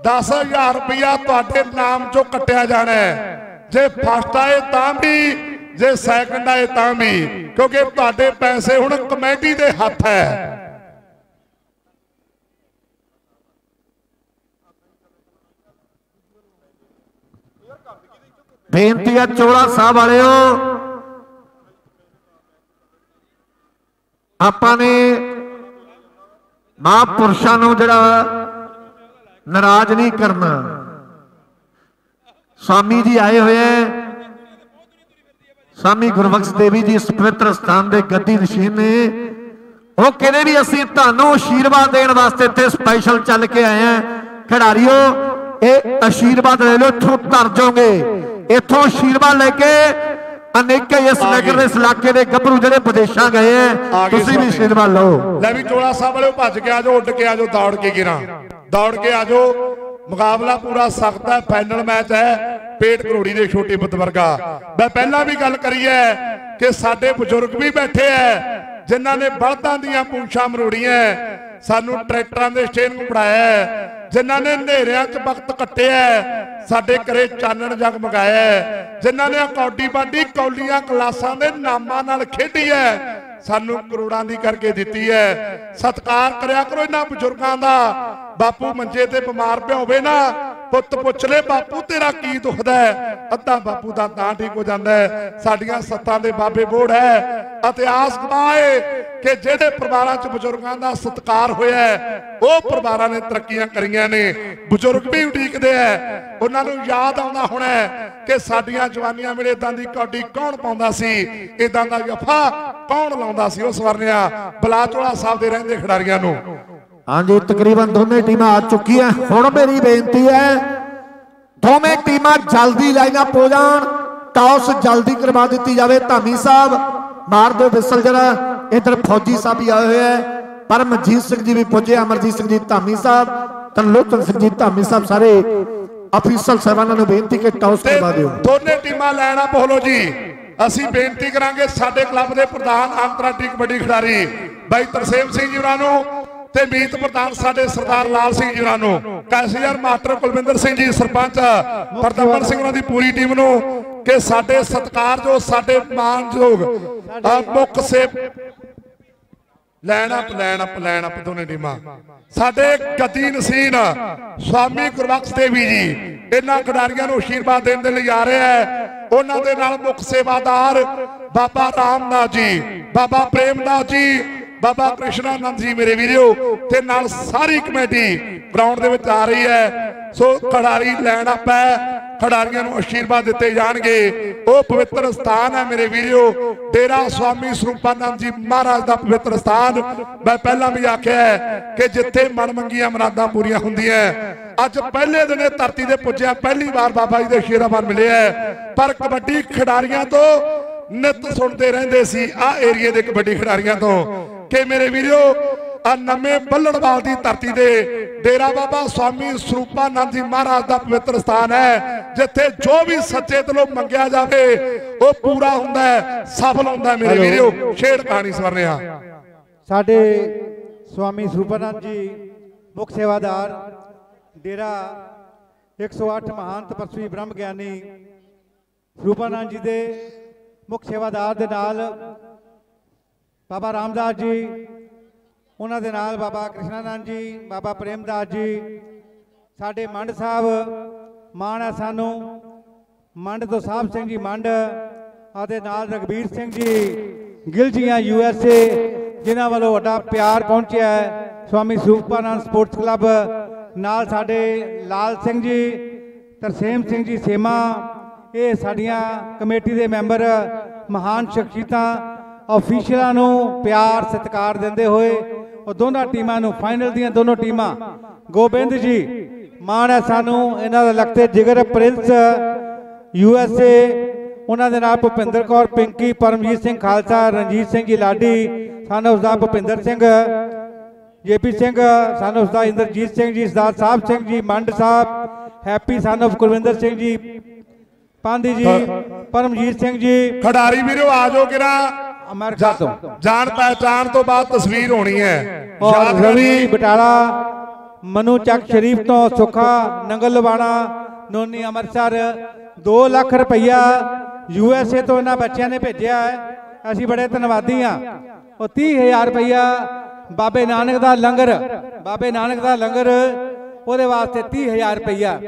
10000 ਰੁਪਇਆ ਤੁਹਾਡੇ ਨਾਮ ਚੋਂ ਕੱਟਿਆ ਜਾਣਾ ਜੇ ਫਸਟ ਆਏ ਤਾਂ ਵੀ, ਜੇ ਸੈਕੰਡ ਆਏ ਤਾਂ ਵੀ, ਕਿਉਂਕਿ ਤੁਹਾਡੇ ਪੈਸੇ ਹੁਣ ਕਮੇਟੀ ਦੇ ਹੱਥ ਹੈ। ਬੇਨਤੀ ਹੈ ਚੋਲਾ ਸਾਹਿਬ ਵਾਲਿਓ, ਆਪਾਂ ਨੇ ਮਹਾਂਪੁਰਸ਼ਾਂ ਨੂੰ ਜਿਹੜਾ ਨਾਰਾਜ਼ ਨਹੀਂ ਕਰਨਾ। ਸਵਾਮੀ ਜੀ ਆਏ ਹੋਏ ਐ ਸਵਾਮੀ ਗੁਰਬਖਸ਼ ਦੇਵੀ ਜੀ ਇਸ ਪਵਿੱਤਰ ਸਥਾਨ ਦੇ ਗੱਦੀ ਨਸ਼ੀਨ ਨੇ। ਉਹ ਕਹਿੰਦੇ ਵੀ ਅਸੀਂ ਤੁਹਾਨੂੰ ਆਸ਼ੀਰਵਾਦ ਦੇਣ ਵਾਸਤੇ ਇੱਥੇ ਸਪੈਸ਼ਲ ਚੱਲ ਕੇ ਆਏ ਆ ਖਿਡਾਰੀਓ, ਇਹ ਆਸ਼ੀਰਵਾਦ ਲੈ ਲਓ, ਇੱਥੋਂ ਤਰ ਜਾਓਗੇ। ਇੱਥੋਂ ਆਸ਼ੀਰਵਾਦ ਲੈ ਕੇ ਅਨੇਕਾਂ ਇਸ ਨਗਰ ਦੇ ਇਸ ਇਲਾਕੇ ਦੇ ਗੱਭਰੂ ਜਿਹੜੇ ਵਿਦੇਸ਼ਾਂ ਗਏ ਗਏ ਤੁਸੀਂ ਵੀ। ਆਸ਼ੀਰਵਾਦ ਲਓ। ਲੈ ਵੀ ਚੋਲਾ ਸਾਹਿਬ ਵਾਲਿਓ ਭੱਜ ਕੇ ਆਜੋ ਉੱਡ ਕੇ ਆਜੋ ਦੌੜ ਕੇ ਗਿਰਾਂ। ਦੌੜ ਕੇ ਆਜੋ ਮੁਕਾਬਲਾ ਪੂਰਾ ਸਖਤ ਹੈ ਫਾਈਨਲ ਮੈਚ ਹੈ ਪੇਟ ਕਰੋੜੀ ਦੇ ਛੋਟੇ ਪੁੱਤ ਵਰਗਾ। ਮੈਂ ਪਹਿਲਾਂ ਵੀ ਗੱਲ ਕਰੀ ਹੈ ਕਿ ਸਾਡੇ ਬਜ਼ੁਰਗ ਵੀ ਬੈਠੇ ਐ ਜਿਨ੍ਹਾਂ ਨੇ ਬਲਦਾਂ ਦੀਆਂ ਪੂੰਛਾਂ ਮਰੋੜੀਆਂ ਸਾਨੂੰ ਟਰੈਕਟਰਾਂ ਦੇ ਸਟੇਰਿੰਗ ਪੜਾਇਆ ਹੈ, ਜਿਨ੍ਹਾਂ ਨੇ ਹਨੇਰਿਆਂ 'ਚ ਵਕਤ ਕੱਟਿਆ ਸਾਡੇ ਘਰੇ ਚਾਨਣ ਜਗਮਗਾਇਆ ਹੈ, ਜਿਨ੍ਹਾਂ ਨੇ ਕੌਡੀ ਬਾਡੀ ਕੌਲੀਆਂ ਕਲਾਸਾਂ ਦੇ ਨਾਮਾਂ ਨਾਲ ਖੇਡੀ ਹੈ ਸਾਨੂੰ ਕਰੋੜਾਂ ਦੀ ਕਰਕੇ ਦਿੱਤੀ ਹੈ। ਸਤਿਕਾਰ ਕਰਿਆ ਕਰੋ ਇਹਨਾਂ ਬਜ਼ੁਰਗਾਂ ਦਾ। ਬਾਪੂ ਮੰਜੇ ਤੇ ਬਿਮਾਰ ਪਿਆ ਹੋਵੇ ਨਾ ਪੁੱਤ ਪੁੱਛ ਲੈ, ਬਾਪੂ ਤੇਰਾ ਕੀ ਦੁਖਦਾ ਹੈ? ਅੱਧਾ ਬਾਪੂ ਦਾ ਤਾਂ ਠੀਕ ਹੋ ਜਾਂਦਾ ਹੈ। ਸਾਡੀਆਂ ਸੱਤਾਂ ਦੇ ਬਾਬੇ ਬੋੜ ਹੈ। ਇਤਿਹਾਸ ਗਵਾਏ ਕਿ ਜਿਹੜੇ ਪਰਿਵਾਰਾਂ 'ਚ ਬਜ਼ੁਰਗਾਂ ਦਾ ਸਤਿਕਾਰ ਹੋਇਆ ਉਹ ਪਰਿਵਾਰਾਂ ਨੇ ਤਰੱਕੀਆਂ ਕਰੀਆਂ ਨੇ। ਬਜ਼ੁਰਗ ਵੀ ਉਡੀਕਦੇ ਐ ਉਹਨਾਂ ਨੂੰ ਯਾਦ ਆਉਂਦਾ ਹੋਣਾ ਕਿ ਸਾਡੀਆਂ ਜਵਾਨੀਆਂ ਵੇਲੇ ਇਦਾਂ ਦੀ ਕੌਡੀ ਕੌਣ ਪਾਉਂਦਾ ਸੀ? ਇਦਾਂ ਦਾ ਜਫਾ ਕੌਣ ਲਾਉਂਦਾ ਸੀ? ਉਸ ਵਰਨਿਆ ਬਲਾਚੋਲਾ ਸਾਹਿਬ ਦੇ ਰਹਿੰਦੇ ਖਿਡਾਰੀਆਂ ਨੂੰ। ਹਾਂਜੀ ਤਕਰੀਬਨ ਦੋਨੇ ਟੀਮਾਂ ਆ ਚੁੱਕੀਆਂ। ਹੁਣ ਮੇਰੀ ਬੇਨਤੀ ਹੈ ਦੋਵੇਂ ਟੀਮਾਂ ਜਲਦੀ ਲਾਈਨਾਂ ਪੋ ਜਾਣ ਟਾਸ ਜਲਦੀ ਕਰਵਾ ਦਿੱਤੀ ਜਾਵੇ। ਧਾਮੀ ਸਾਹਿਬ ਮਾਰ ਦਿਓ ਵਿਸਲ ਜਰਾ। ਇਧਰ ਫੌਜੀ ਸਾਹਿਬ ਵੀ ਆਏ ਹੋਏ ਹੈ। ਪਰ ਮਨਜੀਤ ਸਿੰਘ ਜੀ ਵੀ ਪੁੱਜੇ ਅਮਰਜੀਤ ਸਿੰਘ ਜੀ ਧਾਮੀ ਸਾਹਿਬ ਤਨਲੋਚਨ ਸਿੰਘ ਜੀ ਧਾਮੀ ਸਾਹਿਬ ਸਾਰੇ ਅਫੀਸਰ ਸਾਹਿਬਾਨਾਂ ਨੂੰ ਬੇਨਤੀ ਕਿ ਟਾਸ ਕਰਵਾ ਦਿਓ। ਦੋਨੇ ਟੀਮਾਂ ਲੈਣਾ ਬੋਲੋ ਜੀ। ਅਸੀਂ ਬੇਨਤੀ ਕਰਾਂਗੇ ਸਾਡੇ ਕਲੱਬ ਦੇ ਪ੍ਰਧਾਨ ਅੰਤਰਰਾਸ਼ਟਰੀ ਕਬੱਡੀ ਖਿਡਾਰੀ ਬਾਈ ਤਰਸੇਮ ਸਿੰਘ ਜੀ ਹੋਰਾਂ ਨੂੰ ਤੇ ਮੀਤ ਪ੍ਰਧਾਨ ਸਾਡੇ ਸਰਦਾਰ ਲਾਲ ਸਿੰਘ ਜੀ ਹੋਰਾਂ ਨੂੰ। ਕੈਸੀਅਰ ਮਾਸਟਰ ਕੁਲਵਿੰਦਰ ਸਿੰਘ ਜੀ, ਸਰਪੰਚ ਪ੍ਰਦਮਨ ਸਿੰਘ ਹੋਰਾਂ ਦੀ ਪੂਰੀ ਟੀਮ ਨੂੰ ਕਿ ਸਾਡੇ ਸਤਿਕਾਰਯੋਗ ਸਾਡੇ ਮਾਨਯੋਗ ਮੁੱਖ ਸੇਵ ਲੈਣ ਅਪ ਲੈਣ ਅਪ ਲੈਣ ਅਪ ਦੋਨੇ ਟੀਮਾਂ। ਸਾਡੇ ਗਤੀ ਨਸੀਨ ਸਵਾਮੀ ਗੁਰਬਖਸ਼ ਦੇਵੀ ਜੀ, ਇਹਨਾਂ ਖਿਡਾਰੀਆਂ ਨੂੰ ਆਸ਼ੀਰਵਾਦ ਦੇਣ ਦੇ ਲਈ ਆ ਰਿਹਾ ਹੈ ਉਹਨਾਂ ਦੇ ਨਾਲ ਮੁੱਖ ਸੇਵਾਦਾਰ ਬਾਬਾ ਰਾਮਨਾਥ ਜੀ, ਬਾਬਾ ਪ੍ਰੇਮਦਾਸ ਜੀ ਬਾਬਾ ਕ੍ਰਿਸ਼ਨਾਨੰਦ ਜੀ ਮੇਰੇ ਵੀਰੋ ਤੇ ਨਾਲ ਸਾਰੀ ਕਮੇਟੀ ਗਰਾਊਂਡ ਦੇ ਵਿੱਚ ਆ ਰਹੀ ਹੈ। ਸੋ ਖਿਡਾਰੀ ਲੈਣ ਅਪ ਹੈ, ਖਿਡਾਰੀਆਂ ਨੂੰ ਆਸ਼ੀਰਵਾਦ ਦਿੱਤੇ ਜਾਣਗੇ। ਉਹ ਪਵਿੱਤਰ ਸਥਾਨ ਹੈ ਮੇਰੇ ਵੀਰੋ ਡੇਰਾ ਸਵਾਮੀ ਸਰੂਪਾਨੰਦ ਜੀ ਮਹਾਰਾਜ ਦਾ ਪਵਿੱਤਰ ਸਥਾਨ। ਮੈਂ ਪਹਿਲਾਂ ਵੀ ਆਖਿਆ ਕਿ ਜਿੱਥੇ ਮਨ ਮੰਗੀਆਂ ਮੁਰਾਦਾਂ ਪੂਰੀਆਂ ਹੁੰਦੀਆਂ ਅੱਜ ਪਹਿਲੇ ਦਿਨੇ ਧਰਤੀ ਦੇ ਪੁੱਜਿਆ, ਪਹਿਲੀ ਵਾਰ ਬਾਬਾ ਜੀ ਦੇ ਸ਼ੇਰਾਵਾਨ ਮਿਲਿਆ ਹੈ। ਪਰ ਕਬੱਡੀ ਖਿਡਾਰੀਆਂ ਤੋਂ ਨਿਤ ਸੁਣਦੇ ਰਹਿੰਦੇ ਸੀ ਆ ਏਰੀਏ ਦੇ ਕਬੱਡੀ ਖਿਡਾਰੀਆਂ ਤੋਂ। ਕਿ ਮੇਰੇ ਵੀਰੋ ਆ ਨਵੇਂ ਬੱਲੜਵਾਲ ਦੀ ਧਰਤੀ ਦੇ ਡੇਰਾ ਬਾਬਾ ਸਵਾਮੀ ਸਰੂਪਾਨੰਦ ਜੀ ਮਹਾਰਾਜ ਦਾ ਪਵਿੱਤਰ ਸਥਾਨ ਹੈ ਜਿੱਥੇ ਜੋ ਵੀ ਸੱਚੇ ਦਿਲੋਂ ਮੰਗਿਆ ਜਾਵੇ ਉਹ ਪੂਰਾ ਹੁੰਦਾ ਹੈ ਸਫਲ ਹੁੰਦਾ ਹੈ ਮੇਰੇ ਵੀਰੋ। ਛੇੜ ਕਹਾਣੀ ਸਵਰਨਿਆ ਸਾਡੇ ਸਵਾਮੀ ਸਰੂਪਾਨੰਦ ਜੀ ਮੁੱਖ ਸੇਵਾਦਾਰ ਡੇਰਾ 108 ਮਹਾਨ ਤਪਸਵੀ ਬ੍ਰਹਮ ਗਿਆਨੀ ਸਰੂਪਾਨੰਦ ਜੀ ਦੇ ਮੁੱਖ ਸੇਵਾਦਾਰ ਦੇ ਨਾਲ ਬਾਬਾ ਰਾਮਦਾਸ ਜੀ, ਉਹਨਾਂ ਦੇ ਨਾਲ ਬਾਬਾ ਕ੍ਰਿਸ਼ਨਾਨੰਦ ਜੀ, ਬਾਬਾ ਪ੍ਰੇਮਦਾਸ ਜੀ, ਸਾਡੇ ਮੰਡ ਸਾਹਿਬ, ਮਾਣ ਹੈ ਸਾਨੂੰ। ਮੰਡ ਤੋਂ ਸਾਹਿਬ ਸਿੰਘ ਜੀ ਮੰਡ, ਅਤੇ ਨਾਲ ਰਗਵੀਰ ਸਿੰਘ ਜੀ, ਗਿਲ ਜੀਆਂ ਯੂ ਐਸ ਏ, ਜਿਨ੍ਹਾਂ ਵੱਲੋਂ ਵੱਡਾ ਪਿਆਰ ਪਹੁੰਚਿਆ ਹੈ। ਸਵਾਮੀ ਸਰੂਪਾਨੰਦ ਸਪੋਰਟਸ ਕਲੱਬ, ਨਾਲ ਸਾਡੇ ਲਾਲ ਸਿੰਘ ਜੀ, ਤਰਸੇਮ ਸਿੰਘ ਜੀ ਸੇਮਾ, ਇਹ ਸਾਡੀਆਂ ਕਮੇਟੀ ਦੇ ਮੈਂਬਰ, ਮਹਾਨ ਸ਼ਖਸੀਅਤਾਂ ਅਫੀਸ਼ੀਅਲਾਂ ਨੂੰ ਪਿਆਰ ਸਤਿਕਾਰ ਦਿੰਦੇ ਹੋਏ ਉਹ ਦੋਨਾਂ ਟੀਮਾਂ ਨੂੰ ਫਾਈਨਲ ਦੀਆਂ ਦੋਨੋਂ ਟੀਮਾਂ। ਗੋਬਿੰਦ ਜੀ ਮਾਣ ਹੈ ਸਾਨੂੰ ਇਹਨਾਂ ਦਾ ਲਗਤੇ ਜਿਗਰ ਪ੍ਰਿੰਸ ਯੂ ਐਸ ਏ ਉਹਨਾਂ ਦੇ ਨਾਲ ਭੁਪਿੰਦਰ ਕੌਰ ਪਿੰਕੀ ਪਰਮਜੀਤ ਸਿੰਘ ਖਾਲਸਾ ਰਣਜੀਤ ਸਿੰਘ ਜੀ ਲਾਡੀ ਸਾਨੂੰ ਉਸਦਾ ਭੁਪਿੰਦਰ ਸਿੰਘ ਜੇਪੀ ਸਿੰਘ ਸਾਨੂੰ ਉਸਦਾ ਇੰਦਰਜੀਤ ਸਿੰਘ ਜੀ ਸਰਦਾਰ ਸਾਹਿਬ Singh ji Mand Sahib happy son of Kulwinder Singh ji Pandi ਜੀ ਪਰਮਜੀਤ ਸਿੰਘ ਜੀ। ਖਿਡਾਰੀ ਵੀਰੋ ਆ ਜਾਓ ਕਿਰਾ ਅਮਰੀਕਾ ਤੋਂ ਜਾਣ ਪਹਿਚਾਣ ਤੋਂ ਬਾਅਦ ਤਸਵੀਰ ਹੋਣੀ ਹੈ। ਔਰ ਰਵੀ। ਬਟਾਲਾ ਮਨੂ ਚੱਕ ਸ਼ਰੀਫ ਤੋਂ ਸੁੱਖਾ ਨੰਗਲ ਲਵਾਣਾ ਨੋਨੀ ਅੰਮ੍ਰਿਤਸਰ 2 ਲੱਖ ਰੁਪਈਆ ਯੂ ਐਸ ਏ ਤੋਂ ਇਹਨਾਂ ਬੱਚਿਆਂ ਨੇ ਭੇਜਿਆ ਹੈ। ਅਸੀਂ ਬੜੇ ਧੰਨਵਾਦੀ ਹਾਂ। ਉਹ 30000 ਰੁਪਈਆ ਬਾਬੇ ਨਾਨਕ ਦਾ ਲੰਗਰ ਬਾਬੇ ਨਾਨਕ ਦਾ ਲੰਗਰ ਉਹਦੇ ਵਾਸਤੇ 30000 ਰੁਪਈਆ।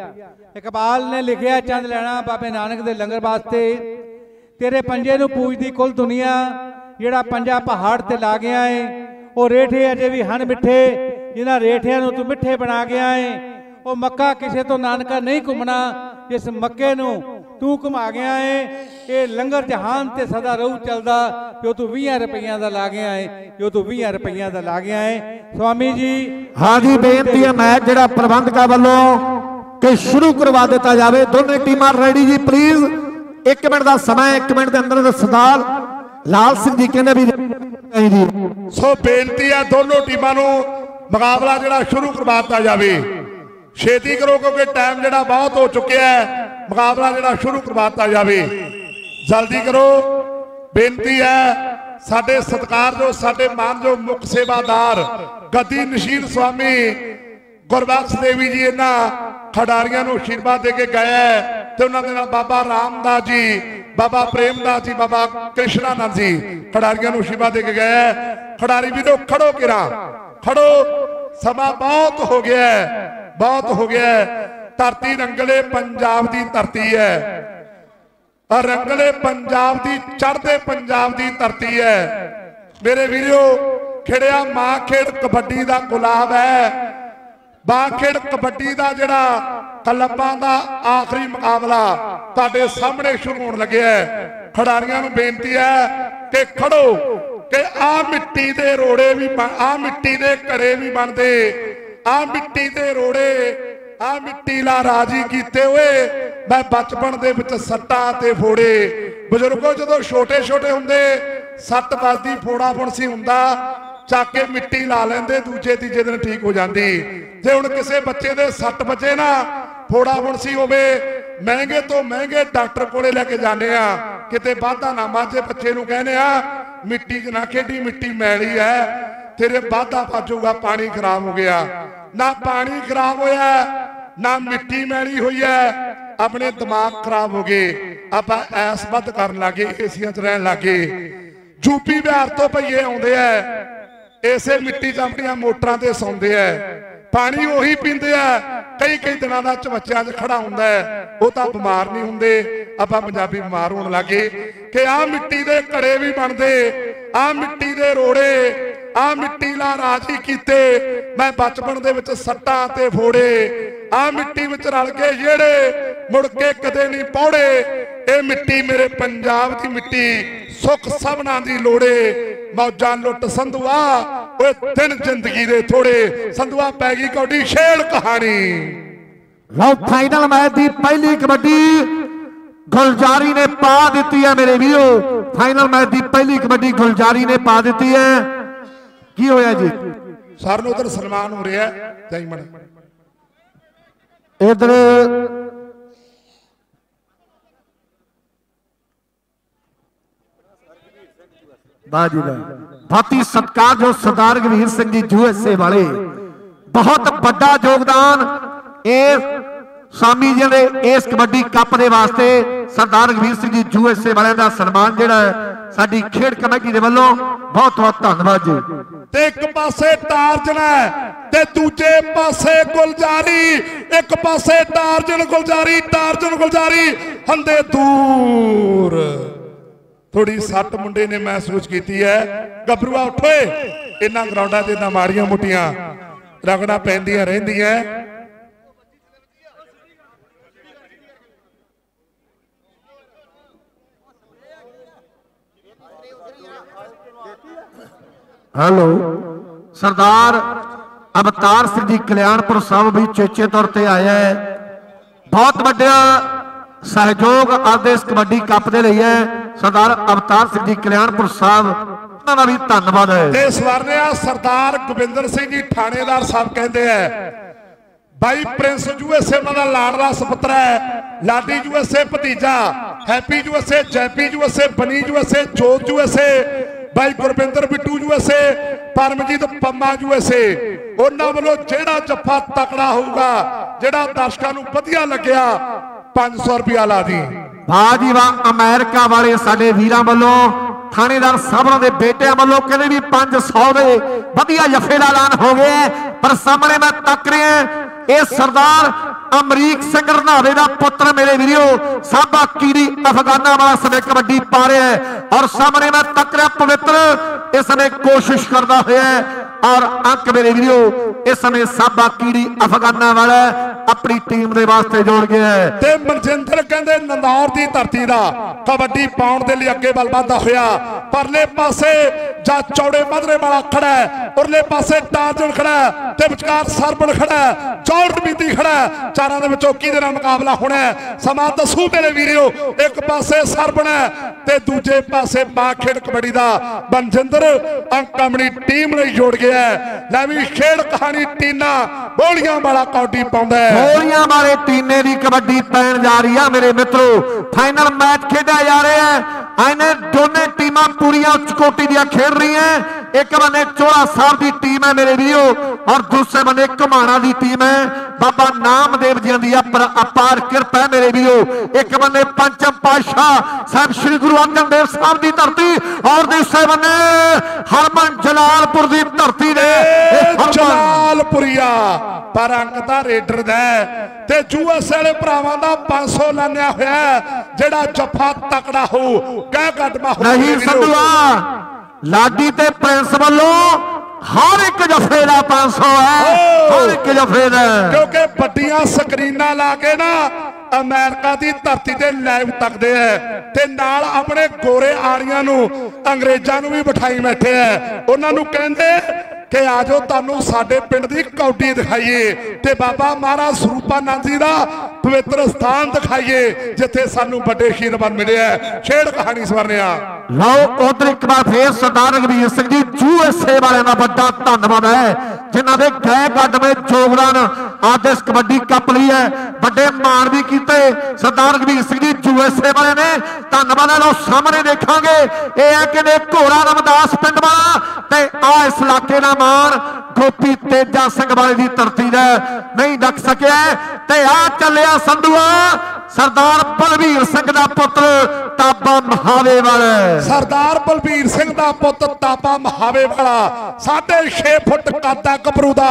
ਇਕਬਾਲ ਨੇ ਲਿਖਿਆ ਚੰਦ ਲੈਣਾ ਬਾਬੇ ਨਾਨਕ ਦੇ ਲੰਗਰ ਵਾਸਤੇ। ਤੇਰੇ ਪੰਜੇ ਨੂੰ ਪੂਜਦੀ ਕੁੱਲ ਦੁਨੀਆ ਜਿਹੜਾ ਪੰਜਾ ਪਹਾੜ ਤੇ ਲਾ ਗਿਆ ਏ। ਉਹ ਰੇਠੇ ਅਜੇ ਵੀ ਹਨ ਮਿੱਠੇ ਜਿਨ੍ਹਾਂ ਰੇਠਿਆਂ ਨੂੰ ਤੂੰ ਮਿੱਠੇ ਬਣਾ ਗਿਆ ਏ। ਉਹ ਮੱਕਾ ਕਿਸੇ ਤੋਂ ਨਾਨਕਾ ਨਹੀਂ ਘੁੰਮਣਾ ਇਸ ਮੱਕੇ ਨੂੰ ਤੂੰ ਘੁਮਾ ਗਿਆ ਏ। ਇਹ ਲੰਗਰ ਜਹਾਨ ਤੇ ਸਦਾ ਰਹੂ ਚੱਲਦਾ ਜੋ ਤੂੰ 20 ਰੁਪਈਆਂ ਦਾ ਲਾ ਗਿਆ ਏ ਜੋ ਤੂੰ 20 ਰੁਪਈਆਂ ਦਾ ਲਾ ਗਿਆ ਏ। ਸਵਾਮੀ ਜੀ ਹਾਂਜੀ ਬੇਨਤੀ ਹੈ ਮੈਚ ਜਿਹੜਾ ਪ੍ਰਬੰਧਕਾਂ ਵੱਲੋਂ ਕਿ ਸ਼ੁਰੂ ਕਰਵਾ ਦਿੱਤਾ ਜਾਵੇ। ਦੋਨੇ ਟੀਮਾਂ ਰੈਡੀ ਜੀ ਪਲੀਜ਼ 1 ਮਿੰਟ ਦਾ ਸਮਾਂ 1 ਮਿੰਟ ਦੇ ਅੰਦਰ ਸਰਦਾਰ ਲਾਲ ਸਿੰਘ ਜੀ ਕਹਿੰਦੇ ਵੀ ਨਹੀਂ ਸੋ ਬੇਨਤੀ ਹੈ ਦੋਨੋਂ ਟੀਮਾਂ ਨੂੰ ਮੁਕਾਬਲਾ ਜਿਹੜਾ ਸ਼ੁਰੂ ਕਰਵਾਤਾ ਜਾਵੇ। ਛੇਤੀ ਕਰੋ ਕਿਉਂਕਿ ਟਾਈਮ ਜਿਹੜਾ ਬਹੁਤ ਹੋ ਚੁੱਕਿਆ ਹੈ, ਮੁਕਾਬਲਾ ਜਿਹੜਾ ਸ਼ੁਰੂ ਕਰਵਾਤਾ ਜਾਵੇ। ਜਲਦੀ ਕਰੋ। ਬੇਨਤੀ ਹੈ, ਸਾਡੇ ਸਤਿਕਾਰਯੋਗ ਸਾਡੇ ਮਾਨਯੋਗ ਮੁੱਖ ਸੇਵਾਦਾਰ ਗੱਦੀ ਨਸ਼ੀਰ ਸੁਆਮੀ ਗੁਰਬਖਸ਼ ਦੇਵੀ ਜੀ ਇਹਨਾਂ ਖਿਡਾਰੀਆਂ ਨੂੰ ਆਸ਼ੀਰਵਾਦ ਦੇ ਕੇ ਗਏ ਤੇ ਉਹਨਾਂ ਦੇ ਨਾਲ ਬਾਬਾ ਰਾਮਦਾਸ ਜੀ, ਬਾਬਾ ਪ੍ਰੇਮਦਾਸ ਜੀ, ਬਾਬਾ ਕ੍ਰਿਸ਼ਨਾਨੰਦ ਜੀ। ਖਿਡਾਰੀਆਂ ਨੂੰ ਆਸ਼ੀਰਵਾਦ ਦੇ ਕੇ ਗਏ ਖਿਡਾਰੀ ਵੀਰੋ, ਖੜੋ ਕਿਰਾ। ਖੜੋ। ਸਮਾਂ ਬਹੁਤ ਹੋ ਗਿਆ ਬਹੁਤ ਹੋ ਗਿਆ ਧਰਤੀ ਰੰਗਲੇ ਪੰਜਾਬ ਦੀ ਧਰਤੀ ਹੈ। ਰੰਗਲੇ ਪੰਜਾਬ ਦੀ, ਚੜ੍ਹਦੇ ਪੰਜਾਬ ਦੀ ਧਰਤੀ ਹੈ। ਮੇਰੇ ਵੀਰੋ ਖੇੜਿਆ ਮਾਂ ਖੇਡ ਕਬੱਡੀ ਦਾ ਗੁਲਾਬ ਹੈ। ਬਾਂ ਕਬੱਡੀ ਦਾ ਜਿਹੜਾ ਕਲੱਬਾਂ ਦਾ ਆਖਰੀ ਮੁਕਾਬਲਾ ਤੁਹਾਡੇ ਸਾਹਮਣੇ ਸ਼ੁਰੂ ਹੋਣ ਲੱਗਿਆ ਹੈ। ਖਿਡਾਰੀਆਂ ਨੂੰ ਬੇਨਤੀ ਹੈ ਕਿ ਖੜੋ, ਕਿ ਆ ਮਿੱਟੀ ਦੇ ਰੋੜੇ ਵੀ ਆ ਮਿੱਟੀ ਦੇ ਘੜੇ ਵੀ ਬਣਦੇ ਆ ਮਿੱਟੀ ਦੇ ਰੋੜੇ ਆ ਮਿੱਟੀ ਲਾ ਰਾਜੀ ਕੀਤੇ ਹੋਏ, ਮੈਂ ਬਚਪਨ ਦੇ ਵਿੱਚ ਸੱਟਾਂ ਤੇ ਫੋੜੇ। ਬਜ਼ੁਰਗੋ, ਜਦੋਂ ਛੋਟੇ ਛੋਟੇ ਹੁੰਦੇ, ਸੱਟ ਵੱਜਦੀ ਫੋੜਾ ਫੁਣ ਸੀ ਹੁੰਦਾ ਚੱਕ ਕੇ ਮਿੱਟੀ ਲਾ ਲੈਂਦੇ, ਦੂਜੇ ਤੀਜੇ ਦਿਨ ਠੀਕ ਹੋ ਜਾਂਦੀ। ਜੇ ਹੁਣ ਕਿਸੇ ਬੱਚੇ ਦੇ ਸੱਟ ਵੱਜੇ ਨਾ, ਫੋੜਾ ਫੁਣਸੀ ਹੋਵੇ, ਮਹਿੰਗੇ ਤੋਂ ਮਹਿੰਗੇ ਡਾਕਟਰ ਕੋਲੇ ਲੈ ਕੇ ਜਾਂਦੇ ਆ। ਕਿਤੇ ਵਾਧਾ ਨਾ ਮਾਝੇ ਬੱਚੇ ਨੂੰ ਕਹਿੰਦੇ ਆ, ਮਿੱਟੀ 'ਚ ਨਾ ਖੇਡੀ, ਮਿੱਟੀ ਮੈਲੀ ਹੈ ਤੇਰੇ ਵਾਧਾ ਪਾਜੂਗਾ ਪਾਣੀ ਖਰਾਬ ਹੋ ਗਿਆ। ਨਾ ਪਾਣੀ ਖਰਾਬ ਹੋਇਆ, ਨਾ ਮਿੱਟੀ ਮੈਲੀ ਹੋਈ ਹੈ ਆਪਣੇ ਦਿਮਾਗ ਖਰਾਬ ਹੋ ਗਏ। ਆਪਾਂ ਐਸ ਵੱਧ ਕਰਨ ਲੱਗੇ, ਏਸੀਆਂ 'ਚ ਰਹਿਣ ਲੱਗੇ। ਯੂਪੀ ਬਿਹਾਰ ਤੋਂ ਭਈਏ ਆਉਂਦੇ ਆ ਇਸੇ ਮਿੱਟੀ 'ਚ ਆਪਣੀਆਂ ਮੋਟਰਾਂ ਤੇ ਸੌਂਦੇ ਆ ਪਾਣੀ ਉਹੀ ਪੀਂਦੇ ਆ ਕਈ ਕਈ ਦਿਨਾਂ ਦਾ ਚਵੱਚਿਆਂ 'ਚ ਖੜਾ ਹੁੰਦਾ ਹੈ ਉਹ ਤਾਂ ਬਿਮਾਰ ਨਹੀਂ ਹੁੰਦੇ। ਆਪਾਂ ਪੰਜਾਬੀ ਬਿਮਾਰ ਹੋਣ ਲੱਗੇ ਕਿ ਆਹ ਮਿੱਟੀ ਦੇ ਘੜੇ ਵੀ ਬਣਦੇ ਆ ਮਿੱਟੀ ਦੇ ਰੋੜੇ ਆ ਮਿੱਟੀ ਲਾ ਰਾਜੀ ਕੀਤੇ। ਮੈਂ ਬਚਪਨ ਦੇ ਵਿੱਚ ਸੱਟਾਂ ਤੇ ਫੋੜੇ। ਆ ਮਿੱਟੀ ਵਿੱਚ ਰਲ ਕੇ ਜਿਹੜੇ ਮੁੜ ਕੇ ਕਦੇ ਨਹੀਂ ਪੌੜੇ। ਇਹ ਮਿੱਟੀ ਮੇਰੇ ਪੰਜਾਬ ਦੀ ਮਿੱਟੀ, ਸੁੱਖ ਸਭਨਾ ਦੀ ਲੋੜੇ। ਮੌਜਾਂ ਲੁੱਟ ਸੰਧੂਆ, ਓਏ ਦਿਨ ਜ਼ਿੰਦਗੀ ਦੇ ਥੋੜੇ। ਸੰਧੂਆ ਪੈ ਗਈ ਕੌਡੀ ਛੇੜ ਕਹਾਣੀ। ਲਓ ਫਾਈਨਲ ਮੈਚ ਦੀ ਪਹਿਲੀ ਕਬੱਡੀ। ਗੁਲਜਾਰੀ ਨੇ ਪਾ ਦਿੱਤੀ ਹੈ ਮੇਰੇ ਵੀਰੋ। ਫਾਈਨਲ ਮੈਚ ਦੀ ਪਹਿਲੀ ਕਬੱਡੀ ਗੁਲਜਾਰੀ ਨੇ ਪਾ ਦਿੱਤੀ ਹੈ। ਕੀ ਹੋਇਆ ਜੀ? ਸਰ ਨੂੰ ਉਧਰ ਸਨਮਾਨ ਹੋ ਰਿਹਾ ਜੈਮਨ ਇਧਰ ਬਾਜੀ ਦਾ। ਬਾਤੀ ਸਤਕਾਰ ਜੋ ਸਰਦਾਰ ਗਵੀਰ ਸਿੰਘ ਜੀ ਯੂਐਸਏ ਵਾਲੇ। ਬਹੁਤ ਵੱਡਾ ਯੋਗਦਾਨ ਇਸ ਸਾਮੀ ਜੀ ਦੇ ਇਸ ਕਬੱਡੀ ਕੱਪ ਦੇ ਵਾਸਤੇ ਸਰਦਾਰ ਗਵੀਰ ਸਿੰਘ ਜੀ ਯੂਐਸਏ ਵਾਲਿਆਂ ਦਾ ਸਨਮਾਨ ਜਿਹੜਾ ਸਾਡੀ ਖੇਡ ਕਮੇਟੀ ਦੇ ਵੱਲੋਂ ਬਹੁਤ ਬਹੁਤ ਧੰਨਵਾਦ ਜੀ। ਤੇ ਇੱਕ ਪਾਸੇ ਟਾਰਜਨ ਤੇ ਦੂਜੇ ਪਾਸੇ ਗੁਲਜਾਰੀ, ਇੱਕ ਪਾਸੇ ਟਾਰਜਨ ਗੁਲਜਾਰੀ ਟਾਰਜਨ ਗੁਲਜਾਰੀ, ਹੰਦੇ ਦੂਰ। ਥੋੜੀ ਸੱਟ ਮੁੰਡੇ ਨੇ ਮਹਿਸੂਸ ਕੀਤੀ ਹੈ। ਗੱਭਰੂਆ ਉਠੋਏ ਇਹਨਾਂ ਗਰਾਊਂਡਾਂ ਤੇ ਨਾ ਮਾੜੀਆਂ ਮੁੱਟੀਆਂ ਰਗੜਾ ਪੈਂਦੀਆਂ ਰਹਿੰਦੀਆਂ। ਹੈਲੋ। ਸਰਦਾਰ ਅਵਤਾਰ ਸਿੰਘ ਜੀ ਕਲਿਆਣਪੁਰ ਸਾਹਿਬ ਵੀ ਚੇਚੇ ਤੌਰ ਤੇ ਆਇਆ ਹੈ ਬਹੁਤ ਵੱਡਾ ਸਹਿਯੋਗ ਆਪਦੇ ਇਸ ਕਬੱਡੀ ਕੱਪ ਦੇ ਲਈ ਹੈ। ਸਰਦਾਰ ਅਵਤਾਰ ਸਿੰਘ ਜੀ ਕਲਿਆਣਪੁਰ ਸਾਹਿਬ, ਉਹਨਾਂ ਦਾ ਵੀ ਧੰਨਵਾਦ ਹੈ। ਤੇ ਸਵਰਨਿਆ ਸਰਦਾਰ ਗੋਬਿੰਦਰ ਸਿੰਘ ਜੀ ਥਾਣੇਦਾਰ ਸਾਹਿਬ ਕਹਿੰਦੇ ਐ ਬਾਈ ਪ੍ਰਿੰਸ ਯੂਐਸਏ ਉਹਨਾਂ ਦਾ ਲਾੜਲਾ ਸੁਪੁੱਤਰ ਹੈ। ਲਾਡੀ ਯੂਐਸਏ ਭਤੀਜਾ, Happy USA JP USA Bunny USA Jot USA ਬਾਈ ਗੁਰਵਿੰਦਰ ਬਿੱਟੂ ਯੂਐਸਏ ਪਰਮਜੀਤ ਪੰਮਾ ਯੂਐਸਏ ਉਹਨਾਂ ਵੱਲੋਂ ਜਿਹੜਾ ਜੱਫਾ ਤਕੜਾ ਹੋਊਗਾ, ਜਿਹੜਾ ਦਰਸ਼ਕਾਂ ਨੂੰ ਵਧੀਆ ਲੱਗਿਆ 500 ਰੁਪਿਆ ਲਾ ਦੀ। ਵਾਹ ਜੀ ਵਾਹ, ਅਮਰੀਕਾ ਵਾਲੇ ਸਾਡੇ ਵੀਰਾਂ ਵੱਲੋਂ, ਥਾਣੇਦਾਰ ਸਾਹਿਬਾਂ ਦੇ ਬੇਟਿਆਂ ਵੱਲੋਂ ਕਹਿੰਦੇ ਵੀ 500 ਦੇ ਵਧੀਆ ਜਫੇ ਦਾ ਐਲਾਨ ਹੋ ਗਿਆ ਪਰ ਸਾਹਮਣੇ ਮੈਂ ਤੱਕ ਰਿਹਾ ਇਹ ਸਰਦਾਰ ਅਮਰੀਕ ਸਿੰਘ ਰਣਾਵੇ ਦਾ ਪੁੱਤਰ ਮੇਰੇ ਵੀਰੋ, ਸਾਬਾ ਕੀੜੀ ਅਫਗਾਨਾ ਵਾਲਾ ਸਮੇਂ ਕਬੱਡੀ ਪਾ ਰਿਹਾ ਹੈ। ਔਰ ਸਾਹਮਣੇ ਮੈਂ ਤੱਕ ਰਿਹਾ ਪਵਿੱਤਰ ਇਸ ਸਮੇਂ ਕੋਸ਼ਿਸ਼ ਕਰਦਾ ਹੋਇਆ ਔਰ ਅੰਕ ਮੇਰੇ ਵੀਰੋ ਇਸ ਸਮੇਂ ਸਾਬਾ ਕੀੜੀ ਅਫਗਾਨਾ ਵਾਲਾ ਆਪਣੀ ਟੀਮ ਦੇ ਵਾਸਤੇ ਜੋੜ ਗਿਆ ਤੇ ਮਨਜਿੰਦਰ ਕਹਿੰਦੇ ਨੰਦੌਰ ਦੀ ਧਰਤੀ ਦਾ ਕਬੱਡੀ ਪਾਉਣ ਦੇ ਲਈ ਅੱਗੇ ਵੱਲ ਵਧਦਾ ਹੋਇਆ। ਪਰਲੇ ਪਾਸੇ ਜਾਂ ਚੌੜੇ ਮਧਰੇ ਵਾਲਾ ਖੜਾ ਹੈ, ਉਰਲੇ ਪਾਸੇ ਟਾਰਜਨ ਖੜਾ ਹੈ ਤੇ ਵਿਚਕਾਰ ਸਰਬਣ ਖੜਾ ਹੈ ਜੌਰਡ ਬੀਤੀ ਖੜਾ ਹੈ। ਚਾਰਾਂ ਦੇ ਵਿੱਚੋਂ ਕਿਹਦੇ ਨਾਲ ਮੁਕਾਬਲਾ ਹੋਣਾ ਹੈ? ਸਮਾਂ ਦੱਸੂ ਮੇਰੇ ਵੀਰਿਓ, ਇੱਕ ਪਾਸੇ ਸਰਬਣ ਹੈ ਤੇ ਦੂਜੇ ਪਾਸੇ ਬਾਖੇੜ ਕਬੱਡੀ ਦਾ। ਮਨਜਿੰਦਰ ਅੰਕ ਆਪਣੀ ਟੀਮ ਲਈ ਜੋੜ ਗਿਆ। ਹੈ। ਲੈ ਵੀ ਖੇਡ ਕਹਾਣੀ ਟੀਨਾ ਬੋਲੀਆਂ ਵਾਲਾ ਕੌਡੀ ਪਾਉਂਦਾ ਹੈ। ਗੋਲੀਆਂ ਵਾਲੇ ਟੀਨੇ ਦੀ ਕਬੱਡੀ ਪੈਣ ਜਾ ਰਹੀ ਆ ਮੇਰੇ ਮਿੱਤਰੋ। ਫਾਈਨਲ ਮੈਚ ਖੇਡਿਆ ਜਾ ਰਿਹਾ ਹੈ। ਆਇਨੇ ਦੋਨੇ ਟੀਮਾਂ ਉੱਚ ਕੋਟੀ ਦੀਆਂ ਖੇਡ ਰਹੀਆਂ ਇੱਕ ਬੰਨੇ ਚੋਲਾ ਸਾਹਿਬ ਦੀ ਟੀਮ ਹੈ ਮੇਰੇ ਵੀਰੋ ਔਰ ਦੂਸਰੇ ਬੰਨੇ ਘਮਾਣਾ ਦੀ ਟੀਮ ਹੈ। ਬਾਬਾ ਨਾਮਦੇਵ ਜੀ ਦੀ ਅਪਰ ਅਪਾਰ ਕਿਰਪਾ ਹੈ ਮੇਰੇ ਵੀਰੋ। ਇੱਕ ਬੰਨੇ ਪੰਚਮ ਪਾਤਸ਼ਾਹ ਸਾਹਿਬ ਸ੍ਰੀ ਗੁਰੂ ਅੰਗਦ ਦੇਵ ਸਾਹਿਬ ਦੀ ਧਰਤੀ ਔਰ ਦੂਸਰੇ ਬੰਨੇ ਹਰਮਨ ਜਲਾਲਪੁਰ ਦੀ ਧਰਤੀ ਦੇ। ਜਲਾਲਪੁਰੀਆ ਪਰ ਅੰਕ ਦਾ ਰੇਡਰ ਦਾ ਹੈ। ਤੇ ਯੂਐਸ ਵਾਲੇ ਭਰਾਵਾਂ ਦਾ 500 ਲਾਨਿਆ ਹੋਇਆ ਹੈ, ਜਿਹੜਾ ਜੱਫਾ ਤਕੜਾ ਹੋਊ ਕਹਿ ਗੱਡਮਾ ਹੋ ਨਹੀਂ ਸੰਧੂਆ ਲਾਡੀ ਤੇ ਪ੍ਰਿੰਸ ਵੱਲੋਂ ਹਰ ਇੱਕ ਜਫੇ ਦਾ 500 ਹੈ ਹਰ ਇੱਕ ਜਫੇ ਦਾ। ਕਿਉਂਕਿ ਵੱਡੀਆਂ ਸਕਰੀਨਾਂ ਲਾ ਕੇ ਨਾ ਅਮਰੀਕਾ ਦੀ ਧਰਤੀ ਤੇ ਲਾਈਵ ਤੱਕਦੇ ਐ ਤੇ ਨਾਲ ਆਪਣੇ ਗੋਰੇ ਆੜੀਆਂ ਨੂੰ ਅੰਗਰੇਜ਼ਾਂ ਨੂੰ ਵੀ ਬਿਠਾਈ ਬੈਠੇ ਐ ਉਹਨਾਂ ਨੂੰ ਕਹਿੰਦੇ ਕਿ ਆਜੋ ਤੁਹਾਨੂੰ ਸਾਡੇ ਪਿੰਡ ਦੀ ਕੌਡੀ ਦਿਖਾਈਏ ਤੇ ਬਾਬਾ ਮਹਾਰਾਜ ਸਰੂਪਾਨੰਦ ਜੀ ਦਾ ਪਵਿੱਤਰ ਸਥਾਨ ਦਿਖਾਈਏ, ਜਿੱਥੇ ਸਾਨੂੰ ਵੱਡੇ ਸ਼ੀਰਵਾਨ ਮਿਲੇ ਛੇੜ ਕਹਾਣੀ ਸਵਰਨਿਆ ਲਓ, ਉਧਰ ਇੱਕ ਵਾਰ ਫੇਰ ਸਰਦਾਰ ਰਗਵੀਰ ਸਿੰਘ ਜੀ ਯੂਐਸਏ ਵਾਲਿਆਂ ਦਾ ਵੱਡਾ ਧੰਨਵਾਦ ਹੈ, ਜਿਨ੍ਹਾਂ ਦੇ ਗਏ ਕੱਢਵੇਂ ਯੋਗਦਾਨ ਅੱਜ ਇਸ ਕਬੱਡੀ ਕੱਪ ਲਈ ਹੈ। ਵੱਡੇ ਮਾਣ ਵੀ ਕੀਤੇ ਸਰਦਾਰ ਰਗਵੀਰ ਸਿੰਘ ਜੀ ਯੂਐਸਏ ਵਾਲੇ ਨੇ। ਧੰਨਵਾਦ ਹੈ, ਲਓ, ਸਾਹਮਣੇ ਦੇਖਾਂਗੇ, ਇਹ ਹੈ ਕਿ ਨੇ ਘੋੜਾ ਰਮਦਾਸ ਪਿੰਡ ਵਾਲਾ ਤੇ ਆ ਇਸ ਇਲਾਕੇ ਦਾ ਮਾਣ ਗੋਪੀ ਤੇਜਾ ਸਿੰਘ ਵਾਲੇ ਦੀ ਧਰਤੀ ਦਾ ਨਹੀਂ ਡੱਕ ਸਕਿਆ। ਤੇ ਆ ਚੱਲਿਆ ਸੰਧੂਆ, ਸਰਦਾਰ ਬਲਵੀਰ ਸਿੰਘ ਦਾ ਪੁੱਤਰ ਤਾਬਾ ਮਹਾਵੇ ਵਾਲਾ। ਸਰਦਾਰ ਬਲਬੀਰ ਸਿੰਘ ਦਾ ਪੁੱਤ ਤਾਪਾ ਮਹਾਵੇ ਵਾਲਾ। 6.5 ਫੁੱਟ ਕੱਦ ਹੈ ਦਾ।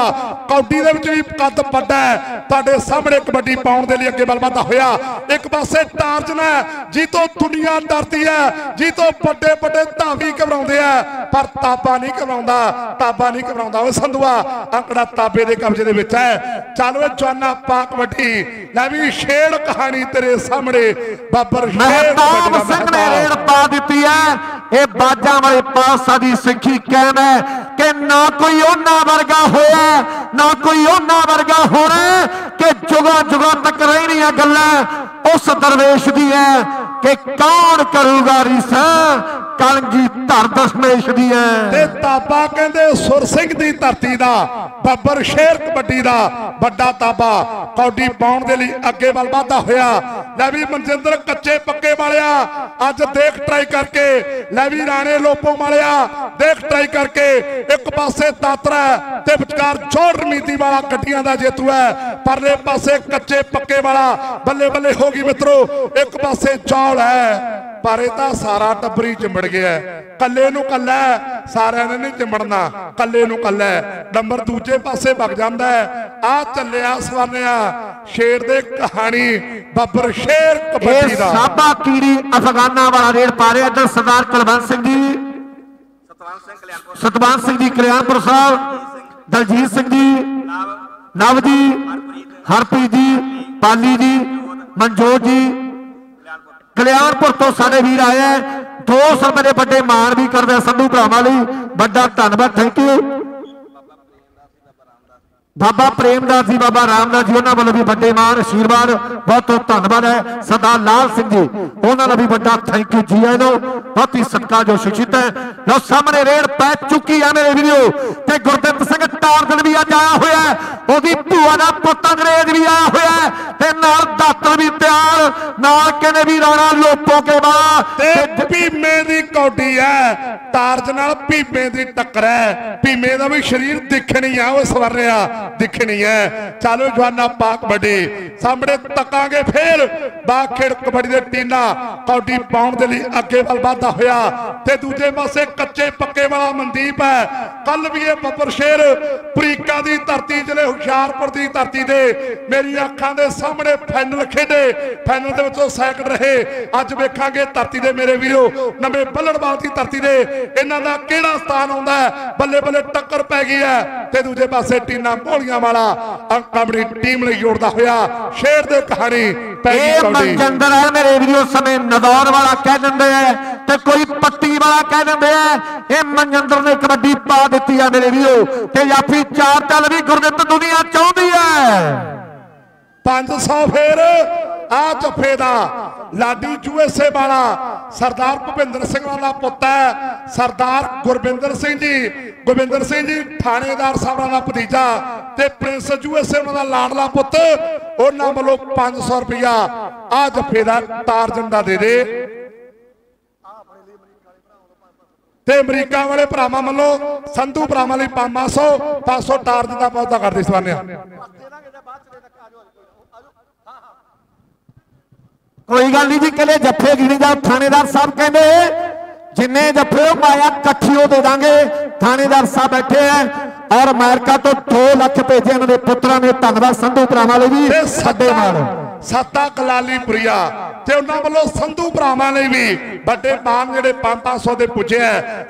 ਕੌਡੀ ਦੇ ਵਿੱਚ ਵੀ ਕੱਦ ਵੱਡਾ ਤੁਹਾਡੇ ਸਾਹਮਣੇ ਕਬੱਡੀ ਪਾਉਣ ਦੇ ਲਈ ਅੱਗੇ ਵੱਲ ਵਧਦਾ ਹੋਇਆ। ਇੱਕ ਪਾਸੇ ਟਾਰਜਨ ਹੈ ਜੀ ਤੋਂ ਦੁਨੀਆ ਡਰਦੀ ਹੈ ਜੀ ਤੋਂ ਵੱਡੇ ਵੱਡੇ ਧਾਵੀ ਘਬਰਾਉਂਦੇ ਆ। ਪਰ ਤਾਬਾ ਨਹੀਂ ਘਬਰਾਉਂਦਾ। ਤਾਪਾ ਨਹੀਂ ਘਬਰਾਉਂਦਾ ਉਹ ਸੰਧੂਆ ਅੰਕੜਾ ਤਾਬੇ ਦੇ ਕਬਜ਼ੇ ਦੇ ਵਿੱਚ ਹੈ। ਚੱਲ ਓਏ ਜਵਾਨਾ ਪਾ ਕਬੱਡੀ ਲੈ ਵੀ ਛੇੜ ਕਹਾਣੀ ਤੇਰੇ ਸਾਹਮਣੇ। ਬਾਬਰ ਮਹਿਤਾਬ ਸਿੰਘ ਨੇ। ਰੇਡ ਪਾ ਦਿੱਤੀ ਹੈ। ਇਹ ਬਾਜਾਂ ਵਾਲੇ ਪਾਤਸ਼ਾਹ ਦੀ ਸਿੱਖੀ ਕਾਇਮ ਹੈ ਕਿ ਨਾ ਕੋਈ ਉਹਨਾਂ ਵਰਗਾ ਹੋਇਆ ਨਾ ਕੋਈ ਉਹਨਾਂ ਵਰਗਾ ਹੋਣਾ ਕਿ ਜੁਗਾਂ ਜੁਗਾਂ ਤੱਕ ਰਹਿਣੀਆਂ ਗੱਲਾਂ ਉਸ ਦਰਵੇਸ਼ ਦੀ ਹੈ ਕਿ ਕੌਣ ਕਰੂਗਾ ਰੀਸਾ? ਕਲਗੀ ਧਰ ਦਸ਼ਮੇਸ਼ ਦੀ ਹੈ। ਤੇ ਤਾਬਾ ਕਹਿੰਦੇ ਸੁਰ ਸਿੰਘ ਦੀ ਧਰਤੀ ਦਾ, ਬੱਬਰ ਸ਼ੇਰ ਕਬੱਡੀ ਦਾ ਵੱਡਾ ਤਾਬਾ ਕੌਡੀ ਪਾਉਣ ਦੇ ਲਈ ਅੱਗੇ ਵੱਲ ਵਧਦਾ ਹੋਇਆ। ਲੈ ਵੀ ਮਨਜਿੰਦਰ ਕੱਚੇ ਪੱਕੇ ਵਾਲਿਆ, ਅੱਜ ਦੇਖ ਟਰਾਈ ਕਰਕੇ। ਲੈ ਵੀ ਰਾਣੇ ਲੋਪੋ ਵਾਲਿਆ, ਦੇਖ ਟਰਾਈ ਕਰਕੇ। ਇੱਕ ਪਾਸੇ ਤਾਤਰਾ ਤੇ ਵਿਚਕਾਰ ਜੋੜ ਰਮੀਤੀ ਵਾਲਾ ਗੱਡੀਆਂ ਦਾ ਜੇਤੂ ਹੈ। ਪਰਲੇ ਪਾਸੇ ਕੱਚੇ ਪੱਕੇ ਵਾਲਾ, ਬੱਲੇ ਬੱਲੇ ਹੋ ਗਈ ਮਿੱਤਰੋ, ਇੱਕ ਪਾਸੇ ਚੌਲ ਹੈ। ਪਰ ਇਹ ਤਾਂ ਸਾਰਾ ਟੱਬਰੀ ਚਿੰਬੜ ਗਿਆ। ਕੱਲੇ ਨੂੰ ਕੱਲਾ ਸਾਰਿਆਂ ਨੇ ਨਹੀਂ ਚਿੰਬੜਨਾ। ਕੱਲੇ ਨੂੰ ਕੱਲਾ। ਨੰਬਰ ਦੂਜੇ ਪਾਸੇ ਵਗ ਜਾਂਦਾ ਆ ਚੱਲਿਆ ਸਵਾਨਿਆ ਸ਼ੇਰ ਦੇ ਕਹਾਣੀ ਬੱਬਰ ਸ਼ੇਰ ਕਬੱਡੀ ਦਾ। ਸਾਬਾ ਕੀੜੀ ਅਫਗਾਨਾ ਵਾਲਾ ਰੇਡ ਪਾ ਰਿਹਾ ਇੱਧਰ ਸਰਦਾਰ ਕੁਲਵੰਤ ਸਿੰਘ ਜੀ। ਸਤਵੰਤ ਸਿੰਘ ਜੀ ਕਲਿਆਣਪੁਰ ਸਾਹਿਬ। ਦਲਜੀਤ ਸਿੰਘ ਜੀ ਨਵ ਜੀ ਹਰਪ੍ਰੀਤ ਜੀ ਪਾਲੀ ਜੀ ਮਨਜੋਤ ਜੀ। ਕਲਿਆਣਪੁਰ ਤੋਂ ਸਾਡੇ ਵੀਰ ਆਇਆ ਹੈ ਦੋ ਸਮੇਂ ਦੇ ਵੱਡੇ ਮਾਣ ਵੀ ਕਰਦੇ ਆ ਸੰਧੂ ਭਰਾਵਾਂ ਲਈ। ਵੱਡਾ ਧੰਨਵਾਦ ਥੈਂਕ ਯੂ ਬਾਬਾ ਪ੍ਰੇਮਦਾਸ ਜੀ, ਬਾਬਾ ਰਾਮਦਾਸ ਜੀ, ਉਹਨਾਂ ਵੱਲੋਂ ਵੀ ਵੱਡੇ ਮਾਨ ਆਸ਼ੀਰਵਾਦ ਬਹੁਤ ਬਹੁਤ ਧੰਨਵਾਦ ਹੈ। ਸਰਦਾਰ ਲਾਲ ਸਿੰਘ ਜੀ, ਉਹਨਾਂ ਦਾ ਵੀ ਵੱਡਾ ਥੈਂਕ ਯੂ ਜੀ ਆਇਆਂ ਨੂੰ। ਬਹੁਤ ਹੀ ਸਤਿਕਾਰਯੋਗ ਸ਼ਖਸੀਅਤ ਹੈ। ਲਓ, ਸਾਹਮਣੇ ਰੇਡ ਪੈ ਚੁੱਕੀ ਹੈ ਮੇਰੇ ਵੀਰੋ ਤੇ ਗੁਰਦਿੱਤ ਸਿੰਘ ਟਾਰਗਨ ਵੀ ਅੱਜ ਆਇਆ ਹੋਇਆ ਹੈ। ਉਹਦੀ ਭੂਆ ਦਾ ਪੁੱਤ ਅੰਗਰੇਜ਼ ਵੀ ਆਇਆ ਹੋਇਆ ਹੈ ਤੇ ਨਾਲ ਦਾਤਰ ਵੀ ਤਿਆਰ, ਨਾਲ ਕਹਿੰਦੇ ਵੀ ਰਾਣਾ ਲੋਪੋ ਕੇ ਬਾਲਾ ਤੇ ਭੀਮੇ ਦੀ ਕੌਡੀ ਹੈ ਤਾਰਜ ਨਾਲ ਭੀਮੇ ਦੀ ਟੱਕਰ ਹੈ। ਭੀਮੇ ਦਾ ਵੀ ਸਰੀਰ ਦਿਖਣੀ ਆ ਉਹ ਸਵਰਿਆ ਦਿਖਣੀ ਹੈ। ਚਲੋ ਜਵਾਨਾ ਪਾਕ ਵੱਡੇ, ਸਾਹਮਣੇ ਤੱਕਾਂਗੇ ਫੇਰ। ਬਾਗ ਕਬੱਡੀ ਦੇ ਟੀਨਾ ਕੌਡੀ ਪਾਉਣ ਦੇ ਲਈ ਅੱਗੇ ਵੱਲ ਵਧਦਾ ਹੋਇਆ। ਤੇ ਦੂਜੇ ਪਾਸੇ ਕੱਚੇ ਪੱਕੇ ਵਾਲਾ ਮਨਦੀਪ ਹੈ। ਕੱਲ ਵੀ ਇਹ ਬੱਬਰ ਸ਼ੇਰ ਪ੍ਰੀਕਾ ਦੀ ਧਰਤੀ ਜ਼ਿਲ੍ਹੇ ਹੁਸ਼ਿਆਰਪੁਰ ਦੀ ਧਰਤੀ ਤੇ ਮੇਰੀ ਅੱਖਾਂ ਦੇ ਸਾਹਮਣੇ ਫਾਈਨਲ ਖੇਡੇ। ਫਾਈਨਲ ਦੇ ਵਿੱਚੋਂ ਸੈਕਿੰਡ ਰਹੇ। ਅੱਜ ਵੇਖਾਂਗੇ ਧਰਤੀ ਦੇ ਮੇਰੇ ਵੀਰੋ, ਨਵੇਂ ਬੱਲੜਵਾਲ ਦੀ ਧਰਤੀ ਦੇ ਇਹਨਾਂ ਦਾ ਕਿਹੜਾ ਸਥਾਨ ਆਉਂਦਾ ਬੱਲੇ ਬੱਲੇ ਟੱਕਰ ਪੈ ਗਈ ਹੈ। ਤੇ ਦੂਜੇ ਪਾਸੇ ਟੀਨਾ ਭੋਲੀਆਂ ਵਾਲਾ ਅੰਕ ਆਪਣੀ ਟੀਮ ਲਈ ਜੋੜਦਾ ਹੋਇਆ ਸ਼ੇਰ ਦੇ ਕਹਾਣੀ ਇਹ ਮਨਜਿੰਦਰ ਹੈ ਮੇਰੇ ਵੀਰੋ ਸਮੇਂ ਨਦੌਰ ਵਾਲਾ ਕਹਿ ਦਿੰਦੇ ਆ ਤੇ ਕੋਈ ਪੱਟੀ ਵਾਲਾ ਕਹਿ ਦਿੰਦੇ ਆ। ਇਹ ਮਨਜਿੰਦਰ ਨੇ ਕਬੱਡੀ ਪਾ ਦਿੱਤੀ ਆ ਮੇਰੇ ਵੀਰੋ। ਤੇ ਜਾਫੀ ਚਾਰ ਚੱਲ ਵੀ ਗੁਰਦਿੱਤ ਦੁਨੀਆ ਚਾਹੁੰਦੀ ਹੈ। 500 ਫੇਰ ਆ ਜੱਫੇ ਦਾ। ਲਾਡੀ ਯੂਐਸਏ ਵਾਲਾ, ਸਰਦਾਰ ਭੁਪਿੰਦਰ ਸਿੰਘ ਵਾਲਾ ਪੁੱਤ ਹੈ, ਸਰਦਾਰ ਗੁਰਵਿੰਦਰ ਸਿੰਘ ਜੀ। ਗੁਰਵਿੰਦਰ ਸਿੰਘ ਜੀ ਥਾਣੇਦਾਰ ਸਾਹਿਬਾਂ ਦਾ ਭਤੀਜਾ ਤੇ ਪ੍ਰਿੰਸ ਯੂਐਸਏ ਉਹਨਾਂ ਦਾ ਲਾਡਲਾ ਪੁੱਤ। ਉਹਨਾਂ ਵੱਲੋਂ 500 ਰੁਪਇਆ ਆ ਜੱਫੇ ਦਾ ਤਾਰਜਨ ਦਾ ਦੇ ਦੇ। ਤੇ ਅਮਰੀਕਾ ਵਾਲੇ ਭਰਾਵਾਂ ਵੱਲੋਂ, ਸੰਧੂ ਭਰਾਵਾਂ ਲਈ 500 500 ਟਾਰਜ ਦਾ ਪੌਦਾ ਕਰਦੇ ਸਵਾਨਿਆ ਕੋਈ ਗੱਲ ਨਹੀਂ ਜੀ ਕਹਿੰਦੇ ਜੱਫੇ ਗਿਣੀ ਜਾ ਥਾਣੇਦਾਰ ਸਾਹਿਬ ਕਹਿੰਦੇ ਜਿੰਨੇ ਜੱਫੇ ਉਹ ਮਾਇਆ ਇਕੱਠੀਓ ਦੇ ਦਾਂਗੇ। ਥਾਣੇਦਾਰ ਸਾਹਿਬ ਬੈਠੇ ਐ ਔਰ ਅਮਰੀਕਾ ਤੋਂ 2 ਲੱਖ ਭੇਜੇ ਇਹਨਾਂ ਦੇ ਪੁੱਤਰਾਂ ਨੇ। ਧੰਨਵਾਦ ਸੰਧੂ ਭਰਾਵਾਂ ਲਈ ਵੀ ਸਾਡੇ ਨਾਲ। ਸੱਤਾ ਕਲਾਲੀਪੁਰੀਆ ਤੇ ਉਹਨਾਂ ਵੱਲੋਂ ਸੰਧੂ ਭਰਾਵਾਂ ਲਈ ਵੀ ਵੱਡੇ ਮਾਨ ਜਿਹੜੇ 500 ਦੇ ਪੁੱਜੇ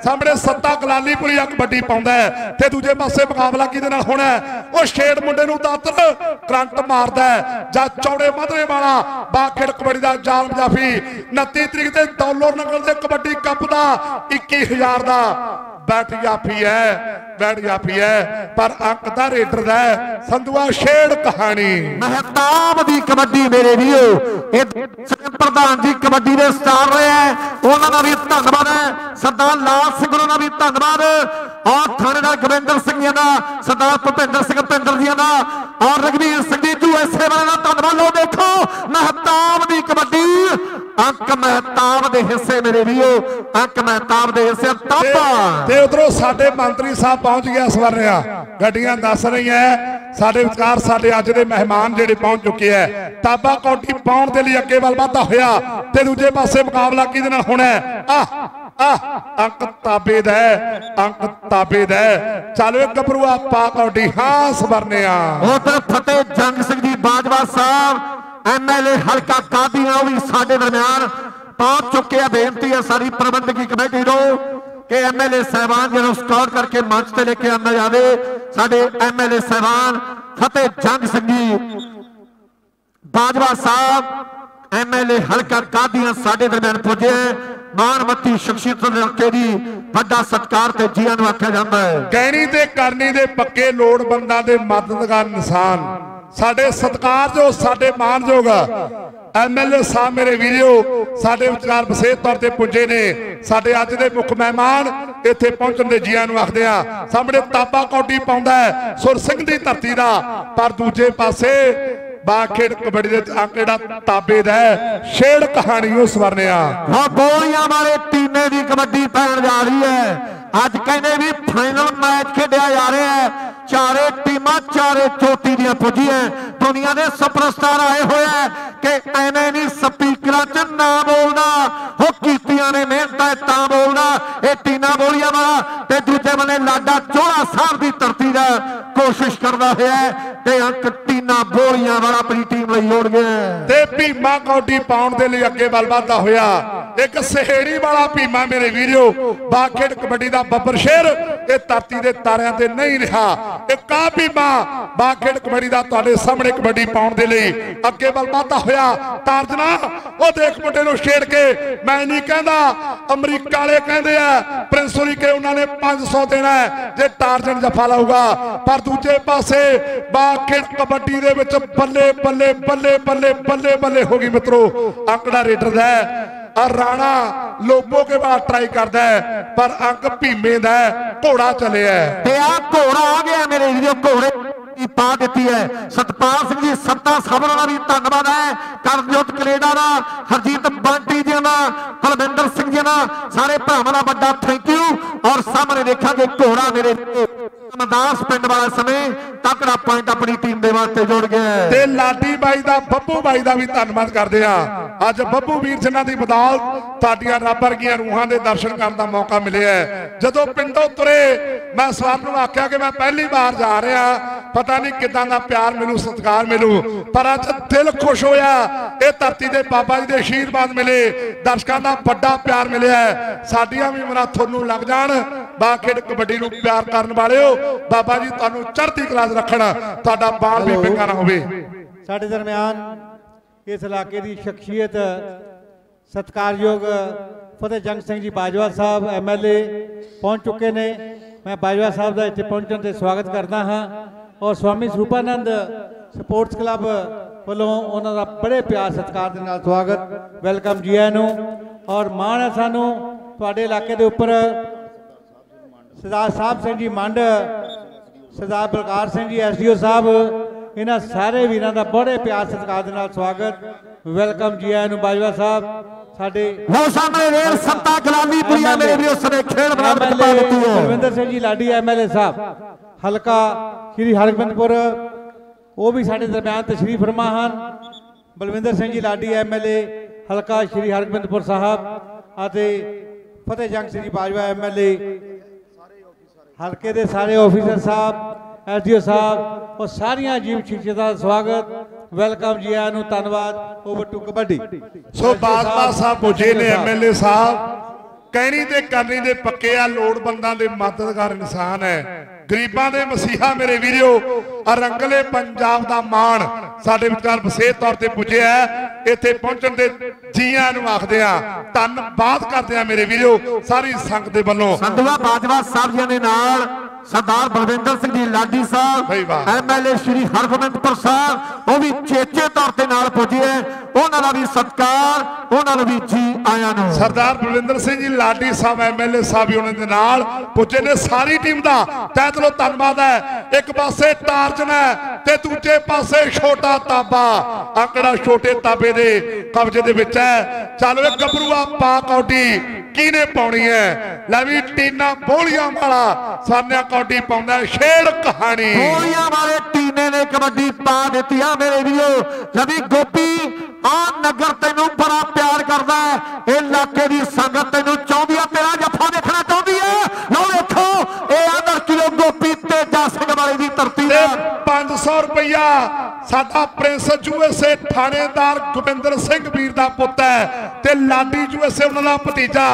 ਸਾਹਮਣੇ ਸੱਤਾ ਕਲਾਲੀਪੁਰੀਆ ਕਬੱਡੀ ਪਾਉਂਦਾ ਤੇ ਦੂਜੇ ਪਾਸੇ ਮੁਕਾਬਲਾ ਕਿਹਦੇ ਨਾਲ ਹੋਣਾ ਉਹ ਸ਼ੇਰ ਮੁੰਡੇ ਨੂੰ ਦਾਤਰ ਕਰੰਟ ਮਾਰਦਾ ਜਾਂ ਚੌੜੇ ਮਧਰੇ ਵਾਲਾ ਬਾਖੇੜ ਕਬੱਡੀ ਦਾ ਜਾਲਮ ਜਾਫੀ 29 ਤਰੀਕ ਤੇ ਦੌਲਰ ਨਗਰ ਦੇ ਕਬੱਡੀ ਕੱਪ ਦਾ 21000 ਦਾ ਬੈਟ ਜਾਫੀ ਹੈ। ਬੈਟ ਜਾਫੀ ਹੈ ਪਰ ਅੰਕ ਦਾ ਰੇਡਰ ਦਾ। ਸੰਧੂਆ ਸ਼ੇੜ ਕਹਾਣੀ। ਮਹਤਾਬ ਦੀ ਕਬੱਡੀ ਮੇਰੇ ਵੀਰੋ ਇਹ ਸਿੰਘ ਪ੍ਰਧਾਨ ਜੀ ਕਬੱਡੀ ਦੇ ਸਟਾਰ ਰਹੇ ਹੈ ਉਹਨਾਂ ਦਾ ਵੀ ਧੰਨਵਾਦ ਹੈ। ਸਰਦਾਰ ਲਾਲ ਸਿੰਘ ਉਹਨਾਂ ਦਾ ਵੀ ਧੰਨਵਾਦ। ਔਰ ਥਾਣੇਦਾਰ ਗਵਿੰਦਰ ਸਿੰਘ ਜੀ ਦਾ ਸਰਦਾਰ ਭੁਪਿੰਦਰ ਸਿੰਘ ਭਿੰਦਰ ਜੀ ਦਾ ਔਰ ਰਗਵੀਰ ਸਿੰਘ ਜੀ ਯੂਐਸਏ ਵਾਲਿਆਂ ਦਾ ਧੰਨਵਾਦ। ਲੋ ਦੇਖੋ ਮਹਤਾਬ ਦੀ ਕਬੱਡੀ ਅੰਕ ਮਹਤਾਬ ਦੇ ਹਿੱਸੇ ਮੇਰੇ ਵੀਰੋ ਅੰਕ ਮਹਤਾਬ ਦੇ ਹਿੱਸੇ ਤਾਪਾ ਤੇ ਉਧਰੋਂ ਸਾਡੇ ਮੰਤਰੀ ਸਾਹਿਬ ਪਹੁੰਚ ਗਿਆ ਸਵਰਿਆ ਗੱਡੀਆਂ ਦੱਸ ਰਹੀਆਂ ਸਾਡੇ ਵਿਚਕਾਰ ਸਾਡੇ ਅੱਜ ਦੇ ਮਹਿਮਾਨ ਜਿਹੜੇ ਪਹੁੰਚ ਚੁੱਕੇ ਐ। ਤਾਬਾ ਕੌਟੀ ਪਾਉਣ ਦੇ ਲਈ ਅੱਗੇ ਵੱਲ ਵਧਦਾ ਹੋਇਆ ਤੇ ਦੂਜੇ ਪਾਸੇ ਮੁਕਾਬਲਾ ਕਿਹਦੇ ਨਾਲ ਹੋਣਾ ਆਹ ਆਹ ਅੰਕ ਤਾਬੇ ਦਾ ਹੈ, ਅੰਕ ਤਾਬੇ ਦਾ ਚੱਲ ਵੇ ਗੱਭਰੂਆ ਪਾ ਕੌਡੀ ਹਾਂ ਸਵਰਨਿਆ। ਉਧਰ ਫਤਿਹ ਜੰਗ ਸਿੰਘ ਜੀ ਬਾਜਵਾ ਸਾਹਿਬ ਐਮਐਲਏ ਹਲਕਾ ਕਾਦੀਆਂ ਉਹ ਵੀ ਸਾਡੇ ਦਰਮਿਆਨ ਪਹੁੰਚ ਚੁੱਕੇ ਆ। ਬੇਨਤੀ ਹੈ ਸਾਰੀ ਪ੍ਰਬੰਧਕੀ ਕਮੇਟੀ ਨੂੰ ਕਿ ਐਮਐਲਏ ਸਹਿਬਾਨ ਜਿਹਨੂੰ ਸਕਾਟ ਕਰਕੇ ਮੰਚ ਤੇ ਲੈ ਕੇ ਆਂਦਾ ਜਾਵੇ, ਸਾਡੇ ਐਮਐਲਏ ਸਹਿਬਾਨ ਫਤਿਹ ਜੰਗ ਸਿੰਘ ਬਾਜਵਾ ਸਾਹਿਬ ਐਮਐਲਏ ਹਲਕਾ ਕਾਦੀਆਂ ਸਾਡੇ ਦਰਮਿਆਨ ਪੁੱਜੇ ਹੈ। ਸ਼ਖਸੀਅਤ ਦੇ ਦੀ ਵੱਡਾ ਸਤਿਕਾਰ ਤੇ ਜੀਆਂ ਨੂੰ ਆਖਿਆ ਜਾਂਦਾ ਹੈ ਕਹਿਣੀ ਤੇ ਕਰਨੀ ਦੇ ਪੱਕੇ ਲੋੜਵੰਦਾਂ ਦੇ ਮਦਦਗਾਰ ਇਨਸਾਨ ਸਾਡੇ ਸਤਿਕਾਰਯੋਗ ਸਾਡੇ ਮਾਨਯੋਗ ਐਮਐਲਏ ਸਾਹਿਬ ਮੇਰੇ ਵੀਰੋ, ਸਾਡੇ ਵਿਚਾਰ ਵਿਸ਼ੇਸ਼ ਤੌਰ ਤੇ ਪੁੱਜੇ ਨੇ। ਸਾਡੇ ਅੱਜ ਦੇ ਮੁੱਖ ਮਹਿਮਾਨ ਇੱਥੇ ਪਹੁੰਚਣ ਦੇ ਜੀਆਂ ਨੂੰ ਆਖਦੇ ਆ, ਸਾਹਮਣੇ ਤਾਬਾ ਕੌਡੀ ਪਾਉਂਦਾ ਸੁਰ ਸਿੰਘ ਦੀ ਧਰਤੀ ਦਾ। ਪਰ ਦੂਜੇ ਪਾਸੇ ਬਾਖੇੜ ਕਬੱਡੀ ਦੇ ਅੰਕ ਤਾਬੇ ਦਾ ਹੈ, ਛੇੜ ਕਹਾਣੀ ਉਹ ਸਵਰਨਿਆ। ਹਾਂ ਬੋਲੀਆਂ ਵਾਲੇ ਟੀਮੇ ਦੀ ਕਬੱਡੀ ਪੈਣ ਜਾ ਰਹੀ ਹੈ। ਅੱਜ ਕਹਿੰਦੇ ਵੀ ਫਾਈਨਲ ਮੈਚ ਖੇਡਿਆ ਜਾ ਰਿਹਾ ਹੈ। ਚਾਰੇ ਟੀਮਾਂ, ਚਾਰੇ ਚੋਟੀ ਦੀਆਂ ਪੁੱਜੀਆਂ। ਦੁਨੀਆ ਦੇ ਸੁਪਰਸਟਾਰ ਆਏ ਹੋਏ ਕਿ ਐਵੇਂ ਨਹੀਂ, ਸਪੀਕਰਾਂ 'ਚ ਨਾ ਬੋਲਣਾ ਉਹ ਕੀਤੀਆਂ ਨੇ ਮਿਹਨਤਾਂ ਤਾਂ ਬੋਲਣਾ ਇਹ ਟੀਨਾ ਬੋਲੀਆਂ ਵਾਲਾ ਤੇ ਦੂਜੇ ਬੰਨੇ ਲਾਡਾ ਚੋਲਾ ਸਾਹਿਬ ਦੀ ਧਰਤੀ ਦਾ ਕੋਸ਼ਿਸ਼ ਕਰਦਾ ਹੋਇਆ ਤੇ ਅੰਕ ਟੀਨਾ ਬੋਲੀਆਂ ਵਾਲਾ ਆਪਣੀ ਲਈ ਜੋੜ ਤੇ ਭੀਮਾ ਕੌਡੀ ਪਾਉਣ ਦੇ ਲਈ ਅੱਗੇ ਵੱਲ ਵਧਦਾ ਹੋਇਆ। ਇੱਕ ਸਹੇੜੀ ਵਾਲਾ ਭੀਮਾ ਮੇਰੇ ਵੀਰੋ ਬਾਖੇੜ ਕਬੱਡੀ ਦਾ ਬੱਬਰ ਸ਼ੇਰ, ਇਹ ਧਰਤੀ ਦੇ ਤਾਰਿਆਂ ਤੇ ਨਹੀਂ ਰਿਹਾ। ਇੱਕ ਆ ਭੀਮਾ ਬਾਖੇੜ ਕਬੱਡੀ ਦਾ ਤੁਹਾਡੇ ਸਾਹਮਣੇ ਕਬੱਡੀ ਪਾਉਣ ਦੇ ਲਈ ਅੱਗੇ ਵੱਲ ਵਧਦਾ ਹੋਇਆ। ਤਾਰਜਨਾ, ਉਹ ਦੇਖ ਮੁੰਡੇ ਨੂੰ ਛੇੜ ਕੇ, ਮੈਂ ਨਹੀਂ ਕਹਿੰਦਾ, ਅਮਰੀਕਾ ਵਾਲੇ ਕਹਿੰਦੇ ਆ ਪ੍ਰਿੰਸੂਲੀ ਕੇ ਉਹਨਾਂ ਨੇ 500 ਦੇਣਾ ਜੇ ਟਾਰਜਨ ਜਫਾ ਲਾਊਗਾ। ਪਰ ਦੂਜੇ ਪਾਸੇ ਬਾਖੜ ਕਬੱਡੀ ਦੇ ਵਿੱਚ ਬੱਲੇ ਬੱਲੇ ਬੱਲੇ ਬੱਲੇ ਬੱਲੇ ਬੱਲੇ ਹੋ ਗਈ ਮਿੱਤਰੋ। ਅੰਕੜਾ ਰੇਡਰ ਦਾ ਆ ਰਾਣਾ ਲੋਬੋ ਕੇ ਬਾਅਦ ਟਰਾਈ ਕਰਦਾ ਪਰ ਅੰਕ ਭੀਮੇ ਦਾ ਘੋੜਾ ਚੱਲਿਆ ਤੇ ਆ ਘੋੜਾ ਆ ਗਿਆ ਮੇਰੇ ਵੀਰੋ, ਘੋੜੇ ਦੀ ਪਾ ਦਿੱਤੀ ਹੈ। ਸਤਪਾਲ ਸਿੰਘ ਜੀ, ਸੱਤਾ ਸਭਰਾਂ ਦਾ ਵੀ ਧੰਨਵਾਦ ਹੈ। ਕਰਨਜੋਤ ਕੈਨੇਡਾ ਦਾ, ਹਰਜੀਤ ਬੰਟੀ ਜੀ ਦਾ ਕੁਲਵਿੰਦਰ ਸਿੰਘ ਜੀ ਦਾ, ਸਾਰੇ ਭਰਾਵਾਂ ਦਾ ਵੱਡਾ ਥੈਂਕ ਯੂ ਔਰ ਸਾਹਮਣੇ ਦੇਖਾਂਗੇ ਘੋੜਾ ਮੇਰੇ ਮਦਾਸ ਪਿੰਡ ਵਾਲਾ ਸਮੇਂ ਤਕੜਾ ਪੁਆਇੰਟ ਆਪਣੀ ਟੀਮ ਦੇ ਵਾਸਤੇ ਜੁੜ ਗਿਆ ਤੇ ਲਾਡੀ ਬਾਈ ਦਾ, ਬੱਬੂ ਬਾਈ ਦਾ ਵੀ ਧੰਨਵਾਦ ਕਰਦੇ ਆ ਅੱਜ ਬੱਬੂ ਵੀਰ ਜਿਨ੍ਹਾਂ ਦੀ ਬਦੌਲਤ ਤੁਹਾਡੀਆਂ ਰੱਬ ਵਰਗੀਆਂ ਰੂਹਾਂ ਦੇ ਦਰਸ਼ਨ ਕਰਨ ਦਾ ਮੌਕਾ ਮਿਲਿਆ ਜਦੋਂ ਪਿੰਡੋਂ ਤੁਰੇ, ਮੈਂ ਸਵਾਰ ਨੂੰ ਆਖਿਆ ਕਿ ਮੈਂ ਪਹਿਲੀ ਵਾਰ ਜਾ ਰਿਹਾ। ਪਤਾ ਨਹੀਂ ਕਿਦਾਂ ਦਾ ਪਿਆਰ ਮਿਲੂ ਸਤਿਕਾਰ ਮਿਲੂ। ਪਰ ਅੱਜ ਦਿਲ ਖੁਸ਼ ਹੋਇਆ। ਇਹ ਧਰਤੀ ਦੇ ਬਾਬਾ ਜੀ ਦੇ ਆਸ਼ੀਰਵਾਦ ਮਿਲੇ। ਦਰਸ਼ਕਾਂ ਦਾ ਵੱਡਾ ਪਿਆਰ ਮਿਲਿਆ ਸਾਡੀਆਂ ਵੀ ਮਨਾਂ ਤੁਹਾਨੂੰ ਲੱਗ ਜਾਣ। ਬਾ ਖੇਡ ਕਬੱਡੀ ਨੂੰ ਪਿਆਰ ਕਰਨ ਵਾਲਿਓ ਬਾਬਾ ਜੀ ਤੁਹਾਨੂੰ ਚੜ੍ਹਦੀ ਕਲਾ 'ਚ ਰੱਖਣ ਤੁਹਾਡਾ ਬਾਲ ਵੀ ਪਿੰਗਾ ਨਾ ਹੋਵੇ। ਸਾਡੇ ਦਰਮਿਆਨ ਇਸ ਇਲਾਕੇ ਦੀ ਸ਼ਖਸੀਅਤ ਸਤਿਕਾਰਯੋਗ ਫਤਿਹ ਜੰਗ ਸਿੰਘ ਜੀ ਬਾਜਵਾ ਸਾਹਿਬ ਐਮਐਲਏ ਪਹੁੰਚ ਚੁੱਕੇ ਨੇ। ਮੈਂ ਬਾਜਵਾ ਸਾਹਿਬ ਦਾ ਇੱਥੇ ਪਹੁੰਚਣ ਤੇ ਸਵਾਗਤ ਕਰਦਾ ਹਾਂ ਔਰ ਸਵਾਮੀ ਸਰੂਪਾਨੰਦ ਸਪੋਰਟਸ ਕਲੱਬ ਵੱਲੋਂ ਉਹਨਾਂ ਦਾ ਬੜੇ ਪਿਆਰ ਸਤਿਕਾਰ ਦੇ ਨਾਲ ਸਵਾਗਤ ਵੈਲਕਮ ਜੀ ਆਇਆਂ ਨੂੰ। ਔਰ ਮਾਣ ਹੈ ਸਾਨੂੰ ਤੁਹਾਡੇ ਇਲਾਕੇ ਦੇ ਉੱਪਰ ਸਰਦਾਰ ਸਾਹਿਬ ਸਿੰਘ ਜੀ ਮੰਡ ਸਰਦਾਰ ਬਲਕਾਰ ਸਿੰਘ ਜੀ ਐਸਡੀਓ ਸਾਹਿਬ ਇਹਨਾਂ ਸਾਰੇ ਵੀਰਾਂ ਦਾ ਬੜੇ ਪਿਆਰ ਸਤਿਕਾਰ ਦੇ ਨਾਲ ਸਵਾਗਤ। ਵੈਲਕਮ ਜੀ ਆਇਆਂ ਨੂੰ ਬਾਜਵਾ ਸਾਹਿਬ ਸਾਡੇ ਲਓ ਸਾਹਮਣੇ ਰੇਲ ਸੱਤਾ ਗੁਲਾਮੀ ਪੁਰੀਆ ਮੇਰੇ ਵੀਰੋ ਸਨੇ ਖੇਡ ਬਰਾਬਰ ਪਾ MLA ਦਿੱਤੀ ਹੈ। ਬਲਵਿੰਦਰ ਸਿੰਘ ਜੀ ਲਾਡੀ ਐਮਐਲਏ ਸਾਹਿਬ ਹਲਕਾ ਸ਼੍ਰੀ ਹਰਗੋਬਿੰਦਪੁਰ ਉਹ ਵੀ ਸਾਡੇ ਦਰਮਿਆਨ ਤਸ਼ਰੀਫ ਫਰਮਾ ਹਨ। ਬਲਵਿੰਦਰ ਸਿੰਘ ਜੀ ਲਾਡੀ ਐਮਐਲਏ ਹਲਕਾ ਸ਼੍ਰੀ ਹਰਗੋਬਿੰਦਪੁਰ ਸਾਹਿਬ ਅਤੇ ਫਤਿਹ ਜੰਗ ਸਿੰਘ ਜੀ ਬਾਜਵਾ ਐਮਐਲਏ ਹਲਕੇ ਦੇ ਸਾਰੇ ਆਫੀਸਰ ਸਾਹਿਬ ਐਸਡੀਓ ਸਾਹਿਬ ਉਹ ਸਾਰੀਆਂ ਜੀਵ ਸ਼ਖਸੀਅਤਾਂ ਦਾ ਸਵਾਗਤ। ਵੈਲਕਮ ਜੀ ਆਇਆਂ ਨੂੰ ਧੰਨਵਾਦ। Over to kabaddi. ਸੋ ਬਾਦਸ਼ਾਹ ਸਾਹਿਬ ਪੁੱਜੇ ਨੇ ਐਮਐਲਏ ਸਾਹਿਬ ਕਹਿਣੀ ਤੇ ਕਰਨੀ ਦੇ ਪੱਕੇ ਆ ਲੋੜਵੰਦਾਂ ਦੇ ਮਦਦਗਾਰ ਇਨਸਾਨ ਹੈ। ਗਰੀਬਾਂ ਦੇ ਮਸੀਹਾ ਮੇਰੇ ਵੀਰਿਓ ਅਰੰਗਲੇ ਪੰਜਾਬ ਦਾ ਮਾਣ ਸਾਡੇ ਵਿਚਾਰ ਵਿਸ਼ੇਸ਼ ਤੌਰ ਤੇ ਪੁੱਜਿਆ। ਇੱਥੇ ਪਹੁੰਚਣ ਦੇ ਜੀਆਂ ਨੂੰ ਆਖਦੇ ਆ ਧੰਨਵਾਦ ਕਰਦੇ ਆ ਮੇਰੇ ਵੀਰਿਓ ਸਾਰੀ ਸੰਗਤ ਦੇ ਵੱਲੋਂ ਸੰਧਵਾ ਬਾਜਵਾ ਸਾਹਿਬ ਜੀ ਦੇ ਨਾਲ ਸਰਦਾਰ ਬਲਵਿੰਦਰ ਸਿੰਘ ਜੀ ਲਾਡੀ ਸਹੀ ਸਾਹਿਬ। ਐਮਐਲਏ ਸ਼੍ਰੀ ਹਰਗੋਬਿੰਦਪੁਰ ਸਾਹਿਬ ਉਹ ਵੀ ਚੇਚੇ ਤੌਰ ਤੇ ਨਾਲ ਪੁੱਜੇ। ਉਹਨਾਂ ਦਾ ਵੀ ਸਤਿਕਾਰ ਉਹਨਾਂ ਨੂੰ ਵੀ ਜੀ ਆਇਆਂ ਨੂੰ ਸਰਦਾਰ ਬਲਵਿੰਦਰ ਸਿੰਘ ਜੀ ਲਾਡੀ ਸਾਹਿਬ ਐਮਐਲਏ ਸਾਹਿਬ ਵੀ ਉਹਨਾਂ ਦੇ ਨਾਲ ਪੁੱਜੇ ਨੇ ਸਾਰੀ ਟੀਮ ਦਾ ਤਹਿ ਦਿਲੋਂ ਧੰਨਵਾਦ ਹੈ ਇੱਕ ਪਾਸੇ ਟਾਰਜਨ ਹੈ ਤੇ ਦੂਜੇ ਪਾਸੇ ਛੋਟਾ ਤਾਬਾ ਆਂਕੜਾ ਛੋਟੇ ਤਾਬੇ ਦੇ ਕਬਜ਼ੇ ਦੇ ਵਿੱਚ ਹੈ। ਚੱਲ ਵੇ ਗੱਭਰੂਆ ਪਾ ਕੌਡੀ ਕਿਹਨੇ ਪਾਉਣੀ ਹੈ? ਲੈ ਵੀ ਟੀਨਾ ਬੋਲੀਆਂ ਵਾਲਾ ਸਾਨਿਆ ਕੌਡੀ ਪਾਉਂਦਾ ਹੈ, ਕਹਾਣੀ। ਗੋਲੀਆਂ ਵਾਲੇ ਟੀਨੇ ਨੇ ਕਬੱਡੀ ਪਾ ਦਿੱਤੀ ਆ ਮੇਰੇ ਵੀਰੋ। ਜਦੀ ਗੋਪੀ ਆ ਨਗਰ ਤੈਨੂੰ ਬੜਾ ਪਿਆਰ ਕਰਦਾ ਇਹ ਇਲਾਕੇ ਦੀ ਸੰਗਤ ਤੈਨੂੰ ਚਾਹੁੰਦੀ ਆ ਤੇਰਾ ਜੱਫਾ ਦੇਖਣਾ ਚਾਹੁੰਦੀ ਆ। ਲਓ ਵੇਖੋ ਇਹ ਆ ਕਿਲੋ ਗੋਪੀ ਤੇਜਾ ਸਿੰਘ ਵਾਲੇ ਦੀ ਧਰਤੀ ਤੇ ਦਾ 500 ਰੁਪਇਆ ਸਾਡਾ ਪ੍ਰਿੰਸ ਯੂਐਸਏ ਥਾਣੇਦਾਰ ਗੋਬਿੰਦਰ ਸਿੰਘ ਵੀਰ ਦਾ ਪੁੱਤ ਹੈ ਤੇ ਲਾਡੀ ਯੂਐਸਏ ਉਹਨਾਂ ਦਾ ਭਤੀਜਾ।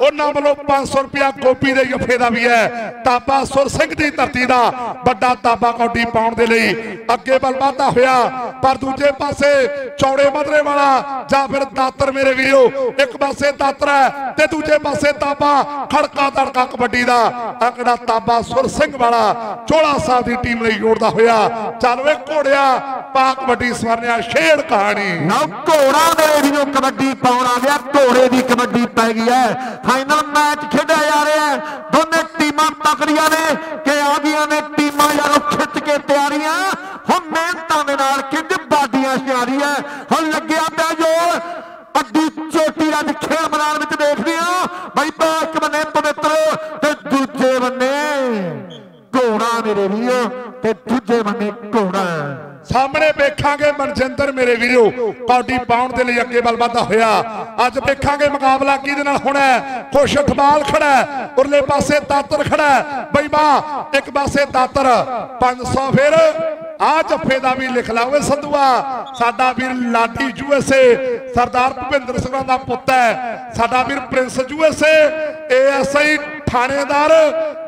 ਉਹਨਾਂ ਵੱਲੋਂ 500 ਰੁਪਇਆ ਗੋਪੀ ਦੇ ਜਫੇ ਦਾ ਵੀ ਹੈ। ਤਾਬਾ ਸੁਰ ਸਿੰਘ ਦੀ ਧਰਤੀ ਦਾ ਵੱਡਾ ਤਾਬਾ ਕੌਡੀ ਪਾਉਣ ਦੇ ਲਈ ਅੱਗੇ ਵੱਲ ਵਾਧਾ ਹੋਇਆ। ਪਰ ਦੂਜੇ ਪਾਸੇ ਚੌੜੇ ਮਦਰੇ ਵਾਲਾ ਜਾਂ ਫਿਰ ਦਾਤਰ ਮੇਰੇ ਵੀਰੋ, ਇੱਕ ਪਾਸੇ ਦਾਤਰ ਹੈ ਤੇ ਦੂਜੇ ਪਾਸੇ ਤਾਬਾ ਖੜਕਾ ਤੜਕਾ ਕਬੱਡੀ ਦਾ। ਅੰਕੜਾ ਤਾਬਾ ਸੁਰ ਸਿੰਘ ਵਾਲਾ, ਚੋਲਾ ਸਾਹਿਬ ਦੀ ਟੀਮ ਲਈ ਜੋੜਦਾ ਹੋਇਆ। ਚੱਲ ਵੇ ਘੋੜਿਆ ਪਾ ਕਬੱਡੀ ਸਵਰਨਿਆ ਛੇੜ ਕਹਾਣੀ। ਨਾ ਘੋੜਾ ਮੇਰੇ ਵੀਰੋ ਕਬੱਡੀ ਪਾਉਣ ਆ ਗਿਆ, ਘੋੜੇ ਦੀ ਕਬੱਡੀ ਪੈ ਗਈ ਹੈ। ਫਾਈਨਲ ਮੈਚ ਖੇਡਿਆ ਜਾ ਰਿਹਾ ਹੈ। ਦੋਨੇ ਟੀਮਾਂ ਤਕੜੀਆਂ ਨੇ ਕਿ ਆ ਗਈਆਂ ਨੇ ਟੀਮਾਂ ਯਾਰੋ, ਖਿੱਚ ਕੇ ਤਿਆਰੀਆਂ। ਹੁਣ ਮਿਹਨਤਾਂ ਦੇ ਨਾਲ ਕਿੰਜ ਬਾਡੀਆਂ ਸ਼ਿਆਰੀ ਹੈ। ਹੁਣ ਲੱਗਿਆ ਪਿਆ ਜੋਰ। ਅੱਡੀ ਚੋਟੀ ਦਾ ਅੱਜ ਖੇਡ ਮੈਦਾਨ ਵਿੱਚ ਦੇਖਦੇ ਆ ਬਈ ਬਾ ਇੱਕ ਬੰਨੇ ਪਵਿੱਤਰ ਤੇ ਦੂਜੇ ਬੰਨੇ। ਘੋੜਾ ਮੇਰੇ ਵੀਰੋ ਤੇ ਦੂਜੇ ਬੰਨੇ ਘੋੜਾ। ਸਾਹਮਣੇ ਵੇਖਾਂਗੇ ਮਨਜਿੰਦਰ ਮੇਰੇ ਵੀਰੋ ਕੌਡੀ ਪਾਉਣ ਦੇ ਲਈ ਅੱਗੇ ਵੱਲ ਵਾਧਾ ਹੋਇਆ। ਅੱਜ ਵੇਖਾਂਗੇ ਮੁਕਾਬਲਾ ਕਿਹਦੇ ਨਾਲ ਹੋਣਾ ਖੁਸ਼ ਇਕਬਾਲ ਖੜਾ ਉਰਲੇ ਪਾਸੇ ਦਾਤਰ ਖੜਾ ਬਈ ਬਾ ਇੱਕ ਪਾਸੇ ਦਾਤਰ 500 ਫਿਰ। ਆ ਜੱਫੇ ਦਾ ਵੀ ਲਿਖ ਲਾਵੇ ਸੰਧੂਆ। ਸਾਡਾ ਵੀਰ ਲਾਡੀ ਯੂਐਸਏ ਸਰਦਾਰ ਭੁਪਿੰਦਰ ਸਿੰਘਾਂ ਦਾ ਪੁੱਤ ਹੈ। ਸਾਡਾ ਵੀਰ ਪ੍ਰਿੰਸ ਯੂਐਸਏ ਏਐਸਆਈ ਥਾਣੇਦਾਰ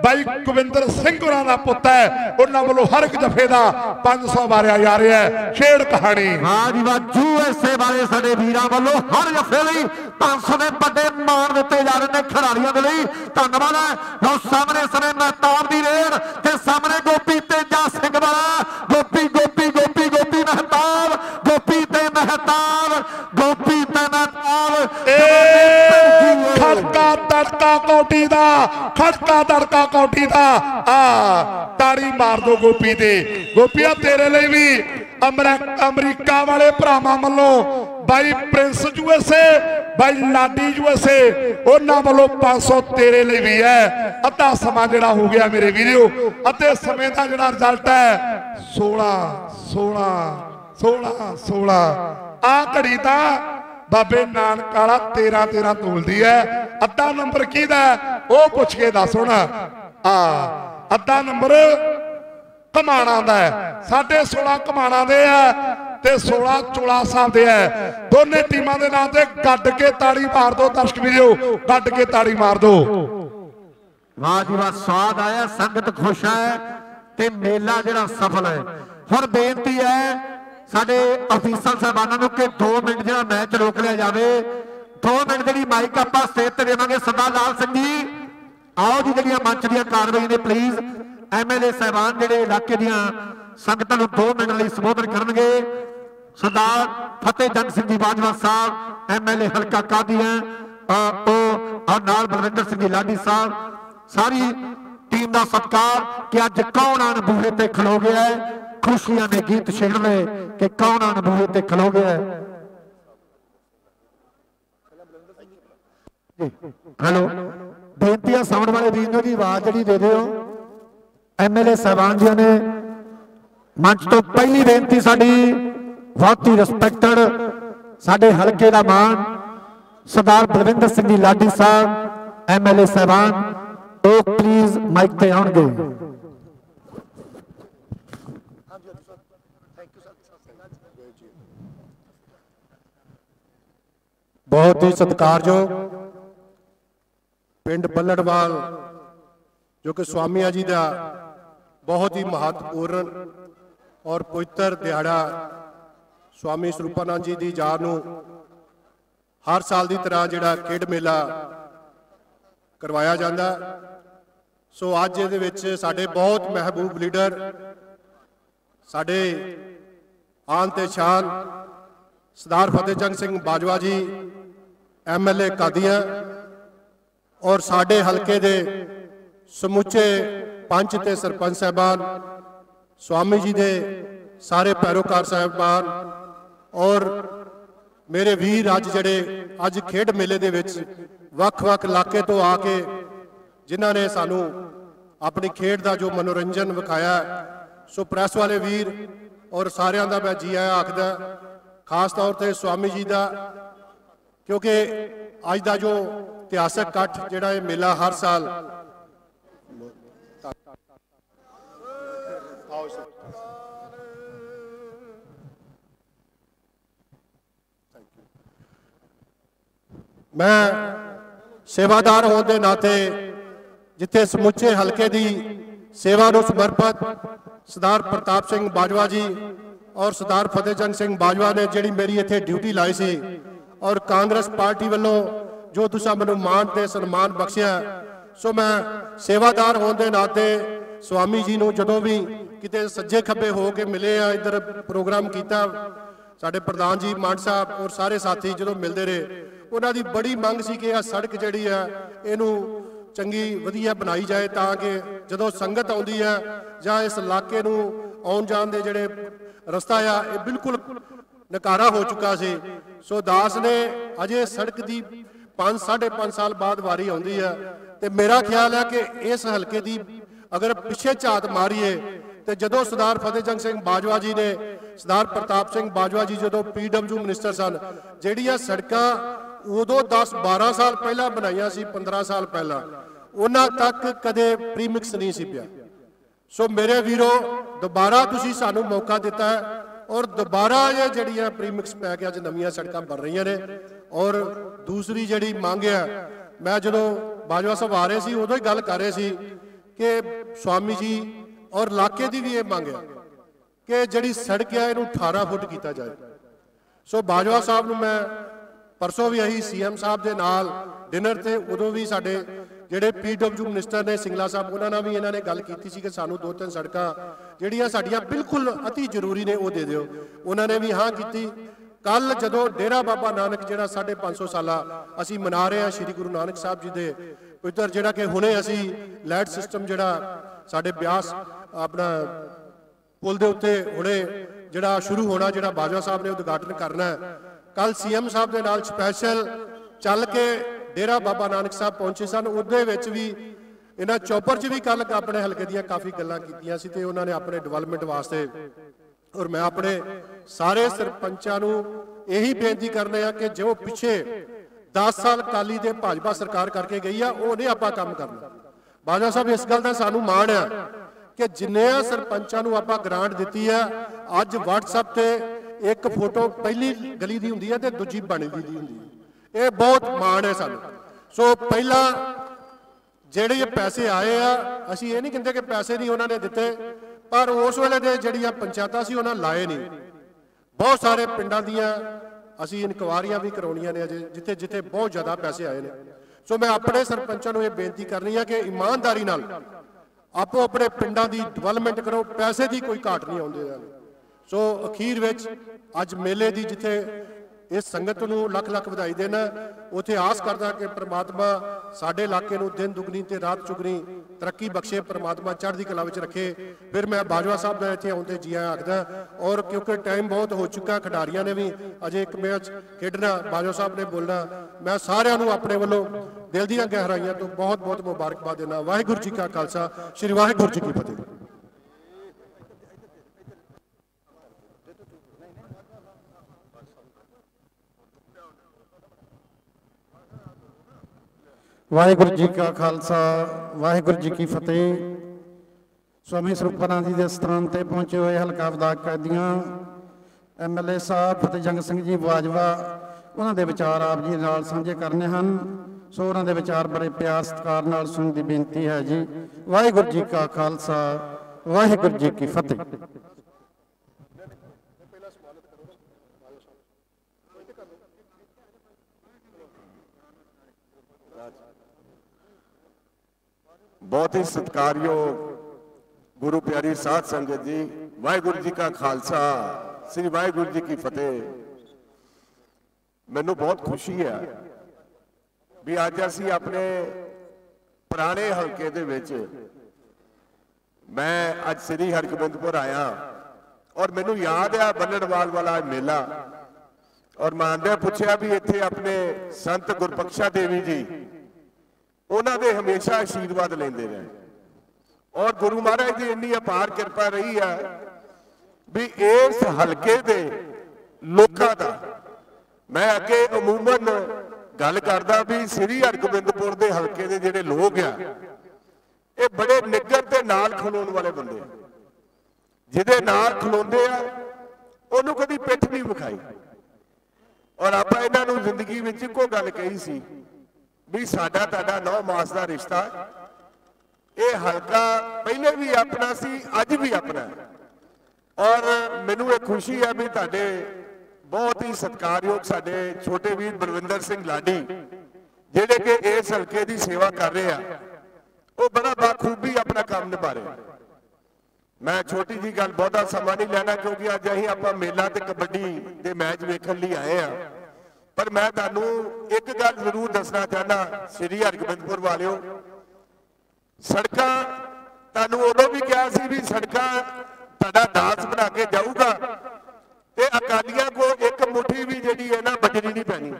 ਬਾਈ ਗੋਬਿੰਦਰ ਸਿੰਘ ਹੋਰਾਂ ਦਾ ਪੁੱਤ ਹੈ। ਉਹਨਾਂ ਵੱਲੋਂ ਹਰ ਇੱਕ ਜਫੇ ਦਾ 500 ਵਾਰਿਆ ਜਾ ਰਿਹਾ ਹੈ। ਛੇੜ ਕਹਾਣੀ। ਵਾਹ ਜੀ ਵਾਹ ਯੂਐਸਏ ਵਾਲੇ ਸਾਡੇ ਵੀਰਾਂ ਵੱਲੋਂ ਹਰ ਜਫੇ ਲਈ 500 ਦੇ ਵੱਡੇ ਮਾਣ ਦਿੱਤੇ ਜਾ ਰਹੇ ਨੇ ਖਿਡਾਰੀਆਂ ਦੇ ਲਈ। ਧੰਨਵਾਦ ਹੈ। ਲਓ, ਸਾਹਮਣੇ ਸਨੇ ਮਹਿਤਾਬ ਦੀ ਰੇਡ ਤੇ ਸਾਹਮਣੇ ਗੋਪੀ ਤੇਜਾ ਸਿੰਘ ਵਾਲਾ। ਗੋਪੀ ਗੋਪੀ ਗੋਪੀ ਗੋਪੀ ਮਹਿਤਾਬ, ਗੋਪੀ ਤੇ ਮਹਿਤਾਬ, ਗੋਪੀ ਤੇ ਮਹਿਤਾਬ ਖੜਕਾ ਤੜਕਾ ਕੋਟੀ ਦਾ ਖੜਕਾ ਤੜਕਾ ਕੋਟੀ ਦਾ। ਆ, ਤਾੜੀ ਮਾਰ ਦੋ ਗੋਪੀ ਤੇ। ਗੋਪੀਆ, ਤੇਰੇ ਲਈ ਵੀ ਅਮਰੀਕਾ ਵਾਲੇ ਭਰਾਵਾਂ ਵੱਲੋਂ ਬਾਈ ਪ੍ਰਿੰਸ ਯੂਐਸਏ ਬਾਈ ਲਾਡੀ ਯੂਐਸਏ ਉਹਨਾਂ ਵੱਲੋਂ 500 ਤੇਰੇ ਲਈ ਵੀ ਹੈ। ਅੱਧਾ ਸਮਾਂ ਜਿਹੜਾ ਹੋ ਗਿਆ ਮੇਰੇ ਵੀਰੋ ਅਤੇ ਸਮੇਂ ਦਾ ਜਿਹੜਾ ਰਿਜ਼ਲਟ ਹੈ 16 16 16 16 ਆ ਘੜੀ ਦਾ ਬਾਬੇ ਨਾਨਕ ਵਾਲਾ 13 13 ਤੋਲਦੀ ਐ ਅੱਧਾ ਨੰਬਰ ਕਿਹਦਾ ਹੈ? ਉਹ ਪੁੱਛ ਕੇ ਦੱਸ ਹੁਣ। ਆ, ਅੱਧਾ ਨੰਬਰ ਕਮਾਣਾ ਦਾ ਹੈ। ਸਾਡੇ 16 ਕਮਾਣਾ ਦੇ ਆ ਤੇ 16 ਚੋਲਾ ਸਾਹਿਬ ਦੇ ਆ ਦੋਨੇ ਟੀਮਾਂ ਦੇ ਨਾਂ ਤੇ ਗੱਡ ਕੇ ਤਾੜੀ ਮਾਰ ਦਿਓ ਦਰਸ਼ਕ ਵੀਰੋ। ਗੱਡ ਕੇ ਤਾੜੀ ਮਾਰ ਦਿਓ ਵਾਹ ਜੀ ਵਾਹ, ਸਵਾਦ ਆਇਆ, ਸੰਗਤ ਖੁਸ਼ ਹੈ ਤੇ ਮੇਲਾ ਜਿਹੜਾ ਸਫਲ ਹੈ। ਹੁਣ ਬੇਨਤੀ ਹੈ ਸਾਡੇ ਅਫੀਸਰ ਸਾਹਿਬਾਨਾਂ ਨੂੰ ਕਿ 2 ਮਿੰਟ ਜਿਹੜਾ ਮੈਚ ਰੋਕ ਲਿਆ ਜਾਵੇ। 2 ਮਿੰਟ ਜਿਹੜੀ ਮਾਈਕ ਆਪਾਂ ਸਟੇਜ ਤੇ ਦੇਵਾਂਗੇ ਸਰਦਾਰ ਲਾਲ ਸਿੰਘ ਜੀ। ਆਓ ਜੀ ਜਿਹੜੀਆਂ ਮੰਚ ਦੀਆਂ ਕਾਰਵਾਈ ਨੇ ਪਲੀਜ਼ ਐਮਐਲਏ ਸਾਹਿਬਾਨ ਜਿਹੜੇ ਇਲਾਕੇ ਦੀਆਂ ਸੰਗਤਾਂ ਨੂੰ 2 ਮਿੰਟ ਲਈ ਸੰਬੋਧਨ ਕਰਨਗੇ। ਸਰਦਾਰ ਫਤਿਹ ਜੰਗ ਸਿੰਘ ਜੀ ਬਾਜਵਾ ਸਾਹਿਬ ਐਮਐਲਏ ਹਲਕਾ ਕਾਦੀਆਂ ਉਹ ਔਰ ਨਾਲ ਬਲਵਿੰਦਰ ਸਿੰਘ ਜੀ ਲਾਡੀ ਸਾਹਿਬ। ਸਾਰੀ ਟੀਮ ਦਾ ਸਤਿਕਾਰ ਕਿ ਅੱਜ ਕੌਣ ਆਣ ਬੂਹੇ ਤੇ ਖਲੋ ਗਿਆ ਹੈ। ਖੁਸ਼ੀਆਂ ਦੇ ਗੀਤ ਛੇੜਨੇ ਕਿ ਕੌਣ ਆਣ ਤੇ ਖਲੋ ਗਿਆ ਹੈ ਹੈਲੋ ਬੇਨਤੀ ਆ ਸਾਊਂਡ ਵਾਲੇ ਵੀਰ ਨੂੰ ਦੀ ਆਵਾਜ਼ ਜਿਹੜੀ ਦੇ ਦਿਓ। ਐਮਐਲਏ ਸਾਹਿਬਾਨ ਜੀ ਨੇ ਮੰਚ ਤੋਂ ਪਹਿਲੀ ਬੇਨਤੀ ਸਾਡੀ, ਬਹੁਤ ਹੀ ਰਿਸਪੈਕਟਡ ਸਾਡੇ ਹਲਕੇ ਦਾ ਮਾਣ ਸਰਦਾਰ ਬਲਵਿੰਦਰ ਸਿੰਘ ਜੀ ਲਾਡੀ ਸਾਹਿਬ ਐਮਐਲਏ ਸਾਹਿਬਾਨ, ਉਹ ਪਲੀਜ਼ ਮਾਈਕ ਤੇ ਆਉਣਗੇ। ਬਹੁਤ ਹੀ ਸਤਿਕਾਰਯੋਗ ਪਿੰਡ ਬੱਲੜਵਾਲ, ਜੋ ਕਿ ਸਵਾਮੀਆਂ ਜੀ ਦਾ ਬਹੁਤ ਹੀ ਮਹੱਤਵਪੂਰਨ ਔਰ ਪਵਿੱਤਰ ਦਿਹਾੜਾ ਸਵਾਮੀ ਸਰੂਪਾਨੰਦ ਜੀ ਦੀ ਯਾਦ ਨੂੰ ਹਰ ਸਾਲ ਦੀ ਤਰ੍ਹਾਂ ਜਿਹੜਾ ਖੇਡ ਮੇਲਾ ਕਰਵਾਇਆ ਜਾਂਦਾ। ਸੋ ਅੱਜ ਇਹਦੇ ਵਿੱਚ ਸਾਡੇ ਬਹੁਤ ਮਹਿਬੂਬ ਲੀਡਰ, ਸਾਡੇ ਆਨ ਤੇ ਸ਼ਾਨ ਸਰਦਾਰ ਫਤਿਹ ਜੰਗ ਸਿੰਘ ਬਾਜਵਾ ਜੀ ਐਮਐਲਏ ਕਾਦੀਆਂ ਔਰ ਸਾਡੇ ਹਲਕੇ ਦੇ ਸਮੁੱਚੇ ਪੰਚ ਤੇ ਸਰਪੰਚ ਸਾਹਿਬਾਨ, ਸਵਾਮੀ ਜੀ ਦੇ ਸਾਰੇ ਪੈਰੋਕਾਰ ਸਾਹਿਬਾਨ ਔਰ ਮੇਰੇ ਵੀਰ ਅੱਜ ਜਿਹੜੇ ਅੱਜ ਖੇਡ ਮੇਲੇ ਦੇ ਵਿੱਚ ਵੱਖ-ਵੱਖ ਇਲਾਕੇ ਤੋਂ ਆ ਕੇ ਜਿਨ੍ਹਾਂ ਨੇ ਸਾਨੂੰ ਆਪਣੀ ਖੇਡ ਦਾ ਜੋ ਮਨੋਰੰਜਨ ਵਿਖਾਇਆ ਸੋ ਪ੍ਰੈਸ ਵਾਲੇ ਵੀਰ ਔਰ ਸਾਰਿਆਂ ਦਾ ਮੈਂ ਜੀ ਆਇਆਂ ਆਖਦਾ, ਖਾਸ ਤੌਰ ਤੇ ਸਵਾਮੀ ਜੀ ਦਾ ਕਿਉਂਕਿ ਅੱਜ ਦਾ ਜੋ ਇਤਿਹਾਸਕ ਇਕੱਠ ਜਿਹੜਾ ਇਹ ਮੇਲਾ ਹਰ ਸਾਲ ਮੈਂ ਸੇਵਾਦਾਰ ਹੋਣ ਦੇ ਨਾਤੇ ਜਿੱਥੇ ਸਮੁੱਚੇ ਹਲਕੇ ਦੀ ਸੇਵਾ ਨੂੰ ਸਮਰਪਿਤ ਸਰਦਾਰ ਪ੍ਰਤਾਪ ਸਿੰਘ ਬਾਜਵਾ ਜੀ ਔਰ ਸਰਦਾਰ ਫਤਿਹਜੰਗ ਸਿੰਘ ਬਾਜਵਾ ਨੇ ਜਿਹੜੀ ਮੇਰੀ ਇੱਥੇ ਡਿਊਟੀ ਲਾਈ ਸੀ ਔਰ ਕਾਂਗਰਸ ਪਾਰਟੀ ਵੱਲੋਂ ਜੋ ਤੁਸੀਂ ਮੈਨੂੰ ਮਾਣ ਤੇ ਸਨਮਾਨ ਬਖਸ਼ਿਆ, ਸੋ ਮੈਂ ਸੇਵਾਦਾਰ ਹੋਣ ਦੇ ਨਾਤੇ ਸਵਾਮੀ ਜੀ ਨੂੰ ਜਦੋਂ ਵੀ ਕਿਤੇ ਸੱਜੇ ਖੱਬੇ ਹੋ ਕੇ ਮਿਲੇ ਆ, ਇੱਧਰ ਪ੍ਰੋਗਰਾਮ ਕੀਤਾ, ਸਾਡੇ ਪ੍ਰਧਾਨ ਜੀ, ਮਾਨ ਸਾਹਿਬ ਔਰ ਸਾਰੇ ਸਾਥੀ ਜਦੋਂ ਮਿਲਦੇ ਰਹੇ, ਉਹਨਾਂ ਦੀ ਬੜੀ ਮੰਗ ਸੀ ਕਿ ਇਹ ਸੜਕ ਜਿਹੜੀ ਆ, ਇਹਨੂੰ ਚੰਗੀ ਵਧੀਆ ਬਣਾਈ ਜਾਏ ਤਾਂ ਕਿ ਜਦੋਂ ਸੰਗਤ ਆਉਂਦੀ ਹੈ ਜਾਂ ਇਸ ਇਲਾਕੇ ਨੂੰ ਆਉਣ ਜਾਣ ਦੇ ਜਿਹੜੇ ਰਸਤਾ ਆ, ਇਹ ਬਿਲਕੁਲ ਨਕਾਰਾ ਹੋ ਚੁੱਕਾ ਸੀ। ਸੋ ਦਾਸ ਨੇ ਅਜੇ ਸੜਕ ਦੀ 5 5.5 ਸਾਲ ਬਾਅਦ ਵਾਰੀ ਆਉਂਦੀ ਹੈ ਤੇ ਮੇਰਾ ਖਿਆਲ ਹੈ ਕਿ ਇਸ ਹਲਕੇ ਦੀ ਅਗਰ ਪਿੱਛੇ ਝਾਤ ਮਾਰੀਏ ਤੇ ਜਦੋਂ ਸਰਦਾਰ ਫਤਿਹਜੰਗ ਸਿੰਘ ਬਾਜਵਾ ਜੀ ਨੇ ਸਰਦਾਰ ਪ੍ਰਤਾਪ ਸਿੰਘ ਬਾਜਵਾ ਜੀ ਜਦੋਂ ਪੀਡਬਲਯੂ ਮਿਨਿਸਟਰ ਸਨ, ਜਿਹੜੀਆਂ ਸੜਕਾਂ ਉਦੋਂ 10 12 ਸਾਲ ਪਹਿਲਾਂ ਬਣਾਈਆਂ ਸੀ 15 ਸਾਲ ਪਹਿਲਾਂ, ਉਹਨਾਂ ਤੱਕ ਕਦੇ ਪ੍ਰੀਮਿਕਸ ਨਹੀਂ ਸੀ ਪਿਆ। ਸੋ ਮੇਰੇ ਵੀਰੋ, ਦੁਬਾਰਾ ਤੁਸੀਂ ਸਾਨੂੰ ਮੌਕਾ ਦਿੱਤਾ ਹੈ ਔਰ ਦੁਬਾਰਾ ਇਹ ਜਿਹੜੀਆਂ ਪ੍ਰੀਮਿਕਸ ਪੈ ਕੇ ਅੱਜ ਨਵੀਆਂ ਸੜਕਾਂ ਬਣ ਰਹੀਆਂ ਨੇ, ਔਰ ਦੂਸਰੀ ਜਿਹੜੀ ਮੰਗ ਹੈ, ਮੈਂ ਜਦੋਂ ਬਾਜਵਾ ਸਾਹਿਬ ਆ ਰਹੇ ਸੀ, ਉਦੋਂ ਹੀ ਗੱਲ ਕਰ ਰਹੇ ਸੀ ਕਿ ਸਵਾਮੀ ਜੀ ਔਰ ਇਲਾਕੇ ਦੀ ਵੀ ਇਹ ਮੰਗ ਹੈ ਕਿ ਜਿਹੜੀ ਸੜਕ ਹੈ, ਇਹਨੂੰ 18 ਫੁੱਟ ਕੀਤਾ ਜਾਏ। ਸੋ ਬਾਜਵਾ ਸਾਹਿਬ ਨੂੰ ਮੈਂ ਪਰਸੋਂ ਵੀ ਆਹੀ ਸੀਐਮ ਸਾਹਿਬ ਦੇ ਨਾਲ ਡਿਨਰ ਤੇ ਉਦੋਂ ਵੀ ਸਾਡੇ ਜਿਹੜੇ ਪੀਡਬਲਯੂ ਮਿਨਿਸਟਰ ਨੇ ਸਿੰਗਲਾ ਸਾਹਿਬ, ਉਹਨਾਂ ਨਾਲ ਵੀ ਇਹਨਾਂ ਨੇ ਗੱਲ ਕੀਤੀ ਸੀ ਕਿ ਸਾਨੂੰ ਦੋ ਤਿੰਨ ਸੜਕਾਂ ਜਿਹੜੀਆਂ ਸਾਡੀਆਂ ਬਿਲਕੁਲ ਅਤੀ ਜ਼ਰੂਰੀ ਨੇ, ਉਹ ਦੇ ਦਿਓ। ਉਹਨਾਂ ਨੇ ਵੀ ਹਾਂ ਕੀਤੀ। ਕੱਲ ਜਦੋਂ ਡੇਰਾ ਬਾਬਾ ਨਾਨਕ, ਜਿਹੜਾ 550 ਸਾਲਾ ਅਸੀਂ ਮਨਾ ਰਹੇ ਹਾਂ ਸ੍ਰੀ ਗੁਰੂ ਨਾਨਕ ਸਾਹਿਬ ਜੀ ਦੇ ਪਵਿੱਤਰ ਜਿਹੜਾ ਕਿ ਹੁਣੇ ਅਸੀਂ ਲਾਈਟ ਸਿਸਟਮ ਜਿਹੜਾ ਸਾਡੇ ਬਿਆਸ ਆਪਣਾ ਪੁਲ ਦੇ ਉੱਤੇ ਹੁਣੇ ਜਿਹੜਾ ਸ਼ੁਰੂ ਹੋਣਾ, ਜਿਹੜਾ ਬਾਜਵਾ ਸਾਹਿਬ ਨੇ ਉਦਘਾਟਨ ਕਰਨਾ ਹੈ। ਕੱਲ ਸੀਐਮ ਸਾਹਿਬ ਦੇ ਨਾਲ ਸਪੈਸ਼ਲ ਚੱਲ ਕੇ ਡੇਰਾ ਬਾਬਾ ਨਾਨਕ ਸਾਹਿਬ ਪਹੁੰਚੇ ਸਨ। ਉਹਦੇ ਵਿੱਚ ਵੀ ਇਹਨਾਂ ਚੌਪਰ 'ਚ ਵੀ ਕੱਲ ਆਪਣੇ ਹਲਕੇ ਦੀਆਂ ਕਾਫੀ ਗੱਲਾਂ ਕੀਤੀਆਂ ਸੀ ਤੇ ਉਹਨਾਂ ਨੇ ਆਪਣੇ ਡਿਵੈਲਪਮੈਂਟ ਵਾਸਤੇ ਔਰ ਮੈਂ ਆਪਣੇ ਸਾਰੇ ਸਰਪੰਚਾਂ ਨੂੰ ਇਹੀ ਬੇਨਤੀ ਕਰਨੇ ਆ ਕਿ ਜੋ ਪਿੱਛੇ 10 ਸਾਲ ਕਾਲੀ ਦੇ ਭਾਜਪਾ ਸਰਕਾਰ ਕਰਕੇ ਗਈ ਆ ਉਹ ਨਹੀਂ ਆਪਾਂ ਕੰਮ ਕਰਨਾ। ਬਾਜਵਾ ਸਾਹਿਬ, ਇਸ ਗੱਲ ਦਾ ਸਾਨੂੰ ਮਾਣ ਆ ਕਿ ਜਿੰਨੇ ਸਰਪੰਚਾਂ ਨੂੰ ਆਪਾਂ ਗ੍ਰਾਂਟ ਦਿੱਤੀ ਆ, ਅੱਜ WhatsApp ਤੇ ਇੱਕ ਫੋਟੋ ਪਹਿਲੀ ਗਲੀ ਦੀ ਹੁੰਦੀ ਹੈ ਤੇ ਦੂਜੀ ਬਣੀ ਦੀ ਹੁੰਦੀ ਹੈ ਇਹ ਬਹੁਤ ਮਾਣ ਹੈ ਸਾਨੂੰ। ਸੋ ਪਹਿਲਾਂ ਜਿਹੜੇ ਇਹ ਪੈਸੇ ਆਏ ਆ, ਅਸੀਂ ਇਹ ਨਹੀਂ ਕਹਿੰਦੇ ਕਿ ਪੈਸੇ ਨਹੀਂ ਉਹਨਾਂ ਨੇ ਦਿੱਤੇ, ਪਰ ਉਸ ਵੇਲੇ ਦੇ ਜਿਹੜੀਆਂ ਪੰਚਾਇਤਾਂ ਸੀ ਉਹਨਾਂ ਲਾਏ ਨਹੀਂ। ਬਹੁਤ ਸਾਰੇ ਪਿੰਡਾਂ ਦੀਆਂ ਅਸੀਂ ਇਨਕੁਆਰੀਆਂ ਵੀ ਕਰਾਉਣੀਆਂ ਨੇ ਅਜੇ, ਜਿੱਥੇ ਜਿੱਥੇ ਬਹੁਤ ਜ਼ਿਆਦਾ ਪੈਸੇ ਆਏ ਨੇ। ਸੋ ਮੈਂ ਆਪਣੇ ਸਰਪੰਚਾਂ ਨੂੰ ਇਹ ਬੇਨਤੀ ਕਰਨੀ ਆ ਕਿ ਇਮਾਨਦਾਰੀ ਨਾਲ ਆਪੋ ਆਪਣੇ ਪਿੰਡਾਂ ਦੀ ਡਿਵੈਲਪਮੈਂਟ ਕਰੋ, ਪੈਸੇ ਦੀ ਕੋਈ ਘਾਟ ਨਹੀਂ ਆਉਂਦੇ। ਸੋ ਅਖੀਰ ਵਿੱਚ ਅੱਜ ਮੇਲੇ ਦੀ ਜਿੱਥੇ ਇਸ ਸੰਗਤ ਨੂੰ ਲੱਖ ਲੱਖ ਵਧਾਈ ਦੇਣਾ। ਉਥੇ ਆਸ ਕਰਦਾ ਕਿ ਪ੍ਰਮਾਤਮਾ ਸਾਡੇ ਇਲਾਕੇ ਨੂੰ ਦਿਨ ਦੁਗਣੀ ਤੇ ਰਾਤ ਚੁਗਣੀ ਤਰੱਕੀ ਬਖਸ਼ੇ, ਪ੍ਰਮਾਤਮਾ ਚੜ੍ਹਦੀ ਕਲਾ ਵਿੱਚ ਰੱਖੇ। ਫਿਰ ਮੈਂ ਬਾਜਵਾ ਸਾਹਿਬ ਦਾ ਇੱਥੇ ਆਉਂਦੇ ਜੀ ਆਇਆਂ ਆਖਦਾ, ਔਰ ਕਿਉਂਕਿ ਟਾਈਮ ਬਹੁਤ ਹੋ ਚੁੱਕਾ, ਖਿਡਾਰੀਆਂ ਨੇ ਵੀ ਅਜੇ ਇੱਕ ਮੈਚ ਖੇਡਣਾ, ਬਾਜਵਾ ਸਾਹਿਬ ਨੇ ਬੋਲਣਾ। ਮੈਂ ਸਾਰਿਆਂ ਨੂੰ ਆਪਣੇ ਵੱਲੋਂ ਦਿਲ ਦੀਆਂ ਗਹਿਰਾਈਆਂ ਤੋਂ ਬਹੁਤ ਬਹੁਤ ਮੁਬਾਰਕਬਾਦ ਦੇਣਾ ਵਾਹਿਗੁਰੂ ਜੀ ਕਾ ਖਾਲਸਾ, ਸ੍ਰੀ ਵਾਹਿਗੁਰੂ ਜੀ ਕੀ ਫਤਿਹ। ਵਾਹਿਗੁਰੂ ਜੀ ਕਾ ਖਾਲਸਾ ਵਾਹਿਗੁਰੂ ਜੀ ਕੀ ਫਤਿਹ। ਸਵਾਮੀ ਸਰੂਪਾਨੰਦ ਜੀ ਦੇ ਸਥਾਨ ਤੇ ਪਹੁੰਚੇ ਹੋਏ ਹਲਕਾ ਵਿਧਾਇਕ ਕੈਦੀਆਂ ਐਮਐਲਏ ਸਾਹਿਬ ਫਤਿਹਜੰਗ ਸਿੰਘ ਜੀ ਬਾਜਵਾ ਉਹਨਾਂ ਦੇ ਵਿਚਾਰ ਆਪ ਜੀ ਨਾਲ ਸਾਂਝੇ ਕਰਨੇ ਹਨ। ਸੋ ਉਹਨਾਂ ਦੇ ਵਿਚਾਰ ਬੜੇ ਪਿਆਰ ਸਤਿਕਾਰ ਨਾਲ ਸੁਣਨ ਦੀ ਬੇਨਤੀ ਹੈ ਜੀ। ਵਾਹਿਗੁਰੂ ਜੀ ਕਾ ਖਾਲਸਾ ਵਾਹਿਗੁਰੂ ਜੀ ਕੀ ਫਤਿਹ। ਬਹੁਤ ਹੀ ਸਤਿਕਾਰਯੋਗ ਗੁਰੂ ਪਿਆਰੀ ਸਾਧ ਸੰਗਤ ਜੀ, ਵਾਹਿਗੁਰੂ ਜੀ ਕਾ ਖਾਲਸਾ, ਸ੍ਰੀ ਵਾਹਿਗੁਰੂ ਜੀ ਕੀ ਫਤਿਹ। ਮੈਨੂੰ ਬਹੁਤ ਖੁਸ਼ੀ ਹੈ ਵੀ ਅੱਜ ਅਸੀਂ ਆਪਣੇ ਪੁਰਾਣੇ ਹਲਕੇ ਦੇ ਵਿੱਚ ਮੈਂ ਅੱਜ ਸ੍ਰੀ ਹਰਗੋਬਿੰਦਪੁਰ ਆਇਆ ਔਰ ਮੈਨੂੰ ਯਾਦ ਆ ਬੱਲੜਵਾਲ ਵਾਲਾ ਮੇਲਾ ਔਰ ਮਾਨਦਿਆ ਪੁੱਛਿਆ ਵੀ ਇੱਥੇ ਆਪਣੇ ਸੰਤ ਗੁਰਬਖਸ਼ਾ ਦੇਵੀ ਜੀ ਉਹਨਾਂ ਦੇ ਹਮੇਸ਼ਾ ਆਸ਼ੀਰਵਾਦ ਲੈਂਦੇ ਰਹੇ ਔਰ ਗੁਰੂ ਮਹਾਰਾਜ ਦੀ ਇੰਨੀ ਅਪਾਰ ਕਿਰਪਾ ਰਹੀ ਹੈ ਵੀ ਇਸ ਹਲਕੇ ਦੇ ਲੋਕਾਂ ਦਾ ਮੈਂ ਅੱਗੇ ਅਮੂਮਨ ਗੱਲ ਕਰਦਾ ਵੀ ਸ੍ਰੀ ਹਰਗੋਬਿੰਦਪੁਰ ਦੇ ਹਲਕੇ ਦੇ ਜਿਹੜੇ ਲੋਕ ਆ, ਇਹ ਬੜੇ ਨਿੱਗਰ ਤੇ ਨਾਲ ਖਲੋਣ ਵਾਲੇ ਬੰਦੇ ਆ। ਜਿਹਦੇ ਨਾਲ ਖਲੋਂਦੇ ਆ, ਉਹਨੂੰ ਕਦੀ ਪਿੱਠ ਨਹੀਂ ਵਿਖਾਈ। ਔਰ ਆਪਾਂ ਇਹਨਾਂ ਨੂੰ ਜ਼ਿੰਦਗੀ ਵਿੱਚ ਇੱਕੋ ਗੱਲ ਕਹੀ ਸੀ ਵੀ ਸਾਡਾ ਤੁਹਾਡਾ ਨੌ ਮਾਸ ਦਾ ਰਿਸ਼ਤਾ ਇਹ ਹਲਕਾ ਪਹਿਲੇ ਵੀ ਆਪਣਾ ਸੀ, ਅੱਜ ਵੀ ਆਪਣਾ ਔਰ ਮੈਨੂੰ ਇਹ ਖੁਸ਼ੀ ਹੈ ਵੀ ਤੁਹਾਡੇ ਬਹੁਤ ਹੀ ਸਤਿਕਾਰਯੋਗ ਸਾਡੇ ਛੋਟੇ ਵੀਰ ਬਲਵਿੰਦਰ ਸਿੰਘ ਲਾਡੀ, ਜਿਹੜੇ ਕਿ ਇਸ ਹਲਕੇ ਦੀ ਸੇਵਾ ਕਰ ਰਹੇ ਆ। ਉਹ ਬੜਾ ਬਾਖੂਬੀ ਆਪਣਾ ਕੰਮ ਨਿਭਾ ਰਹੇ ਮੈਂ ਛੋਟੀ ਜੀ ਗੱਲ ਬਹੁਤਾ ਸਮਾਂ ਨਹੀਂ ਲੈਣਾ, ਕਿਉਂਕਿ ਅੱਜ ਅਸੀਂ ਆਪਾਂ ਮੇਲਾ ਤੇ ਕਬੱਡੀ ਦੇ ਮੈਚ ਵੇਖਣ ਲਈ ਆਏ ਆ। ਪਰ ਮੈਂ ਤੁਹਾਨੂੰ ਇੱਕ ਗੱਲ ਜ਼ਰੂਰ ਦੱਸਣਾ ਚਾਹਨਾ ਸ੍ਰੀ ਹਰਗੋਬਿੰਦਪੁਰ ਵਾਲਿਓ। ਸੜਕਾਂ, ਤੁਹਾਨੂੰ ਉਦੋਂ ਵੀ ਕਿਹਾ ਸੀ ਵੀ ਸੜਕਾਂ ਤੁਹਾਡਾ ਦਾਸ ਬਣਾ ਕੇ ਜਾਊਗਾ ਤੇ ਅਕਾਲੀਆਂ ਕੋ ਇੱਕ ਮੁਠੀ ਵੀ ਜਿਹੜੀ ਹੈ ਨਾ ਬਜਰੀ ਨਹੀਂ ਪੈਣੀ।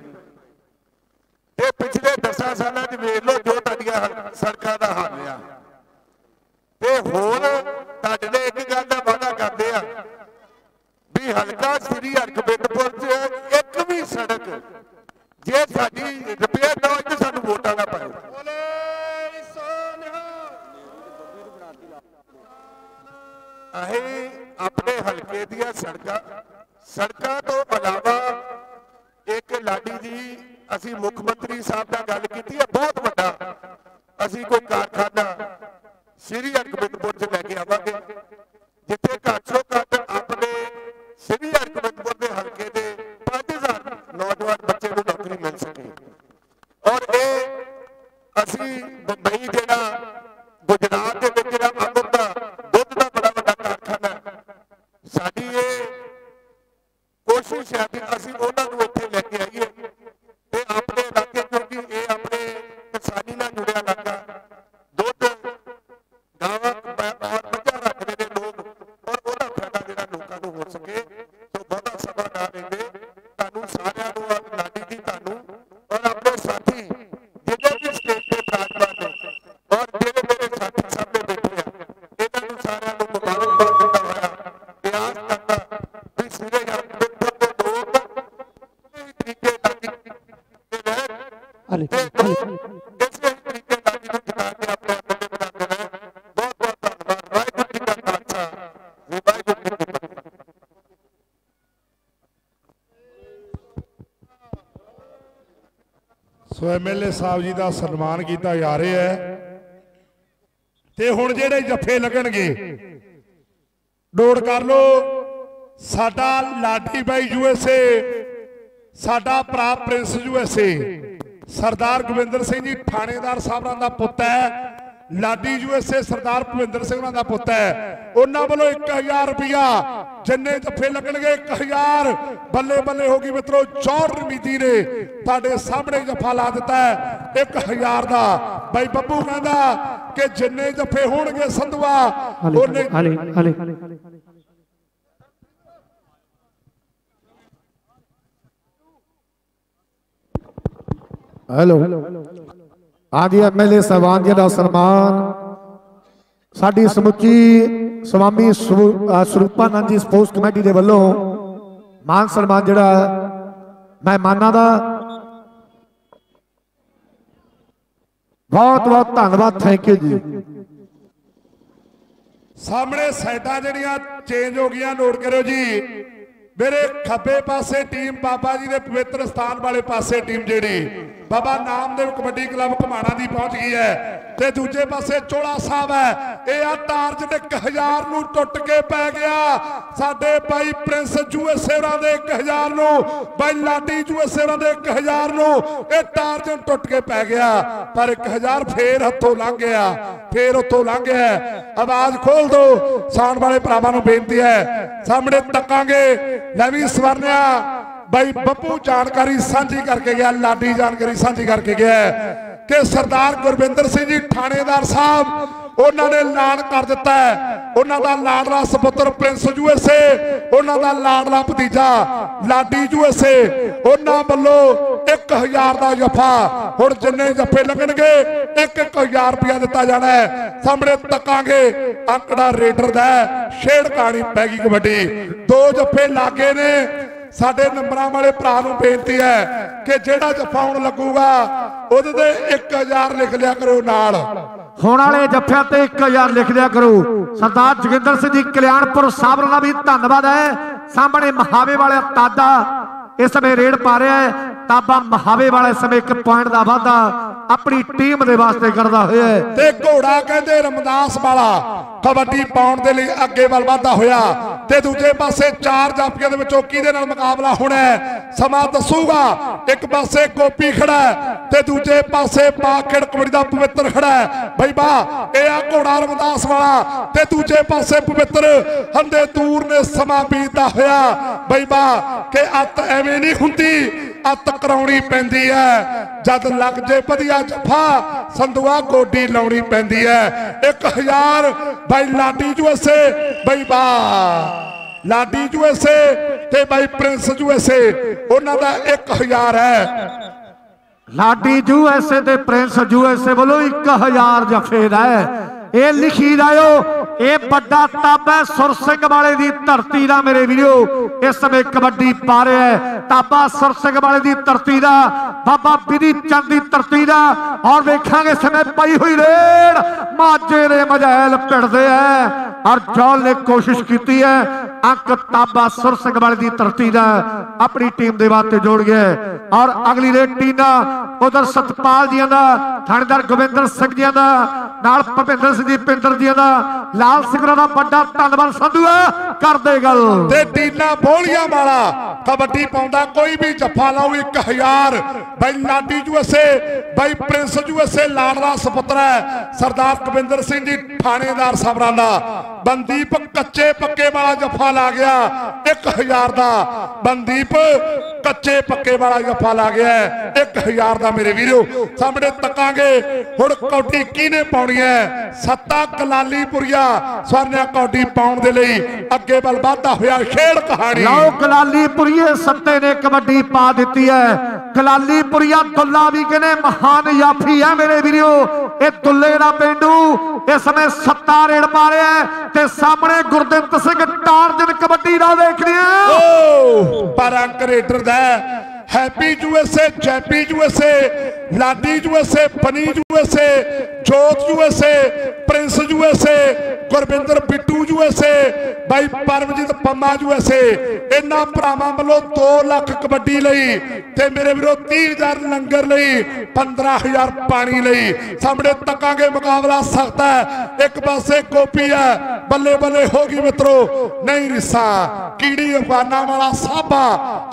ਤੇ ਪਿਛਲੇ 10 ਸਾਲਾਂ 'ਚ ਵੇਖ ਲਓ ਜੋ ਤੁਹਾਡੀਆਂ ਸੜਕਾਂ ਦਾ ਹਾਲ ਆ ਤੇ ਹੋਰ ਤੁਹਾਡੇ ਨੇ ਇੱਕ ਗੱਲ ਦਾ ਵਾਅਦਾ ਕਰਦੇ ਆ ਵੀ ਹਲਕਾ ਸ੍ਰੀ ਹਰਗੋਬਿੰਦਪੁਰ 'ਚ ਇੱਕ ਸੜਕ। ਜੇ ਸਾਡੀ ਰਿਪੇਅਰ ਨਾ ਹੋਈ ਤੇ ਸਾਨੂੰ ਵੋਟਾਂ ਨਾ ਪਾਓ ਅਸੀਂ ਆਪਣੇ ਹਲਕੇ ਦੀਆਂ ਸੜਕਾਂ ਸੜਕਾਂ ਤੋਂ ਇਲਾਵਾ ਇੱਕ ਲਾਡੀ ਜੀ, ਅਸੀਂ ਮੁੱਖ ਮੰਤਰੀ ਸਾਹਿਬ ਨਾਲ ਗੱਲ ਕੀਤੀ ਹੈ, ਬਹੁਤ ਵੱਡਾ। ਅਸੀਂ ਕੋਈ ਕਾਰਖਾਨਾ ਸ੍ਰੀ ਹਰਗੋਬਿੰਦਪੁਰ 'ਚ ਲੈ ਕੇ ਆਵਾਂਗੇ, ਜਿੱਥੇ ਘੱਟ ਤੋਂ ਘੱਟ ਆਪਣੇ ਸ੍ਰੀ ਹਰਗੋਬਿੰਦਪੁਰ ਦੇ ਹਲਕੇ ਦੇ ਨੌਜਵਾਨ ਬੱਚੇ ਨੂੰ ਨੌਕਰੀ ਮਿਲ ਸਕੇ। ਔਰ ਇਹ ਅਸੀਂ ਬੰਬਈ ਜਿਹੜਾ ਗੁਜਰਾਤ ਦੇ ਵਿੱਚ ਜਿਹੜਾ ਸਾਹਿਬ ਜੀ ਦਾ ਸਨਮਾਨ ਕੀਤਾ ਜਾ ਰਿਹਾ ਹੈ। ਤੇ ਹੁਣ ਜਿਹੜੇ ਜੱਫੇ ਲੱਗਣਗੇ, ਨੋਟ ਕਰ ਲਓ, ਸਾਡਾ ਲਾਡੀ ਬਾਈ ਯੂਐਸਏ ਸਾਡਾ ਭਰਾ ਪ੍ਰਿੰਸ ਯੂਐਸਏ ਸਰਦਾਰ ਗੋਬਿੰਦਰ ਸਿੰਘ ਜੀ ਥਾਣੇਦਾਰ ਸਾਹਿਬਾਂ ਦਾ ਪੁੱਤ ਹੈ। ਲਾਡੀ ਯੂਐਸਏ ਸਰਦਾਰ ਭਵਿੰਦਰ ਸਿੰਘ ਉਹਨਾਂ ਦਾ ਪੁੱਤ ਹੈ। ਉਹਨਾਂ ਵੱਲੋਂ 1000 ਰੁਪਇਆ ਜਿੰਨੇ ਜੱਫੇ ਲੱਗਣਗੇ 1000 ਬੱਲੇ ਬੱਲੇ ਹੋ ਗਈ ਮਿੱਤਰੋ ਚੌੜ ਰਮੀਦੀ ਨੇ ਤੁਹਾਡੇ ਸਾਹਮਣੇ ਜੱਫਾ ਲਾ ਦਿੱਤਾ ਹੈ। 1000 ਦਾ। ਬਾਈ ਬੱਬੂ ਕਹਿੰਦਾ ਕਿ ਜਿੰਨੇ ਜੱਫੇ ਹੋਣਗੇ ਸੰਧਵਾ ਉਹਨੇ ਹਲੇ ਹਲੇ। ਹੈਲੋ। ਆਦੀ ਐਮਐਲਏ ਸਾਹਿਬਾਨ ਜੀ ਦਾ ਸਨਮਾਨ। ਸਾਡੀ ਸਮੁੱਚੀ ਸਵਾਮੀ ਸਰੂਪਾਨੰਦ ਜੀ ਸਪੋਰਟਸ ਕਮੇਟੀ ਦੇ ਵੱਲੋਂ ਮਾਨ ਸਨਮਾਨ ਜਿਹੜਾ ਮਹਿਮਾਨਾਂ ਦਾ ਬਹੁਤ ਬਹੁਤ ਧੰਨਵਾਦ ਥੈਂਕ ਯੂ ਜੀ। ਸਾਹਮਣੇ ਸਾਈਡਾਂ ਜਿਹੜੀਆਂ ਚੇਂਜ ਹੋ ਗਈਆਂ ਨੋਟ ਕਰਿਓ ਜੀ। ਮੇਰੇ ਖੱਬੇ ਪਾਸੇ ਟੀਮ ਬਾਬਾ ਜੀ ਦੇ ਪਵਿੱਤਰ ਸਥਾਨ ਵਾਲੇ ਪਾਸੇ ਟੀਮ ਜਿਹੜੀ। ਬਾਬਾ ਨਾਮਦੇਵ ਕਬੱਡੀ ਕਲੱਬ ਘਮਾਣਾ ਦੀ ਪਹੁੰਚ ਗਈ ਹੈ ਤੇ ਦੂਜੇ ਪਾਸੇ ਚੋਲਾ ਸਾਹਿਬ ਹੈ। ਇਹ ਆ ਟਾਰਗੇਟ 1000 ਨੂੰ ਟੁੱਟ ਕੇ ਪੈ ਗਿਆ। ਸਾਡੇ ਬਾਈ ਪ੍ਰਿੰਸ ਜੂਏ ਸੇਵਰਾਂ ਦੇ 1000 ਨੂੰ ਬਾਈ ਲਾਡੀ ਜੂਏ ਸੇਵਰਾਂ ਦੇ 1000 ਨੂੰ, ਇਹ ਟਾਰਜ ਟੁੱਟ ਕੇ ਪੈ ਗਿਆ। ਪਰ 1000 ਫੇਰ ਹੱਥੋਂ ਲੰਘ ਗਿਆ। ਫੇਰ ਉੱਥੋਂ ਲੰਘ ਗਿਆ। ਆਵਾਜ਼ ਖੋਲ ਦਿਓ ਸਾਣ ਵਾਲੇ ਭਰਾਵਾਂ ਨੂੰ ਬੇਨਤੀ ਹੈ, ਸਾਹਮਣੇ ਤੱਕਾਂਗੇ। ਲੈ ਵੀ ਸਵਰਨਿਆ ਬਾਈ ਬੱਬੂ ਜਾਣਕਾਰੀ ਸਾਂਝੀ ਕਰਕੇ ਗਿਆ ਲਾਡੀ ਜਾਣਕਾਰੀ ਸਾਂਝੀ ਕਰਕੇ ਗਿਆ ਕਿ ਸਰਦਾਰ ਗੁਰਵਿੰਦਰ ਸਿੰਘ ਜੀ ਥਾਣੇਦਾਰ ਸਾਹਿਬ ਉਹਨਾਂ ਨੇ ਐਲਾਨ ਕਰ ਦਿੱਤਾ ਉਹਨਾਂ ਦਾ ਲਾਡਲਾ ਸੁਪੁੱਤਰ ਪ੍ਰਿੰਸ ਯੂਐਸਏ ਉਹਨਾਂ ਦਾ ਲਾਡਲਾ ਭਤੀਜਾ ਲਾਡੀ ਯੂਐਸਏ ਉਹਨਾਂ ਵੱਲੋਂ 1000 ਦਾ ਜਫਾ। ਹੁਣ ਜਿੰਨੇ ਜਫੇ ਲੱਗਣਗੇ 1-1000 ਰੁਪਇਆ ਦਿੱਤਾ ਜਾਣਾ ਸਾਹਮਣੇ ਤੱਕਾਂਗੇ ਅੰਕੜਾ ਰੇਡਰ ਦਾ ਹੈ, ਛੇੜ ਕਹਾਣੀ ਪੈ ਗਈ ਕਬੱਡੀ। ਦੋ ਜਫੇ ਲਾਗੇ ਨੇ ਸਾਡੇ ਨੰਬਰਾਂ ਵਾਲੇ ਭਰਾ ਨੂੰ ਬੇਨਤੀ ਹੈ ਕਿ ਜਿਹੜਾ ਜੱਫਾ ਹੁਣ ਲੱਗੂਗਾ, ਉਹਦੇ ਤੇ 1000 ਲਿਖ ਲਿਆ ਕਰੋ ਨਾਲ। ਹੋਣ ਵਾਲੇ ਜੱਫਿਆਂ ਤੇ 1000 ਲਿਖ ਲਿਆ ਕਰੋ। ਸਰਦਾਰ ਜੋਗਿੰਦਰ ਸਿੰਘ ਜੀ, ਕਲਿਆਣਪੁਰ ਸਾਹਿਬ ਦਾ ਵੀ ਧੰਨਵਾਦ ਹੈ। ਸਾਹਮਣੇ ਮਹਾਵੇ ਵਾਲੇ ਤਾਦਾ ਇਸ ਸਮੇਂ ਰੇਡ ਪਾ ਰਿਹਾ ਹੈ। ਤਾਬਾ ਮਹਾਵੇ ਵਾਲੇ ਸਮੇਂ ਇੱਕ ਪੁਆਇੰਟ ਦਾ ਵਾਧਾ ਆਪਣੀ ਟੀਮ ਦੇ ਵਾਸਤੇ ਕਰਦਾ ਹੋਇਆ ਹੈ। ਤੇ ਘੋੜਾ ਕਹਿੰਦੇ ਰਮਦਾਸ ਵਾਲਾ, ਕਬੱਡੀ ਪਾਉਣ ਦੇ ਲਈ ਅੱਗੇ ਵੱਲ ਵਾਧਾ ਹੋਇਆ। ਤੇ ਦੂਜੇ ਪਾਸੇ ਚਾਰ ਜਾਫੀਆਂ ਦੇ ਵਿੱਚੋਂ ਕਿਹਦੇ ਨਾਲ ਮੁਕਾਬਲਾ ਹੋਣਾ ਹੈ? ਸਮਾਂ ਦੱਸੂਗਾ। ਇੱਕ ਪਾਸੇ ਗੋਪੀ ਖੜਾ ਹੈ ਤੇ ਦੂਜੇ ਪਾਸੇ ਪਾਖੜ ਕਬੱਡੀ ਦਾ ਪਵਿੱਤਰ ਖੜਾ ਹੈ। ਬਈ ਬਾ ਇਹ ਆ ਘੋੜਾ ਰਮਦਾਸ ਵਾਲਾ। ਤੇ ਦੂਜੇ ਪਾਸੇ ਪਵਿੱਤਰ, ਹੰਦੇ ਦੂਰ ਨੇ ਸਮਾਂ ਬੀਤਦਾ ਹੋਇਆ। ਬਈ ਬਾ ਕਿ ਅੱਤ ਐਵੇਂ ਨਹੀਂ ਹੁੰਦੀ। ਅੱਤ ਕਰਾਉਣੀ ਪੈਂਦੀ ਹੈ ਜਦ ਲੱਗ ਜੇ ਵਧੀਆ ਜਫਾ, ਸੰਧੂਆ ਗੋਡੀ ਲਾਉਣੀ ਪੈਂਦੀ ਹੈ 1000 ਬਾਈ ਲਾਡੀ ਜੂਐਸੇ ਬਈ ਬਾ। ਲਾਡੀ ਜੂਐਸੇ ਤੇ ਬਾਈ ਪ੍ਰਿੰਸ ਜੂਐਸੇ ਉਹਨਾਂ ਦਾ 1000 ਹੈ ਲਾਡੀ ਯੂਐਸਏ ਤੇ ਪ੍ਰਿੰਸ ਯੂਐਸਏ ਵੱਲੋਂ 1000 ਜਫੇ ਦਾ ਹੈ ਇਹ ਲਿਖੀ ਜਾਇਓ ਇਹ ਵੱਡਾ ਤਾਬਾ ਸੁਰ ਸਿੰਘ ਵਾਲੇ ਦੀ ਧਰਤੀ ਦਾ ਮੇਰੇ ਵੀਰੋ। ਇਸ ਸਮੇਂ ਕਬੱਡੀ ਪਾ ਰਿਹਾ ਹੈ। ਤਾਬਾ ਸੁਰ ਸਿੰਘ ਵਾਲੇ ਦੀ ਧਰਤੀ ਦਾ, ਬਾਬਾ ਬਿਧੀ ਚੰਦ ਦੀ ਧਰਤੀ ਦਾ। ਔਰ ਵੇਖਾਂਗੇ ਸਮੇਂ ਪਈ ਹੋਈ ਰੇਡ ਮਾਝੇ ਦੇ ਮਜੈਲ ਪਿੜਦੇ ਐ ਔਰ ਜੌਲ ਨੇ ਕੋਸ਼ਿਸ਼ ਕੀਤੀ ਹੈ, ਅੰਕ ਤਾਬਾ ਸੁਰ ਸਿੰਘ ਵਾਲੇ ਦੀ ਧਰਤੀ ਦਾ ਆਪਣੀ ਟੀਮ ਦੇ ਵਾਸਤੇ ਜੋੜ ਗਿਆ ਔਰ ਅਗਲੀ ਰੇ ਟੀਨਾ ਉਧਰ ਸਤਪਾਲ ਜੀਆਂ ਦਾ, ਥਾਣੇਦਾਰ ਗੋਬਿੰਦਰ ਸਿੰਘ ਜੀਆਂ ਦਾ, ਨਾਲ ਭਪਿੰਦਰ ਸਿੰਘ ਪਿੰਦਰ ਜੀਆਂ ਦਾ ਲਾਲ ਸਿੰਘ ਦਾ ਵੱਡਾ ਧੰਨਵਾਦ ਸੰਧੂ ਹੈ ਕਰਦੇ ਗੱਲ। ਤੇ ਟੀਨਾ ਬੋਲੀਆਂ ਵਾਲਾ, ਕਬੱਡੀ ਪਾਉਂਦਾ, ਕੋਈ ਵੀ ਜੱਫਾ ਲਾਉ 1000 ਬਾਈ ਲਾਡੀ ਜੂਐਸਏ ਬਾਈ ਪ੍ਰਿੰਸ ਜੂਐਸਏ ਲਾੜਦਾ ਸੁਪੁੱਤਰ ਹੈ, ਸਰਦਾਰ ਕਵਿੰਦਰ ਸਿੰਘ ਜੀ, ਥਾਣੇਦਾਰ ਸਬਰਾਂ ਦਾ ਬੰਦੀਪ ਕੱਚੇ ਪੱਕੇ ਵਾਲਾ ਜੱਫਾ ਲਾ ਗਿਆ 1000 ਦਾ। ਬੰਦੀਪ ਕੱਚੇ ਪੱਕੇ ਵਾਲਾ ਜੱਫਾ ਲਾ ਗਿਆ 1000 ਦਾ ਮੇਰੇ ਵੀਰੋ। ਸਾਹਮਣੇ ਤੱਕਾਂਗੇ, ਹੁਣ ਕੌਡੀ ਕਿਹਨੇ ਪਾਉਣੀ ਹੈ? ਸੱਤਾ ਕਲਾਲੀਪੁਰੀਆ ਸਵਰਨਿਆ ਕੌਡੀ ਪਾਉਣ ਦੇ ਲਈ ਅੱਗੇ ਵੱਲ ਵਾਧਾ ਹੋਇਆ ਖੇਡ ਕਹਾਣੀ। ਲਓ ਕਲਾਲੀਪੁਰੀਏ ਸੱਤੇ ਨੇ ਕਬੱਡੀ ਪਾ ਦਿੱਤੀ ਹੈ। ਕਲਾਲੀਪੁਰੀਆ ਦੁੱਲਾ ਵੀ ਕਹਿੰਦੇ ਮਹਾਨ ਯਾਫੀ ਹੈ ਮੇਰੇ ਵੀਰੋ। ਇਹ ਦੁੱਲੇ ਦਾ ਪਿੰਡੂ ਇਸ ਸਮੇਂ ਸੱਤਾ ਰਿਹਾ ਹੈ ਤੇ ਸਾਹਮਣੇ ਗੁਰਦਿੱਤ ਸਿੰਘ ਟਾਰਜਨ ਕਬੱਡੀ ਦਾ ਦੇਖ ਰਿਹਾ ਪਰ ਅੰਕ ਰੇਡਰ ਦਾ Happy USA JP USA Ladi USA Bunny USA Jot USA Prince USA Gurvinder Bittu USA ਬਾਈ ਪਰਮਜੀਤ ਪੰਮਾ ਯੂਐਸਏ ਇਹਨਾਂ ਭਰਾਵਾਂ ਵੱਲੋਂ 2 ਲੱਖ ਕਬੱਡੀ ਲਈ ਤੇ ਮੇਰੇ ਵੀਰੋ 30000 ਲੰਗਰ ਲਈ 15000 ਪਾਣੀ ਲਈ। ਸਾਹਮਣੇ ਤੱਕਾਂਗੇ ਮੁਕਾਬਲਾ ਸਖਤ ਹੈ। ਇੱਕ ਪਾਸੇ ਗੋਪੀ ਹੈ। ਬੱਲੇ ਬੱਲੇ ਹੋ ਗਈ ਮਿੱਤਰੋ। ਨਹੀਂ ਰਿਸਾ। ਕੀੜੀ ਅਫਗਾਨਾ ਵਾਲਾ ਸਾਬਾ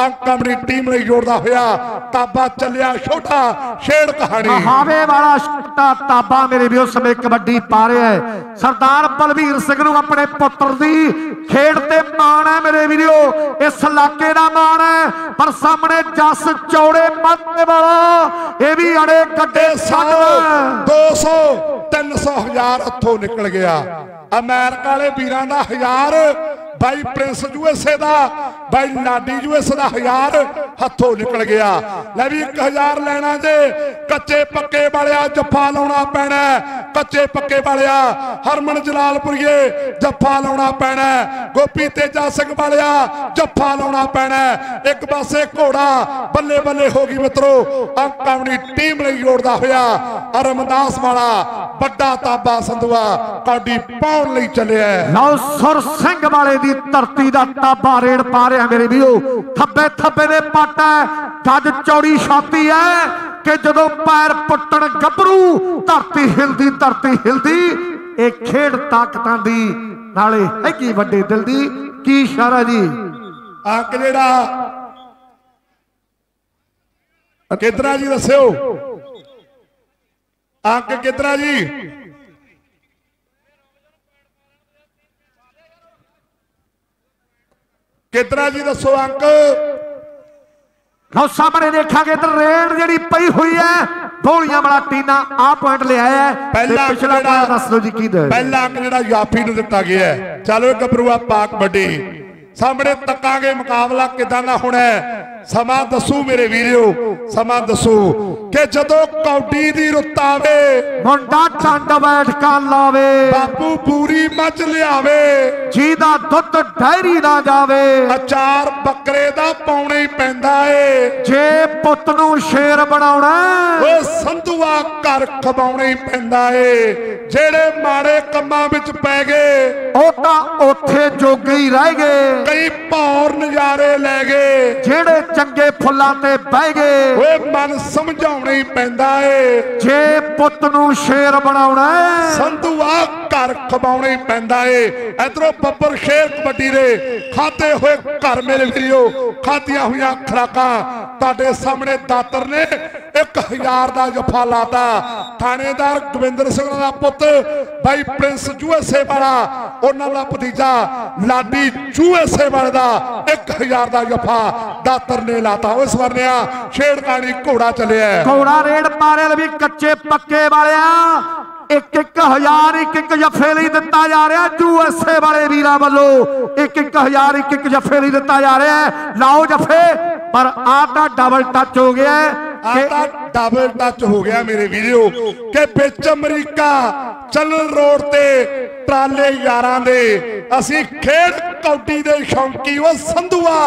ਅੰਕ ਟੀਮ ਲਈ ਜੋੜਦਾ ਹੋਇਆ ਤਾਬਾ ਚੱਲਿਆ ਛੋਟਾ ਛੇੜ ਕਹਾਣੀ। ਹਾਵੇ ਵਾਲਾ ਛੋਟਾ ਤਾਬਾ ਮੇਰੇ ਵੀਰੋ ਸਮੇਂ ਕਬੱਡੀ ਪਾ ਰਿਹਾ ਹੈ। ਸਰਦਾਰ ਬਲਵੀਰ ਸਿੰਘ ਨੂੰ ਆਪਣੇ ਪੁੱਤਰ ਦੀ ਖੇਡ ਤੇ ਮਾਣ ਹੈ ਮੇਰੇ ਵੀਰੋ। ਇਸ ਇਲਾਕੇ ਦਾ ਮਾਣ ਹੈ ਪਰ ਸਾਹਮਣੇ ਜਸ ਚੌੜੇ ਮੱਤੇ ਵਾਲਾ ਇਹ ਵੀ ਅੜੇ ਗੱਡੇ 100 200 300 ਹਜ਼ਾਰ ਹੱਥੋਂ ਨਿਕਲ ਗਿਆ। ਅਮਰੀਕਾ ਵਾਲੇ ਵੀਰਾਂ ਦਾ ਹਜ਼ਾਰ, ਬਾਈ ਪ੍ਰਿੰਸ ਯੂਐਸਏ ਦਾ, ਬਾਈ ਲਾਡੀ ਯੂਐਸਏ ਦਾ ਹਜ਼ਾਰ ਹੱਥੋਂ ਨਿਕਲ ਗਿਆ। ਲੈ ਵੀ 1000 ਲੈਣਾ ਜੇ, ਕੱਚੇ ਪੱਕੇ ਵਾਲਿਆ ਜੱਫਾ ਲਾਉਣਾ ਪੈਣਾ ਕੱਚੇ ਪੱਕੇ ਵਾਲਿਆ, ਹਰਮਨ ਜਲਾਲਪੁਰੀਏ, ਜੱਫਾ ਲਾਉਣਾ ਪੈਣਾ ਗੋਪੀ ਤੇਜਾ ਸਿੰਘ ਵਾਲਿਆ, ਜੱਫਾ ਲਾਉਣਾ ਪੈਣਾ ਇੱਕ ਪਾਸੇ ਘੋੜਾ, ਬੱਲੇ ਬੱਲੇ ਹੋ ਗਈ ਮਿੱਤਰੋ, ਅੰਕ ਆਪਣੀ ਟੀਮ ਲਈ ਜੋੜਦਾ ਹੋਇਆ, ਅਰਮਦਾਸ ਵਾਲਾ, ਵੱਡਾ ਤਾਬਾ ਸੰਧੂਆ ਕੌਡੀ ਪਾਉਣ ਲਈ ਚੱਲਿਆ ਲਓ ਸੁਰ ਸਿੰਘ ਵਾਲੇ ਦੀ ਧਰਤੀ ਦਾ ਤਾਬਾ ਰੇੜ ਪਾ ਰਿਹਾ ਮੇਰੇ ਵੀਰੋ। ਥੱਬੇ ਥੱਬੇ ਦੇ ਪੱਟ ਗੱਜ ਚੌੜੀ ਛਾਤੀ ਹੈ ਕਿ ਜਦੋਂ ਪੈਰ ਪੁੱਟਣ ਗੱਭਰੂ ਧਰਤੀ ਹਿਲਦੀ ਧਰਤੀ ਹਿਲਦੀ ਇਹ ਖੇਡ ਤਾਕਤਾਂ ਦੀ ਨਾਲੇ ਹੈਗੀ ਵੱਡੇ ਦਿਲ ਦੀ। ਕੀ ਇਸ਼ਾਰਾ ਜੀ? ਅੰਕ ਜਿਹੜਾ ਕਿਦਰਾ ਜੀ ਦੱਸਿਓ? ਅੰਕ ਕਿਦਰਾ ਜੀ? ਕਿਦਰਾ ਜੀ ਦੱਸੋ ਅੰਕ? ਲਓ ਸਾਹਮਣੇ ਦੇਖਾਂਗੇ ਤੇ ਰੇਡ ਜਿਹੜੀ ਪਈ ਹੋਈ ਹੈ। ਬੋਲੀਆਂ ਵਾਲਾ ਟੀਨਾ ਆ ਪੁਆਇੰਟ ਲਿਆਇਆ ਹੈ। ਪਹਿਲਾ ਪਿਛਲਾ ਪੁਆਇੰਟ ਦੱਸ ਦਿਓ ਜੀ ਕੀ ਦੇ ਪਹਿਲਾ ਅੰਕ ਜਿਹੜਾ ਯਾਫੀ ਨੂੰ ਦਿੱਤਾ ਗਿਆ ਹੈ। ਚਲੋ ਗੱਭਰੂਆ ਪਾਕ ਵੱਡੀ। ਸਾਹਮਣੇ ਤੱਕਾਂਗੇ ਮੁਕਾਬਲਾ ਕਿਦਾਂ ਦਾ ਹੋਣਾ ਹੈ? ਸਮਾਂ ਦੱਸੂ ਮੇਰੇ ਵੀਰਿਓ ਸਮਾਂ ਦੱਸੂ ਕਿ ਜਦੋਂ ਕੌਡੀ ਦੀ ਰੁੱਤ ਆਵੇ ਮੁੰਡਾ ਟੰਡ ਬੈਠਕਾਂ ਲਾਵੇ। ਬਾਪੂ ਪੂਰੀ ਮੱਝ ਲਿਆਵੇ। ਜਿਹਦਾ ਦੁੱਧ ਡੈਰੀ ਨਾ ਜਾਵੇ। ਅਚਾਰ ਬੱਕਰੇ ਦਾ ਪਾਉਣਾ ਹੀ ਪੈਂਦਾ ਏ। ਜੇ ਪੁੱਤ ਨੂੰ ਸ਼ੇਰ ਬਣਾਉਣਾ ਓ ਸੰਧੂਆ ਘਰ ਖਵਾਉਣਾ ਹੀ ਪੈਂਦਾ ਏ। ਜਿਹੜੇ ਮਾੜੇ ਕੰਮਾਂ ਵਿੱਚ ਪੈ ਗਏ ਉਹ ਤਾਂ ਉੱਥੇ ਜੋਗੇ ਹੀ ਰਹਿ ਗਏ। ਕਈ ਭੌਰ ਨਜ਼ਾਰੇ ਲੈ ਗਏ। ਜਿਹੜੇ ਚੰਗੇ ਫੁੱਲਾਂ ਤੇ ਬਹਿ ਗਏ। ਓਏ ਮਨ ਸਮਝਾਉਣਾ ਹੀ ਪੈਂਦਾ ਏ। ਜੇ ਪੁੱਤ ਨੂੰ ਸ਼ੇਰ ਬਣਾਉਣਾ ਸੰਧੂਆ ਘਰ ਖਵਾਉਣਾ ਹੀ ਪੈਂਦਾ ਏ। ਇਧਰੋਂ ਬੱਬਰ ਸ਼ੇਰ ਕਬੱਡੀ ਦੇ ਖਾਦੇ ਹੋਏ ਘਰ ਮੇਰੇ ਵੀਰੋ ਖਾਦੀਆਂ ਹੋਈਆਂ ਖਰਾਕਾਂ ਤੁਹਾਡੇ ਸਾਹਮਣੇ ਦਾਤਰ ਨੇ। 1000 ਦਾ ਜਫਾ ਲਾਤਾ। ਥਾਣੇਦਾਰ ਗੋਬਿੰਦਰ ਸਿੰਘ ਦਾ ਪੁੱਤ ਬਾਈ ਪ੍ਰਿੰਸ ਯੂਐਸਏ ਵਾਲਾ ਉਹਨਾਂ ਦਾ ਭਤੀਜਾ ਲਾਡੀ ਯੂਐਸਏ ਵਾਲੇ ਦਾ 1000 ਦਾ ਜਫਾ ਦਾਤਰ ਨੇ ਲਾਤਾ ਉਸ ਵਰਨਿਆ ਛੇੜਕਾਣੀ ਘੋੜਾ ਚੱਲਿਆ। ਘੋੜਾ ਰੇਡ ਪਾਰੇ ਵੀ ਕੱਚੇ ਪੱਕੇ ਵਾਲਿਆ। ਇੱਕ ਇੱਕ ਹਜ਼ਾਰ, ਇੱਕ ਇੱਕ ਜੱਫੇ ਲਈ ਦਿੱਤਾ ਜਾ ਰਿਹਾ। ਯੂਐਸਏ ਵਾਲੇ ਵੀਰਾਂ ਵੱਲੋਂ ਇੱਕ ਇੱਕ ਹਜ਼ਾਰ, ਇੱਕ ਇੱਕ ਜੱਫੇ ਲਈ ਦਿੱਤਾ ਜਾ ਰਿਹਾ। ਲਾਓ ਜੱਫੇ, ਪਰ ਆਹ ਤਾਂ ਡਬਲ ਟੱਚ ਹੋ ਗਿਆ। ਆ ਤਾਂ ਡਬਲ ਟੱਚ ਹੋ ਗਿਆ ਮੇਰੇ ਵੀਡੀਓ ਕਿ ਵਿੱਚ ਅਮਰੀਕਾ ਚੱਲਣ ਰੋਡ ਤੇ ਟਰਾਲੇ ਯਾਰਾਂ ਦੇ। ਅਸੀਂ ਖੇਡ ਕੌਡੀ ਦੇ ਸ਼ੌਂਕੀ ਉਹ ਸੰਧੂਆ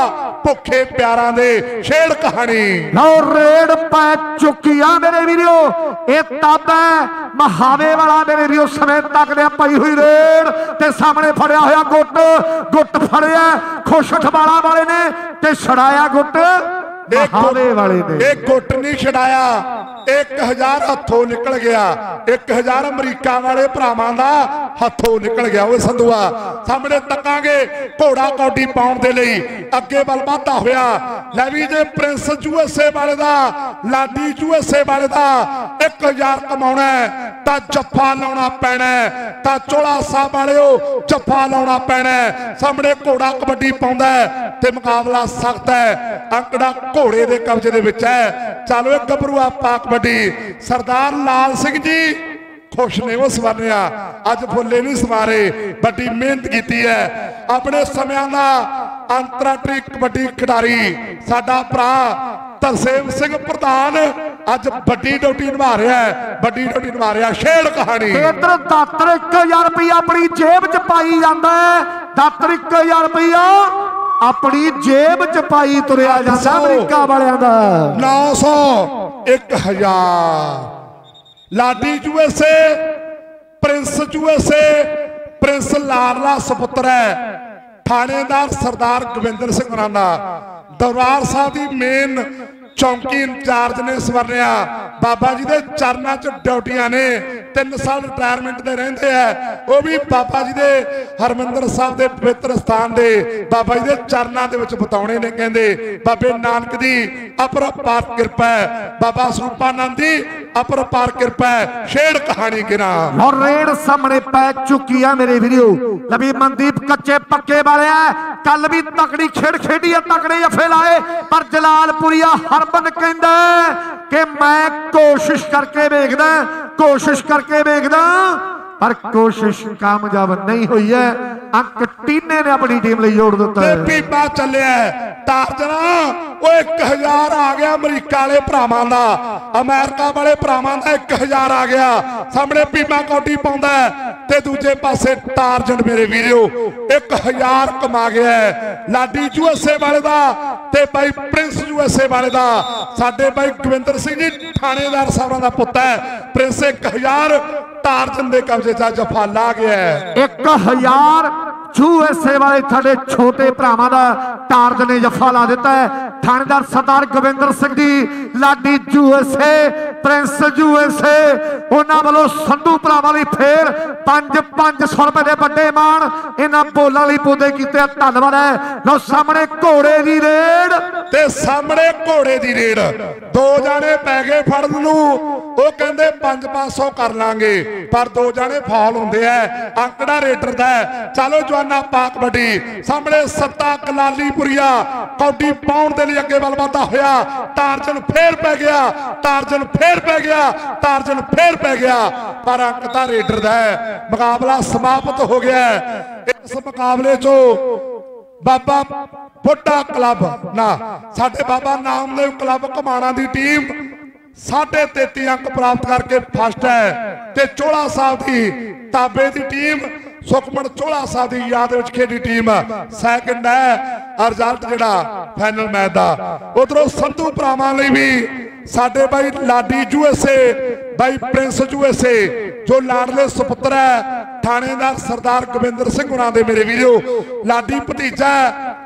ਭੁੱਖੇ ਪਿਆਰਾਂ ਦੇ, ਛੇੜ ਕਹਾਣੀ। ਲਓ ਰੇਡ ਪੈ ਚੁੱਕੀ ਮੇਰੇ ਵੀਰੋ, ਇਹ ਤਬ ਹੈ, ਮਹਾਵੇ ਵਾਲਾ ਮੇਰੇ ਵੀਰੋ, ਸਮੇਂ ਤੱਕ ਦੇ ਪਈ ਹੋਈ ਰੇਡ ਤੇ ਸਾਹਮਣੇ ਫੜਿਆ ਹੋਇਆ ਗੁੱਟ ਗੁੱਟ ਫੜਿਆ, ਖੁਸ਼ ਠਵਾਲਾ ਵਾਲੇ ਨੇ ਤੇ ਛੜਾਇਆ ਗੁੱਟ। ਮਹਾਵੇ ਵਾਲੇ ਇਹ ਗੁੱਟ ਨਹੀਂ ਛਡਾਇਆ। 1000 ਹੱਥੋਂ ਨਿਕਲ ਗਿਆ। 1000 ਅਮਰੀਕਾ ਵਾਲੇ ਭਰਾਵਾਂ ਦਾ ਹੱਥੋਂ ਨਿਕਲ ਗਿਆ ਓਏ ਸੰਧੂਆ। ਸਾਹਮਣੇ ਤੱਕਾਂਗੇ ਘੋੜਾ ਕੌਡੀ ਪਾਉਣ ਦੇ ਲਈ। ਅੱਗੇ ਵੱਲ ਵਾਧਾ ਹੋਇਆ। ਲੈ ਵੀ ਜੇ ਪ੍ਰਿੰਸ ਯੂਐਸਏ ਵਾਲੇ ਦਾ ਲਾਡੀ ਯੂਐਸਏ ਵਾਲੇ ਦਾ 1000 ਕਮਾਉਣਾ ਤਾਂ ਜੱਫਾ ਲਾਉਣਾ ਪੈਣਾ ਤਾਂ ਚੋਲਾ ਸਾਹਿਬ ਵਾਲਿਓ ਜੱਫਾ ਲਾਉਣਾ ਪੈਣਾ। ਸਾਹਮਣੇ ਘੋੜਾ ਕਬੱਡੀ ਪਾਉਂਦਾ ਤੇ ਮੁਕਾਬਲਾ ਸਖਤ ਹੈ। ਅੰਕੜਾ ਘੋੜੇ ਦੇ ਕਬਜ਼ੇ ਦੇ ਵਿੱਚ ਹੈ। ਚਲੋ ਇਹ ਗੱਭਰੂਆ ਪਾ ਕਬੱਡੀ ਸਰਦਾਰ ਲਾਲ ਸਿੰਘ ਜੀ, ਖੁਸ਼ ਨੇ ਉਹ ਸਵਾਰਿਆ। ਅੱਜ ਫੁੱਲੇ ਨਹੀਂ ਸਵਾਰੇ। ਵੱਡੀ ਮਿਹਨਤ ਕੀਤੀ ਹੈ। ਆਪਣੇ ਸਮਿਆਂ ਦਾ ਅੰਤਰਰਾਸ਼ਟਰੀ ਕਬੱਡੀ ਖਿਡਾਰੀ ਸਾਡਾ ਭਰਾ ਤਰਸੇਮ ਸਿੰਘ ਪ੍ਰਧਾਨ ਅੱਜ ਵੱਡੀ ਡਿਊਟੀ ਨਿਭਾ ਰਿਹਾ ਹੈ। ਵੱਡੀ ਡਿਊਟੀ ਨਿਭਾ ਰਿਹਾ। ਸ਼ੇਰ ਕਹਾਣੀ। ਤੇ ਇੱਧਰ ਦਾਤਰ 1000 ਰੁਪਇਆ ਆਪਣੀ ਜੇਬ 'ਚ ਪਾਈ ਜਾਂਦਾ ਹੈ। ਦਾਤਰ 1000 ਰੁਪਇਆ ਆਪਣੀ ਜੇਬ 'ਚ ਪਾਈ ਤੁਰਿਆ ਜਾਂਦਾ ਅਮਰੀਕਾ ਵਾਲਿਆਂ ਦਾ। 900 1000 Ladi USA Prince USA Prince ਲਾਰਲਾ ਸੁਪੁੱਤਰ ਹੈ। ਥਾਣੇਦਾਰ ਸਰਦਾਰ ਗੋਬਿੰਦਰ ਸਿੰਘ ਰਾਣਾ। ਦਰਬਾਰ ਸਾਹਿਬ ਦੀ ਮੇਨ ਚੌਂਕੀ ਇੰਚਾਰਜ ਨੇ ਸਵਰਨਿਆ। ਬਾਬਾ ਜੀ ਦੇ ਚਰਨਾਂ 'ਚ ਡਿਊਟੀਆਂ ਨੇ। 3 ਸਾਲ ਰਿਟਾਇਰਮੈਂਟ ਦੇ ਰਹਿੰਦੇ ਆ। ਉਹ ਵੀ ਬਾਬਾ ਜੀ ਦੇ, ਹਰਮੰਦਰ ਸਾਹਿਬ ਦੇ ਪਵਿੱਤਰ ਸਥਾਨ ਦੇ। ਬਾਬਾ ਜੀ ਦੇ ਚਰਨਾਂ ਦੇ ਵਿੱਚ ਬਤਾਉਣੇ ਨੇ ਕਹਿੰਦੇ। ਬਾਬੇ ਨਾਨਕ ਦੀ ਅਪਰਪਾਰ ਕਿਰਪਾ ਬਾਬਾ ਸਰੂਪਾਨੰਦ ਦੀ ਅਪਰਪਾਰ ਕਿਰਪਾ ਛੇੜ ਕਹਾਣੀ ਕਿਰਾ ਔਰ ਰੇਡ ਸਾਹਮਣੇ ਪੈ ਚੁੱਕੀ ਆ ਮੇਰੇ ਵੀਡੀਓ ਲਵੀ ਮਨਦੀਪ ਕੱਚੇ ਪੱਕੇ ਵਾਲਿਆ। ਕੱਲ ਵੀ ਤਕੜੀ ਖੇਡ ਖੇਡੀ ਆ, ਤਕੜੇ ਜਫੇ ਲਾਏ। ਪਰ ਜਲਾਲਪੁਰੀਆ ਹਰਬਨ ਕਹਿੰਦਾ ਕਿ ਮੈਂ ਕੋਸ਼ਿਸ਼ ਕਰਕੇ ਵੇਖਦਾ, ਕੋਸ਼ਿਸ਼ ਕਰਕੇ ਵੇਖਦਾ, ਪਰ ਕੋਸ਼ਿਸ਼ ਕਾਮਯਾਬ ਨਹੀਂ ਹੋਈ ਹੈ। ਅੰਕ ਟੀਨੇ ਨੇ ਆਪਣੀ ਟੀਮ ਲਈ ਜੋੜ ਦਿੱਤਾ ਹੈ। ਬੀਬਾ ਚੱਲਿਆ ਟਾਰਜਨਾ ਉਹ 1000 ਆ ਗਿਆ ਅਮਰੀਕਾ ਵਾਲੇ ਭਰਾਵਾਂ ਦਾ। ਅਮਰੀਕਾ ਵਾਲੇ ਭਰਾਵਾਂ ਦਾ 1000 ਆ ਗਿਆ। ਸਾਹਮਣੇ ਬੀਬਾ ਕੌਡੀ ਪਾਉਂਦਾ ਤੇ ਦੂਜੇ ਪਾਸੇ ਟਾਰਜਨ ਮੇਰੇ ਵੀਰੋ 1000 ਕਮਾ ਗਿਆ ਲਾਡੀ ਯੂਐਸਏ ਵਾਲੇ ਦਾ ਤੇ ਬਾਈ ਪ੍ਰਿੰਸ ਯੂਐਸਏ ਵਾਲੇ ਦਾ। ਸਾਡੇ ਬਾਈ ਗਵਿੰਦਰ ਸਿੰਘ ਜੀ, ਥਾਣੇਦਾਰ ਸਾਹਿਬਾਂ ਦਾ ਪੁੱਤ ਹੈ। ਪ੍ਰਿੰਸ 1000 ਟਾਰਜਨ ਦੇ ਕਬਜ਼ੇ 'ਚ ਜਫਾ ਲਾ ਗਿਆ ਹੈ। 1000 ਯੂਐਸਏ ਵਾਲੇ ਸਾਡੇ ਛੋਟੇ ਭਰਾਵਾਂ ਦਾ ਟਾਰਜ ਨੇ ਜੱਫਾ ਲਾ ਦਿੱਤਾ ਹੈ। ਥਾਣੇਦਾਰ ਸਰਦਾਰ Gobinder Singh ji, Ladi USA Prince USA ਉਹਨਾਂ ਵੱਲੋਂ ਸੰਧੂ ਭਰਾਵਾਂ ਲਈ ਫੇਰ 5-500 ਰੁਪਏ ਦੇ ਵੱਡੇ ਮਾਣ ਇਹਨਾਂ ਬੋਲਾਂ ਲਈ ਪੌਦੇ ਕੀਤੇ ਧੰਨਵਾਦ ਹੈ। ਲਓ ਸਾਹਮਣੇ ਘੋੜੇ ਦੀ ਰੇਡ। ਤੇ ਸਾਹਮਣੇ ਘੋੜੇ ਦੀ ਰੇਡ। ਦੋ ਜਾਣੇ ਪੈ ਗਏ ਫੜਨ ਨੂੰ। ਉਹ ਕਹਿੰਦੇ 5-500 ਕਰ ਲਾਂਗੇ। ਪਰ ਦੋ ਜਾਣੇ ਫਾਲ ਹੁੰਦੇ ਐ ਅੰਕੜਾ ਰੇਡਰ ਦਾ ਚਲੋ ਜਵਾਨਾ ਪਾਕ ਵੱਡੀ। ਸਾਹਮਣੇ ਸੱਤਾ ਕਲਾਲੀਪੁਰੀਆ, ਕੌਡੀ ਪਾਉਣ ਦੇ ਲਈ ਅੱਗੇ ਵੱਲ ਵਧਦਾ ਹੋਇਆ। ਟਾਰਜਨ ਫੇਰ ਪੈ ਗਿਆ ਟਾਰਜਨ ਫੇਰ ਪੈ ਗਿਆ ਟਾਰਜਨ ਫੇਰ ਪੈ ਗਿਆ। ਪਰ ਅੰਕ ਤਾਂ ਰੇਡਰ ਦਾ ਹੈ। ਮੁਕਾਬਲਾ ਸਮਾਪਤ ਹੋ ਗਿਆ ਇਸ ਮੁਕਾਬਲੇ 'ਚੋਂ ਬਾਬਾ ਬੁੱਢਾ ਕਲੱਬ ਨਾ, ਸਾਡੇ ਬਾਬਾ ਨਾਮਦੇਵ ਕਲੱਬ ਘਮਾਣਾ ਦੀ ਟੀਮ ਸਾਢੇ 33 ਅੰਕ ਪ੍ਰਾਪਤ ਕਰਕੇ ਫਸਟ ਹੈ ਤੇ ਚੋਲਾ ਸਾਹਿਬ ਦੀ ਤਾਬੇ ਦੀ ਟੀਮ ਸੁਖਮਨ ਚੋਲਾ ਸਾਹਿਬ ਦੀ ਯਾਦ ਵਿੱਚ ਖੇਡੀ ਟੀਮ। ਸੈਕੰਡ ਹੈ ਰਿਜ਼ਲਟ ਜਿਹੜਾ ਫਾਈਨਲ ਮੈਚ ਦਾ। ਉਧਰੋਂ ਸੰਧੂ ਭਰਾਵਾਂ ਲਈ ਵੀ ਸਾਡੇ ਬਾਈ ਲਾਡੀ ਯੂਐਸਏ ਬਾਈ ਪ੍ਰਿੰਸ ਯੂਐਸਏ ਜੋ ਲਾਡਲੇ ਸੁਪੁੱਤਰ ਹੈ, ਥਾਣੇਦਾਰ ਸਰਦਾਰ ਗੋਬਿੰਦਰ ਸਿੰਘ ਹੁਣਾਂ ਦੇ ਮੇਰੇ ਵੀਰੋ। ਲਾਡੀ ਭਤੀਜਾ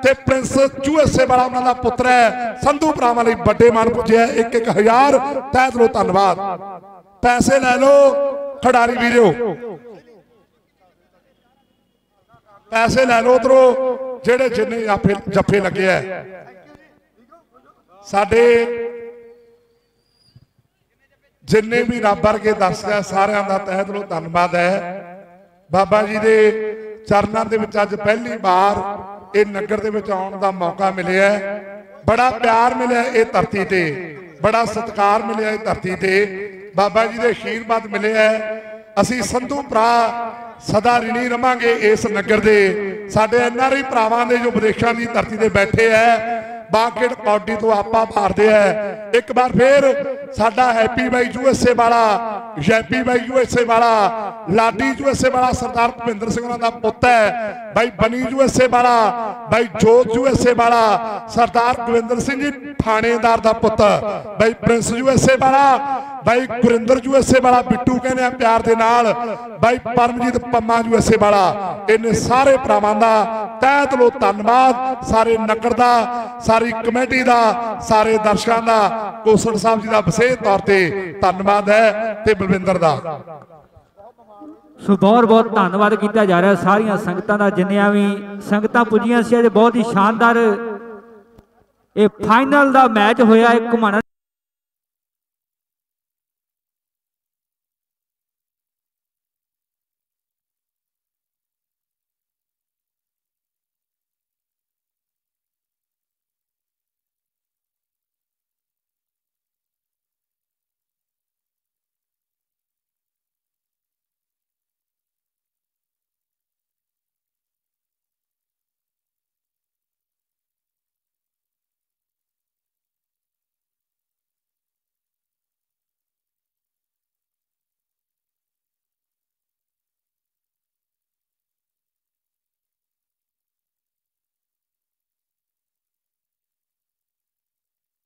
ਤੇ ਪ੍ਰਿੰਸ ਯੂਐਸਏ ਵਾਲਾ ਉਹਨਾਂ ਦਾ ਪੁੱਤਰ ਹੈ। ਸੰਧੂ ਭਰਾਵਾਂ ਲਈ ਵੱਡੇ ਮਾਣ ਪੁੱਜਿਆ 1-1000 ਤਹਿ ਦਿਲੋਂ ਧੰਨਵਾਦ। ਪੈਸੇ ਲੈ ਲਓ, ਖਿਡਾਰੀ ਵੀਰੋ। ਪੈਸੇ ਲੈ ਲਓ ਉਧਰੋਂ, ਜਿਹੜੇ ਜਿੰਨੇ ਜੱਫੇ ਲੱਗੇ ਆ। ਸਾਡੇ ਜਿੰਨੇ ਵੀ ਰੱਬ ਵਰਗੇ ਦੱਸਿਆ ਸਾਰਿਆਂ ਦਾ ਤਹਿ ਦਿਲੋਂ ਧੰਨਵਾਦ ਹੈ। ਬਾਬਾ ਜੀ ਦੇ ਚਰਨਾਂ ਦੇ ਵਿੱਚ ਅੱਜ ਪਹਿਲੀ ਵਾਰ ਇਹ ਨਗਰ ਦੇ ਵਿੱਚ ਆਉਣ ਦਾ ਮੌਕਾ ਮਿਲਿਆ ਬੜਾ ਪਿਆਰ ਮਿਲਿਆ ਇਹ ਧਰਤੀ ਤੇ। ਬੜਾ ਸਤਿਕਾਰ ਮਿਲਿਆ ਇਹ ਧਰਤੀ ਤੇ। ਬਾਬਾ ਜੀ ਦੇ ਆਸ਼ੀਰਵਾਦ ਮਿਲਿਆ ਹੈ। ਅਸੀਂ ਸੰਧੂ ਭਰਾ ਸਦਾ ਰਿਣੀ ਰਵਾਂਗੇ ਇਸ ਨਗਰ ਦੇ। ਸਾਡੇ ਐਨਆਰਆਈ ਭਰਾਵਾਂ ਦੇ ਜੋ ਵਿਦੇਸ਼ਾਂ ਦੀ ਧਰਤੀ ਤੇ ਬੈਠੇ ਐ ਬਾਕੇਟ ਕੌਡੀ ਤੋਂ ਆਪਾ ਮਾਰਦੇ ਆ। ਇੱਕ ਵਾਰ ਫੇਰ ਸਾਡਾ ਹੈਪੀ ਬਾਈ ਯੂਐਸਏ ਵਾਲਾ ਜੈਪੀ ਬਾਈ ਯੂਐਸਏ ਵਾਲਾ, ਲਾਡੀ ਯੂਐਸਏ ਵਾਲਾ ਸਰਦਾਰ ਭੁਪਿੰਦਰ ਸਿੰਘ ਉਹਨਾਂ ਦਾ ਪੁੱਤ ਹੈ। ਬਾਈ ਬਨੀ ਯੂਐਸਏ ਵਾਲਾ, ਬਾਈ ਜੋਤ ਯੂਐਸਏ ਵਾਲਾ, ਸਰਦਾਰ ਗੋਵਿੰਦਰ ਸਿੰਘ ਜੀ ਥਾਣੇਦਾਰ ਦਾ ਪੁੱਤ, ਬਾਈ ਪ੍ਰਿੰਸ ਯੂਐਸਏ ਵਾਲਾ, ਬਾਈ ਗੁਰਿੰਦਰ ਯੂਐਸਏ ਵਾਲਾ, ਬਿੱਟੂ ਕਹਿੰਦੇ ਆ ਪਿਆਰ ਦੇ ਨਾਲ, ਬਾਈ ਪਰਮਜੀਤ ਪੰਮਾ ਯੂਐਸਏ ਵਾਲਾ। ਇਹਨੇ ਸਾਰੇ ਭਰਾਵਾਂ ਦਾ ਤਹਿ ਦਿਲੋਂ ਧੰਨਵਾਦ, ਸਾਰੇ ਨਗਰ ਦਾ ਸਾਰੀ ਕਮੇਟੀ ਦਾ, ਸਾਰੇ ਦਰਸ਼ਕਾਂ ਦਾ ਕੋਸੜ ਸਾਹਿਬ ਜੀ ਦਾ ਵਿਸ਼ੇਸ਼ ਤੌਰ ਤੇ ਧੰਨਵਾਦ ਹੈ ਤੇ ਬਲਵਿੰਦਰ ਦਾ। ਸੋ ਬਹੁਤ ਬਹੁਤ ਧੰਨਵਾਦ ਕੀਤਾ ਜਾ ਰਿਹਾ ਸਾਰੀਆਂ ਸੰਗਤਾਂ ਦਾ, ਜਿੰਨੀਆਂ ਵੀ ਸੰਗਤਾਂ ਪੁੱਜੀਆਂ ਸੀ, ਅੱਜ ਬਹੁਤ ਹੀ ਸ਼ਾਨਦਾਰ ਇਹ ਫਾਈਨਲ ਦਾ ਮੈਚ ਹੋਇਆ, ਇੱਕ ਘੁਮਾਣਾ